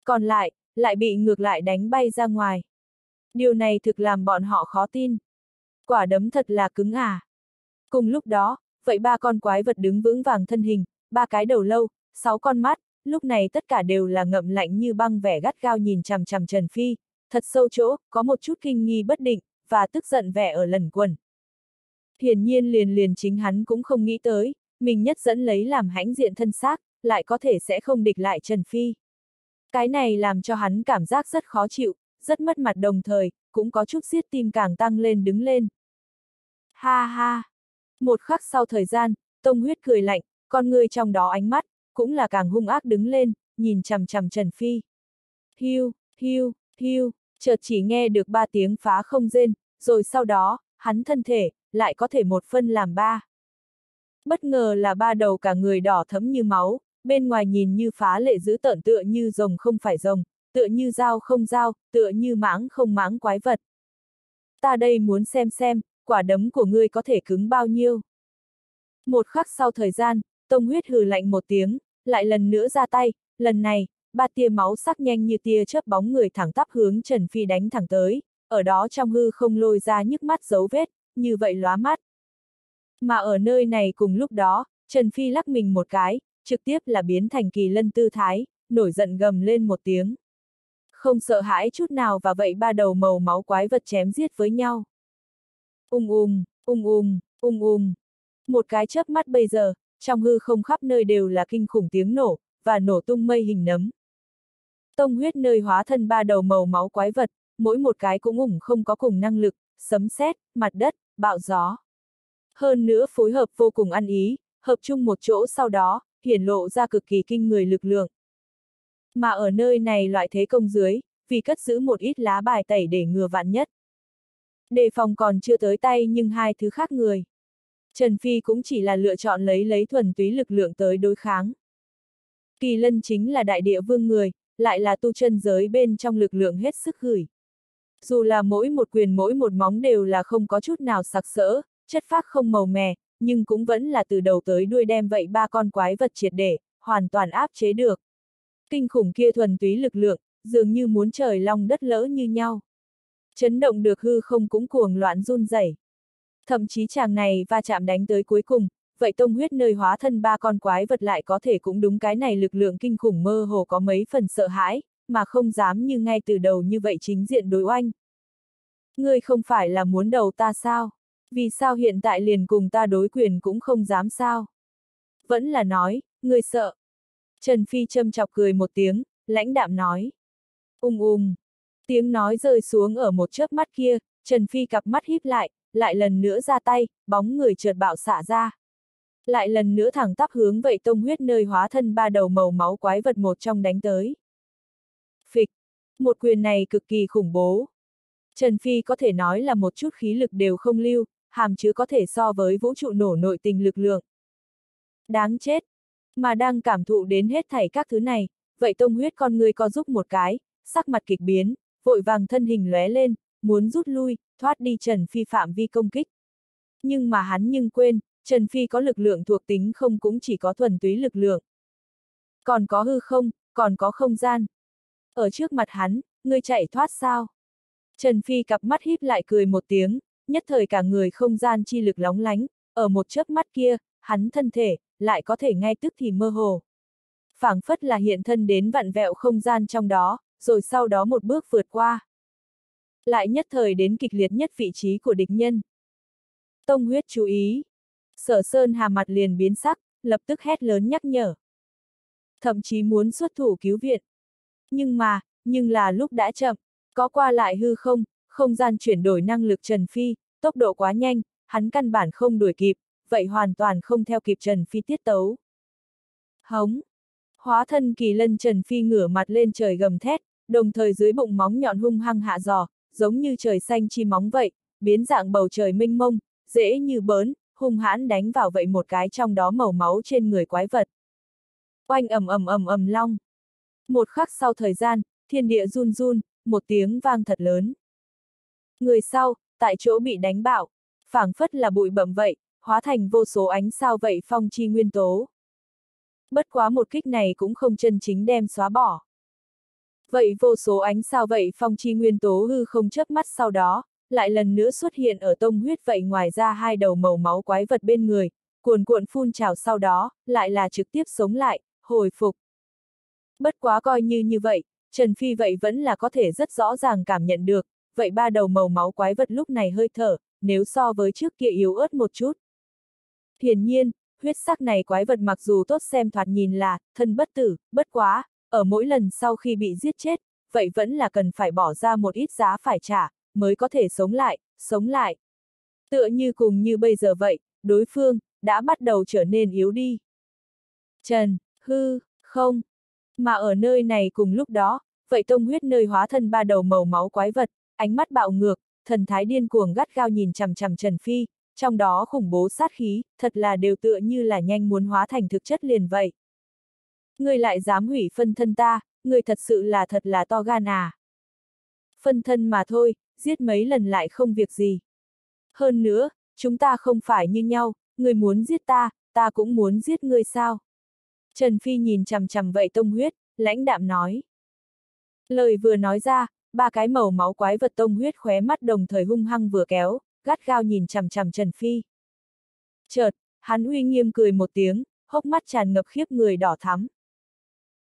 còn lại, lại bị ngược lại đánh bay ra ngoài. Điều này thực làm bọn họ khó tin. Quả đấm thật là cứng à. Cùng lúc đó, vậy ba con quái vật đứng vững vàng thân hình, ba cái đầu lâu, sáu con mắt, lúc này tất cả đều là ngậm lạnh như băng vẻ gắt gao nhìn chằm chằm Trần Phi, thật sâu chỗ, có một chút kinh nghi bất định, và tức giận vẻ ở lần quần. Hiển nhiên liền liền chính hắn cũng không nghĩ tới, mình nhất dẫn lấy làm hãnh diện thân xác, lại có thể sẽ không địch lại Trần Phi. Cái này làm cho hắn cảm giác rất khó chịu, rất mất mặt đồng thời, cũng có chút xiết tim càng tăng lên đứng lên. Ha ha! Một khắc sau thời gian, Tông huyết cười lạnh, con người trong đó ánh mắt, cũng là càng hung ác đứng lên, nhìn chằm chằm Trần Phi. Hiu, hiu, hiu, chợt chỉ nghe được ba tiếng phá không rên, rồi sau đó, hắn thân thể, lại có thể một phân làm ba. Bất ngờ là ba đầu cả người đỏ thấm như máu, bên ngoài nhìn như phá lệ giữ tợn tựa như rồng không phải rồng, tựa như dao không dao, tựa như mãng không mãng quái vật. Ta đây muốn xem xem, quả đấm của ngươi có thể cứng bao nhiêu. Một khắc sau thời gian, Tông huyết hừ lạnh một tiếng, lại lần nữa ra tay, lần này, ba tia máu sắc nhanh như tia chớp bóng người thẳng tắp hướng Trần Phi đánh thẳng tới, ở đó trong hư không lôi ra nhức mắt dấu vết, như vậy lóa mắt. Mà ở nơi này cùng lúc đó, Trần Phi lắc mình một cái, trực tiếp là biến thành kỳ lân tư thái, nổi giận gầm lên một tiếng. Không sợ hãi chút nào và vậy ba đầu màu máu quái vật chém giết với nhau. Ung ung, ung ung, ung ung. Một cái chớp mắt bây giờ, trong hư không khắp nơi đều là kinh khủng tiếng nổ, và nổ tung mây hình nấm. Tông huyết nơi hóa thân ba đầu màu máu quái vật, mỗi một cái cũng ủng không có cùng năng lực, sấm sét, mặt đất, bạo gió. Hơn nữa phối hợp vô cùng ăn ý, hợp chung một chỗ sau đó, hiển lộ ra cực kỳ kinh người lực lượng. Mà ở nơi này loại thế công dưới, vì cất giữ một ít lá bài tẩy để ngừa vạn nhất. Đề phòng còn chưa tới tay nhưng hai thứ khác người. Trần Phi cũng chỉ là lựa chọn lấy lấy thuần túy lực lượng tới đối kháng. Kỳ lân chính là đại địa vương người, lại là tu chân giới bên trong lực lượng hết sức gửi. Dù là mỗi một quyền mỗi một móng đều là không có chút nào sặc sỡ, chất phác không màu mè, nhưng cũng vẫn là từ đầu tới đuôi đem vậy ba con quái vật triệt để, hoàn toàn áp chế được. Kinh khủng kia thuần túy lực lượng, dường như muốn trời long đất lỡ như nhau. Chấn động được hư không cũng cuồng loạn run rẩy. Thậm chí chàng này va chạm đánh tới cuối cùng, vậy tông huyết nơi hóa thân ba con quái vật lại có thể cũng đúng cái này lực lượng kinh khủng mơ hồ có mấy phần sợ hãi, mà không dám như ngay từ đầu như vậy chính diện đối oanh. Ngươi không phải là muốn đầu ta sao? Vì sao hiện tại liền cùng ta đối quyền cũng không dám sao? Vẫn là nói, ngươi sợ. Trần Phi châm chọc cười một tiếng, lãnh đạm nói. Ung ung. Tiếng nói rơi xuống ở một chớp mắt kia, Trần Phi cặp mắt híp lại, lại lần nữa ra tay, bóng người trượt bạo xả ra. Lại lần nữa thẳng tắp hướng vậy tông huyết nơi hóa thân ba đầu màu máu quái vật một trong đánh tới. Phịch! Một quyền này cực kỳ khủng bố. Trần Phi có thể nói là một chút khí lực đều không lưu, hàm chứa có thể so với vũ trụ nổ nội tình lực lượng. Đáng chết! Mà đang cảm thụ đến hết thảy các thứ này, vậy tông huyết con người có giúp một cái, sắc mặt kịch biến, vội vàng thân hình lóe lên, muốn rút lui, thoát đi Trần Phi phạm vi công kích. Nhưng mà hắn nhưng quên, Trần Phi có lực lượng thuộc tính không cũng chỉ có thuần túy lực lượng. Còn có hư không, còn có không gian. Ở trước mặt hắn, ngươi chạy thoát sao? Trần Phi cặp mắt híp lại cười một tiếng, nhất thời cả người không gian chi lực lóng lánh, ở một chớp mắt kia, hắn thân thể, lại có thể ngay tức thì mơ hồ. phảng phất là hiện thân đến vặn vẹo không gian trong đó, rồi sau đó một bước vượt qua. Lại nhất thời đến kịch liệt nhất vị trí của địch nhân. Tông huyết chú ý. Sở Sơn Hà mặt liền biến sắc, lập tức hét lớn nhắc nhở. Thậm chí muốn xuất thủ cứu viện. Nhưng mà, nhưng là lúc đã chậm, có qua lại hư không, không gian chuyển đổi năng lực Trần Phi, tốc độ quá nhanh, hắn căn bản không đuổi kịp, vậy hoàn toàn không theo kịp Trần Phi tiết tấu. Hống! Hóa thân kỳ lân Trần Phi ngửa mặt lên trời gầm thét, đồng thời dưới bụng móng nhọn hung hăng hạ giò, giống như trời xanh chi móng vậy, biến dạng bầu trời minh mông, dễ như bớn, hung hãn đánh vào vậy một cái trong đó màu máu trên người quái vật. Oanh ầm ầm ầm ầm long. Một khắc sau thời gian, thiên địa run run, một tiếng vang thật lớn. Người sau, tại chỗ bị đánh bạo, phảng phất là bụi bẩm vậy, hóa thành vô số ánh sao vậy phong chi nguyên tố. Bất quá một kích này cũng không chân chính đem xóa bỏ. Vậy vô số ánh sao vậy phong chi nguyên tố hư không chớp mắt sau đó, lại lần nữa xuất hiện ở tông huyết vậy ngoài ra hai đầu màu máu quái vật bên người, cuồn cuộn phun trào sau đó, lại là trực tiếp sống lại, hồi phục. Bất quá coi như như vậy, Trần Phi vậy vẫn là có thể rất rõ ràng cảm nhận được, vậy ba đầu màu máu quái vật lúc này hơi thở, nếu so với trước kia yếu ớt một chút. Hiển nhiên, huyết sắc này quái vật mặc dù tốt xem thoạt nhìn là, thân bất tử, bất quá, ở mỗi lần sau khi bị giết chết, vậy vẫn là cần phải bỏ ra một ít giá phải trả, mới có thể sống lại, sống lại. Tựa như cùng như bây giờ vậy, đối phương, đã bắt đầu trở nên yếu đi. Trần, hư, không. Mà ở nơi này cùng lúc đó, vậy tông huyết nơi hóa thân ba đầu màu máu quái vật, ánh mắt bạo ngược, thần thái điên cuồng gắt gao nhìn chằm chằm Trần Phi, trong đó khủng bố sát khí, thật là đều tựa như là nhanh muốn hóa thành thực chất liền vậy. Ngươi lại dám hủy phân thân ta, ngươi thật sự là thật là to gan à. Phân thân mà thôi, giết mấy lần lại không việc gì. Hơn nữa, chúng ta không phải như nhau, ngươi muốn giết ta, ta cũng muốn giết ngươi sao. Trần Phi nhìn chằm chằm vậy tông huyết, lãnh đạm nói. Lời vừa nói ra, ba cái màu máu quái vật tông huyết khóe mắt đồng thời hung hăng vừa kéo, gắt gao nhìn chằm chằm Trần Phi. Chợt, hắn uy nghiêm cười một tiếng, hốc mắt tràn ngập khiếp người đỏ thắm.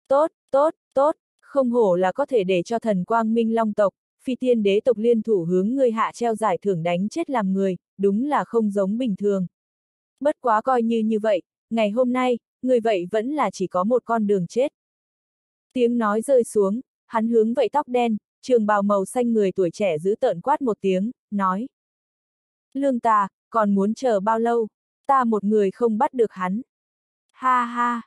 Tốt, tốt, tốt, không hổ là có thể để cho thần quang minh long tộc, phi tiên đế tộc liên thủ hướng người hạ treo giải thưởng đánh chết làm người, đúng là không giống bình thường. Bất quá coi như như vậy, ngày hôm nay, người vậy vẫn là chỉ có một con đường chết. Tiếng nói rơi xuống, hắn hướng vậy tóc đen, trường bào màu xanh người tuổi trẻ giữ tợn quát một tiếng, nói. Lương ta, còn muốn chờ bao lâu, ta một người không bắt được hắn. Ha ha.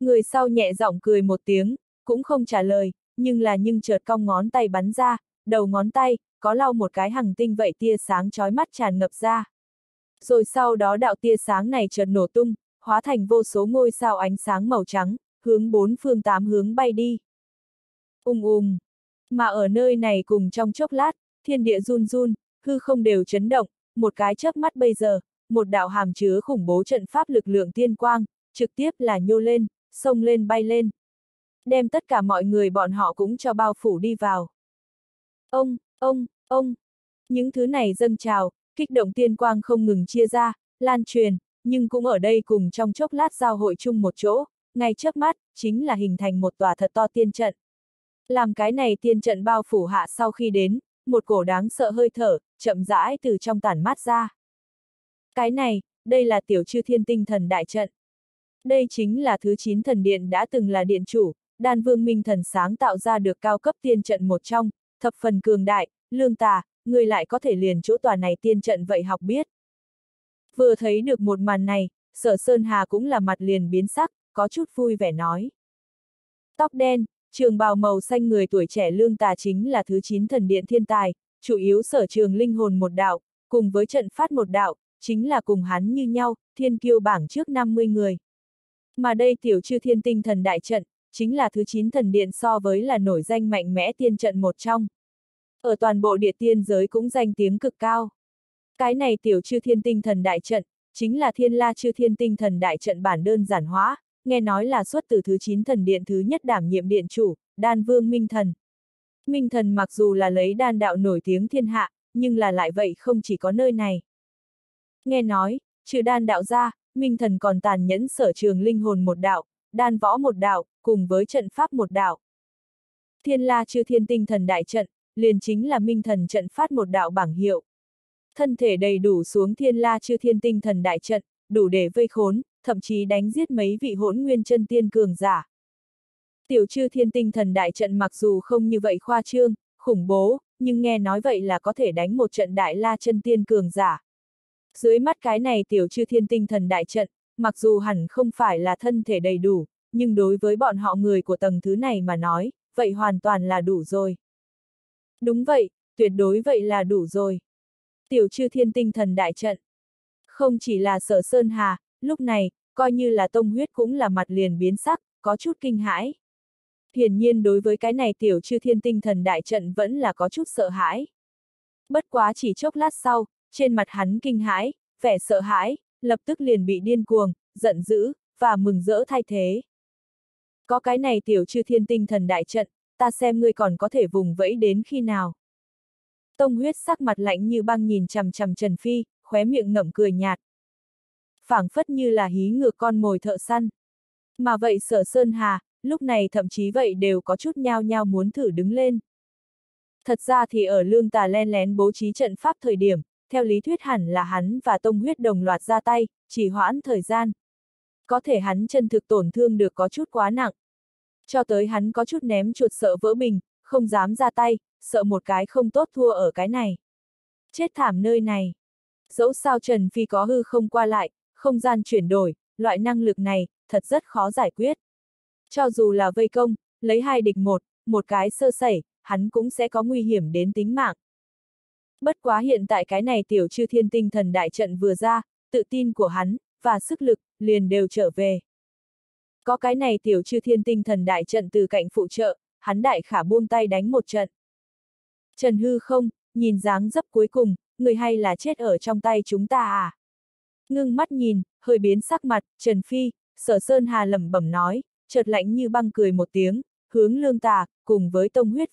Người sau nhẹ giọng cười một tiếng, cũng không trả lời, nhưng là nhưng chợt cong ngón tay bắn ra, đầu ngón tay, có lau một cái hằng tinh vậy tia sáng chói mắt tràn ngập ra. Rồi sau đó đạo tia sáng này chợt nổ tung, hóa thành vô số ngôi sao ánh sáng màu trắng, hướng bốn phương tám hướng bay đi. Ung ung. Mà ở nơi này cùng trong chốc lát, thiên địa run run, hư không đều chấn động, một cái chớp mắt bây giờ, một đạo hàm chứa khủng bố trận pháp lực lượng tiên quang, trực tiếp là nhô lên, sông lên bay lên. Đem tất cả mọi người bọn họ cũng cho bao phủ đi vào. Ông, ông, ông, những thứ này dâng trào, kích động tiên quang không ngừng chia ra, lan truyền, nhưng cũng ở đây cùng trong chốc lát giao hội chung một chỗ, ngay trước mắt, chính là hình thành một tòa thật to tiên trận. Làm cái này tiên trận bao phủ hạ sau khi đến, một cổ đáng sợ hơi thở, chậm rãi từ trong tản mát ra. Cái này, đây là tiểu chư thiên tinh thần đại trận. Đây chính là thứ 9 thần điện đã từng là điện chủ, đan vương minh thần sáng tạo ra được cao cấp tiên trận một trong, thập phần cường đại, lương tà, người lại có thể liền chỗ tòa này tiên trận vậy học biết. Vừa thấy được một màn này, sở Sơn Hà cũng là mặt liền biến sắc, có chút vui vẻ nói. Tóc đen, trường bào màu xanh người tuổi trẻ lương tà chính là thứ 9 thần điện thiên tài, chủ yếu sở trường linh hồn một đạo, cùng với trận phát một đạo, chính là cùng hắn như nhau, thiên kiêu bảng trước 50 người. Mà đây tiểu chư thiên tinh thần đại trận, chính là thứ 9 thần điện so với là nổi danh mạnh mẽ tiên trận một trong. Ở toàn bộ địa tiên giới cũng danh tiếng cực cao. Cái này tiểu chư thiên tinh thần đại trận, chính là thiên la chư thiên tinh thần đại trận bản đơn giản hóa, nghe nói là xuất từ thứ 9 thần điện thứ nhất đảm nhiệm điện chủ, đan vương minh thần. Minh thần mặc dù là lấy đan đạo nổi tiếng thiên hạ, nhưng là lại vậy không chỉ có nơi này. Nghe nói, trừ đan đạo ra, minh thần còn tàn nhẫn sở trường linh hồn một đạo, đan võ một đạo, cùng với trận pháp một đạo. Thiên la chư thiên tinh thần đại trận, liền chính là minh thần trận phát một đạo bảng hiệu. Thân thể đầy đủ xuống thiên la chư thiên tinh thần đại trận, đủ để vây khốn, thậm chí đánh giết mấy vị hỗn nguyên chân tiên cường giả. Tiểu chư thiên tinh thần đại trận mặc dù không như vậy khoa trương, khủng bố, nhưng nghe nói vậy là có thể đánh một trận đại la chân tiên cường giả. Dưới mắt cái này tiểu chư thiên tinh thần đại trận, mặc dù hẳn không phải là thân thể đầy đủ, nhưng đối với bọn họ người của tầng thứ này mà nói, vậy hoàn toàn là đủ rồi. Đúng vậy, tuyệt đối vậy là đủ rồi. Tiểu chư thiên tinh thần đại trận. Không chỉ là sở Sơn Hà, lúc này, coi như là tông huyết cũng là mặt liền biến sắc, có chút kinh hãi. Hiển nhiên đối với cái này tiểu chư thiên tinh thần đại trận vẫn là có chút sợ hãi. Bất quá chỉ chốc lát sau, trên mặt hắn kinh hãi, vẻ sợ hãi, lập tức liền bị điên cuồng, giận dữ, và mừng rỡ thay thế. Có cái này tiểu chư thiên tinh thần đại trận, ta xem ngươi còn có thể vùng vẫy đến khi nào. Tông huyết sắc mặt lạnh như băng nhìn chằm chằm Trần Phi, khóe miệng ngậm cười nhạt phảng phất như là hí ngược con mồi thợ săn. Mà vậy sở Sơn Hà, lúc này thậm chí vậy đều có chút nhao nhao muốn thử đứng lên. Thật ra thì ở lương tà len lén bố trí trận pháp thời điểm, theo lý thuyết hẳn là hắn và tông huyết đồng loạt ra tay, chỉ hoãn thời gian. Có thể hắn chân thực tổn thương được có chút quá nặng. Cho tới hắn có chút ném chuột sợ vỡ bình, không dám ra tay, sợ một cái không tốt thua ở cái này. Chết thảm nơi này. Dẫu sao Trần Phi có hư không qua lại, không gian chuyển đổi, loại năng lực này, thật rất khó giải quyết. Cho dù là vây công, lấy hai địch một, một cái sơ sẩy, hắn cũng sẽ có nguy hiểm đến tính mạng. Bất quá hiện tại cái này tiểu chư thiên tinh thần đại trận vừa ra, tự tin của hắn, và sức lực, liền đều trở về. Có cái này tiểu chư thiên tinh thần đại trận từ cạnh phụ trợ, hắn đại khả buông tay đánh một trận. Trần Hư không, nhìn dáng dấp cuối cùng, người hay là chết ở trong tay chúng ta à? Ngưng mắt nhìn, hơi biến sắc mặt, Trần Phi, sở Sơn Hà lẩm bẩm nói, chợt lạnh như băng cười một tiếng, hướng lương tà, cùng với tông huyết